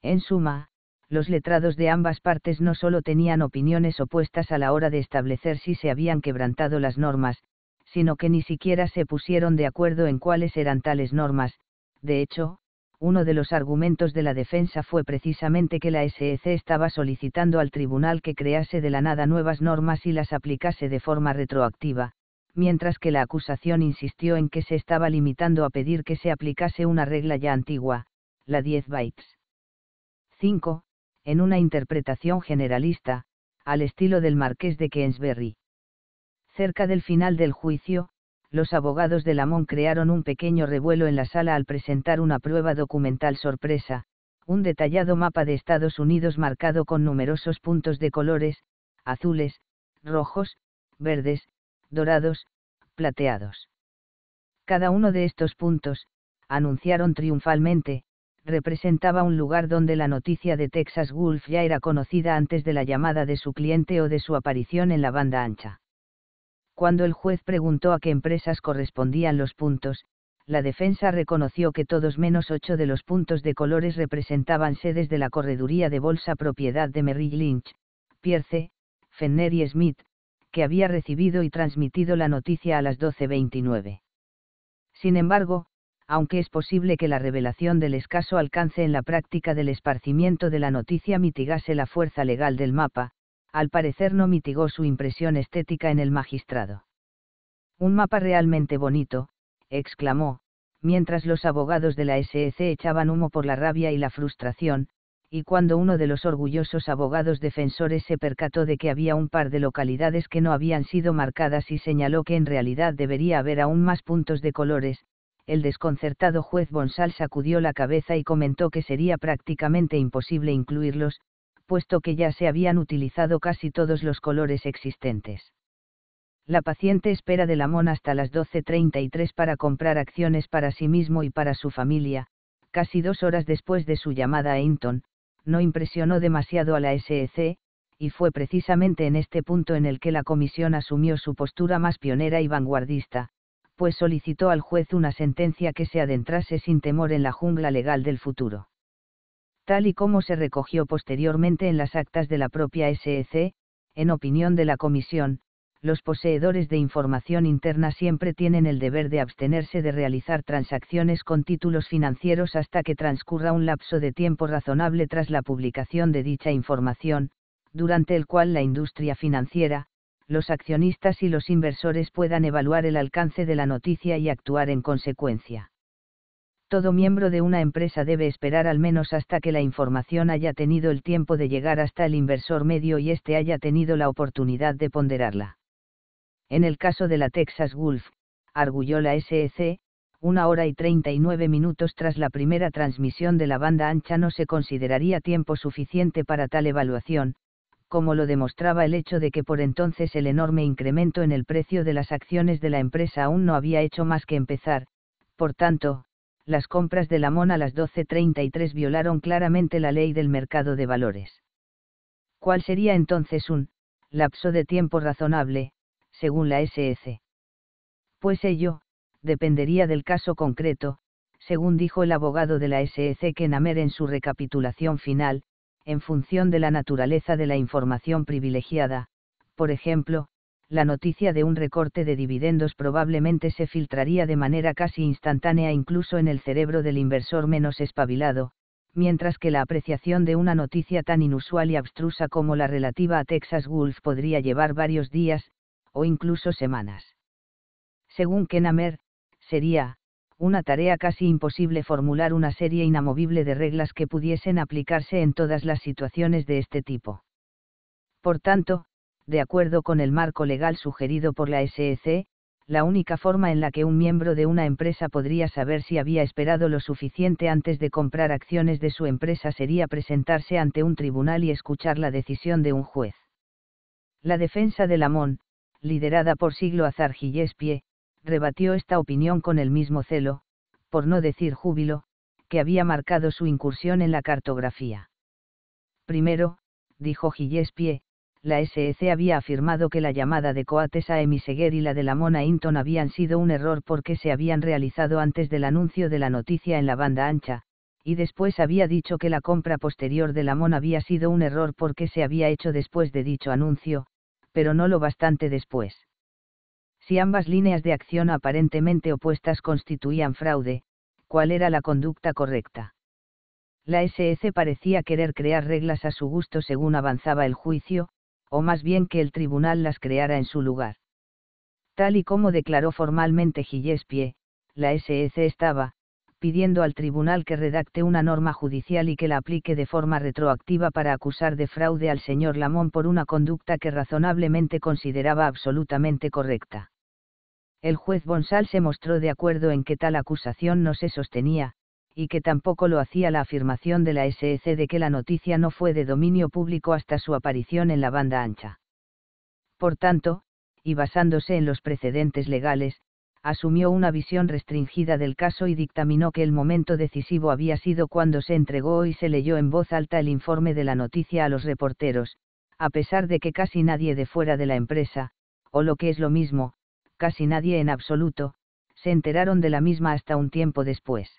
En suma, los letrados de ambas partes no solo tenían opiniones opuestas a la hora de establecer si se habían quebrantado las normas, sino que ni siquiera se pusieron de acuerdo en cuáles eran tales normas, de hecho, uno de los argumentos de la defensa fue precisamente que la SEC estaba solicitando al tribunal que crease de la nada nuevas normas y las aplicase de forma retroactiva, mientras que la acusación insistió en que se estaba limitando a pedir que se aplicase una regla ya antigua, la 10 bytes. 5. En una interpretación generalista, al estilo del marqués de Queensberry. Cerca del final del juicio, los abogados de Lamont crearon un pequeño revuelo en la sala al presentar una prueba documental sorpresa, un detallado mapa de Estados Unidos marcado con numerosos puntos de colores, azules, rojos, verdes, dorados, plateados. Cada uno de estos puntos, anunciaron triunfalmente, representaba un lugar donde la noticia de Texas Gulf ya era conocida antes de la llamada de su cliente o de su aparición en la banda ancha. Cuando el juez preguntó a qué empresas correspondían los puntos, la defensa reconoció que todos menos ocho de los puntos de colores representaban sedes de la correduría de bolsa propiedad de Merrill Lynch, Pierce, Fenner y Smith, que había recibido y transmitido la noticia a las 12.29. Sin embargo, aunque es posible que la revelación del escaso alcance en la práctica del esparcimiento de la noticia mitigase la fuerza legal del mapa, al parecer no mitigó su impresión estética en el magistrado. Un mapa realmente bonito, exclamó, mientras los abogados de la SEC echaban humo por la rabia y la frustración, y cuando uno de los orgullosos abogados defensores se percató de que había un par de localidades que no habían sido marcadas y señaló que en realidad debería haber aún más puntos de colores, el desconcertado juez Bonsal sacudió la cabeza y comentó que sería prácticamente imposible incluirlos, puesto que ya se habían utilizado casi todos los colores existentes. La paciente espera de Lamón hasta las 12.33 para comprar acciones para sí mismo y para su familia, casi dos horas después de su llamada a Hinton, no impresionó demasiado a la SEC, y fue precisamente en este punto en el que la comisión asumió su postura más pionera y vanguardista, pues solicitó al juez una sentencia que se adentrase sin temor en la jungla legal del futuro tal y como se recogió posteriormente en las actas de la propia SEC, en opinión de la Comisión, los poseedores de información interna siempre tienen el deber de abstenerse de realizar transacciones con títulos financieros hasta que transcurra un lapso de tiempo razonable tras la publicación de dicha información, durante el cual la industria financiera, los accionistas y los inversores puedan evaluar el alcance de la noticia y actuar en consecuencia todo miembro de una empresa debe esperar al menos hasta que la información haya tenido el tiempo de llegar hasta el inversor medio y éste haya tenido la oportunidad de ponderarla. En el caso de la Texas Gulf, arguyó la SEC, una hora y 39 minutos tras la primera transmisión de la banda ancha no se consideraría tiempo suficiente para tal evaluación, como lo demostraba el hecho de que por entonces el enorme incremento en el precio de las acciones de la empresa aún no había hecho más que empezar, por tanto, las compras de la mona a las 12.33 violaron claramente la ley del mercado de valores. ¿Cuál sería entonces un lapso de tiempo razonable, según la SEC? Pues ello, dependería del caso concreto, según dijo el abogado de la SEC Kenamer en su recapitulación final, en función de la naturaleza de la información privilegiada, por ejemplo, la noticia de un recorte de dividendos probablemente se filtraría de manera casi instantánea incluso en el cerebro del inversor menos espabilado, mientras que la apreciación de una noticia tan inusual y abstrusa como la relativa a Texas Gulf podría llevar varios días, o incluso semanas. Según Kenamer, sería, una tarea casi imposible formular una serie inamovible de reglas que pudiesen aplicarse en todas las situaciones de este tipo. Por tanto, de acuerdo con el marco legal sugerido por la SEC, la única forma en la que un miembro de una empresa podría saber si había esperado lo suficiente antes de comprar acciones de su empresa sería presentarse ante un tribunal y escuchar la decisión de un juez. La defensa de Lamont, liderada por Siglo Azar Gillespie, rebatió esta opinión con el mismo celo, por no decir júbilo, que había marcado su incursión en la cartografía. Primero, dijo Gillespie, la SEC había afirmado que la llamada de Coates a Emiseguer y la de la Mona Hinton habían sido un error porque se habían realizado antes del anuncio de la noticia en la banda ancha, y después había dicho que la compra posterior de la Mona había sido un error porque se había hecho después de dicho anuncio, pero no lo bastante después. Si ambas líneas de acción aparentemente opuestas constituían fraude, ¿cuál era la conducta correcta? La SEC parecía querer crear reglas a su gusto según avanzaba el juicio, o más bien que el tribunal las creara en su lugar. Tal y como declaró formalmente Gillespie, la SEC estaba, pidiendo al tribunal que redacte una norma judicial y que la aplique de forma retroactiva para acusar de fraude al señor Lamont por una conducta que razonablemente consideraba absolutamente correcta. El juez Bonsal se mostró de acuerdo en que tal acusación no se sostenía, y que tampoco lo hacía la afirmación de la SEC de que la noticia no fue de dominio público hasta su aparición en la banda ancha. Por tanto, y basándose en los precedentes legales, asumió una visión restringida del caso y dictaminó que el momento decisivo había sido cuando se entregó y se leyó en voz alta el informe de la noticia a los reporteros, a pesar de que casi nadie de fuera de la empresa, o lo que es lo mismo, casi nadie en absoluto, se enteraron de la misma hasta un tiempo después.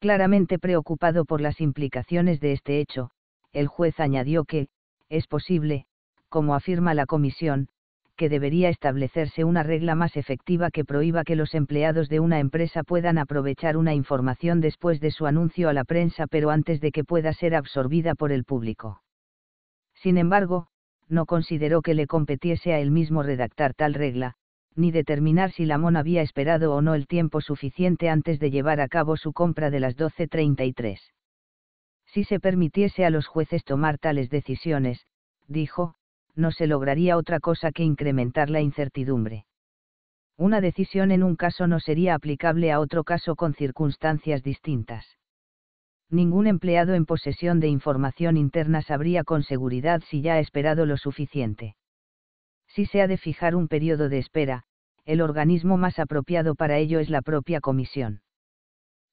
Claramente preocupado por las implicaciones de este hecho, el juez añadió que, es posible, como afirma la comisión, que debería establecerse una regla más efectiva que prohíba que los empleados de una empresa puedan aprovechar una información después de su anuncio a la prensa pero antes de que pueda ser absorbida por el público. Sin embargo, no consideró que le competiese a él mismo redactar tal regla, ni determinar si Lamón había esperado o no el tiempo suficiente antes de llevar a cabo su compra de las 12.33. Si se permitiese a los jueces tomar tales decisiones, dijo, no se lograría otra cosa que incrementar la incertidumbre. Una decisión en un caso no sería aplicable a otro caso con circunstancias distintas. Ningún empleado en posesión de información interna sabría con seguridad si ya ha esperado lo suficiente. Si se ha de fijar un periodo de espera, el organismo más apropiado para ello es la propia comisión.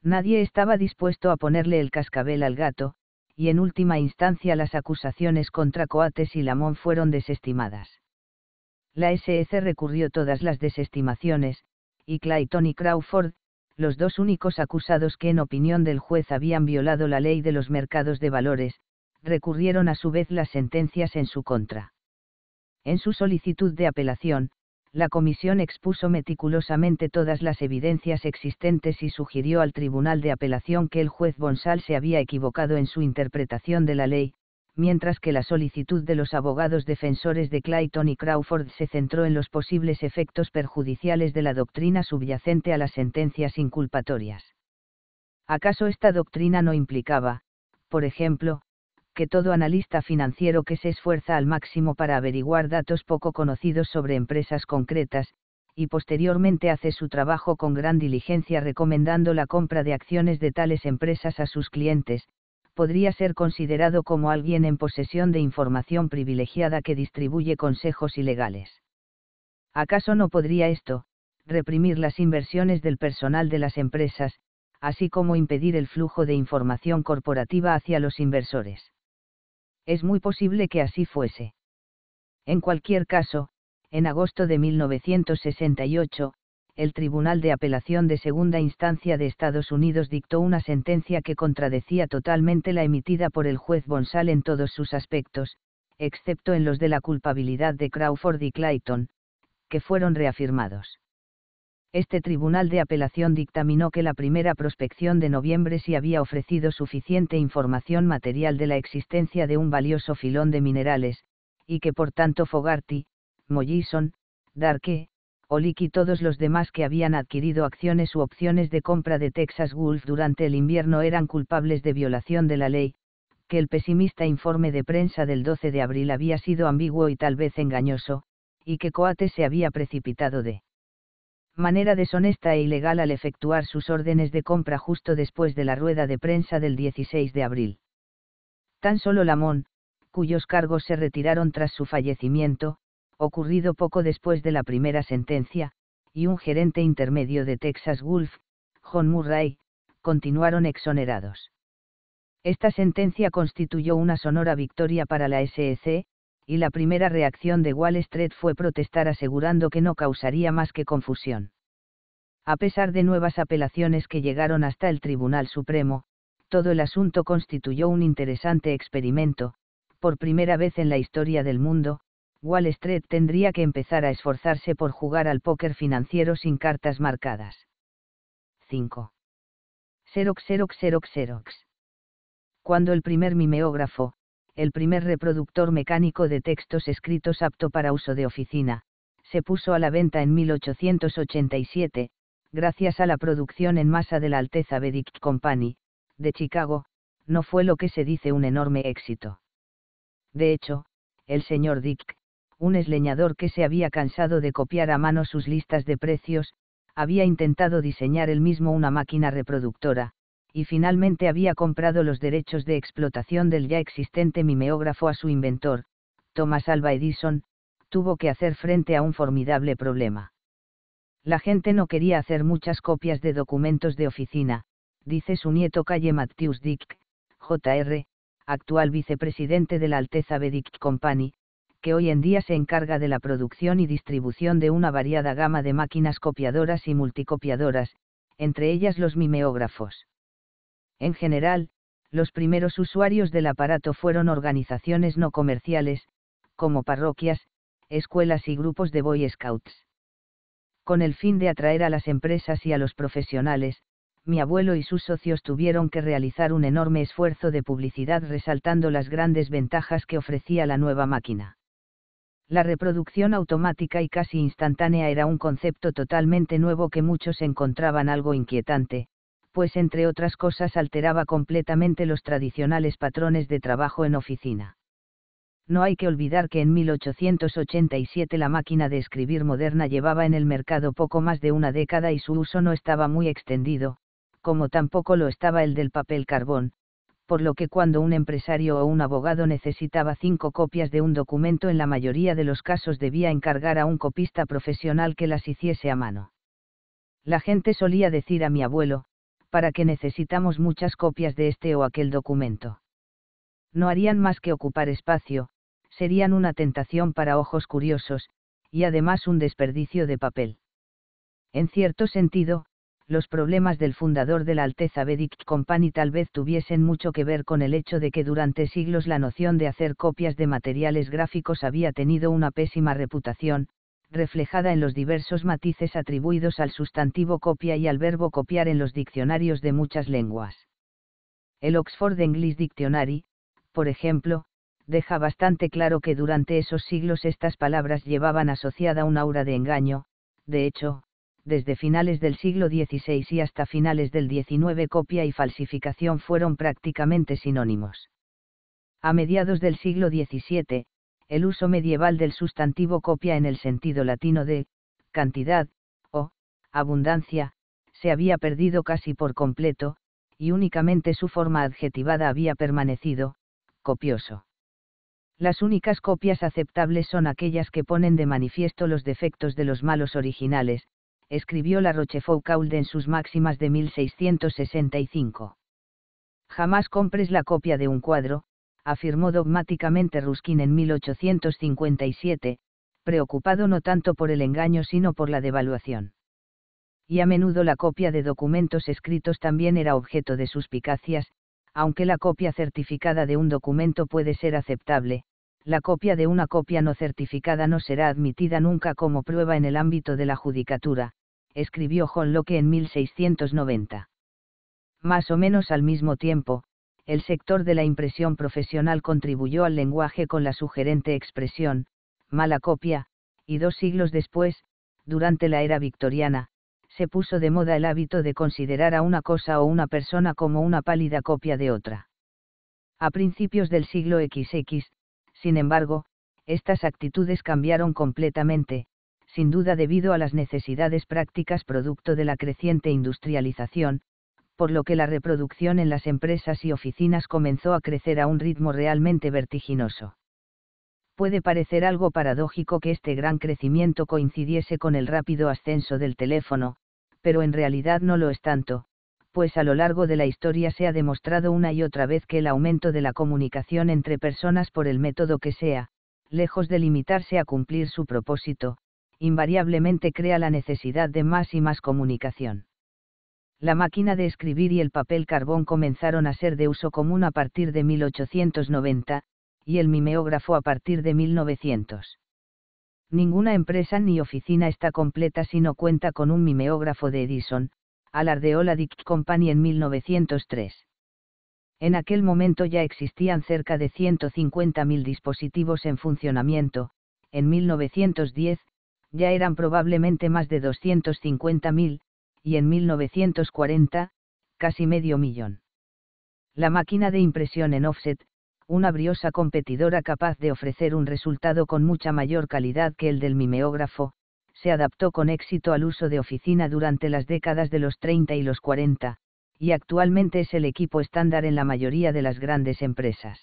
Nadie estaba dispuesto a ponerle el cascabel al gato, y en última instancia las acusaciones contra Coates y Lamont fueron desestimadas. La SEC recurrió todas las desestimaciones, y Clayton y Crawford, los dos únicos acusados que en opinión del juez habían violado la ley de los mercados de valores, recurrieron a su vez las sentencias en su contra. En su solicitud de apelación, la comisión expuso meticulosamente todas las evidencias existentes y sugirió al Tribunal de Apelación que el juez Bonsal se había equivocado en su interpretación de la ley, mientras que la solicitud de los abogados defensores de Clayton y Crawford se centró en los posibles efectos perjudiciales de la doctrina subyacente a las sentencias inculpatorias. ¿Acaso esta doctrina no implicaba, por ejemplo, que todo analista financiero que se esfuerza al máximo para averiguar datos poco conocidos sobre empresas concretas, y posteriormente hace su trabajo con gran diligencia recomendando la compra de acciones de tales empresas a sus clientes, podría ser considerado como alguien en posesión de información privilegiada que distribuye consejos ilegales. ¿Acaso no podría esto, reprimir las inversiones del personal de las empresas, así como impedir el flujo de información corporativa hacia los inversores? Es muy posible que así fuese. En cualquier caso, en agosto de 1968, el Tribunal de Apelación de Segunda Instancia de Estados Unidos dictó una sentencia que contradecía totalmente la emitida por el juez Bonsal en todos sus aspectos, excepto en los de la culpabilidad de Crawford y Clayton, que fueron reafirmados. Este tribunal de apelación dictaminó que la primera prospección de noviembre sí había ofrecido suficiente información material de la existencia de un valioso filón de minerales, y que por tanto Fogarty, Mollison, Darke, Olick y todos los demás que habían adquirido acciones u opciones de compra de Texas Gulf durante el invierno eran culpables de violación de la ley, que el pesimista informe de prensa del 12 de abril había sido ambiguo y tal vez engañoso, y que Coate se había precipitado de manera deshonesta e ilegal al efectuar sus órdenes de compra justo después de la rueda de prensa del 16 de abril. Tan solo Lamont, cuyos cargos se retiraron tras su fallecimiento, ocurrido poco después de la primera sentencia, y un gerente intermedio de Texas Gulf, John Murray, continuaron exonerados. Esta sentencia constituyó una sonora victoria para la SEC, y la primera reacción de Wall Street fue protestar asegurando que no causaría más que confusión. A pesar de nuevas apelaciones que llegaron hasta el Tribunal Supremo, todo el asunto constituyó un interesante experimento, por primera vez en la historia del mundo, Wall Street tendría que empezar a esforzarse por jugar al póker financiero sin cartas marcadas. 5. Xerox Xerox Xerox Xerox. Cuando el primer mimeógrafo, el primer reproductor mecánico de textos escritos apto para uso de oficina, se puso a la venta en 1887, gracias a la producción en masa de la Alteza Bedick Company, de Chicago, no fue lo que se dice un enorme éxito. De hecho, el señor Dick, un esleñador que se había cansado de copiar a mano sus listas de precios, había intentado diseñar él mismo una máquina reproductora, y finalmente había comprado los derechos de explotación del ya existente mimeógrafo a su inventor, Thomas Alva Edison, tuvo que hacer frente a un formidable problema. La gente no quería hacer muchas copias de documentos de oficina, dice su nieto Calle Matthews Dick, Jr., actual vicepresidente de la Alteza Bedick Company, que hoy en día se encarga de la producción y distribución de una variada gama de máquinas copiadoras y multicopiadoras, entre ellas los mimeógrafos. En general, los primeros usuarios del aparato fueron organizaciones no comerciales, como parroquias, escuelas y grupos de Boy Scouts. Con el fin de atraer a las empresas y a los profesionales, mi abuelo y sus socios tuvieron que realizar un enorme esfuerzo de publicidad resaltando las grandes ventajas que ofrecía la nueva máquina. La reproducción automática y casi instantánea era un concepto totalmente nuevo que muchos encontraban algo inquietante, pues entre otras cosas alteraba completamente los tradicionales patrones de trabajo en oficina. No hay que olvidar que en 1887 la máquina de escribir moderna llevaba en el mercado poco más de una década y su uso no estaba muy extendido, como tampoco lo estaba el del papel carbón, por lo que cuando un empresario o un abogado necesitaba cinco copias de un documento en la mayoría de los casos debía encargar a un copista profesional que las hiciese a mano. La gente solía decir a mi abuelo, para que necesitamos muchas copias de este o aquel documento. No harían más que ocupar espacio, serían una tentación para ojos curiosos, y además un desperdicio de papel. En cierto sentido, los problemas del fundador de la Alteza Vedic Company tal vez tuviesen mucho que ver con el hecho de que durante siglos la noción de hacer copias de materiales gráficos había tenido una pésima reputación, reflejada en los diversos matices atribuidos al sustantivo copia y al verbo copiar en los diccionarios de muchas lenguas. El Oxford English Dictionary, por ejemplo, deja bastante claro que durante esos siglos estas palabras llevaban asociada un aura de engaño, de hecho, desde finales del siglo XVI y hasta finales del XIX copia y falsificación fueron prácticamente sinónimos. A mediados del siglo XVII, el uso medieval del sustantivo copia en el sentido latino de cantidad o abundancia se había perdido casi por completo, y únicamente su forma adjetivada había permanecido, copioso. Las únicas copias aceptables son aquellas que ponen de manifiesto los defectos de los malos originales, escribió la Rochefoucauld en sus máximas de 1665. Jamás compres la copia de un cuadro, afirmó dogmáticamente Ruskin en 1857, preocupado no tanto por el engaño sino por la devaluación. Y a menudo la copia de documentos escritos también era objeto de suspicacias, aunque la copia certificada de un documento puede ser aceptable, la copia de una copia no certificada no será admitida nunca como prueba en el ámbito de la judicatura, escribió John Locke en 1690. Más o menos al mismo tiempo, el sector de la impresión profesional contribuyó al lenguaje con la sugerente expresión, mala copia, y dos siglos después, durante la era victoriana, se puso de moda el hábito de considerar a una cosa o una persona como una pálida copia de otra. A principios del siglo XX, sin embargo, estas actitudes cambiaron completamente, sin duda debido a las necesidades prácticas producto de la creciente industrialización, por lo que la reproducción en las empresas y oficinas comenzó a crecer a un ritmo realmente vertiginoso. Puede parecer algo paradójico que este gran crecimiento coincidiese con el rápido ascenso del teléfono, pero en realidad no lo es tanto, pues a lo largo de la historia se ha demostrado una y otra vez que el aumento de la comunicación entre personas por el método que sea, lejos de limitarse a cumplir su propósito, invariablemente crea la necesidad de más y más comunicación la máquina de escribir y el papel carbón comenzaron a ser de uso común a partir de 1890, y el mimeógrafo a partir de 1900. Ninguna empresa ni oficina está completa si no cuenta con un mimeógrafo de Edison, alardeó la Dick Company en 1903. En aquel momento ya existían cerca de 150.000 dispositivos en funcionamiento, en 1910, ya eran probablemente más de 250.000, y en 1940, casi medio millón. La máquina de impresión en offset, una briosa competidora capaz de ofrecer un resultado con mucha mayor calidad que el del mimeógrafo, se adaptó con éxito al uso de oficina durante las décadas de los 30 y los 40, y actualmente es el equipo estándar en la mayoría de las grandes empresas.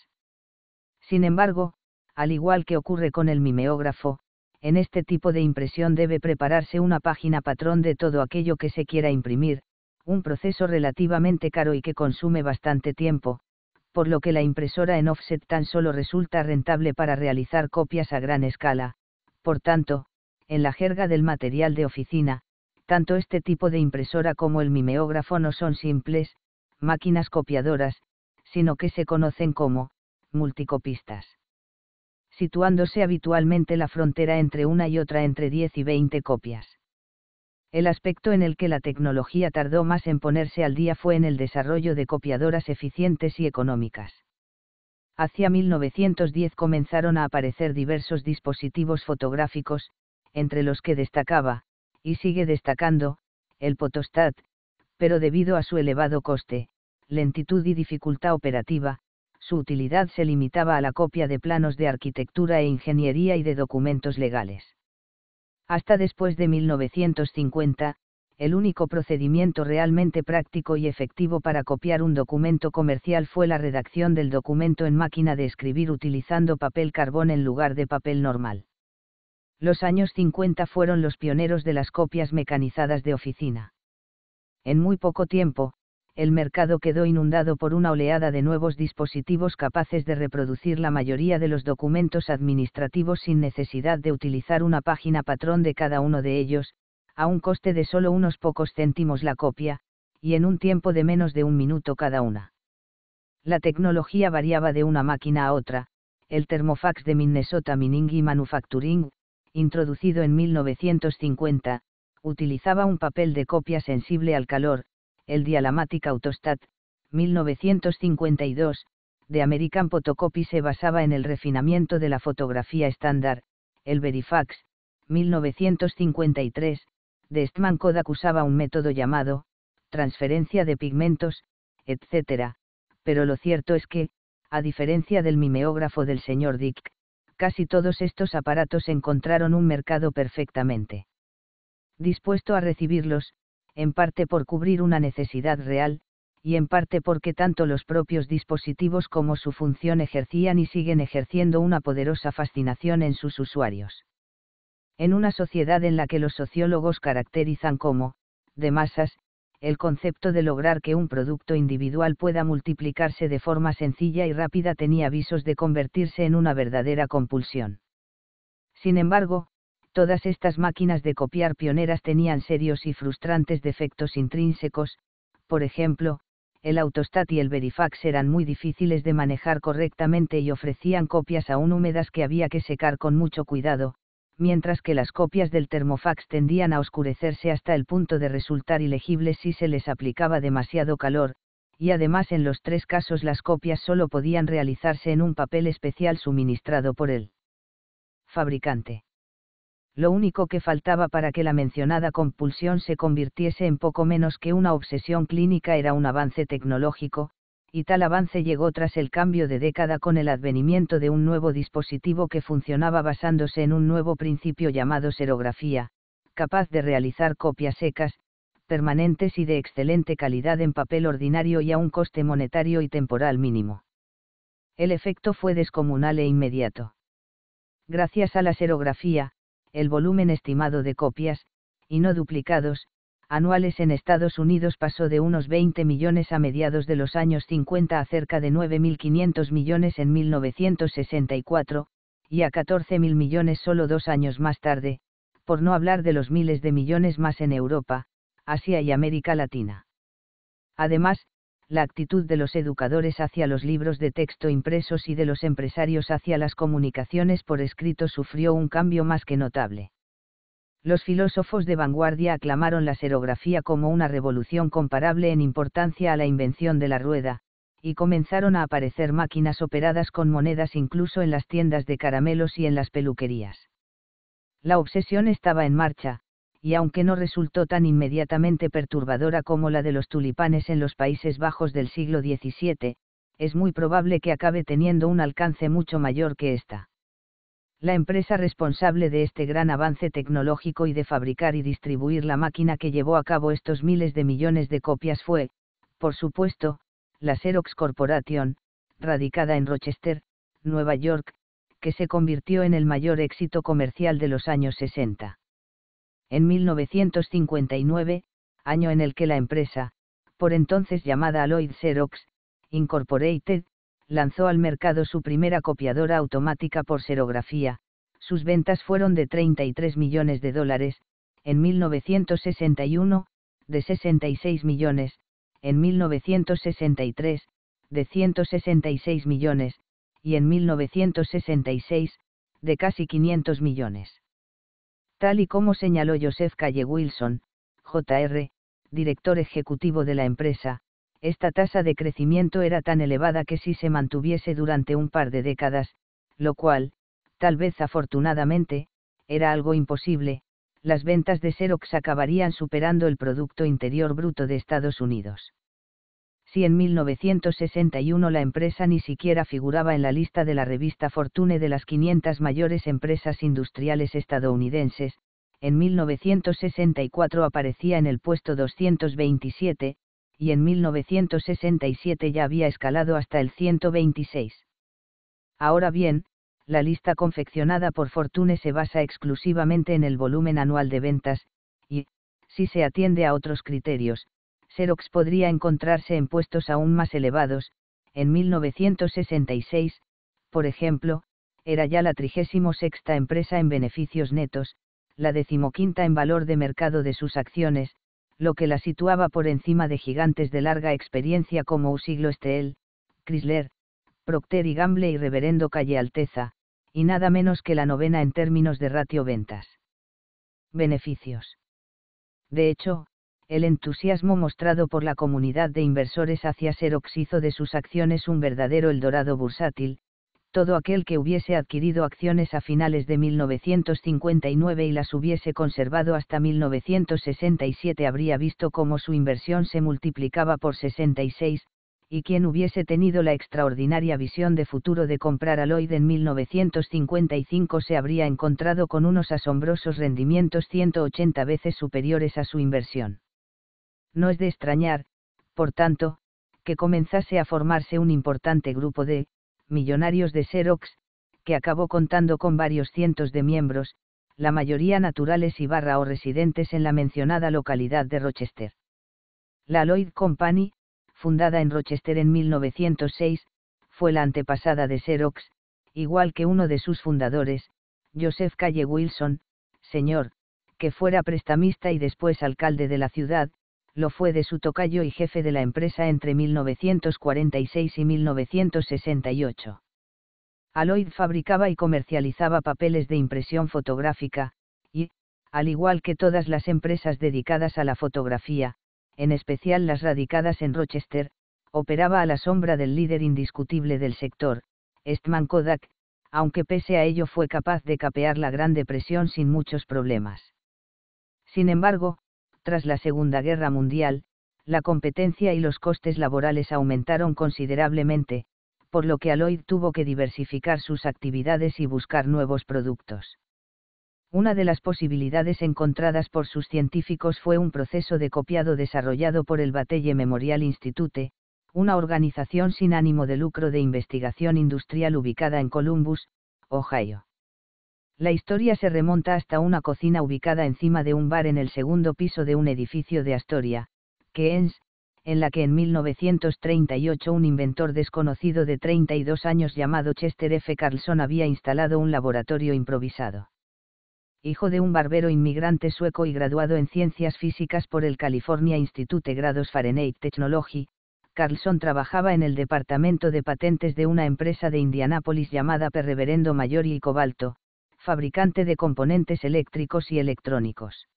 Sin embargo, al igual que ocurre con el mimeógrafo, en este tipo de impresión debe prepararse una página patrón de todo aquello que se quiera imprimir, un proceso relativamente caro y que consume bastante tiempo, por lo que la impresora en offset tan solo resulta rentable para realizar copias a gran escala, por tanto, en la jerga del material de oficina, tanto este tipo de impresora como el mimeógrafo no son simples, máquinas copiadoras, sino que se conocen como, multicopistas situándose habitualmente la frontera entre una y otra entre 10 y 20 copias. El aspecto en el que la tecnología tardó más en ponerse al día fue en el desarrollo de copiadoras eficientes y económicas. Hacia 1910 comenzaron a aparecer diversos dispositivos fotográficos, entre los que destacaba, y sigue destacando, el potostat, pero debido a su elevado coste, lentitud y dificultad operativa, su utilidad se limitaba a la copia de planos de arquitectura e ingeniería y de documentos legales. Hasta después de 1950, el único procedimiento realmente práctico y efectivo para copiar un documento comercial fue la redacción del documento en máquina de escribir utilizando papel carbón en lugar de papel normal. Los años 50 fueron los pioneros de las copias mecanizadas de oficina. En muy poco tiempo, el mercado quedó inundado por una oleada de nuevos dispositivos capaces de reproducir la mayoría de los documentos administrativos sin necesidad de utilizar una página patrón de cada uno de ellos, a un coste de solo unos pocos céntimos la copia, y en un tiempo de menos de un minuto cada una. La tecnología variaba de una máquina a otra, el termofax de Minnesota Mining Manufacturing, introducido en 1950, utilizaba un papel de copia sensible al calor, el Dialamatic Autostat, 1952, de American Photocopy se basaba en el refinamiento de la fotografía estándar, el Verifax, 1953, de Stman Kodak usaba un método llamado, transferencia de pigmentos, etc., pero lo cierto es que, a diferencia del mimeógrafo del señor Dick, casi todos estos aparatos encontraron un mercado perfectamente dispuesto a recibirlos, en parte por cubrir una necesidad real, y en parte porque tanto los propios dispositivos como su función ejercían y siguen ejerciendo una poderosa fascinación en sus usuarios. En una sociedad en la que los sociólogos caracterizan como, de masas, el concepto de lograr que un producto individual pueda multiplicarse de forma sencilla y rápida tenía visos de convertirse en una verdadera compulsión. Sin embargo, todas estas máquinas de copiar pioneras tenían serios y frustrantes defectos intrínsecos, por ejemplo, el autostat y el verifax eran muy difíciles de manejar correctamente y ofrecían copias aún húmedas que había que secar con mucho cuidado, mientras que las copias del termofax tendían a oscurecerse hasta el punto de resultar ilegibles si se les aplicaba demasiado calor, y además en los tres casos las copias solo podían realizarse en un papel especial suministrado por el fabricante. Lo único que faltaba para que la mencionada compulsión se convirtiese en poco menos que una obsesión clínica era un avance tecnológico, y tal avance llegó tras el cambio de década con el advenimiento de un nuevo dispositivo que funcionaba basándose en un nuevo principio llamado serografía, capaz de realizar copias secas, permanentes y de excelente calidad en papel ordinario y a un coste monetario y temporal mínimo. El efecto fue descomunal e inmediato. Gracias a la serografía, el volumen estimado de copias, y no duplicados, anuales en Estados Unidos pasó de unos 20 millones a mediados de los años 50 a cerca de 9.500 millones en 1964, y a 14.000 millones solo dos años más tarde, por no hablar de los miles de millones más en Europa, Asia y América Latina. Además, la actitud de los educadores hacia los libros de texto impresos y de los empresarios hacia las comunicaciones por escrito sufrió un cambio más que notable los filósofos de vanguardia aclamaron la serografía como una revolución comparable en importancia a la invención de la rueda, y comenzaron a aparecer máquinas operadas con monedas incluso en las tiendas de caramelos y en las peluquerías. La obsesión estaba en marcha, y aunque no resultó tan inmediatamente perturbadora como la de los tulipanes en los Países Bajos del siglo XVII, es muy probable que acabe teniendo un alcance mucho mayor que esta. La empresa responsable de este gran avance tecnológico y de fabricar y distribuir la máquina que llevó a cabo estos miles de millones de copias fue, por supuesto, la Xerox Corporation, radicada en Rochester, Nueva York, que se convirtió en el mayor éxito comercial de los años 60. En 1959, año en el que la empresa, por entonces llamada Lloyd Xerox, Incorporated, lanzó al mercado su primera copiadora automática por serografía, sus ventas fueron de 33 millones de dólares, en 1961, de 66 millones, en 1963, de 166 millones, y en 1966, de casi 500 millones. Tal y como señaló Joseph Calle Wilson, Jr., director ejecutivo de la empresa, esta tasa de crecimiento era tan elevada que si se mantuviese durante un par de décadas, lo cual, tal vez afortunadamente, era algo imposible, las ventas de Xerox acabarían superando el Producto Interior Bruto de Estados Unidos. Si en 1961 la empresa ni siquiera figuraba en la lista de la revista Fortune de las 500 mayores empresas industriales estadounidenses, en 1964 aparecía en el puesto 227, y en 1967 ya había escalado hasta el 126. Ahora bien, la lista confeccionada por Fortune se basa exclusivamente en el volumen anual de ventas, y, si se atiende a otros criterios, Xerox podría encontrarse en puestos aún más elevados, en 1966, por ejemplo, era ya la 36 empresa en beneficios netos, la decimoquinta en valor de mercado de sus acciones, lo que la situaba por encima de gigantes de larga experiencia como Usiglo Steel, Chrysler, Procter y Gamble y Reverendo Calle Alteza, y nada menos que la novena en términos de ratio ventas. Beneficios. De hecho, el entusiasmo mostrado por la comunidad de inversores hacia Xerox hizo de sus acciones un verdadero Eldorado bursátil, todo aquel que hubiese adquirido acciones a finales de 1959 y las hubiese conservado hasta 1967 habría visto cómo su inversión se multiplicaba por 66, y quien hubiese tenido la extraordinaria visión de futuro de comprar a Lloyd en 1955 se habría encontrado con unos asombrosos rendimientos 180 veces superiores a su inversión. No es de extrañar, por tanto, que comenzase a formarse un importante grupo de, millonarios de Xerox, que acabó contando con varios cientos de miembros, la mayoría naturales y barra o residentes en la mencionada localidad de Rochester. La Lloyd Company, fundada en Rochester en 1906, fue la antepasada de Xerox, igual que uno de sus fundadores, Joseph Calle Wilson, señor, que fuera prestamista y después alcalde de la ciudad, lo fue de su tocayo y jefe de la empresa entre 1946 y 1968. Aloyd fabricaba y comercializaba papeles de impresión fotográfica, y, al igual que todas las empresas dedicadas a la fotografía, en especial las radicadas en Rochester, operaba a la sombra del líder indiscutible del sector, Eastman Kodak, aunque pese a ello fue capaz de capear la Gran Depresión sin muchos problemas. Sin embargo, tras la Segunda Guerra Mundial, la competencia y los costes laborales aumentaron considerablemente, por lo que Aloyd tuvo que diversificar sus actividades y buscar nuevos productos. Una de las posibilidades encontradas por sus científicos fue un proceso de copiado desarrollado por el Batelle Memorial Institute, una organización sin ánimo de lucro de investigación industrial ubicada en Columbus, Ohio. La historia se remonta hasta una cocina ubicada encima de un bar en el segundo piso de un edificio de Astoria, Keynes, en la que en 1938 un inventor desconocido de 32 años llamado Chester F. Carlson había instalado un laboratorio improvisado. Hijo de un barbero inmigrante sueco y graduado en ciencias físicas por el California Institute Grados Fahrenheit Technology, Carlson trabajaba en el departamento de patentes de una empresa de Indianápolis llamada Perreverendo Mayori y Cobalto, fabricante de componentes eléctricos y electrónicos.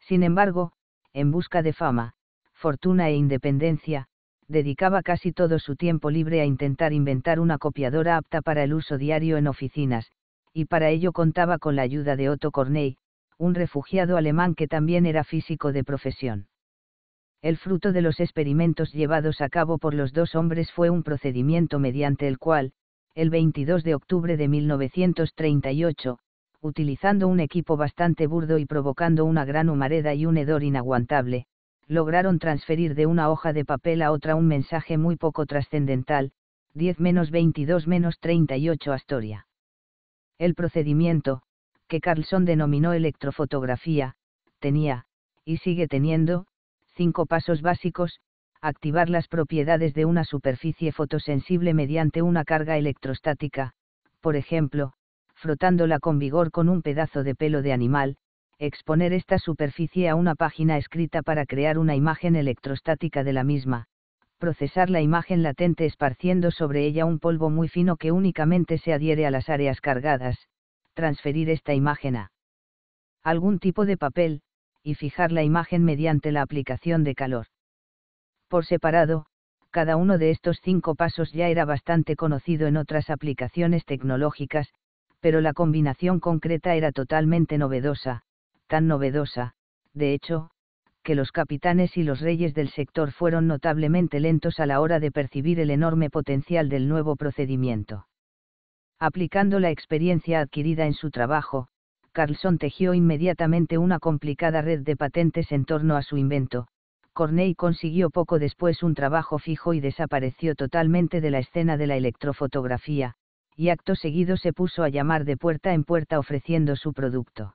Sin embargo, en busca de fama, fortuna e independencia, dedicaba casi todo su tiempo libre a intentar inventar una copiadora apta para el uso diario en oficinas, y para ello contaba con la ayuda de Otto Corney, un refugiado alemán que también era físico de profesión. El fruto de los experimentos llevados a cabo por los dos hombres fue un procedimiento mediante el cual, el 22 de octubre de 1938, utilizando un equipo bastante burdo y provocando una gran humareda y un hedor inaguantable, lograron transferir de una hoja de papel a otra un mensaje muy poco trascendental, 10-22-38 Astoria. El procedimiento, que Carlson denominó electrofotografía, tenía, y sigue teniendo, cinco pasos básicos, activar las propiedades de una superficie fotosensible mediante una carga electrostática, por ejemplo, frotándola con vigor con un pedazo de pelo de animal, exponer esta superficie a una página escrita para crear una imagen electrostática de la misma, procesar la imagen latente esparciendo sobre ella un polvo muy fino que únicamente se adhiere a las áreas cargadas, transferir esta imagen a algún tipo de papel, y fijar la imagen mediante la aplicación de calor. Por separado, cada uno de estos cinco pasos ya era bastante conocido en otras aplicaciones tecnológicas, pero la combinación concreta era totalmente novedosa, tan novedosa, de hecho, que los capitanes y los reyes del sector fueron notablemente lentos a la hora de percibir el enorme potencial del nuevo procedimiento. Aplicando la experiencia adquirida en su trabajo, Carlson tejió inmediatamente una complicada red de patentes en torno a su invento, Corney consiguió poco después un trabajo fijo y desapareció totalmente de la escena de la electrofotografía, y acto seguido se puso a llamar de puerta en puerta ofreciendo su producto.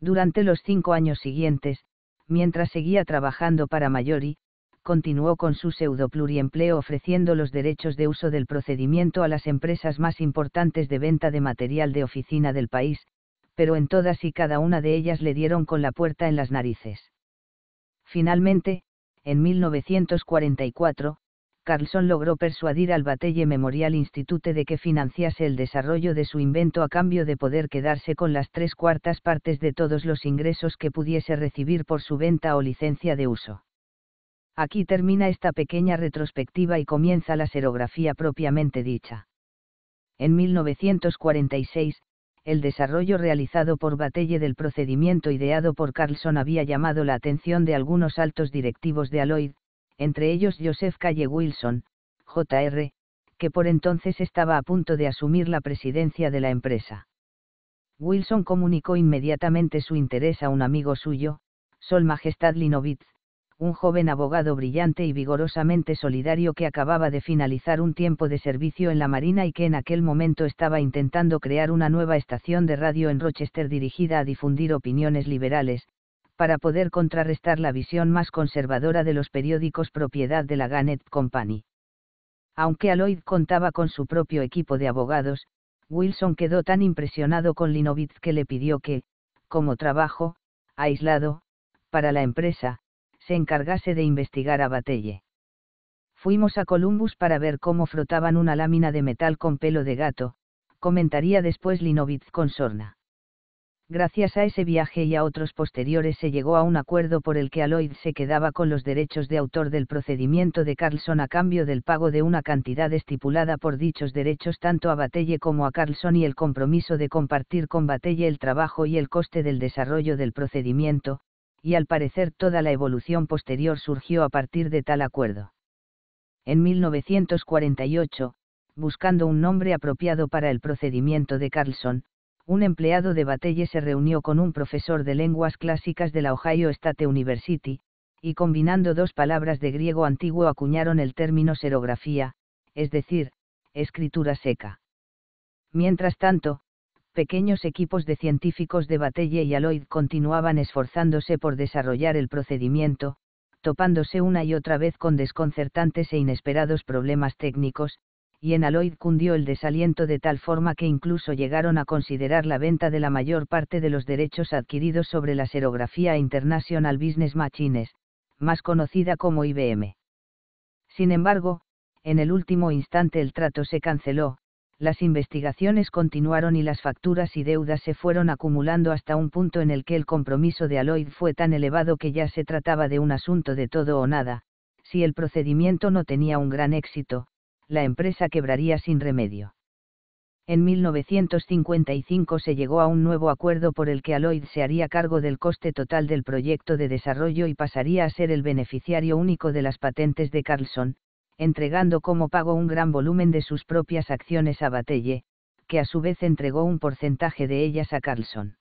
Durante los cinco años siguientes, mientras seguía trabajando para Mayori, continuó con su pseudo pluriempleo ofreciendo los derechos de uso del procedimiento a las empresas más importantes de venta de material de oficina del país, pero en todas y cada una de ellas le dieron con la puerta en las narices. Finalmente, en 1944, Carlson logró persuadir al Batelle Memorial Institute de que financiase el desarrollo de su invento a cambio de poder quedarse con las tres cuartas partes de todos los ingresos que pudiese recibir por su venta o licencia de uso. Aquí termina esta pequeña retrospectiva y comienza la serografía propiamente dicha. En 1946, el desarrollo realizado por Batelle del procedimiento ideado por Carlson había llamado la atención de algunos altos directivos de Aloyd, entre ellos Joseph Calle Wilson, Jr., que por entonces estaba a punto de asumir la presidencia de la empresa. Wilson comunicó inmediatamente su interés a un amigo suyo, Sol Majestad Linovitz, un joven abogado brillante y vigorosamente solidario que acababa de finalizar un tiempo de servicio en la Marina y que en aquel momento estaba intentando crear una nueva estación de radio en Rochester dirigida a difundir opiniones liberales, para poder contrarrestar la visión más conservadora de los periódicos propiedad de la Gannett Company. Aunque Aloyd contaba con su propio equipo de abogados, Wilson quedó tan impresionado con Linovitz que le pidió que, como trabajo, aislado, para la empresa, se encargase de investigar a Batelle. Fuimos a Columbus para ver cómo frotaban una lámina de metal con pelo de gato, comentaría después Linovitz con sorna. Gracias a ese viaje y a otros posteriores se llegó a un acuerdo por el que Aloyd se quedaba con los derechos de autor del procedimiento de Carlson a cambio del pago de una cantidad estipulada por dichos derechos tanto a Batelle como a Carlson y el compromiso de compartir con Batelle el trabajo y el coste del desarrollo del procedimiento, y al parecer toda la evolución posterior surgió a partir de tal acuerdo. En 1948, buscando un nombre apropiado para el procedimiento de Carlson, un empleado de Batelle se reunió con un profesor de lenguas clásicas de la Ohio State University, y combinando dos palabras de griego antiguo acuñaron el término serografía, es decir, escritura seca. Mientras tanto, pequeños equipos de científicos de Batelle y Aloyd continuaban esforzándose por desarrollar el procedimiento, topándose una y otra vez con desconcertantes e inesperados problemas técnicos, y en Aloyd cundió el desaliento de tal forma que incluso llegaron a considerar la venta de la mayor parte de los derechos adquiridos sobre la serografía International Business Machines, más conocida como IBM. Sin embargo, en el último instante el trato se canceló, las investigaciones continuaron y las facturas y deudas se fueron acumulando hasta un punto en el que el compromiso de Aloyd fue tan elevado que ya se trataba de un asunto de todo o nada, si el procedimiento no tenía un gran éxito, la empresa quebraría sin remedio. En 1955 se llegó a un nuevo acuerdo por el que Aloyd se haría cargo del coste total del proyecto de desarrollo y pasaría a ser el beneficiario único de las patentes de Carlson, entregando como pago un gran volumen de sus propias acciones a Batelle, que a su vez entregó un porcentaje de ellas a Carlson.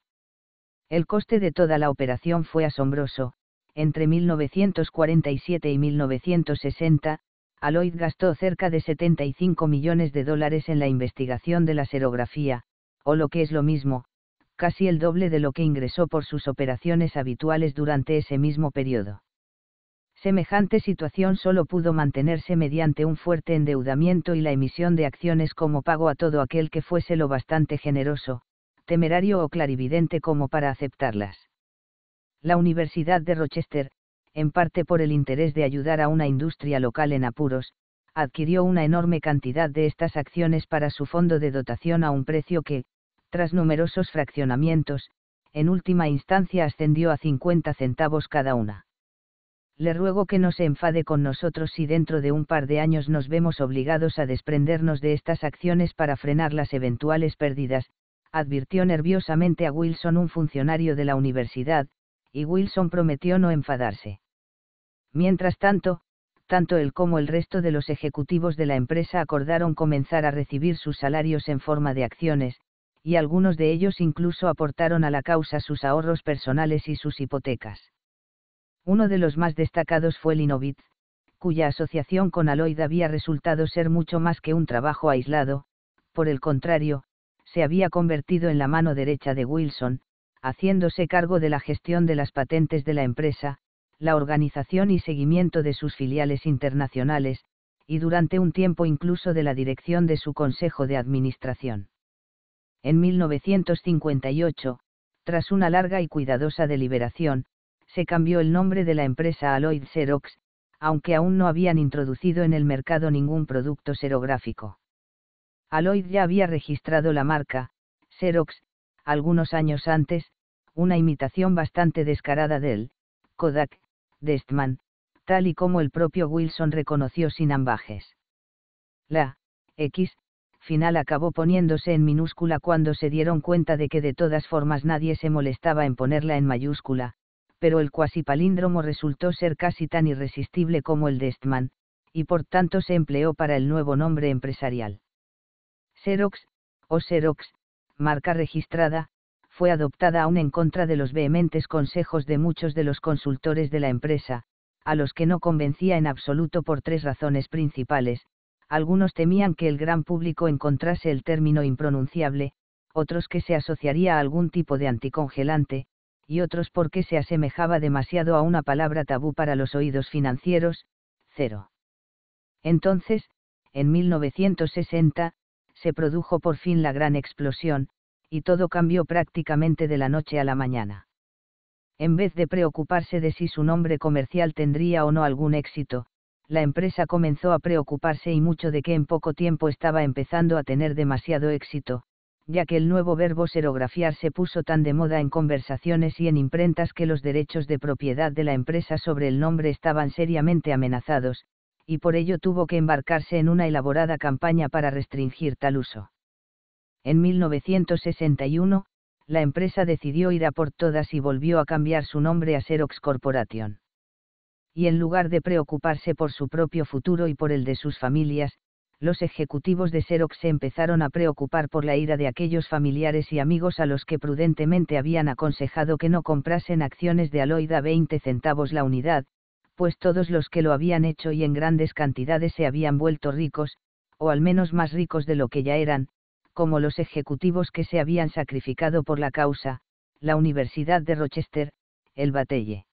El coste de toda la operación fue asombroso, entre 1947 y 1960, Aloyd gastó cerca de 75 millones de dólares en la investigación de la serografía, o lo que es lo mismo, casi el doble de lo que ingresó por sus operaciones habituales durante ese mismo periodo. Semejante situación solo pudo mantenerse mediante un fuerte endeudamiento y la emisión de acciones como pago a todo aquel que fuese lo bastante generoso, temerario o clarividente como para aceptarlas. La Universidad de Rochester, en parte por el interés de ayudar a una industria local en apuros, adquirió una enorme cantidad de estas acciones para su fondo de dotación a un precio que, tras numerosos fraccionamientos, en última instancia ascendió a 50 centavos cada una. Le ruego que no se enfade con nosotros si dentro de un par de años nos vemos obligados a desprendernos de estas acciones para frenar las eventuales pérdidas, advirtió nerviosamente a Wilson un funcionario de la universidad, y Wilson prometió no enfadarse. Mientras tanto, tanto él como el resto de los ejecutivos de la empresa acordaron comenzar a recibir sus salarios en forma de acciones, y algunos de ellos incluso aportaron a la causa sus ahorros personales y sus hipotecas. Uno de los más destacados fue Linovitz, cuya asociación con Aloyd había resultado ser mucho más que un trabajo aislado, por el contrario, se había convertido en la mano derecha de Wilson, haciéndose cargo de la gestión de las patentes de la empresa, la organización y seguimiento de sus filiales internacionales, y durante un tiempo incluso de la dirección de su consejo de administración. En 1958, tras una larga y cuidadosa deliberación, se cambió el nombre de la empresa a Lloyd Xerox, aunque aún no habían introducido en el mercado ningún producto serográfico. Aloyd ya había registrado la marca, Xerox, algunos años antes, una imitación bastante descarada del Kodak, de Estman, tal y como el propio Wilson reconoció sin ambajes. La X final acabó poniéndose en minúscula cuando se dieron cuenta de que de todas formas nadie se molestaba en ponerla en mayúscula, pero el cuasipalíndromo resultó ser casi tan irresistible como el de Estman, y por tanto se empleó para el nuevo nombre empresarial. Xerox, o Xerox, marca registrada, fue adoptada aún en contra de los vehementes consejos de muchos de los consultores de la empresa, a los que no convencía en absoluto por tres razones principales, algunos temían que el gran público encontrase el término impronunciable, otros que se asociaría a algún tipo de anticongelante, y otros porque se asemejaba demasiado a una palabra tabú para los oídos financieros, cero. Entonces, en 1960, se produjo por fin la gran explosión, y todo cambió prácticamente de la noche a la mañana. En vez de preocuparse de si su nombre comercial tendría o no algún éxito, la empresa comenzó a preocuparse y mucho de que en poco tiempo estaba empezando a tener demasiado éxito, ya que el nuevo verbo serografiar se puso tan de moda en conversaciones y en imprentas que los derechos de propiedad de la empresa sobre el nombre estaban seriamente amenazados, y por ello tuvo que embarcarse en una elaborada campaña para restringir tal uso. En 1961, la empresa decidió ir a por todas y volvió a cambiar su nombre a Xerox Corporation. Y en lugar de preocuparse por su propio futuro y por el de sus familias, los ejecutivos de Xerox se empezaron a preocupar por la ira de aquellos familiares y amigos a los que prudentemente habían aconsejado que no comprasen acciones de Aloyd a 20 centavos la unidad, pues todos los que lo habían hecho y en grandes cantidades se habían vuelto ricos, o al menos más ricos de lo que ya eran, como los ejecutivos que se habían sacrificado por la causa, la Universidad de Rochester, el Batelle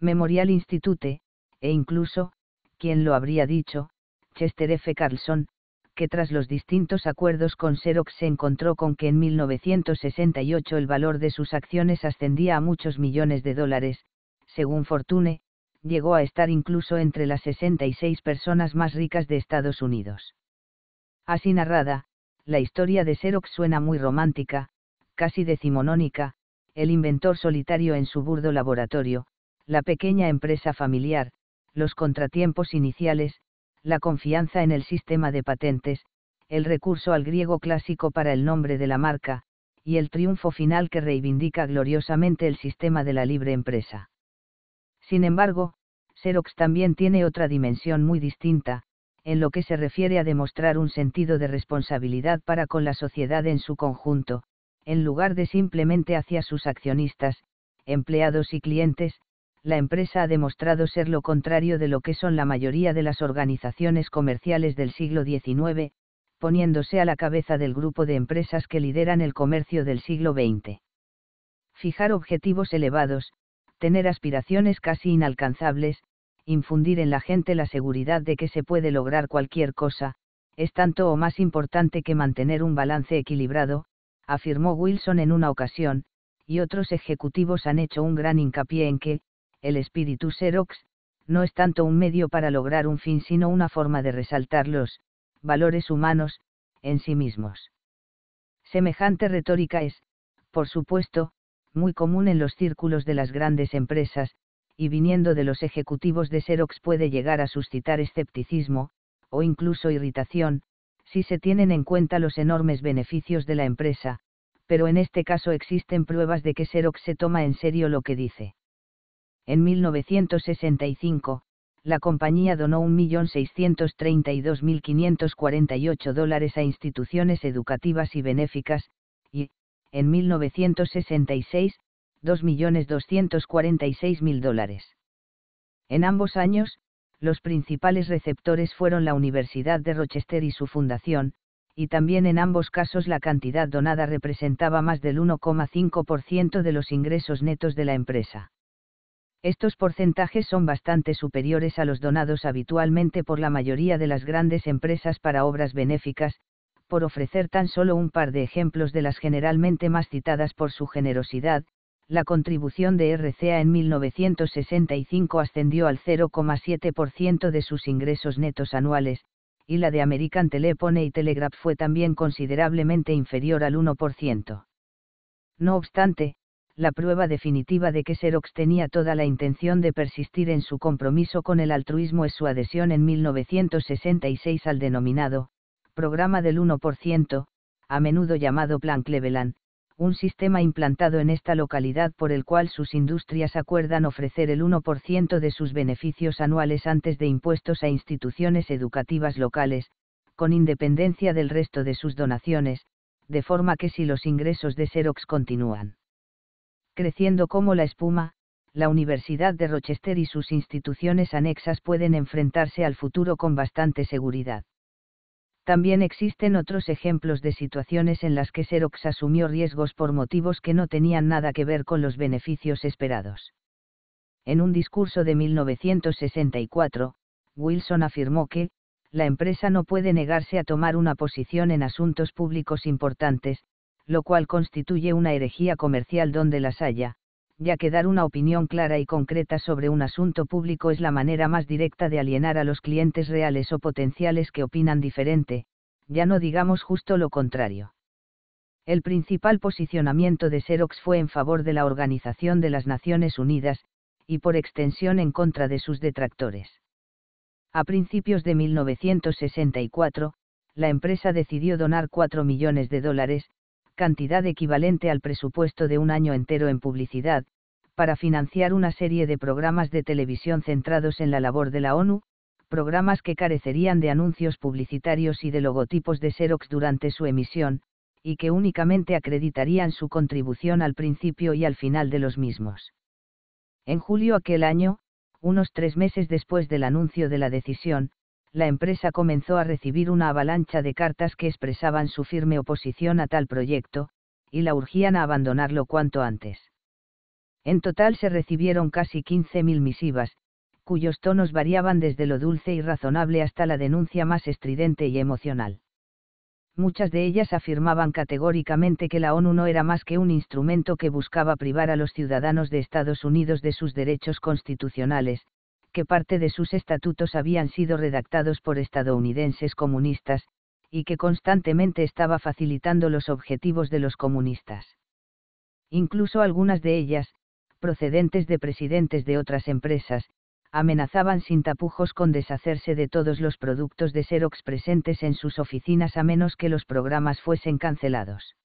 Memorial Institute, e incluso, quien lo habría dicho, Chester F. Carlson, que tras los distintos acuerdos con Xerox se encontró con que en 1968 el valor de sus acciones ascendía a muchos millones de dólares, según Fortune, llegó a estar incluso entre las 66 personas más ricas de Estados Unidos. Así narrada, la historia de Xerox suena muy romántica, casi decimonónica, el inventor solitario en su burdo laboratorio, la pequeña empresa familiar, los contratiempos iniciales, la confianza en el sistema de patentes, el recurso al griego clásico para el nombre de la marca, y el triunfo final que reivindica gloriosamente el sistema de la libre empresa. Sin embargo, Xerox también tiene otra dimensión muy distinta, en lo que se refiere a demostrar un sentido de responsabilidad para con la sociedad en su conjunto, en lugar de simplemente hacia sus accionistas, empleados y clientes, la empresa ha demostrado ser lo contrario de lo que son la mayoría de las organizaciones comerciales del siglo XIX, poniéndose a la cabeza del grupo de empresas que lideran el comercio del siglo XX. Fijar objetivos elevados, tener aspiraciones casi inalcanzables, infundir en la gente la seguridad de que se puede lograr cualquier cosa, es tanto o más importante que mantener un balance equilibrado, afirmó Wilson en una ocasión, y otros ejecutivos han hecho un gran hincapié en que, el espíritu Xerox, no es tanto un medio para lograr un fin sino una forma de resaltar los valores humanos, en sí mismos. Semejante retórica es, por supuesto, muy común en los círculos de las grandes empresas, y viniendo de los ejecutivos de Xerox puede llegar a suscitar escepticismo, o incluso irritación, si se tienen en cuenta los enormes beneficios de la empresa, pero en este caso existen pruebas de que Xerox se toma en serio lo que dice. En 1965, la compañía donó 1.632.548 dólares a instituciones educativas y benéficas, y, en 1966, 2.246.000 dólares. En ambos años, los principales receptores fueron la Universidad de Rochester y su fundación, y también en ambos casos la cantidad donada representaba más del 1,5% de los ingresos netos de la empresa. Estos porcentajes son bastante superiores a los donados habitualmente por la mayoría de las grandes empresas para obras benéficas, por ofrecer tan solo un par de ejemplos de las generalmente más citadas por su generosidad, la contribución de RCA en 1965 ascendió al 0,7% de sus ingresos netos anuales, y la de American Telephone y Telegraph fue también considerablemente inferior al 1%. No obstante, la prueba definitiva de que Xerox tenía toda la intención de persistir en su compromiso con el altruismo es su adhesión en 1966 al denominado, programa del 1%, a menudo llamado Plan Cleveland, un sistema implantado en esta localidad por el cual sus industrias acuerdan ofrecer el 1% de sus beneficios anuales antes de impuestos a instituciones educativas locales, con independencia del resto de sus donaciones, de forma que si los ingresos de Xerox continúan creciendo como la espuma, la Universidad de Rochester y sus instituciones anexas pueden enfrentarse al futuro con bastante seguridad. También existen otros ejemplos de situaciones en las que Xerox asumió riesgos por motivos que no tenían nada que ver con los beneficios esperados. En un discurso de 1964, Wilson afirmó que, la empresa no puede negarse a tomar una posición en asuntos públicos importantes, lo cual constituye una herejía comercial donde las haya, ya que dar una opinión clara y concreta sobre un asunto público es la manera más directa de alienar a los clientes reales o potenciales que opinan diferente, ya no digamos justo lo contrario. El principal posicionamiento de Xerox fue en favor de la Organización de las Naciones Unidas, y por extensión en contra de sus detractores. A principios de 1964, la empresa decidió donar 4 millones de dólares, cantidad equivalente al presupuesto de un año entero en publicidad, para financiar una serie de programas de televisión centrados en la labor de la ONU, programas que carecerían de anuncios publicitarios y de logotipos de Xerox durante su emisión, y que únicamente acreditarían su contribución al principio y al final de los mismos. En julio aquel año, unos tres meses después del anuncio de la decisión, la empresa comenzó a recibir una avalancha de cartas que expresaban su firme oposición a tal proyecto, y la urgían a abandonarlo cuanto antes. En total se recibieron casi 15.000 misivas, cuyos tonos variaban desde lo dulce y razonable hasta la denuncia más estridente y emocional muchas de ellas afirmaban categóricamente que la ONU no era más que un instrumento que buscaba privar a los ciudadanos de Estados Unidos de sus derechos constitucionales, que parte de sus estatutos habían sido redactados por estadounidenses comunistas, y que constantemente estaba facilitando los objetivos de los comunistas. Incluso algunas de ellas, procedentes de presidentes de otras empresas, amenazaban sin tapujos con deshacerse de todos los productos de Xerox presentes en sus oficinas a menos que los programas fuesen cancelados.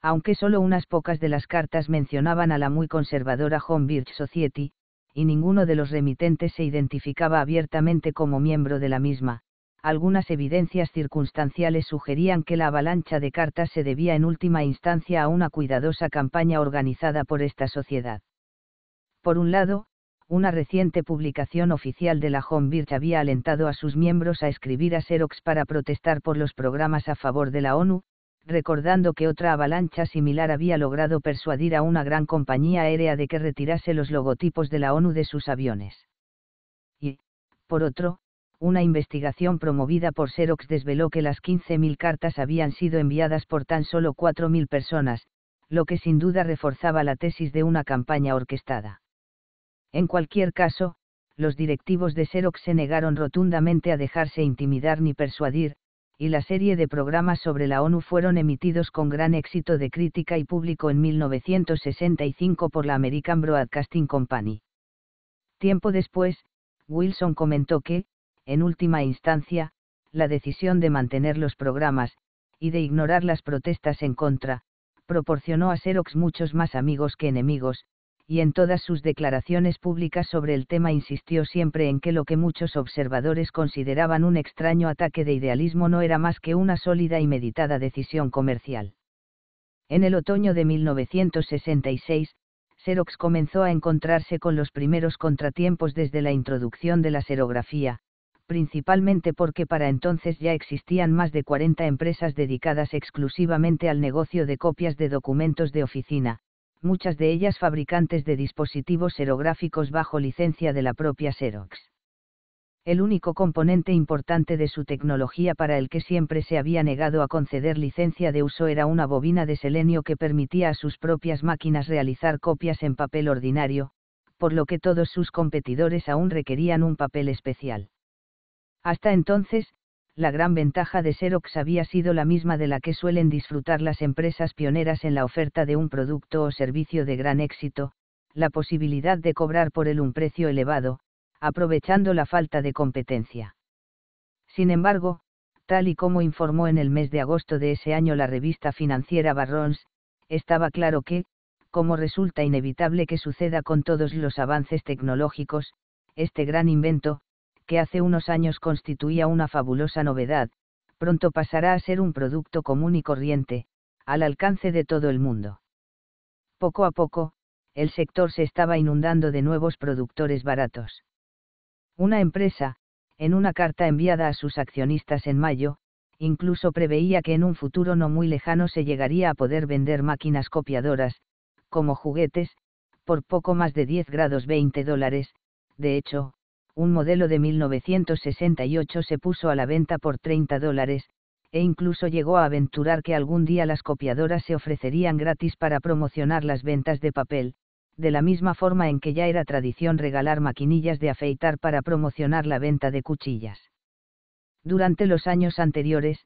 Aunque solo unas pocas de las cartas mencionaban a la muy conservadora Home Society, y ninguno de los remitentes se identificaba abiertamente como miembro de la misma, algunas evidencias circunstanciales sugerían que la avalancha de cartas se debía en última instancia a una cuidadosa campaña organizada por esta sociedad. Por un lado, una reciente publicación oficial de la Home Birch había alentado a sus miembros a escribir a Xerox para protestar por los programas a favor de la ONU, recordando que otra avalancha similar había logrado persuadir a una gran compañía aérea de que retirase los logotipos de la ONU de sus aviones. Y, por otro, una investigación promovida por Xerox desveló que las 15.000 cartas habían sido enviadas por tan solo 4.000 personas, lo que sin duda reforzaba la tesis de una campaña orquestada. En cualquier caso, los directivos de Xerox se negaron rotundamente a dejarse intimidar ni persuadir, y la serie de programas sobre la ONU fueron emitidos con gran éxito de crítica y público en 1965 por la American Broadcasting Company. Tiempo después, Wilson comentó que, en última instancia, la decisión de mantener los programas, y de ignorar las protestas en contra, proporcionó a Xerox muchos más amigos que enemigos, y en todas sus declaraciones públicas sobre el tema insistió siempre en que lo que muchos observadores consideraban un extraño ataque de idealismo no era más que una sólida y meditada decisión comercial. En el otoño de 1966, Xerox comenzó a encontrarse con los primeros contratiempos desde la introducción de la serografía, principalmente porque para entonces ya existían más de 40 empresas dedicadas exclusivamente al negocio de copias de documentos de oficina, muchas de ellas fabricantes de dispositivos serográficos bajo licencia de la propia Xerox. El único componente importante de su tecnología para el que siempre se había negado a conceder licencia de uso era una bobina de selenio que permitía a sus propias máquinas realizar copias en papel ordinario, por lo que todos sus competidores aún requerían un papel especial. Hasta entonces, la gran ventaja de Xerox había sido la misma de la que suelen disfrutar las empresas pioneras en la oferta de un producto o servicio de gran éxito, la posibilidad de cobrar por él un precio elevado, aprovechando la falta de competencia. Sin embargo, tal y como informó en el mes de agosto de ese año la revista financiera Barrons, estaba claro que, como resulta inevitable que suceda con todos los avances tecnológicos, este gran invento, que hace unos años constituía una fabulosa novedad, pronto pasará a ser un producto común y corriente, al alcance de todo el mundo. Poco a poco, el sector se estaba inundando de nuevos productores baratos. Una empresa, en una carta enviada a sus accionistas en mayo, incluso preveía que en un futuro no muy lejano se llegaría a poder vender máquinas copiadoras, como juguetes, por poco más de 10 grados 20 dólares, de hecho, un modelo de 1968 se puso a la venta por 30 dólares, e incluso llegó a aventurar que algún día las copiadoras se ofrecerían gratis para promocionar las ventas de papel, de la misma forma en que ya era tradición regalar maquinillas de afeitar para promocionar la venta de cuchillas. Durante los años anteriores,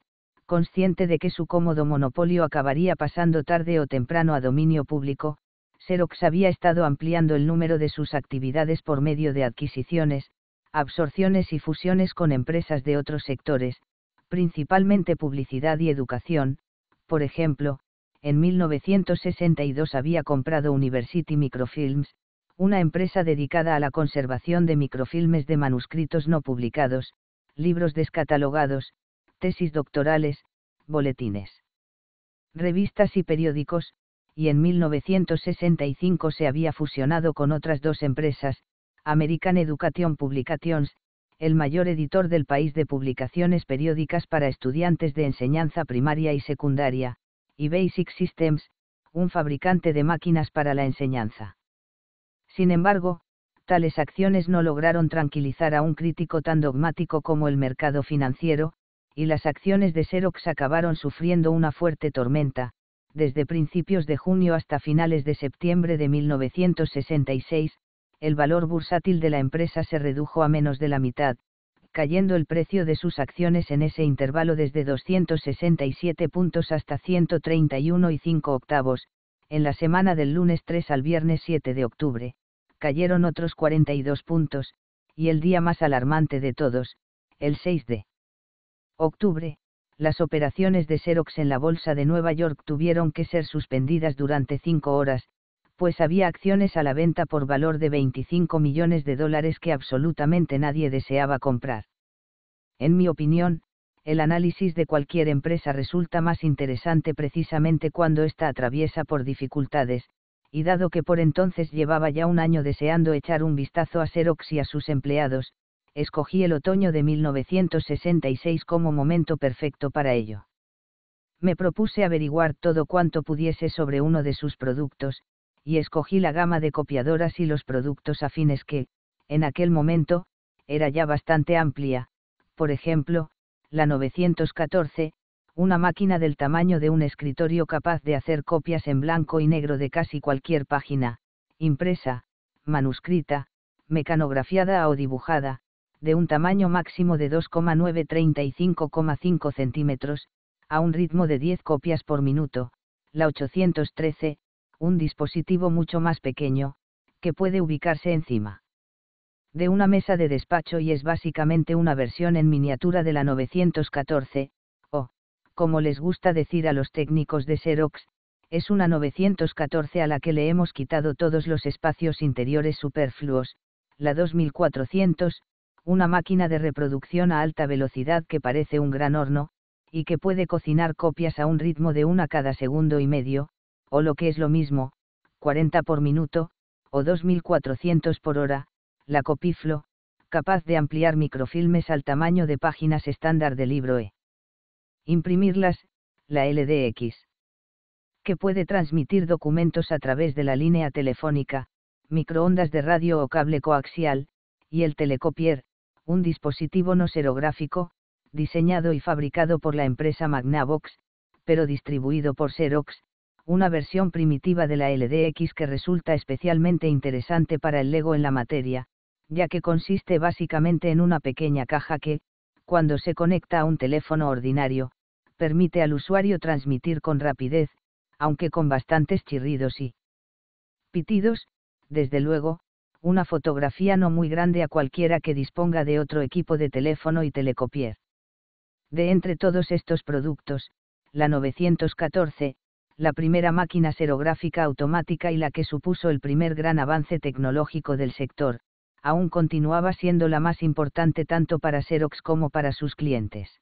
consciente de que su cómodo monopolio acabaría pasando tarde o temprano a dominio público, Xerox había estado ampliando el número de sus actividades por medio de adquisiciones, absorciones y fusiones con empresas de otros sectores, principalmente publicidad y educación, por ejemplo, en 1962 había comprado University Microfilms, una empresa dedicada a la conservación de microfilmes de manuscritos no publicados, libros descatalogados, tesis doctorales, boletines, revistas y periódicos, y en 1965 se había fusionado con otras dos empresas, American Education Publications, el mayor editor del país de publicaciones periódicas para estudiantes de enseñanza primaria y secundaria, y Basic Systems, un fabricante de máquinas para la enseñanza. Sin embargo, tales acciones no lograron tranquilizar a un crítico tan dogmático como el mercado financiero, y las acciones de Xerox acabaron sufriendo una fuerte tormenta, desde principios de junio hasta finales de septiembre de 1966, el valor bursátil de la empresa se redujo a menos de la mitad, cayendo el precio de sus acciones en ese intervalo desde 267 puntos hasta 131 y 5 octavos, en la semana del lunes 3 al viernes 7 de octubre, cayeron otros 42 puntos, y el día más alarmante de todos, el 6 de octubre, las operaciones de Xerox en la Bolsa de Nueva York tuvieron que ser suspendidas durante cinco horas, pues había acciones a la venta por valor de 25 millones de dólares que absolutamente nadie deseaba comprar. En mi opinión, el análisis de cualquier empresa resulta más interesante precisamente cuando ésta atraviesa por dificultades, y dado que por entonces llevaba ya un año deseando echar un vistazo a Xerox y a sus empleados, escogí el otoño de 1966 como momento perfecto para ello. Me propuse averiguar todo cuanto pudiese sobre uno de sus productos, y escogí la gama de copiadoras y los productos afines que, en aquel momento, era ya bastante amplia, por ejemplo, la 914, una máquina del tamaño de un escritorio capaz de hacer copias en blanco y negro de casi cualquier página, impresa, manuscrita, mecanografiada o dibujada, de un tamaño máximo de 2,935,5 centímetros, a un ritmo de 10 copias por minuto, la 813, un dispositivo mucho más pequeño, que puede ubicarse encima de una mesa de despacho y es básicamente una versión en miniatura de la 914, o, como les gusta decir a los técnicos de Xerox, es una 914 a la que le hemos quitado todos los espacios interiores superfluos, la 2400, una máquina de reproducción a alta velocidad que parece un gran horno, y que puede cocinar copias a un ritmo de una cada segundo y medio, o lo que es lo mismo, 40 por minuto, o 2400 por hora, la Copiflo, capaz de ampliar microfilmes al tamaño de páginas estándar de libro E. Imprimirlas, la LDX. Que puede transmitir documentos a través de la línea telefónica, microondas de radio o cable coaxial, y el telecopier, un dispositivo no serográfico, diseñado y fabricado por la empresa Magnavox, pero distribuido por Xerox, una versión primitiva de la LDX que resulta especialmente interesante para el Lego en la materia, ya que consiste básicamente en una pequeña caja que, cuando se conecta a un teléfono ordinario, permite al usuario transmitir con rapidez, aunque con bastantes chirridos y pitidos, desde luego, una fotografía no muy grande a cualquiera que disponga de otro equipo de teléfono y telecopier. De entre todos estos productos, la 914, la primera máquina serográfica automática y la que supuso el primer gran avance tecnológico del sector, aún continuaba siendo la más importante tanto para Xerox como para sus clientes.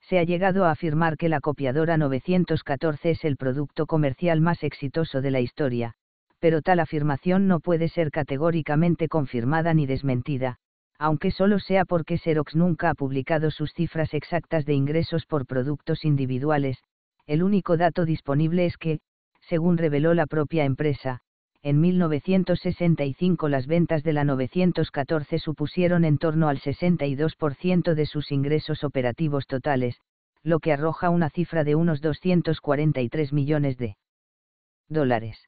Se ha llegado a afirmar que la copiadora 914 es el producto comercial más exitoso de la historia, pero tal afirmación no puede ser categóricamente confirmada ni desmentida, aunque solo sea porque Xerox nunca ha publicado sus cifras exactas de ingresos por productos individuales, el único dato disponible es que, según reveló la propia empresa, en 1965 las ventas de la 914 supusieron en torno al 62% de sus ingresos operativos totales, lo que arroja una cifra de unos 243 millones de dólares.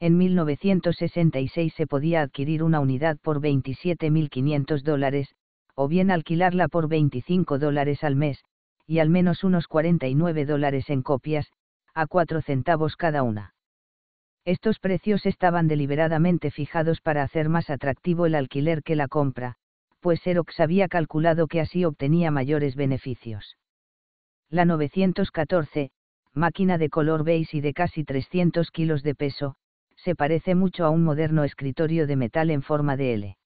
En 1966 se podía adquirir una unidad por 27.500 dólares, o bien alquilarla por 25 dólares al mes, y al menos unos 49 dólares en copias, a 4 centavos cada una. Estos precios estaban deliberadamente fijados para hacer más atractivo el alquiler que la compra, pues Xerox había calculado que así obtenía mayores beneficios. La 914, máquina de color beige y de casi 300 kilos de peso, se parece mucho a un moderno escritorio de metal en forma de L.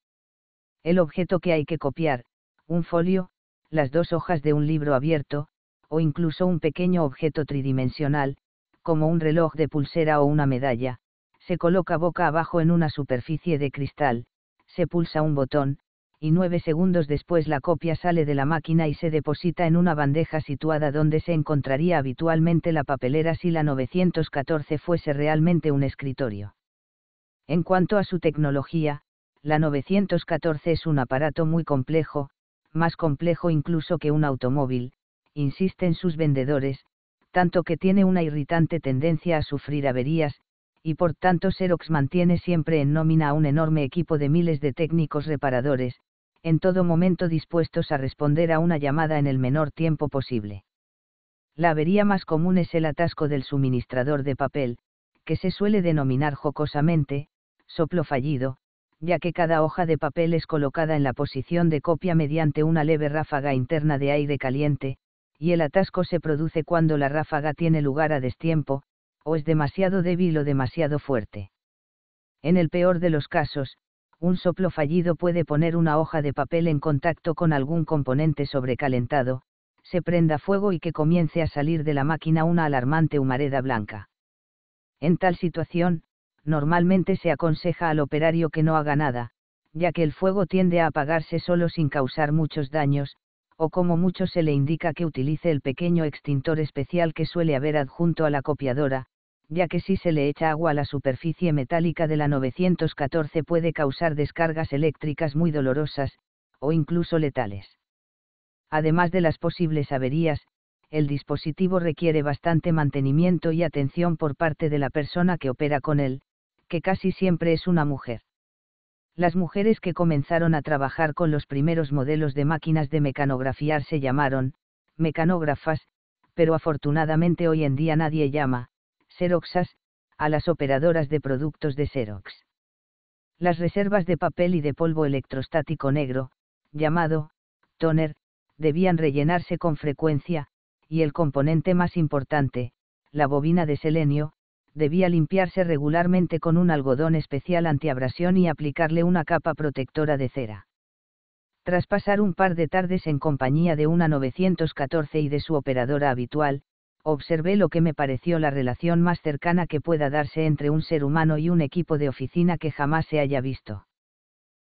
El objeto que hay que copiar, un folio, las dos hojas de un libro abierto, o incluso un pequeño objeto tridimensional, como un reloj de pulsera o una medalla, se coloca boca abajo en una superficie de cristal, se pulsa un botón, y nueve segundos después la copia sale de la máquina y se deposita en una bandeja situada donde se encontraría habitualmente la papelera si la 914 fuese realmente un escritorio. En cuanto a su tecnología, la 914 es un aparato muy complejo, más complejo incluso que un automóvil, insisten sus vendedores, tanto que tiene una irritante tendencia a sufrir averías, y por tanto Xerox mantiene siempre en nómina a un enorme equipo de miles de técnicos reparadores, en todo momento dispuestos a responder a una llamada en el menor tiempo posible. La avería más común es el atasco del suministrador de papel, que se suele denominar jocosamente, soplo fallido, ya que cada hoja de papel es colocada en la posición de copia mediante una leve ráfaga interna de aire caliente, y el atasco se produce cuando la ráfaga tiene lugar a destiempo, o es demasiado débil o demasiado fuerte. En el peor de los casos, un soplo fallido puede poner una hoja de papel en contacto con algún componente sobrecalentado, se prenda fuego y que comience a salir de la máquina una alarmante humareda blanca. En tal situación, normalmente se aconseja al operario que no haga nada, ya que el fuego tiende a apagarse solo sin causar muchos daños, o como mucho se le indica que utilice el pequeño extintor especial que suele haber adjunto a la copiadora, ya que si se le echa agua a la superficie metálica de la 914 puede causar descargas eléctricas muy dolorosas, o incluso letales. Además de las posibles averías, el dispositivo requiere bastante mantenimiento y atención por parte de la persona que opera con él, que casi siempre es una mujer. Las mujeres que comenzaron a trabajar con los primeros modelos de máquinas de mecanografiar se llamaron, mecanógrafas, pero afortunadamente hoy en día nadie llama, Xeroxas, a las operadoras de productos de Xerox. Las reservas de papel y de polvo electrostático negro, llamado, toner, debían rellenarse con frecuencia, y el componente más importante, la bobina de selenio, debía limpiarse regularmente con un algodón especial antiabrasión y aplicarle una capa protectora de cera. Tras pasar un par de tardes en compañía de una 914 y de su operadora habitual, observé lo que me pareció la relación más cercana que pueda darse entre un ser humano y un equipo de oficina que jamás se haya visto.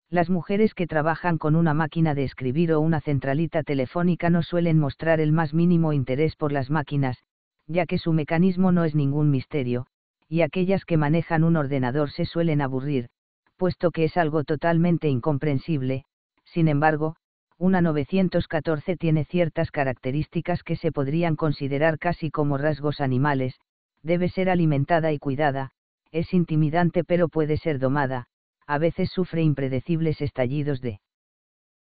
Las mujeres que trabajan con una máquina de escribir o una centralita telefónica no suelen mostrar el más mínimo interés por las máquinas, ya que su mecanismo no es ningún misterio, y aquellas que manejan un ordenador se suelen aburrir, puesto que es algo totalmente incomprensible, sin embargo, una 914 tiene ciertas características que se podrían considerar casi como rasgos animales, debe ser alimentada y cuidada, es intimidante pero puede ser domada, a veces sufre impredecibles estallidos de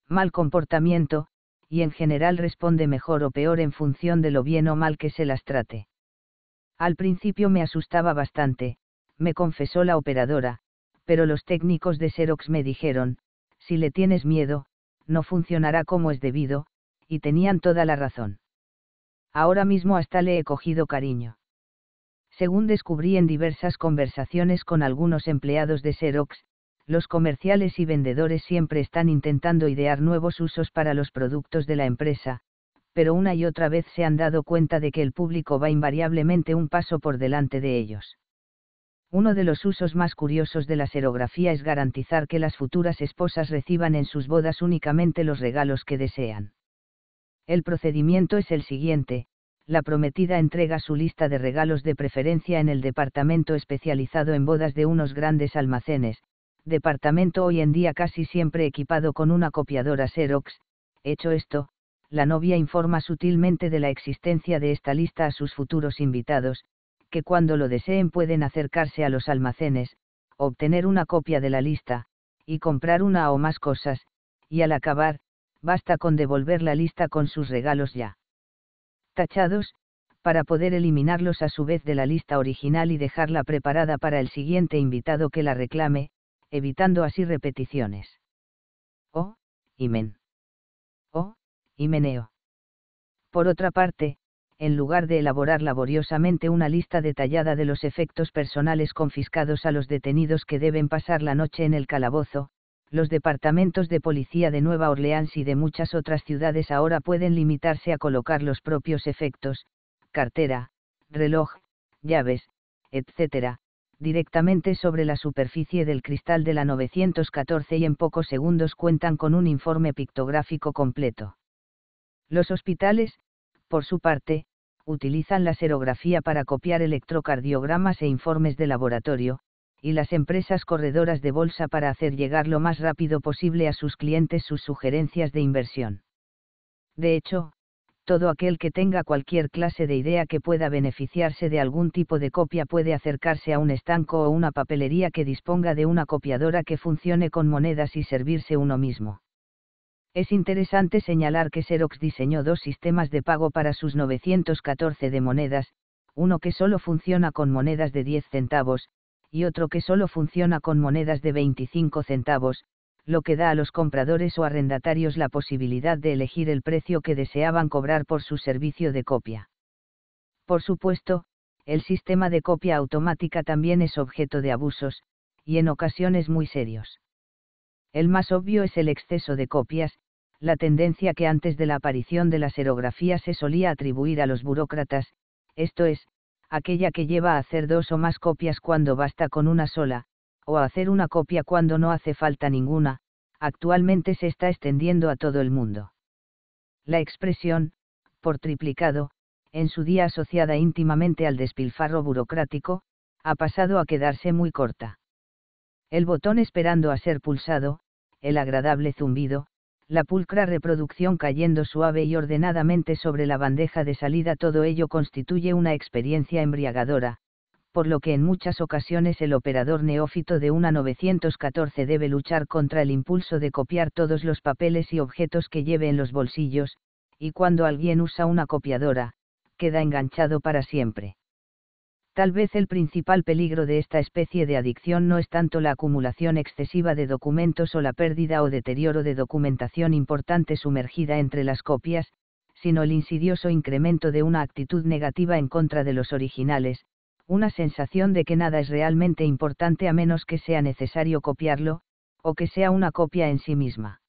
mal comportamiento, y en general responde mejor o peor en función de lo bien o mal que se las trate. Al principio me asustaba bastante, me confesó la operadora, pero los técnicos de Xerox me dijeron, si le tienes miedo, no funcionará como es debido, y tenían toda la razón. Ahora mismo hasta le he cogido cariño. Según descubrí en diversas conversaciones con algunos empleados de Xerox, los comerciales y vendedores siempre están intentando idear nuevos usos para los productos de la empresa, pero una y otra vez se han dado cuenta de que el público va invariablemente un paso por delante de ellos. Uno de los usos más curiosos de la serografía es garantizar que las futuras esposas reciban en sus bodas únicamente los regalos que desean. El procedimiento es el siguiente, la prometida entrega su lista de regalos de preferencia en el departamento especializado en bodas de unos grandes almacenes, departamento hoy en día casi siempre equipado con una copiadora Xerox, hecho esto, la novia informa sutilmente de la existencia de esta lista a sus futuros invitados, que cuando lo deseen pueden acercarse a los almacenes, obtener una copia de la lista, y comprar una o más cosas, y al acabar, basta con devolver la lista con sus regalos ya tachados, para poder eliminarlos a su vez de la lista original y dejarla preparada para el siguiente invitado que la reclame, evitando así repeticiones. O, imen. O, imeneo. Por otra parte, en lugar de elaborar laboriosamente una lista detallada de los efectos personales confiscados a los detenidos que deben pasar la noche en el calabozo, los departamentos de policía de Nueva Orleans y de muchas otras ciudades ahora pueden limitarse a colocar los propios efectos, cartera, reloj, llaves, etc., directamente sobre la superficie del cristal de la 914 y en pocos segundos cuentan con un informe pictográfico completo. Los hospitales, por su parte, utilizan la serografía para copiar electrocardiogramas e informes de laboratorio, y las empresas corredoras de bolsa para hacer llegar lo más rápido posible a sus clientes sus sugerencias de inversión. De hecho, todo aquel que tenga cualquier clase de idea que pueda beneficiarse de algún tipo de copia puede acercarse a un estanco o una papelería que disponga de una copiadora que funcione con monedas y servirse uno mismo. Es interesante señalar que Xerox diseñó dos sistemas de pago para sus 914 de monedas, uno que solo funciona con monedas de 10 centavos, y otro que solo funciona con monedas de 25 centavos, lo que da a los compradores o arrendatarios la posibilidad de elegir el precio que deseaban cobrar por su servicio de copia. Por supuesto, el sistema de copia automática también es objeto de abusos, y en ocasiones muy serios. El más obvio es el exceso de copias, la tendencia que antes de la aparición de la serografía se solía atribuir a los burócratas, esto es, aquella que lleva a hacer dos o más copias cuando basta con una sola, o a hacer una copia cuando no hace falta ninguna, actualmente se está extendiendo a todo el mundo. La expresión, por triplicado, en su día asociada íntimamente al despilfarro burocrático, ha pasado a quedarse muy corta. El botón esperando a ser pulsado, el agradable zumbido, la pulcra reproducción cayendo suave y ordenadamente sobre la bandeja de salida todo ello constituye una experiencia embriagadora, por lo que en muchas ocasiones el operador neófito de una 914 debe luchar contra el impulso de copiar todos los papeles y objetos que lleve en los bolsillos, y cuando alguien usa una copiadora, queda enganchado para siempre. Tal vez el principal peligro de esta especie de adicción no es tanto la acumulación excesiva de documentos o la pérdida o deterioro de documentación importante sumergida entre las copias, sino el insidioso incremento de una actitud negativa en contra de los originales, una sensación de que nada es realmente importante a menos que sea necesario copiarlo, o que sea una copia en sí misma.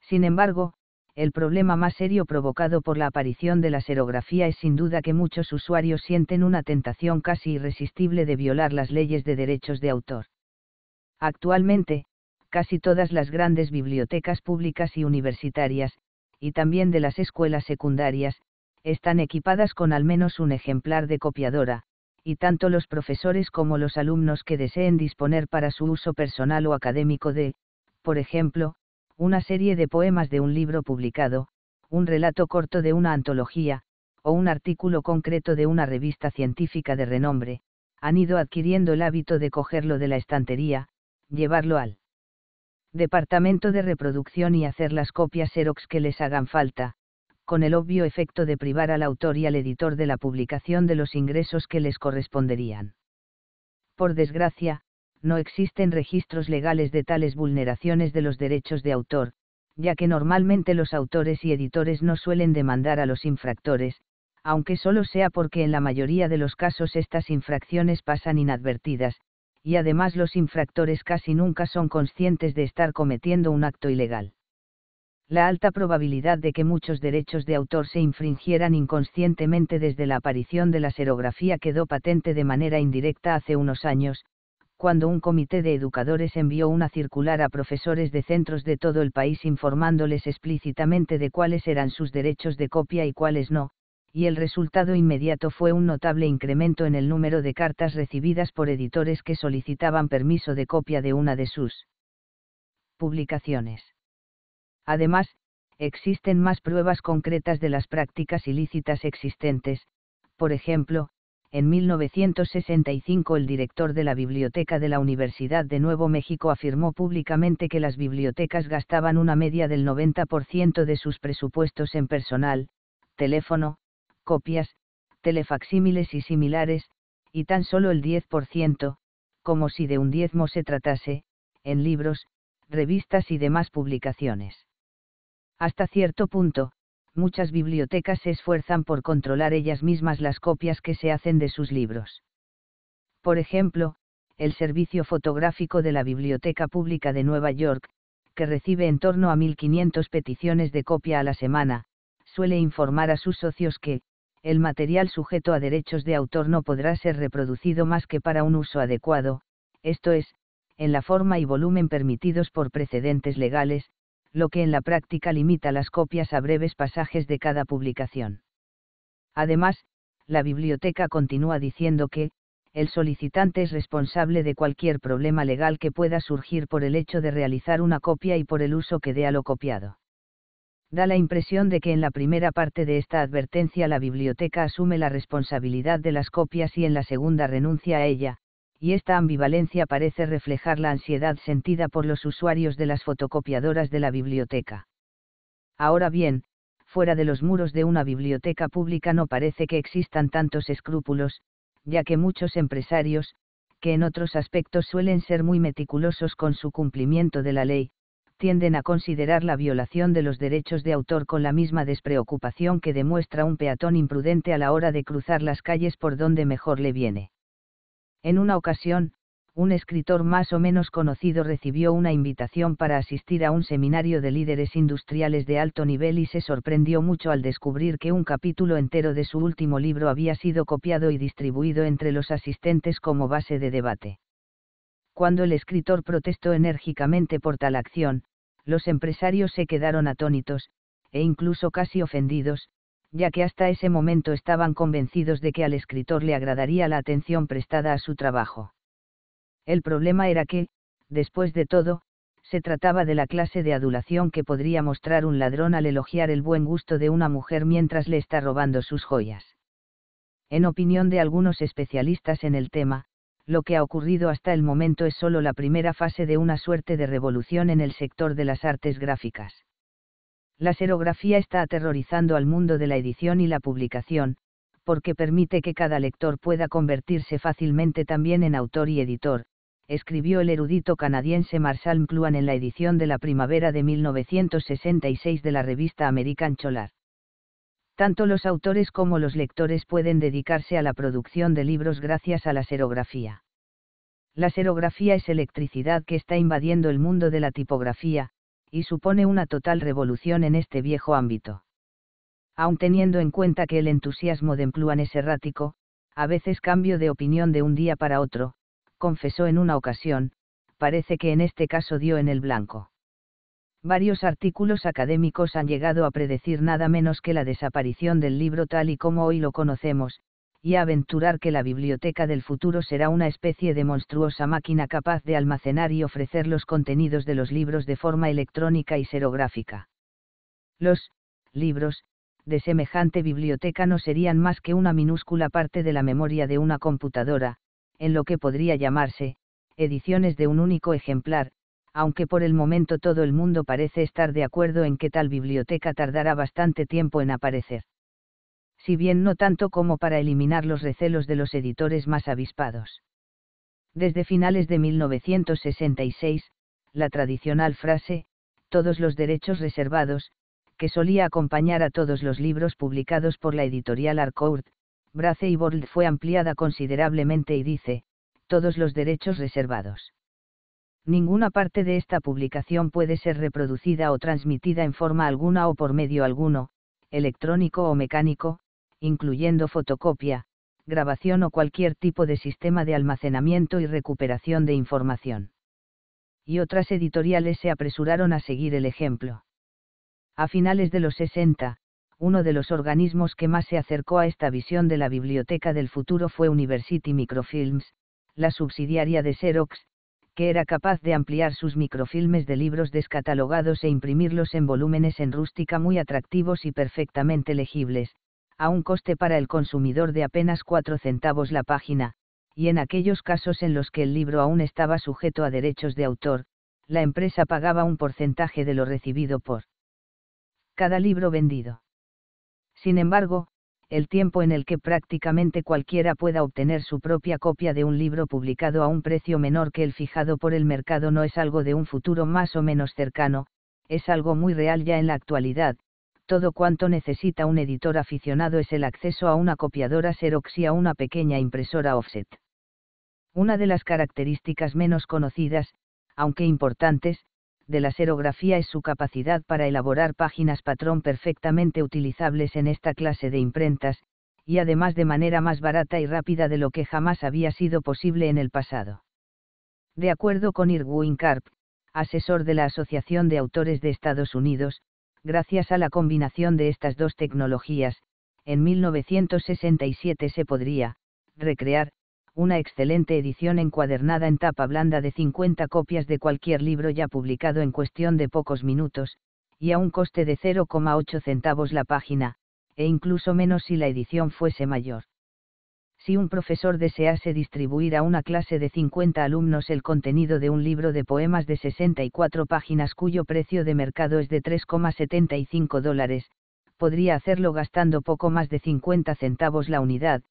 Sin embargo, el problema más serio provocado por la aparición de la serografía es sin duda que muchos usuarios sienten una tentación casi irresistible de violar las leyes de derechos de autor. Actualmente, casi todas las grandes bibliotecas públicas y universitarias, y también de las escuelas secundarias, están equipadas con al menos un ejemplar de copiadora, y tanto los profesores como los alumnos que deseen disponer para su uso personal o académico de, por ejemplo, una serie de poemas de un libro publicado, un relato corto de una antología, o un artículo concreto de una revista científica de renombre, han ido adquiriendo el hábito de cogerlo de la estantería, llevarlo al departamento de reproducción y hacer las copias Xerox que les hagan falta, con el obvio efecto de privar al autor y al editor de la publicación de los ingresos que les corresponderían. Por desgracia, no existen registros legales de tales vulneraciones de los derechos de autor, ya que normalmente los autores y editores no suelen demandar a los infractores, aunque solo sea porque en la mayoría de los casos estas infracciones pasan inadvertidas, y además los infractores casi nunca son conscientes de estar cometiendo un acto ilegal. La alta probabilidad de que muchos derechos de autor se infringieran inconscientemente desde la aparición de la serografía quedó patente de manera indirecta hace unos años, cuando un comité de educadores envió una circular a profesores de centros de todo el país informándoles explícitamente de cuáles eran sus derechos de copia y cuáles no, y el resultado inmediato fue un notable incremento en el número de cartas recibidas por editores que solicitaban permiso de copia de una de sus publicaciones. Además, existen más pruebas concretas de las prácticas ilícitas existentes, por ejemplo, En 1965 el director de la Biblioteca de la Universidad de Nuevo México afirmó públicamente que las bibliotecas gastaban una media del 90% de sus presupuestos en personal, teléfono, copias, telefacsímiles y similares, y tan solo el 10%, como si de un diezmo se tratase, en libros, revistas y demás publicaciones. Hasta cierto punto, muchas bibliotecas se esfuerzan por controlar ellas mismas las copias que se hacen de sus libros. Por ejemplo, el Servicio Fotográfico de la Biblioteca Pública de Nueva York, que recibe en torno a 1.500 peticiones de copia a la semana, suele informar a sus socios que, el material sujeto a derechos de autor no podrá ser reproducido más que para un uso adecuado, esto es, en la forma y volumen permitidos por precedentes legales, lo que en la práctica limita las copias a breves pasajes de cada publicación. Además, la biblioteca continúa diciendo que, el solicitante es responsable de cualquier problema legal que pueda surgir por el hecho de realizar una copia y por el uso que dé a lo copiado. Da la impresión de que en la primera parte de esta advertencia la biblioteca asume la responsabilidad de las copias y en la segunda renuncia a ella, y esta ambivalencia parece reflejar la ansiedad sentida por los usuarios de las fotocopiadoras de la biblioteca. Ahora bien, fuera de los muros de una biblioteca pública no parece que existan tantos escrúpulos, ya que muchos empresarios, que en otros aspectos suelen ser muy meticulosos con su cumplimiento de la ley, tienden a considerar la violación de los derechos de autor con la misma despreocupación que demuestra un peatón imprudente a la hora de cruzar las calles por donde mejor le viene. En una ocasión, un escritor más o menos conocido recibió una invitación para asistir a un seminario de líderes industriales de alto nivel y se sorprendió mucho al descubrir que un capítulo entero de su último libro había sido copiado y distribuido entre los asistentes como base de debate. Cuando el escritor protestó enérgicamente por tal acción, los empresarios se quedaron atónitos, e incluso casi ofendidos, ya que hasta ese momento estaban convencidos de que al escritor le agradaría la atención prestada a su trabajo. El problema era que, después de todo, se trataba de la clase de adulación que podría mostrar un ladrón al elogiar el buen gusto de una mujer mientras le está robando sus joyas. En opinión de algunos especialistas en el tema, lo que ha ocurrido hasta el momento es solo la primera fase de una suerte de revolución en el sector de las artes gráficas. La serografía está aterrorizando al mundo de la edición y la publicación, porque permite que cada lector pueda convertirse fácilmente también en autor y editor, escribió el erudito canadiense Marshall McLuhan en la edición de la primavera de 1966 de la revista American Cholar. Tanto los autores como los lectores pueden dedicarse a la producción de libros gracias a la serografía. La serografía es electricidad que está invadiendo el mundo de la tipografía, y supone una total revolución en este viejo ámbito. Aun teniendo en cuenta que el entusiasmo de Mpluan es errático, a veces cambio de opinión de un día para otro, confesó en una ocasión, parece que en este caso dio en el blanco. Varios artículos académicos han llegado a predecir nada menos que la desaparición del libro tal y como hoy lo conocemos, y aventurar que la biblioteca del futuro será una especie de monstruosa máquina capaz de almacenar y ofrecer los contenidos de los libros de forma electrónica y serográfica. Los libros, de semejante biblioteca no serían más que una minúscula parte de la memoria de una computadora, en lo que podría llamarse, ediciones de un único ejemplar, aunque por el momento todo el mundo parece estar de acuerdo en que tal biblioteca tardará bastante tiempo en aparecer si bien no tanto como para eliminar los recelos de los editores más avispados. Desde finales de 1966, la tradicional frase, todos los derechos reservados, que solía acompañar a todos los libros publicados por la editorial Arcourt, Brace y Bold fue ampliada considerablemente y dice, todos los derechos reservados. Ninguna parte de esta publicación puede ser reproducida o transmitida en forma alguna o por medio alguno, electrónico o mecánico, incluyendo fotocopia, grabación o cualquier tipo de sistema de almacenamiento y recuperación de información. Y otras editoriales se apresuraron a seguir el ejemplo. A finales de los 60, uno de los organismos que más se acercó a esta visión de la biblioteca del futuro fue University Microfilms, la subsidiaria de Xerox, que era capaz de ampliar sus microfilmes de libros descatalogados e imprimirlos en volúmenes en rústica muy atractivos y perfectamente legibles, a un coste para el consumidor de apenas 4 centavos la página, y en aquellos casos en los que el libro aún estaba sujeto a derechos de autor, la empresa pagaba un porcentaje de lo recibido por cada libro vendido. Sin embargo, el tiempo en el que prácticamente cualquiera pueda obtener su propia copia de un libro publicado a un precio menor que el fijado por el mercado no es algo de un futuro más o menos cercano, es algo muy real ya en la actualidad, todo cuanto necesita un editor aficionado es el acceso a una copiadora Xerox y a una pequeña impresora offset. Una de las características menos conocidas, aunque importantes, de la serografía es su capacidad para elaborar páginas patrón perfectamente utilizables en esta clase de imprentas, y además de manera más barata y rápida de lo que jamás había sido posible en el pasado. De acuerdo con Irwin Karp, asesor de la Asociación de Autores de Estados Unidos, gracias a la combinación de estas dos tecnologías, en 1967 se podría, recrear, una excelente edición encuadernada en tapa blanda de 50 copias de cualquier libro ya publicado en cuestión de pocos minutos, y a un coste de 0,8 centavos la página, e incluso menos si la edición fuese mayor. Si un profesor desease distribuir a una clase de 50 alumnos el contenido de un libro de poemas de 64 páginas cuyo precio de mercado es de 3,75 dólares, podría hacerlo gastando poco más de 50 centavos la unidad,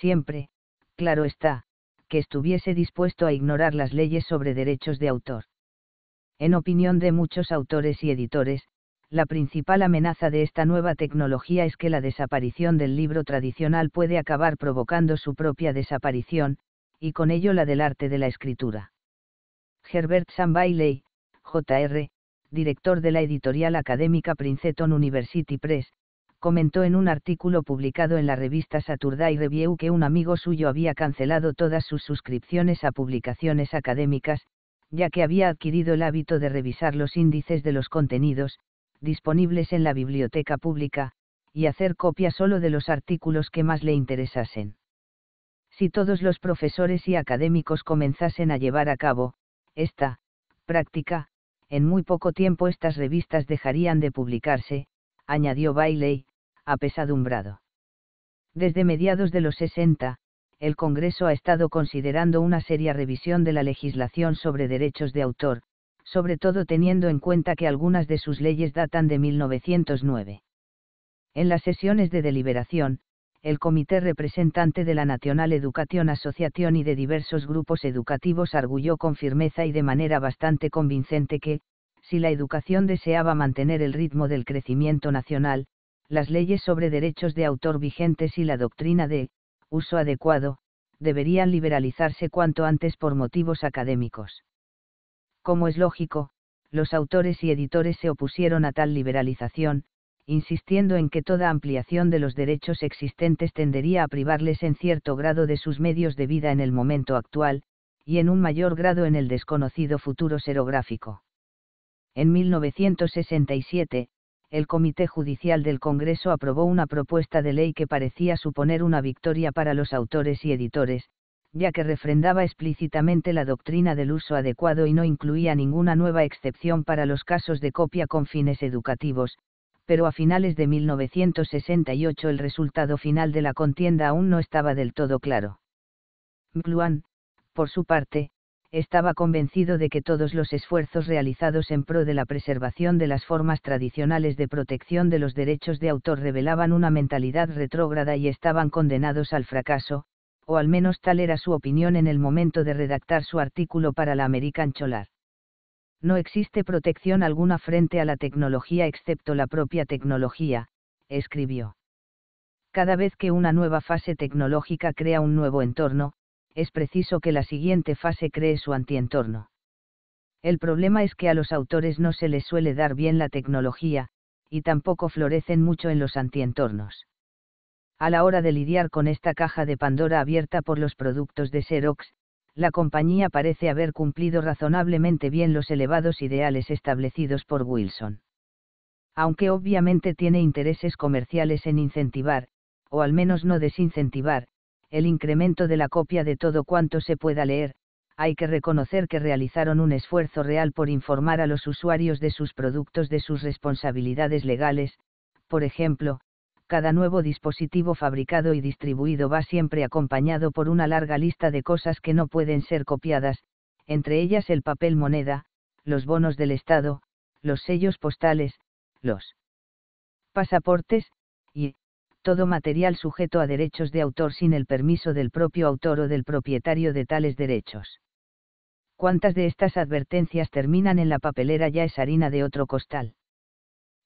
siempre, claro está, que estuviese dispuesto a ignorar las leyes sobre derechos de autor. En opinión de muchos autores y editores, la principal amenaza de esta nueva tecnología es que la desaparición del libro tradicional puede acabar provocando su propia desaparición, y con ello la del arte de la escritura. Herbert Sam Bailey, Jr., director de la editorial académica Princeton University Press, comentó en un artículo publicado en la revista Saturday Review que un amigo suyo había cancelado todas sus suscripciones a publicaciones académicas, ya que había adquirido el hábito de revisar los índices de los contenidos, disponibles en la biblioteca pública, y hacer copia solo de los artículos que más le interesasen. Si todos los profesores y académicos comenzasen a llevar a cabo, esta, práctica, en muy poco tiempo estas revistas dejarían de publicarse, añadió Bailey, apesadumbrado. Desde mediados de los 60, el Congreso ha estado considerando una seria revisión de la legislación sobre derechos de autor, sobre todo teniendo en cuenta que algunas de sus leyes datan de 1909. En las sesiones de deliberación, el comité representante de la National Education Association y de diversos grupos educativos arguyó con firmeza y de manera bastante convincente que, si la educación deseaba mantener el ritmo del crecimiento nacional, las leyes sobre derechos de autor vigentes y la doctrina de uso adecuado, deberían liberalizarse cuanto antes por motivos académicos. Como es lógico, los autores y editores se opusieron a tal liberalización, insistiendo en que toda ampliación de los derechos existentes tendería a privarles en cierto grado de sus medios de vida en el momento actual, y en un mayor grado en el desconocido futuro serográfico. En 1967, el Comité Judicial del Congreso aprobó una propuesta de ley que parecía suponer una victoria para los autores y editores, ya que refrendaba explícitamente la doctrina del uso adecuado y no incluía ninguna nueva excepción para los casos de copia con fines educativos, pero a finales de 1968 el resultado final de la contienda aún no estaba del todo claro. McLuhan, por su parte, estaba convencido de que todos los esfuerzos realizados en pro de la preservación de las formas tradicionales de protección de los derechos de autor revelaban una mentalidad retrógrada y estaban condenados al fracaso, o al menos tal era su opinión en el momento de redactar su artículo para la American Cholar. No existe protección alguna frente a la tecnología excepto la propia tecnología, escribió. Cada vez que una nueva fase tecnológica crea un nuevo entorno, es preciso que la siguiente fase cree su antientorno. El problema es que a los autores no se les suele dar bien la tecnología, y tampoco florecen mucho en los antientornos. A la hora de lidiar con esta caja de Pandora abierta por los productos de Xerox, la compañía parece haber cumplido razonablemente bien los elevados ideales establecidos por Wilson. Aunque obviamente tiene intereses comerciales en incentivar, o al menos no desincentivar, el incremento de la copia de todo cuanto se pueda leer, hay que reconocer que realizaron un esfuerzo real por informar a los usuarios de sus productos de sus responsabilidades legales, por ejemplo, cada nuevo dispositivo fabricado y distribuido va siempre acompañado por una larga lista de cosas que no pueden ser copiadas, entre ellas el papel moneda, los bonos del Estado, los sellos postales, los pasaportes, y, todo material sujeto a derechos de autor sin el permiso del propio autor o del propietario de tales derechos. ¿Cuántas de estas advertencias terminan en la papelera ya es harina de otro costal?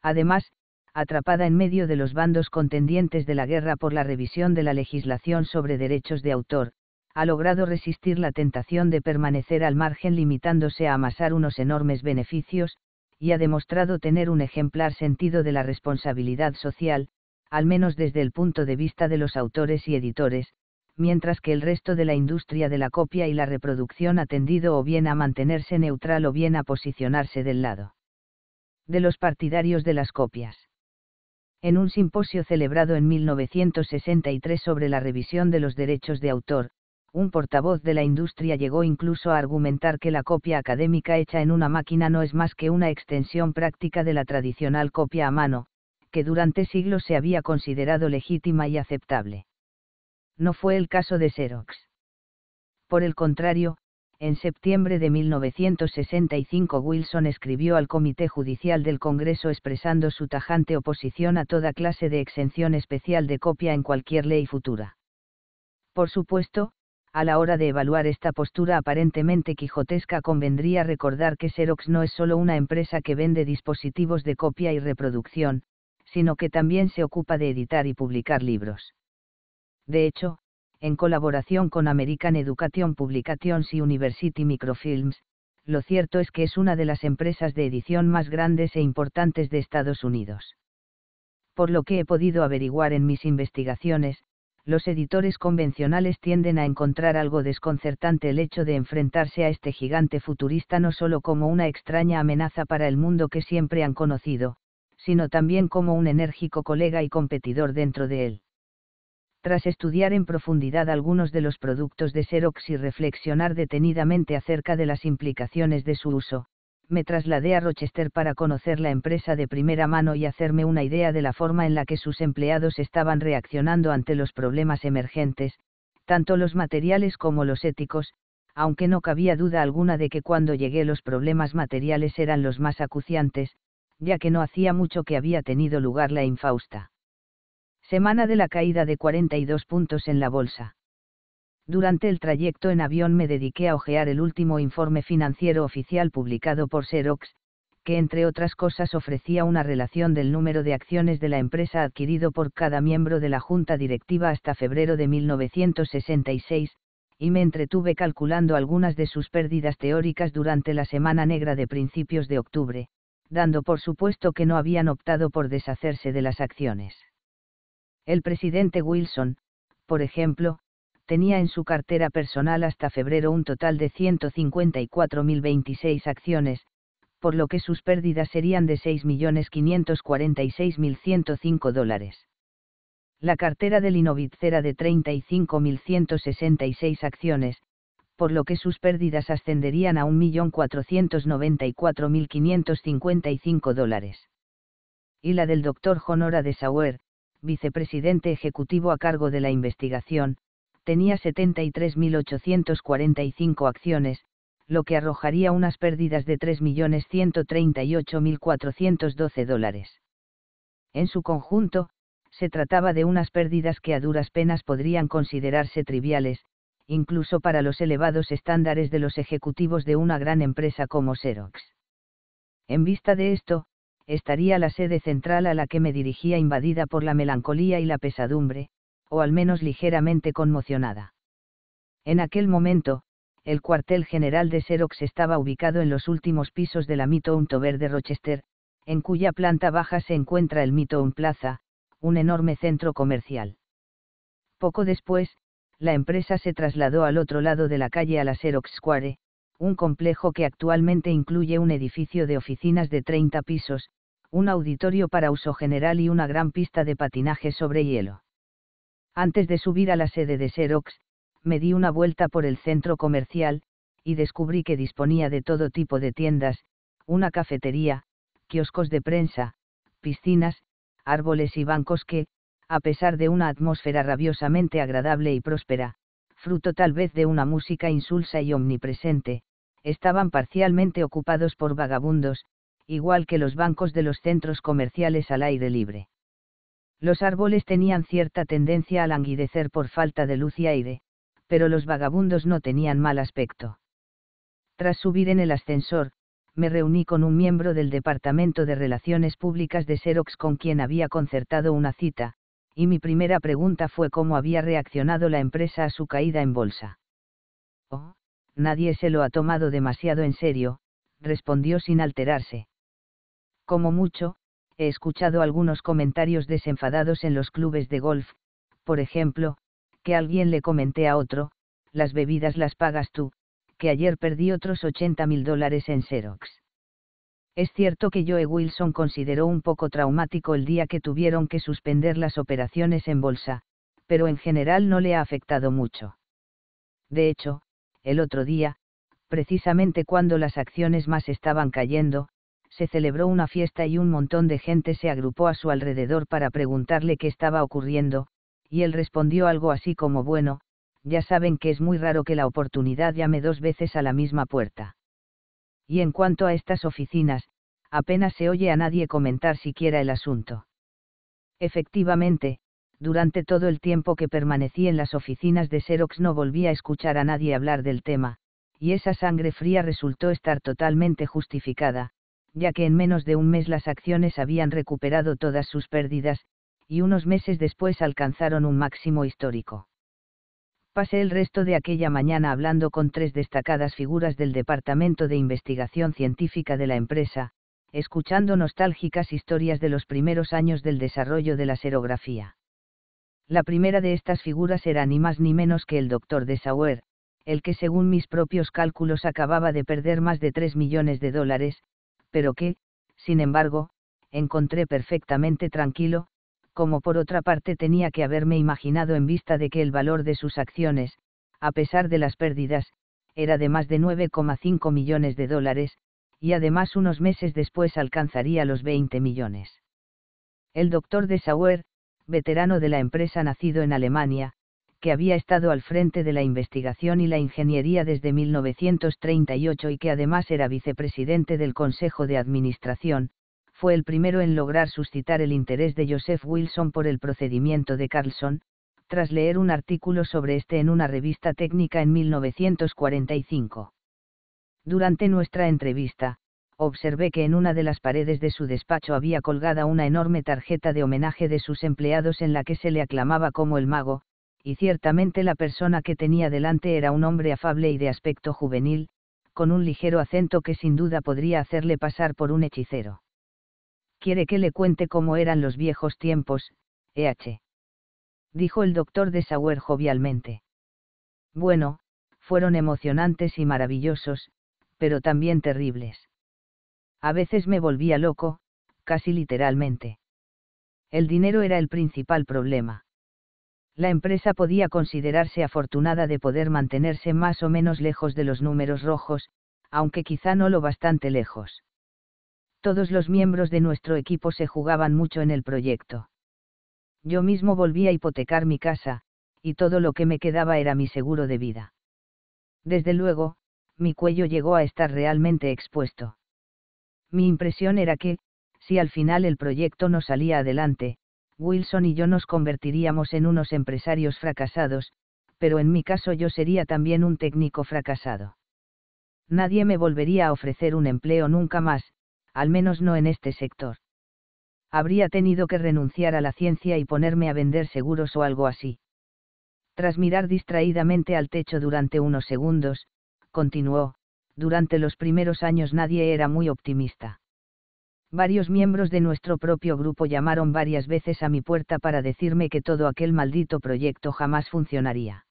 Además, atrapada en medio de los bandos contendientes de la guerra por la revisión de la legislación sobre derechos de autor, ha logrado resistir la tentación de permanecer al margen limitándose a amasar unos enormes beneficios, y ha demostrado tener un ejemplar sentido de la responsabilidad social, al menos desde el punto de vista de los autores y editores, mientras que el resto de la industria de la copia y la reproducción ha tendido o bien a mantenerse neutral o bien a posicionarse del lado de los partidarios de las copias. En un simposio celebrado en 1963 sobre la revisión de los derechos de autor, un portavoz de la industria llegó incluso a argumentar que la copia académica hecha en una máquina no es más que una extensión práctica de la tradicional copia a mano, que durante siglos se había considerado legítima y aceptable. No fue el caso de Xerox. Por el contrario, en septiembre de 1965 Wilson escribió al Comité Judicial del Congreso expresando su tajante oposición a toda clase de exención especial de copia en cualquier ley futura. Por supuesto, a la hora de evaluar esta postura aparentemente quijotesca convendría recordar que Xerox no es solo una empresa que vende dispositivos de copia y reproducción, sino que también se ocupa de editar y publicar libros. De hecho, en colaboración con American Education Publications y University Microfilms, lo cierto es que es una de las empresas de edición más grandes e importantes de Estados Unidos. Por lo que he podido averiguar en mis investigaciones, los editores convencionales tienden a encontrar algo desconcertante el hecho de enfrentarse a este gigante futurista no solo como una extraña amenaza para el mundo que siempre han conocido, sino también como un enérgico colega y competidor dentro de él. Tras estudiar en profundidad algunos de los productos de Xerox y reflexionar detenidamente acerca de las implicaciones de su uso, me trasladé a Rochester para conocer la empresa de primera mano y hacerme una idea de la forma en la que sus empleados estaban reaccionando ante los problemas emergentes, tanto los materiales como los éticos, aunque no cabía duda alguna de que cuando llegué los problemas materiales eran los más acuciantes, ya que no hacía mucho que había tenido lugar la infausta. Semana de la caída de 42 puntos en la bolsa. Durante el trayecto en avión me dediqué a hojear el último informe financiero oficial publicado por Xerox, que entre otras cosas ofrecía una relación del número de acciones de la empresa adquirido por cada miembro de la junta directiva hasta febrero de 1966, y me entretuve calculando algunas de sus pérdidas teóricas durante la semana negra de principios de octubre, dando por supuesto que no habían optado por deshacerse de las acciones. El presidente Wilson, por ejemplo, tenía en su cartera personal hasta febrero un total de 154.026 acciones, por lo que sus pérdidas serían de 6.546.105 dólares. La cartera del Linovitz era de 35.166 acciones, por lo que sus pérdidas ascenderían a 1.494.555 dólares. Y la del Dr. Honora de Sauer, vicepresidente ejecutivo a cargo de la investigación, tenía 73.845 acciones, lo que arrojaría unas pérdidas de 3.138.412 dólares. En su conjunto, se trataba de unas pérdidas que a duras penas podrían considerarse triviales, incluso para los elevados estándares de los ejecutivos de una gran empresa como Xerox. En vista de esto, estaría la sede central a la que me dirigía invadida por la melancolía y la pesadumbre, o al menos ligeramente conmocionada. En aquel momento, el cuartel general de Xerox estaba ubicado en los últimos pisos de la Midtown Tower de Rochester, en cuya planta baja se encuentra el Midtown Plaza, un enorme centro comercial. Poco después, la empresa se trasladó al otro lado de la calle a la Xerox Square, un complejo que actualmente incluye un edificio de oficinas de 30 pisos, un auditorio para uso general y una gran pista de patinaje sobre hielo. Antes de subir a la sede de Xerox, me di una vuelta por el centro comercial, y descubrí que disponía de todo tipo de tiendas, una cafetería, kioscos de prensa, piscinas, árboles y bancos que, a pesar de una atmósfera rabiosamente agradable y próspera, fruto tal vez de una música insulsa y omnipresente, estaban parcialmente ocupados por vagabundos, igual que los bancos de los centros comerciales al aire libre. Los árboles tenían cierta tendencia a languidecer por falta de luz y aire, pero los vagabundos no tenían mal aspecto. Tras subir en el ascensor, me reuní con un miembro del Departamento de Relaciones Públicas de Xerox con quien había concertado una cita, y mi primera pregunta fue cómo había reaccionado la empresa a su caída en bolsa. Oh, nadie se lo ha tomado demasiado en serio, respondió sin alterarse. Como mucho, he escuchado algunos comentarios desenfadados en los clubes de golf, por ejemplo, que alguien le comenté a otro, las bebidas las pagas tú, que ayer perdí otros 80 mil dólares en Xerox. Es cierto que Joe Wilson consideró un poco traumático el día que tuvieron que suspender las operaciones en bolsa, pero en general no le ha afectado mucho. De hecho, el otro día, precisamente cuando las acciones más estaban cayendo, se celebró una fiesta y un montón de gente se agrupó a su alrededor para preguntarle qué estaba ocurriendo, y él respondió algo así como bueno, ya saben que es muy raro que la oportunidad llame dos veces a la misma puerta. Y en cuanto a estas oficinas, apenas se oye a nadie comentar siquiera el asunto. Efectivamente, durante todo el tiempo que permanecí en las oficinas de Xerox no volví a escuchar a nadie hablar del tema, y esa sangre fría resultó estar totalmente justificada, ya que en menos de un mes las acciones habían recuperado todas sus pérdidas, y unos meses después alcanzaron un máximo histórico. Pasé el resto de aquella mañana hablando con tres destacadas figuras del Departamento de Investigación Científica de la empresa, escuchando nostálgicas historias de los primeros años del desarrollo de la serografía. La primera de estas figuras era ni más ni menos que el doctor de Sauer, el que según mis propios cálculos acababa de perder más de 3 millones de dólares, pero que, sin embargo, encontré perfectamente tranquilo, como por otra parte tenía que haberme imaginado en vista de que el valor de sus acciones, a pesar de las pérdidas, era de más de 9,5 millones de dólares, y además unos meses después alcanzaría los 20 millones. El doctor de Sauer, veterano de la empresa nacido en Alemania, que había estado al frente de la investigación y la ingeniería desde 1938 y que además era vicepresidente del Consejo de Administración, fue el primero en lograr suscitar el interés de Joseph Wilson por el procedimiento de Carlson, tras leer un artículo sobre este en una revista técnica en 1945. Durante nuestra entrevista, observé que en una de las paredes de su despacho había colgada una enorme tarjeta de homenaje de sus empleados en la que se le aclamaba como el mago, y ciertamente la persona que tenía delante era un hombre afable y de aspecto juvenil, con un ligero acento que sin duda podría hacerle pasar por un hechicero quiere que le cuente cómo eran los viejos tiempos, EH. Dijo el doctor de Sauer jovialmente. Bueno, fueron emocionantes y maravillosos, pero también terribles. A veces me volvía loco, casi literalmente. El dinero era el principal problema. La empresa podía considerarse afortunada de poder mantenerse más o menos lejos de los números rojos, aunque quizá no lo bastante lejos todos los miembros de nuestro equipo se jugaban mucho en el proyecto. Yo mismo volví a hipotecar mi casa, y todo lo que me quedaba era mi seguro de vida. Desde luego, mi cuello llegó a estar realmente expuesto. Mi impresión era que, si al final el proyecto no salía adelante, Wilson y yo nos convertiríamos en unos empresarios fracasados, pero en mi caso yo sería también un técnico fracasado. Nadie me volvería a ofrecer un empleo nunca más, al menos no en este sector. Habría tenido que renunciar a la ciencia y ponerme a vender seguros o algo así. Tras mirar distraídamente al techo durante unos segundos, continuó, durante los primeros años nadie era muy optimista. Varios miembros de nuestro propio grupo llamaron varias veces a mi puerta para decirme que todo aquel maldito proyecto jamás funcionaría.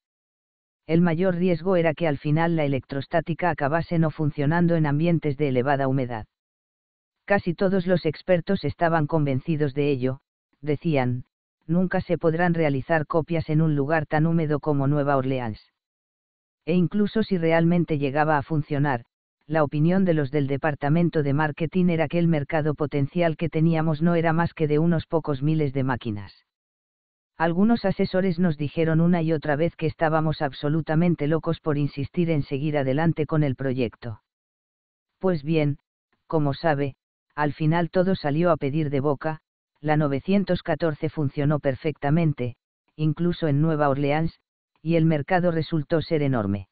El mayor riesgo era que al final la electrostática acabase no funcionando en ambientes de elevada humedad. Casi todos los expertos estaban convencidos de ello, decían, nunca se podrán realizar copias en un lugar tan húmedo como Nueva Orleans. E incluso si realmente llegaba a funcionar, la opinión de los del departamento de marketing era que el mercado potencial que teníamos no era más que de unos pocos miles de máquinas. Algunos asesores nos dijeron una y otra vez que estábamos absolutamente locos por insistir en seguir adelante con el proyecto. Pues bien, como sabe, al final todo salió a pedir de boca, la 914 funcionó perfectamente, incluso en Nueva Orleans, y el mercado resultó ser enorme.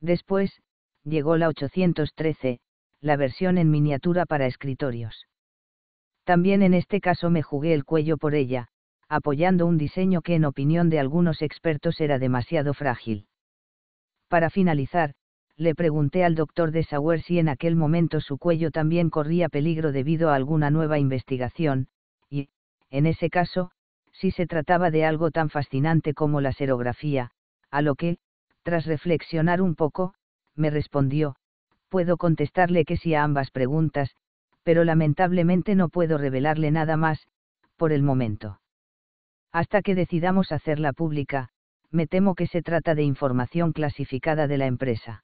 Después, llegó la 813, la versión en miniatura para escritorios. También en este caso me jugué el cuello por ella, apoyando un diseño que en opinión de algunos expertos era demasiado frágil. Para finalizar, le pregunté al doctor de Sauer si en aquel momento su cuello también corría peligro debido a alguna nueva investigación, y, en ese caso, si se trataba de algo tan fascinante como la serografía, a lo que, tras reflexionar un poco, me respondió, puedo contestarle que sí a ambas preguntas, pero lamentablemente no puedo revelarle nada más, por el momento. Hasta que decidamos hacerla pública, me temo que se trata de información clasificada de la empresa.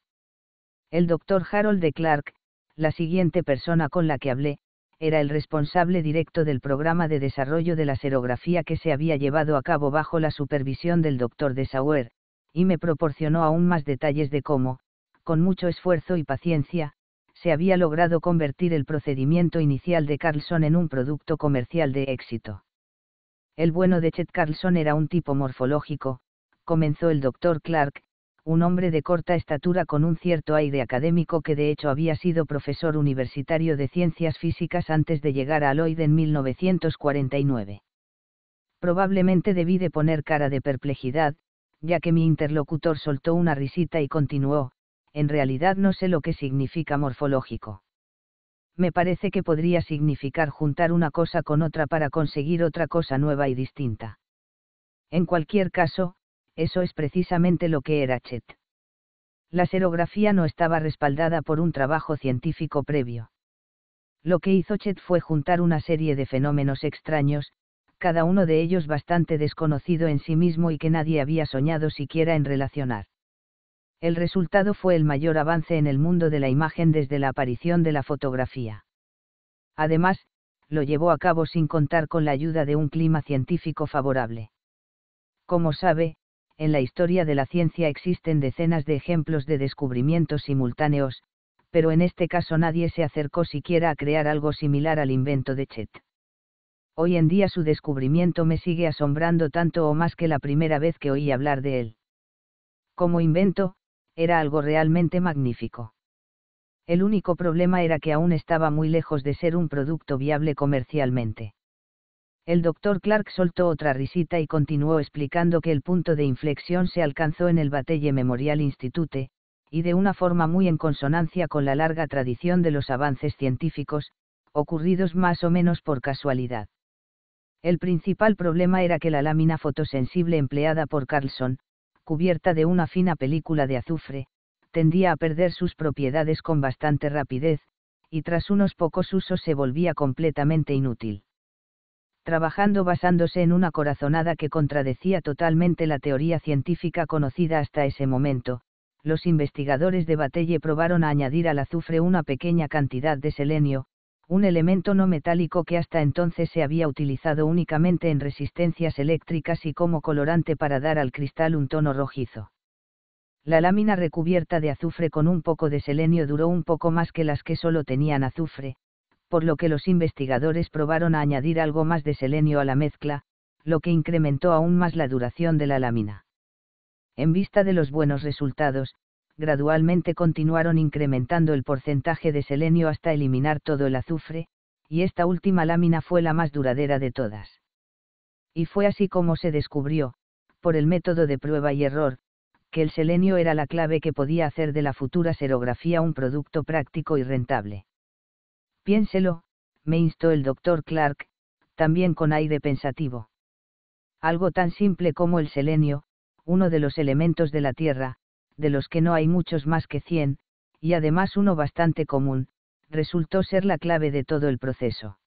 El doctor Harold de Clark, la siguiente persona con la que hablé, era el responsable directo del programa de desarrollo de la serografía que se había llevado a cabo bajo la supervisión del doctor de Sauer, y me proporcionó aún más detalles de cómo, con mucho esfuerzo y paciencia, se había logrado convertir el procedimiento inicial de Carlson en un producto comercial de éxito. El bueno de Chet Carlson era un tipo morfológico, comenzó el doctor Clark, un hombre de corta estatura con un cierto aire académico que de hecho había sido profesor universitario de ciencias físicas antes de llegar a Lloyd en 1949. Probablemente debí de poner cara de perplejidad, ya que mi interlocutor soltó una risita y continuó, en realidad no sé lo que significa morfológico. Me parece que podría significar juntar una cosa con otra para conseguir otra cosa nueva y distinta. En cualquier caso, eso es precisamente lo que era Chet. La serografía no estaba respaldada por un trabajo científico previo. Lo que hizo Chet fue juntar una serie de fenómenos extraños, cada uno de ellos bastante desconocido en sí mismo y que nadie había soñado siquiera en relacionar. El resultado fue el mayor avance en el mundo de la imagen desde la aparición de la fotografía. Además, lo llevó a cabo sin contar con la ayuda de un clima científico favorable. Como sabe, en la historia de la ciencia existen decenas de ejemplos de descubrimientos simultáneos, pero en este caso nadie se acercó siquiera a crear algo similar al invento de Chet. Hoy en día su descubrimiento me sigue asombrando tanto o más que la primera vez que oí hablar de él. Como invento, era algo realmente magnífico. El único problema era que aún estaba muy lejos de ser un producto viable comercialmente. El doctor Clark soltó otra risita y continuó explicando que el punto de inflexión se alcanzó en el Batelle Memorial Institute, y de una forma muy en consonancia con la larga tradición de los avances científicos, ocurridos más o menos por casualidad. El principal problema era que la lámina fotosensible empleada por Carlson, cubierta de una fina película de azufre, tendía a perder sus propiedades con bastante rapidez, y tras unos pocos usos se volvía completamente inútil trabajando basándose en una corazonada que contradecía totalmente la teoría científica conocida hasta ese momento, los investigadores de Batelle probaron a añadir al azufre una pequeña cantidad de selenio, un elemento no metálico que hasta entonces se había utilizado únicamente en resistencias eléctricas y como colorante para dar al cristal un tono rojizo. La lámina recubierta de azufre con un poco de selenio duró un poco más que las que solo tenían azufre, por lo que los investigadores probaron a añadir algo más de selenio a la mezcla, lo que incrementó aún más la duración de la lámina. En vista de los buenos resultados, gradualmente continuaron incrementando el porcentaje de selenio hasta eliminar todo el azufre, y esta última lámina fue la más duradera de todas. Y fue así como se descubrió, por el método de prueba y error, que el selenio era la clave que podía hacer de la futura serografía un producto práctico y rentable. Piénselo, me instó el doctor Clark, también con aire pensativo. Algo tan simple como el selenio, uno de los elementos de la Tierra, de los que no hay muchos más que cien, y además uno bastante común, resultó ser la clave de todo el proceso.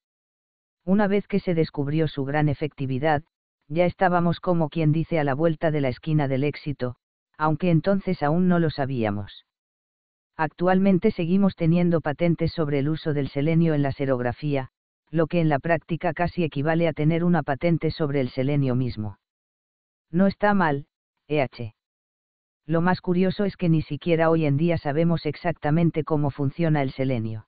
Una vez que se descubrió su gran efectividad, ya estábamos como quien dice a la vuelta de la esquina del éxito, aunque entonces aún no lo sabíamos. Actualmente seguimos teniendo patentes sobre el uso del selenio en la serografía, lo que en la práctica casi equivale a tener una patente sobre el selenio mismo. No está mal, EH. Lo más curioso es que ni siquiera hoy en día sabemos exactamente cómo funciona el selenio.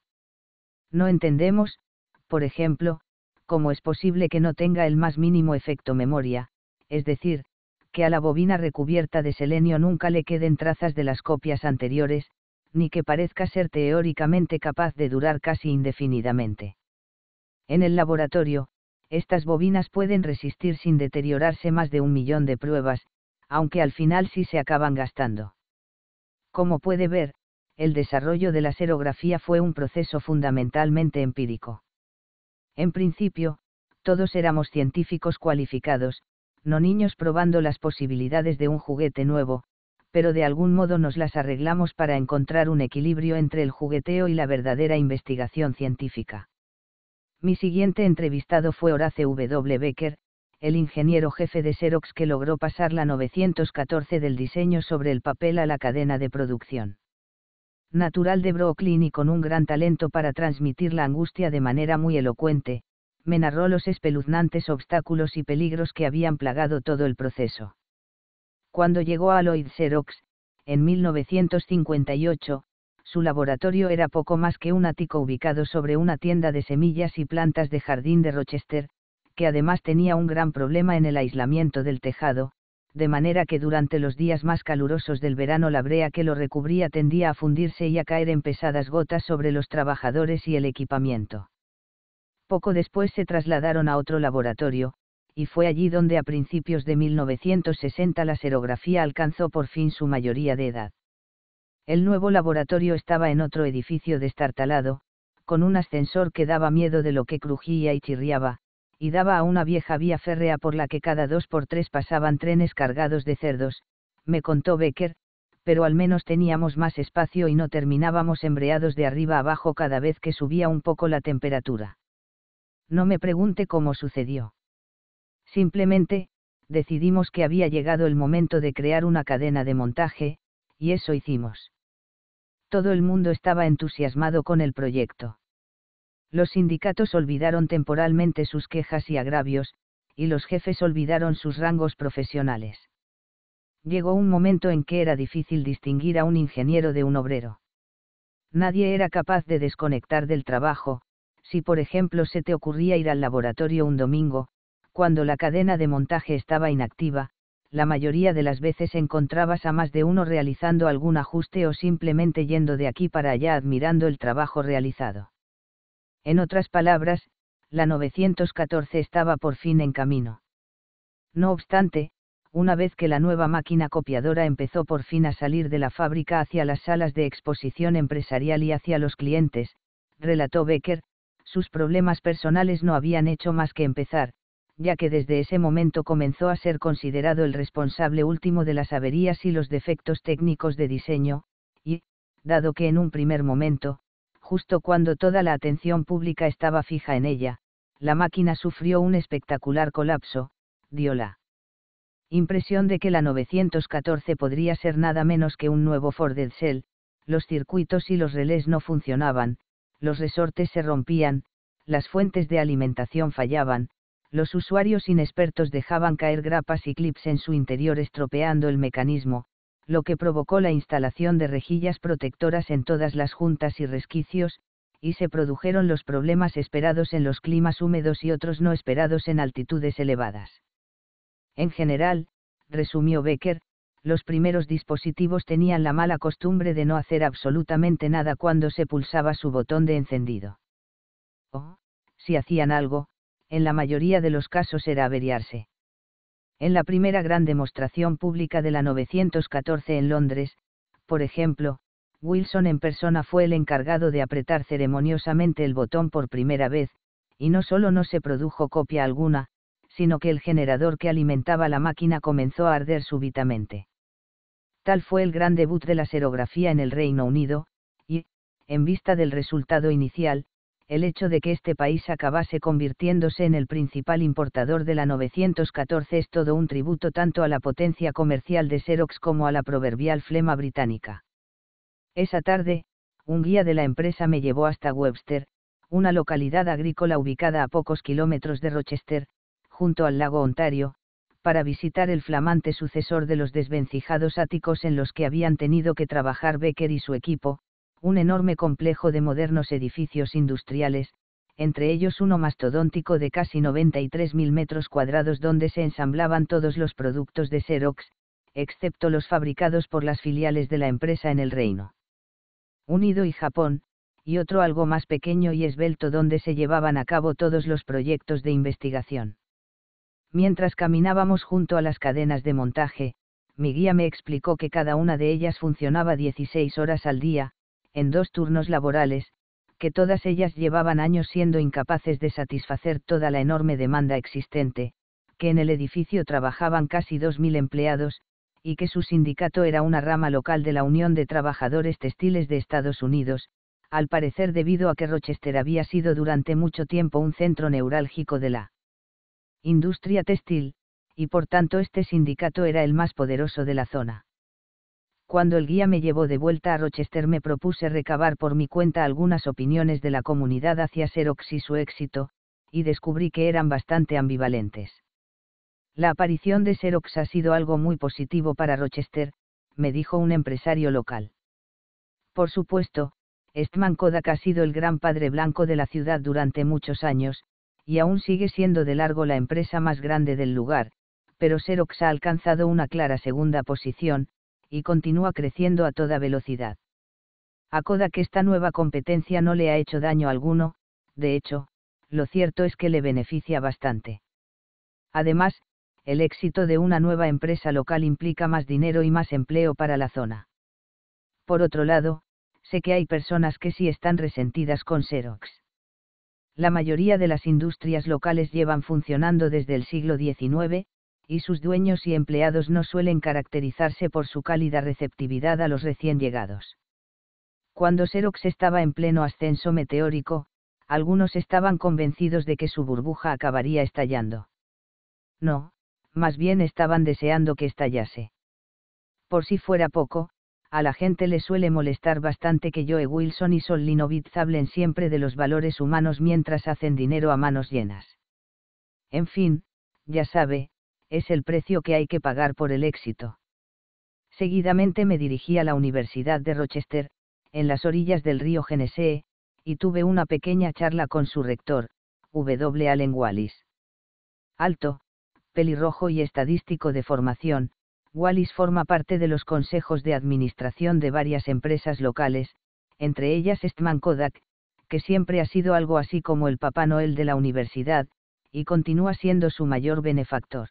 No entendemos, por ejemplo, cómo es posible que no tenga el más mínimo efecto memoria, es decir, que a la bobina recubierta de selenio nunca le queden trazas de las copias anteriores, ni que parezca ser teóricamente capaz de durar casi indefinidamente. En el laboratorio, estas bobinas pueden resistir sin deteriorarse más de un millón de pruebas, aunque al final sí se acaban gastando. Como puede ver, el desarrollo de la serografía fue un proceso fundamentalmente empírico. En principio, todos éramos científicos cualificados, no niños probando las posibilidades de un juguete nuevo, pero de algún modo nos las arreglamos para encontrar un equilibrio entre el jugueteo y la verdadera investigación científica. Mi siguiente entrevistado fue Horace W. Becker, el ingeniero jefe de Xerox que logró pasar la 914 del diseño sobre el papel a la cadena de producción. Natural de Brooklyn y con un gran talento para transmitir la angustia de manera muy elocuente, me narró los espeluznantes obstáculos y peligros que habían plagado todo el proceso. Cuando llegó a Lloyd Xerox, en 1958, su laboratorio era poco más que un ático ubicado sobre una tienda de semillas y plantas de jardín de Rochester, que además tenía un gran problema en el aislamiento del tejado, de manera que durante los días más calurosos del verano la brea que lo recubría tendía a fundirse y a caer en pesadas gotas sobre los trabajadores y el equipamiento. Poco después se trasladaron a otro laboratorio, y fue allí donde a principios de 1960 la serografía alcanzó por fin su mayoría de edad. El nuevo laboratorio estaba en otro edificio destartalado, con un ascensor que daba miedo de lo que crujía y chirriaba, y daba a una vieja vía férrea por la que cada dos por tres pasaban trenes cargados de cerdos, me contó Becker, pero al menos teníamos más espacio y no terminábamos embreados de arriba abajo cada vez que subía un poco la temperatura. No me pregunte cómo sucedió. Simplemente, decidimos que había llegado el momento de crear una cadena de montaje, y eso hicimos. Todo el mundo estaba entusiasmado con el proyecto. Los sindicatos olvidaron temporalmente sus quejas y agravios, y los jefes olvidaron sus rangos profesionales. Llegó un momento en que era difícil distinguir a un ingeniero de un obrero. Nadie era capaz de desconectar del trabajo, si por ejemplo se te ocurría ir al laboratorio un domingo, cuando la cadena de montaje estaba inactiva, la mayoría de las veces encontrabas a más de uno realizando algún ajuste o simplemente yendo de aquí para allá admirando el trabajo realizado. En otras palabras, la 914 estaba por fin en camino. No obstante, una vez que la nueva máquina copiadora empezó por fin a salir de la fábrica hacia las salas de exposición empresarial y hacia los clientes, relató Becker, sus problemas personales no habían hecho más que empezar, ya que desde ese momento comenzó a ser considerado el responsable último de las averías y los defectos técnicos de diseño, y, dado que en un primer momento, justo cuando toda la atención pública estaba fija en ella, la máquina sufrió un espectacular colapso, dio la impresión de que la 914 podría ser nada menos que un nuevo Ford Edsel, los circuitos y los relés no funcionaban, los resortes se rompían, las fuentes de alimentación fallaban, los usuarios inexpertos dejaban caer grapas y clips en su interior estropeando el mecanismo, lo que provocó la instalación de rejillas protectoras en todas las juntas y resquicios, y se produjeron los problemas esperados en los climas húmedos y otros no esperados en altitudes elevadas. En general, resumió Becker, los primeros dispositivos tenían la mala costumbre de no hacer absolutamente nada cuando se pulsaba su botón de encendido. O, si hacían algo, en la mayoría de los casos era averiarse. En la primera gran demostración pública de la 914 en Londres, por ejemplo, Wilson en persona fue el encargado de apretar ceremoniosamente el botón por primera vez, y no solo no se produjo copia alguna, sino que el generador que alimentaba la máquina comenzó a arder súbitamente. Tal fue el gran debut de la serografía en el Reino Unido, y, en vista del resultado inicial, el hecho de que este país acabase convirtiéndose en el principal importador de la 914 es todo un tributo tanto a la potencia comercial de Xerox como a la proverbial flema británica. Esa tarde, un guía de la empresa me llevó hasta Webster, una localidad agrícola ubicada a pocos kilómetros de Rochester, junto al lago Ontario, para visitar el flamante sucesor de los desvencijados áticos en los que habían tenido que trabajar Becker y su equipo, un enorme complejo de modernos edificios industriales, entre ellos uno mastodóntico de casi 93.000 metros cuadrados donde se ensamblaban todos los productos de Xerox, excepto los fabricados por las filiales de la empresa en el Reino Unido y Japón, y otro algo más pequeño y esbelto donde se llevaban a cabo todos los proyectos de investigación. Mientras caminábamos junto a las cadenas de montaje, mi guía me explicó que cada una de ellas funcionaba 16 horas al día, en dos turnos laborales, que todas ellas llevaban años siendo incapaces de satisfacer toda la enorme demanda existente, que en el edificio trabajaban casi 2.000 empleados, y que su sindicato era una rama local de la Unión de Trabajadores Textiles de Estados Unidos, al parecer debido a que Rochester había sido durante mucho tiempo un centro neurálgico de la industria textil, y por tanto este sindicato era el más poderoso de la zona. Cuando el guía me llevó de vuelta a Rochester me propuse recabar por mi cuenta algunas opiniones de la comunidad hacia Xerox y su éxito, y descubrí que eran bastante ambivalentes. La aparición de Xerox ha sido algo muy positivo para Rochester, me dijo un empresario local. Por supuesto, Estman Kodak ha sido el gran padre blanco de la ciudad durante muchos años, y aún sigue siendo de largo la empresa más grande del lugar, pero Xerox ha alcanzado una clara segunda posición, y continúa creciendo a toda velocidad. A Kodak esta nueva competencia no le ha hecho daño alguno, de hecho, lo cierto es que le beneficia bastante. Además, el éxito de una nueva empresa local implica más dinero y más empleo para la zona. Por otro lado, sé que hay personas que sí están resentidas con Xerox la mayoría de las industrias locales llevan funcionando desde el siglo XIX, y sus dueños y empleados no suelen caracterizarse por su cálida receptividad a los recién llegados. Cuando Xerox estaba en pleno ascenso meteórico, algunos estaban convencidos de que su burbuja acabaría estallando. No, más bien estaban deseando que estallase. Por si fuera poco, a la gente le suele molestar bastante que Joe Wilson y Sol Linovitz hablen siempre de los valores humanos mientras hacen dinero a manos llenas. En fin, ya sabe, es el precio que hay que pagar por el éxito. Seguidamente me dirigí a la Universidad de Rochester, en las orillas del río Genesee, y tuve una pequeña charla con su rector, W. Allen Wallis. Alto, pelirrojo y estadístico de formación, Wallis forma parte de los consejos de administración de varias empresas locales, entre ellas Estman Kodak, que siempre ha sido algo así como el Papá Noel de la universidad, y continúa siendo su mayor benefactor.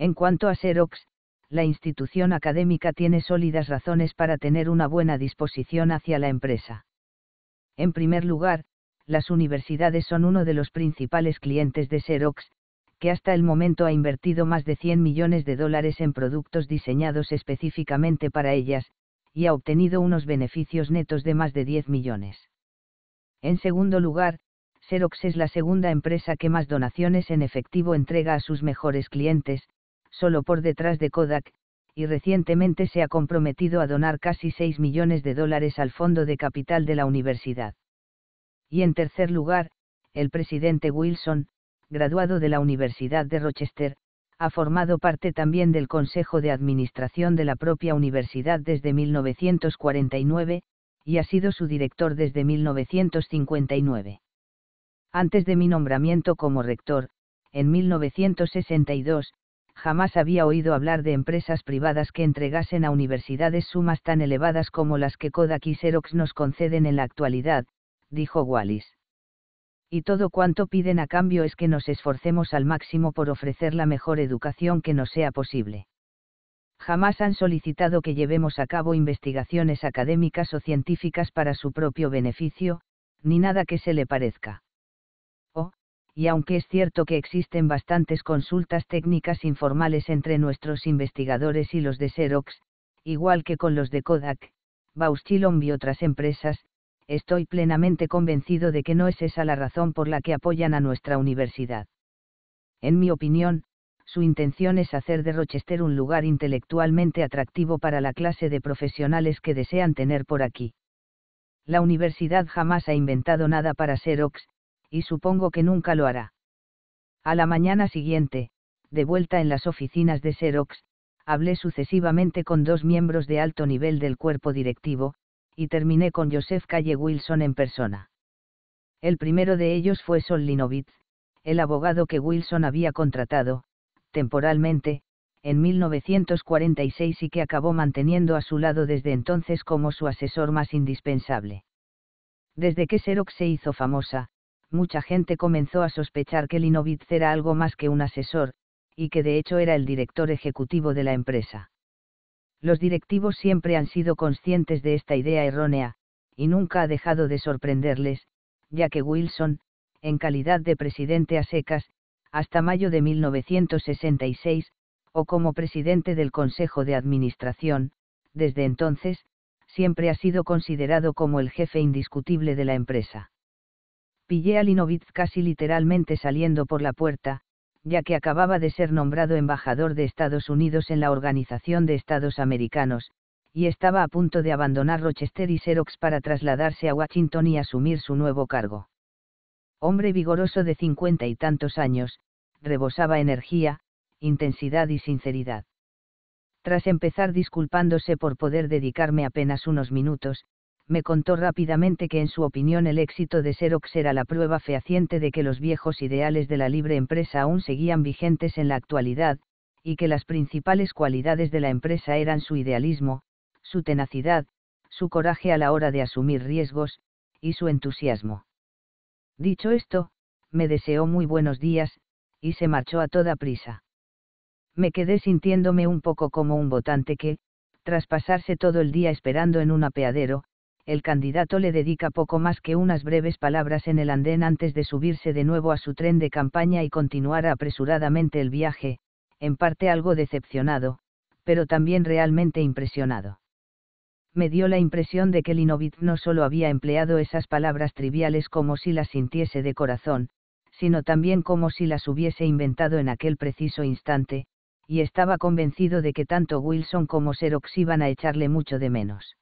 En cuanto a Xerox, la institución académica tiene sólidas razones para tener una buena disposición hacia la empresa. En primer lugar, las universidades son uno de los principales clientes de Xerox, que hasta el momento ha invertido más de 100 millones de dólares en productos diseñados específicamente para ellas, y ha obtenido unos beneficios netos de más de 10 millones. En segundo lugar, Xerox es la segunda empresa que más donaciones en efectivo entrega a sus mejores clientes, solo por detrás de Kodak, y recientemente se ha comprometido a donar casi 6 millones de dólares al fondo de capital de la universidad. Y en tercer lugar, el presidente Wilson, graduado de la Universidad de Rochester, ha formado parte también del Consejo de Administración de la propia universidad desde 1949, y ha sido su director desde 1959. Antes de mi nombramiento como rector, en 1962, jamás había oído hablar de empresas privadas que entregasen a universidades sumas tan elevadas como las que Kodak y Xerox nos conceden en la actualidad, dijo Wallis y todo cuanto piden a cambio es que nos esforcemos al máximo por ofrecer la mejor educación que nos sea posible. Jamás han solicitado que llevemos a cabo investigaciones académicas o científicas para su propio beneficio, ni nada que se le parezca. Y aunque es cierto que existen bastantes consultas técnicas informales entre nuestros investigadores y los de Xerox, igual que con los de Kodak, Bauschilom y otras empresas, estoy plenamente convencido de que no es esa la razón por la que apoyan a nuestra universidad. En mi opinión, su intención es hacer de Rochester un lugar intelectualmente atractivo para la clase de profesionales que desean tener por aquí. La universidad jamás ha inventado nada para Xerox, y supongo que nunca lo hará. A la mañana siguiente, de vuelta en las oficinas de Xerox, hablé sucesivamente con dos miembros de alto nivel del cuerpo directivo, y terminé con Joseph Calle Wilson en persona. El primero de ellos fue Sol Linovitz, el abogado que Wilson había contratado, temporalmente, en 1946 y que acabó manteniendo a su lado desde entonces como su asesor más indispensable. Desde que Xerox se hizo famosa, mucha gente comenzó a sospechar que Linovitz era algo más que un asesor, y que de hecho era el director ejecutivo de la empresa. Los directivos siempre han sido conscientes de esta idea errónea, y nunca ha dejado de sorprenderles, ya que Wilson, en calidad de presidente a secas, hasta mayo de 1966, o como presidente del Consejo de Administración, desde entonces, siempre ha sido considerado como el jefe indiscutible de la empresa. Pillé a Linovitz casi literalmente saliendo por la puerta, ya que acababa de ser nombrado embajador de Estados Unidos en la Organización de Estados Americanos, y estaba a punto de abandonar Rochester y Xerox para trasladarse a Washington y asumir su nuevo cargo. Hombre vigoroso de cincuenta y tantos años, rebosaba energía, intensidad y sinceridad. Tras empezar disculpándose por poder dedicarme apenas unos minutos, me contó rápidamente que en su opinión el éxito de Xerox era la prueba fehaciente de que los viejos ideales de la libre empresa aún seguían vigentes en la actualidad, y que las principales cualidades de la empresa eran su idealismo, su tenacidad, su coraje a la hora de asumir riesgos, y su entusiasmo. Dicho esto, me deseó muy buenos días, y se marchó a toda prisa me quedé sintiéndome un poco como un votante que, tras pasarse todo el día esperando en un apeadero, el candidato le dedica poco más que unas breves palabras en el andén antes de subirse de nuevo a su tren de campaña y continuar apresuradamente el viaje, en parte algo decepcionado, pero también realmente impresionado. Me dio la impresión de que Linovitz no solo había empleado esas palabras triviales como si las sintiese de corazón, sino también como si las hubiese inventado en aquel preciso instante, y estaba convencido de que tanto Wilson como Xerox iban a echarle mucho de menos.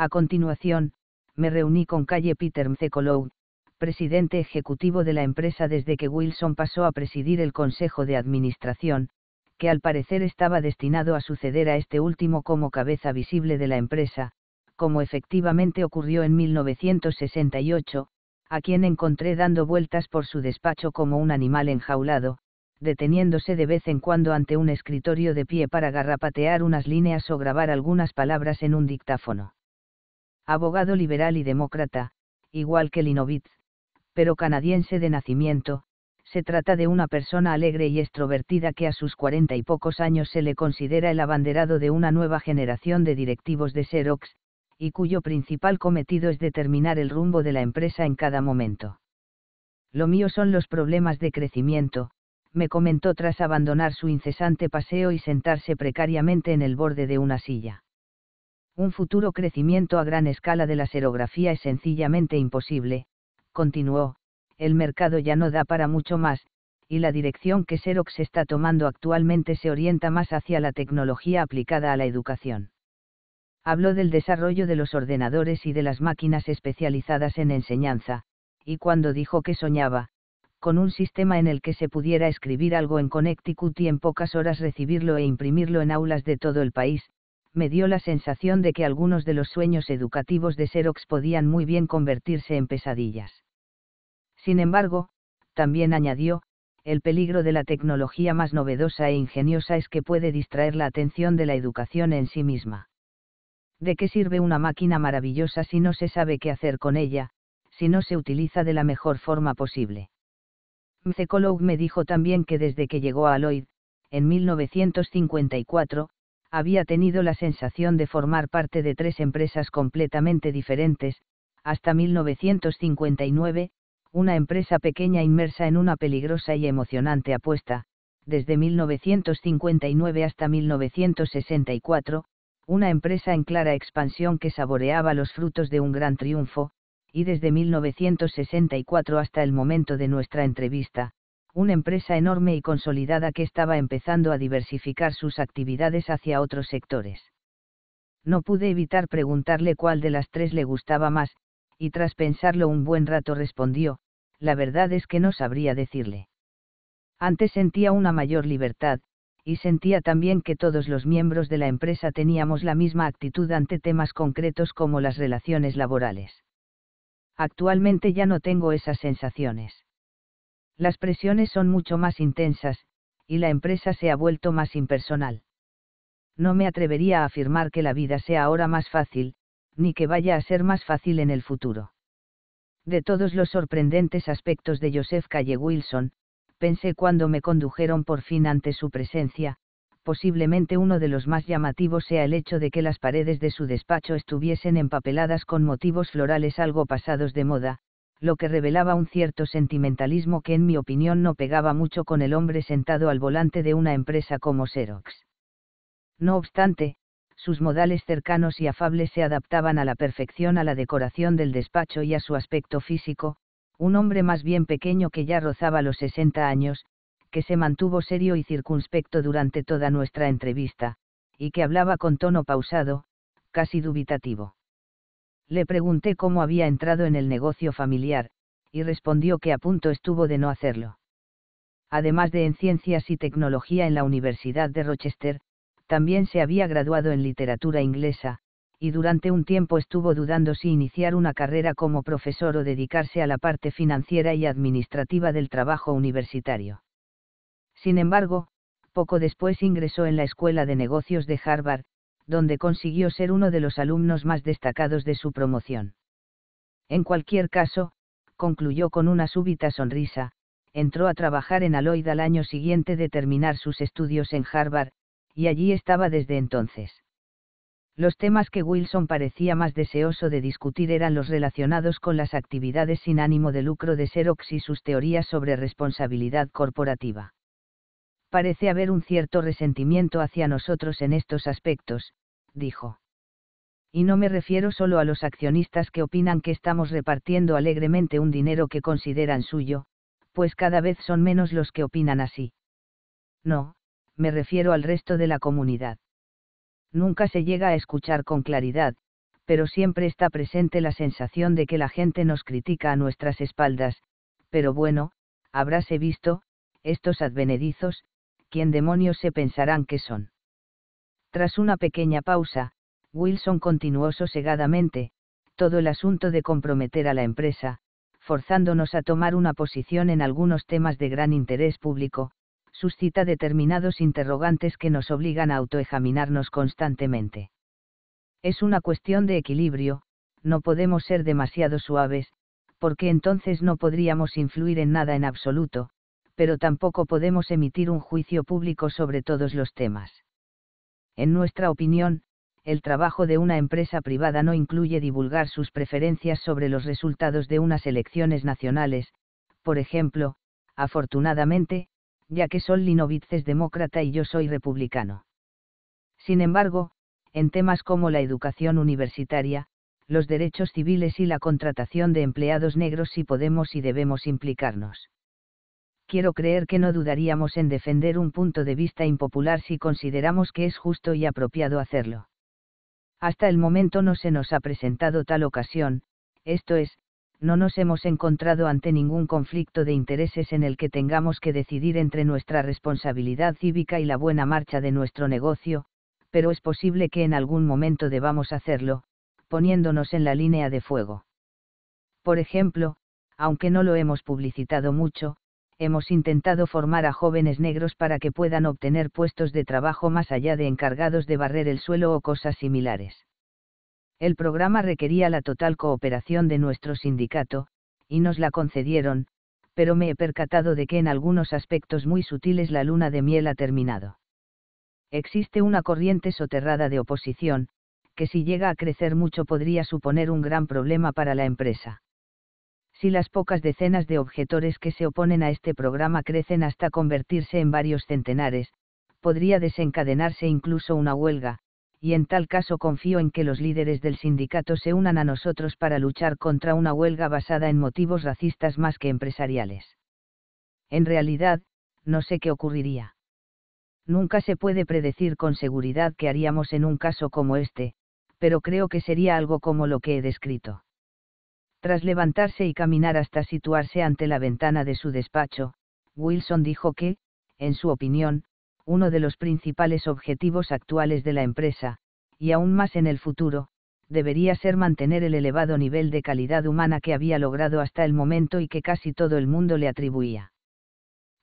A continuación, me reuní con Calle Peter Mcekolou, presidente ejecutivo de la empresa desde que Wilson pasó a presidir el Consejo de Administración, que al parecer estaba destinado a suceder a este último como cabeza visible de la empresa, como efectivamente ocurrió en 1968, a quien encontré dando vueltas por su despacho como un animal enjaulado, deteniéndose de vez en cuando ante un escritorio de pie para garrapatear unas líneas o grabar algunas palabras en un dictáfono. Abogado liberal y demócrata, igual que Linovitz, pero canadiense de nacimiento, se trata de una persona alegre y extrovertida que a sus cuarenta y pocos años se le considera el abanderado de una nueva generación de directivos de Xerox, y cuyo principal cometido es determinar el rumbo de la empresa en cada momento. Lo mío son los problemas de crecimiento, me comentó tras abandonar su incesante paseo y sentarse precariamente en el borde de una silla. Un futuro crecimiento a gran escala de la serografía es sencillamente imposible, continuó, el mercado ya no da para mucho más, y la dirección que Xerox está tomando actualmente se orienta más hacia la tecnología aplicada a la educación. Habló del desarrollo de los ordenadores y de las máquinas especializadas en enseñanza, y cuando dijo que soñaba, con un sistema en el que se pudiera escribir algo en Connecticut y en pocas horas recibirlo e imprimirlo en aulas de todo el país, me dio la sensación de que algunos de los sueños educativos de Xerox podían muy bien convertirse en pesadillas. Sin embargo, también añadió, el peligro de la tecnología más novedosa e ingeniosa es que puede distraer la atención de la educación en sí misma. ¿De qué sirve una máquina maravillosa si no se sabe qué hacer con ella, si no se utiliza de la mejor forma posible? Mcekolov me dijo también que desde que llegó a Lloyd, en 1954, había tenido la sensación de formar parte de tres empresas completamente diferentes, hasta 1959, una empresa pequeña inmersa en una peligrosa y emocionante apuesta, desde 1959 hasta 1964, una empresa en clara expansión que saboreaba los frutos de un gran triunfo, y desde 1964 hasta el momento de nuestra entrevista, una empresa enorme y consolidada que estaba empezando a diversificar sus actividades hacia otros sectores. No pude evitar preguntarle cuál de las tres le gustaba más, y tras pensarlo un buen rato respondió, la verdad es que no sabría decirle. Antes sentía una mayor libertad, y sentía también que todos los miembros de la empresa teníamos la misma actitud ante temas concretos como las relaciones laborales. Actualmente ya no tengo esas sensaciones. Las presiones son mucho más intensas, y la empresa se ha vuelto más impersonal. No me atrevería a afirmar que la vida sea ahora más fácil, ni que vaya a ser más fácil en el futuro. De todos los sorprendentes aspectos de Joseph Calle Wilson, pensé cuando me condujeron por fin ante su presencia, posiblemente uno de los más llamativos sea el hecho de que las paredes de su despacho estuviesen empapeladas con motivos florales algo pasados de moda, lo que revelaba un cierto sentimentalismo que en mi opinión no pegaba mucho con el hombre sentado al volante de una empresa como Xerox. No obstante, sus modales cercanos y afables se adaptaban a la perfección a la decoración del despacho y a su aspecto físico, un hombre más bien pequeño que ya rozaba los 60 años, que se mantuvo serio y circunspecto durante toda nuestra entrevista, y que hablaba con tono pausado, casi dubitativo. Le pregunté cómo había entrado en el negocio familiar, y respondió que a punto estuvo de no hacerlo. Además de en ciencias y tecnología en la Universidad de Rochester, también se había graduado en literatura inglesa, y durante un tiempo estuvo dudando si iniciar una carrera como profesor o dedicarse a la parte financiera y administrativa del trabajo universitario. Sin embargo, poco después ingresó en la Escuela de Negocios de Harvard, donde consiguió ser uno de los alumnos más destacados de su promoción. En cualquier caso, concluyó con una súbita sonrisa, entró a trabajar en Aloyd al año siguiente de terminar sus estudios en Harvard, y allí estaba desde entonces. Los temas que Wilson parecía más deseoso de discutir eran los relacionados con las actividades sin ánimo de lucro de Xerox y sus teorías sobre responsabilidad corporativa. Parece haber un cierto resentimiento hacia nosotros en estos aspectos, dijo. Y no me refiero solo a los accionistas que opinan que estamos repartiendo alegremente un dinero que consideran suyo, pues cada vez son menos los que opinan así. No, me refiero al resto de la comunidad nunca se llega a escuchar con claridad, pero siempre está presente la sensación de que la gente nos critica a nuestras espaldas, pero bueno, habráse visto, estos advenedizos, ¿quién demonios se pensarán que son? Tras una pequeña pausa, Wilson continuó sosegadamente, todo el asunto de comprometer a la empresa, forzándonos a tomar una posición en algunos temas de gran interés público, suscita determinados interrogantes que nos obligan a autoexaminarnos constantemente. Es una cuestión de equilibrio, no podemos ser demasiado suaves, porque entonces no podríamos influir en nada en absoluto, pero tampoco podemos emitir un juicio público sobre todos los temas. En nuestra opinión, el trabajo de una empresa privada no incluye divulgar sus preferencias sobre los resultados de unas elecciones nacionales, por ejemplo, afortunadamente, ya que Sol Linovitz es demócrata y yo soy republicano. Sin embargo, en temas como la educación universitaria, los derechos civiles y la contratación de empleados negros sí podemos y debemos implicarnos. Quiero creer que no dudaríamos en defender un punto de vista impopular si consideramos que es justo y apropiado hacerlo. Hasta el momento no se nos ha presentado tal ocasión, esto es, no nos hemos encontrado ante ningún conflicto de intereses en el que tengamos que decidir entre nuestra responsabilidad cívica y la buena marcha de nuestro negocio, pero es posible que en algún momento debamos hacerlo, poniéndonos en la línea de fuego. Por ejemplo, aunque no lo hemos publicitado mucho, hemos intentado formar a jóvenes negros para que puedan obtener puestos de trabajo más allá de encargados de barrer el suelo o cosas similares. El programa requería la total cooperación de nuestro sindicato, y nos la concedieron, pero me he percatado de que en algunos aspectos muy sutiles la luna de miel ha terminado. Existe una corriente soterrada de oposición, que si llega a crecer mucho podría suponer un gran problema para la empresa. Si las pocas decenas de objetores que se oponen a este programa crecen hasta convertirse en varios centenares, podría desencadenarse incluso una huelga, y en tal caso confío en que los líderes del sindicato se unan a nosotros para luchar contra una huelga basada en motivos racistas más que empresariales. En realidad, no sé qué ocurriría. Nunca se puede predecir con seguridad qué haríamos en un caso como este, pero creo que sería algo como lo que he descrito. Tras levantarse y caminar hasta situarse ante la ventana de su despacho, Wilson dijo que, en su opinión, uno de los principales objetivos actuales de la empresa, y aún más en el futuro, debería ser mantener el elevado nivel de calidad humana que había logrado hasta el momento y que casi todo el mundo le atribuía.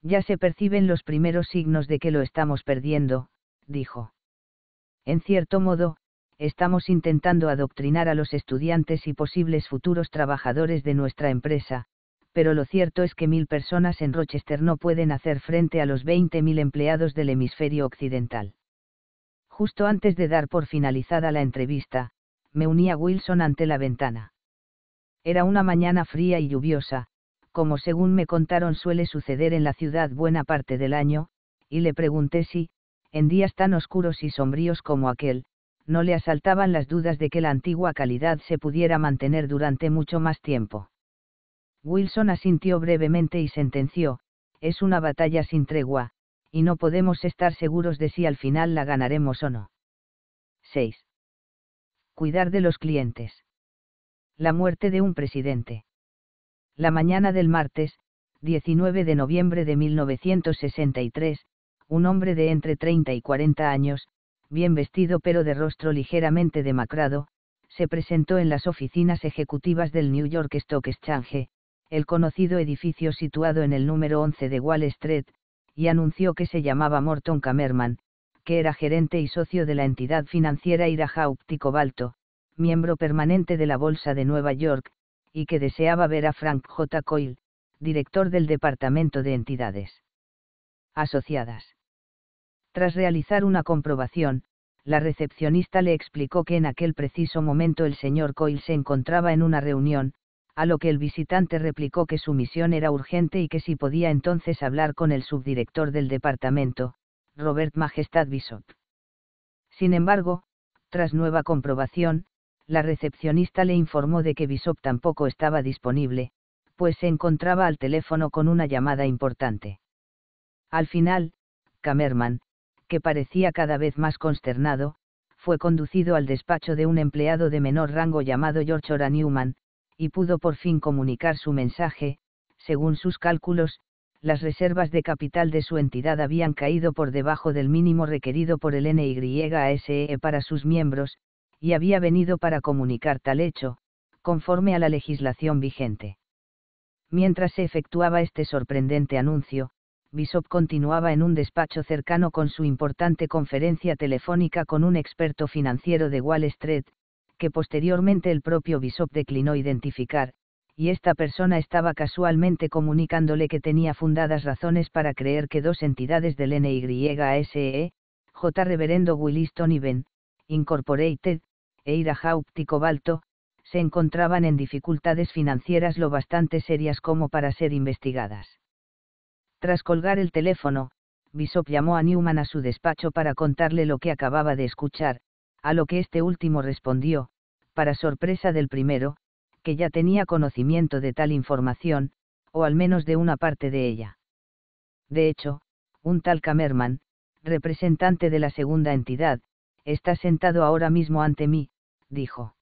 Ya se perciben los primeros signos de que lo estamos perdiendo, dijo. En cierto modo, estamos intentando adoctrinar a los estudiantes y posibles futuros trabajadores de nuestra empresa, pero lo cierto es que mil personas en Rochester no pueden hacer frente a los 20.000 empleados del hemisferio occidental. Justo antes de dar por finalizada la entrevista, me uní a Wilson ante la ventana. Era una mañana fría y lluviosa, como según me contaron suele suceder en la ciudad buena parte del año, y le pregunté si, en días tan oscuros y sombríos como aquel, no le asaltaban las dudas de que la antigua calidad se pudiera mantener durante mucho más tiempo. Wilson asintió brevemente y sentenció, es una batalla sin tregua, y no podemos estar seguros de si al final la ganaremos o no. 6 cuidar de los clientes. La muerte de un presidente. La mañana del martes, 19 de noviembre de 1963, un hombre de entre 30 y 40 años, bien vestido pero de rostro ligeramente demacrado, se presentó en las oficinas ejecutivas del New York Stock Exchange, el conocido edificio situado en el número 11 de Wall Street, y anunció que se llamaba Morton Camerman, que era gerente y socio de la entidad financiera Iraja Cobalto, miembro permanente de la Bolsa de Nueva York, y que deseaba ver a Frank J. Coyle, director del Departamento de Entidades Asociadas. Tras realizar una comprobación, la recepcionista le explicó que en aquel preciso momento el señor Coyle se encontraba en una reunión, a lo que el visitante replicó que su misión era urgente y que si podía entonces hablar con el subdirector del departamento, Robert Majestad Bishop. Sin embargo, tras nueva comprobación, la recepcionista le informó de que Bishop tampoco estaba disponible, pues se encontraba al teléfono con una llamada importante. Al final, Camerman, que parecía cada vez más consternado, fue conducido al despacho de un empleado de menor rango llamado George Ora Newman, y pudo por fin comunicar su mensaje, según sus cálculos, las reservas de capital de su entidad habían caído por debajo del mínimo requerido por el NYSE para sus miembros, y había venido para comunicar tal hecho, conforme a la legislación vigente. Mientras se efectuaba este sorprendente anuncio, Bishop continuaba en un despacho cercano con su importante conferencia telefónica con un experto financiero de Wall Street, que posteriormente el propio Bishop declinó identificar, y esta persona estaba casualmente comunicándole que tenía fundadas razones para creer que dos entidades del NYSE, J. Reverendo Williston y Ben, Incorporated, e Ira y Cobalto, se encontraban en dificultades financieras lo bastante serias como para ser investigadas. Tras colgar el teléfono, Bishop llamó a Newman a su despacho para contarle lo que acababa de escuchar, a lo que este último respondió, para sorpresa del primero, que ya tenía conocimiento de tal información, o al menos de una parte de ella. De hecho, un tal Camerman, representante de la segunda entidad, está sentado ahora mismo ante mí, dijo.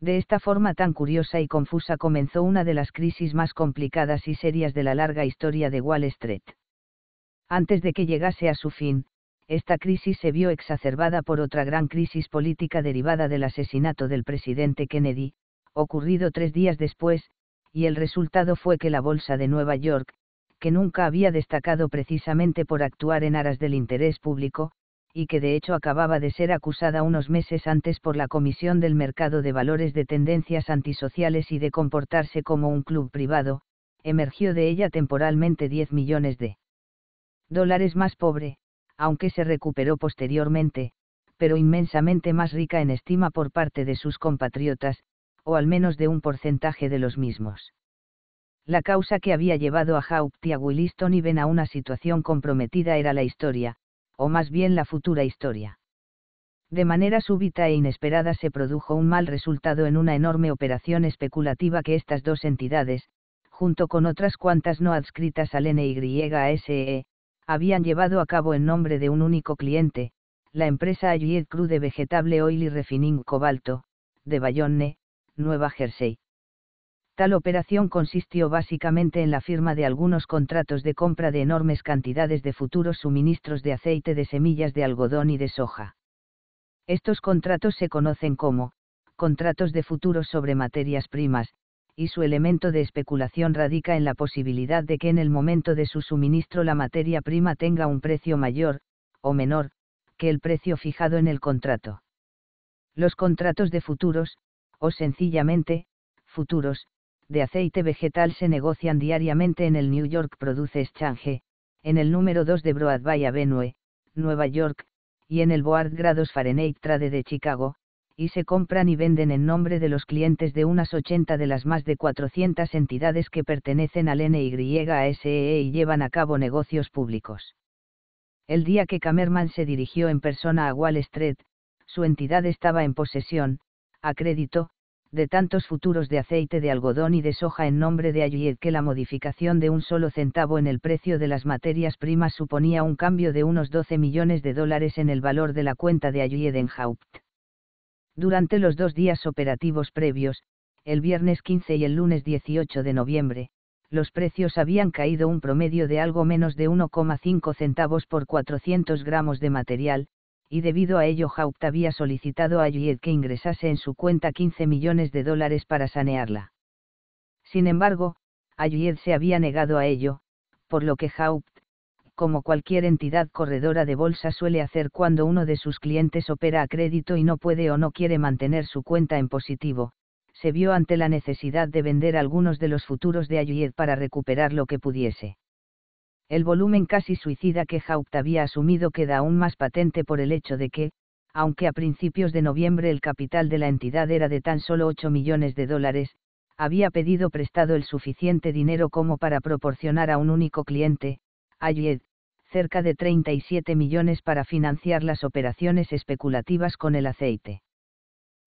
De esta forma tan curiosa y confusa comenzó una de las crisis más complicadas y serias de la larga historia de Wall Street. Antes de que llegase a su fin, esta crisis se vio exacerbada por otra gran crisis política derivada del asesinato del presidente Kennedy, ocurrido tres días después, y el resultado fue que la Bolsa de Nueva York, que nunca había destacado precisamente por actuar en aras del interés público, y que de hecho acababa de ser acusada unos meses antes por la Comisión del Mercado de Valores de tendencias antisociales y de comportarse como un club privado, emergió de ella temporalmente 10 millones de dólares más pobre, aunque se recuperó posteriormente, pero inmensamente más rica en estima por parte de sus compatriotas, o al menos de un porcentaje de los mismos. La causa que había llevado a Haupt y a Williston y Ben a una situación comprometida era la historia, o más bien la futura historia. De manera súbita e inesperada se produjo un mal resultado en una enorme operación especulativa que estas dos entidades, junto con otras cuantas no adscritas al NYSE, habían llevado a cabo en nombre de un único cliente, la empresa Allied Crude Vegetable Oil y Refining Cobalto, de Bayonne, Nueva Jersey. Tal operación consistió básicamente en la firma de algunos contratos de compra de enormes cantidades de futuros suministros de aceite de semillas de algodón y de soja. Estos contratos se conocen como, contratos de futuros sobre materias primas, y su elemento de especulación radica en la posibilidad de que en el momento de su suministro la materia prima tenga un precio mayor, o menor, que el precio fijado en el contrato. Los contratos de futuros, o sencillamente, futuros, de aceite vegetal se negocian diariamente en el New York Produce Exchange, en el número 2 de Broadway Avenue, Nueva York, y en el Board Grados Fahrenheit Trade de Chicago, y se compran y venden en nombre de los clientes de unas 80 de las más de 400 entidades que pertenecen al NYSE y llevan a cabo negocios públicos. El día que Camerman se dirigió en persona a Wall Street, su entidad estaba en posesión, a crédito, de tantos futuros de aceite de algodón y de soja en nombre de Ayued que la modificación de un solo centavo en el precio de las materias primas suponía un cambio de unos 12 millones de dólares en el valor de la cuenta de Ayued en Haupt. Durante los dos días operativos previos, el viernes 15 y el lunes 18 de noviembre, los precios habían caído un promedio de algo menos de 1,5 centavos por 400 gramos de material, y debido a ello Haupt había solicitado a Juliet que ingresase en su cuenta 15 millones de dólares para sanearla. Sin embargo, Juliet se había negado a ello, por lo que Haupt, como cualquier entidad corredora de bolsa suele hacer cuando uno de sus clientes opera a crédito y no puede o no quiere mantener su cuenta en positivo, se vio ante la necesidad de vender algunos de los futuros de Ayued para recuperar lo que pudiese. El volumen casi suicida que Haupt había asumido queda aún más patente por el hecho de que, aunque a principios de noviembre el capital de la entidad era de tan solo 8 millones de dólares, había pedido prestado el suficiente dinero como para proporcionar a un único cliente, Ayed, cerca de 37 millones para financiar las operaciones especulativas con el aceite.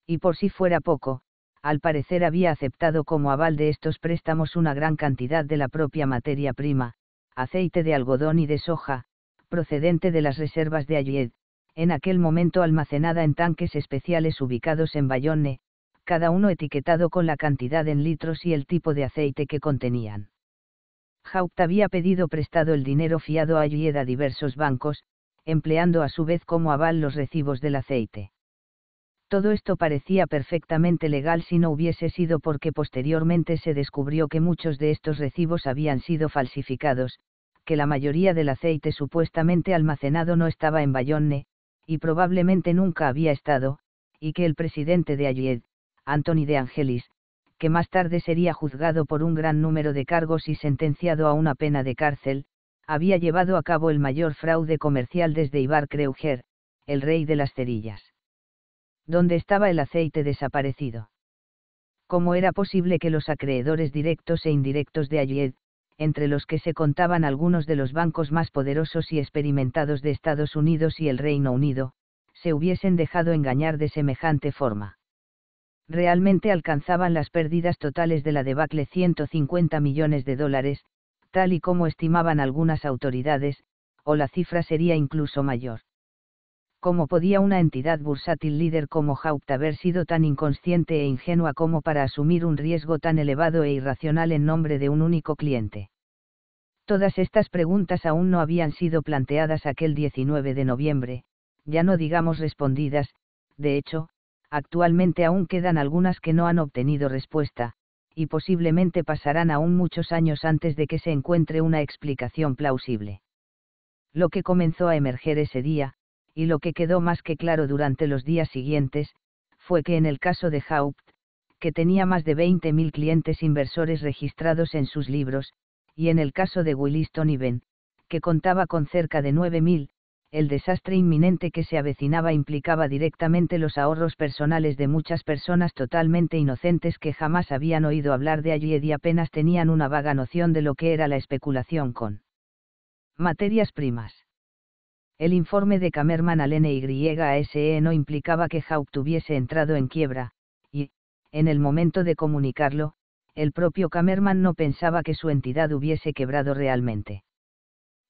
Y por si fuera poco, al parecer había aceptado como aval de estos préstamos una gran cantidad de la propia materia prima, aceite de algodón y de soja, procedente de las reservas de Ayed, en aquel momento almacenada en tanques especiales ubicados en Bayonne, cada uno etiquetado con la cantidad en litros y el tipo de aceite que contenían. Haupt había pedido prestado el dinero fiado a Ayed a diversos bancos, empleando a su vez como aval los recibos del aceite. Todo esto parecía perfectamente legal si no hubiese sido porque posteriormente se descubrió que muchos de estos recibos habían sido falsificados, que la mayoría del aceite supuestamente almacenado no estaba en Bayonne, y probablemente nunca había estado, y que el presidente de Ayed, Anthony de Angelis, que más tarde sería juzgado por un gran número de cargos y sentenciado a una pena de cárcel, había llevado a cabo el mayor fraude comercial desde Ibar Kreuger, el rey de las cerillas. ¿Dónde estaba el aceite desaparecido? ¿Cómo era posible que los acreedores directos e indirectos de Ayed, entre los que se contaban algunos de los bancos más poderosos y experimentados de Estados Unidos y el Reino Unido, se hubiesen dejado engañar de semejante forma? realmente alcanzaban las pérdidas totales de la debacle 150 millones de dólares, tal y como estimaban algunas autoridades, o la cifra sería incluso mayor. ¿Cómo podía una entidad bursátil líder como Haupt haber sido tan inconsciente e ingenua como para asumir un riesgo tan elevado e irracional en nombre de un único cliente? Todas estas preguntas aún no habían sido planteadas aquel 19 de noviembre, ya no digamos respondidas, de hecho, actualmente aún quedan algunas que no han obtenido respuesta, y posiblemente pasarán aún muchos años antes de que se encuentre una explicación plausible. Lo que comenzó a emerger ese día, y lo que quedó más que claro durante los días siguientes, fue que en el caso de Haupt, que tenía más de 20.000 clientes inversores registrados en sus libros, y en el caso de Williston y Ben, que contaba con cerca de 9.000, el desastre inminente que se avecinaba implicaba directamente los ahorros personales de muchas personas totalmente inocentes que jamás habían oído hablar de allí y apenas tenían una vaga noción de lo que era la especulación con materias primas. El informe de Camerman al NYSE no implicaba que Haupt hubiese entrado en quiebra, y, en el momento de comunicarlo, el propio Camerman no pensaba que su entidad hubiese quebrado realmente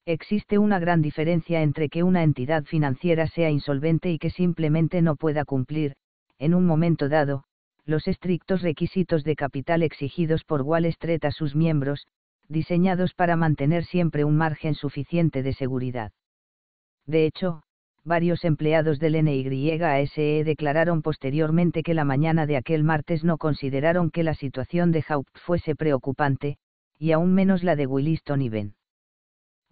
Existe una gran diferencia entre que una entidad financiera sea insolvente y que simplemente no pueda cumplir, en un momento dado, los estrictos requisitos de capital exigidos por Wall Street a sus miembros, diseñados para mantener siempre un margen suficiente de seguridad. De hecho, varios empleados del NYSE declararon posteriormente que la mañana de aquel martes no consideraron que la situación de Haupt fuese preocupante, y aún menos la de Williston y Ben.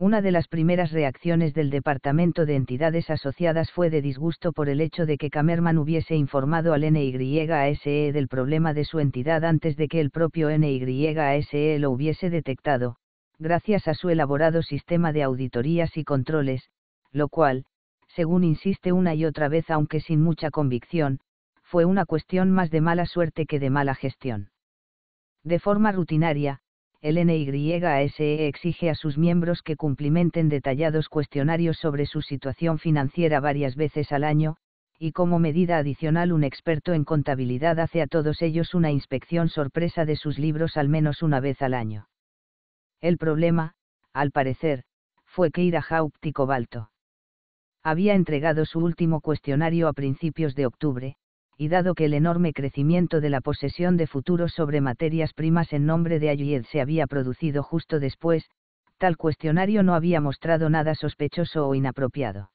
Una de las primeras reacciones del Departamento de Entidades Asociadas fue de disgusto por el hecho de que Camerman hubiese informado al NYSE del problema de su entidad antes de que el propio NYSE lo hubiese detectado, gracias a su elaborado sistema de auditorías y controles, lo cual, según insiste una y otra vez aunque sin mucha convicción, fue una cuestión más de mala suerte que de mala gestión. De forma rutinaria, el NYSE exige a sus miembros que cumplimenten detallados cuestionarios sobre su situación financiera varias veces al año, y como medida adicional un experto en contabilidad hace a todos ellos una inspección sorpresa de sus libros al menos una vez al año. El problema, al parecer, fue que Ira Haupt y Cobalto había entregado su último cuestionario a principios de octubre, y dado que el enorme crecimiento de la posesión de futuros sobre materias primas en nombre de Ayuyed se había producido justo después, tal cuestionario no había mostrado nada sospechoso o inapropiado.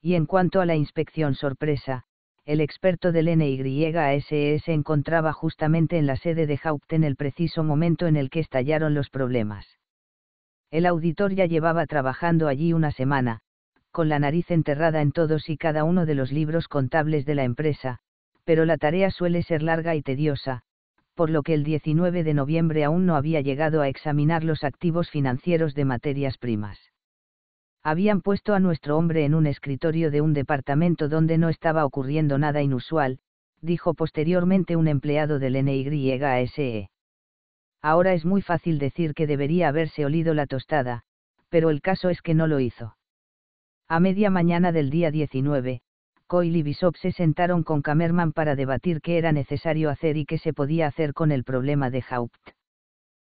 Y en cuanto a la inspección sorpresa, el experto del NYSE se encontraba justamente en la sede de Haupt en el preciso momento en el que estallaron los problemas. El auditor ya llevaba trabajando allí una semana, con la nariz enterrada en todos y cada uno de los libros contables de la empresa, pero la tarea suele ser larga y tediosa, por lo que el 19 de noviembre aún no había llegado a examinar los activos financieros de materias primas. Habían puesto a nuestro hombre en un escritorio de un departamento donde no estaba ocurriendo nada inusual, dijo posteriormente un empleado del NYSE. Ahora es muy fácil decir que debería haberse olido la tostada, pero el caso es que no lo hizo. A media mañana del día 19, Coyle y Bishop se sentaron con Camerman para debatir qué era necesario hacer y qué se podía hacer con el problema de Haupt.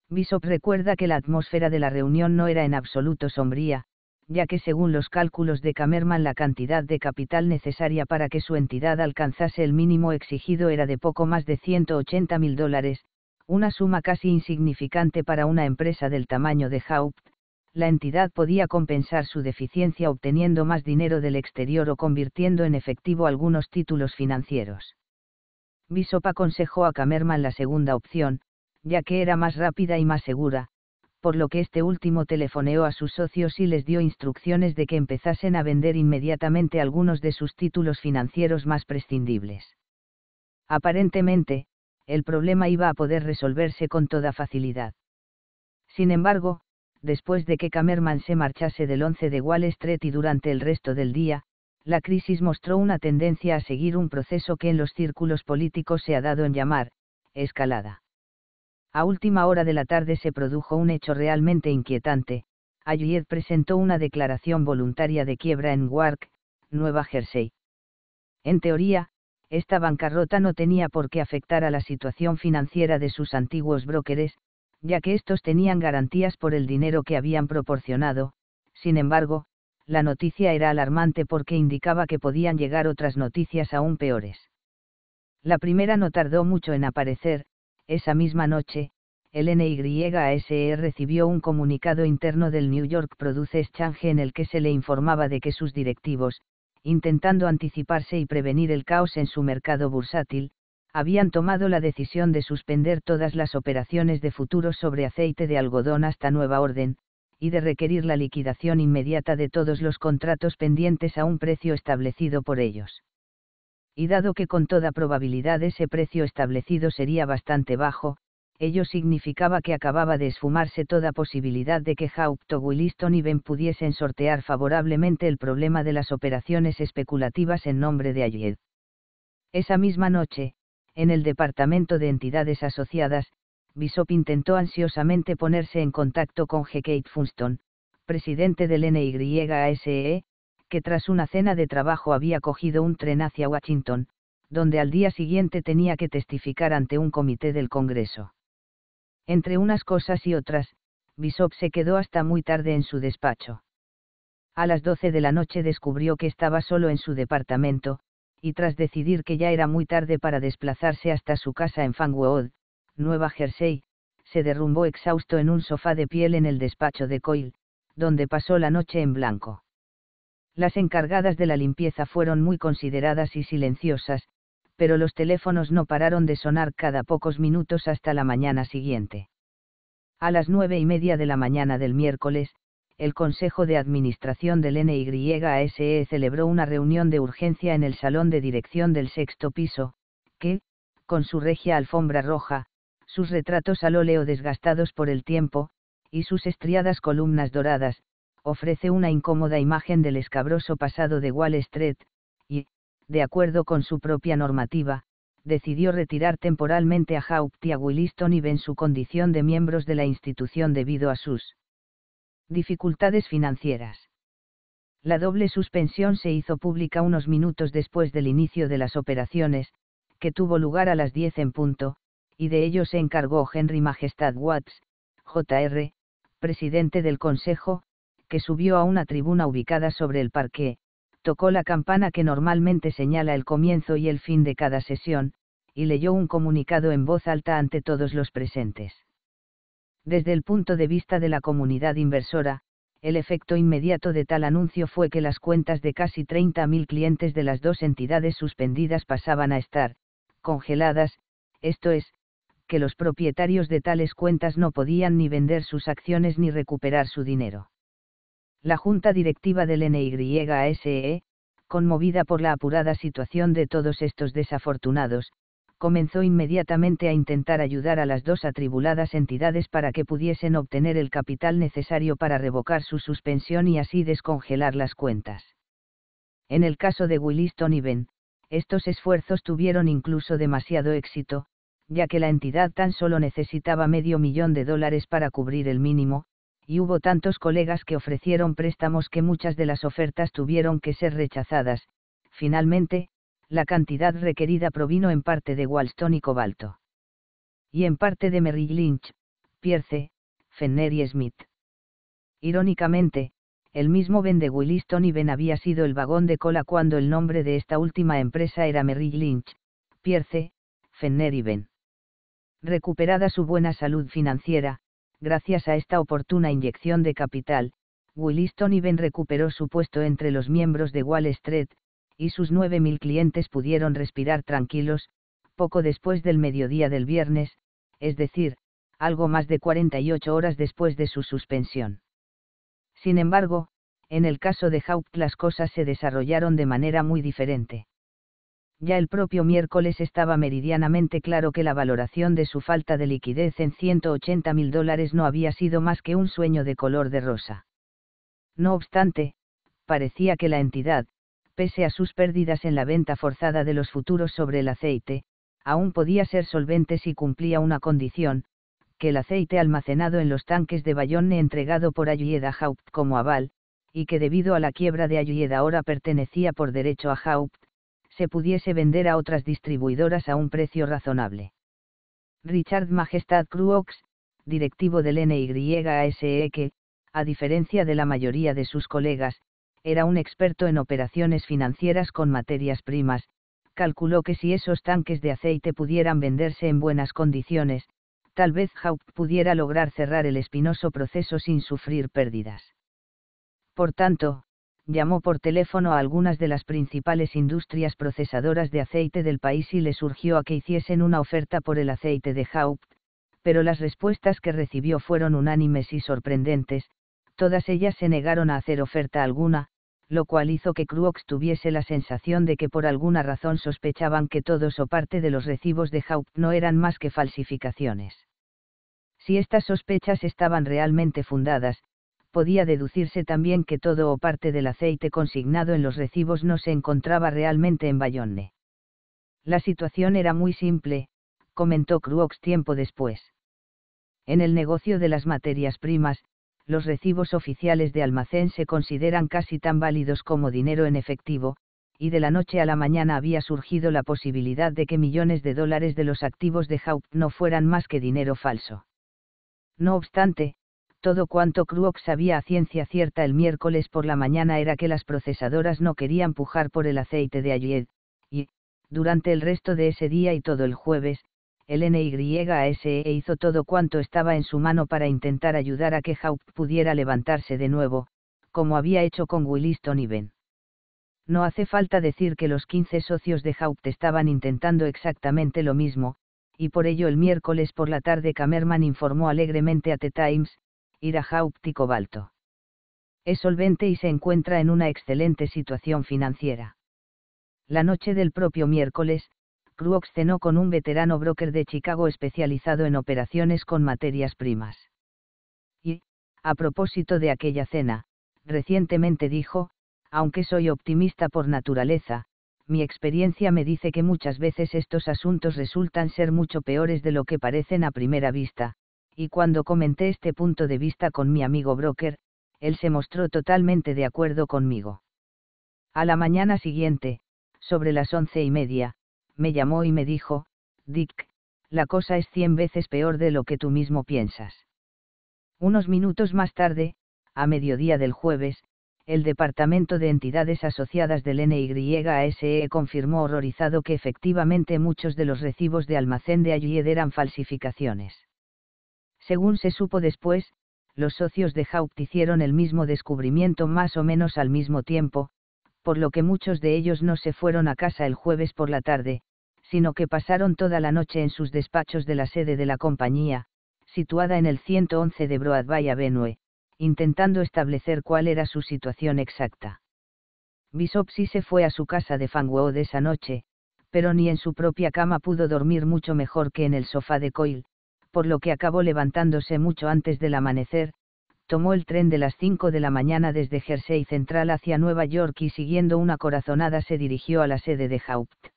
Bishop recuerda que la atmósfera de la reunión no era en absoluto sombría, ya que según los cálculos de Camerman la cantidad de capital necesaria para que su entidad alcanzase el mínimo exigido era de poco más de 180 mil dólares, una suma casi insignificante para una empresa del tamaño de Haupt, la entidad podía compensar su deficiencia obteniendo más dinero del exterior o convirtiendo en efectivo algunos títulos financieros. Bishop aconsejó a Camerman la segunda opción, ya que era más rápida y más segura, por lo que este último telefoneó a sus socios y les dio instrucciones de que empezasen a vender inmediatamente algunos de sus títulos financieros más prescindibles. Aparentemente, el problema iba a poder resolverse con toda facilidad. Sin embargo, después de que Camerman se marchase del 11 de Wall Street y durante el resto del día, la crisis mostró una tendencia a seguir un proceso que en los círculos políticos se ha dado en llamar, escalada. A última hora de la tarde se produjo un hecho realmente inquietante, Ayuyed presentó una declaración voluntaria de quiebra en Wark, Nueva Jersey. En teoría, esta bancarrota no tenía por qué afectar a la situación financiera de sus antiguos brokers, ya que estos tenían garantías por el dinero que habían proporcionado, sin embargo, la noticia era alarmante porque indicaba que podían llegar otras noticias aún peores. La primera no tardó mucho en aparecer, esa misma noche, el NYSE recibió un comunicado interno del New York Produce Exchange en el que se le informaba de que sus directivos, intentando anticiparse y prevenir el caos en su mercado bursátil, habían tomado la decisión de suspender todas las operaciones de futuros sobre aceite de algodón hasta nueva orden, y de requerir la liquidación inmediata de todos los contratos pendientes a un precio establecido por ellos. Y dado que con toda probabilidad ese precio establecido sería bastante bajo, ello significaba que acababa de esfumarse toda posibilidad de que Haupt o Williston y Ben pudiesen sortear favorablemente el problema de las operaciones especulativas en nombre de Ayed. Esa misma noche, en el Departamento de Entidades Asociadas, Bishop intentó ansiosamente ponerse en contacto con G. Kate Funston, presidente del NYSE, que tras una cena de trabajo había cogido un tren hacia Washington, donde al día siguiente tenía que testificar ante un comité del Congreso. Entre unas cosas y otras, Bishop se quedó hasta muy tarde en su despacho. A las 12 de la noche descubrió que estaba solo en su departamento, y tras decidir que ya era muy tarde para desplazarse hasta su casa en Fangwood, Nueva Jersey, se derrumbó exhausto en un sofá de piel en el despacho de Coyle, donde pasó la noche en blanco. Las encargadas de la limpieza fueron muy consideradas y silenciosas, pero los teléfonos no pararon de sonar cada pocos minutos hasta la mañana siguiente. A las nueve y media de la mañana del miércoles, el Consejo de Administración del NYASE celebró una reunión de urgencia en el salón de dirección del sexto piso, que, con su regia alfombra roja, sus retratos al óleo desgastados por el tiempo, y sus estriadas columnas doradas, ofrece una incómoda imagen del escabroso pasado de Wall Street, y, de acuerdo con su propia normativa, decidió retirar temporalmente a Haupt y a. Williston y en su condición de miembros de la institución debido a sus dificultades financieras. La doble suspensión se hizo pública unos minutos después del inicio de las operaciones, que tuvo lugar a las 10 en punto, y de ello se encargó Henry Majestad Watts, Jr., presidente del Consejo, que subió a una tribuna ubicada sobre el parque, tocó la campana que normalmente señala el comienzo y el fin de cada sesión, y leyó un comunicado en voz alta ante todos los presentes. Desde el punto de vista de la comunidad inversora, el efecto inmediato de tal anuncio fue que las cuentas de casi 30.000 clientes de las dos entidades suspendidas pasaban a estar, congeladas, esto es, que los propietarios de tales cuentas no podían ni vender sus acciones ni recuperar su dinero. La junta directiva del NYASE, conmovida por la apurada situación de todos estos desafortunados, comenzó inmediatamente a intentar ayudar a las dos atribuladas entidades para que pudiesen obtener el capital necesario para revocar su suspensión y así descongelar las cuentas. En el caso de Williston y Ben, estos esfuerzos tuvieron incluso demasiado éxito, ya que la entidad tan solo necesitaba medio millón de dólares para cubrir el mínimo, y hubo tantos colegas que ofrecieron préstamos que muchas de las ofertas tuvieron que ser rechazadas. Finalmente, la cantidad requerida provino en parte de Walston y Cobalto. Y en parte de Merrill Lynch, Pierce, Fenner y Smith. Irónicamente, el mismo Ben de Williston y Ben había sido el vagón de cola cuando el nombre de esta última empresa era Merrill Lynch, Pierce, Fenner y Ben. Recuperada su buena salud financiera, gracias a esta oportuna inyección de capital, Williston Ben recuperó su puesto entre los miembros de Wall Street, y sus 9.000 clientes pudieron respirar tranquilos, poco después del mediodía del viernes, es decir, algo más de 48 horas después de su suspensión. Sin embargo, en el caso de Haupt las cosas se desarrollaron de manera muy diferente ya el propio miércoles estaba meridianamente claro que la valoración de su falta de liquidez en 180 mil dólares no había sido más que un sueño de color de rosa. No obstante, parecía que la entidad, pese a sus pérdidas en la venta forzada de los futuros sobre el aceite, aún podía ser solvente si cumplía una condición, que el aceite almacenado en los tanques de Bayonne entregado por Ayueda Haupt como aval, y que debido a la quiebra de Ayueda ahora pertenecía por derecho a Haupt, se pudiese vender a otras distribuidoras a un precio razonable. Richard Majestad Cruox, directivo del NYASE que, a diferencia de la mayoría de sus colegas, era un experto en operaciones financieras con materias primas, calculó que si esos tanques de aceite pudieran venderse en buenas condiciones, tal vez Haupt pudiera lograr cerrar el espinoso proceso sin sufrir pérdidas. Por tanto, llamó por teléfono a algunas de las principales industrias procesadoras de aceite del país y le surgió a que hiciesen una oferta por el aceite de Haupt, pero las respuestas que recibió fueron unánimes y sorprendentes, todas ellas se negaron a hacer oferta alguna, lo cual hizo que Cruox tuviese la sensación de que por alguna razón sospechaban que todos o parte de los recibos de Haupt no eran más que falsificaciones. Si estas sospechas estaban realmente fundadas, podía deducirse también que todo o parte del aceite consignado en los recibos no se encontraba realmente en Bayonne. La situación era muy simple, comentó Cruox tiempo después. En el negocio de las materias primas, los recibos oficiales de almacén se consideran casi tan válidos como dinero en efectivo, y de la noche a la mañana había surgido la posibilidad de que millones de dólares de los activos de Haupt no fueran más que dinero falso. No obstante, Todo cuanto Cruox sabía a ciencia cierta el miércoles por la mañana era que las procesadoras no querían pujar por el aceite de Ayed, y, durante el resto de ese día y todo el jueves, el NYASE hizo todo cuanto estaba en su mano para intentar ayudar a que Haupt pudiera levantarse de nuevo, como había hecho con Williston y Ben. No hace falta decir que los 15 socios de Haupt estaban intentando exactamente lo mismo, y por ello el miércoles por la tarde Camerman informó alegremente a The Times, ir a Haupt y Cobalto. Es solvente y se encuentra en una excelente situación financiera. La noche del propio miércoles, Cruox cenó con un veterano broker de Chicago especializado en operaciones con materias primas. Y, a propósito de aquella cena, recientemente dijo, aunque soy optimista por naturaleza, mi experiencia me dice que muchas veces estos asuntos resultan ser mucho peores de lo que parecen a primera vista, y cuando comenté este punto de vista con mi amigo broker, él se mostró totalmente de acuerdo conmigo. A la mañana siguiente, sobre las once y media, me llamó y me dijo, Dick, la cosa es cien veces peor de lo que tú mismo piensas. Unos minutos más tarde, a mediodía del jueves, el Departamento de Entidades Asociadas del NYASE confirmó horrorizado que efectivamente muchos de los recibos de almacén de Ayed eran falsificaciones. Según se supo después, los socios de Haupt hicieron el mismo descubrimiento más o menos al mismo tiempo, por lo que muchos de ellos no se fueron a casa el jueves por la tarde, sino que pasaron toda la noche en sus despachos de la sede de la compañía, situada en el 111 de Broadway Avenue, intentando establecer cuál era su situación exacta. Bishop sí se fue a su casa de de esa noche, pero ni en su propia cama pudo dormir mucho mejor que en el sofá de Coil, por lo que acabó levantándose mucho antes del amanecer, tomó el tren de las 5 de la mañana desde Jersey Central hacia Nueva York y siguiendo una corazonada se dirigió a la sede de Haupt.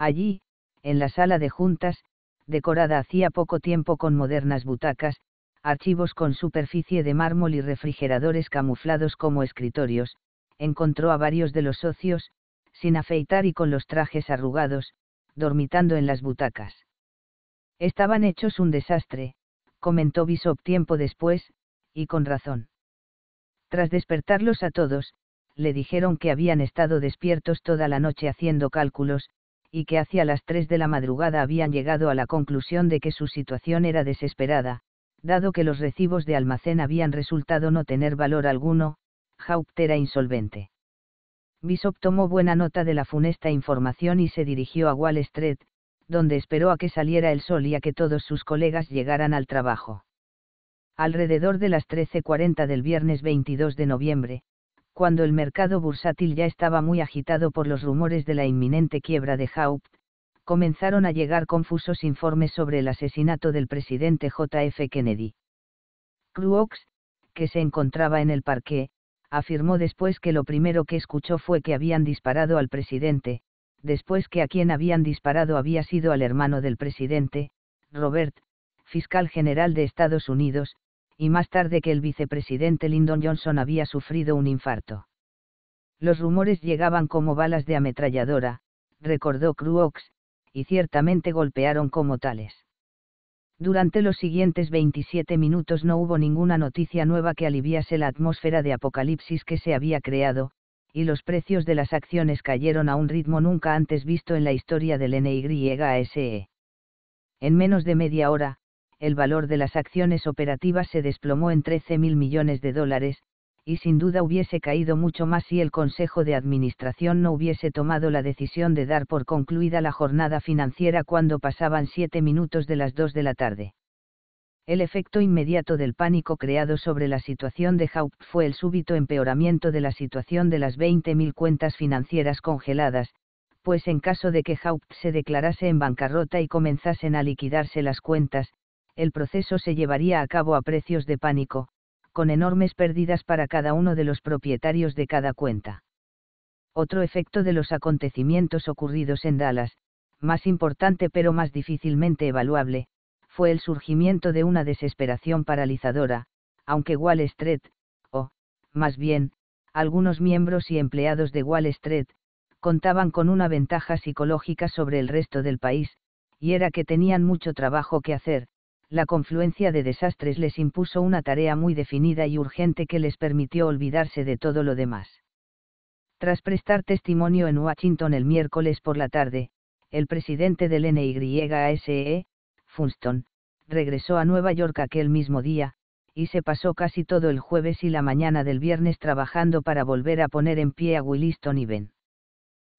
Allí, en la sala de juntas, decorada hacía poco tiempo con modernas butacas, archivos con superficie de mármol y refrigeradores camuflados como escritorios, encontró a varios de los socios, sin afeitar y con los trajes arrugados, dormitando en las butacas. Estaban hechos un desastre, comentó Bishop tiempo después, y con razón. Tras despertarlos a todos, le dijeron que habían estado despiertos toda la noche haciendo cálculos, y que hacia las tres de la madrugada habían llegado a la conclusión de que su situación era desesperada, dado que los recibos de almacén habían resultado no tener valor alguno, Haupt era insolvente. Bishop tomó buena nota de la funesta información y se dirigió a Wall Street, donde esperó a que saliera el sol y a que todos sus colegas llegaran al trabajo. Alrededor de las 13.40 del viernes 22 de noviembre, cuando el mercado bursátil ya estaba muy agitado por los rumores de la inminente quiebra de Haupt, comenzaron a llegar confusos informes sobre el asesinato del presidente JF Kennedy. Cruox, que se encontraba en el parque, afirmó después que lo primero que escuchó fue que habían disparado al presidente, después que a quien habían disparado había sido al hermano del presidente, Robert, fiscal general de Estados Unidos, y más tarde que el vicepresidente Lyndon Johnson había sufrido un infarto. Los rumores llegaban como balas de ametralladora, recordó Cruox, y ciertamente golpearon como tales. Durante los siguientes 27 minutos no hubo ninguna noticia nueva que aliviase la atmósfera de apocalipsis que se había creado, y los precios de las acciones cayeron a un ritmo nunca antes visto en la historia del NYSE. En menos de media hora, el valor de las acciones operativas se desplomó en 13 mil millones de dólares, y sin duda hubiese caído mucho más si el Consejo de Administración no hubiese tomado la decisión de dar por concluida la jornada financiera cuando pasaban siete minutos de las dos de la tarde. El efecto inmediato del pánico creado sobre la situación de Haupt fue el súbito empeoramiento de la situación de las 20.000 cuentas financieras congeladas, pues en caso de que Haupt se declarase en bancarrota y comenzasen a liquidarse las cuentas, el proceso se llevaría a cabo a precios de pánico, con enormes pérdidas para cada uno de los propietarios de cada cuenta. Otro efecto de los acontecimientos ocurridos en Dallas, más importante pero más difícilmente evaluable, fue el surgimiento de una desesperación paralizadora, aunque Wall Street, o, más bien, algunos miembros y empleados de Wall Street, contaban con una ventaja psicológica sobre el resto del país, y era que tenían mucho trabajo que hacer, la confluencia de desastres les impuso una tarea muy definida y urgente que les permitió olvidarse de todo lo demás. Tras prestar testimonio en Washington el miércoles por la tarde, el presidente del NYASE, Funston, regresó a Nueva York aquel mismo día, y se pasó casi todo el jueves y la mañana del viernes trabajando para volver a poner en pie a Williston y Ben.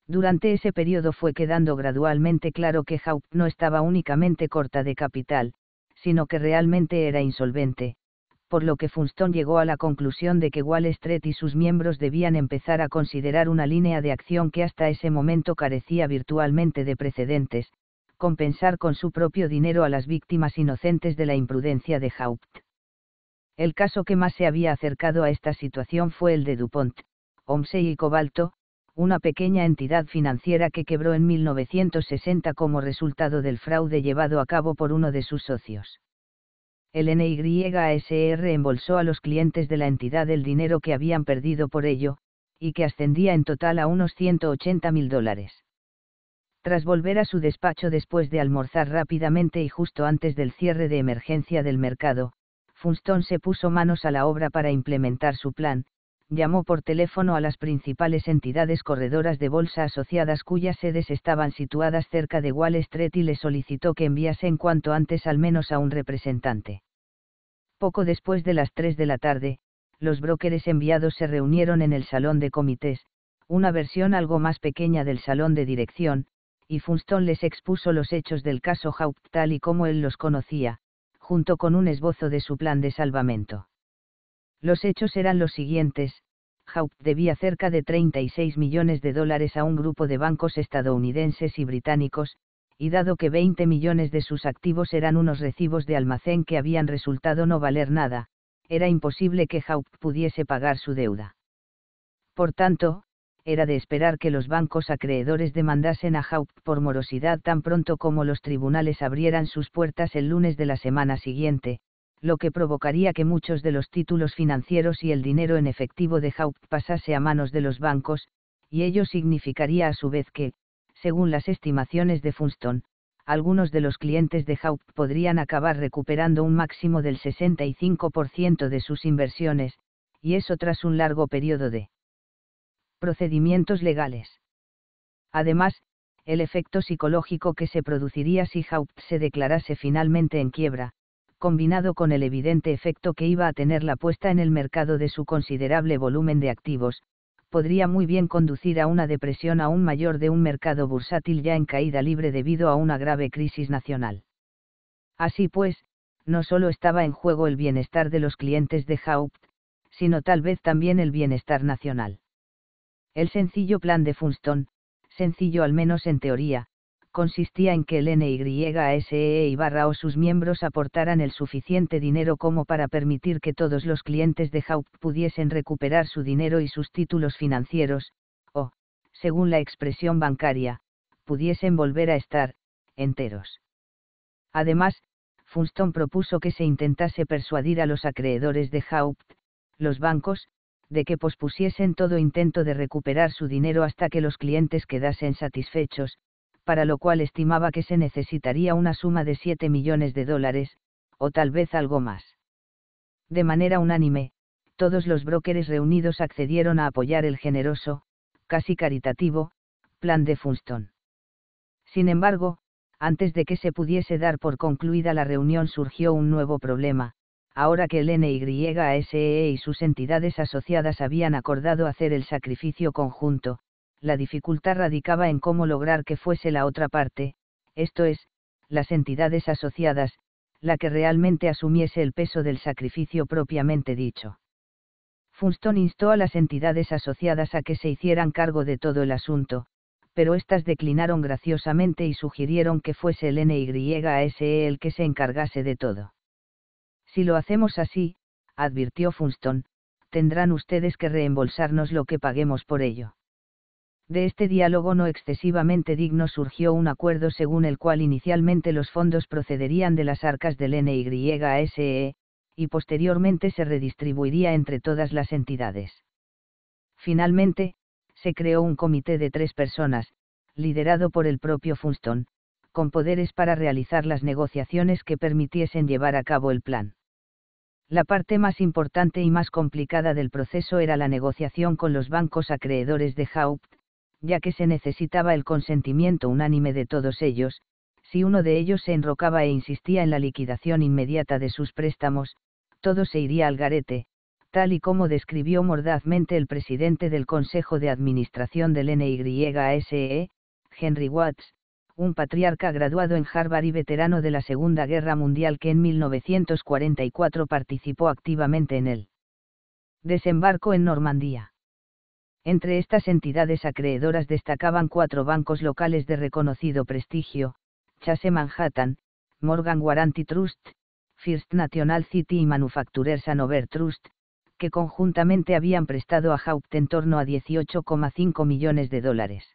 Durante ese periodo fue quedando gradualmente claro que Haupt no estaba únicamente corta de capital, sino que realmente era insolvente, por lo que Funston llegó a la conclusión de que Wall Street y sus miembros debían empezar a considerar una línea de acción que hasta ese momento carecía virtualmente de precedentes, compensar con su propio dinero a las víctimas inocentes de la imprudencia de Haupt. El caso que más se había acercado a esta situación fue el de DuPont, Omsey y Cobalto, una pequeña entidad financiera que quebró en 1960 como resultado del fraude llevado a cabo por uno de sus socios. El NYASR embolsó a los clientes de la entidad el dinero que habían perdido por ello, y que ascendía en total a unos 180 mil dólares. Tras volver a su despacho después de almorzar rápidamente y justo antes del cierre de emergencia del mercado, Funston se puso manos a la obra para implementar su plan, llamó por teléfono a las principales entidades corredoras de bolsa asociadas cuyas sedes estaban situadas cerca de Wall Street y le solicitó que enviasen cuanto antes al menos a un representante. Poco después de las 3 de la tarde, los brokers enviados se reunieron en el salón de comités, una versión algo más pequeña del salón de dirección, y Funston les expuso los hechos del caso Haupt tal y como él los conocía, junto con un esbozo de su plan de salvamento. Los hechos eran los siguientes, Haupt debía cerca de 36 millones de dólares a un grupo de bancos estadounidenses y británicos, y dado que 20 millones de sus activos eran unos recibos de almacén que habían resultado no valer nada, era imposible que Haupt pudiese pagar su deuda. Por tanto, era de esperar que los bancos acreedores demandasen a Haupt por morosidad tan pronto como los tribunales abrieran sus puertas el lunes de la semana siguiente, lo que provocaría que muchos de los títulos financieros y el dinero en efectivo de Haupt pasase a manos de los bancos, y ello significaría a su vez que, según las estimaciones de Funston, algunos de los clientes de Haupt podrían acabar recuperando un máximo del 65% de sus inversiones, y eso tras un largo periodo de procedimientos legales. Además, el efecto psicológico que se produciría si Haupt se declarase finalmente en quiebra, combinado con el evidente efecto que iba a tener la puesta en el mercado de su considerable volumen de activos, podría muy bien conducir a una depresión aún mayor de un mercado bursátil ya en caída libre debido a una grave crisis nacional. Así pues, no solo estaba en juego el bienestar de los clientes de Haupt, sino tal vez también el bienestar nacional. El sencillo plan de Funston, sencillo al menos en teoría, consistía en que el NYSE y barra o sus miembros aportaran el suficiente dinero como para permitir que todos los clientes de Haupt pudiesen recuperar su dinero y sus títulos financieros, o, según la expresión bancaria, pudiesen volver a estar, enteros. Además, Funston propuso que se intentase persuadir a los acreedores de Haupt, los bancos, de que pospusiesen todo intento de recuperar su dinero hasta que los clientes quedasen satisfechos, para lo cual estimaba que se necesitaría una suma de 7 millones de dólares, o tal vez algo más. De manera unánime, todos los brokers reunidos accedieron a apoyar el generoso, casi caritativo, plan de Funston. Sin embargo, antes de que se pudiese dar por concluida la reunión surgió un nuevo problema, ahora que el NYSE y sus entidades asociadas habían acordado hacer el sacrificio conjunto, la dificultad radicaba en cómo lograr que fuese la otra parte, esto es, las entidades asociadas, la que realmente asumiese el peso del sacrificio propiamente dicho. Funston instó a las entidades asociadas a que se hicieran cargo de todo el asunto, pero éstas declinaron graciosamente y sugirieron que fuese el NYSE el que se encargase de todo. Si lo hacemos así, advirtió Funston, tendrán ustedes que reembolsarnos lo que paguemos por ello. De este diálogo no excesivamente digno surgió un acuerdo según el cual inicialmente los fondos procederían de las arcas del NYSE, y posteriormente se redistribuiría entre todas las entidades. Finalmente, se creó un comité de tres personas, liderado por el propio Funston, con poderes para realizar las negociaciones que permitiesen llevar a cabo el plan. La parte más importante y más complicada del proceso era la negociación con los bancos acreedores de Haupt, ya que se necesitaba el consentimiento unánime de todos ellos, si uno de ellos se enrocaba e insistía en la liquidación inmediata de sus préstamos, todo se iría al garete, tal y como describió mordazmente el presidente del Consejo de Administración del NYSE, Henry Watts, un patriarca graduado en Harvard y veterano de la Segunda Guerra Mundial que en 1944 participó activamente en el desembarco en Normandía. Entre estas entidades acreedoras destacaban cuatro bancos locales de reconocido prestigio, Chase Manhattan, Morgan Guaranty Trust, First National City y Manufacturers Hanover Trust, que conjuntamente habían prestado a Haupt en torno a 18,5 millones de dólares.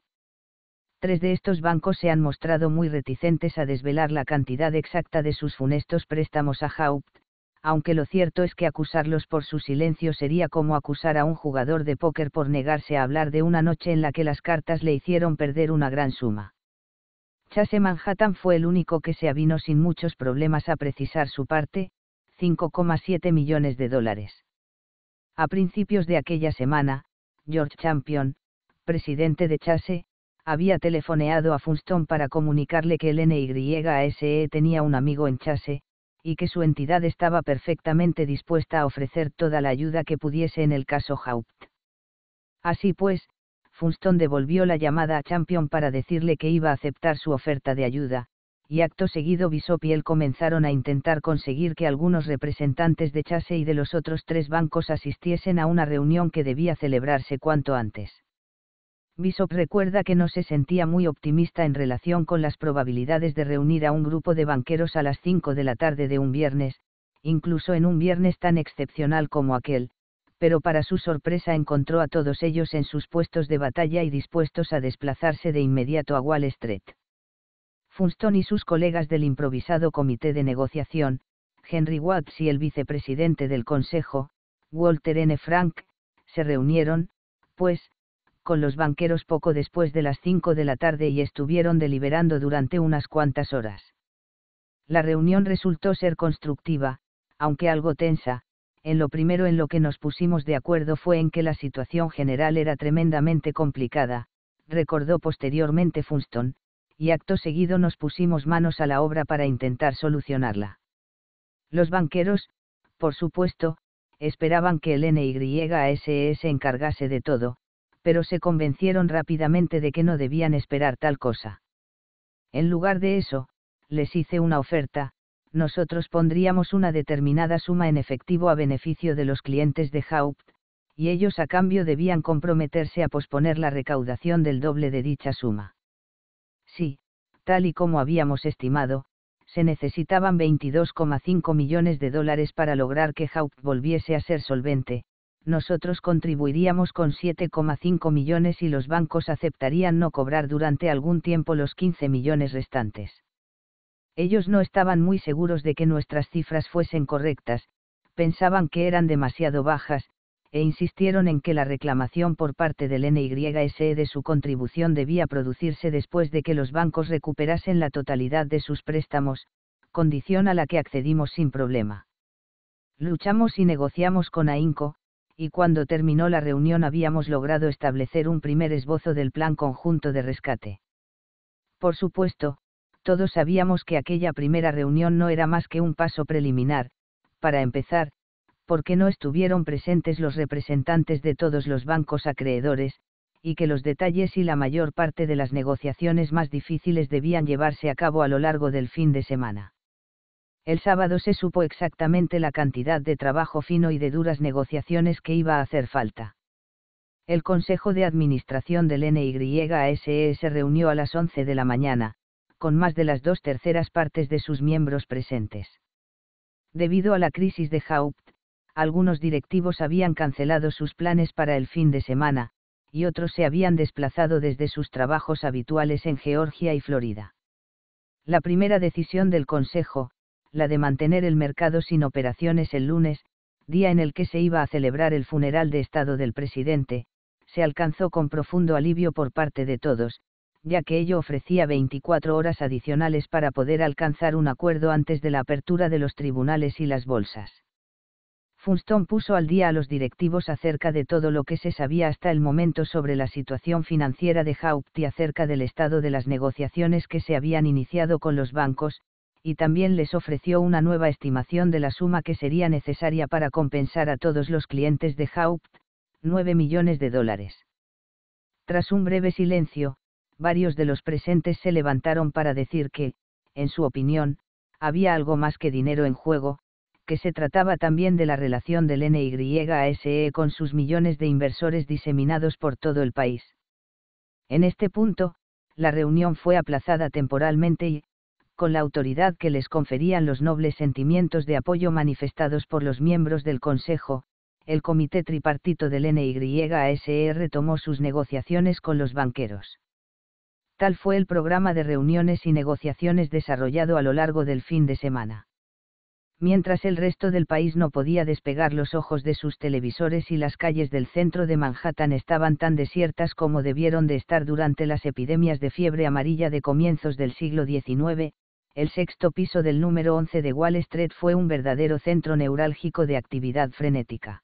Tres de estos bancos se han mostrado muy reticentes a desvelar la cantidad exacta de sus funestos préstamos a Haupt, aunque lo cierto es que acusarlos por su silencio sería como acusar a un jugador de póker por negarse a hablar de una noche en la que las cartas le hicieron perder una gran suma. Chase Manhattan fue el único que se avino sin muchos problemas a precisar su parte, 5,7 millones de dólares. A principios de aquella semana, George Champion, presidente de Chase, había telefoneado a Funston para comunicarle que el NYSE tenía un amigo en Chase, y que su entidad estaba perfectamente dispuesta a ofrecer toda la ayuda que pudiese en el caso Haupt. Así pues, Funston devolvió la llamada a Champion para decirle que iba a aceptar su oferta de ayuda, y acto seguido Bishop comenzaron a intentar conseguir que algunos representantes de Chase y de los otros tres bancos asistiesen a una reunión que debía celebrarse cuanto antes. Bishop recuerda que no se sentía muy optimista en relación con las probabilidades de reunir a un grupo de banqueros a las 5 de la tarde de un viernes, incluso en un viernes tan excepcional como aquel, pero para su sorpresa encontró a todos ellos en sus puestos de batalla y dispuestos a desplazarse de inmediato a Wall Street. Funston y sus colegas del improvisado comité de negociación, Henry Watts y el vicepresidente del Consejo, Walter N. Frank, se reunieron, pues, con los banqueros poco después de las 5 de la tarde y estuvieron deliberando durante unas cuantas horas. La reunión resultó ser constructiva, aunque algo tensa, en lo primero en lo que nos pusimos de acuerdo fue en que la situación general era tremendamente complicada, recordó posteriormente Funston, y acto seguido nos pusimos manos a la obra para intentar solucionarla. Los banqueros, por supuesto, esperaban que el NYSE se encargase de todo, pero se convencieron rápidamente de que no debían esperar tal cosa. En lugar de eso, les hice una oferta, nosotros pondríamos una determinada suma en efectivo a beneficio de los clientes de Haupt, y ellos a cambio debían comprometerse a posponer la recaudación del doble de dicha suma. Sí, tal y como habíamos estimado, se necesitaban 22,5 millones de dólares para lograr que Haupt volviese a ser solvente, nosotros contribuiríamos con 7,5 millones y los bancos aceptarían no cobrar durante algún tiempo los 15 millones restantes. Ellos no estaban muy seguros de que nuestras cifras fuesen correctas, pensaban que eran demasiado bajas, e insistieron en que la reclamación por parte del NYSE de su contribución debía producirse después de que los bancos recuperasen la totalidad de sus préstamos, condición a la que accedimos sin problema. Luchamos y negociamos con AINCO, y cuando terminó la reunión habíamos logrado establecer un primer esbozo del plan conjunto de rescate. Por supuesto, todos sabíamos que aquella primera reunión no era más que un paso preliminar, para empezar, porque no estuvieron presentes los representantes de todos los bancos acreedores, y que los detalles y la mayor parte de las negociaciones más difíciles debían llevarse a cabo a lo largo del fin de semana. El sábado se supo exactamente la cantidad de trabajo fino y de duras negociaciones que iba a hacer falta. El Consejo de Administración del NYSE se reunió a las 11 de la mañana, con más de las dos terceras partes de sus miembros presentes. Debido a la crisis de Haupt, algunos directivos habían cancelado sus planes para el fin de semana, y otros se habían desplazado desde sus trabajos habituales en Georgia y Florida. La primera decisión del Consejo, la de mantener el mercado sin operaciones el lunes, día en el que se iba a celebrar el funeral de Estado del presidente, se alcanzó con profundo alivio por parte de todos, ya que ello ofrecía 24 horas adicionales para poder alcanzar un acuerdo antes de la apertura de los tribunales y las bolsas. Funston puso al día a los directivos acerca de todo lo que se sabía hasta el momento sobre la situación financiera de Haupt y acerca del estado de las negociaciones que se habían iniciado con los bancos, y también les ofreció una nueva estimación de la suma que sería necesaria para compensar a todos los clientes de Haupt, 9 millones de dólares. Tras un breve silencio, varios de los presentes se levantaron para decir que, en su opinión, había algo más que dinero en juego, que se trataba también de la relación del NYSE con sus millones de inversores diseminados por todo el país. En este punto, la reunión fue aplazada temporalmente y, con la autoridad que les conferían los nobles sentimientos de apoyo manifestados por los miembros del Consejo, el Comité Tripartito del NYSE retomó sus negociaciones con los banqueros. Tal fue el programa de reuniones y negociaciones desarrollado a lo largo del fin de semana mientras el resto del país no podía despegar los ojos de sus televisores y las calles del centro de Manhattan estaban tan desiertas como debieron de estar durante las epidemias de fiebre amarilla de comienzos del siglo XIX, el sexto piso del número 11 de Wall Street fue un verdadero centro neurálgico de actividad frenética.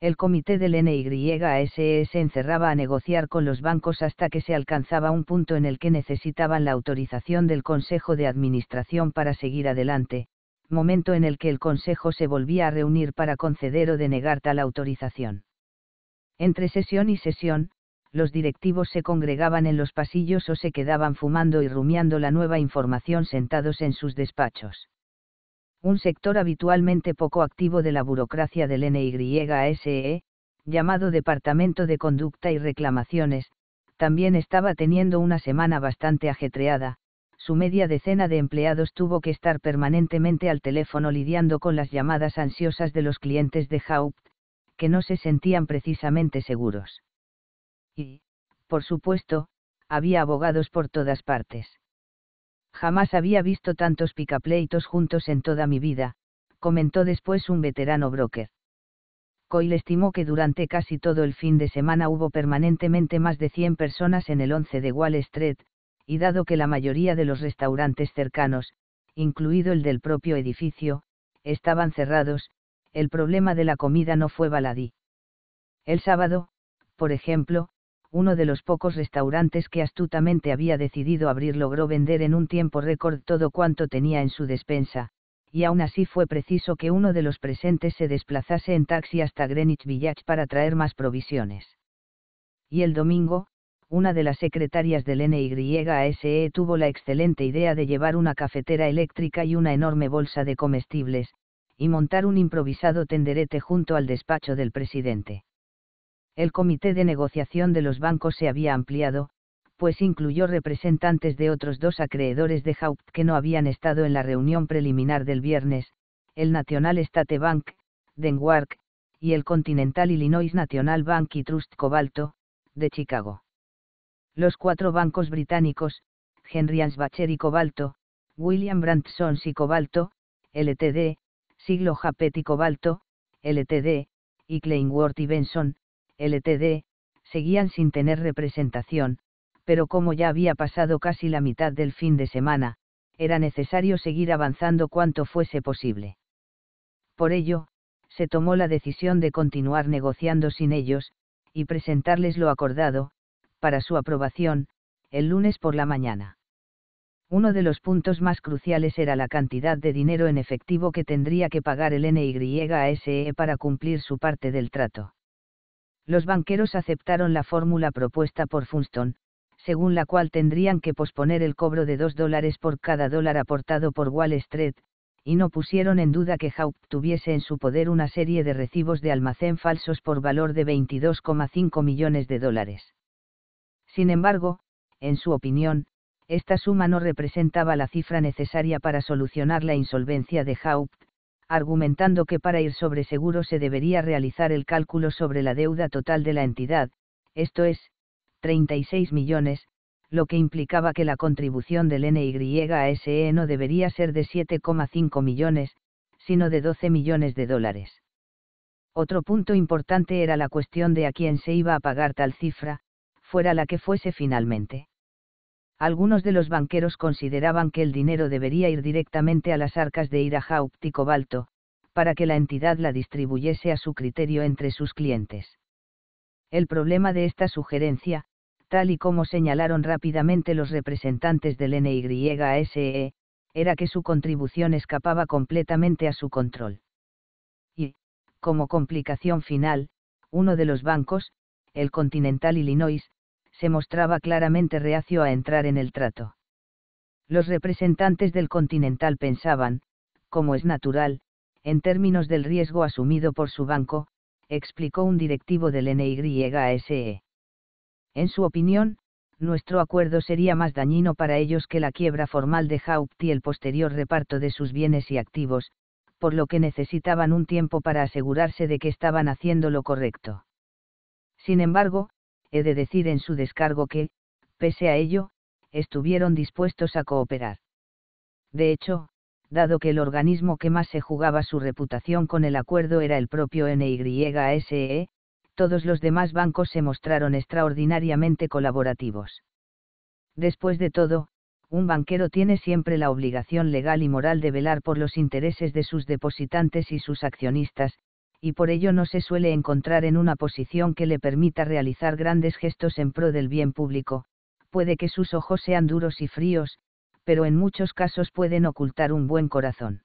El comité del NYSE se encerraba a negociar con los bancos hasta que se alcanzaba un punto en el que necesitaban la autorización del Consejo de Administración para seguir adelante, momento en el que el Consejo se volvía a reunir para conceder o denegar tal autorización. Entre sesión y sesión, los directivos se congregaban en los pasillos o se quedaban fumando y rumiando la nueva información sentados en sus despachos. Un sector habitualmente poco activo de la burocracia del NYSE, llamado Departamento de Conducta y Reclamaciones, también estaba teniendo una semana bastante ajetreada, su media decena de empleados tuvo que estar permanentemente al teléfono lidiando con las llamadas ansiosas de los clientes de Haupt, que no se sentían precisamente seguros. Y, por supuesto, había abogados por todas partes. Jamás había visto tantos picapleitos juntos en toda mi vida, comentó después un veterano broker. Coyle estimó que durante casi todo el fin de semana hubo permanentemente más de 100 personas en el 11 de Wall Street, y dado que la mayoría de los restaurantes cercanos, incluido el del propio edificio, estaban cerrados, el problema de la comida no fue baladí. El sábado, por ejemplo, uno de los pocos restaurantes que astutamente había decidido abrir logró vender en un tiempo récord todo cuanto tenía en su despensa, y aún así fue preciso que uno de los presentes se desplazase en taxi hasta Greenwich Village para traer más provisiones. Y el domingo, una de las secretarias del NYSE tuvo la excelente idea de llevar una cafetera eléctrica y una enorme bolsa de comestibles, y montar un improvisado tenderete junto al despacho del presidente. El comité de negociación de los bancos se había ampliado, pues incluyó representantes de otros dos acreedores de Haupt que no habían estado en la reunión preliminar del viernes, el National State Bank, Denwark, y el Continental Illinois National Bank y Trust Cobalto, de Chicago. Los cuatro bancos británicos, Henry Ansbacher y Cobalto, William Brandsons y Cobalto, LTD, Siglo Japet y Cobalto, LTD, y Kleinworth y Benson, LTD, seguían sin tener representación, pero como ya había pasado casi la mitad del fin de semana, era necesario seguir avanzando cuanto fuese posible. Por ello, se tomó la decisión de continuar negociando sin ellos, y presentarles lo acordado, para su aprobación, el lunes por la mañana. Uno de los puntos más cruciales era la cantidad de dinero en efectivo que tendría que pagar el NYSE para cumplir su parte del trato. Los banqueros aceptaron la fórmula propuesta por Funston, según la cual tendrían que posponer el cobro de 2 dólares por cada dólar aportado por Wall Street, y no pusieron en duda que Haupt tuviese en su poder una serie de recibos de almacén falsos por valor de 22,5 millones de dólares. Sin embargo, en su opinión, esta suma no representaba la cifra necesaria para solucionar la insolvencia de Haupt, argumentando que para ir sobre seguro se debería realizar el cálculo sobre la deuda total de la entidad, esto es, 36 millones, lo que implicaba que la contribución del NYSE no debería ser de 7,5 millones, sino de 12 millones de dólares. Otro punto importante era la cuestión de a quién se iba a pagar tal cifra, fuera la que fuese finalmente. Algunos de los banqueros consideraban que el dinero debería ir directamente a las arcas de Ira Haupt y Cobalto, para que la entidad la distribuyese a su criterio entre sus clientes. El problema de esta sugerencia, tal y como señalaron rápidamente los representantes del NYSE, era que su contribución escapaba completamente a su control. Y, como complicación final, uno de los bancos, el Continental Illinois, se mostraba claramente reacio a entrar en el trato. Los representantes del Continental pensaban, como es natural, en términos del riesgo asumido por su banco, explicó un directivo del NYSE. En su opinión, nuestro acuerdo sería más dañino para ellos que la quiebra formal de Haupt y el posterior reparto de sus bienes y activos, por lo que necesitaban un tiempo para asegurarse de que estaban haciendo lo correcto. Sin embargo, he de decir en su descargo que, pese a ello, estuvieron dispuestos a cooperar. De hecho, dado que el organismo que más se jugaba su reputación con el acuerdo era el propio NYSE, todos los demás bancos se mostraron extraordinariamente colaborativos. Después de todo, un banquero tiene siempre la obligación legal y moral de velar por los intereses de sus depositantes y sus accionistas, y por ello no se suele encontrar en una posición que le permita realizar grandes gestos en pro del bien público, puede que sus ojos sean duros y fríos, pero en muchos casos pueden ocultar un buen corazón.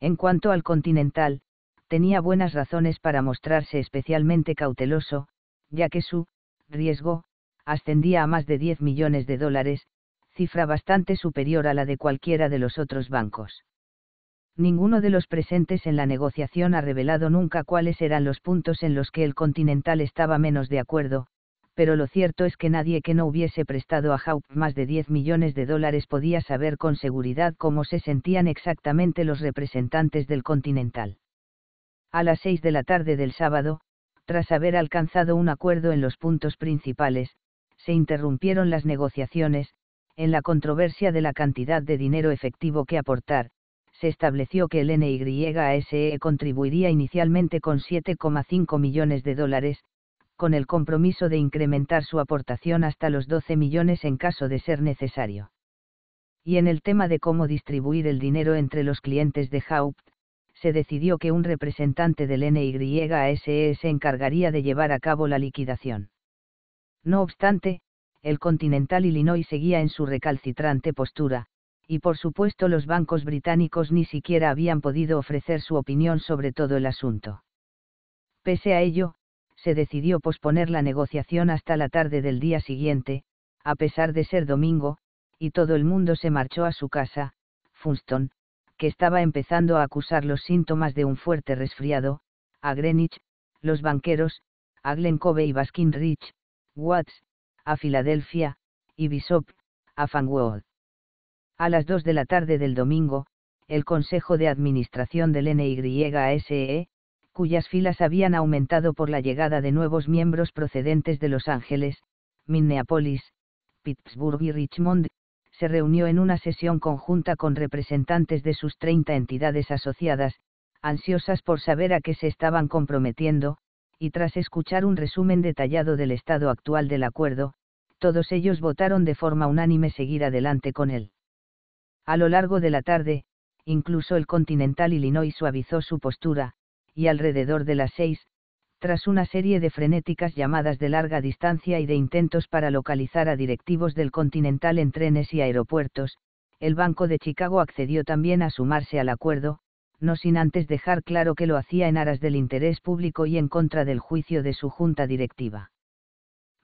En cuanto al continental, tenía buenas razones para mostrarse especialmente cauteloso, ya que su riesgo ascendía a más de 10 millones de dólares, cifra bastante superior a la de cualquiera de los otros bancos. Ninguno de los presentes en la negociación ha revelado nunca cuáles eran los puntos en los que el Continental estaba menos de acuerdo, pero lo cierto es que nadie que no hubiese prestado a Haupt más de 10 millones de dólares podía saber con seguridad cómo se sentían exactamente los representantes del Continental. A las seis de la tarde del sábado, tras haber alcanzado un acuerdo en los puntos principales, se interrumpieron las negociaciones, en la controversia de la cantidad de dinero efectivo que aportar, se estableció que el NYSE contribuiría inicialmente con 7,5 millones de dólares, con el compromiso de incrementar su aportación hasta los 12 millones en caso de ser necesario. Y en el tema de cómo distribuir el dinero entre los clientes de Haupt, se decidió que un representante del NYSE se encargaría de llevar a cabo la liquidación. No obstante, el Continental Illinois seguía en su recalcitrante postura, y por supuesto los bancos británicos ni siquiera habían podido ofrecer su opinión sobre todo el asunto. Pese a ello, se decidió posponer la negociación hasta la tarde del día siguiente, a pesar de ser domingo, y todo el mundo se marchó a su casa, Funston, que estaba empezando a acusar los síntomas de un fuerte resfriado, a Greenwich, los banqueros, a Glen Cove y Baskin Ridge, Watts, a Filadelfia, y Bishop, a Fanwood. A las 2 de la tarde del domingo, el Consejo de Administración del NYSE, cuyas filas habían aumentado por la llegada de nuevos miembros procedentes de Los Ángeles, Minneapolis, Pittsburgh y Richmond, se reunió en una sesión conjunta con representantes de sus 30 entidades asociadas, ansiosas por saber a qué se estaban comprometiendo, y tras escuchar un resumen detallado del estado actual del acuerdo, todos ellos votaron de forma unánime seguir adelante con él. A lo largo de la tarde, incluso el Continental Illinois suavizó su postura, y alrededor de las seis, tras una serie de frenéticas llamadas de larga distancia y de intentos para localizar a directivos del Continental en trenes y aeropuertos, el Banco de Chicago accedió también a sumarse al acuerdo, no sin antes dejar claro que lo hacía en aras del interés público y en contra del juicio de su junta directiva.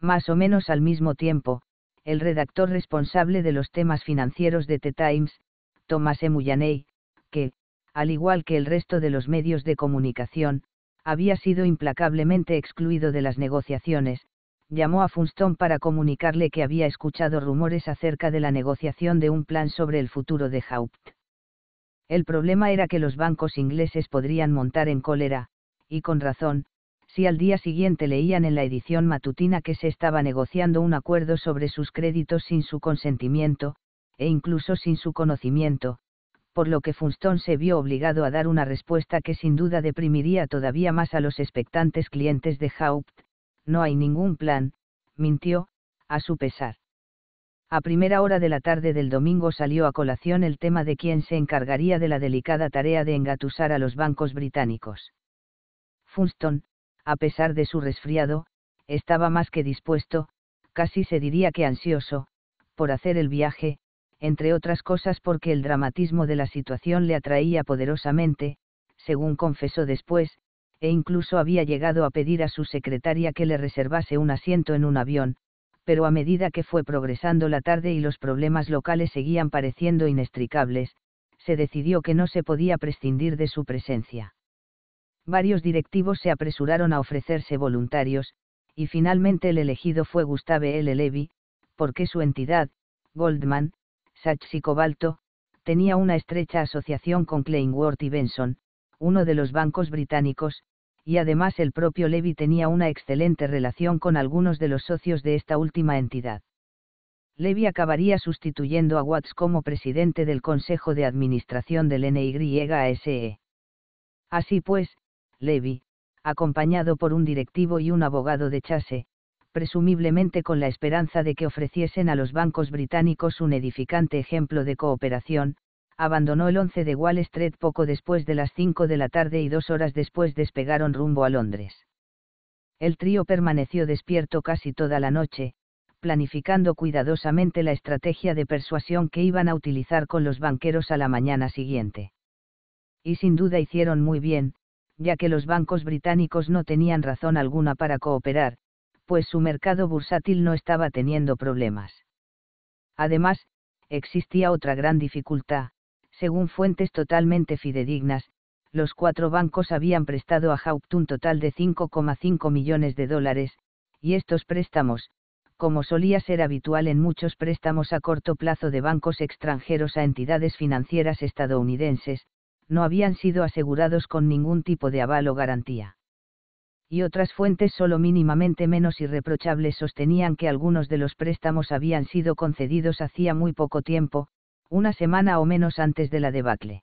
Más o menos al mismo tiempo, el redactor responsable de los temas financieros de The Times, Thomas E. Mullaney, que, al igual que el resto de los medios de comunicación, había sido implacablemente excluido de las negociaciones, llamó a Funston para comunicarle que había escuchado rumores acerca de la negociación de un plan sobre el futuro de Haupt. El problema era que los bancos ingleses podrían montar en cólera, y con razón, si al día siguiente leían en la edición matutina que se estaba negociando un acuerdo sobre sus créditos sin su consentimiento, e incluso sin su conocimiento, por lo que Funston se vio obligado a dar una respuesta que sin duda deprimiría todavía más a los expectantes clientes de Haupt, no hay ningún plan, mintió, a su pesar. A primera hora de la tarde del domingo salió a colación el tema de quién se encargaría de la delicada tarea de engatusar a los bancos británicos. Funston, a pesar de su resfriado, estaba más que dispuesto, casi se diría que ansioso, por hacer el viaje, entre otras cosas porque el dramatismo de la situación le atraía poderosamente, según confesó después, e incluso había llegado a pedir a su secretaria que le reservase un asiento en un avión, pero a medida que fue progresando la tarde y los problemas locales seguían pareciendo inextricables, se decidió que no se podía prescindir de su presencia. Varios directivos se apresuraron a ofrecerse voluntarios, y finalmente el elegido fue Gustave L. Levy, porque su entidad, Goldman, Sachs y Cobalto, tenía una estrecha asociación con Kleinworth y Benson, uno de los bancos británicos, y además el propio Levy tenía una excelente relación con algunos de los socios de esta última entidad. Levy acabaría sustituyendo a Watts como presidente del Consejo de Administración del NYSE. Así pues, Levy, acompañado por un directivo y un abogado de Chase, presumiblemente con la esperanza de que ofreciesen a los bancos británicos un edificante ejemplo de cooperación, abandonó el 11 de Wall Street poco después de las 5 de la tarde y dos horas después despegaron rumbo a Londres. El trío permaneció despierto casi toda la noche, planificando cuidadosamente la estrategia de persuasión que iban a utilizar con los banqueros a la mañana siguiente. Y sin duda hicieron muy bien, ya que los bancos británicos no tenían razón alguna para cooperar, pues su mercado bursátil no estaba teniendo problemas. Además, existía otra gran dificultad, según fuentes totalmente fidedignas, los cuatro bancos habían prestado a Haupt un total de 5,5 millones de dólares, y estos préstamos, como solía ser habitual en muchos préstamos a corto plazo de bancos extranjeros a entidades financieras estadounidenses, no habían sido asegurados con ningún tipo de aval o garantía. Y otras fuentes solo mínimamente menos irreprochables sostenían que algunos de los préstamos habían sido concedidos hacía muy poco tiempo, una semana o menos antes de la debacle.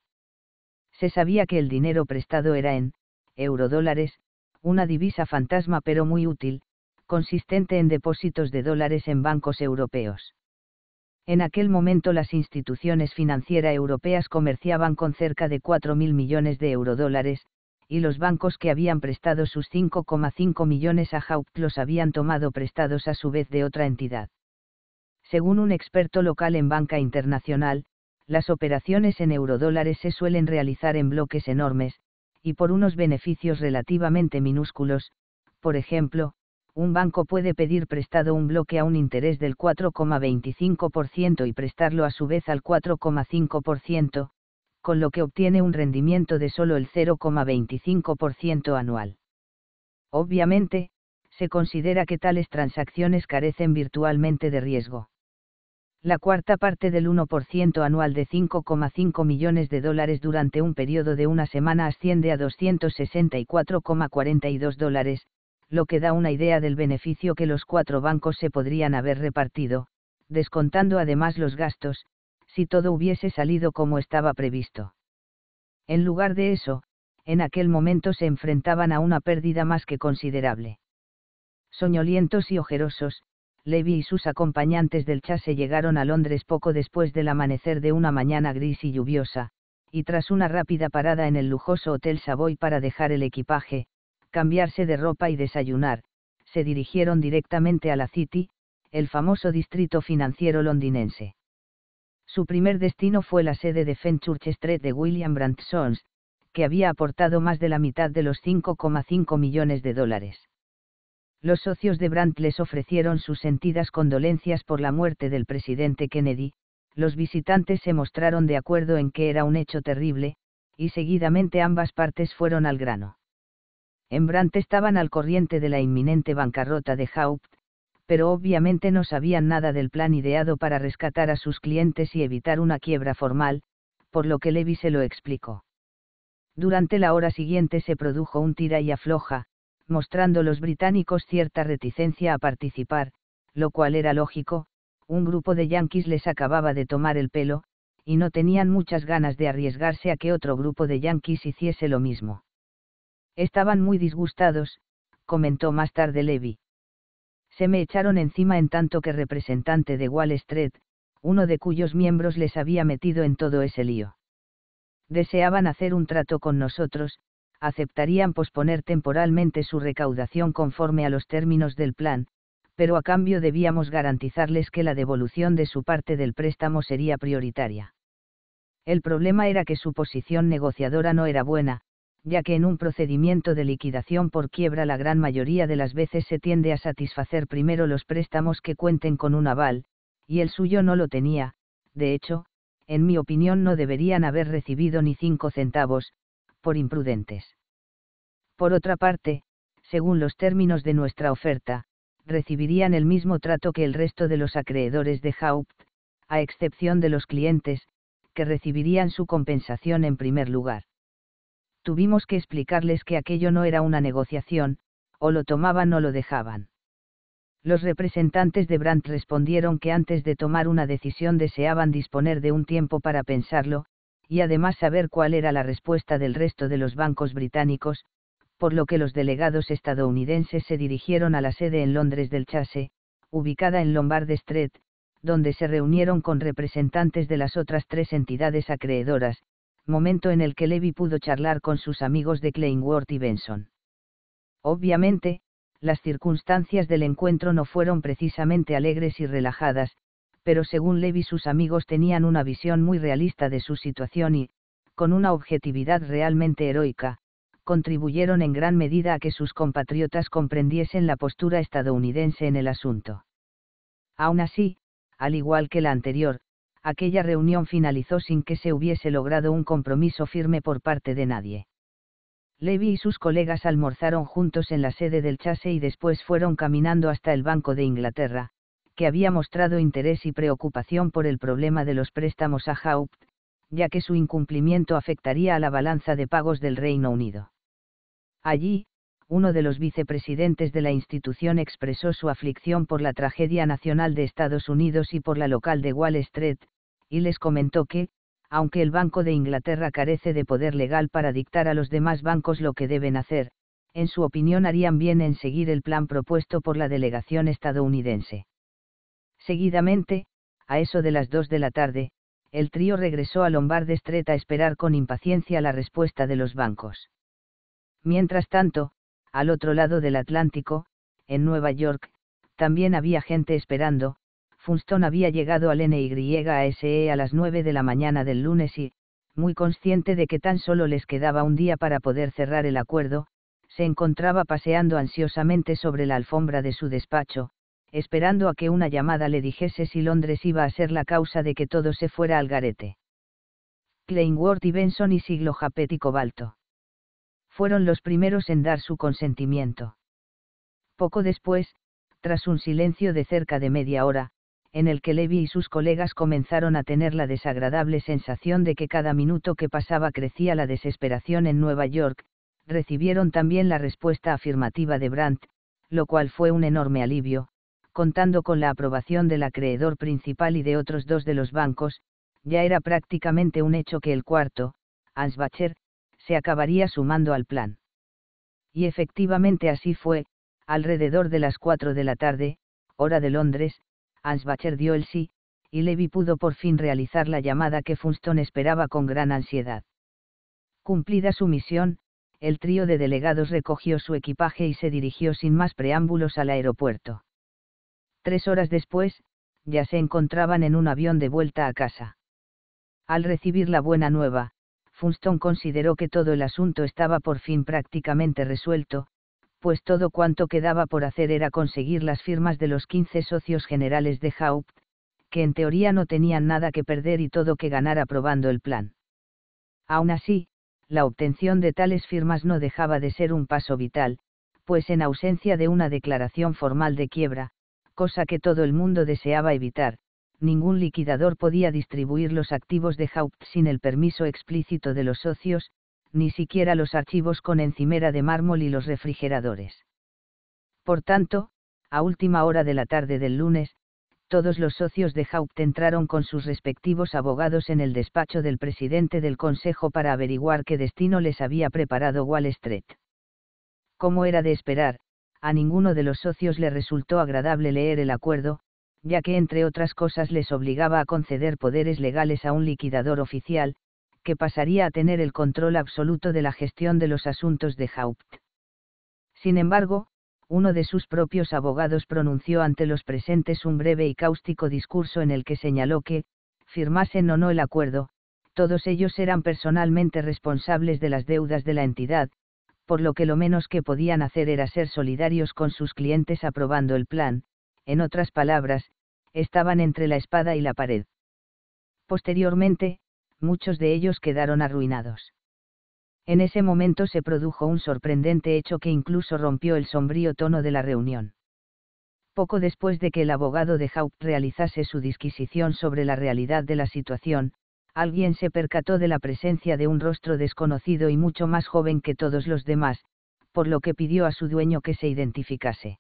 Se sabía que el dinero prestado era en eurodólares, una divisa fantasma pero muy útil, consistente en depósitos de dólares en bancos europeos. En aquel momento las instituciones financieras europeas comerciaban con cerca de 4.000 millones de eurodólares, y los bancos que habían prestado sus 5,5 millones a Haupt los habían tomado prestados a su vez de otra entidad. Según un experto local en banca internacional, las operaciones en eurodólares se suelen realizar en bloques enormes, y por unos beneficios relativamente minúsculos, por ejemplo, un banco puede pedir prestado un bloque a un interés del 4,25% y prestarlo a su vez al 4,5%, con lo que obtiene un rendimiento de solo el 0,25% anual. Obviamente, se considera que tales transacciones carecen virtualmente de riesgo. La cuarta parte del 1% anual de 5,5 millones de dólares durante un periodo de una semana asciende a 264,42 dólares, lo que da una idea del beneficio que los cuatro bancos se podrían haber repartido, descontando además los gastos, si todo hubiese salido como estaba previsto. En lugar de eso, en aquel momento se enfrentaban a una pérdida más que considerable. Soñolientos y ojerosos, Levi y sus acompañantes del chase llegaron a Londres poco después del amanecer de una mañana gris y lluviosa, y tras una rápida parada en el lujoso Hotel Savoy para dejar el equipaje, cambiarse de ropa y desayunar, se dirigieron directamente a la City, el famoso distrito financiero londinense. Su primer destino fue la sede de Fenchurch Street de William Brandsons, que había aportado más de la mitad de los 5,5 millones de dólares los socios de Brandt les ofrecieron sus sentidas condolencias por la muerte del presidente Kennedy, los visitantes se mostraron de acuerdo en que era un hecho terrible, y seguidamente ambas partes fueron al grano. En estaban al corriente de la inminente bancarrota de Haupt, pero obviamente no sabían nada del plan ideado para rescatar a sus clientes y evitar una quiebra formal, por lo que Levy se lo explicó. Durante la hora siguiente se produjo un tira y afloja, mostrando los británicos cierta reticencia a participar, lo cual era lógico, un grupo de yanquis les acababa de tomar el pelo, y no tenían muchas ganas de arriesgarse a que otro grupo de yanquis hiciese lo mismo. Estaban muy disgustados, comentó más tarde Levy. Se me echaron encima en tanto que representante de Wall Street, uno de cuyos miembros les había metido en todo ese lío. Deseaban hacer un trato con nosotros, aceptarían posponer temporalmente su recaudación conforme a los términos del plan, pero a cambio debíamos garantizarles que la devolución de su parte del préstamo sería prioritaria. El problema era que su posición negociadora no era buena, ya que en un procedimiento de liquidación por quiebra la gran mayoría de las veces se tiende a satisfacer primero los préstamos que cuenten con un aval, y el suyo no lo tenía, de hecho, en mi opinión no deberían haber recibido ni cinco centavos, por imprudentes. Por otra parte, según los términos de nuestra oferta, recibirían el mismo trato que el resto de los acreedores de Haupt, a excepción de los clientes, que recibirían su compensación en primer lugar. Tuvimos que explicarles que aquello no era una negociación, o lo tomaban o lo dejaban. Los representantes de Brandt respondieron que antes de tomar una decisión deseaban disponer de un tiempo para pensarlo, y además saber cuál era la respuesta del resto de los bancos británicos, por lo que los delegados estadounidenses se dirigieron a la sede en Londres del Chase, ubicada en Lombard Street, donde se reunieron con representantes de las otras tres entidades acreedoras, momento en el que Levy pudo charlar con sus amigos de Kleinworth y Benson. Obviamente, las circunstancias del encuentro no fueron precisamente alegres y relajadas, pero según Levy sus amigos tenían una visión muy realista de su situación y, con una objetividad realmente heroica, contribuyeron en gran medida a que sus compatriotas comprendiesen la postura estadounidense en el asunto. Aún así, al igual que la anterior, aquella reunión finalizó sin que se hubiese logrado un compromiso firme por parte de nadie. Levy y sus colegas almorzaron juntos en la sede del Chase y después fueron caminando hasta el Banco de Inglaterra, que había mostrado interés y preocupación por el problema de los préstamos a Haupt, ya que su incumplimiento afectaría a la balanza de pagos del Reino Unido. Allí, uno de los vicepresidentes de la institución expresó su aflicción por la tragedia nacional de Estados Unidos y por la local de Wall Street, y les comentó que, aunque el Banco de Inglaterra carece de poder legal para dictar a los demás bancos lo que deben hacer, en su opinión harían bien en seguir el plan propuesto por la delegación estadounidense. Seguidamente, a eso de las dos de la tarde, el trío regresó a Lombard Street a esperar con impaciencia la respuesta de los bancos. Mientras tanto, al otro lado del Atlántico, en Nueva York, también había gente esperando, Funston había llegado al NYSE a las nueve de la mañana del lunes y, muy consciente de que tan solo les quedaba un día para poder cerrar el acuerdo, se encontraba paseando ansiosamente sobre la alfombra de su despacho, esperando a que una llamada le dijese si Londres iba a ser la causa de que todo se fuera al garete. Kleinworth y Benson y Siglo Japet y Cobalto. Fueron los primeros en dar su consentimiento. Poco después, tras un silencio de cerca de media hora, en el que Levi y sus colegas comenzaron a tener la desagradable sensación de que cada minuto que pasaba crecía la desesperación en Nueva York, recibieron también la respuesta afirmativa de Brandt, lo cual fue un enorme alivio, contando con la aprobación del acreedor principal y de otros dos de los bancos, ya era prácticamente un hecho que el cuarto, Ansbacher, se acabaría sumando al plan. Y efectivamente así fue, alrededor de las cuatro de la tarde, hora de Londres, Ansbacher dio el sí, y Levy pudo por fin realizar la llamada que Funston esperaba con gran ansiedad. Cumplida su misión, el trío de delegados recogió su equipaje y se dirigió sin más preámbulos al aeropuerto. Tres horas después, ya se encontraban en un avión de vuelta a casa. Al recibir la buena nueva, Funston consideró que todo el asunto estaba por fin prácticamente resuelto, pues todo cuanto quedaba por hacer era conseguir las firmas de los 15 socios generales de Haupt, que en teoría no tenían nada que perder y todo que ganar aprobando el plan. Aún así, la obtención de tales firmas no dejaba de ser un paso vital, pues en ausencia de una declaración formal de quiebra, cosa que todo el mundo deseaba evitar, ningún liquidador podía distribuir los activos de Haupt sin el permiso explícito de los socios, ni siquiera los archivos con encimera de mármol y los refrigeradores. Por tanto, a última hora de la tarde del lunes, todos los socios de Haupt entraron con sus respectivos abogados en el despacho del presidente del Consejo para averiguar qué destino les había preparado Wall Street. Como era de esperar, a ninguno de los socios le resultó agradable leer el acuerdo, ya que entre otras cosas les obligaba a conceder poderes legales a un liquidador oficial, que pasaría a tener el control absoluto de la gestión de los asuntos de Haupt. Sin embargo, uno de sus propios abogados pronunció ante los presentes un breve y cáustico discurso en el que señaló que, firmasen o no el acuerdo, todos ellos eran personalmente responsables de las deudas de la entidad, por lo que lo menos que podían hacer era ser solidarios con sus clientes aprobando el plan, en otras palabras, estaban entre la espada y la pared. Posteriormente, muchos de ellos quedaron arruinados. En ese momento se produjo un sorprendente hecho que incluso rompió el sombrío tono de la reunión. Poco después de que el abogado de Haupt realizase su disquisición sobre la realidad de la situación, alguien se percató de la presencia de un rostro desconocido y mucho más joven que todos los demás, por lo que pidió a su dueño que se identificase.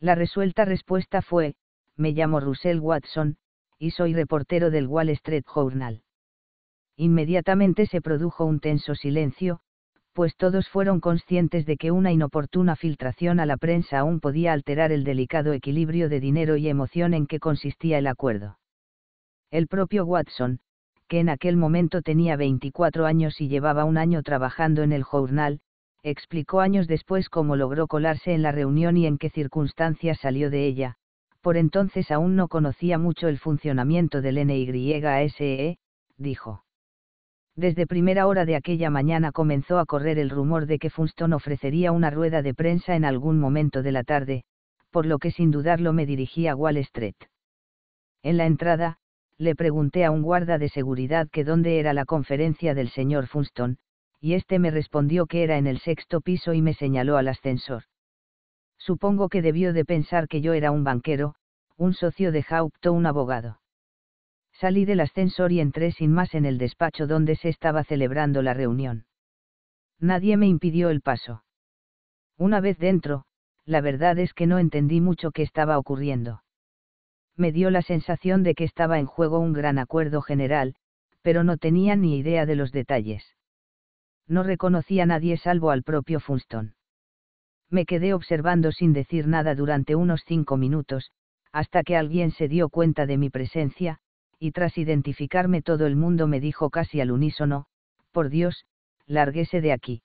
La resuelta respuesta fue, me llamo Russell Watson, y soy reportero del Wall Street Journal. Inmediatamente se produjo un tenso silencio, pues todos fueron conscientes de que una inoportuna filtración a la prensa aún podía alterar el delicado equilibrio de dinero y emoción en que consistía el acuerdo. El propio Watson, que en aquel momento tenía 24 años y llevaba un año trabajando en el journal, explicó años después cómo logró colarse en la reunión y en qué circunstancias salió de ella, por entonces aún no conocía mucho el funcionamiento del NYSE, dijo. Desde primera hora de aquella mañana comenzó a correr el rumor de que Funston ofrecería una rueda de prensa en algún momento de la tarde, por lo que sin dudarlo me dirigí a Wall Street. En la entrada, le pregunté a un guarda de seguridad que dónde era la conferencia del señor Funston, y este me respondió que era en el sexto piso y me señaló al ascensor. Supongo que debió de pensar que yo era un banquero, un socio de Haupt o un abogado. Salí del ascensor y entré sin más en el despacho donde se estaba celebrando la reunión. Nadie me impidió el paso. Una vez dentro, la verdad es que no entendí mucho qué estaba ocurriendo. Me dio la sensación de que estaba en juego un gran acuerdo general, pero no tenía ni idea de los detalles. No reconocí a nadie salvo al propio Funston. Me quedé observando sin decir nada durante unos cinco minutos, hasta que alguien se dio cuenta de mi presencia, y tras identificarme todo el mundo me dijo casi al unísono, por Dios, lárguese de aquí.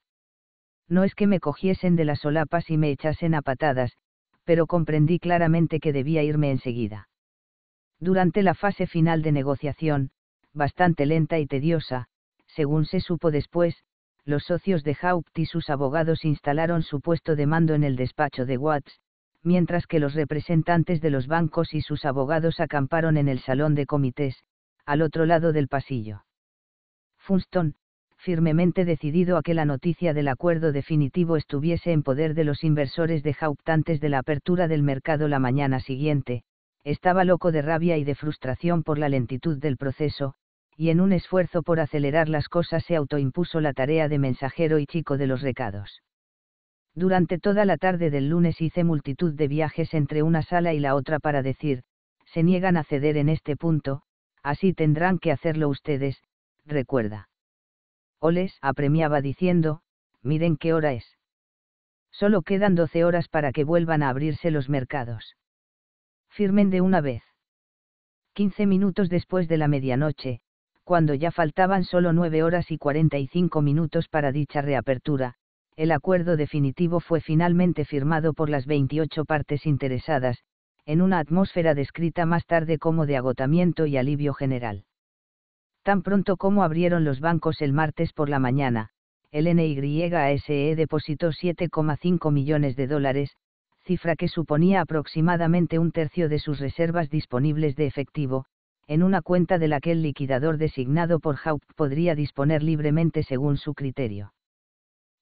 No es que me cogiesen de las solapas y me echasen a patadas, pero comprendí claramente que debía irme enseguida. Durante la fase final de negociación, bastante lenta y tediosa, según se supo después, los socios de Haupt y sus abogados instalaron su puesto de mando en el despacho de Watts, mientras que los representantes de los bancos y sus abogados acamparon en el salón de comités, al otro lado del pasillo. Funston, firmemente decidido a que la noticia del acuerdo definitivo estuviese en poder de los inversores de antes de la apertura del mercado la mañana siguiente, estaba loco de rabia y de frustración por la lentitud del proceso, y en un esfuerzo por acelerar las cosas se autoimpuso la tarea de mensajero y chico de los recados. Durante toda la tarde del lunes hice multitud de viajes entre una sala y la otra para decir, se niegan a ceder en este punto, así tendrán que hacerlo ustedes, recuerda. Oles apremiaba diciendo, miren qué hora es. Solo quedan 12 horas para que vuelvan a abrirse los mercados. Firmen de una vez. 15 minutos después de la medianoche, cuando ya faltaban solo 9 horas y 45 minutos para dicha reapertura, el acuerdo definitivo fue finalmente firmado por las 28 partes interesadas, en una atmósfera descrita más tarde como de agotamiento y alivio general. Tan pronto como abrieron los bancos el martes por la mañana, el NYSE depositó 7,5 millones de dólares, cifra que suponía aproximadamente un tercio de sus reservas disponibles de efectivo, en una cuenta de la que el liquidador designado por Haupt podría disponer libremente según su criterio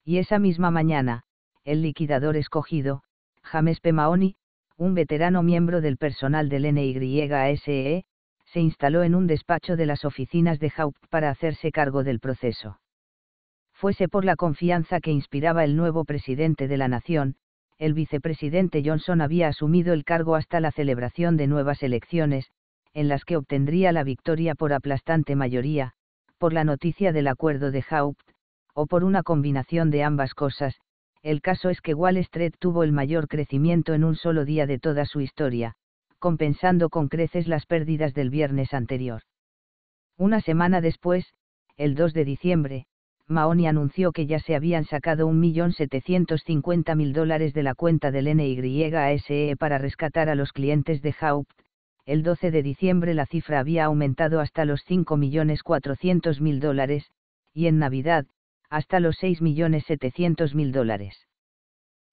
y esa misma mañana, el liquidador escogido, James P. un veterano miembro del personal del NYSE, se instaló en un despacho de las oficinas de Haupt para hacerse cargo del proceso. Fuese por la confianza que inspiraba el nuevo presidente de la nación, el vicepresidente Johnson había asumido el cargo hasta la celebración de nuevas elecciones, en las que obtendría la victoria por aplastante mayoría, por la noticia del acuerdo de Haupt, o por una combinación de ambas cosas, el caso es que Wall Street tuvo el mayor crecimiento en un solo día de toda su historia, compensando con creces las pérdidas del viernes anterior. Una semana después, el 2 de diciembre, Mahoney anunció que ya se habían sacado 1.750.000 dólares de la cuenta del NYSE para rescatar a los clientes de Haupt. El 12 de diciembre la cifra había aumentado hasta los 5.400.000 dólares, y en Navidad, hasta los 6.700.000 dólares.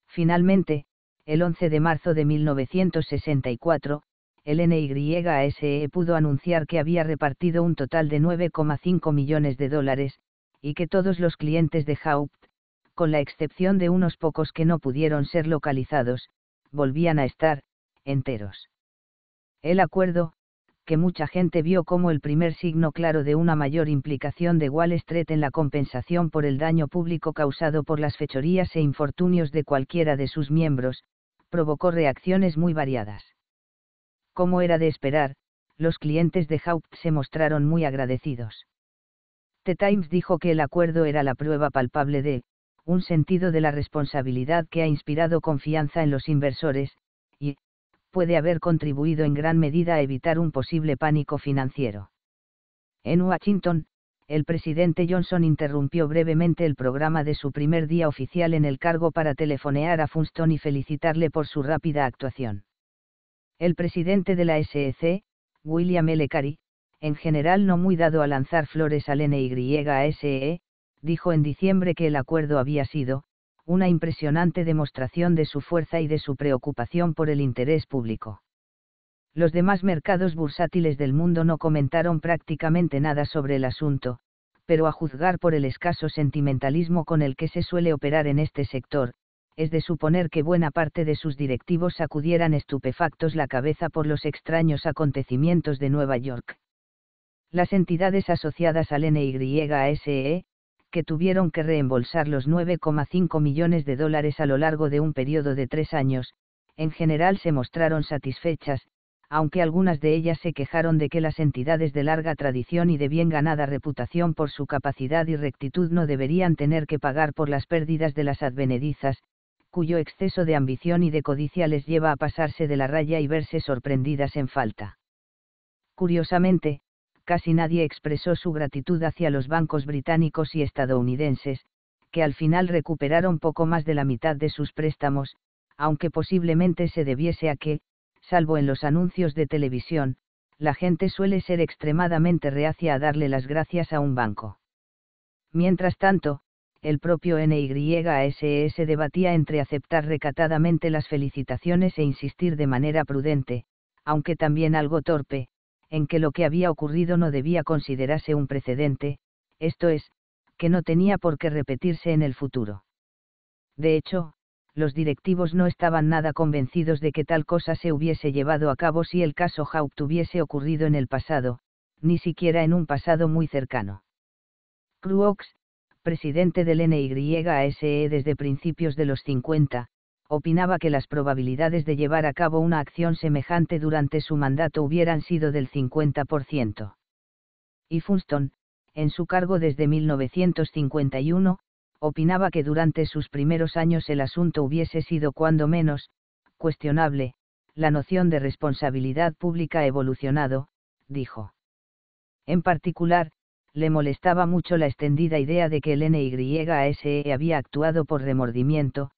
Finalmente, el 11 de marzo de 1964, el NYSE pudo anunciar que había repartido un total de 9,5 millones de dólares, y que todos los clientes de Haupt, con la excepción de unos pocos que no pudieron ser localizados, volvían a estar, enteros. El acuerdo, que mucha gente vio como el primer signo claro de una mayor implicación de Wall Street en la compensación por el daño público causado por las fechorías e infortunios de cualquiera de sus miembros, provocó reacciones muy variadas. Como era de esperar, los clientes de Haupt se mostraron muy agradecidos. The Times dijo que el acuerdo era la prueba palpable de, un sentido de la responsabilidad que ha inspirado confianza en los inversores, y, puede haber contribuido en gran medida a evitar un posible pánico financiero. En Washington, el presidente Johnson interrumpió brevemente el programa de su primer día oficial en el cargo para telefonear a Funston y felicitarle por su rápida actuación. El presidente de la SEC, William L. Carey, en general no muy dado a lanzar flores al NYSE, dijo en diciembre que el acuerdo había sido, una impresionante demostración de su fuerza y de su preocupación por el interés público. Los demás mercados bursátiles del mundo no comentaron prácticamente nada sobre el asunto, pero a juzgar por el escaso sentimentalismo con el que se suele operar en este sector, es de suponer que buena parte de sus directivos sacudieran estupefactos la cabeza por los extraños acontecimientos de Nueva York las entidades asociadas al NYSE, que tuvieron que reembolsar los 9,5 millones de dólares a lo largo de un periodo de tres años, en general se mostraron satisfechas, aunque algunas de ellas se quejaron de que las entidades de larga tradición y de bien ganada reputación por su capacidad y rectitud no deberían tener que pagar por las pérdidas de las advenedizas, cuyo exceso de ambición y de codicia les lleva a pasarse de la raya y verse sorprendidas en falta. Curiosamente, casi nadie expresó su gratitud hacia los bancos británicos y estadounidenses, que al final recuperaron poco más de la mitad de sus préstamos, aunque posiblemente se debiese a que, salvo en los anuncios de televisión, la gente suele ser extremadamente reacia a darle las gracias a un banco. Mientras tanto, el propio NYSE se debatía entre aceptar recatadamente las felicitaciones e insistir de manera prudente, aunque también algo torpe, en que lo que había ocurrido no debía considerarse un precedente, esto es, que no tenía por qué repetirse en el futuro. De hecho, los directivos no estaban nada convencidos de que tal cosa se hubiese llevado a cabo si el caso Haupt hubiese ocurrido en el pasado, ni siquiera en un pasado muy cercano. Cruox, presidente del NYSE desde principios de los 50, opinaba que las probabilidades de llevar a cabo una acción semejante durante su mandato hubieran sido del 50%. Y Funston, en su cargo desde 1951, opinaba que durante sus primeros años el asunto hubiese sido cuando menos, cuestionable, la noción de responsabilidad pública evolucionado, dijo. En particular, le molestaba mucho la extendida idea de que el NYSE había actuado por remordimiento,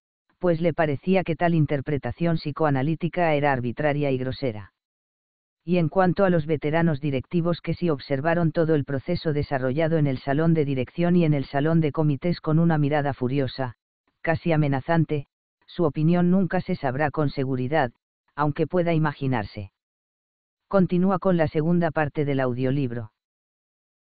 pues le parecía que tal interpretación psicoanalítica era arbitraria y grosera. Y en cuanto a los veteranos directivos que sí observaron todo el proceso desarrollado en el salón de dirección y en el salón de comités con una mirada furiosa, casi amenazante, su opinión nunca se sabrá con seguridad, aunque pueda imaginarse. Continúa con la segunda parte del audiolibro.